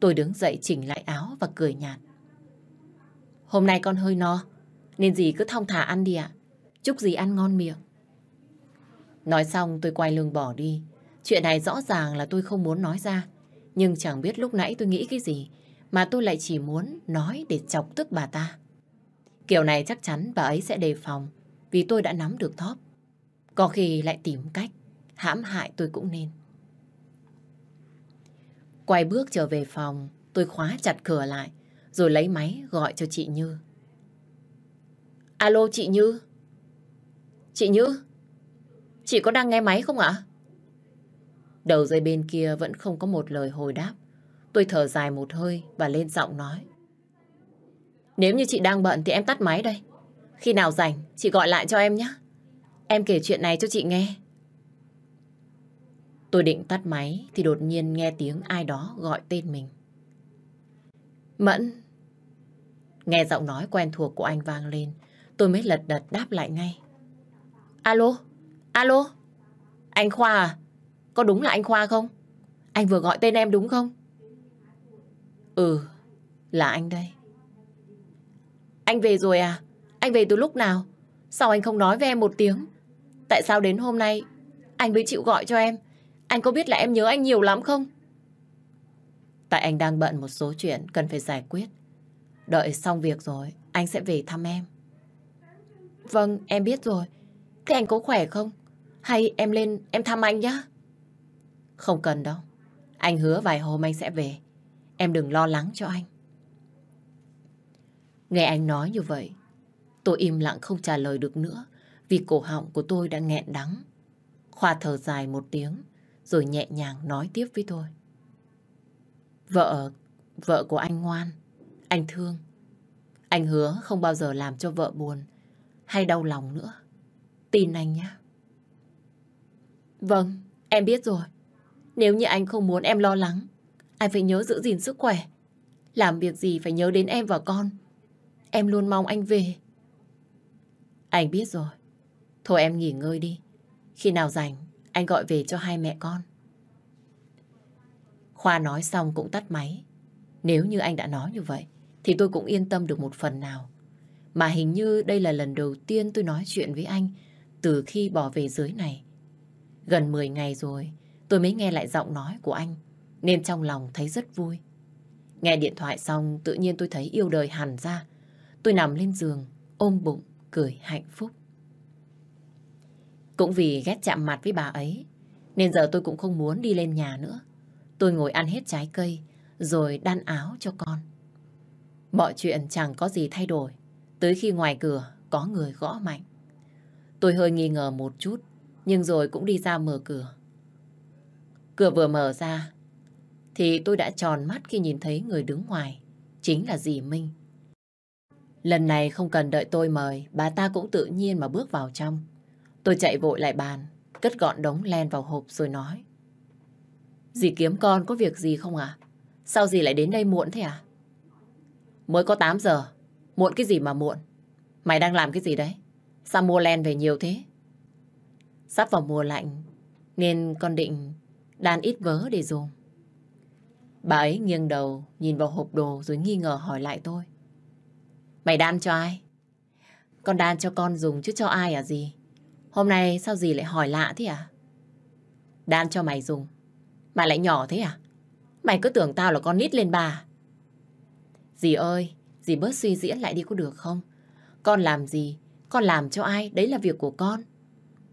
Tôi đứng dậy chỉnh lại áo và cười nhạt. Hôm nay con hơi no, nên dì cứ thong thả ăn đi ạ. Chúc dì ăn ngon miệng. Nói xong tôi quay lưng bỏ đi. Chuyện này rõ ràng là tôi không muốn nói ra. Nhưng chẳng biết lúc nãy tôi nghĩ cái gì mà tôi lại chỉ muốn nói để chọc tức bà ta. Kiểu này chắc chắn bà ấy sẽ đề phòng vì tôi đã nắm được thóp. Có khi lại tìm cách hãm hại tôi cũng nên. Quay bước trở về phòng, tôi khóa chặt cửa lại, rồi lấy máy gọi cho chị Như. Alo chị Như? Chị Như? Chị có đang nghe máy không ạ? Đầu dây bên kia vẫn không có một lời hồi đáp. Tôi thở dài một hơi và lên giọng nói. Nếu như chị đang bận thì em tắt máy đây. Khi nào rảnh, chị gọi lại cho em nhé. Em kể chuyện này cho chị nghe. Tôi định tắt máy thì đột nhiên nghe tiếng ai đó gọi tên mình. Mẫn. Nghe giọng nói quen thuộc của anh vang lên, tôi mới lật đật đáp lại ngay. Alo? Alo? Anh Khoa à? Có đúng là anh Khoa không? Anh vừa gọi tên em đúng không? Ừ, là anh đây. Anh về rồi à? Anh về từ lúc nào? Sao anh không nói với em một tiếng? Tại sao đến hôm nay anh mới chịu gọi cho em? Anh có biết là em nhớ anh nhiều lắm không? Tại anh đang bận một số chuyện cần phải giải quyết. Đợi xong việc rồi, anh sẽ về thăm em. Vâng, em biết rồi. Thế anh có khỏe không? Hay em lên em thăm anh nhé? Không cần đâu. Anh hứa vài hôm anh sẽ về. Em đừng lo lắng cho anh. Nghe anh nói như vậy, tôi im lặng không trả lời được nữa vì cổ họng của tôi đã nghẹn đắng. Khoa thở dài một tiếng rồi nhẹ nhàng nói tiếp với tôi. Vợ, vợ của anh ngoan, anh thương. Anh hứa không bao giờ làm cho vợ buồn hay đau lòng nữa. Tin anh nhé. Vâng, em biết rồi. Nếu như anh không muốn em lo lắng, anh phải nhớ giữ gìn sức khỏe. Làm việc gì phải nhớ đến em và con. Em luôn mong anh về. Anh biết rồi. Thôi em nghỉ ngơi đi. Khi nào rảnh, anh gọi về cho hai mẹ con. Khoa nói xong cũng tắt máy. Nếu như anh đã nói như vậy, thì tôi cũng yên tâm được một phần nào. Mà hình như đây là lần đầu tiên tôi nói chuyện với anh từ khi bỏ về dưới này. Gần 10 ngày rồi, tôi mới nghe lại giọng nói của anh, nên trong lòng thấy rất vui. Nghe điện thoại xong, tự nhiên tôi thấy yêu đời hẳn ra. Tôi nằm lên giường, ôm bụng, cười hạnh phúc. Cũng vì ghét chạm mặt với bà ấy, nên giờ tôi cũng không muốn đi lên nhà nữa. Tôi ngồi ăn hết trái cây, rồi đan áo cho con. Mọi chuyện chẳng có gì thay đổi, tới khi ngoài cửa có người gõ mạnh. Tôi hơi nghi ngờ một chút, nhưng rồi cũng đi ra mở cửa. Cửa vừa mở ra, thì tôi đã tròn mắt khi nhìn thấy người đứng ngoài, chính là dì Minh. Lần này không cần đợi tôi mời, bà ta cũng tự nhiên mà bước vào trong. Tôi chạy vội lại bàn, cất gọn đống len vào hộp rồi nói. Dì kiếm con có việc gì không à? Sao dì lại đến đây muộn thế à? Mới có 8 giờ, muộn cái gì mà muộn? Mày đang làm cái gì đấy? Sao mua len về nhiều thế? Sắp vào mùa lạnh, nên con định đan ít vớ để dùng. Bà ấy nghiêng đầu, nhìn vào hộp đồ rồi nghi ngờ hỏi lại tôi. Mày đan cho ai? Con đan cho con dùng chứ cho ai à gì? Hôm nay sao gì lại hỏi lạ thế à? Đan cho mày dùng. mày lại nhỏ thế à? Mày cứ tưởng tao là con nít lên bà. Dì ơi, dì bớt suy diễn lại đi có được không? Con làm gì? Con làm cho ai? Đấy là việc của con.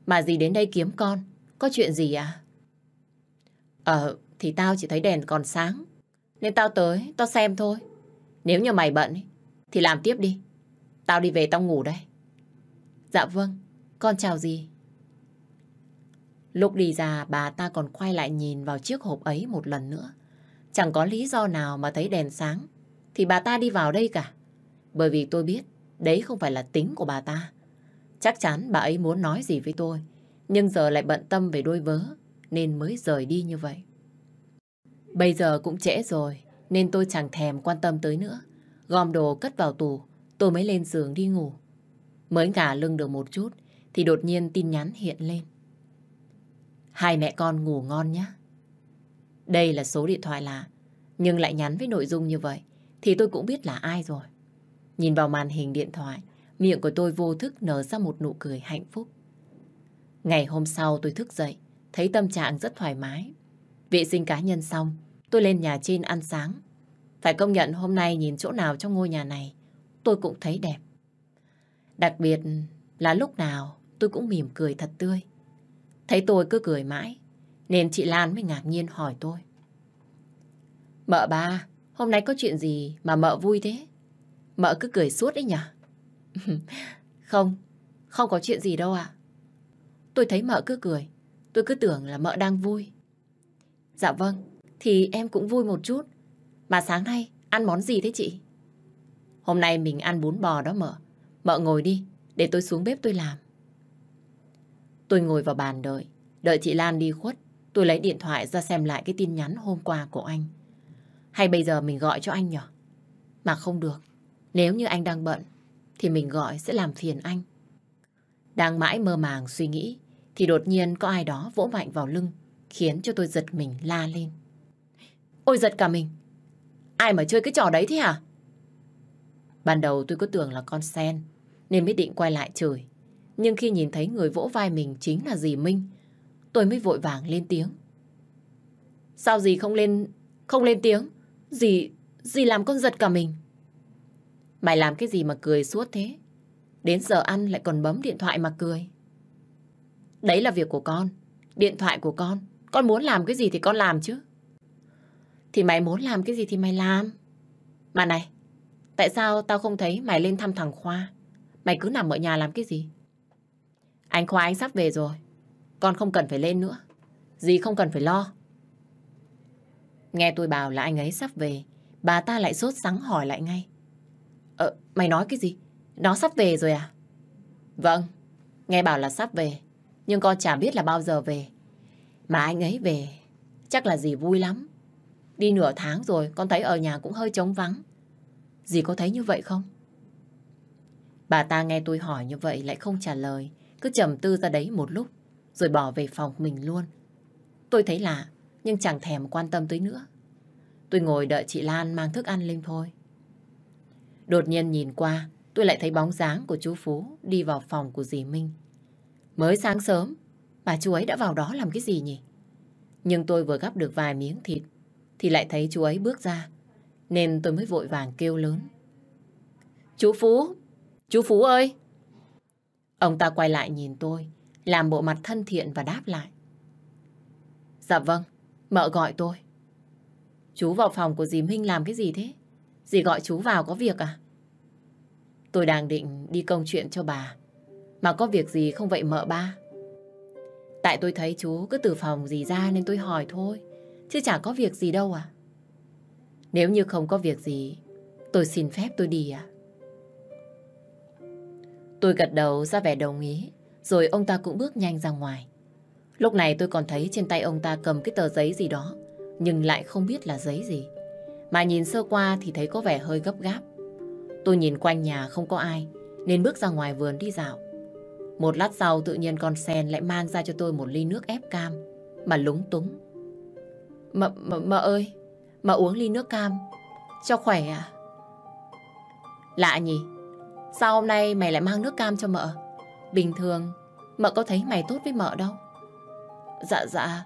Mà dì đến đây kiếm con. Có chuyện gì à? Ờ, thì tao chỉ thấy đèn còn sáng. Nên tao tới, tao xem thôi. Nếu như mày bận thì làm tiếp đi. Tao đi về tao ngủ đây. Dạ vâng, con chào gì Lúc đi ra, bà ta còn quay lại nhìn vào chiếc hộp ấy một lần nữa. Chẳng có lý do nào mà thấy đèn sáng, thì bà ta đi vào đây cả. Bởi vì tôi biết, đấy không phải là tính của bà ta. Chắc chắn bà ấy muốn nói gì với tôi, nhưng giờ lại bận tâm về đôi vớ, nên mới rời đi như vậy. Bây giờ cũng trễ rồi, nên tôi chẳng thèm quan tâm tới nữa. Gom đồ cất vào tủ, tôi mới lên giường đi ngủ. Mới ngả lưng được một chút, thì đột nhiên tin nhắn hiện lên. Hai mẹ con ngủ ngon nhé. Đây là số điện thoại lạ, nhưng lại nhắn với nội dung như vậy, thì tôi cũng biết là ai rồi. Nhìn vào màn hình điện thoại, miệng của tôi vô thức nở ra một nụ cười hạnh phúc. Ngày hôm sau tôi thức dậy, thấy tâm trạng rất thoải mái. Vệ sinh cá nhân xong, tôi lên nhà trên ăn sáng. Phải công nhận hôm nay nhìn chỗ nào trong ngôi nhà này, tôi cũng thấy đẹp. Đặc biệt là lúc nào tôi cũng mỉm cười thật tươi. Thấy tôi cứ cười mãi, nên chị Lan mới ngạc nhiên hỏi tôi. Mợ ba, hôm nay có chuyện gì mà mợ vui thế? Mợ cứ cười suốt đấy nhỉ? không, không có chuyện gì đâu ạ. Tôi thấy mợ cứ cười, tôi cứ tưởng là mợ đang vui. Dạ vâng, thì em cũng vui một chút. Mà sáng nay, ăn món gì thế chị? Hôm nay mình ăn bún bò đó mợ. Mợ ngồi đi, để tôi xuống bếp tôi làm. Tôi ngồi vào bàn đợi. Đợi chị Lan đi khuất, tôi lấy điện thoại ra xem lại cái tin nhắn hôm qua của anh. Hay bây giờ mình gọi cho anh nhỉ? Mà không được. Nếu như anh đang bận, thì mình gọi sẽ làm phiền anh. Đang mãi mơ màng suy nghĩ, thì đột nhiên có ai đó vỗ mạnh vào lưng, khiến cho tôi giật mình la lên. Ôi giật cả mình! Ai mà chơi cái trò đấy thế hả? Ban đầu tôi cứ tưởng là con sen, nên mới định quay lại chửi. Nhưng khi nhìn thấy người vỗ vai mình chính là dì Minh, tôi mới vội vàng lên tiếng. Sao dì không lên không lên tiếng? Dì, dì làm con giật cả mình. Mày làm cái gì mà cười suốt thế? Đến giờ ăn lại còn bấm điện thoại mà cười. Đấy là việc của con. Điện thoại của con. Con muốn làm cái gì thì con làm chứ. Thì mày muốn làm cái gì thì mày làm. Mà này, tại sao tao không thấy mày lên thăm thằng Khoa? Mày cứ nằm ở nhà làm cái gì? Anh Khoa anh sắp về rồi. Con không cần phải lên nữa. Gì không cần phải lo. Nghe tôi bảo là anh ấy sắp về. Bà ta lại sốt sắng hỏi lại ngay. Ờ, mày nói cái gì? Nó sắp về rồi à? Vâng, nghe bảo là sắp về. Nhưng con chả biết là bao giờ về. Mà anh ấy về, chắc là gì vui lắm. Đi nửa tháng rồi, con thấy ở nhà cũng hơi trống vắng. Dì có thấy như vậy không? Bà ta nghe tôi hỏi như vậy lại không trả lời, cứ trầm tư ra đấy một lúc, rồi bỏ về phòng mình luôn. Tôi thấy lạ, nhưng chẳng thèm quan tâm tới nữa. Tôi ngồi đợi chị Lan mang thức ăn lên thôi. Đột nhiên nhìn qua, tôi lại thấy bóng dáng của chú Phú đi vào phòng của dì Minh. Mới sáng sớm, bà chú ấy đã vào đó làm cái gì nhỉ? Nhưng tôi vừa gắp được vài miếng thịt, thì lại thấy chú ấy bước ra, nên tôi mới vội vàng kêu lớn. Chú Phú, chú Phú ơi! Ông ta quay lại nhìn tôi, làm bộ mặt thân thiện và đáp lại. Dạ vâng, mợ gọi tôi. Chú vào phòng của dì Minh làm cái gì thế? Dì gọi chú vào có việc à? Tôi đang định đi công chuyện cho bà. Mà có việc gì không vậy mợ ba? Tại tôi thấy chú cứ từ phòng dì ra nên tôi hỏi thôi. Chứ chả có việc gì đâu à? Nếu như không có việc gì, tôi xin phép tôi đi à? Tôi gật đầu ra vẻ đồng ý, rồi ông ta cũng bước nhanh ra ngoài. Lúc này tôi còn thấy trên tay ông ta cầm cái tờ giấy gì đó, nhưng lại không biết là giấy gì. Mà nhìn sơ qua thì thấy có vẻ hơi gấp gáp. Tôi nhìn quanh nhà không có ai, nên bước ra ngoài vườn đi dạo. Một lát sau tự nhiên con sen lại mang ra cho tôi một ly nước ép cam, mà lúng túng. mà mà mà ơi, mà uống ly nước cam, cho khỏe à? Lạ nhỉ, sao hôm nay mày lại mang nước cam cho mợ? Bình thường, mợ có thấy mày tốt với mợ đâu. Dạ dạ,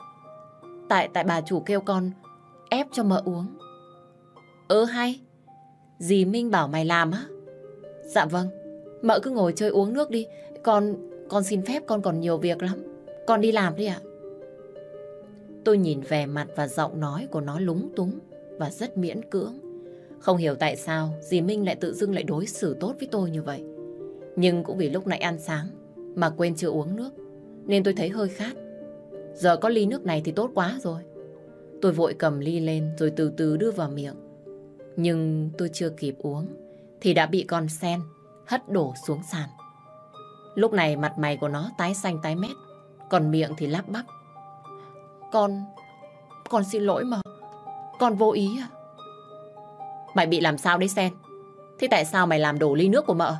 tại tại bà chủ kêu con ép cho mợ uống. Ừ hay, dì Minh bảo mày làm á? Dạ vâng, mợ cứ ngồi chơi uống nước đi, con con xin phép con còn nhiều việc lắm. Con đi làm đi ạ. Tôi nhìn vẻ mặt và giọng nói của nó lúng túng và rất miễn cưỡng. Không hiểu tại sao dì Minh lại tự dưng lại đối xử tốt với tôi như vậy. Nhưng cũng vì lúc nãy ăn sáng mà quên chưa uống nước nên tôi thấy hơi khát. Giờ có ly nước này thì tốt quá rồi. Tôi vội cầm ly lên rồi từ từ đưa vào miệng. Nhưng tôi chưa kịp uống thì đã bị con sen hất đổ xuống sàn. Lúc này mặt mày của nó tái xanh tái mét, còn miệng thì lắp bắp. Con, con xin lỗi mà, con vô ý à? Mày bị làm sao đấy Sen? Thế tại sao mày làm đổ ly nước của mợ?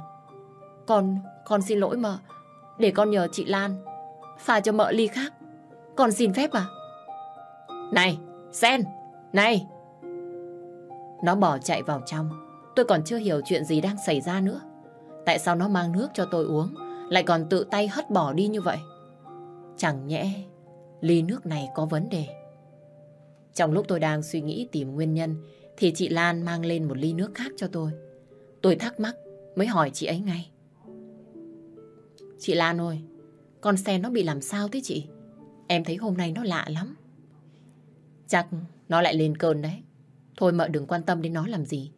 Con, con xin lỗi mợ, để con nhờ chị Lan pha cho mợ ly khác. Con xin phép à? Này, Sen, này! Nó bỏ chạy vào trong. Tôi còn chưa hiểu chuyện gì đang xảy ra nữa. Tại sao nó mang nước cho tôi uống, lại còn tự tay hất bỏ đi như vậy? Chẳng nhẽ ly nước này có vấn đề. Trong lúc tôi đang suy nghĩ tìm nguyên nhân, thì chị Lan mang lên một ly nước khác cho tôi. Tôi thắc mắc, mới hỏi chị ấy ngay. Chị Lan ơi, con xe nó bị làm sao thế chị? Em thấy hôm nay nó lạ lắm. Chắc nó lại lên cơn đấy. Thôi mợ đừng quan tâm đến nó làm gì.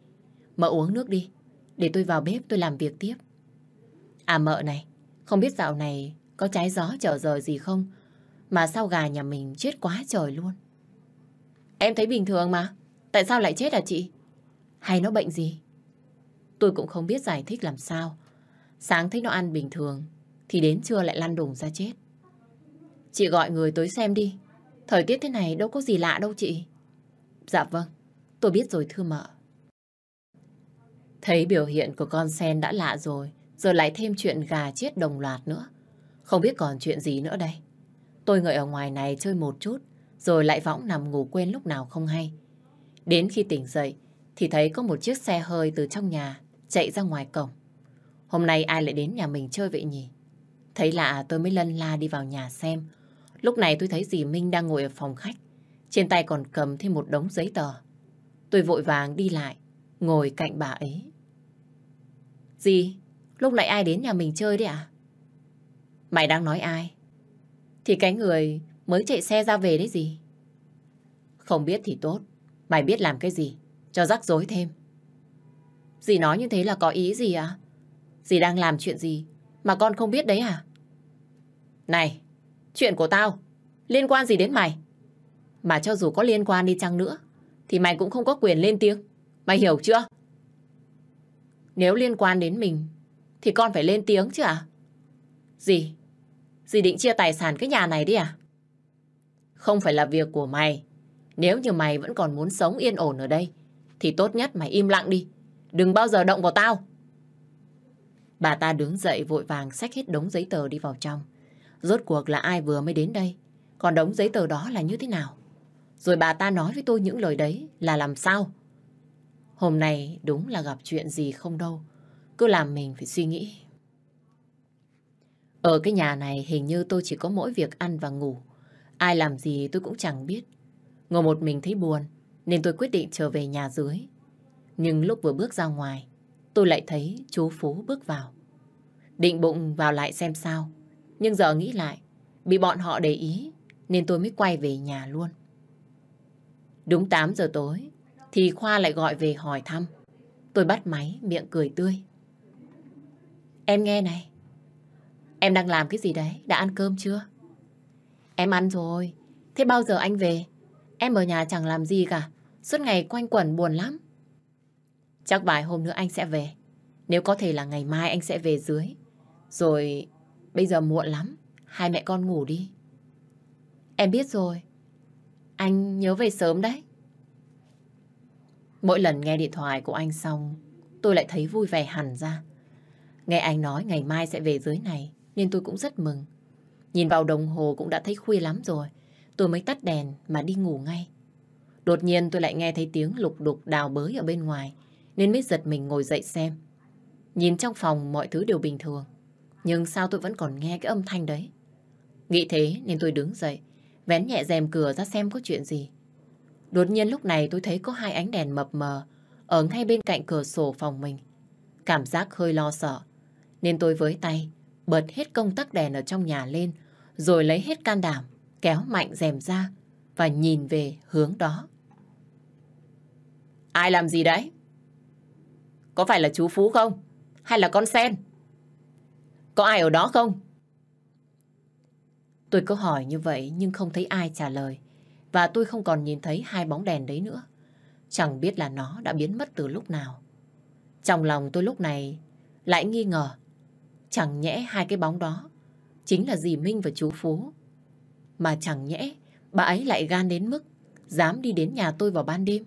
Mợ uống nước đi, để tôi vào bếp tôi làm việc tiếp. À mợ này, không biết dạo này có trái gió trở rời gì không? Mà sao gà nhà mình chết quá trời luôn. Em thấy bình thường mà. Tại sao lại chết à chị? Hay nó bệnh gì? Tôi cũng không biết giải thích làm sao. Sáng thấy nó ăn bình thường, thì đến trưa lại lăn đùng ra chết. Chị gọi người tới xem đi. Thời tiết thế này đâu có gì lạ đâu chị. Dạ vâng, tôi biết rồi thưa mợ. Thấy biểu hiện của con sen đã lạ rồi, giờ lại thêm chuyện gà chết đồng loạt nữa. Không biết còn chuyện gì nữa đây. Tôi ngồi ở ngoài này chơi một chút, rồi lại võng nằm ngủ quên lúc nào không hay. Đến khi tỉnh dậy, thì thấy có một chiếc xe hơi từ trong nhà chạy ra ngoài cổng. Hôm nay ai lại đến nhà mình chơi vậy nhỉ? Thấy lạ tôi mới lân la đi vào nhà xem. Lúc này tôi thấy dì Minh đang ngồi ở phòng khách. Trên tay còn cầm thêm một đống giấy tờ. Tôi vội vàng đi lại, ngồi cạnh bà ấy. Dì, lúc nãy ai đến nhà mình chơi đấy à? Mày đang nói ai? Thì cái người mới chạy xe ra về đấy gì? Không biết thì tốt. Mày biết làm cái gì? Cho rắc rối thêm. Dì nói như thế là có ý gì à? Dì đang làm chuyện gì mà con không biết đấy à? Này, chuyện của tao liên quan gì đến mày? Mà cho dù có liên quan đi chăng nữa thì mày cũng không có quyền lên tiếng. Mày hiểu chưa? Nếu liên quan đến mình thì con phải lên tiếng chứ à? Gì? Dì định chia tài sản cái nhà này đi à? Không phải là việc của mày. Nếu như mày vẫn còn muốn sống yên ổn ở đây, thì tốt nhất mày im lặng đi. Đừng bao giờ động vào tao. Bà ta đứng dậy vội vàng xách hết đống giấy tờ đi vào trong. Rốt cuộc là ai vừa mới đến đây? Còn đống giấy tờ đó là như thế nào? Rồi bà ta nói với tôi những lời đấy là làm sao? Hôm nay đúng là gặp chuyện gì không đâu. Cứ làm mình phải suy nghĩ. Ở cái nhà này hình như tôi chỉ có mỗi việc ăn và ngủ. Ai làm gì tôi cũng chẳng biết. Ngồi một mình thấy buồn, nên tôi quyết định trở về nhà dưới. Nhưng lúc vừa bước ra ngoài, tôi lại thấy chú Phú bước vào. Định bụng vào lại xem sao. Nhưng giờ nghĩ lại, bị bọn họ để ý, nên tôi mới quay về nhà luôn. Đúng 8 giờ tối, thì Khoa lại gọi về hỏi thăm. Tôi bắt máy, miệng cười tươi. Em nghe này, em đang làm cái gì đấy? Đã ăn cơm chưa? Em ăn rồi. Thế bao giờ anh về? Em ở nhà chẳng làm gì cả. Suốt ngày quanh quẩn buồn lắm. Chắc vài hôm nữa anh sẽ về. Nếu có thể là ngày mai anh sẽ về dưới. Rồi bây giờ muộn lắm. Hai mẹ con ngủ đi. Em biết rồi. Anh nhớ về sớm đấy. Mỗi lần nghe điện thoại của anh xong, tôi lại thấy vui vẻ hẳn ra. Nghe anh nói ngày mai sẽ về dưới này, nên tôi cũng rất mừng. Nhìn vào đồng hồ cũng đã thấy khuya lắm rồi. Tôi mới tắt đèn mà đi ngủ ngay. Đột nhiên tôi lại nghe thấy tiếng lục đục đào bới ở bên ngoài, nên mới giật mình ngồi dậy xem. Nhìn trong phòng mọi thứ đều bình thường, nhưng sao tôi vẫn còn nghe cái âm thanh đấy? Nghĩ thế nên tôi đứng dậy, vén nhẹ rèm cửa ra xem có chuyện gì. Đột nhiên lúc này tôi thấy có hai ánh đèn mập mờ ở ngay bên cạnh cửa sổ phòng mình. Cảm giác hơi lo sợ, nên tôi với tay bật hết công tắc đèn ở trong nhà lên, rồi lấy hết can đảm, kéo mạnh rèm ra và nhìn về hướng đó. Ai làm gì đấy? Có phải là chú Phú không? Hay là con sen? Có ai ở đó không? Tôi cứ hỏi như vậy nhưng không thấy ai trả lời. Và tôi không còn nhìn thấy hai bóng đèn đấy nữa. Chẳng biết là nó đã biến mất từ lúc nào. Trong lòng tôi lúc này lại nghi ngờ. Chẳng nhẽ hai cái bóng đó chính là dì Minh và chú Phú. Mà chẳng nhẽ bà ấy lại gan đến mức dám đi đến nhà tôi vào ban đêm.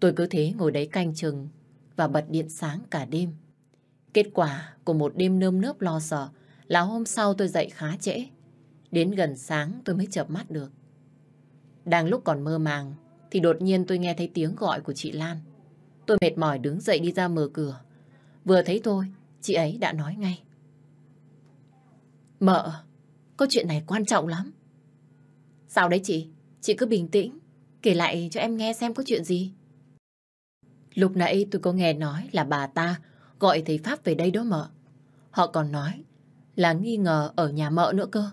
Tôi cứ thế ngồi đấy canh chừng và bật điện sáng cả đêm. Kết quả của một đêm nơm nớp lo sợ là hôm sau tôi dậy khá trễ. Đến gần sáng tôi mới chợp mắt được. Đang lúc còn mơ màng thì đột nhiên tôi nghe thấy tiếng gọi của chị Lan. Tôi mệt mỏi đứng dậy đi ra mở cửa. Vừa thấy tôi, chị ấy đã nói ngay. Mợ, có chuyện này quan trọng lắm. Sao đấy chị? Chị cứ bình tĩnh, kể lại cho em nghe xem có chuyện gì. Lúc nãy tôi có nghe nói là bà ta gọi thầy Pháp về đây đó mợ. Họ còn nói là nghi ngờ ở nhà mợ nữa cơ.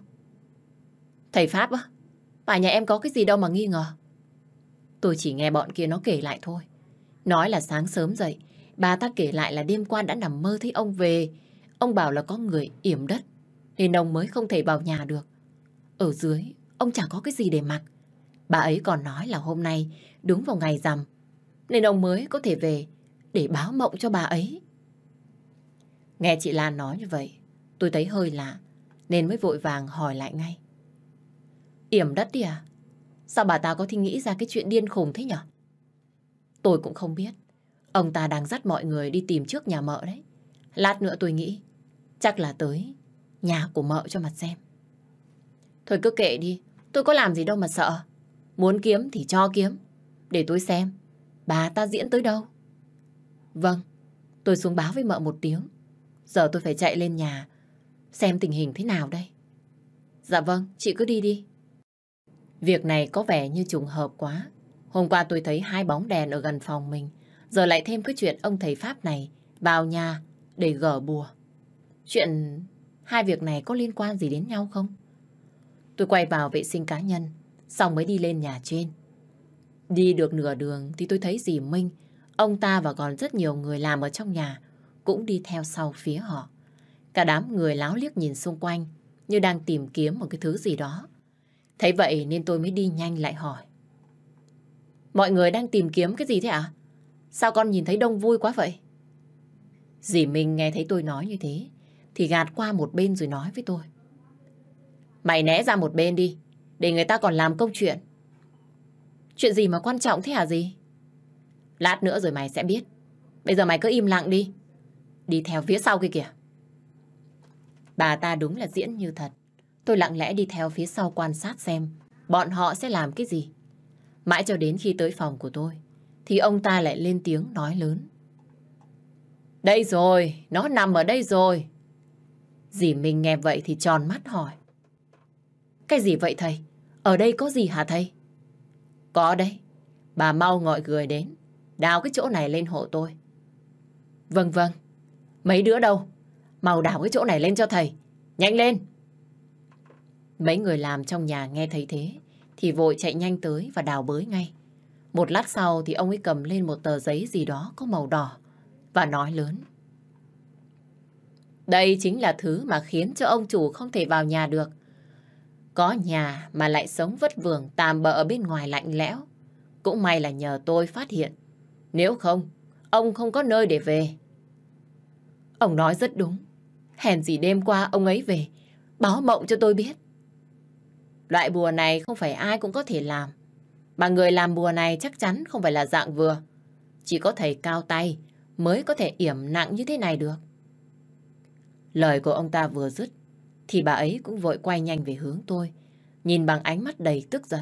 Thầy Pháp á? Bà nhà em có cái gì đâu mà nghi ngờ. Tôi chỉ nghe bọn kia nó kể lại thôi. Nói là sáng sớm dậy, bà ta kể lại là đêm qua đã nằm mơ thấy ông về. Ông bảo là có người yểm đất, nên ông mới không thể vào nhà được. Ở dưới, ông chẳng có cái gì để mặc. Bà ấy còn nói là hôm nay đúng vào ngày rằm, nên ông mới có thể về để báo mộng cho bà ấy. Nghe chị Lan nói như vậy, tôi thấy hơi lạ, nên mới vội vàng hỏi lại ngay. Yểm đất đi à? Sao bà ta có thể nghĩ ra cái chuyện điên khùng thế nhở? Tôi cũng không biết. Ông ta đang dắt mọi người đi tìm trước nhà mợ đấy. Lát nữa tôi nghĩ chắc là tới nhà của mợ cho mặt xem. Thôi cứ kệ đi, tôi có làm gì đâu mà sợ. Muốn kiếm thì cho kiếm. Để tôi xem, bà ta diễn tới đâu. Vâng, tôi xuống báo với mợ một tiếng. Giờ tôi phải chạy lên nhà, xem tình hình thế nào đây. Dạ vâng, chị cứ đi đi. Việc này có vẻ như trùng hợp quá. Hôm qua tôi thấy hai bóng đèn ở gần phòng mình. Giờ lại thêm cái chuyện ông thầy Pháp này vào nhà để gỡ bùa. Chuyện hai việc này có liên quan gì đến nhau không? Tôi quay vào vệ sinh cá nhân, xong mới đi lên nhà trên. Đi được nửa đường thì tôi thấy dì Minh, ông ta và còn rất nhiều người làm ở trong nhà cũng đi theo sau phía họ. Cả đám người láo liếc nhìn xung quanh như đang tìm kiếm một cái thứ gì đó. Thấy vậy nên tôi mới đi nhanh lại hỏi. Mọi người đang tìm kiếm cái gì thế ạ? À? Sao con nhìn thấy đông vui quá vậy? Dì Minh nghe thấy tôi nói như thế thì gạt qua một bên rồi nói với tôi. Mày né ra một bên đi để người ta còn làm câu chuyện. Chuyện gì mà quan trọng thế hả gì? Lát nữa rồi mày sẽ biết. Bây giờ mày cứ im lặng đi. Đi theo phía sau kia kìa. Bà ta đúng là diễn như thật. Tôi lặng lẽ đi theo phía sau quan sát xem bọn họ sẽ làm cái gì. Mãi cho đến khi tới phòng của tôi, thì ông ta lại lên tiếng nói lớn. Đây rồi, nó nằm ở đây rồi. Dì mình nghe vậy thì tròn mắt hỏi. Cái gì vậy thầy? Ở đây có gì hả thầy? Có đấy. Bà mau gọi người đến. Đào cái chỗ này lên hộ tôi. Vâng vâng. Mấy đứa đâu? Mau đào cái chỗ này lên cho thầy. Nhanh lên. Mấy người làm trong nhà nghe thấy thế thì vội chạy nhanh tới và đào bới ngay. Một lát sau thì ông ấy cầm lên một tờ giấy gì đó có màu đỏ và nói lớn. Đây chính là thứ mà khiến cho ông chủ không thể vào nhà được. Có nhà mà lại sống vất vưởng tàm bỡ ở bên ngoài lạnh lẽo. Cũng may là nhờ tôi phát hiện. Nếu không, ông không có nơi để về. Ông nói rất đúng. Hèn gì đêm qua ông ấy về, báo mộng cho tôi biết. Loại bùa này không phải ai cũng có thể làm. Mà người làm bùa này chắc chắn không phải là dạng vừa. Chỉ có thầy cao tay mới có thể yểm nặng như thế này được. Lời của ông ta vừa dứt, thì bà ấy cũng vội quay nhanh về hướng tôi, nhìn bằng ánh mắt đầy tức giận.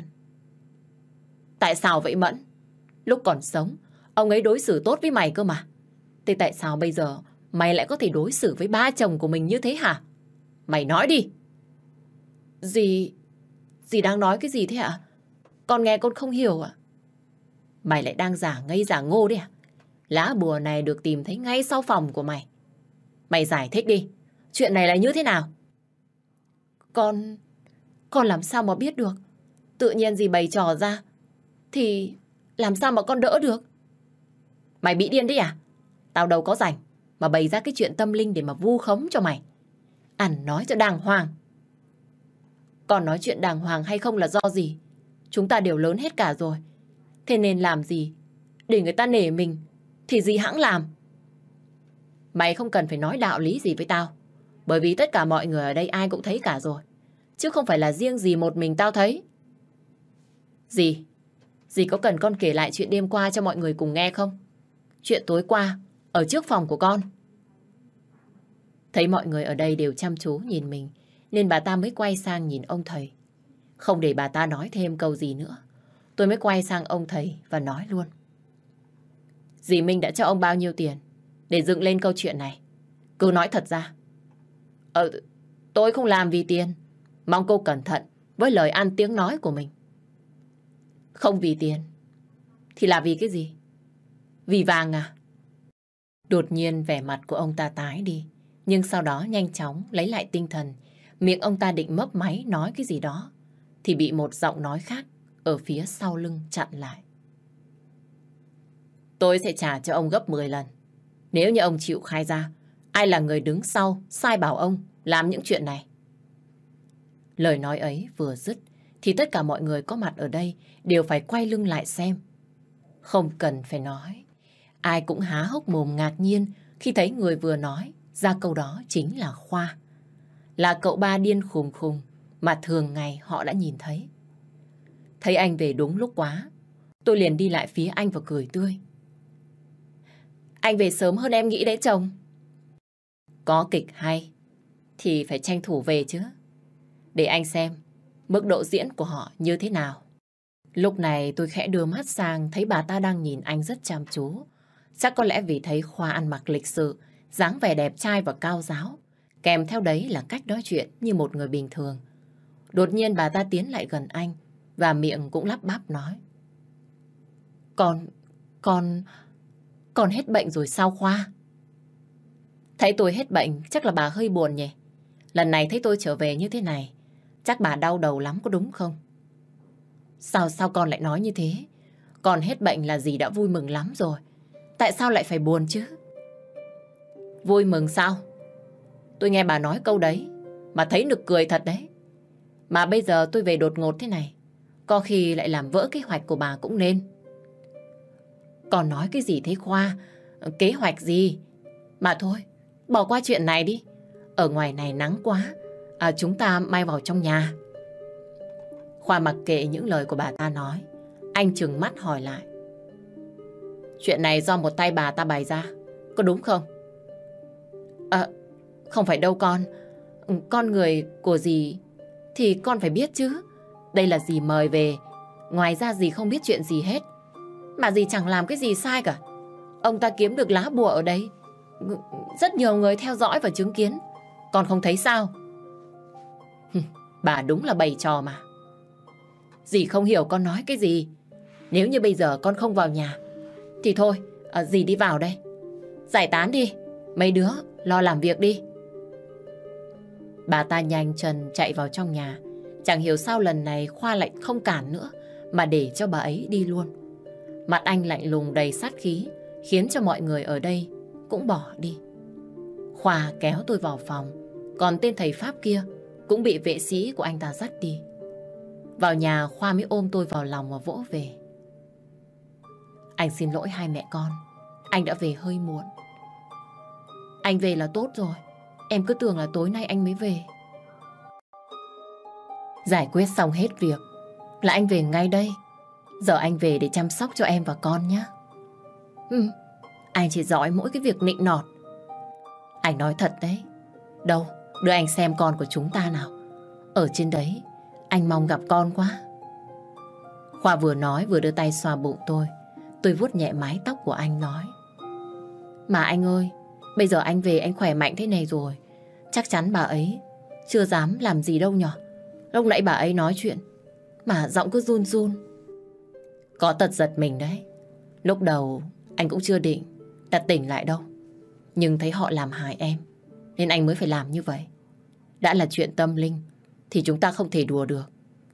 Tại sao vậy Mẫn? Lúc còn sống, ông ấy đối xử tốt với mày cơ mà. Thế tại sao bây giờ mày lại có thể đối xử với ba chồng của mình như thế hả? Mày nói đi. Dì... Dì đang nói cái gì thế ạ? Con nghe con không hiểu ạ. Mày lại đang giả ngây giả ngô đấy à? Lá bùa này được tìm thấy ngay sau phòng của mày. Mày giải thích đi. Chuyện này là như thế nào? Con... Con làm sao mà biết được? Tự nhiên gì bày trò ra. Thì làm sao mà con đỡ được? Mày bị điên đấy à? Tao đâu có rảnh mà bày ra cái chuyện tâm linh để mà vu khống cho mày. Ăn nói cho đàng hoàng. Còn nói chuyện đàng hoàng hay không là do gì? Chúng ta đều lớn hết cả rồi. Thế nên làm gì? Để người ta nể mình, thì gì hãng làm. Mày không cần phải nói đạo lý gì với tao. Bởi vì tất cả mọi người ở đây ai cũng thấy cả rồi. Chứ không phải là riêng gì một mình tao thấy. Gì? Dì có cần con kể lại chuyện đêm qua cho mọi người cùng nghe không? Chuyện tối qua, ở trước phòng của con. Thấy mọi người ở đây đều chăm chú nhìn mình, nên bà ta mới quay sang nhìn ông thầy. Không để bà ta nói thêm câu gì nữa. Tôi mới quay sang ông thầy và nói luôn. Dì Minh đã cho ông bao nhiêu tiền để dựng lên câu chuyện này? Cứ nói thật ra. Ờ, tôi không làm vì tiền. Mong cô cẩn thận với lời ăn tiếng nói của mình. Không vì tiền. Thì là vì cái gì? Vì vàng à? Đột nhiên vẻ mặt của ông ta tái đi. Nhưng sau đó nhanh chóng lấy lại tinh thần. Miệng ông ta định mấp máy nói cái gì đó. Thì bị một giọng nói khác ở phía sau lưng chặn lại. Tôi sẽ trả cho ông gấp 10 lần. Nếu như ông chịu khai ra, ai là người đứng sau sai bảo ông làm những chuyện này. Lời nói ấy vừa dứt, thì tất cả mọi người có mặt ở đây đều phải quay lưng lại xem. Không cần phải nói. Ai cũng há hốc mồm ngạc nhiên khi thấy người vừa nói ra câu đó chính là Khoa. Là cậu ba điên khùng khùng mà thường ngày họ đã nhìn thấy. Thấy anh về đúng lúc quá, tôi liền đi lại phía anh và cười tươi. Anh về sớm hơn em nghĩ đấy chồng. Có kịch hay thì phải tranh thủ về chứ. Để anh xem mức độ diễn của họ như thế nào. Lúc này tôi khẽ đưa mắt sang thấy bà ta đang nhìn anh rất chăm chú. Chắc có lẽ vì thấy Khoa ăn mặc lịch sự, dáng vẻ đẹp trai và cao giáo. Kèm theo đấy là cách nói chuyện như một người bình thường. Đột nhiên bà ta tiến lại gần anh và miệng cũng lắp bắp nói. Con, con, con hết bệnh rồi sao Khoa? Thấy tôi hết bệnh, chắc là bà hơi buồn nhỉ? Lần này thấy tôi trở về như thế này, chắc bà đau đầu lắm có đúng không? Sao sao con lại nói như thế? Con hết bệnh là gì đã vui mừng lắm rồi. Tại sao lại phải buồn chứ? Vui mừng sao? Tôi nghe bà nói câu đấy, mà thấy nực cười thật đấy. Mà bây giờ tôi về đột ngột thế này, có khi lại làm vỡ kế hoạch của bà cũng nên. Còn nói cái gì thế Khoa? Kế hoạch gì? Mà thôi, bỏ qua chuyện này đi. Ở ngoài này nắng quá, à, chúng ta mai vào trong nhà. Khoa mặc kệ những lời của bà ta nói. Anh trừng mắt hỏi lại. Chuyện này do một tay bà ta bày ra, có đúng không? À, không phải đâu con. Con người của dì thì con phải biết chứ. Đây là dì mời về, Ngoài ra dì không biết chuyện gì hết. Mà dì chẳng làm cái gì sai cả. Ông ta kiếm được lá bùa ở đây. Rất nhiều người theo dõi và chứng kiến. Con không thấy sao? Bà đúng là bày trò mà. Dì không hiểu con nói cái gì. Nếu như bây giờ con không vào nhà, thì thôi, à, dì đi vào đây. Giải tán đi, mấy đứa lo làm việc đi. Bà ta nhanh chân chạy vào trong nhà. Chẳng hiểu sao lần này Khoa lại không cản nữa, mà để cho bà ấy đi luôn. Mặt anh lạnh lùng đầy sát khí, khiến cho mọi người ở đây cũng bỏ đi. Khoa kéo tôi vào phòng, còn tên thầy Pháp kia cũng bị vệ sĩ của anh ta dắt đi. Vào nhà Khoa mới ôm tôi vào lòng và vỗ về. Anh xin lỗi hai mẹ con, anh đã về hơi muộn. Anh về là tốt rồi, em cứ tưởng là tối nay anh mới về. Giải quyết xong hết việc, là anh về ngay đây. Giờ anh về để chăm sóc cho em và con nhé. Ừ, anh chỉ giỏi mỗi cái việc nịnh nọt. Anh nói thật đấy. Đâu, đưa anh xem con của chúng ta nào. Ở trên đấy, anh mong gặp con quá. Khoa vừa nói vừa đưa tay xoa bụng tôi. Tôi vuốt nhẹ mái tóc của anh nói. Mà anh ơi, bây giờ anh về anh khỏe mạnh thế này rồi. Chắc chắn bà ấy chưa dám làm gì đâu nhở. Lúc nãy bà ấy nói chuyện, mà giọng cứ run run. Có tật giật mình đấy. Lúc đầu anh cũng chưa định đặt tỉnh lại đâu. Nhưng thấy họ làm hại em, nên anh mới phải làm như vậy. Đã là chuyện tâm linh, thì chúng ta không thể đùa được.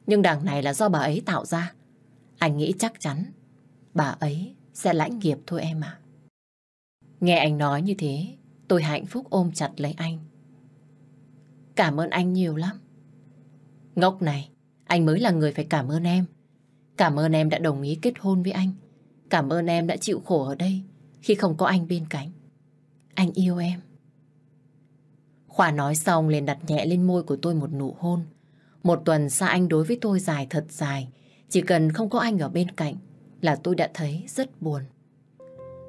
Nhưng đằng này là do bà ấy tạo ra. Anh nghĩ chắc chắn bà ấy sẽ lãnh nghiệp thôi em ạ. Nghe anh nói như thế, tôi hạnh phúc ôm chặt lấy anh. Cảm ơn anh nhiều lắm. Ngốc này, anh mới là người phải cảm ơn em. Cảm ơn em đã đồng ý kết hôn với anh. Cảm ơn em đã chịu khổ ở đây khi không có anh bên cạnh. Anh yêu em. Khoa nói xong liền đặt nhẹ lên môi của tôi một nụ hôn. Một tuần xa anh đối với tôi dài thật dài. Chỉ cần không có anh ở bên cạnh là tôi đã thấy rất buồn.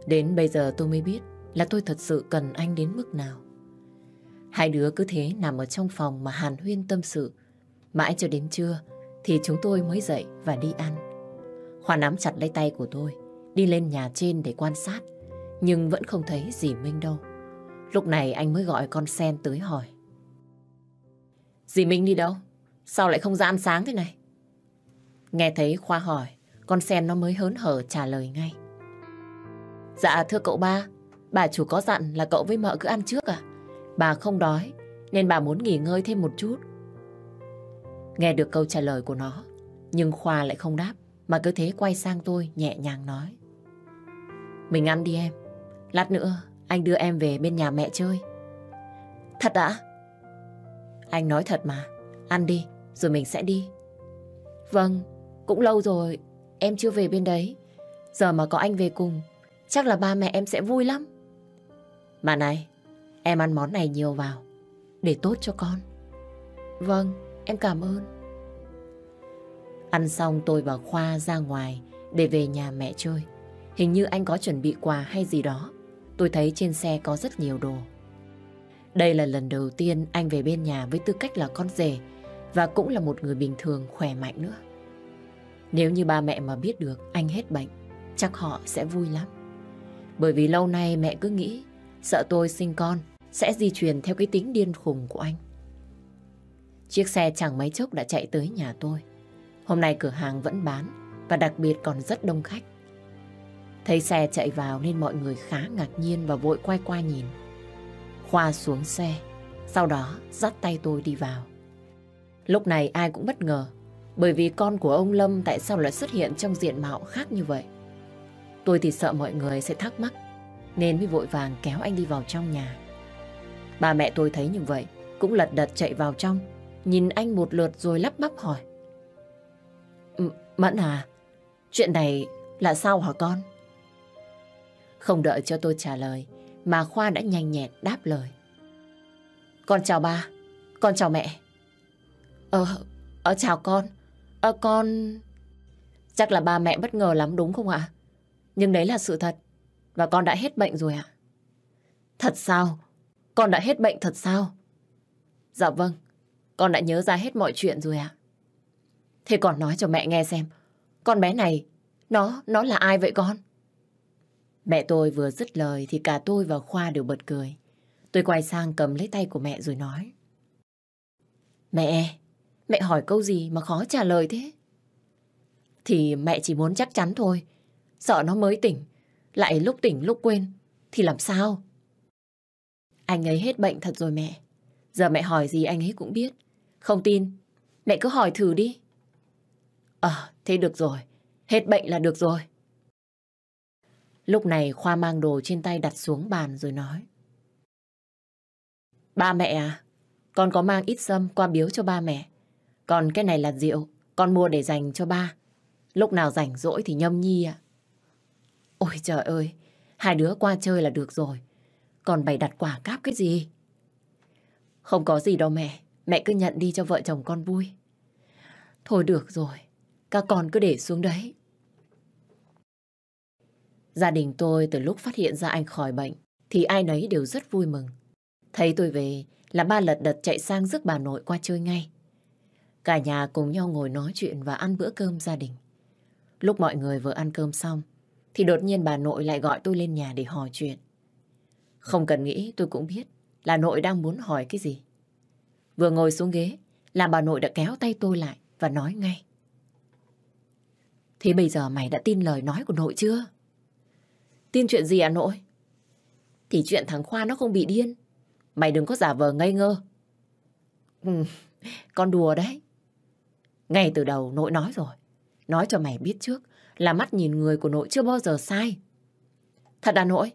Đến bây giờ tôi mới biết là tôi thật sự cần anh đến mức nào. Hai đứa cứ thế nằm ở trong phòng mà hàn huyên tâm sự. Mãi cho đến trưa thì chúng tôi mới dậy và đi ăn. Khoa nắm chặt lấy tay của tôi, đi lên nhà trên để quan sát, nhưng vẫn không thấy dì Minh đâu. Lúc này anh mới gọi con sen tới hỏi. Dì Minh đi đâu? Sao lại không ra ăn sáng thế này? Nghe thấy Khoa hỏi, con sen nó mới hớn hở trả lời ngay. Dạ thưa cậu ba, bà chủ có dặn là cậu với mợ cứ ăn trước à? Bà không đói, nên bà muốn nghỉ ngơi thêm một chút. Nghe được câu trả lời của nó, nhưng Khoa lại không đáp, mà cứ thế quay sang tôi nhẹ nhàng nói. Mình ăn đi em, lát nữa anh đưa em về bên nhà mẹ chơi. Thật ạ? Anh nói thật mà, ăn đi, rồi mình sẽ đi. Vâng, cũng lâu rồi, em chưa về bên đấy. Giờ mà có anh về cùng, chắc là ba mẹ em sẽ vui lắm. Mà này, em ăn món này nhiều vào, để tốt cho con. Vâng, em cảm ơn. Ăn xong tôi và Khoa ra ngoài để về nhà mẹ chơi. Hình như anh có chuẩn bị quà hay gì đó. Tôi thấy trên xe có rất nhiều đồ. Đây là lần đầu tiên anh về bên nhà với tư cách là con rể và cũng là một người bình thường khỏe mạnh nữa. Nếu như ba mẹ mà biết được anh hết bệnh, chắc họ sẽ vui lắm. Bởi vì lâu nay mẹ cứ nghĩ sợ tôi sinh con sẽ di truyền theo cái tính điên khùng của anh. Chiếc xe chẳng mấy chốc đã chạy tới nhà tôi. Hôm nay cửa hàng vẫn bán và đặc biệt còn rất đông khách. Thấy xe chạy vào nên mọi người khá ngạc nhiên và vội quay qua nhìn. Khoa xuống xe, sau đó dắt tay tôi đi vào. Lúc này ai cũng bất ngờ, bởi vì con của ông Lâm tại sao lại xuất hiện trong diện mạo khác như vậy. Tôi thì sợ mọi người sẽ thắc mắc, nên mới vội vàng kéo anh đi vào trong nhà. Bà mẹ tôi thấy như vậy, cũng lật đật chạy vào trong, nhìn anh một lượt rồi lắp bắp hỏi. Mẫn à, chuyện này là sao hả con? Không đợi cho tôi trả lời, mà Khoa đã nhanh nhẹn đáp lời. Con chào ba, con chào mẹ. Ờ, ờ chào con. Ờ con... Chắc là ba mẹ bất ngờ lắm đúng không ạ? Nhưng đấy là sự thật. Và con đã hết bệnh rồi ạ. Thật sao? Con đã hết bệnh thật sao? Dạ vâng, con đã nhớ ra hết mọi chuyện rồi ạ. Thế còn nói cho mẹ nghe xem, con bé này, nó, nó là ai vậy con? Mẹ tôi vừa dứt lời thì cả tôi và Khoa đều bật cười. Tôi quay sang cầm lấy tay của mẹ rồi nói. Mẹ, mẹ hỏi câu gì mà khó trả lời thế? Thì mẹ chỉ muốn chắc chắn thôi. Sợ nó mới tỉnh, lại lúc tỉnh lúc quên, thì làm sao? Anh ấy hết bệnh thật rồi mẹ. Giờ mẹ hỏi gì anh ấy cũng biết. Không tin, mẹ cứ hỏi thử đi. Ờ, thế được rồi. Hết bệnh là được rồi. Lúc này Khoa mang đồ trên tay đặt xuống bàn rồi nói. Ba mẹ à, con có mang ít sâm qua biếu cho ba mẹ. Còn cái này là rượu, con mua để dành cho ba. Lúc nào rảnh rỗi thì nhâm nhi ạ. Ôi trời ơi, hai đứa qua chơi là được rồi. Còn bày đặt quả cáp cái gì? Không có gì đâu mẹ, mẹ cứ nhận đi cho vợ chồng con vui. Thôi được rồi, các con cứ để xuống đấy. Gia đình tôi từ lúc phát hiện ra anh khỏi bệnh thì ai nấy đều rất vui mừng. Thấy tôi về là ba lật đật chạy sang rước bà nội qua chơi ngay. Cả nhà cùng nhau ngồi nói chuyện và ăn bữa cơm gia đình. Lúc mọi người vừa ăn cơm xong thì đột nhiên bà nội lại gọi tôi lên nhà để hỏi chuyện. Không cần nghĩ, tôi cũng biết là nội đang muốn hỏi cái gì. Vừa ngồi xuống ghế là bà nội đã kéo tay tôi lại và nói ngay. Thế bây giờ mày đã tin lời nói của nội chưa? Tin chuyện gì à nội? Thì chuyện thằng Khoa nó không bị điên. Mày đừng có giả vờ ngây ngơ. Ừ, con đùa đấy. Ngay từ đầu nội nói rồi. Nói cho mày biết trước là mắt nhìn người của nội chưa bao giờ sai. Thật à nội?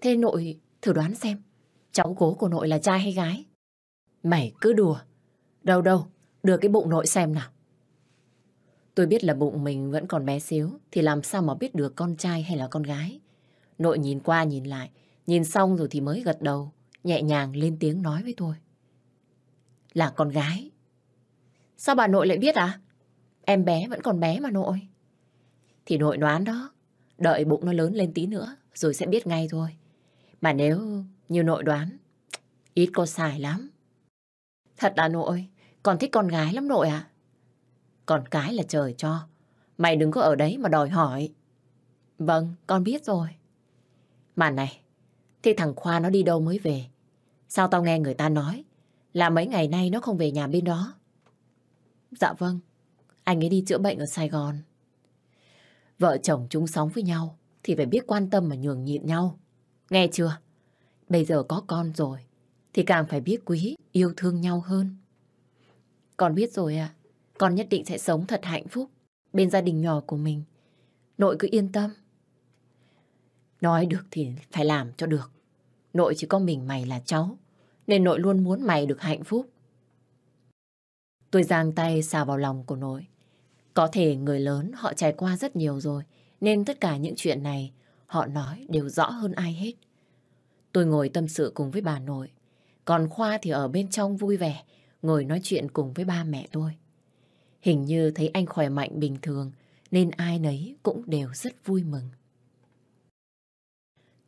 Thế nội thử đoán xem cháu cố của nội là trai hay gái? Mày cứ đùa. Đâu đâu, đưa cái bụng nội xem nào. Tôi biết là bụng mình vẫn còn bé xíu thì làm sao mà biết được con trai hay là con gái. Nội nhìn qua nhìn lại, nhìn xong rồi thì mới gật đầu, nhẹ nhàng lên tiếng nói với tôi. Là con gái. Sao bà nội lại biết à? Em bé vẫn còn bé mà nội. Thì nội đoán đó, đợi bụng nó lớn lên tí nữa rồi sẽ biết ngay thôi. Mà nếu như nội đoán, ít có xài lắm. Thật là nội, còn thích con gái lắm nội ạ. Còn cái là trời cho. Mày đừng có ở đấy mà đòi hỏi. Vâng, con biết rồi. Mà này, thế thằng Khoa nó đi đâu mới về? Sao tao nghe người ta nói là mấy ngày nay nó không về nhà bên đó? Dạ vâng, anh ấy đi chữa bệnh ở Sài Gòn. Vợ chồng chung sống với nhau thì phải biết quan tâm mà nhường nhịn nhau. Nghe chưa? Bây giờ có con rồi thì càng phải biết quý, yêu thương nhau hơn. Con biết rồi ạ. Con nhất định sẽ sống thật hạnh phúc bên gia đình nhỏ của mình. Nội cứ yên tâm. Nói được thì phải làm cho được. Nội chỉ có mình mày là cháu, nên nội luôn muốn mày được hạnh phúc. Tôi giang tay xà vào lòng của nội. Có thể người lớn họ trải qua rất nhiều rồi, nên tất cả những chuyện này họ nói đều rõ hơn ai hết. Tôi ngồi tâm sự cùng với bà nội, còn Khoa thì ở bên trong vui vẻ, ngồi nói chuyện cùng với ba mẹ tôi. Hình như thấy anh khỏe mạnh bình thường, nên ai nấy cũng đều rất vui mừng.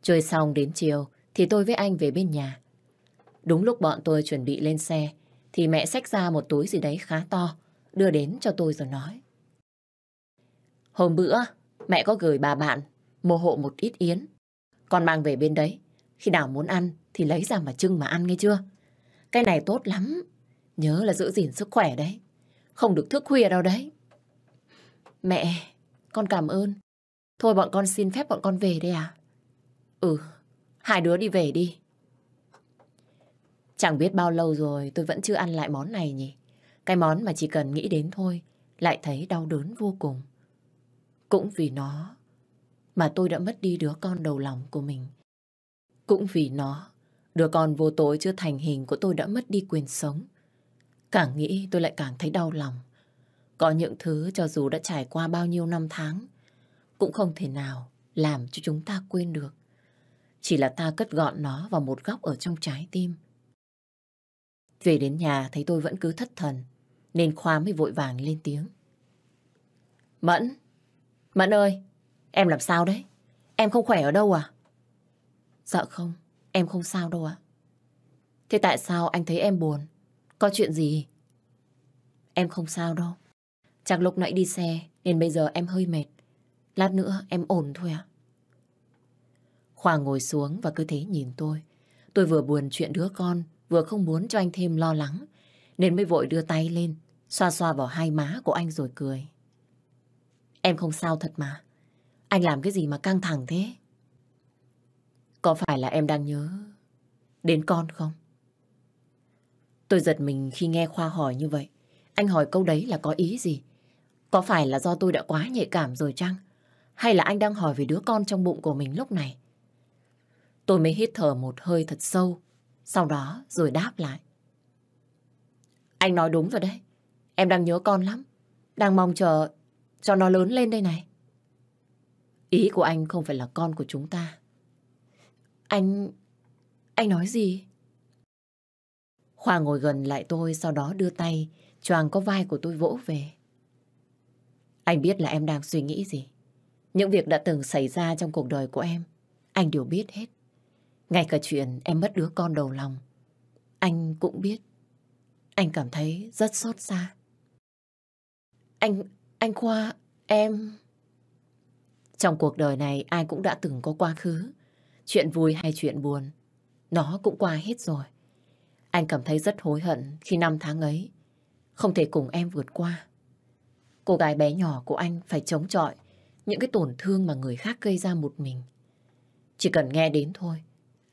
Chơi xong đến chiều thì tôi với anh về bên nhà. Đúng lúc bọn tôi chuẩn bị lên xe thì mẹ xách ra một túi gì đấy khá to đưa đến cho tôi rồi nói. Hôm bữa mẹ có gửi bà bạn mua hộ một ít yến. Con mang về bên đấy. Khi nào muốn ăn thì lấy ra mà trưng mà ăn nghe chưa? Cái này tốt lắm. Nhớ là giữ gìn sức khỏe đấy. Không được thức khuya đâu đấy. Mẹ, con cảm ơn. Thôi bọn con xin phép bọn con về đây à? Ừ, hai đứa đi về đi. Chẳng biết bao lâu rồi tôi vẫn chưa ăn lại món này nhỉ. Cái món mà chỉ cần nghĩ đến thôi, lại thấy đau đớn vô cùng. Cũng vì nó mà tôi đã mất đi đứa con đầu lòng của mình. Cũng vì nó, đứa con vô tội chưa thành hình của tôi đã mất đi quyền sống. Càng nghĩ tôi lại càng thấy đau lòng. Có những thứ cho dù đã trải qua bao nhiêu năm tháng, cũng không thể nào làm cho chúng ta quên được. Chỉ là ta cất gọn nó vào một góc ở trong trái tim. Về đến nhà thấy tôi vẫn cứ thất thần, nên Khoa mới vội vàng lên tiếng. Mẫn! Mẫn ơi! Em làm sao đấy? Em không khỏe ở đâu à? Dạ không, em không sao đâu ạ. Thế tại sao anh thấy em buồn? Có chuyện gì? Em không sao đâu. Chắc lúc nãy đi xe nên bây giờ em hơi mệt. Lát nữa em ổn thôi ạ. Khoa ngồi xuống và cứ thế nhìn tôi. Tôi vừa buồn chuyện đứa con, vừa không muốn cho anh thêm lo lắng. Nên mới vội đưa tay lên, xoa xoa vào hai má của anh rồi cười. Em không sao thật mà. Anh làm cái gì mà căng thẳng thế? Có phải là em đang nhớ đến con không? Tôi giật mình khi nghe Khoa hỏi như vậy. Anh hỏi câu đấy là có ý gì? Có phải là do tôi đã quá nhạy cảm rồi chăng? Hay là anh đang hỏi về đứa con trong bụng của mình lúc này? Tôi mới hít thở một hơi thật sâu, sau đó rồi đáp lại. Anh nói đúng rồi đấy. Em đang nhớ con lắm. Đang mong chờ cho nó lớn lên đây này. Ý của anh không phải là con của chúng ta. Anh... Anh nói gì? Khoa ngồi gần lại tôi sau đó đưa tay choàng có vai của tôi vỗ về. Anh biết là em đang suy nghĩ gì. Những việc đã từng xảy ra trong cuộc đời của em, anh đều biết hết. Ngay cả chuyện em mất đứa con đầu lòng, anh cũng biết. Anh cảm thấy rất xót xa. Anh, anh Khoa, em... Trong cuộc đời này ai cũng đã từng có quá khứ. Chuyện vui hay chuyện buồn, nó cũng qua hết rồi. Anh cảm thấy rất hối hận khi năm tháng ấy không thể cùng em vượt qua. Cô gái bé nhỏ của anh phải chống chọi những cái tổn thương mà người khác gây ra một mình. Chỉ cần nghe đến thôi,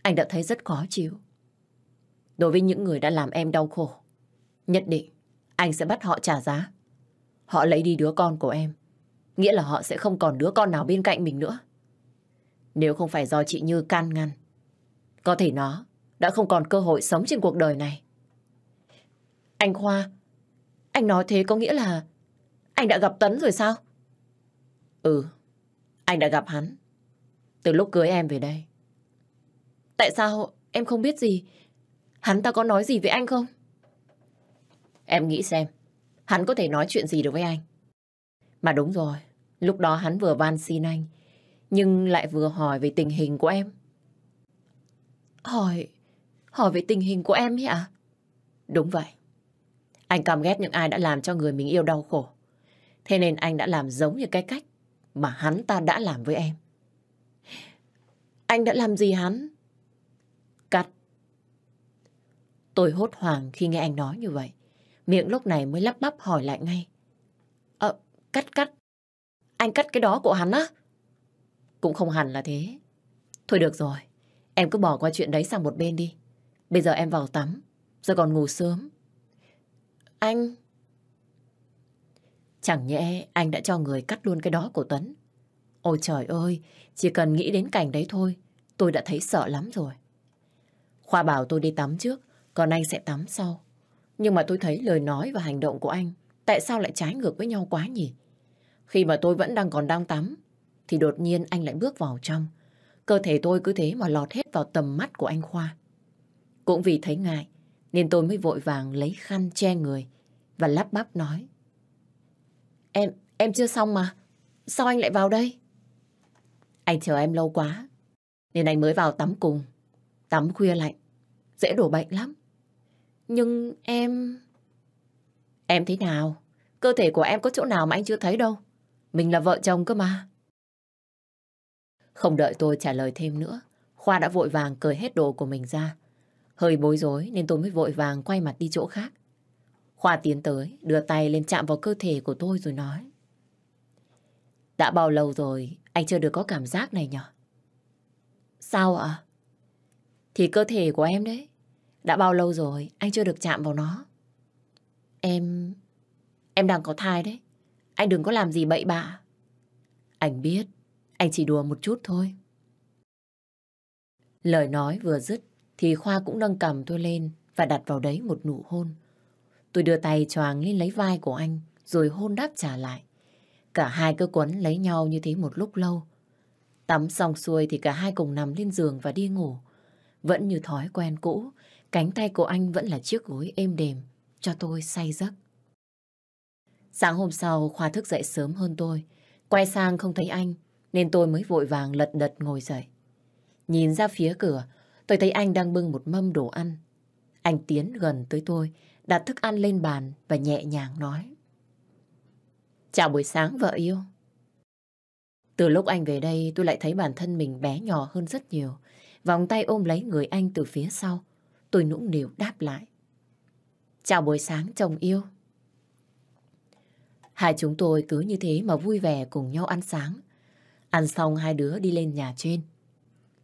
anh đã thấy rất khó chịu. Đối với những người đã làm em đau khổ, nhất định anh sẽ bắt họ trả giá. Họ lấy đi đứa con của em, nghĩa là họ sẽ không còn đứa con nào bên cạnh mình nữa. Nếu không phải do chị Như can ngăn, có thể nó đã không còn cơ hội sống trên cuộc đời này. Anh Khoa, anh nói thế có nghĩa là anh đã gặp Tấn rồi sao? Ừ, anh đã gặp hắn. Từ lúc cưới em về đây. Tại sao em không biết gì? Hắn ta có nói gì với anh không? Em nghĩ xem, hắn có thể nói chuyện gì được với anh? Mà đúng rồi, lúc đó hắn vừa van xin anh, nhưng lại vừa hỏi về tình hình của em. Hỏi, hỏi về tình hình của em ấy ạ? Đúng vậy. Anh căm ghét những ai đã làm cho người mình yêu đau khổ. Thế nên anh đã làm giống như cái cách mà hắn ta đã làm với em. Anh đã làm gì hắn? Cắt. Tôi hốt hoảng khi nghe anh nói như vậy. Miệng lúc này mới lắp bắp hỏi lại ngay. Ờ, cắt cắt. Anh cắt cái đó của hắn á? Cũng không hẳn là thế. Thôi được rồi. Em cứ bỏ qua chuyện đấy sang một bên đi. Bây giờ em vào tắm. Rồi còn ngủ sớm. Anh... Chẳng nhẽ anh đã cho người cắt luôn cái đó của Tuấn. Ôi trời ơi, chỉ cần nghĩ đến cảnh đấy thôi, tôi đã thấy sợ lắm rồi. Khoa bảo tôi đi tắm trước, còn anh sẽ tắm sau. Nhưng mà tôi thấy lời nói và hành động của anh tại sao lại trái ngược với nhau quá nhỉ? Khi mà tôi vẫn đang còn đang tắm, thì đột nhiên anh lại bước vào trong. Cơ thể tôi cứ thế mà lọt hết vào tầm mắt của anh Khoa. Cũng vì thấy ngại, nên tôi mới vội vàng lấy khăn che người và lắp bắp nói. Em, em chưa xong mà. Sao anh lại vào đây? Anh chờ em lâu quá, nên anh mới vào tắm cùng. Tắm khuya lạnh, dễ đổ bệnh lắm. Nhưng em... Em thế nào? Cơ thể của em có chỗ nào mà anh chưa thấy đâu. Mình là vợ chồng cơ mà. Không đợi tôi trả lời thêm nữa, Khoa đã vội vàng cởi hết đồ của mình ra. Hơi bối rối nên tôi mới vội vàng quay mặt đi chỗ khác. Khoa tiến tới, đưa tay lên chạm vào cơ thể của tôi rồi nói. Đã bao lâu rồi anh chưa được có cảm giác này nhỉ? Sao ạ? Thì cơ thể của em đấy. Đã bao lâu rồi anh chưa được chạm vào nó? Em... Em đang có thai đấy. Anh đừng có làm gì bậy bạ. Anh biết. Anh chỉ đùa một chút thôi. Lời nói vừa dứt thì Khoa cũng nâng cầm tôi lên và đặt vào đấy một nụ hôn. Tôi đưa tay choàng lên lấy vai của anh rồi hôn đáp trả lại. Cả hai cứ quấn lấy nhau như thế một lúc lâu. Tắm xong xuôi thì cả hai cùng nằm lên giường và đi ngủ. Vẫn như thói quen cũ, cánh tay của anh vẫn là chiếc gối êm đềm cho tôi say giấc. Sáng hôm sau Khoa thức dậy sớm hơn tôi. Quay sang không thấy anh nên tôi mới vội vàng lật đật ngồi dậy. Nhìn ra phía cửa, tôi thấy anh đang bưng một mâm đồ ăn. Anh tiến gần tới tôi, đặt thức ăn lên bàn và nhẹ nhàng nói. Chào buổi sáng vợ yêu. Từ lúc anh về đây tôi lại thấy bản thân mình bé nhỏ hơn rất nhiều. Vòng tay ôm lấy người anh từ phía sau. Tôi nũng nịu đáp lại. Chào buổi sáng chồng yêu. Hai chúng tôi cứ như thế mà vui vẻ cùng nhau ăn sáng. Ăn xong hai đứa đi lên nhà trên.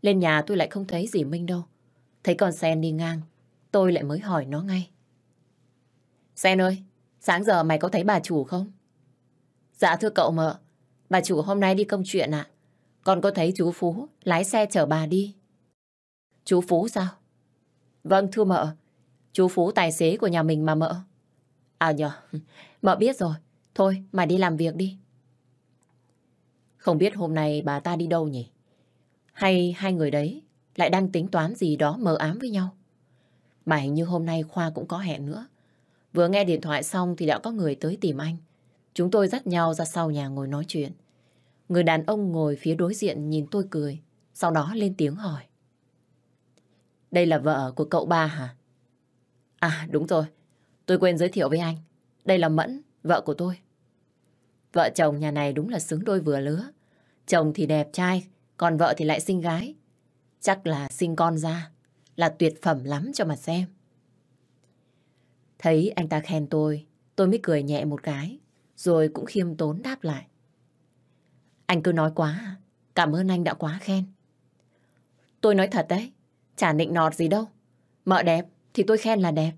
Lên nhà tôi lại không thấy gì Minh đâu. Thấy con Sen đi ngang, tôi lại mới hỏi nó ngay. Sen ơi, sáng giờ mày có thấy bà chủ không? Dạ thưa cậu mợ, bà chủ hôm nay đi công chuyện ạ. Con có thấy chú Phú lái xe chở bà đi. Chú Phú sao? Vâng thưa mợ, chú Phú tài xế của nhà mình mà mợ. À nhờ, mợ biết rồi. Thôi, mày đi làm việc đi. Không biết hôm nay bà ta đi đâu nhỉ? Hay hai người đấy lại đang tính toán gì đó mờ ám với nhau? Mà hình như hôm nay Khoa cũng có hẹn nữa. Vừa nghe điện thoại xong thì đã có người tới tìm anh. Chúng tôi dắt nhau ra sau nhà ngồi nói chuyện. Người đàn ông ngồi phía đối diện nhìn tôi cười, sau đó lên tiếng hỏi. Đây là vợ của cậu ba hả? À đúng rồi, tôi quên giới thiệu với anh. Đây là Mẫn, vợ của tôi. Vợ chồng nhà này đúng là xứng đôi vừa lứa. Chồng thì đẹp trai, còn vợ thì lại xinh gái. Chắc là sinh con ra, là tuyệt phẩm lắm cho mà xem. Thấy anh ta khen tôi, tôi mới cười nhẹ một cái, rồi cũng khiêm tốn đáp lại. Anh cứ nói quá, cảm ơn anh đã quá khen. Tôi nói thật đấy, chả nịnh nọt gì đâu. Mợ đẹp thì tôi khen là đẹp.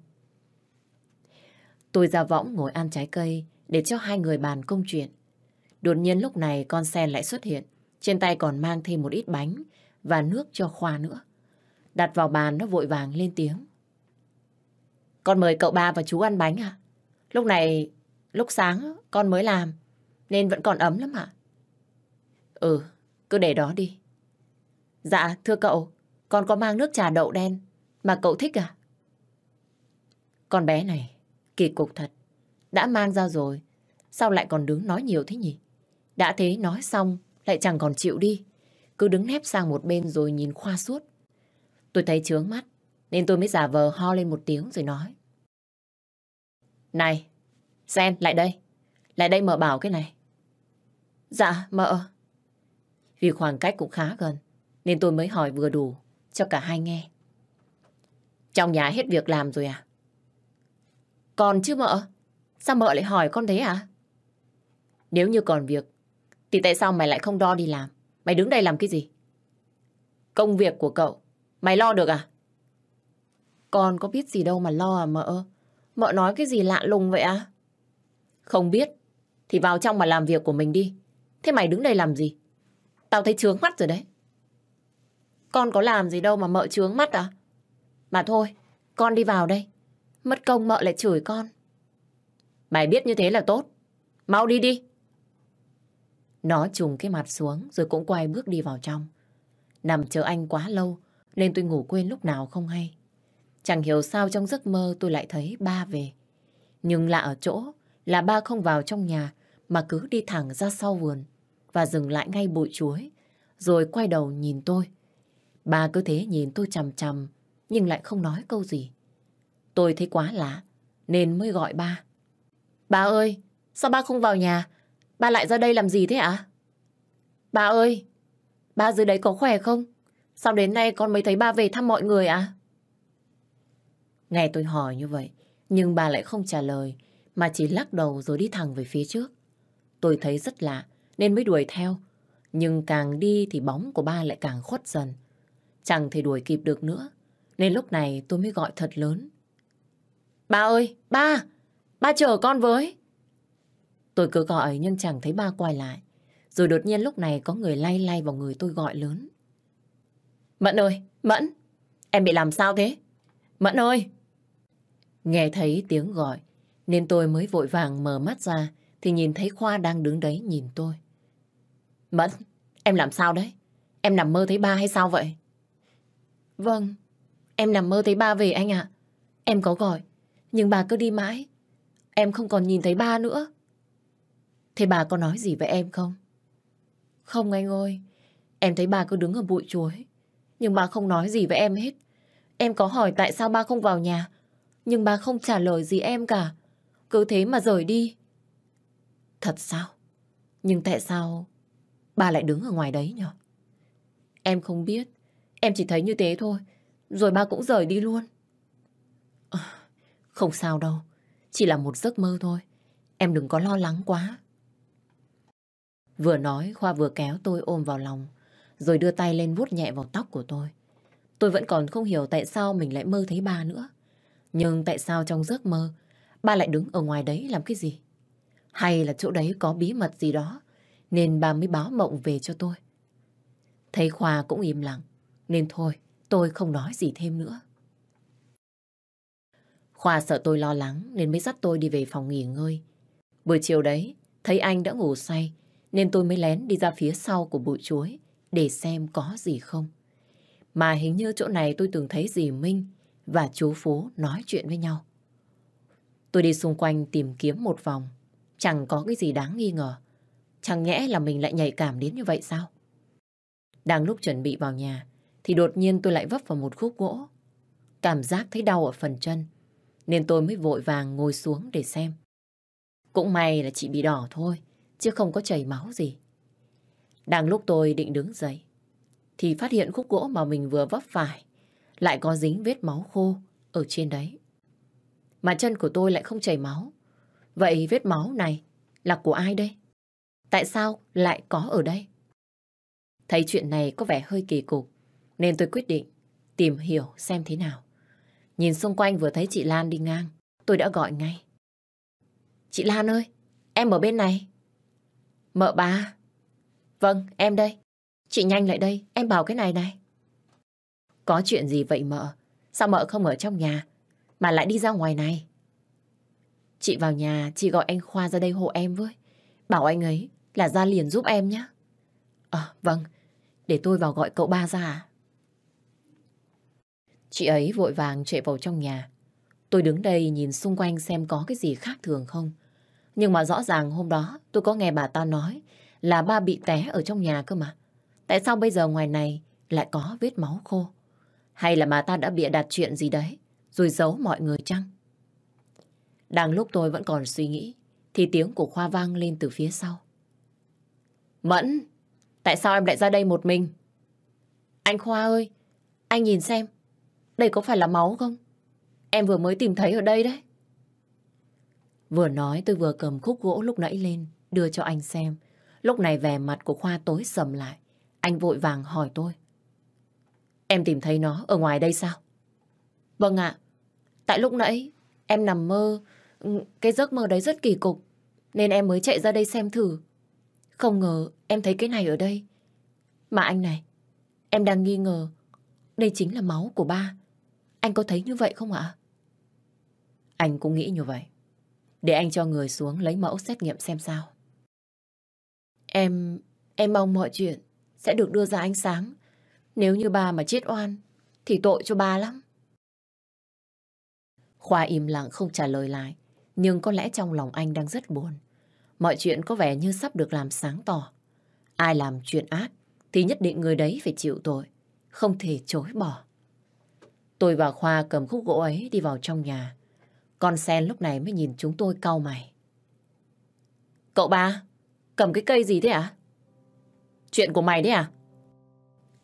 Tôi ra võng ngồi ăn trái cây để cho hai người bàn công chuyện. Đột nhiên lúc này con sen lại xuất hiện. Trên tay còn mang thêm một ít bánh và nước cho Khoa nữa. Đặt vào bàn nó vội vàng lên tiếng. Con mời cậu ba và chú ăn bánh à? Lúc này, lúc sáng con mới làm, nên vẫn còn ấm lắm ạ. Ừ, cứ để đó đi. Dạ, thưa cậu, con có mang nước trà đậu đen mà cậu thích à? Con bé này, kỳ cục thật. Đã mang ra rồi, sao lại còn đứng nói nhiều thế nhỉ? Đã thế nói xong, lại chẳng còn chịu đi. Cứ đứng nép sang một bên rồi nhìn khoa suốt. Tôi thấy chướng mắt, nên tôi mới giả vờ ho lên một tiếng rồi nói. Này, Sen, lại đây. Lại đây mở bảo cái này. Dạ, mợ. Vì khoảng cách cũng khá gần, nên tôi mới hỏi vừa đủ cho cả hai nghe. Trong nhà hết việc làm rồi à? Còn chứ mợ? Sao mợ lại hỏi con thế à? Nếu như còn việc, thì tại sao mày lại không đo đi làm? Mày đứng đây làm cái gì? Công việc của cậu, mày lo được à? Con có biết gì đâu mà lo à mợ? Mợ nói cái gì lạ lùng vậy à? Không biết, thì vào trong mà làm việc của mình đi. Thế mày đứng đây làm gì? Tao thấy trướng mắt rồi đấy. Con có làm gì đâu mà mợ trướng mắt à? Mà thôi, con đi vào đây. Mất công mợ lại chửi con. Mày biết như thế là tốt. Mau đi đi. Nó trùng cái mặt xuống rồi cũng quay bước đi vào trong. Nằm chờ anh quá lâu nên tôi ngủ quên lúc nào không hay. Chẳng hiểu sao trong giấc mơ tôi lại thấy ba về. Nhưng lạ ở chỗ là ba không vào trong nhà mà cứ đi thẳng ra sau vườn và dừng lại ngay bụi chuối rồi quay đầu nhìn tôi. Ba cứ thế nhìn tôi chằm chằm nhưng lại không nói câu gì. Tôi thấy quá lạ nên mới gọi ba. Ba ơi, sao ba không vào nhà? Ba lại ra đây làm gì thế ạ? À? Ba ơi, ba dưới đấy có khỏe không? Sao đến nay con mới thấy ba về thăm mọi người à? Nghe tôi hỏi như vậy, nhưng bà lại không trả lời, mà chỉ lắc đầu rồi đi thẳng về phía trước. Tôi thấy rất lạ, nên mới đuổi theo. Nhưng càng đi thì bóng của ba lại càng khuất dần. Chẳng thể đuổi kịp được nữa, nên lúc này tôi mới gọi thật lớn. Ba ơi, ba! Ba chờ con với! Tôi cứ gọi nhưng chẳng thấy ba quay lại. Rồi đột nhiên lúc này có người lay lay vào người tôi gọi lớn. Mẫn ơi, Mẫn! Em bị làm sao thế? Mẫn ơi! Nghe thấy tiếng gọi, nên tôi mới vội vàng mở mắt ra thì nhìn thấy Khoa đang đứng đấy nhìn tôi. Mẫn, em làm sao đấy? Em nằm mơ thấy ba hay sao vậy? Vâng, em nằm mơ thấy ba về anh ạ. Em có gọi, nhưng bà cứ đi mãi. Em không còn nhìn thấy ba nữa. Thế bà có nói gì với em không? Không anh ơi, em thấy bà cứ đứng ở bụi chuối. Nhưng bà không nói gì với em hết. Em có hỏi tại sao ba không vào nhà. Nhưng bà không trả lời gì em cả. Cứ thế mà rời đi. Thật sao? Nhưng tại sao bà lại đứng ở ngoài đấy nhỉ? Em không biết. Em chỉ thấy như thế thôi. Rồi ba cũng rời đi luôn. À, không sao đâu. Chỉ là một giấc mơ thôi. Em đừng có lo lắng quá. Vừa nói, Khoa vừa kéo tôi ôm vào lòng, rồi đưa tay lên vuốt nhẹ vào tóc của tôi. Tôi vẫn còn không hiểu tại sao mình lại mơ thấy ba nữa. Nhưng tại sao trong giấc mơ, ba lại đứng ở ngoài đấy làm cái gì? Hay là chỗ đấy có bí mật gì đó, nên ba mới báo mộng về cho tôi. Thấy Khoa cũng im lặng, nên thôi, tôi không nói gì thêm nữa. Khoa sợ tôi lo lắng nên mới dắt tôi đi về phòng nghỉ ngơi. Buổi chiều đấy, thấy anh đã ngủ say nên tôi mới lén đi ra phía sau của bụi chuối để xem có gì không. Mà hình như chỗ này tôi từng thấy dì Minh và chú Phú nói chuyện với nhau. Tôi đi xung quanh tìm kiếm một vòng, chẳng có cái gì đáng nghi ngờ. Chẳng nhẽ là mình lại nhạy cảm đến như vậy sao? Đang lúc chuẩn bị vào nhà, thì đột nhiên tôi lại vấp vào một khúc gỗ. Cảm giác thấy đau ở phần chân, nên tôi mới vội vàng ngồi xuống để xem. Cũng may là chị bị đỏ thôi, chứ không có chảy máu gì. Đang lúc tôi định đứng dậy, thì phát hiện khúc gỗ mà mình vừa vấp phải lại có dính vết máu khô ở trên đấy. Mà chân của tôi lại không chảy máu. Vậy vết máu này là của ai đây? Tại sao lại có ở đây? Thấy chuyện này có vẻ hơi kỳ cục, nên tôi quyết định tìm hiểu xem thế nào. Nhìn xung quanh vừa thấy chị Lan đi ngang, tôi đã gọi ngay. Chị Lan ơi, em ở bên này. Mợ ba. Vâng, em đây. Chị nhanh lại đây, em bảo cái này này. Có chuyện gì vậy mợ? Sao mợ không ở trong nhà, mà lại đi ra ngoài này? Chị vào nhà, chị gọi anh Khoa ra đây hộ em với. Bảo anh ấy là ra liền giúp em nhé. À, ờ, vâng, để tôi vào gọi cậu ba ra à? Chị ấy vội vàng chạy vào trong nhà. Tôi đứng đây nhìn xung quanh xem có cái gì khác thường không. Nhưng mà rõ ràng hôm đó tôi có nghe bà ta nói là ba bị té ở trong nhà cơ mà. Tại sao bây giờ ngoài này lại có vết máu khô? Hay là bà ta đã bịa đặt chuyện gì đấy rồi giấu mọi người chăng? Đang lúc tôi vẫn còn suy nghĩ thì tiếng của Khoa vang lên từ phía sau. Mẫn, tại sao em lại ra đây một mình? Anh Khoa ơi, anh nhìn xem, đây có phải là máu không? Em vừa mới tìm thấy ở đây đấy. Vừa nói tôi vừa cầm khúc gỗ lúc nãy lên, đưa cho anh xem. Lúc này vẻ mặt của Khoa tối sầm lại. Anh vội vàng hỏi tôi. Em tìm thấy nó ở ngoài đây sao? Vâng ạ. Tại lúc nãy em nằm mơ, ừ, cái giấc mơ đấy rất kỳ cục. Nên em mới chạy ra đây xem thử. Không ngờ em thấy cái này ở đây. Mà anh này, em đang nghi ngờ đây chính là máu của ba. Anh có thấy như vậy không ạ? Anh cũng nghĩ như vậy. Để anh cho người xuống lấy mẫu xét nghiệm xem sao. Em, em mong mọi chuyện sẽ được đưa ra ánh sáng. Nếu như ba mà chết oan, thì tội cho ba lắm. Khoa im lặng không trả lời lại, nhưng có lẽ trong lòng anh đang rất buồn. Mọi chuyện có vẻ như sắp được làm sáng tỏ. Ai làm chuyện ác thì nhất định người đấy phải chịu tội, không thể chối bỏ. Tôi và Khoa cầm khúc gỗ ấy đi vào trong nhà. Con sen lúc này mới nhìn chúng tôi cau mày. Cậu ba, cầm cái cây gì thế à? Chuyện của mày đấy à?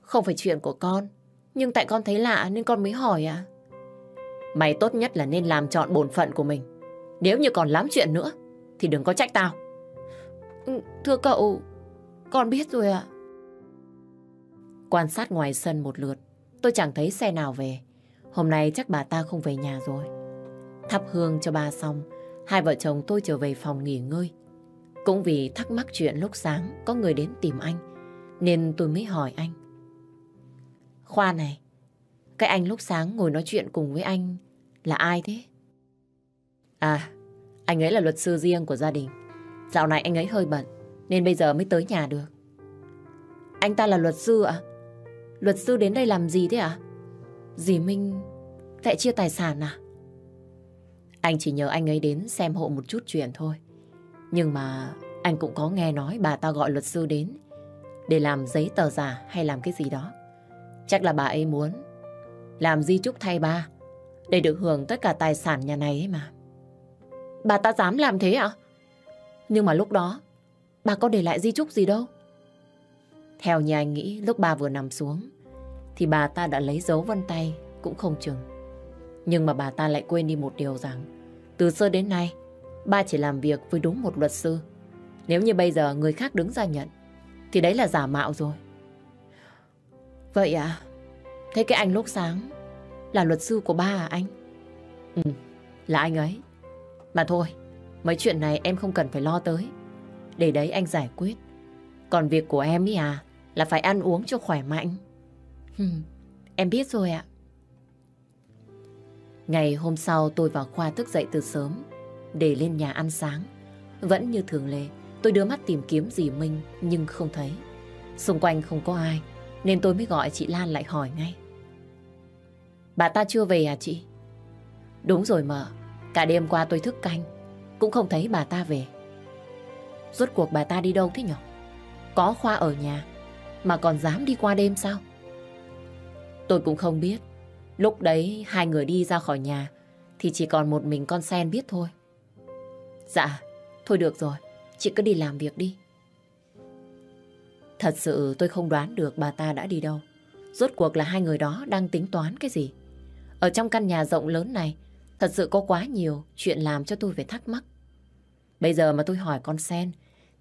Không phải chuyện của con, nhưng tại con thấy lạ nên con mới hỏi à. Mày tốt nhất là nên làm chọn bổn phận của mình. Nếu như còn lắm chuyện nữa, thì đừng có trách tao. Ừ, thưa cậu, con biết rồi ạ. Quan sát ngoài sân một lượt, tôi chẳng thấy xe nào về. Hôm nay chắc bà ta không về nhà rồi. Thắp hương cho bà xong, hai vợ chồng tôi trở về phòng nghỉ ngơi. Cũng vì thắc mắc chuyện lúc sáng có người đến tìm anh, nên tôi mới hỏi anh. Khoa này, cái anh lúc sáng ngồi nói chuyện cùng với anh là ai thế? À, anh ấy là luật sư riêng của gia đình. Dạo này anh ấy hơi bận, nên bây giờ mới tới nhà được. Anh ta là luật sư ạ? Luật sư đến đây làm gì thế ạ? Dì Minh lại chia tài sản à? Anh chỉ nhờ anh ấy đến xem hộ một chút chuyện thôi. Nhưng mà anh cũng có nghe nói bà ta gọi luật sư đến để làm giấy tờ giả hay làm cái gì đó. Chắc là bà ấy muốn làm di chúc thay ba để được hưởng tất cả tài sản nhà này ấy mà. Bà ta dám làm thế ạ? Nhưng mà lúc đó, bà có để lại di chúc gì đâu. Theo như anh nghĩ, lúc bà vừa nằm xuống, thì bà ta đã lấy dấu vân tay, cũng không chừng. Nhưng mà bà ta lại quên đi một điều rằng, từ xưa đến nay, ba chỉ làm việc với đúng một luật sư. Nếu như bây giờ người khác đứng ra nhận, thì đấy là giả mạo rồi. Vậy à? Thế cái anh lúc sáng là luật sư của ba à anh? Ừ, là anh ấy. Mà thôi, mấy chuyện này em không cần phải lo tới. Để đấy anh giải quyết. Còn việc của em ý à, là phải ăn uống cho khỏe mạnh. Ừ, em biết rồi ạ. Ngày hôm sau tôi vào khoa thức dậy từ sớm để lên nhà ăn sáng. Vẫn như thường lệ, tôi đưa mắt tìm kiếm dì Minh nhưng không thấy. Xung quanh không có ai nên tôi mới gọi chị Lan lại hỏi ngay. Bà ta chưa về à chị? Đúng rồi mợ, cả đêm qua tôi thức canh, cũng không thấy bà ta về. Rốt cuộc bà ta đi đâu thế nhở? Có khoa ở nhà, mà còn dám đi qua đêm sao? Tôi cũng không biết. Lúc đấy hai người đi ra khỏi nhà thì chỉ còn một mình con sen biết thôi. Dạ, thôi được rồi, chị cứ đi làm việc đi. Thật sự tôi không đoán được bà ta đã đi đâu. Rốt cuộc là hai người đó đang tính toán cái gì? Ở trong căn nhà rộng lớn này, thật sự có quá nhiều chuyện làm cho tôi phải thắc mắc. Bây giờ mà tôi hỏi con sen,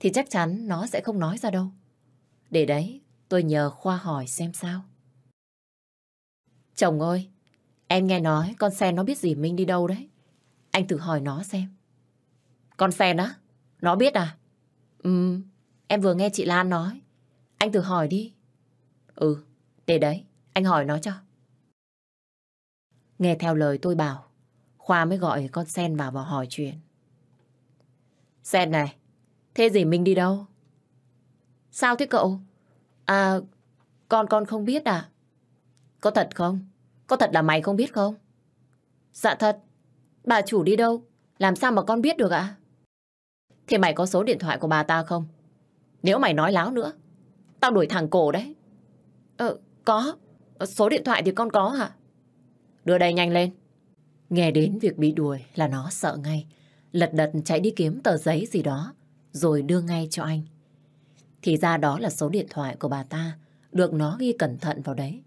thì chắc chắn nó sẽ không nói ra đâu. Để đấy, tôi nhờ Khoa hỏi xem sao. Chồng ơi, em nghe nói con sen nó biết gì Minh đi đâu đấy. Anh thử hỏi nó xem. Con sen á? Nó biết à? Ừ, em vừa nghe chị Lan nói. Anh thử hỏi đi. Ừ, để đấy, anh hỏi nó cho. Nghe theo lời tôi bảo, Khoa mới gọi con Sen vào và hỏi chuyện. Sen này, thế gì Minh đi đâu? Sao thế cậu? À, con con không biết à? Có thật không? Có thật là mày không biết không? Dạ thật. Bà chủ đi đâu? Làm sao mà con biết được ạ? Thế mày có số điện thoại của bà ta không? Nếu mày nói láo nữa, tao đuổi thằng cổ đấy. Ờ, có. Số điện thoại thì con có hả? Đưa đây nhanh lên. Nghe đến việc bị đuổi là nó sợ ngay. Lật đật chạy đi kiếm tờ giấy gì đó, rồi đưa ngay cho anh. Thì ra đó là số điện thoại của bà ta, được nó ghi cẩn thận vào đấy.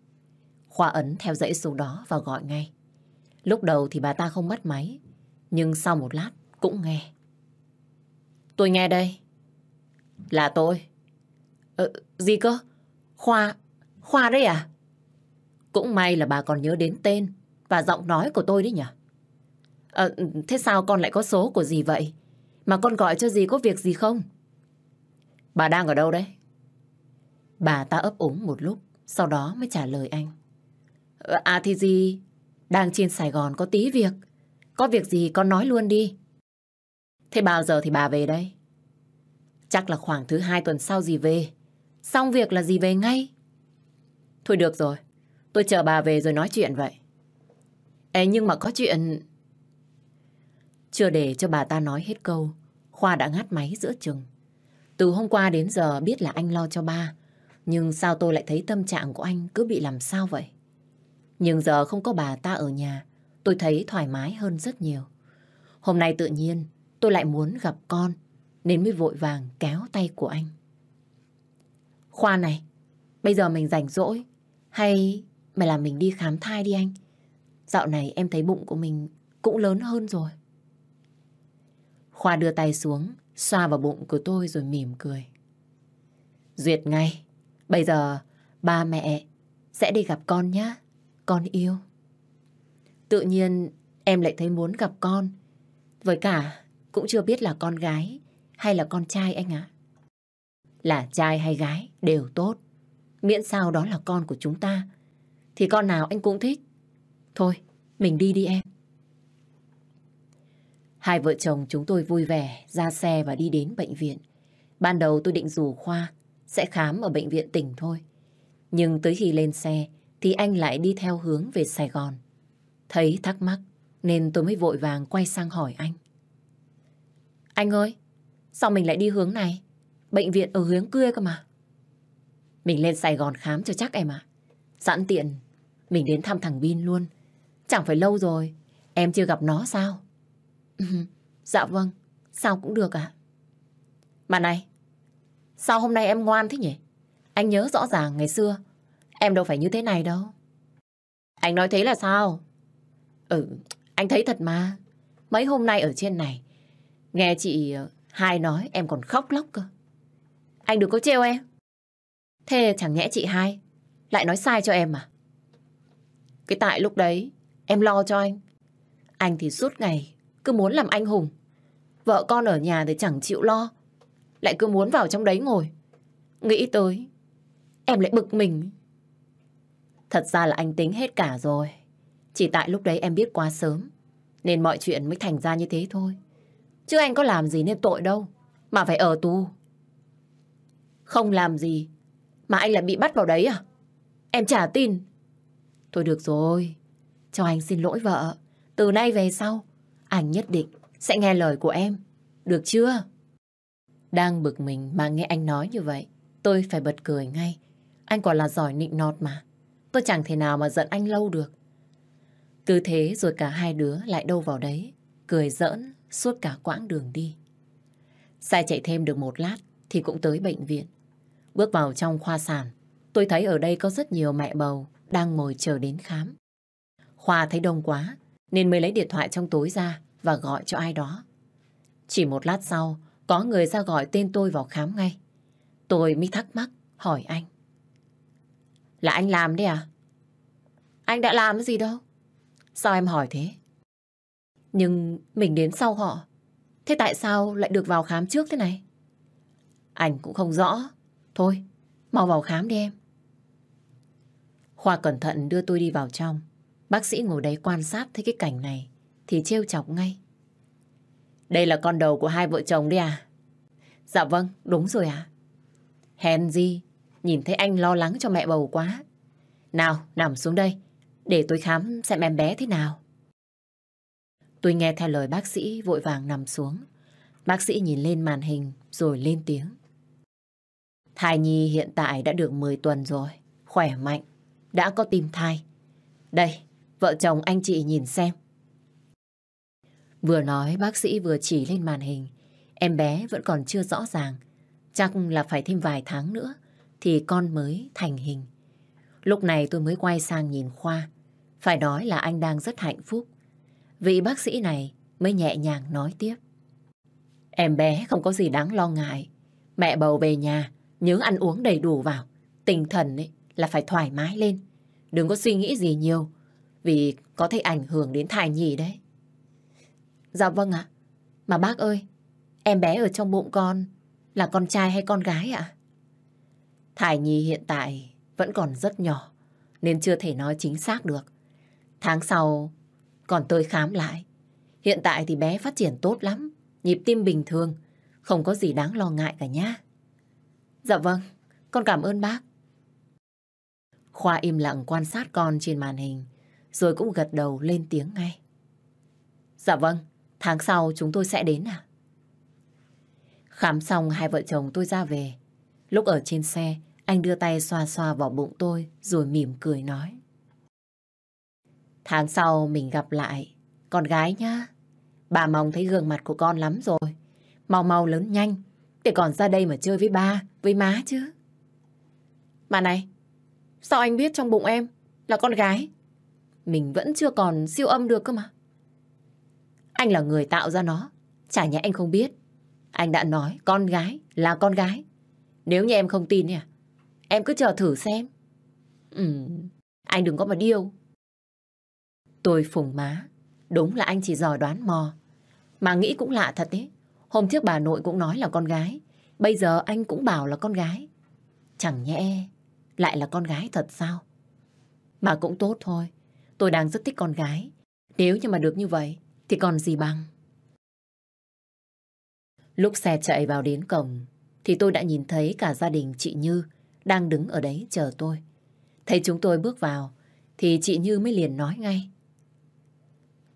Khoa ấn theo dãy số đó và gọi ngay. Lúc đầu thì bà ta không bắt máy, nhưng sau một lát cũng nghe. Tôi nghe đây. Là tôi. Ờ, gì cơ? Khoa, Khoa đấy à? Cũng may là bà còn nhớ đến tên và giọng nói của tôi đấy nhỉ? À, thế sao con lại có số của gì vậy? Mà con gọi cho gì có việc gì không? Bà đang ở đâu đấy? Bà ta ấp úng một lúc, sau đó mới trả lời anh. Ờ, à thì gì? Đang trên Sài Gòn có tí việc. Có việc gì con nói luôn đi. Thế bao giờ thì bà về đây? Chắc là khoảng thứ hai tuần sau gì về. Xong việc là gì về ngay. Thôi được rồi, tôi chờ bà về rồi nói chuyện vậy. Ê nhưng mà có chuyện... Chưa để cho bà ta nói hết câu, Khoa đã ngắt máy giữa chừng. Từ hôm qua đến giờ biết là anh lo cho ba, nhưng sao tôi lại thấy tâm trạng của anh cứ bị làm sao vậy? Nhưng giờ không có bà ta ở nhà, tôi thấy thoải mái hơn rất nhiều. Hôm nay tự nhiên tôi lại muốn gặp con, nên mới vội vàng kéo tay của anh. Khoa này, bây giờ mình rảnh rỗi, hay mày làm mình đi khám thai đi anh? Dạo này em thấy bụng của mình cũng lớn hơn rồi. Khoa đưa tay xuống, xoa vào bụng của tôi rồi mỉm cười. Duyệt ngay, bây giờ ba mẹ sẽ đi gặp con nhé, con yêu. Tự nhiên em lại thấy muốn gặp con, với cả cũng chưa biết là con gái hay là con trai anh ạ. Là trai hay gái đều tốt, miễn sao đó là con của chúng ta, thì con nào anh cũng thích. Thôi, mình đi đi em. Hai vợ chồng chúng tôi vui vẻ ra xe và đi đến bệnh viện. Ban đầu tôi định rủ Khoa sẽ khám ở bệnh viện tỉnh thôi. Nhưng tới khi lên xe thì anh lại đi theo hướng về Sài Gòn. Thấy thắc mắc nên tôi mới vội vàng quay sang hỏi anh. Anh ơi, sao mình lại đi hướng này? Bệnh viện ở hướng kia cơ mà. Mình lên Sài Gòn khám cho chắc em ạ. Sẵn tiện, mình đến thăm thằng Bin luôn. Chẳng phải lâu rồi, em chưa gặp nó sao? dạ vâng, sao cũng được ạ. Mà này, sao hôm nay em ngoan thế nhỉ? Anh nhớ rõ ràng ngày xưa, em đâu phải như thế này đâu. Anh nói thế là sao? Ừ, anh thấy thật mà. Mấy hôm nay ở trên này, nghe chị ờ, hai nói em còn khóc lóc cơ. Anh đừng có trêu em. Thế chẳng nhẽ chị hai lại nói sai cho em à? Cái tại lúc đấy em lo cho anh. Anh thì suốt ngày cứ muốn làm anh hùng. Vợ con ở nhà thì chẳng chịu lo. Lại cứ muốn vào trong đấy ngồi. Nghĩ tới em lại bực mình. Thật ra là anh tính hết cả rồi. Chỉ tại lúc đấy em biết quá sớm. Nên mọi chuyện mới thành ra như thế thôi. Chứ anh có làm gì nên tội đâu. Mà phải ở tù. Không làm gì. Mà anh lại bị bắt vào đấy à? Em chả tin. Thôi được rồi. Cho anh xin lỗi vợ. Từ nay về sau, anh nhất định sẽ nghe lời của em. Được chưa? Đang bực mình mà nghe anh nói như vậy. Tôi phải bật cười ngay. Anh còn là giỏi nịnh nọt mà. Tôi chẳng thể nào mà giận anh lâu được. Cứ thế rồi cả hai đứa lại đâu vào đấy. Cười giỡn suốt cả quãng đường đi. Xe chạy thêm được một lát thì cũng tới bệnh viện. Bước vào trong khoa sản, tôi thấy ở đây có rất nhiều mẹ bầu đang ngồi chờ đến khám. Khoa thấy đông quá nên mới lấy điện thoại trong tối ra và gọi cho ai đó. Chỉ một lát sau, có người ra gọi tên tôi vào khám ngay. Tôi mới thắc mắc hỏi anh. Là anh làm đấy à? Anh đã làm cái gì đâu? Sao em hỏi thế? Nhưng mình đến sau họ. Thế tại sao lại được vào khám trước thế này? Anh cũng không rõ. Thôi, mau vào khám đi em. Khoa cẩn thận đưa tôi đi vào trong. Bác sĩ ngồi đấy quan sát thấy cái cảnh này thì trêu chọc ngay. Đây là con đầu của hai vợ chồng đấy à? Dạ vâng, đúng rồi ạ. À? Hèn gì, nhìn thấy anh lo lắng cho mẹ bầu quá. Nào, nằm xuống đây, để tôi khám xem em bé thế nào. Tôi nghe theo lời bác sĩ vội vàng nằm xuống. Bác sĩ nhìn lên màn hình rồi lên tiếng. Thai nhi hiện tại đã được 10 tuần rồi, khỏe mạnh, đã có tim thai. Đây, vợ chồng anh chị nhìn xem. Vừa nói bác sĩ vừa chỉ lên màn hình. Em bé vẫn còn chưa rõ ràng. Chắc là phải thêm vài tháng nữa thì con mới thành hình. Lúc này tôi mới quay sang nhìn Khoa. Phải nói là anh đang rất hạnh phúc. Vị bác sĩ này mới nhẹ nhàng nói tiếp. Em bé không có gì đáng lo ngại. Mẹ bầu về nhà, nhớ ăn uống đầy đủ vào. Tinh thần ấy là phải thoải mái lên. Đừng có suy nghĩ gì nhiều, vì có thể ảnh hưởng đến thai nhi đấy. Dạ vâng ạ. Mà bác ơi, em bé ở trong bụng con là con trai hay con gái ạ? Thai nhi hiện tại vẫn còn rất nhỏ, nên chưa thể nói chính xác được. Tháng sau còn tôi khám lại. Hiện tại thì bé phát triển tốt lắm, nhịp tim bình thường, không có gì đáng lo ngại cả nhá. Dạ vâng, con cảm ơn bác. Khoa im lặng quan sát con trên màn hình, rồi cũng gật đầu lên tiếng ngay. Dạ vâng, tháng sau chúng tôi sẽ đến à? Khám xong hai vợ chồng tôi ra về. Lúc ở trên xe, anh đưa tay xoa xoa vào bụng tôi rồi mỉm cười nói. Tháng sau mình gặp lại, con gái nhá. Bà mong thấy gương mặt của con lắm rồi. Mau mau lớn nhanh, để còn ra đây mà chơi với ba, với má chứ. Mà này, sao anh biết trong bụng em là con gái? Mình vẫn chưa còn siêu âm được cơ mà. Anh là người tạo ra nó, chả nhẽ anh không biết. Anh đã nói con gái là con gái. Nếu như em không tin nè, em cứ chờ thử xem. Ừ, anh đừng có mà điêu. Tôi phùng má. Đúng là anh chỉ giỏi đoán mò. Mà nghĩ cũng lạ thật đấy. Hôm trước bà nội cũng nói là con gái. Bây giờ anh cũng bảo là con gái. Chẳng nhẽ lại là con gái thật sao? Mà cũng tốt thôi. Tôi đang rất thích con gái. Nếu như mà được như vậy thì còn gì bằng. Lúc xe chạy vào đến cổng thì tôi đã nhìn thấy cả gia đình chị Như đang đứng ở đấy chờ tôi. Thấy chúng tôi bước vào thì chị Như mới liền nói ngay.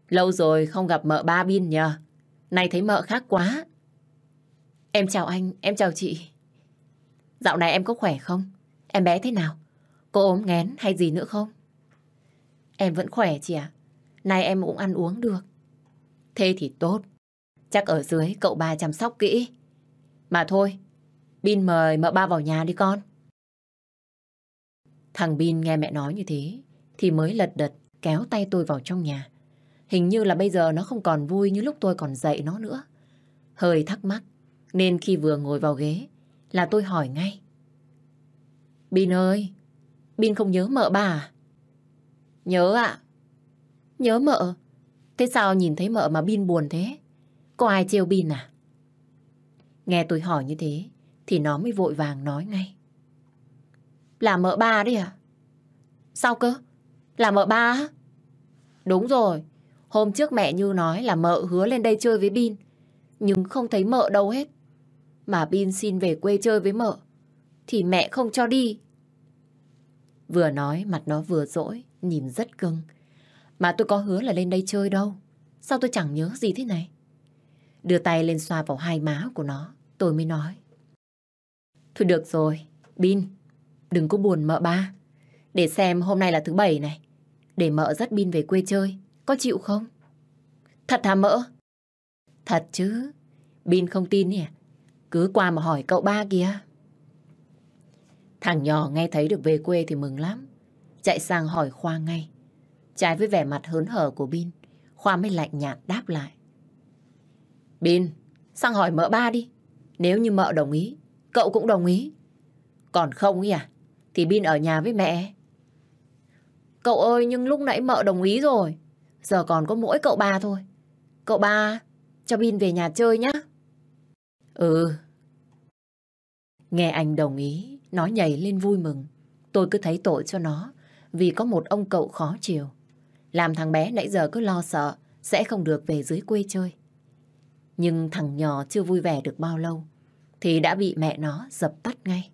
Lâu rồi không gặp mợ ba Bin nhờ. Này thấy mợ khác quá. Em chào anh, em chào chị. Dạo này em có khỏe không? Em bé thế nào? Có ốm nghén hay gì nữa không? Em vẫn khỏe chị ạ. Nay em cũng ăn uống được. Thế thì tốt. Chắc ở dưới cậu ba chăm sóc kỹ. Mà thôi, Bin mời mợ ba vào nhà đi con. Thằng Bin nghe mẹ nói như thế thì mới lật đật kéo tay tôi vào trong nhà. Hình như là bây giờ nó không còn vui như lúc tôi còn dạy nó nữa. Hơi thắc mắc nên khi vừa ngồi vào ghế là tôi hỏi ngay. Bin ơi, Bin không nhớ mợ bà? à? Nhớ ạ. Nhớ mợ? Thế sao nhìn thấy mợ mà Bin buồn thế? Có ai trêu Bin à? Nghe tôi hỏi như thế thì nó mới vội vàng nói ngay. Là mợ ba đấy à? Sao cơ? Là mợ ba á? Đúng rồi. Hôm trước mẹ Như nói là mợ hứa lên đây chơi với Bin. Nhưng không thấy mợ đâu hết. Mà Bin xin về quê chơi với mợ. Thì mẹ không cho đi. Vừa nói mặt nó vừa dỗi, nhìn rất cưng. Mà tôi có hứa là lên đây chơi đâu. Sao tôi chẳng nhớ gì thế này? Đưa tay lên xoa vào hai má của nó, tôi mới nói. Thôi được rồi, Bin, đừng có buồn mợ ba. Để xem hôm nay là thứ bảy này. Để mợ dắt Bin về quê chơi, có chịu không? Thật hả mỡ Thật chứ, Bin không tin nhỉ? Cứ qua mà hỏi cậu ba kìa. Thằng nhỏ nghe thấy được về quê thì mừng lắm. Chạy sang hỏi Khoa ngay. Trái với vẻ mặt hớn hở của Bin, Khoa mới lạnh nhạt đáp lại. Bin, sang hỏi mợ ba đi. Nếu như mợ đồng ý, cậu cũng đồng ý. Còn không ý à, thì Bin ở nhà với mẹ. Cậu ơi, nhưng lúc nãy mợ đồng ý rồi. Giờ còn có mỗi cậu ba thôi. Cậu ba, cho Bin về nhà chơi nhá. Ừ. Nghe anh đồng ý, nó nhảy lên vui mừng. Tôi cứ thấy tội cho nó, vì có một ông cậu khó chiều. Làm thằng bé nãy giờ cứ lo sợ, sẽ không được về dưới quê chơi. Nhưng thằng nhỏ chưa vui vẻ được bao lâu, thì đã bị mẹ nó dập tắt ngay.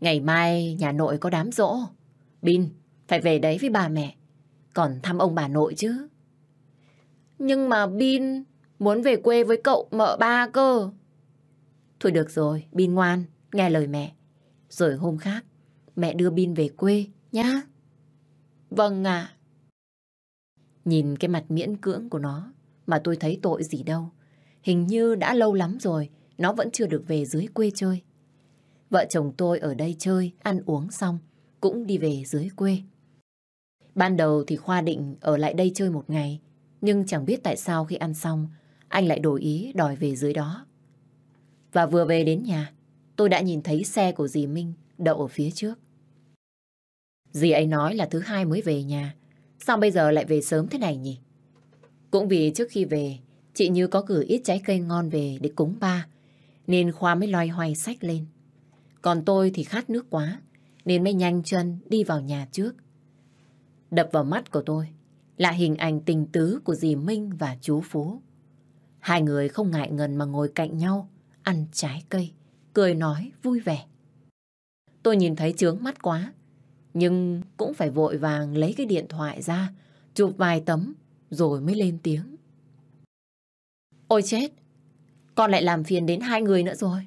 Ngày mai nhà nội có đám rỗ. Bin, phải về đấy với bà mẹ. Còn thăm ông bà nội chứ. Nhưng mà Bin muốn về quê với cậu mợ ba cơ. Thôi được rồi, Bin ngoan, nghe lời mẹ. Rồi hôm khác, mẹ đưa Bin về quê nhá. Vâng ạ. Nhìn cái mặt miễn cưỡng của nó mà tôi thấy tội gì đâu. Hình như đã lâu lắm rồi, nó vẫn chưa được về dưới quê chơi. Vợ chồng tôi ở đây chơi, ăn uống xong, cũng đi về dưới quê. Ban đầu thì Khoa định ở lại đây chơi một ngày, nhưng chẳng biết tại sao khi ăn xong, anh lại đổi ý đòi về dưới đó. Và vừa về đến nhà, tôi đã nhìn thấy xe của dì Minh đậu ở phía trước. Dì ấy nói là thứ hai mới về nhà, sao bây giờ lại về sớm thế này nhỉ? Cũng vì trước khi về, chị Như có gửi ít trái cây ngon về để cúng ba, nên Khoa mới loay hoay sách lên. Còn tôi thì khát nước quá, nên mới nhanh chân đi vào nhà trước. Đập vào mắt của tôi là hình ảnh tình tứ của dì Minh và chú Phú. Hai người không ngại ngần mà ngồi cạnh nhau, ăn trái cây, cười nói vui vẻ. Tôi nhìn thấy chướng mắt quá, nhưng cũng phải vội vàng lấy cái điện thoại ra, chụp vài tấm, rồi mới lên tiếng. Ôi chết, con lại làm phiền đến hai người nữa rồi.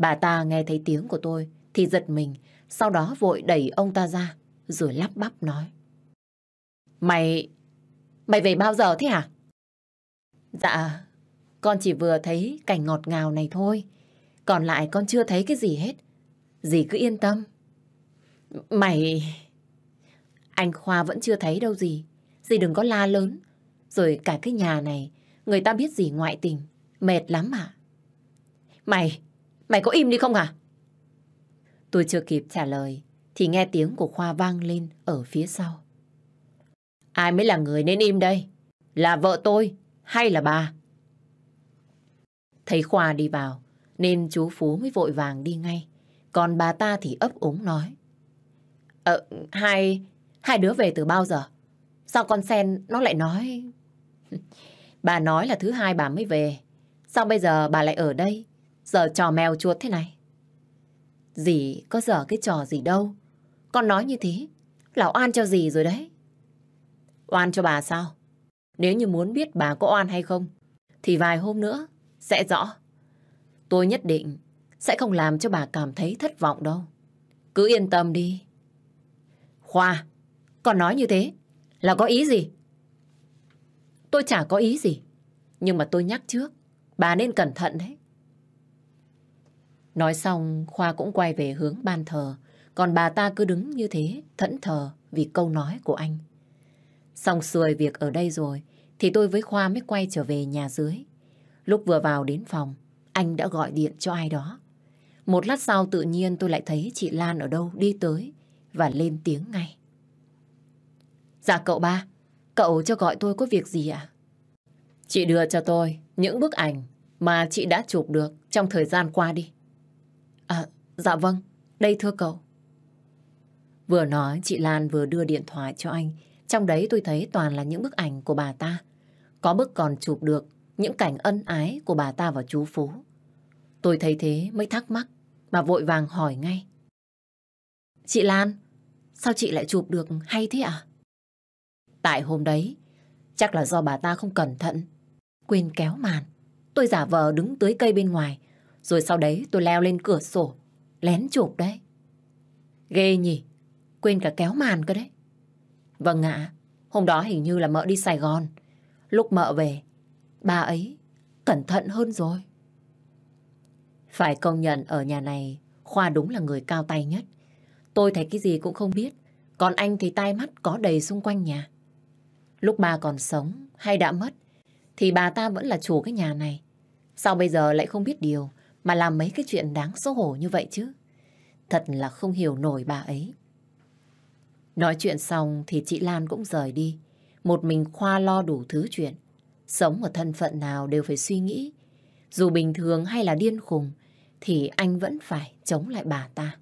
Bà ta nghe thấy tiếng của tôi thì giật mình, sau đó vội đẩy ông ta ra, rồi lắp bắp nói. Mày... mày về bao giờ thế hả? Dạ, con chỉ vừa thấy cảnh ngọt ngào này thôi. Còn lại con chưa thấy cái gì hết. Dì cứ yên tâm. Mày... Anh Khoa vẫn chưa thấy đâu gì. Dì đừng có la lớn. Rồi cả cái nhà này, người ta biết gì ngoại tình. Mệt lắm à? Mày, mày có im đi không hả? Tôi chưa kịp trả lời, thì nghe tiếng của Khoa vang lên ở phía sau. Ai mới là người nên im đây? Là vợ tôi hay là bà? Thấy Khoa đi vào, nên chú Phú mới vội vàng đi ngay. Còn bà ta thì ấp úng nói. Ờ, hai, hai đứa về từ bao giờ? Sao con sen nó lại nói... bà nói là thứ hai bà mới về. Sao bây giờ bà lại ở đây? Giờ trò mèo chuột thế này. Dì có dở cái trò gì đâu. Con nói như thế là oan cho dì rồi đấy. Oan cho bà sao? Nếu như muốn biết bà có oan hay không, thì vài hôm nữa sẽ rõ. Tôi nhất định sẽ không làm cho bà cảm thấy thất vọng đâu. Cứ yên tâm đi. Khoa, con nói như thế là có ý gì? Tôi chả có ý gì. Nhưng mà tôi nhắc trước, Bà nên cẩn thận đấy. Nói xong, Khoa cũng quay về hướng ban thờ, còn bà ta cứ đứng như thế, thẫn thờ vì câu nói của anh. Xong xuôi việc ở đây rồi, thì tôi với Khoa mới quay trở về nhà dưới. Lúc vừa vào đến phòng, anh đã gọi điện cho ai đó. Một lát sau tự nhiên tôi lại thấy chị Lan ở đâu đi tới và lên tiếng ngay. Dạ cậu ba, cậu cho gọi tôi có việc gì ạ? Chị đưa cho tôi những bức ảnh mà chị đã chụp được trong thời gian qua đi. À, dạ vâng, đây thưa cậu. Vừa nói, chị Lan vừa đưa điện thoại cho anh. Trong đấy tôi thấy toàn là những bức ảnh của bà ta. Có bức còn chụp được những cảnh ân ái của bà ta và chú Phú. Tôi thấy thế mới thắc mắc, mà vội vàng hỏi ngay. Chị Lan, sao chị lại chụp được hay thế ạ? Tại hôm đấy, chắc là do bà ta không cẩn thận, quên kéo màn. Tôi giả vờ đứng tưới cây bên ngoài, rồi sau đấy tôi leo lên cửa sổ, lén chụp đấy. Ghê nhỉ, quên cả kéo màn cơ đấy. Vâng ạ, hôm đó hình như là mợ đi Sài Gòn. Lúc mợ về, bà ấy cẩn thận hơn rồi. Phải công nhận ở nhà này, Khoa đúng là người cao tay nhất. Tôi thấy cái gì cũng không biết, còn anh thì tai mắt có đầy xung quanh nhà. Lúc bà còn sống hay đã mất, thì bà ta vẫn là chủ cái nhà này. Sao bây giờ lại không biết điều mà làm mấy cái chuyện đáng xấu hổ như vậy chứ? Thật là không hiểu nổi bà ấy. Nói chuyện xong thì chị Lan cũng rời đi. Một mình Khoa lo đủ thứ chuyện. Sống ở thân phận nào đều phải suy nghĩ. Dù bình thường hay là điên khùng thì anh vẫn phải chống lại bà ta.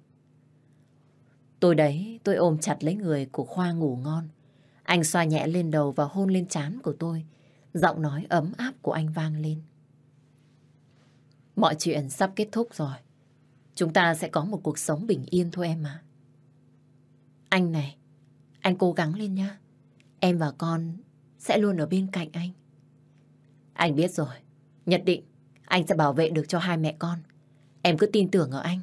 Tôi đấy, tôi ôm chặt lấy người của Khoa ngủ ngon. Anh xoa nhẹ lên đầu và hôn lên trán của tôi. Giọng nói ấm áp của anh vang lên. Mọi chuyện sắp kết thúc rồi. Chúng ta sẽ có một cuộc sống bình yên thôi em à. Anh này, anh cố gắng lên nhá. Em và con sẽ luôn ở bên cạnh anh. Anh biết rồi. Nhất định anh sẽ bảo vệ được cho hai mẹ con. Em cứ tin tưởng ở anh.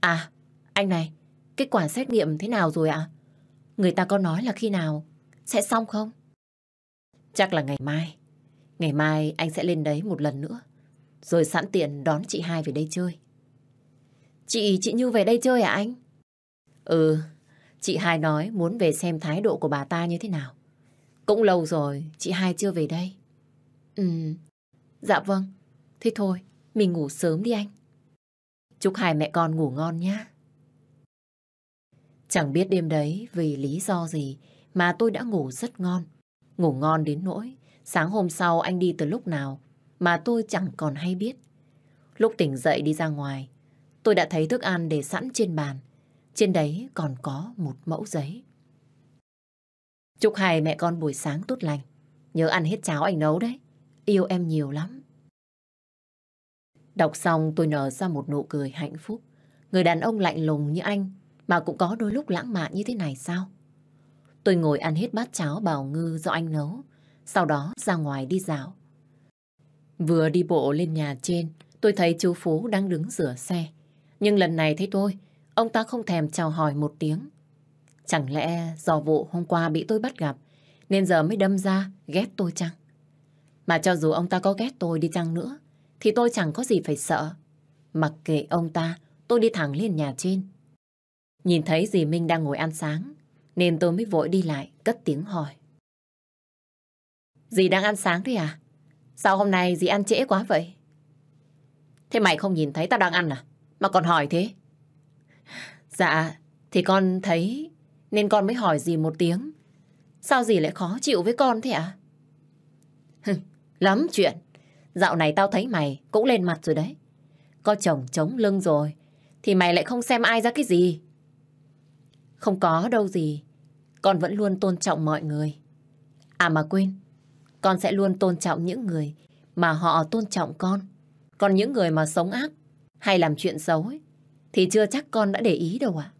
À, anh này, kết quả xét nghiệm thế nào rồi ạ? Người ta có nói là khi nào sẽ xong không? Chắc là ngày mai. Ngày mai anh sẽ lên đấy một lần nữa. Rồi sẵn tiện đón chị hai về đây chơi. Chị, chị Như về đây chơi à anh? Ừ, chị hai nói muốn về xem thái độ của bà ta như thế nào. Cũng lâu rồi, chị hai chưa về đây. Ừ, dạ vâng. Thế thôi, mình ngủ sớm đi anh. Chúc hai mẹ con ngủ ngon nhé. Chẳng biết đêm đấy vì lý do gì mà tôi đã ngủ rất ngon. Ngủ ngon đến nỗi sáng hôm sau anh đi từ lúc nào mà tôi chẳng còn hay biết. Lúc tỉnh dậy đi ra ngoài, tôi đã thấy thức ăn để sẵn trên bàn. Trên đấy còn có một mẫu giấy. Chúc hai mẹ con buổi sáng tốt lành. Nhớ ăn hết cháo anh nấu đấy. Yêu em nhiều lắm. Đọc xong tôi nở ra một nụ cười hạnh phúc. Người đàn ông lạnh lùng như anh mà cũng có đôi lúc lãng mạn như thế này sao? Tôi ngồi ăn hết bát cháo bào ngư do anh nấu. Sau đó ra ngoài đi dạo. Vừa đi bộ lên nhà trên, tôi thấy chú Phú đang đứng rửa xe. Nhưng lần này thấy tôi, ông ta không thèm chào hỏi một tiếng. Chẳng lẽ do vụ hôm qua bị tôi bắt gặp, nên giờ mới đâm ra ghét tôi chăng? Mà cho dù ông ta có ghét tôi đi chăng nữa, thì tôi chẳng có gì phải sợ. Mặc kệ ông ta, tôi đi thẳng lên nhà trên. Nhìn thấy dì Minh đang ngồi ăn sáng, nên tôi mới vội đi lại, cất tiếng hỏi. Dì đang ăn sáng đấy à? Sao hôm nay dì ăn trễ quá vậy? Thế mày không nhìn thấy tao đang ăn à? Mà còn hỏi thế? Dạ, thì con thấy nên con mới hỏi dì một tiếng. Sao dì lại khó chịu với con thế ạ? À? Lắm chuyện. Dạo này tao thấy mày cũng lên mặt rồi đấy. Có chồng chống lưng rồi, thì mày lại không xem ai ra cái gì. Không có đâu gì. Con vẫn luôn tôn trọng mọi người. À mà quên, con sẽ luôn tôn trọng những người mà họ tôn trọng con. Còn những người mà sống ác hay làm chuyện xấu ấy, thì chưa chắc con đã để ý đâu ạ.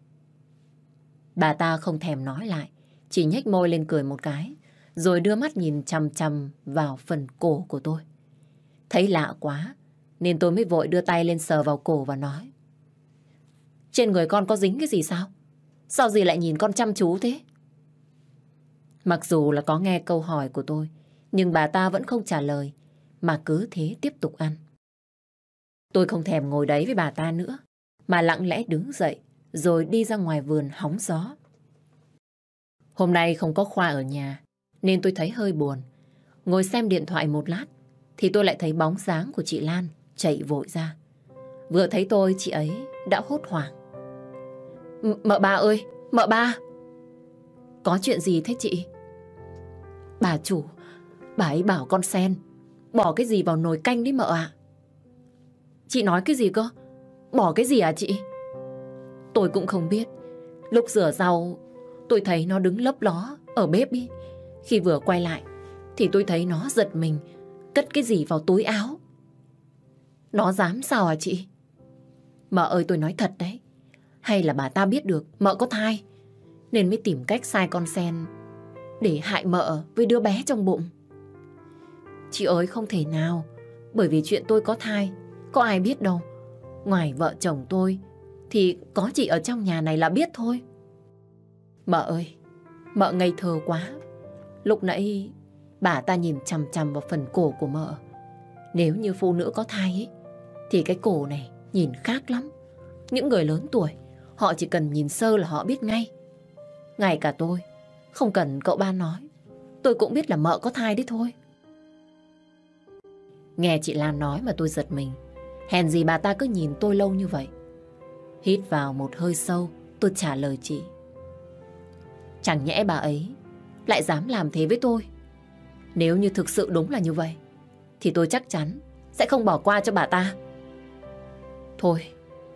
Bà ta không thèm nói lại, chỉ nhếch môi lên cười một cái, rồi đưa mắt nhìn chằm chằm vào phần cổ của tôi. Thấy lạ quá, nên tôi mới vội đưa tay lên sờ vào cổ và nói. Trên người con có dính cái gì sao? Sao gì lại nhìn con chăm chú thế? Mặc dù là có nghe câu hỏi của tôi, nhưng bà ta vẫn không trả lời, mà cứ thế tiếp tục ăn. Tôi không thèm ngồi đấy với bà ta nữa, mà lặng lẽ đứng dậy rồi đi ra ngoài vườn hóng gió. Hôm nay không có Khoa ở nhà, nên tôi thấy hơi buồn. Ngồi xem điện thoại một lát, thì tôi lại thấy bóng dáng của chị Lan chạy vội ra. Vừa thấy tôi, chị ấy đã hốt hoảng. Mợ ba ơi, mợ ba! Có chuyện gì thế chị? Bà chủ, bà ấy bảo con sen, bỏ cái gì vào nồi canh đấy mợ ạ. Chị nói cái gì cơ? Bỏ cái gì à chị? Tôi cũng không biết. Lúc rửa rau, tôi thấy nó đứng lấp ló ở bếp ý. Khi vừa quay lại, thì tôi thấy nó giật mình, cất cái gì vào túi áo. Nó dám sao à chị? Mợ ơi tôi nói thật đấy. Hay là bà ta biết được mợ có thai, nên mới tìm cách sai con sen để hại mợ với đứa bé trong bụng. Chị ơi không thể nào, bởi vì chuyện tôi có thai, có ai biết đâu. Ngoài vợ chồng tôi, thì có chị ở trong nhà này là biết thôi. Mợ ơi, mợ ngây thơ quá. Lúc nãy bà ta nhìn chằm chằm vào phần cổ của mợ. Nếu như phụ nữ có thai ấy, thì cái cổ này nhìn khác lắm. Những người lớn tuổi, họ chỉ cần nhìn sơ là họ biết ngay. Ngay cả tôi, không cần cậu ba nói, tôi cũng biết là mợ có thai đấy thôi. Nghe chị Lan nói mà tôi giật mình. Hèn gì bà ta cứ nhìn tôi lâu như vậy. Hít vào một hơi sâu, tôi trả lời chị. Chẳng nhẽ bà ấy lại dám làm thế với tôi. Nếu như thực sự đúng là như vậy, thì tôi chắc chắn sẽ không bỏ qua cho bà ta. Thôi,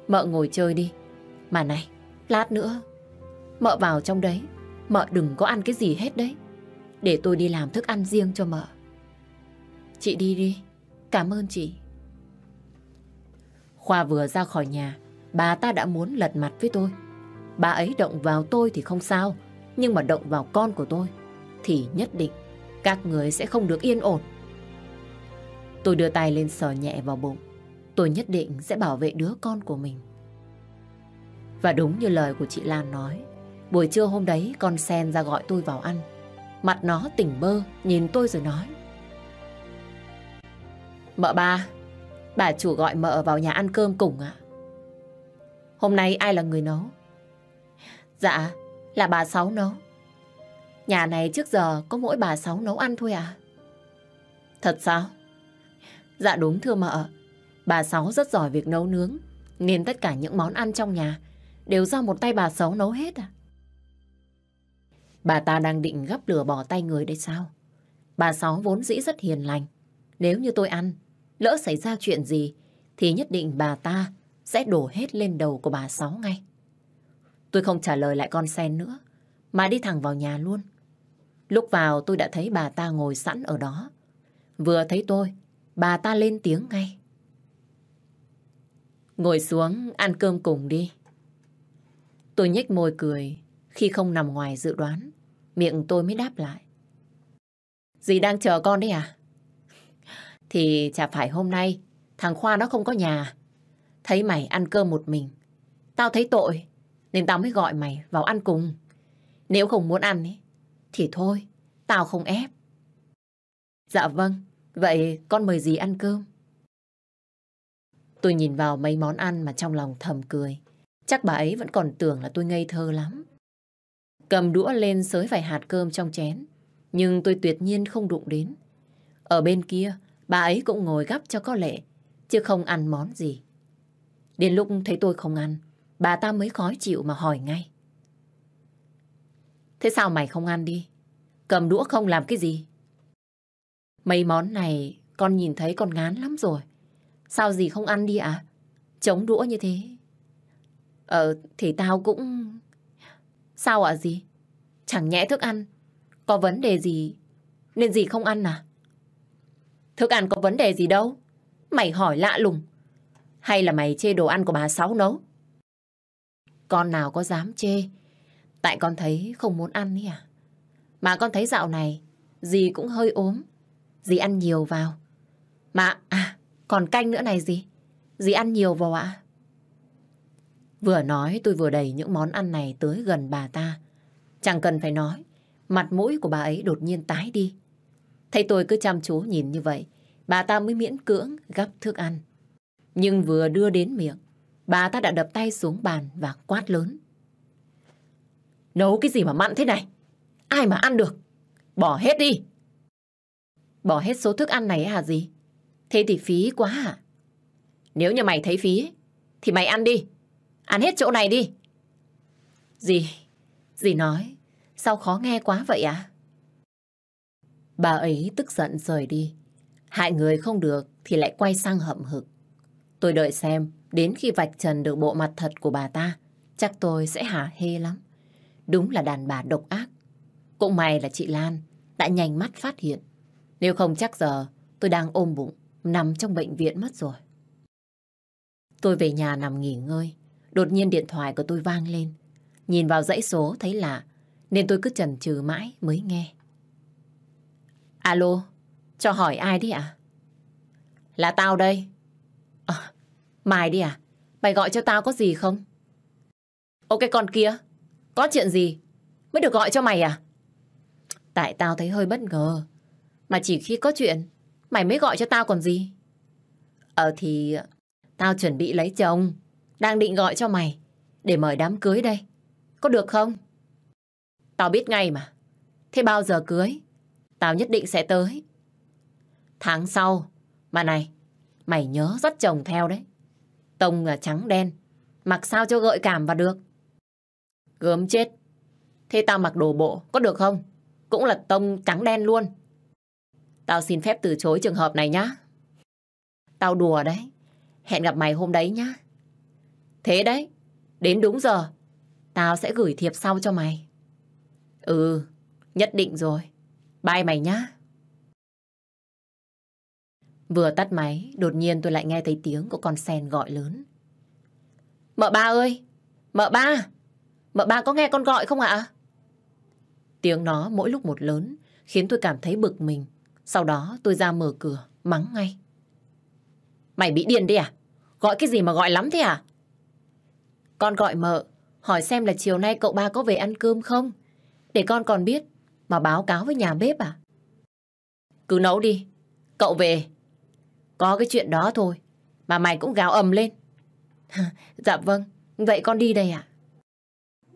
mợ ngồi chơi đi. Mà này, lát nữa, mợ vào trong đấy, mợ đừng có ăn cái gì hết đấy. Để tôi đi làm thức ăn riêng cho mợ. Chị đi đi, cảm ơn chị. Khoa vừa ra khỏi nhà, bà ta đã muốn lật mặt với tôi. Bà ấy động vào tôi thì không sao, nhưng mà động vào con của tôi thì nhất định các người sẽ không được yên ổn. Tôi đưa tay lên sờ nhẹ vào bụng. Tôi nhất định sẽ bảo vệ đứa con của mình. Và đúng như lời của chị Lan nói, buổi trưa hôm đấy con sen ra gọi tôi vào ăn. Mặt nó tỉnh bơ, nhìn tôi rồi nói. Mợ ba, bà chủ gọi mợ vào nhà ăn cơm cùng ạ. Hôm nay ai là người nấu? Dạ, là bà Sáu nấu. Nhà này trước giờ có mỗi bà Sáu nấu ăn thôi à? Thật sao? Dạ đúng thưa mợ. Bà Sáu rất giỏi việc nấu nướng. Nên tất cả những món ăn trong nhà đều do một tay bà Sáu nấu hết à? Bà ta đang định gấp lửa bỏ tay người đấy sao? Bà Sáu vốn dĩ rất hiền lành. Nếu như tôi ăn, lỡ xảy ra chuyện gì, thì nhất định bà ta sẽ đổ hết lên đầu của bà Sáu ngay. Tôi không trả lời lại con sen nữa, mà đi thẳng vào nhà luôn. Lúc vào tôi đã thấy bà ta ngồi sẵn ở đó. Vừa thấy tôi, bà ta lên tiếng ngay. Ngồi xuống ăn cơm cùng đi. Tôi nhếch môi cười khi không nằm ngoài dự đoán. Miệng tôi mới đáp lại. Dì đang chờ con đấy à? Thì chả phải hôm nay thằng Khoa nó không có nhà. Thấy mày ăn cơm một mình. Tao thấy tội nên tao mới gọi mày vào ăn cùng. Nếu không muốn ăn ấy, thì thôi, tao không ép. Dạ vâng, vậy con mời gì ăn cơm. Tôi nhìn vào mấy món ăn mà trong lòng thầm cười. Chắc bà ấy vẫn còn tưởng là tôi ngây thơ lắm. Cầm đũa lên xới vài hạt cơm trong chén. Nhưng tôi tuyệt nhiên không đụng đến. Ở bên kia, bà ấy cũng ngồi gắp cho có lệ, chứ không ăn món gì. Đến lúc thấy tôi không ăn, bà ta mới khó chịu mà hỏi ngay. Thế sao mày không ăn đi? Cầm đũa không làm cái gì? Mấy món này con nhìn thấy con ngán lắm rồi. Sao gì không ăn đi à? Chống đũa như thế. Ờ, thì tao cũng... Sao ạ gì? Chẳng nhẽ thức ăn. Có vấn đề gì nên gì không ăn à? Thức ăn có vấn đề gì đâu. Mày hỏi lạ lùng. Hay là mày chê đồ ăn của bà Sáu nấu? Con nào có dám chê. Tại con thấy không muốn ăn ấy à. Mà con thấy dạo này dì cũng hơi ốm. Dì ăn nhiều vào. Mà, à, còn canh nữa này gì? Dì ăn nhiều vào ạ. Vừa nói tôi vừa đẩy những món ăn này tới gần bà ta. Chẳng cần phải nói, mặt mũi của bà ấy đột nhiên tái đi. Thấy tôi cứ chăm chú nhìn như vậy, bà ta mới miễn cưỡng gắp thức ăn. Nhưng vừa đưa đến miệng, bà ta đã đập tay xuống bàn và quát lớn. Nấu cái gì mà mặn thế này? Ai mà ăn được? Bỏ hết đi! Bỏ hết số thức ăn này hả gì? Thế thì phí quá hả? Nếu như mày thấy phí, thì mày ăn đi. Ăn hết chỗ này đi. Gì? Gì nói? Sao khó nghe quá vậy à? Bà ấy tức giận rời đi. Hại người không được thì lại quay sang hậm hực. Tôi đợi xem đến khi vạch trần được bộ mặt thật của bà ta, chắc tôi sẽ hả hê lắm. Đúng là đàn bà độc ác. Cũng may là chị Lan đã nhanh mắt phát hiện. Nếu không chắc giờ tôi đang ôm bụng, nằm trong bệnh viện mất rồi. Tôi về nhà nằm nghỉ ngơi. Đột nhiên điện thoại của tôi vang lên. Nhìn vào dãy số thấy lạ, nên tôi cứ chần chừ mãi mới nghe. Alo, cho hỏi ai đi ạ? Là tao đây. À, Mai đi à? Mày gọi cho tao có gì không? Ok con kia, có chuyện gì? Mới được gọi cho mày à? Tại tao thấy hơi bất ngờ. Mà chỉ khi có chuyện, mày mới gọi cho tao còn gì? Ờ thì tao chuẩn bị lấy chồng. Đang định gọi cho mày để mời đám cưới đây. Có được không? Tao biết ngay mà. Thế bao giờ cưới? Tao nhất định sẽ tới. Tháng sau. Mà này, mày nhớ dắt chồng theo đấy. Tông là trắng đen. Mặc sao cho gợi cảm vào được. Gớm chết. Thế tao mặc đồ bộ, có được không? Cũng là tông trắng đen luôn. Tao xin phép từ chối trường hợp này nhá. Tao đùa đấy. Hẹn gặp mày hôm đấy nhá. Thế đấy, đến đúng giờ, tao sẽ gửi thiệp sau cho mày. Ừ, nhất định rồi. Bye mày nhá. Vừa tắt máy, đột nhiên tôi lại nghe thấy tiếng của con sen gọi lớn. Mợ ba ơi! Mợ ba! Mợ ba có nghe con gọi không ạ? Tiếng nó mỗi lúc một lớn, khiến tôi cảm thấy bực mình. Sau đó tôi ra mở cửa, mắng ngay. Mày bị điên đi à? Gọi cái gì mà gọi lắm thế à? Con gọi mợ, hỏi xem là chiều nay cậu ba có về ăn cơm không? Để con còn biết, mà báo cáo với nhà bếp à? Cứ nấu đi, cậu về. Có cái chuyện đó thôi, mà mày cũng gào ầm lên. dạ vâng, vậy con đi đây ạ.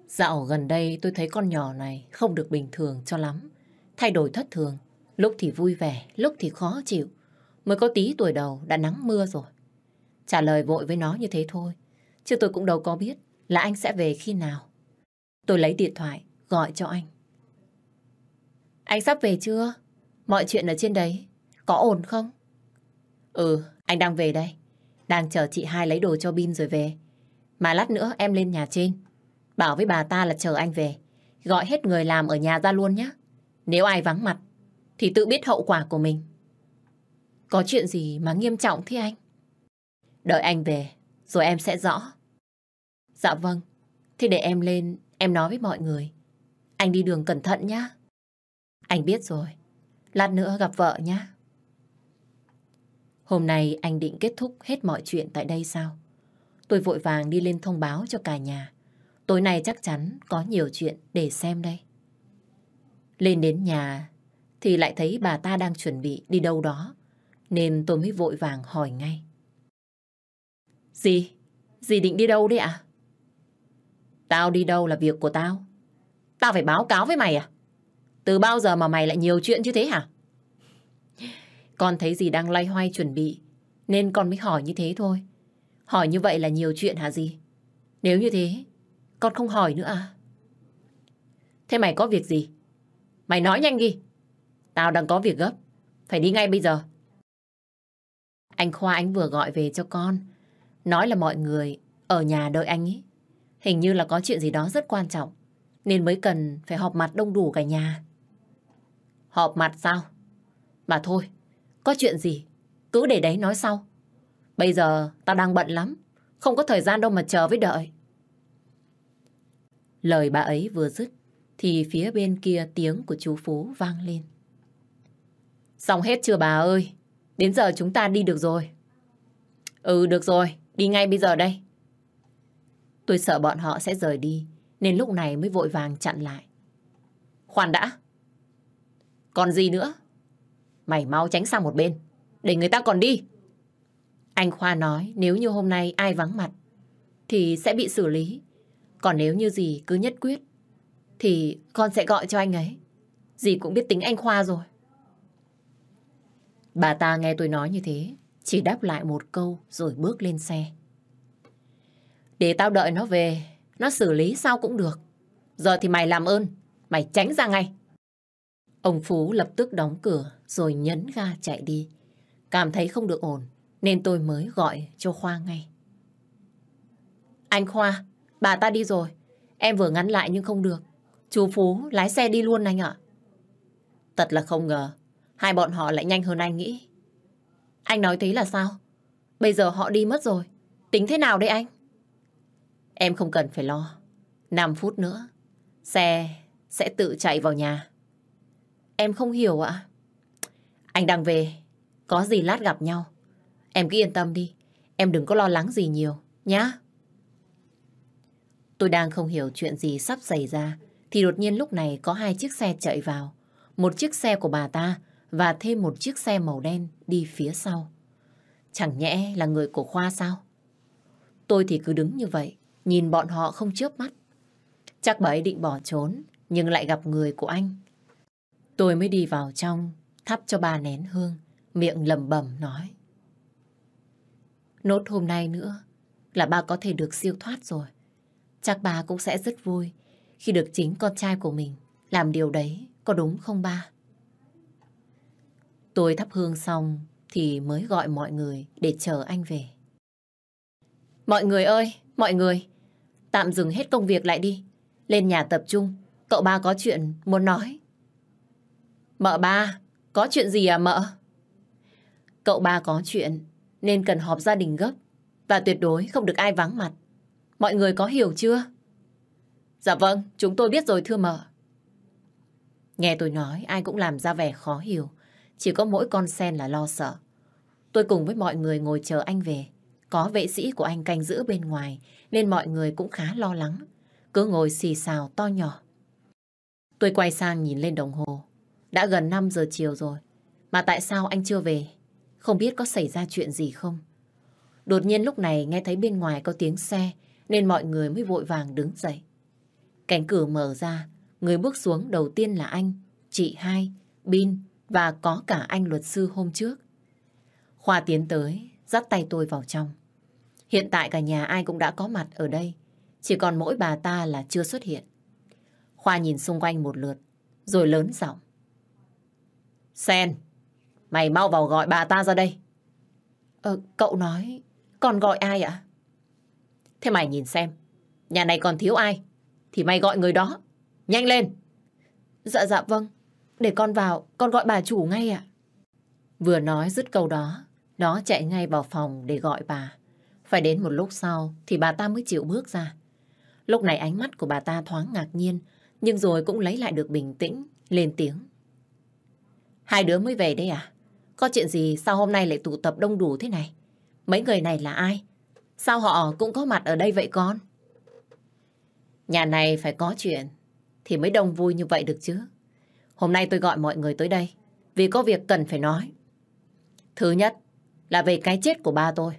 Dạo gần đây tôi thấy con nhỏ này không được bình thường cho lắm. Thay đổi thất thường, lúc thì vui vẻ, lúc thì khó chịu. Mới có tí tuổi đầu đã nắng mưa rồi. Trả lời vội với nó như thế thôi. Chứ tôi cũng đâu có biết là anh sẽ về khi nào. Tôi lấy điện thoại, gọi cho anh. Anh sắp về chưa? Mọi chuyện ở trên đấy, có ổn không? Ừ, anh đang về đây. Đang chờ chị hai lấy đồ cho Bin rồi về. Mà lát nữa em lên nhà trên. Bảo với bà ta là chờ anh về. Gọi hết người làm ở nhà ra luôn nhé. Nếu ai vắng mặt, thì tự biết hậu quả của mình. Có chuyện gì mà nghiêm trọng thế anh? Đợi anh về, rồi em sẽ rõ. Dạ vâng, thì để em lên, em nói với mọi người. Anh đi đường cẩn thận nhá. Anh biết rồi, lát nữa gặp vợ nhá. Hôm nay anh định kết thúc hết mọi chuyện tại đây sao? Tôi vội vàng đi lên thông báo cho cả nhà. Tối nay chắc chắn có nhiều chuyện để xem đây. Lên đến nhà thì lại thấy bà ta đang chuẩn bị đi đâu đó. Nên tôi mới vội vàng hỏi ngay. Gì? Dì định đi đâu đấy ạ? Tao đi đâu là việc của tao. Tao phải báo cáo với mày à? Từ bao giờ mà mày lại nhiều chuyện như thế hả? Con thấy dì đang loay hoay chuẩn bị, nên con mới hỏi như thế thôi. Hỏi như vậy là nhiều chuyện hả dì? Nếu như thế, con không hỏi nữa à? Thế mày có việc gì? Mày nói nhanh đi. Tao đang có việc gấp. Phải đi ngay bây giờ. Anh Khoa anh vừa gọi về cho con. Nói là mọi người ở nhà đợi anh ấy. Hình như là có chuyện gì đó rất quan trọng. Nên mới cần phải họp mặt đông đủ cả nhà. Họp mặt sao? Mà thôi, có chuyện gì? Cứ để đấy nói sau. Bây giờ tao đang bận lắm. Không có thời gian đâu mà chờ với đợi. Lời bà ấy vừa dứt thì phía bên kia tiếng của chú Phú vang lên. Xong hết chưa bà ơi? Đến giờ chúng ta đi được rồi. Ừ được rồi, đi ngay bây giờ đây. Tôi sợ bọn họ sẽ rời đi, nên lúc này mới vội vàng chặn lại. Khoan đã. Còn gì nữa? Mày mau tránh sang một bên. để người ta còn đi. Anh Khoa nói nếu như hôm nay ai vắng mặt thì sẽ bị xử lý. Còn nếu như gì cứ nhất quyết thì con sẽ gọi cho anh ấy. Dì cũng biết tính anh Khoa rồi. Bà ta nghe tôi nói như thế, chỉ đáp lại một câu rồi bước lên xe. Để tao đợi nó về, nó xử lý sao cũng được. Giờ thì mày làm ơn, mày tránh ra ngay. Ông Phú lập tức đóng cửa rồi nhấn ga chạy đi. Cảm thấy không được ổn nên tôi mới gọi cho Khoa ngay. Anh Khoa, bà ta đi rồi. Em vừa ngắn lại nhưng không được. Chú Phú lái xe đi luôn anh ạ. Thật là không ngờ, hai bọn họ lại nhanh hơn anh nghĩ. Anh nói thế là sao? Bây giờ họ đi mất rồi. Tính thế nào đây anh? Em không cần phải lo. 5 phút nữa, xe sẽ tự chạy vào nhà. Em không hiểu ạ. Anh đang về, có gì lát gặp nhau. Em cứ yên tâm đi, em đừng có lo lắng gì nhiều, nhá. Tôi đang không hiểu chuyện gì sắp xảy ra, thì đột nhiên lúc này có hai chiếc xe chạy vào. Một chiếc xe của bà ta và thêm một chiếc xe màu đen đi phía sau. Chẳng nhẽ là người của Khoa sao? Tôi thì cứ đứng như vậy, nhìn bọn họ không chớp mắt. Chắc bà ấy định bỏ trốn, nhưng lại gặp người của anh. Tôi mới đi vào trong, thắp cho bà nén hương, miệng lầm bẩm nói. Nốt hôm nay nữa là ba có thể được siêu thoát rồi. Chắc bà cũng sẽ rất vui khi được chính con trai của mình làm điều đấy, có đúng không ba? Tôi thắp hương xong thì mới gọi mọi người để chờ anh về. Mọi người ơi, mọi người, tạm dừng hết công việc lại đi. Lên nhà tập trung, cậu ba có chuyện muốn nói. Mợ ba, có chuyện gì à mợ? Cậu ba có chuyện nên cần họp gia đình gấp và tuyệt đối không được ai vắng mặt. Mọi người có hiểu chưa? Dạ vâng, chúng tôi biết rồi thưa mợ. Nghe tôi nói ai cũng làm ra vẻ khó hiểu. Chỉ có mỗi con sen là lo sợ. Tôi cùng với mọi người ngồi chờ anh về. Có vệ sĩ của anh canh giữ bên ngoài nên mọi người cũng khá lo lắng. Cứ ngồi xì xào to nhỏ. Tôi quay sang nhìn lên đồng hồ. Đã gần 5 giờ chiều rồi. Mà tại sao anh chưa về? Không biết có xảy ra chuyện gì không? Đột nhiên lúc này nghe thấy bên ngoài có tiếng xe nên mọi người mới vội vàng đứng dậy. Cánh cửa mở ra, người bước xuống đầu tiên là anh, chị hai, Bin và có cả anh luật sư hôm trước. Khoa tiến tới, dắt tay tôi vào trong. Hiện tại cả nhà ai cũng đã có mặt ở đây, chỉ còn mỗi bà ta là chưa xuất hiện. Khoa nhìn xung quanh một lượt, rồi lớn giọng. Sen, mày mau vào gọi bà ta ra đây. Ờ, cậu nói, còn gọi ai ạ? Thế mày nhìn xem, nhà này còn thiếu ai, thì mày gọi người đó. Nhanh lên! Dạ dạ vâng, để con vào, con gọi bà chủ ngay ạ. Vừa nói dứt câu đó, nó chạy ngay vào phòng để gọi bà. Phải đến một lúc sau thì bà ta mới chịu bước ra. Lúc này ánh mắt của bà ta thoáng ngạc nhiên, nhưng rồi cũng lấy lại được bình tĩnh, lên tiếng. Hai đứa mới về đây à? Có chuyện gì sao hôm nay lại tụ tập đông đủ thế này? Mấy người này là ai? Sao họ cũng có mặt ở đây vậy con? Nhà này phải có chuyện thì mới đông vui như vậy được chứ. Hôm nay tôi gọi mọi người tới đây vì có việc cần phải nói. Thứ nhất là về cái chết của ba tôi.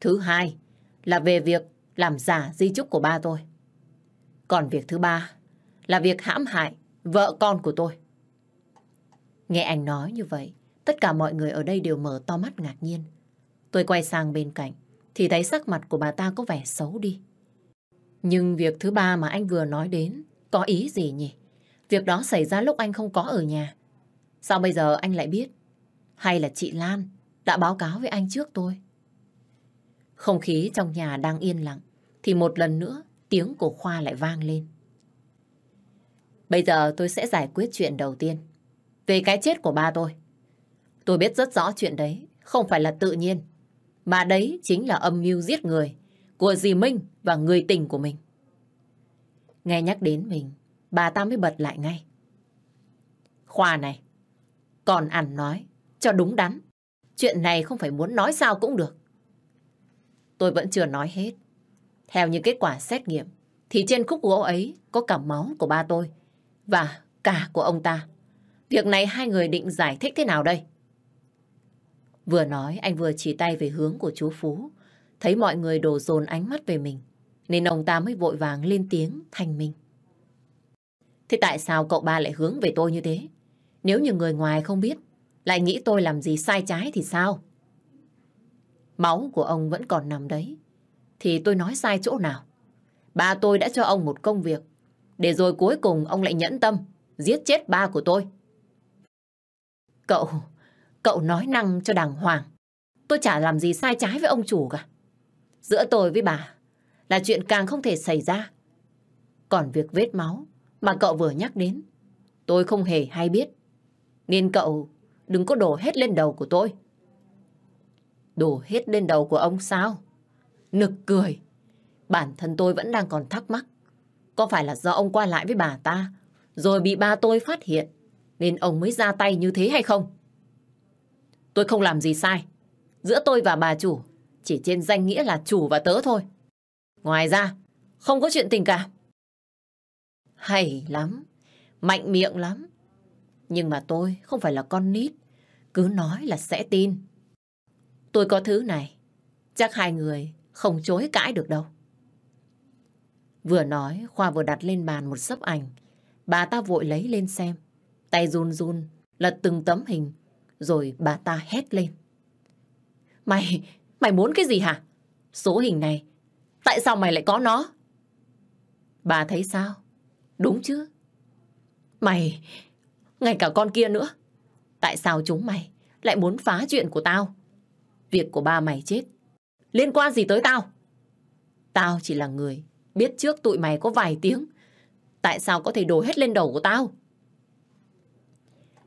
Thứ hai là về việc làm giả di chúc của ba tôi. Còn việc thứ ba là việc hãm hại vợ con của tôi. Nghe anh nói như vậy, tất cả mọi người ở đây đều mở to mắt ngạc nhiên. Tôi quay sang bên cạnh, thì thấy sắc mặt của bà ta có vẻ xấu đi. Nhưng việc thứ ba mà anh vừa nói đến, có ý gì nhỉ? Việc đó xảy ra lúc anh không có ở nhà. Sao bây giờ anh lại biết? Hay là chị Lan đã báo cáo với anh trước tôi? Không khí trong nhà đang yên lặng, thì một lần nữa tiếng của Khoa lại vang lên. Bây giờ tôi sẽ giải quyết chuyện đầu tiên. Về cái chết của ba tôi. Tôi biết rất rõ chuyện đấy, không phải là tự nhiên. Mà đấy chính là âm mưu giết người của dì Minh và người tình của mình. Nghe nhắc đến mình, bà ta mới bật lại ngay. Khoa này, còn ăn nói, cho đúng đắn. Chuyện này không phải muốn nói sao cũng được. Tôi vẫn chưa nói hết. Theo những kết quả xét nghiệm, thì trên khúc gỗ ấy có cả máu của ba tôi và cả của ông ta. Việc này hai người định giải thích thế nào đây? Vừa nói anh vừa chỉ tay về hướng của chú Phú. Thấy mọi người đổ dồn ánh mắt về mình. Nên ông ta mới vội vàng lên tiếng thanh minh. Thế tại sao cậu ba lại hướng về tôi như thế? Nếu như người ngoài không biết, lại nghĩ tôi làm gì sai trái thì sao? Máu của ông vẫn còn nằm đấy. Thì tôi nói sai chỗ nào? Ba tôi đã cho ông một công việc. Để rồi cuối cùng ông lại nhẫn tâm, giết chết ba của tôi. Cậu, cậu nói năng cho đàng hoàng. Tôi chả làm gì sai trái với ông chủ cả. Giữa tôi với bà là chuyện càng không thể xảy ra. Còn việc vết máu mà cậu vừa nhắc đến, tôi không hề hay biết. Nên cậu đừng có đổ hết lên đầu của tôi. Đổ hết lên đầu của ông sao? Nực cười. Bản thân tôi vẫn đang còn thắc mắc. Có phải là do ông qua lại với bà ta, rồi bị ba tôi phát hiện, nên ông mới ra tay như thế hay không? Tôi không làm gì sai. Giữa tôi và bà chủ, chỉ trên danh nghĩa là chủ và tớ thôi. Ngoài ra, không có chuyện tình cảm. Hay lắm, mạnh miệng lắm. Nhưng mà tôi không phải là con nít, cứ nói là sẽ tin. Tôi có thứ này, chắc hai người không chối cãi được đâu. Vừa nói, Khoa vừa đặt lên bàn một sấp ảnh. Bà ta vội lấy lên xem. Tay run run, lật từng tấm hình. Rồi bà ta hét lên. Mày, mày muốn cái gì hả? Số hình này, tại sao mày lại có nó? Bà thấy sao? Đúng chứ? Mày, ngay cả con kia nữa. Tại sao chúng mày lại muốn phá chuyện của tao? Việc của ba mày chết, liên quan gì tới tao? Tao chỉ là người biết trước tụi mày có vài tiếng. Tại sao có thể đổ hết lên đầu của tao?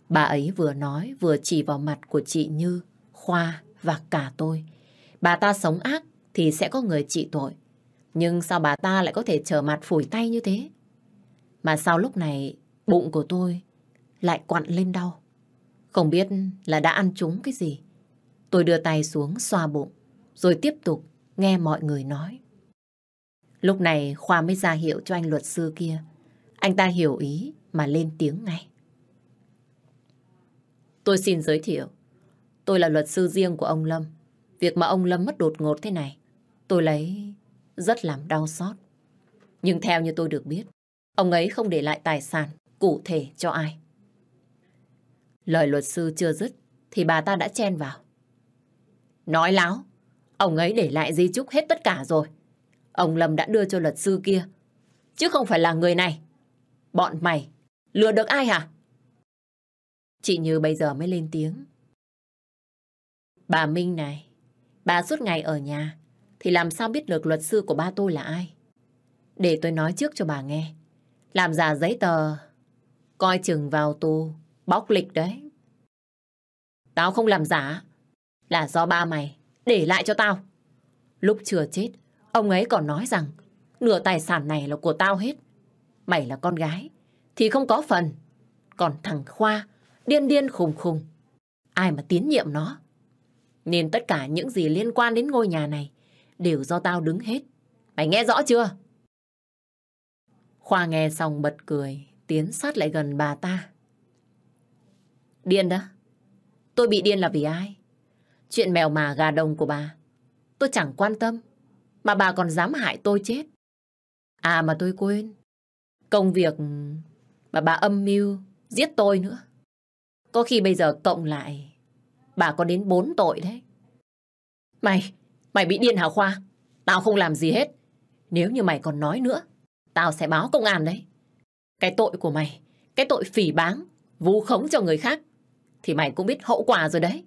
Bà ấy vừa nói vừa chỉ vào mặt của chị Như, Khoa và cả tôi. Bà ta sống ác thì sẽ có người trị tội. Nhưng sao bà ta lại có thể trở mặt phủi tay như thế? Mà sao lúc này bụng của tôi lại quặn lên đau? Không biết là đã ăn trúng cái gì. Tôi đưa tay xuống xoa bụng, rồi tiếp tục nghe mọi người nói. Lúc này Khoa mới ra hiệu cho anh luật sư kia. Anh ta hiểu ý mà lên tiếng ngay. Tôi xin giới thiệu. Tôi là luật sư riêng của ông Lâm. Việc mà ông Lâm mất đột ngột thế này, tôi lấy rất làm đau xót. Nhưng theo như tôi được biết, ông ấy không để lại tài sản cụ thể cho ai. Lời luật sư chưa dứt, thì bà ta đã chen vào. Nói láo, ông ấy để lại di chúc hết tất cả rồi. Ông Lâm đã đưa cho luật sư kia, chứ không phải là người này. Bọn mày, lừa được ai hả? Chị Như bây giờ mới lên tiếng. Bà Minh này, bà suốt ngày ở nhà, thì làm sao biết được luật sư của ba tôi là ai? Để tôi nói trước cho bà nghe. Làm giả giấy tờ, coi chừng vào tù, bóc lịch đấy. Tao không làm giả, là do ba mày để lại cho tao. Lúc chưa chết, ông ấy còn nói rằng nửa tài sản này là của tao hết. Mày là con gái, thì không có phần. Còn thằng Khoa, điên điên khùng khùng. Ai mà tiến nhiệm nó? Nên tất cả những gì liên quan đến ngôi nhà này đều do tao đứng hết. Mày nghe rõ chưa? Khoa nghe xong bật cười, tiến sát lại gần bà ta. Điên đó. Tôi bị điên là vì ai? Chuyện mèo mà gà đồng của bà. Tôi chẳng quan tâm. Mà bà còn dám hại tôi chết. À mà tôi quên. Công việc mà bà âm mưu giết tôi nữa. Có khi bây giờ cộng lại bà có đến bốn tội đấy. Mày, mày bị điên hả Khoa? Tao không làm gì hết. Nếu như mày còn nói nữa, tao sẽ báo công an đấy. Cái tội của mày, cái tội phỉ báng, vu khống cho người khác, thì mày cũng biết hậu quả rồi đấy.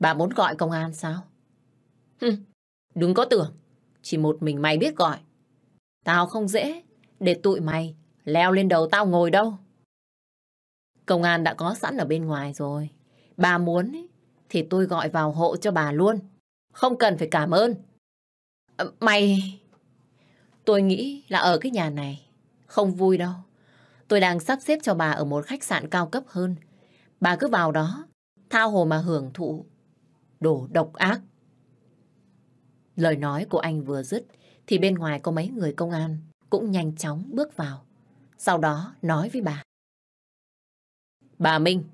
Bà muốn gọi công an sao? Hừ, đừng có tưởng, chỉ một mình mày biết gọi. Tao không dễ để tụi mày leo lên đầu tao ngồi đâu. Công an đã có sẵn ở bên ngoài rồi. Bà muốn ý, thì tôi gọi vào hộ cho bà luôn. Không cần phải cảm ơn. À, mày... Tôi nghĩ là ở cái nhà này không vui đâu. Tôi đang sắp xếp cho bà ở một khách sạn cao cấp hơn. Bà cứ vào đó, thao hồ mà hưởng thụ. Đồ độc ác. Lời nói của anh vừa dứt, thì bên ngoài có mấy người công an cũng nhanh chóng bước vào. Sau đó nói với bà. Bà Minh,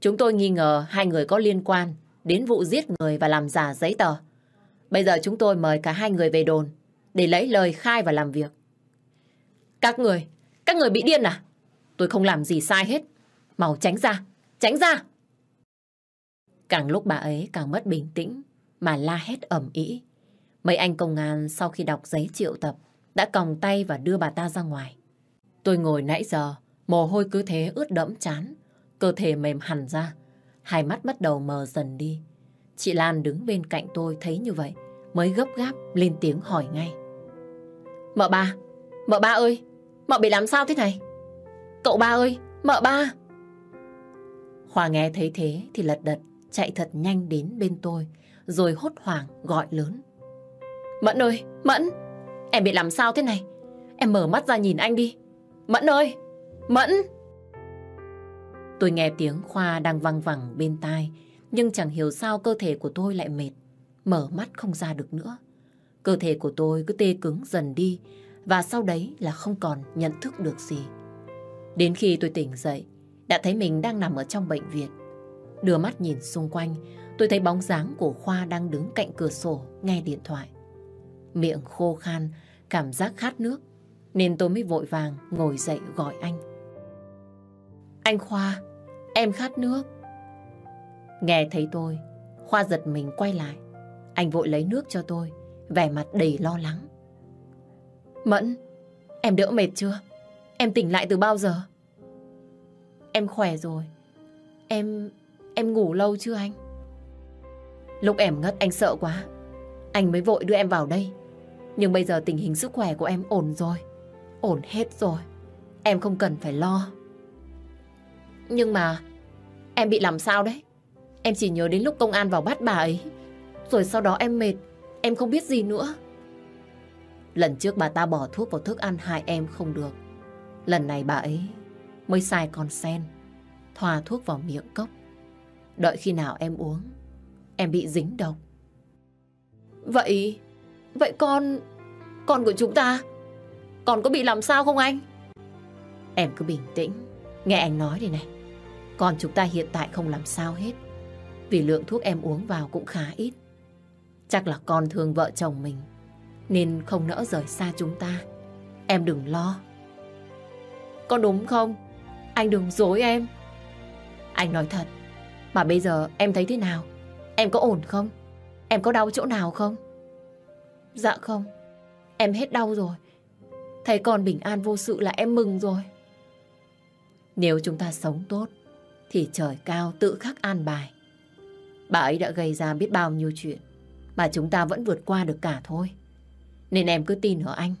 chúng tôi nghi ngờ hai người có liên quan đến vụ giết người và làm giả giấy tờ. Bây giờ chúng tôi mời cả hai người về đồn để lấy lời khai và làm việc. Các người, các người bị điên à? Tôi không làm gì sai hết. Mau tránh ra, tránh ra! Càng lúc bà ấy càng mất bình tĩnh mà la hét ẩm ý. Mấy anh công an sau khi đọc giấy triệu tập đã còng tay và đưa bà ta ra ngoài. Tôi ngồi nãy giờ, mồ hôi cứ thế ướt đẫm chán, cơ thể mềm hẳn ra, hai mắt bắt đầu mờ dần đi. Chị Lan đứng bên cạnh tôi thấy như vậy, mới gấp gáp lên tiếng hỏi ngay. Mợ ba, mợ ba ơi, mợ bị làm sao thế này? Cậu ba ơi, mợ ba! Hòa nghe thấy thế thì lật đật chạy thật nhanh đến bên tôi, rồi hốt hoảng gọi lớn. Mẫn ơi, Mẫn! Em bị làm sao thế này? Em mở mắt ra nhìn anh đi. Mẫn ơi! Mẫn! Tôi nghe tiếng Khoa đang văng vẳng bên tai, nhưng chẳng hiểu sao cơ thể của tôi lại mệt, mở mắt không ra được nữa. Cơ thể của tôi cứ tê cứng dần đi, và sau đấy là không còn nhận thức được gì. Đến khi tôi tỉnh dậy, đã thấy mình đang nằm ở trong bệnh viện. Đưa mắt nhìn xung quanh, tôi thấy bóng dáng của Khoa đang đứng cạnh cửa sổ nghe điện thoại. Miệng khô khan, cảm giác khát nước, nên tôi mới vội vàng ngồi dậy gọi anh. Anh Khoa, em khát nước. Nghe thấy tôi, Khoa giật mình quay lại. Anh vội lấy nước cho tôi, vẻ mặt đầy lo lắng. Mẫn, em đỡ mệt chưa? Em tỉnh lại từ bao giờ? Em khỏe rồi. Em... em ngủ lâu chưa anh? Lúc em ngất anh sợ quá. Anh mới vội đưa em vào đây. Nhưng bây giờ tình hình sức khỏe của em ổn rồi. Ổn hết rồi. Em không cần phải lo. Nhưng mà em bị làm sao đấy? Em chỉ nhớ đến lúc công an vào bắt bà ấy. Rồi sau đó em mệt. Em không biết gì nữa. Lần trước bà ta bỏ thuốc vào thức ăn hại em không được. Lần này bà ấy mới xài con sen, thoa thuốc vào miệng cốc. Đợi khi nào em uống, em bị dính độc. Vậy, vậy con, con của chúng ta, con có bị làm sao không anh? Em cứ bình tĩnh, nghe anh nói đi này. còn chúng ta hiện tại không làm sao hết. Vì lượng thuốc em uống vào cũng khá ít. Chắc là con thương vợ chồng mình, nên không nỡ rời xa chúng ta. Em đừng lo. Con đúng không? Anh đừng dối em. Anh nói thật, mà bây giờ em thấy thế nào? Em có ổn không? Em có đau chỗ nào không? Dạ không, em hết đau rồi. Thấy con bình an vô sự là em mừng rồi. Nếu chúng ta sống tốt, thì trời cao tự khắc an bài. Bà ấy đã gây ra biết bao nhiêu chuyện, mà chúng ta vẫn vượt qua được cả thôi. Nên em cứ tin ở anh.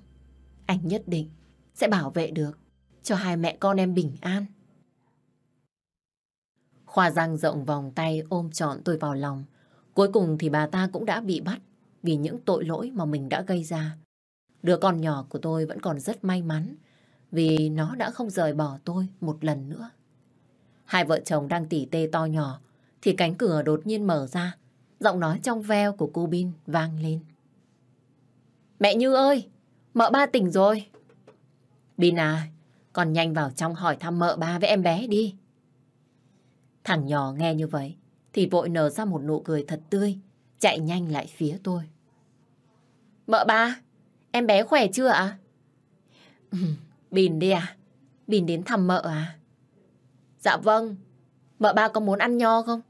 Anh nhất định sẽ bảo vệ được cho hai mẹ con em bình an. Khoa răng rộng vòng tay ôm trọn tôi vào lòng. Cuối cùng thì bà ta cũng đã bị bắt vì những tội lỗi mà mình đã gây ra. Đứa con nhỏ của tôi vẫn còn rất may mắn vì nó đã không rời bỏ tôi một lần nữa. Hai vợ chồng đang tỉ tê to nhỏ thì cánh cửa đột nhiên mở ra. Giọng nói trong veo của cô Bin vang lên. Mẹ Như ơi, mợ ba tỉnh rồi. Bin à, con nhanh vào trong hỏi thăm mợ ba với em bé đi. Thằng nhỏ nghe như vậy thì vội nở ra một nụ cười thật tươi, chạy nhanh lại phía tôi. Mợ ba, em bé khỏe chưa ạ? À? Bình đi à? Bình đến thăm mợ à? Dạ vâng, mợ ba có muốn ăn nho không?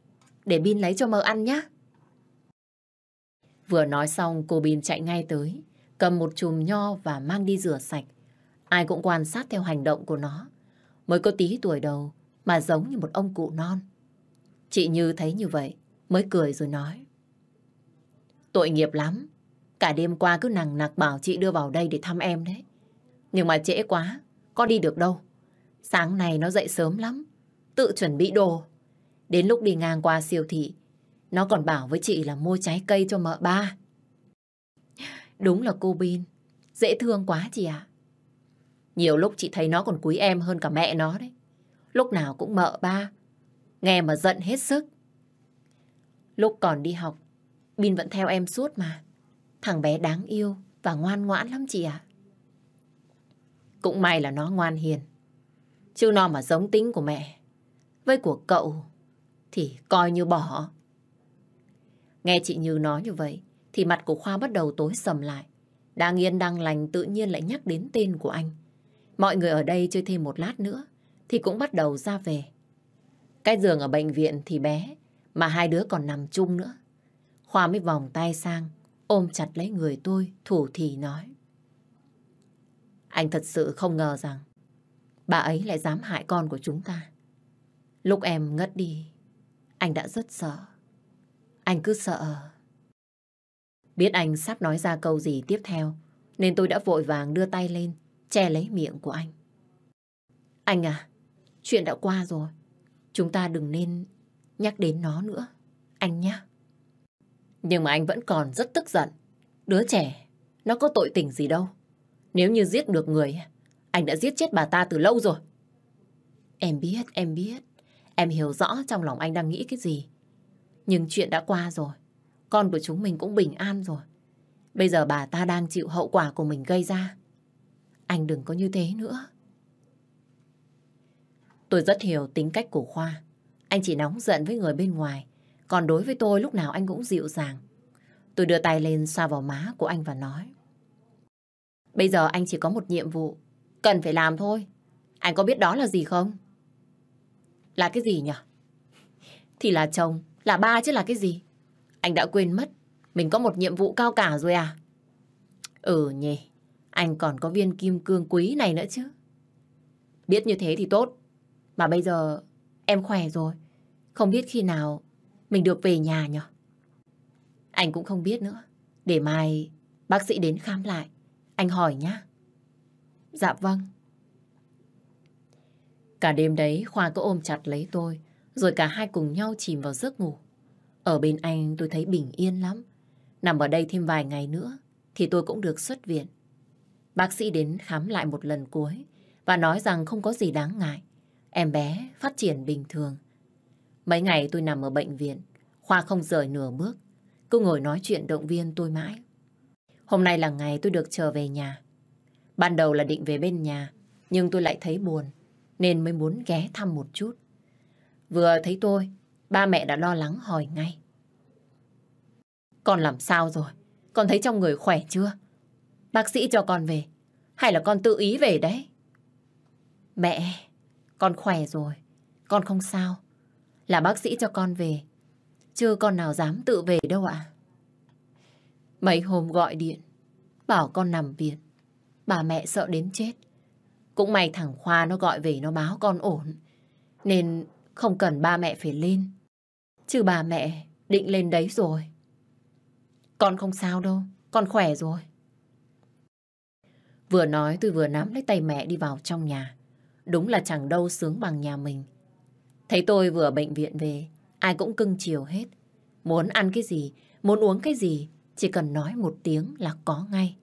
Để Bin lấy cho mợ ăn nhé. Vừa nói xong cô Bin chạy ngay tới, cầm một chùm nho và mang đi rửa sạch. Ai cũng quan sát theo hành động của nó. Mới có tí tuổi đầu mà giống như một ông cụ non. Chị Như thấy như vậy mới cười rồi nói. Tội nghiệp lắm. Cả đêm qua cứ nằng nặc bảo chị đưa vào đây để thăm em đấy. Nhưng mà trễ quá, có đi được đâu. Sáng nay nó dậy sớm lắm, tự chuẩn bị đồ. Đến lúc đi ngang qua siêu thị, nó còn bảo với chị là mua trái cây cho mợ ba. Đúng là cô Bin, dễ thương quá chị ạ. Nhiều lúc chị thấy nó còn quý em hơn cả mẹ nó đấy. Lúc nào cũng mợ ba. Nghe mà giận hết sức. Lúc còn đi học, Bin vẫn theo em suốt mà. Thằng bé đáng yêu và ngoan ngoãn lắm chị ạ. Cũng may là nó ngoan hiền. Chứ nó mà giống tính của mẹ với của cậu thì coi như bỏ. Nghe chị Như nói như vậy, thì mặt của Khoa bắt đầu tối sầm lại. Đang yên đang lành tự nhiên lại nhắc đến tên của anh. Mọi người ở đây chơi thêm một lát nữa, thì cũng bắt đầu ra về. Cái giường ở bệnh viện thì bé, mà hai đứa còn nằm chung nữa. Khoa mới vòng tay sang, ôm chặt lấy người tôi, thủ thì nói. Anh thật sự không ngờ rằng bà ấy lại dám hại con của chúng ta. Lúc em ngất đi, anh đã rất sợ. Anh cứ sợ. Biết anh sắp nói ra câu gì tiếp theo, nên tôi đã vội vàng đưa tay lên, che lấy miệng của anh. Anh à, chuyện đã qua rồi. Chúng ta đừng nên nhắc đến nó nữa, anh nhé. Nhưng mà anh vẫn còn rất tức giận. Đứa trẻ, nó có tội tình gì đâu. Nếu như giết được người, anh đã giết chết bà ta từ lâu rồi. Em biết, em biết. Em hiểu rõ trong lòng anh đang nghĩ cái gì. Nhưng chuyện đã qua rồi. Con của chúng mình cũng bình an rồi. Bây giờ bà ta đang chịu hậu quả của mình gây ra. Anh đừng có như thế nữa. Tôi rất hiểu tính cách của Khoa. Anh chỉ nóng giận với người bên ngoài. Còn đối với tôi lúc nào anh cũng dịu dàng. Tôi đưa tay lên xoa vào má của anh và nói. Bây giờ anh chỉ có một nhiệm vụ. Cần phải làm thôi. Anh có biết đó là gì không? Là cái gì nhỉ? Thì là chồng, là ba chứ là cái gì? Anh đã quên mất. Mình có một nhiệm vụ cao cả rồi à? Ừ nhỉ. Anh còn có viên kim cương quý này nữa chứ. Biết như thế thì tốt. Mà bây giờ em khỏe rồi. Không biết khi nào mình được về nhà nhỉ? Anh cũng không biết nữa. Để mai bác sĩ đến khám lại. Anh hỏi nhá. Dạ vâng. Cả đêm đấy Khoa có ôm chặt lấy tôi. Rồi cả hai cùng nhau chìm vào giấc ngủ. Ở bên anh tôi thấy bình yên lắm. Nằm ở đây thêm vài ngày nữa thì tôi cũng được xuất viện. Bác sĩ đến khám lại một lần cuối và nói rằng không có gì đáng ngại. Em bé phát triển bình thường. Mấy ngày tôi nằm ở bệnh viện, Khoa không rời nửa bước, cứ ngồi nói chuyện động viên tôi mãi. Hôm nay là ngày tôi được trở về nhà. Ban đầu là định về bên nhà, nhưng tôi lại thấy buồn, nên mới muốn ghé thăm một chút. Vừa thấy tôi, ba mẹ đã lo lắng hỏi ngay. Con làm sao rồi? Con thấy trong người khỏe chưa? Bác sĩ cho con về, hay là con tự ý về đấy? Mẹ, con khỏe rồi, con không sao. Là bác sĩ cho con về, chưa con nào dám tự về đâu ạ. Mấy hôm gọi điện, bảo con nằm viện. Bà mẹ sợ đến chết. Cũng may thằng Khoa nó gọi về nó báo con ổn. Nên không cần ba mẹ phải lên. Chứ bà mẹ định lên đấy rồi. Con không sao đâu, con khỏe rồi. Vừa nói tôi vừa nắm lấy tay mẹ đi vào trong nhà. Đúng là chẳng đâu sướng bằng nhà mình. Thấy tôi vừa bệnh viện về, ai cũng cưng chiều hết. Muốn ăn cái gì, muốn uống cái gì, chỉ cần nói một tiếng là có ngay.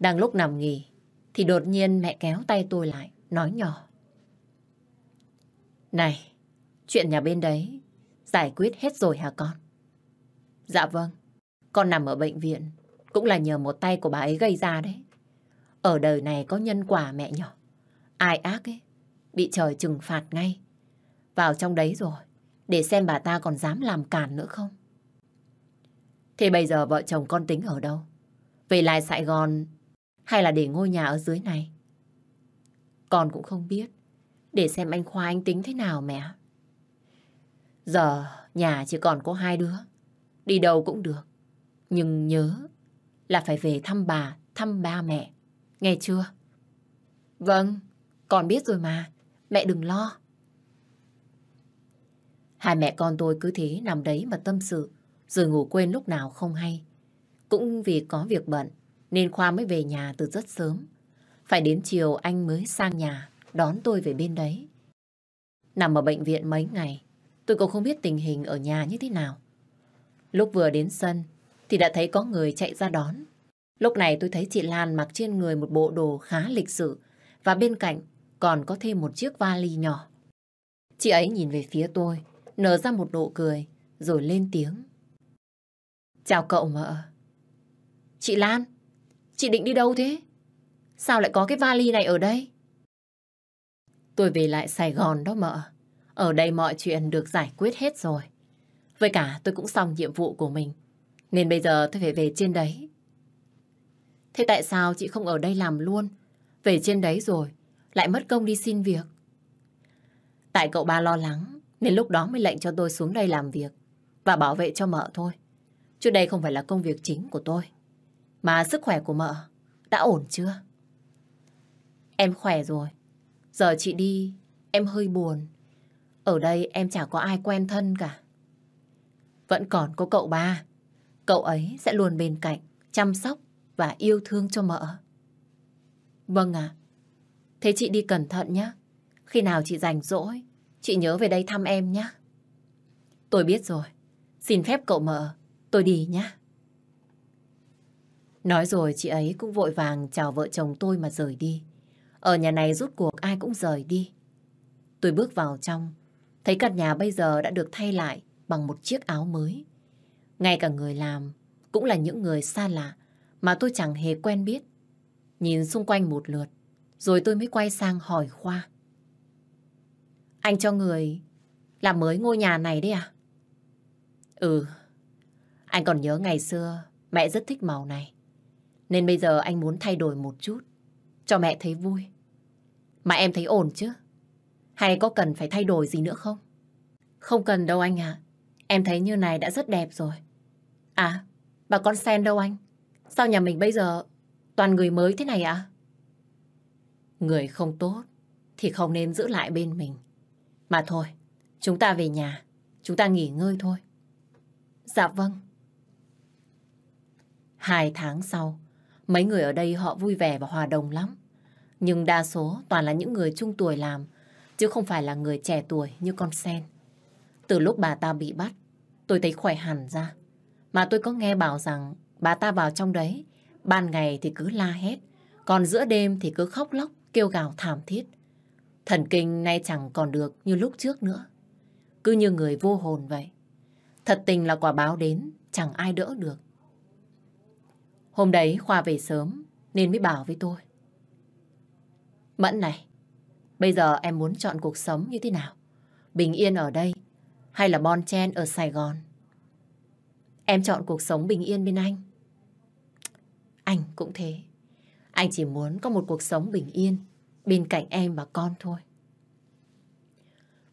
Đang lúc nằm nghỉ, thì đột nhiên mẹ kéo tay tôi lại, nói nhỏ. Này, chuyện nhà bên đấy giải quyết hết rồi hả con? Dạ vâng, con nằm ở bệnh viện, cũng là nhờ một tay của bà ấy gây ra đấy. Ở đời này có nhân quả mẹ nhỏ. Ai ác ấy, bị trời trừng phạt ngay. Vào trong đấy rồi, để xem bà ta còn dám làm cản nữa không. Thế bây giờ vợ chồng con tính ở đâu? Về lại Sài Gòn hay là để ngôi nhà ở dưới này? Con cũng không biết. Để xem anh Khoa anh tính thế nào mẹ. Giờ nhà chỉ còn có hai đứa. Đi đâu cũng được. Nhưng nhớ là phải về thăm bà, thăm ba mẹ. Nghe chưa? Vâng, con biết rồi mà. Mẹ đừng lo. Hai mẹ con tôi cứ thế nằm đấy mà tâm sự, rồi ngủ quên lúc nào không hay. Cũng vì có việc bận, nên Khoa mới về nhà từ rất sớm. Phải đến chiều anh mới sang nhà, đón tôi về bên đấy. Nằm ở bệnh viện mấy ngày, tôi cũng không biết tình hình ở nhà như thế nào. Lúc vừa đến sân, thì đã thấy có người chạy ra đón. Lúc này tôi thấy chị Lan mặc trên người một bộ đồ khá lịch sự, và bên cạnh còn có thêm một chiếc vali nhỏ. Chị ấy nhìn về phía tôi, nở ra một nụ cười, rồi lên tiếng. Chào cậu mợ. Chị Lan, chị định đi đâu thế? Sao lại có cái vali này ở đây? Tôi về lại Sài Gòn đó mợ. Ở đây mọi chuyện được giải quyết hết rồi. Với cả tôi cũng xong nhiệm vụ của mình. Nên bây giờ tôi phải về trên đấy. Thế tại sao chị không ở đây làm luôn? Về trên đấy rồi, lại mất công đi xin việc. Tại cậu ba lo lắng, nên lúc đó mới lệnh cho tôi xuống đây làm việc và bảo vệ cho mợ thôi. Chứ đây không phải là công việc chính của tôi. Mà sức khỏe của mợ đã ổn chưa? Em khỏe rồi. Giờ chị đi, em hơi buồn. Ở đây em chả có ai quen thân cả. Vẫn còn có cậu ba. Cậu ấy sẽ luôn bên cạnh, chăm sóc và yêu thương cho mợ. Vâng ạ. Thế chị đi cẩn thận nhé. Khi nào chị rảnh rỗi, chị nhớ về đây thăm em nhé. Tôi biết rồi. Xin phép cậu mợ, tôi đi nhé. Nói rồi chị ấy cũng vội vàng chào vợ chồng tôi mà rời đi. Ở nhà này rút cuộc ai cũng rời đi. Tôi bước vào trong, thấy căn nhà bây giờ đã được thay lại bằng một chiếc áo mới. Ngay cả người làm cũng là những người xa lạ mà tôi chẳng hề quen biết. Nhìn xung quanh một lượt, rồi tôi mới quay sang hỏi Khoa. Anh cho người làm mới ngôi nhà này đấy à? Ừ, anh còn nhớ ngày xưa mẹ rất thích màu này. Nên bây giờ anh muốn thay đổi một chút, cho mẹ thấy vui. Mà em thấy ổn chứ? Hay có cần phải thay đổi gì nữa không? Không cần đâu anh ạ. Em thấy như này đã rất đẹp rồi. À, bà con sen đâu anh? Sao nhà mình bây giờ toàn người mới thế này ạ? Người không tốt thì không nên giữ lại bên mình. Mà thôi, chúng ta về nhà, chúng ta nghỉ ngơi thôi. Dạ vâng. Hai tháng sau, mấy người ở đây họ vui vẻ và hòa đồng lắm. Nhưng đa số toàn là những người trung tuổi làm, chứ không phải là người trẻ tuổi như con sen. Từ lúc bà ta bị bắt, tôi thấy khỏe hẳn ra. Mà tôi có nghe bảo rằng bà ta vào trong đấy, ban ngày thì cứ la hét, còn giữa đêm thì cứ khóc lóc, kêu gào thảm thiết. Thần kinh nay chẳng còn được như lúc trước nữa. Cứ như người vô hồn vậy. Thật tình là quả báo đến, chẳng ai đỡ được. Hôm đấy Khoa về sớm, nên mới bảo với tôi. Mẫn này, bây giờ em muốn chọn cuộc sống như thế nào? Bình yên ở đây, hay là bon chen ở Sài Gòn? Em chọn cuộc sống bình yên bên anh. Anh cũng thế. Anh chỉ muốn có một cuộc sống bình yên bên cạnh em và con thôi.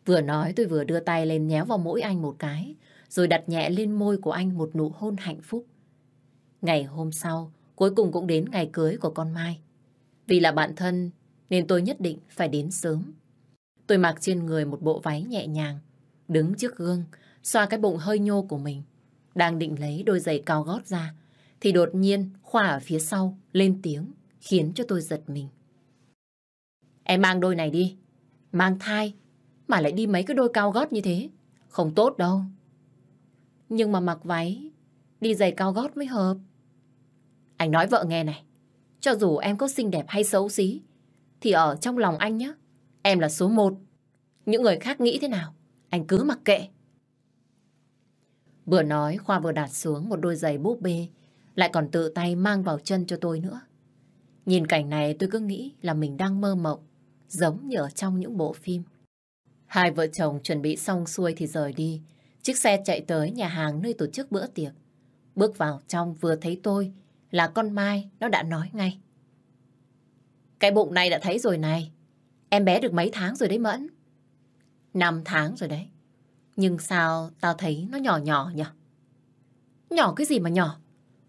Vừa nói tôi vừa đưa tay lên nhéo vào mũi anh một cái, rồi đặt nhẹ lên môi của anh một nụ hôn hạnh phúc. Ngày hôm sau, cuối cùng cũng đến ngày cưới của con Mai. Vì là bạn thân, nên tôi nhất định phải đến sớm. Tôi mặc trên người một bộ váy nhẹ nhàng, đứng trước gương, xoa cái bụng hơi nhô của mình. Đang định lấy đôi giày cao gót ra, thì đột nhiên Khoa ở phía sau lên tiếng, khiến cho tôi giật mình. Em mang đôi này đi, mang thai, mà lại đi mấy cái đôi cao gót như thế, không tốt đâu. Nhưng mà mặc váy, đi giày cao gót mới hợp. Anh nói vợ nghe này, cho dù em có xinh đẹp hay xấu xí, thì ở trong lòng anh nhé, em là số một. Những người khác nghĩ thế nào, anh cứ mặc kệ. Vừa nói Khoa vừa đặt xuống một đôi giày búp bê, lại còn tự tay mang vào chân cho tôi nữa. Nhìn cảnh này tôi cứ nghĩ là mình đang mơ mộng, giống như ở trong những bộ phim. Hai vợ chồng chuẩn bị xong xuôi thì rời đi. Chiếc xe chạy tới nhà hàng nơi tổ chức bữa tiệc. Bước vào trong vừa thấy tôi là con Mai, nó đã nói ngay. Cái bụng này đã thấy rồi này. Em bé được mấy tháng rồi đấy Mẫn? Năm tháng rồi đấy. Nhưng sao tao thấy nó nhỏ nhỏ nhỉ? Nhỏ cái gì mà nhỏ?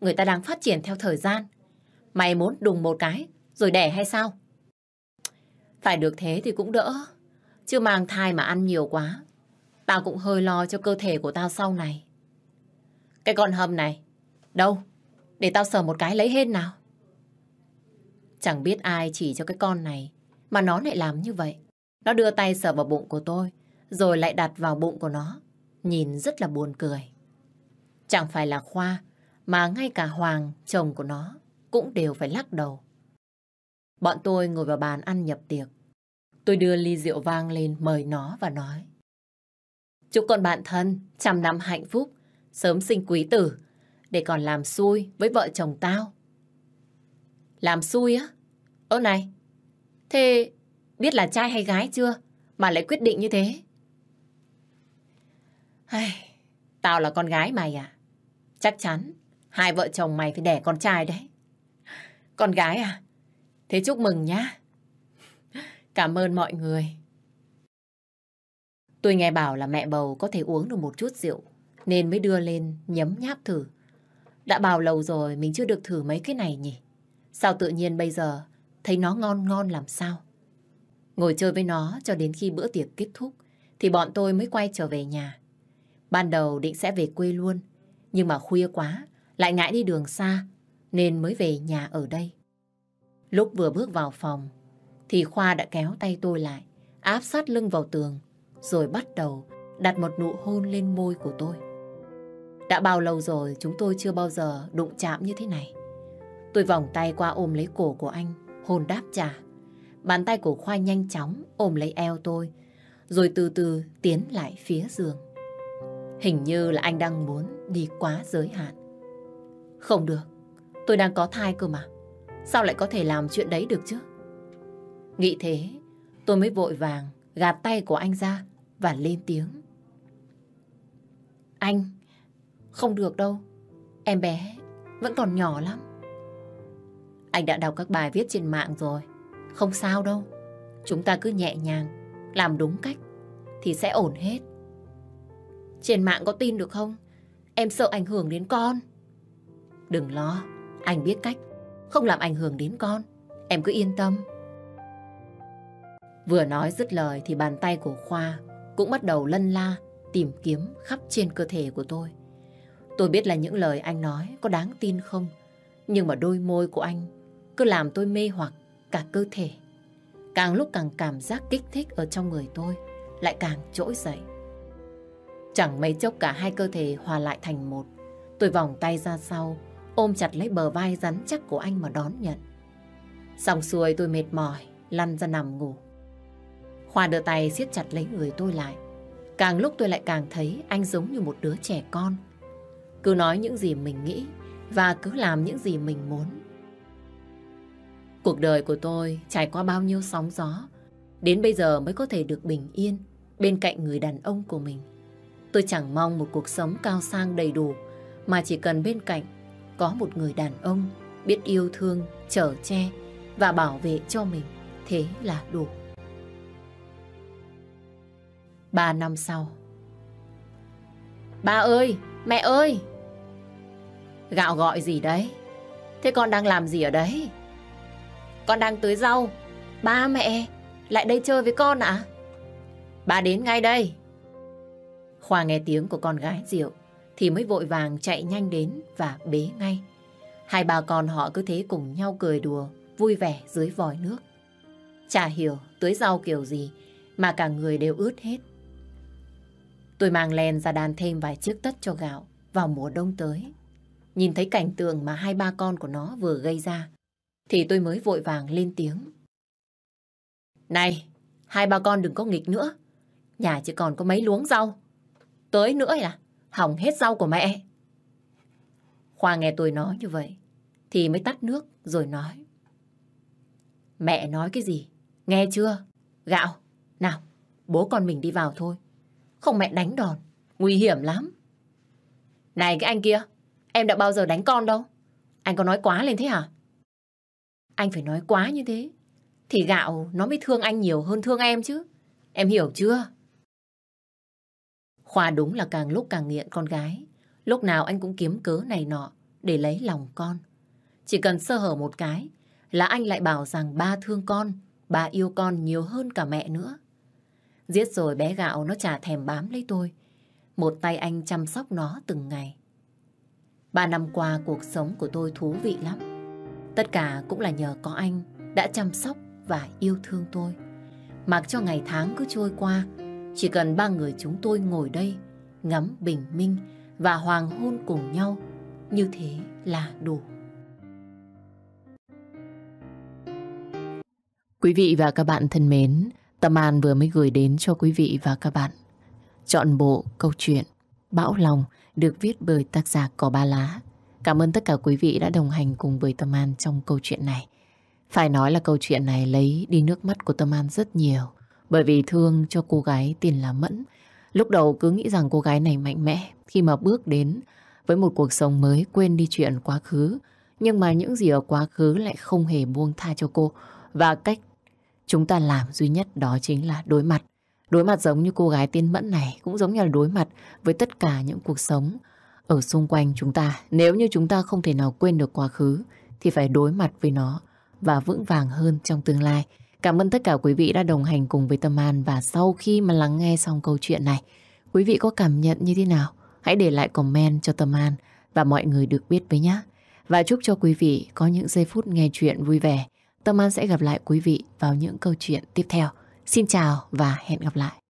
Người ta đang phát triển theo thời gian. Mày muốn đùng một cái rồi đẻ hay sao? Phải được thế thì cũng đỡ. Chứ mang thai mà ăn nhiều quá. Tao cũng hơi lo cho cơ thể của tao sau này. Cái con hầm này. Đâu? Để tao sờ một cái lấy hên nào. Chẳng biết ai chỉ cho cái con này mà nó lại làm như vậy. Nó đưa tay sờ vào bụng của tôi rồi lại đặt vào bụng của nó. Nhìn rất là buồn cười. Chẳng phải là Khoa mà ngay cả Hoàng, chồng của nó cũng đều phải lắc đầu. Bọn tôi ngồi vào bàn ăn nhập tiệc. Tôi đưa ly rượu vang lên mời nó và nói. Chúc con bạn thân trăm năm hạnh phúc, sớm sinh quý tử, để còn làm xui với vợ chồng tao. Làm xui á? Ơ này, thế biết là trai hay gái chưa mà lại quyết định như thế? Ai, Tao là con gái mày à? Chắc chắn hai vợ chồng mày phải đẻ con trai đấy. Con gái à? Thế chúc mừng nhá. Cảm ơn mọi người. Tôi nghe bảo là mẹ bầu có thể uống được một chút rượu nên mới đưa lên nhấm nháp thử. Đã bao lâu rồi mình chưa được thử mấy cái này nhỉ? Sao tự nhiên bây giờ thấy nó ngon ngon làm sao? Ngồi chơi với nó cho đến khi bữa tiệc kết thúc thì bọn tôi mới quay trở về nhà. Ban đầu định sẽ về quê luôn, nhưng mà khuya quá, lại ngại đi đường xa, nên mới về nhà ở đây. Lúc vừa bước vào phòng thì Khoa đã kéo tay tôi lại, áp sát lưng vào tường, rồi bắt đầu đặt một nụ hôn lên môi của tôi. Đã bao lâu rồi chúng tôi chưa bao giờ đụng chạm như thế này. Tôi vòng tay qua ôm lấy cổ của anh, hồn đáp trả. Bàn tay của Khoa nhanh chóng ôm lấy eo tôi, rồi từ từ tiến lại phía giường. Hình như là anh đang muốn đi quá giới hạn. Không được, tôi đang có thai cơ mà. Sao lại có thể làm chuyện đấy được chứ? Nghĩ thế, tôi mới vội vàng gạt tay của anh ra và lên tiếng. Anh, không được đâu. Em bé vẫn còn nhỏ lắm. Anh đã đọc các bài viết trên mạng rồi. Không sao đâu. Chúng ta cứ nhẹ nhàng, làm đúng cách thì sẽ ổn hết. Trên mạng có tin được không? Em sợ ảnh hưởng đến con. Đừng lo, anh biết cách. Không làm ảnh hưởng đến con. Em cứ yên tâm. Vừa nói dứt lời thì bàn tay của Khoa cũng bắt đầu lân la tìm kiếm khắp trên cơ thể của tôi. Tôi biết là những lời anh nói có đáng tin không, nhưng mà đôi môi của anh cứ làm tôi mê hoặc cả cơ thể. Càng lúc càng cảm giác kích thích ở trong người tôi lại càng trỗi dậy. Chẳng mấy chốc cả hai cơ thể hòa lại thành một. Tôi vòng tay ra sau, ôm chặt lấy bờ vai rắn chắc của anh mà đón nhận. Xong xuôi tôi mệt mỏi, lăn ra nằm ngủ. Khoa đưa tay siết chặt lấy người tôi lại. Càng lúc tôi lại càng thấy anh giống như một đứa trẻ con. Cứ nói những gì mình nghĩ và cứ làm những gì mình muốn. Cuộc đời của tôi trải qua bao nhiêu sóng gió, đến bây giờ mới có thể được bình yên bên cạnh người đàn ông của mình. Tôi chẳng mong một cuộc sống cao sang đầy đủ, mà chỉ cần bên cạnh có một người đàn ông biết yêu thương, chở che và bảo vệ cho mình. Thế là đủ. Ba năm sau. Ba ơi! Mẹ ơi! Gạo gọi gì đấy? Thế con đang làm gì ở đấy? Con đang tưới rau. Ba mẹ, lại đây chơi với con ạ? À? Ba đến ngay đây. Khoa nghe tiếng của con gái Diệu thì mới vội vàng chạy nhanh đến và bế ngay. Hai bà con họ cứ thế cùng nhau cười đùa, vui vẻ dưới vòi nước. Chả hiểu tưới rau kiểu gì mà cả người đều ướt hết. Tôi mang len ra đàn thêm vài chiếc tất cho gạo vào mùa đông tới. Nhìn thấy cảnh tượng mà hai ba con của nó vừa gây ra, thì tôi mới vội vàng lên tiếng. Này, hai ba con đừng có nghịch nữa. Nhà chỉ còn có mấy luống rau. Tới nữa là Hỏng hết rau của mẹ. Khoa nghe tôi nói như vậy, thì mới tắt nước rồi nói. Mẹ nói cái gì? Nghe chưa? Gạo, nào, bố con mình đi vào thôi. Không mẹ đánh đòn, nguy hiểm lắm. Này cái anh kia, em đã bao giờ đánh con đâu. Anh có nói quá lên thế hả? Anh phải nói quá như thế. Thì gạo nó mới thương anh nhiều hơn thương em chứ. Em hiểu chưa? Khoa đúng là càng lúc càng nghiện con gái. Lúc nào anh cũng kiếm cớ này nọ để lấy lòng con. Chỉ cần sơ hở một cái là anh lại bảo rằng ba thương con, ba yêu con nhiều hơn cả mẹ nữa. Giết rồi bé gạo nó chả thèm bám lấy tôi. Một tay anh chăm sóc nó từng ngày. Ba năm qua cuộc sống của tôi thú vị lắm. Tất cả cũng là nhờ có anh đã chăm sóc và yêu thương tôi. Mặc cho ngày tháng cứ trôi qua, chỉ cần ba người chúng tôi ngồi đây, ngắm bình minh và hoàng hôn cùng nhau, như thế là đủ. Quý vị và các bạn thân mến, Tâm An vừa mới gửi đến cho quý vị và các bạn chọn bộ câu chuyện Bão Lòng được viết bởi tác giả Cỏ Ba Lá. Cảm ơn tất cả quý vị đã đồng hành cùng với Tâm An trong câu chuyện này. Phải nói là câu chuyện này lấy đi nước mắt của Tâm An rất nhiều, bởi vì thương cho cô gái tên là Mẫn Lúc đầu cứ nghĩ rằng cô gái này mạnh mẽ, khi mà bước đến với một cuộc sống mới quên đi chuyện quá khứ. Nhưng mà những gì ở quá khứ lại không hề buông tha cho cô. Và cách chúng ta làm duy nhất đó chính là đối mặt. Đối mặt giống như cô gái tiên mẫn này cũng giống như là đối mặt với tất cả những cuộc sống ở xung quanh chúng ta. Nếu như chúng ta không thể nào quên được quá khứ thì phải đối mặt với nó và vững vàng hơn trong tương lai. Cảm ơn tất cả quý vị đã đồng hành cùng với Tâm An và sau khi mà lắng nghe xong câu chuyện này, quý vị có cảm nhận như thế nào? Hãy để lại comment cho Tâm An và mọi người được biết với nhé. Và chúc cho quý vị có những giây phút nghe chuyện vui vẻ. Tâm An sẽ gặp lại quý vị vào những câu chuyện tiếp theo. Xin chào và hẹn gặp lại.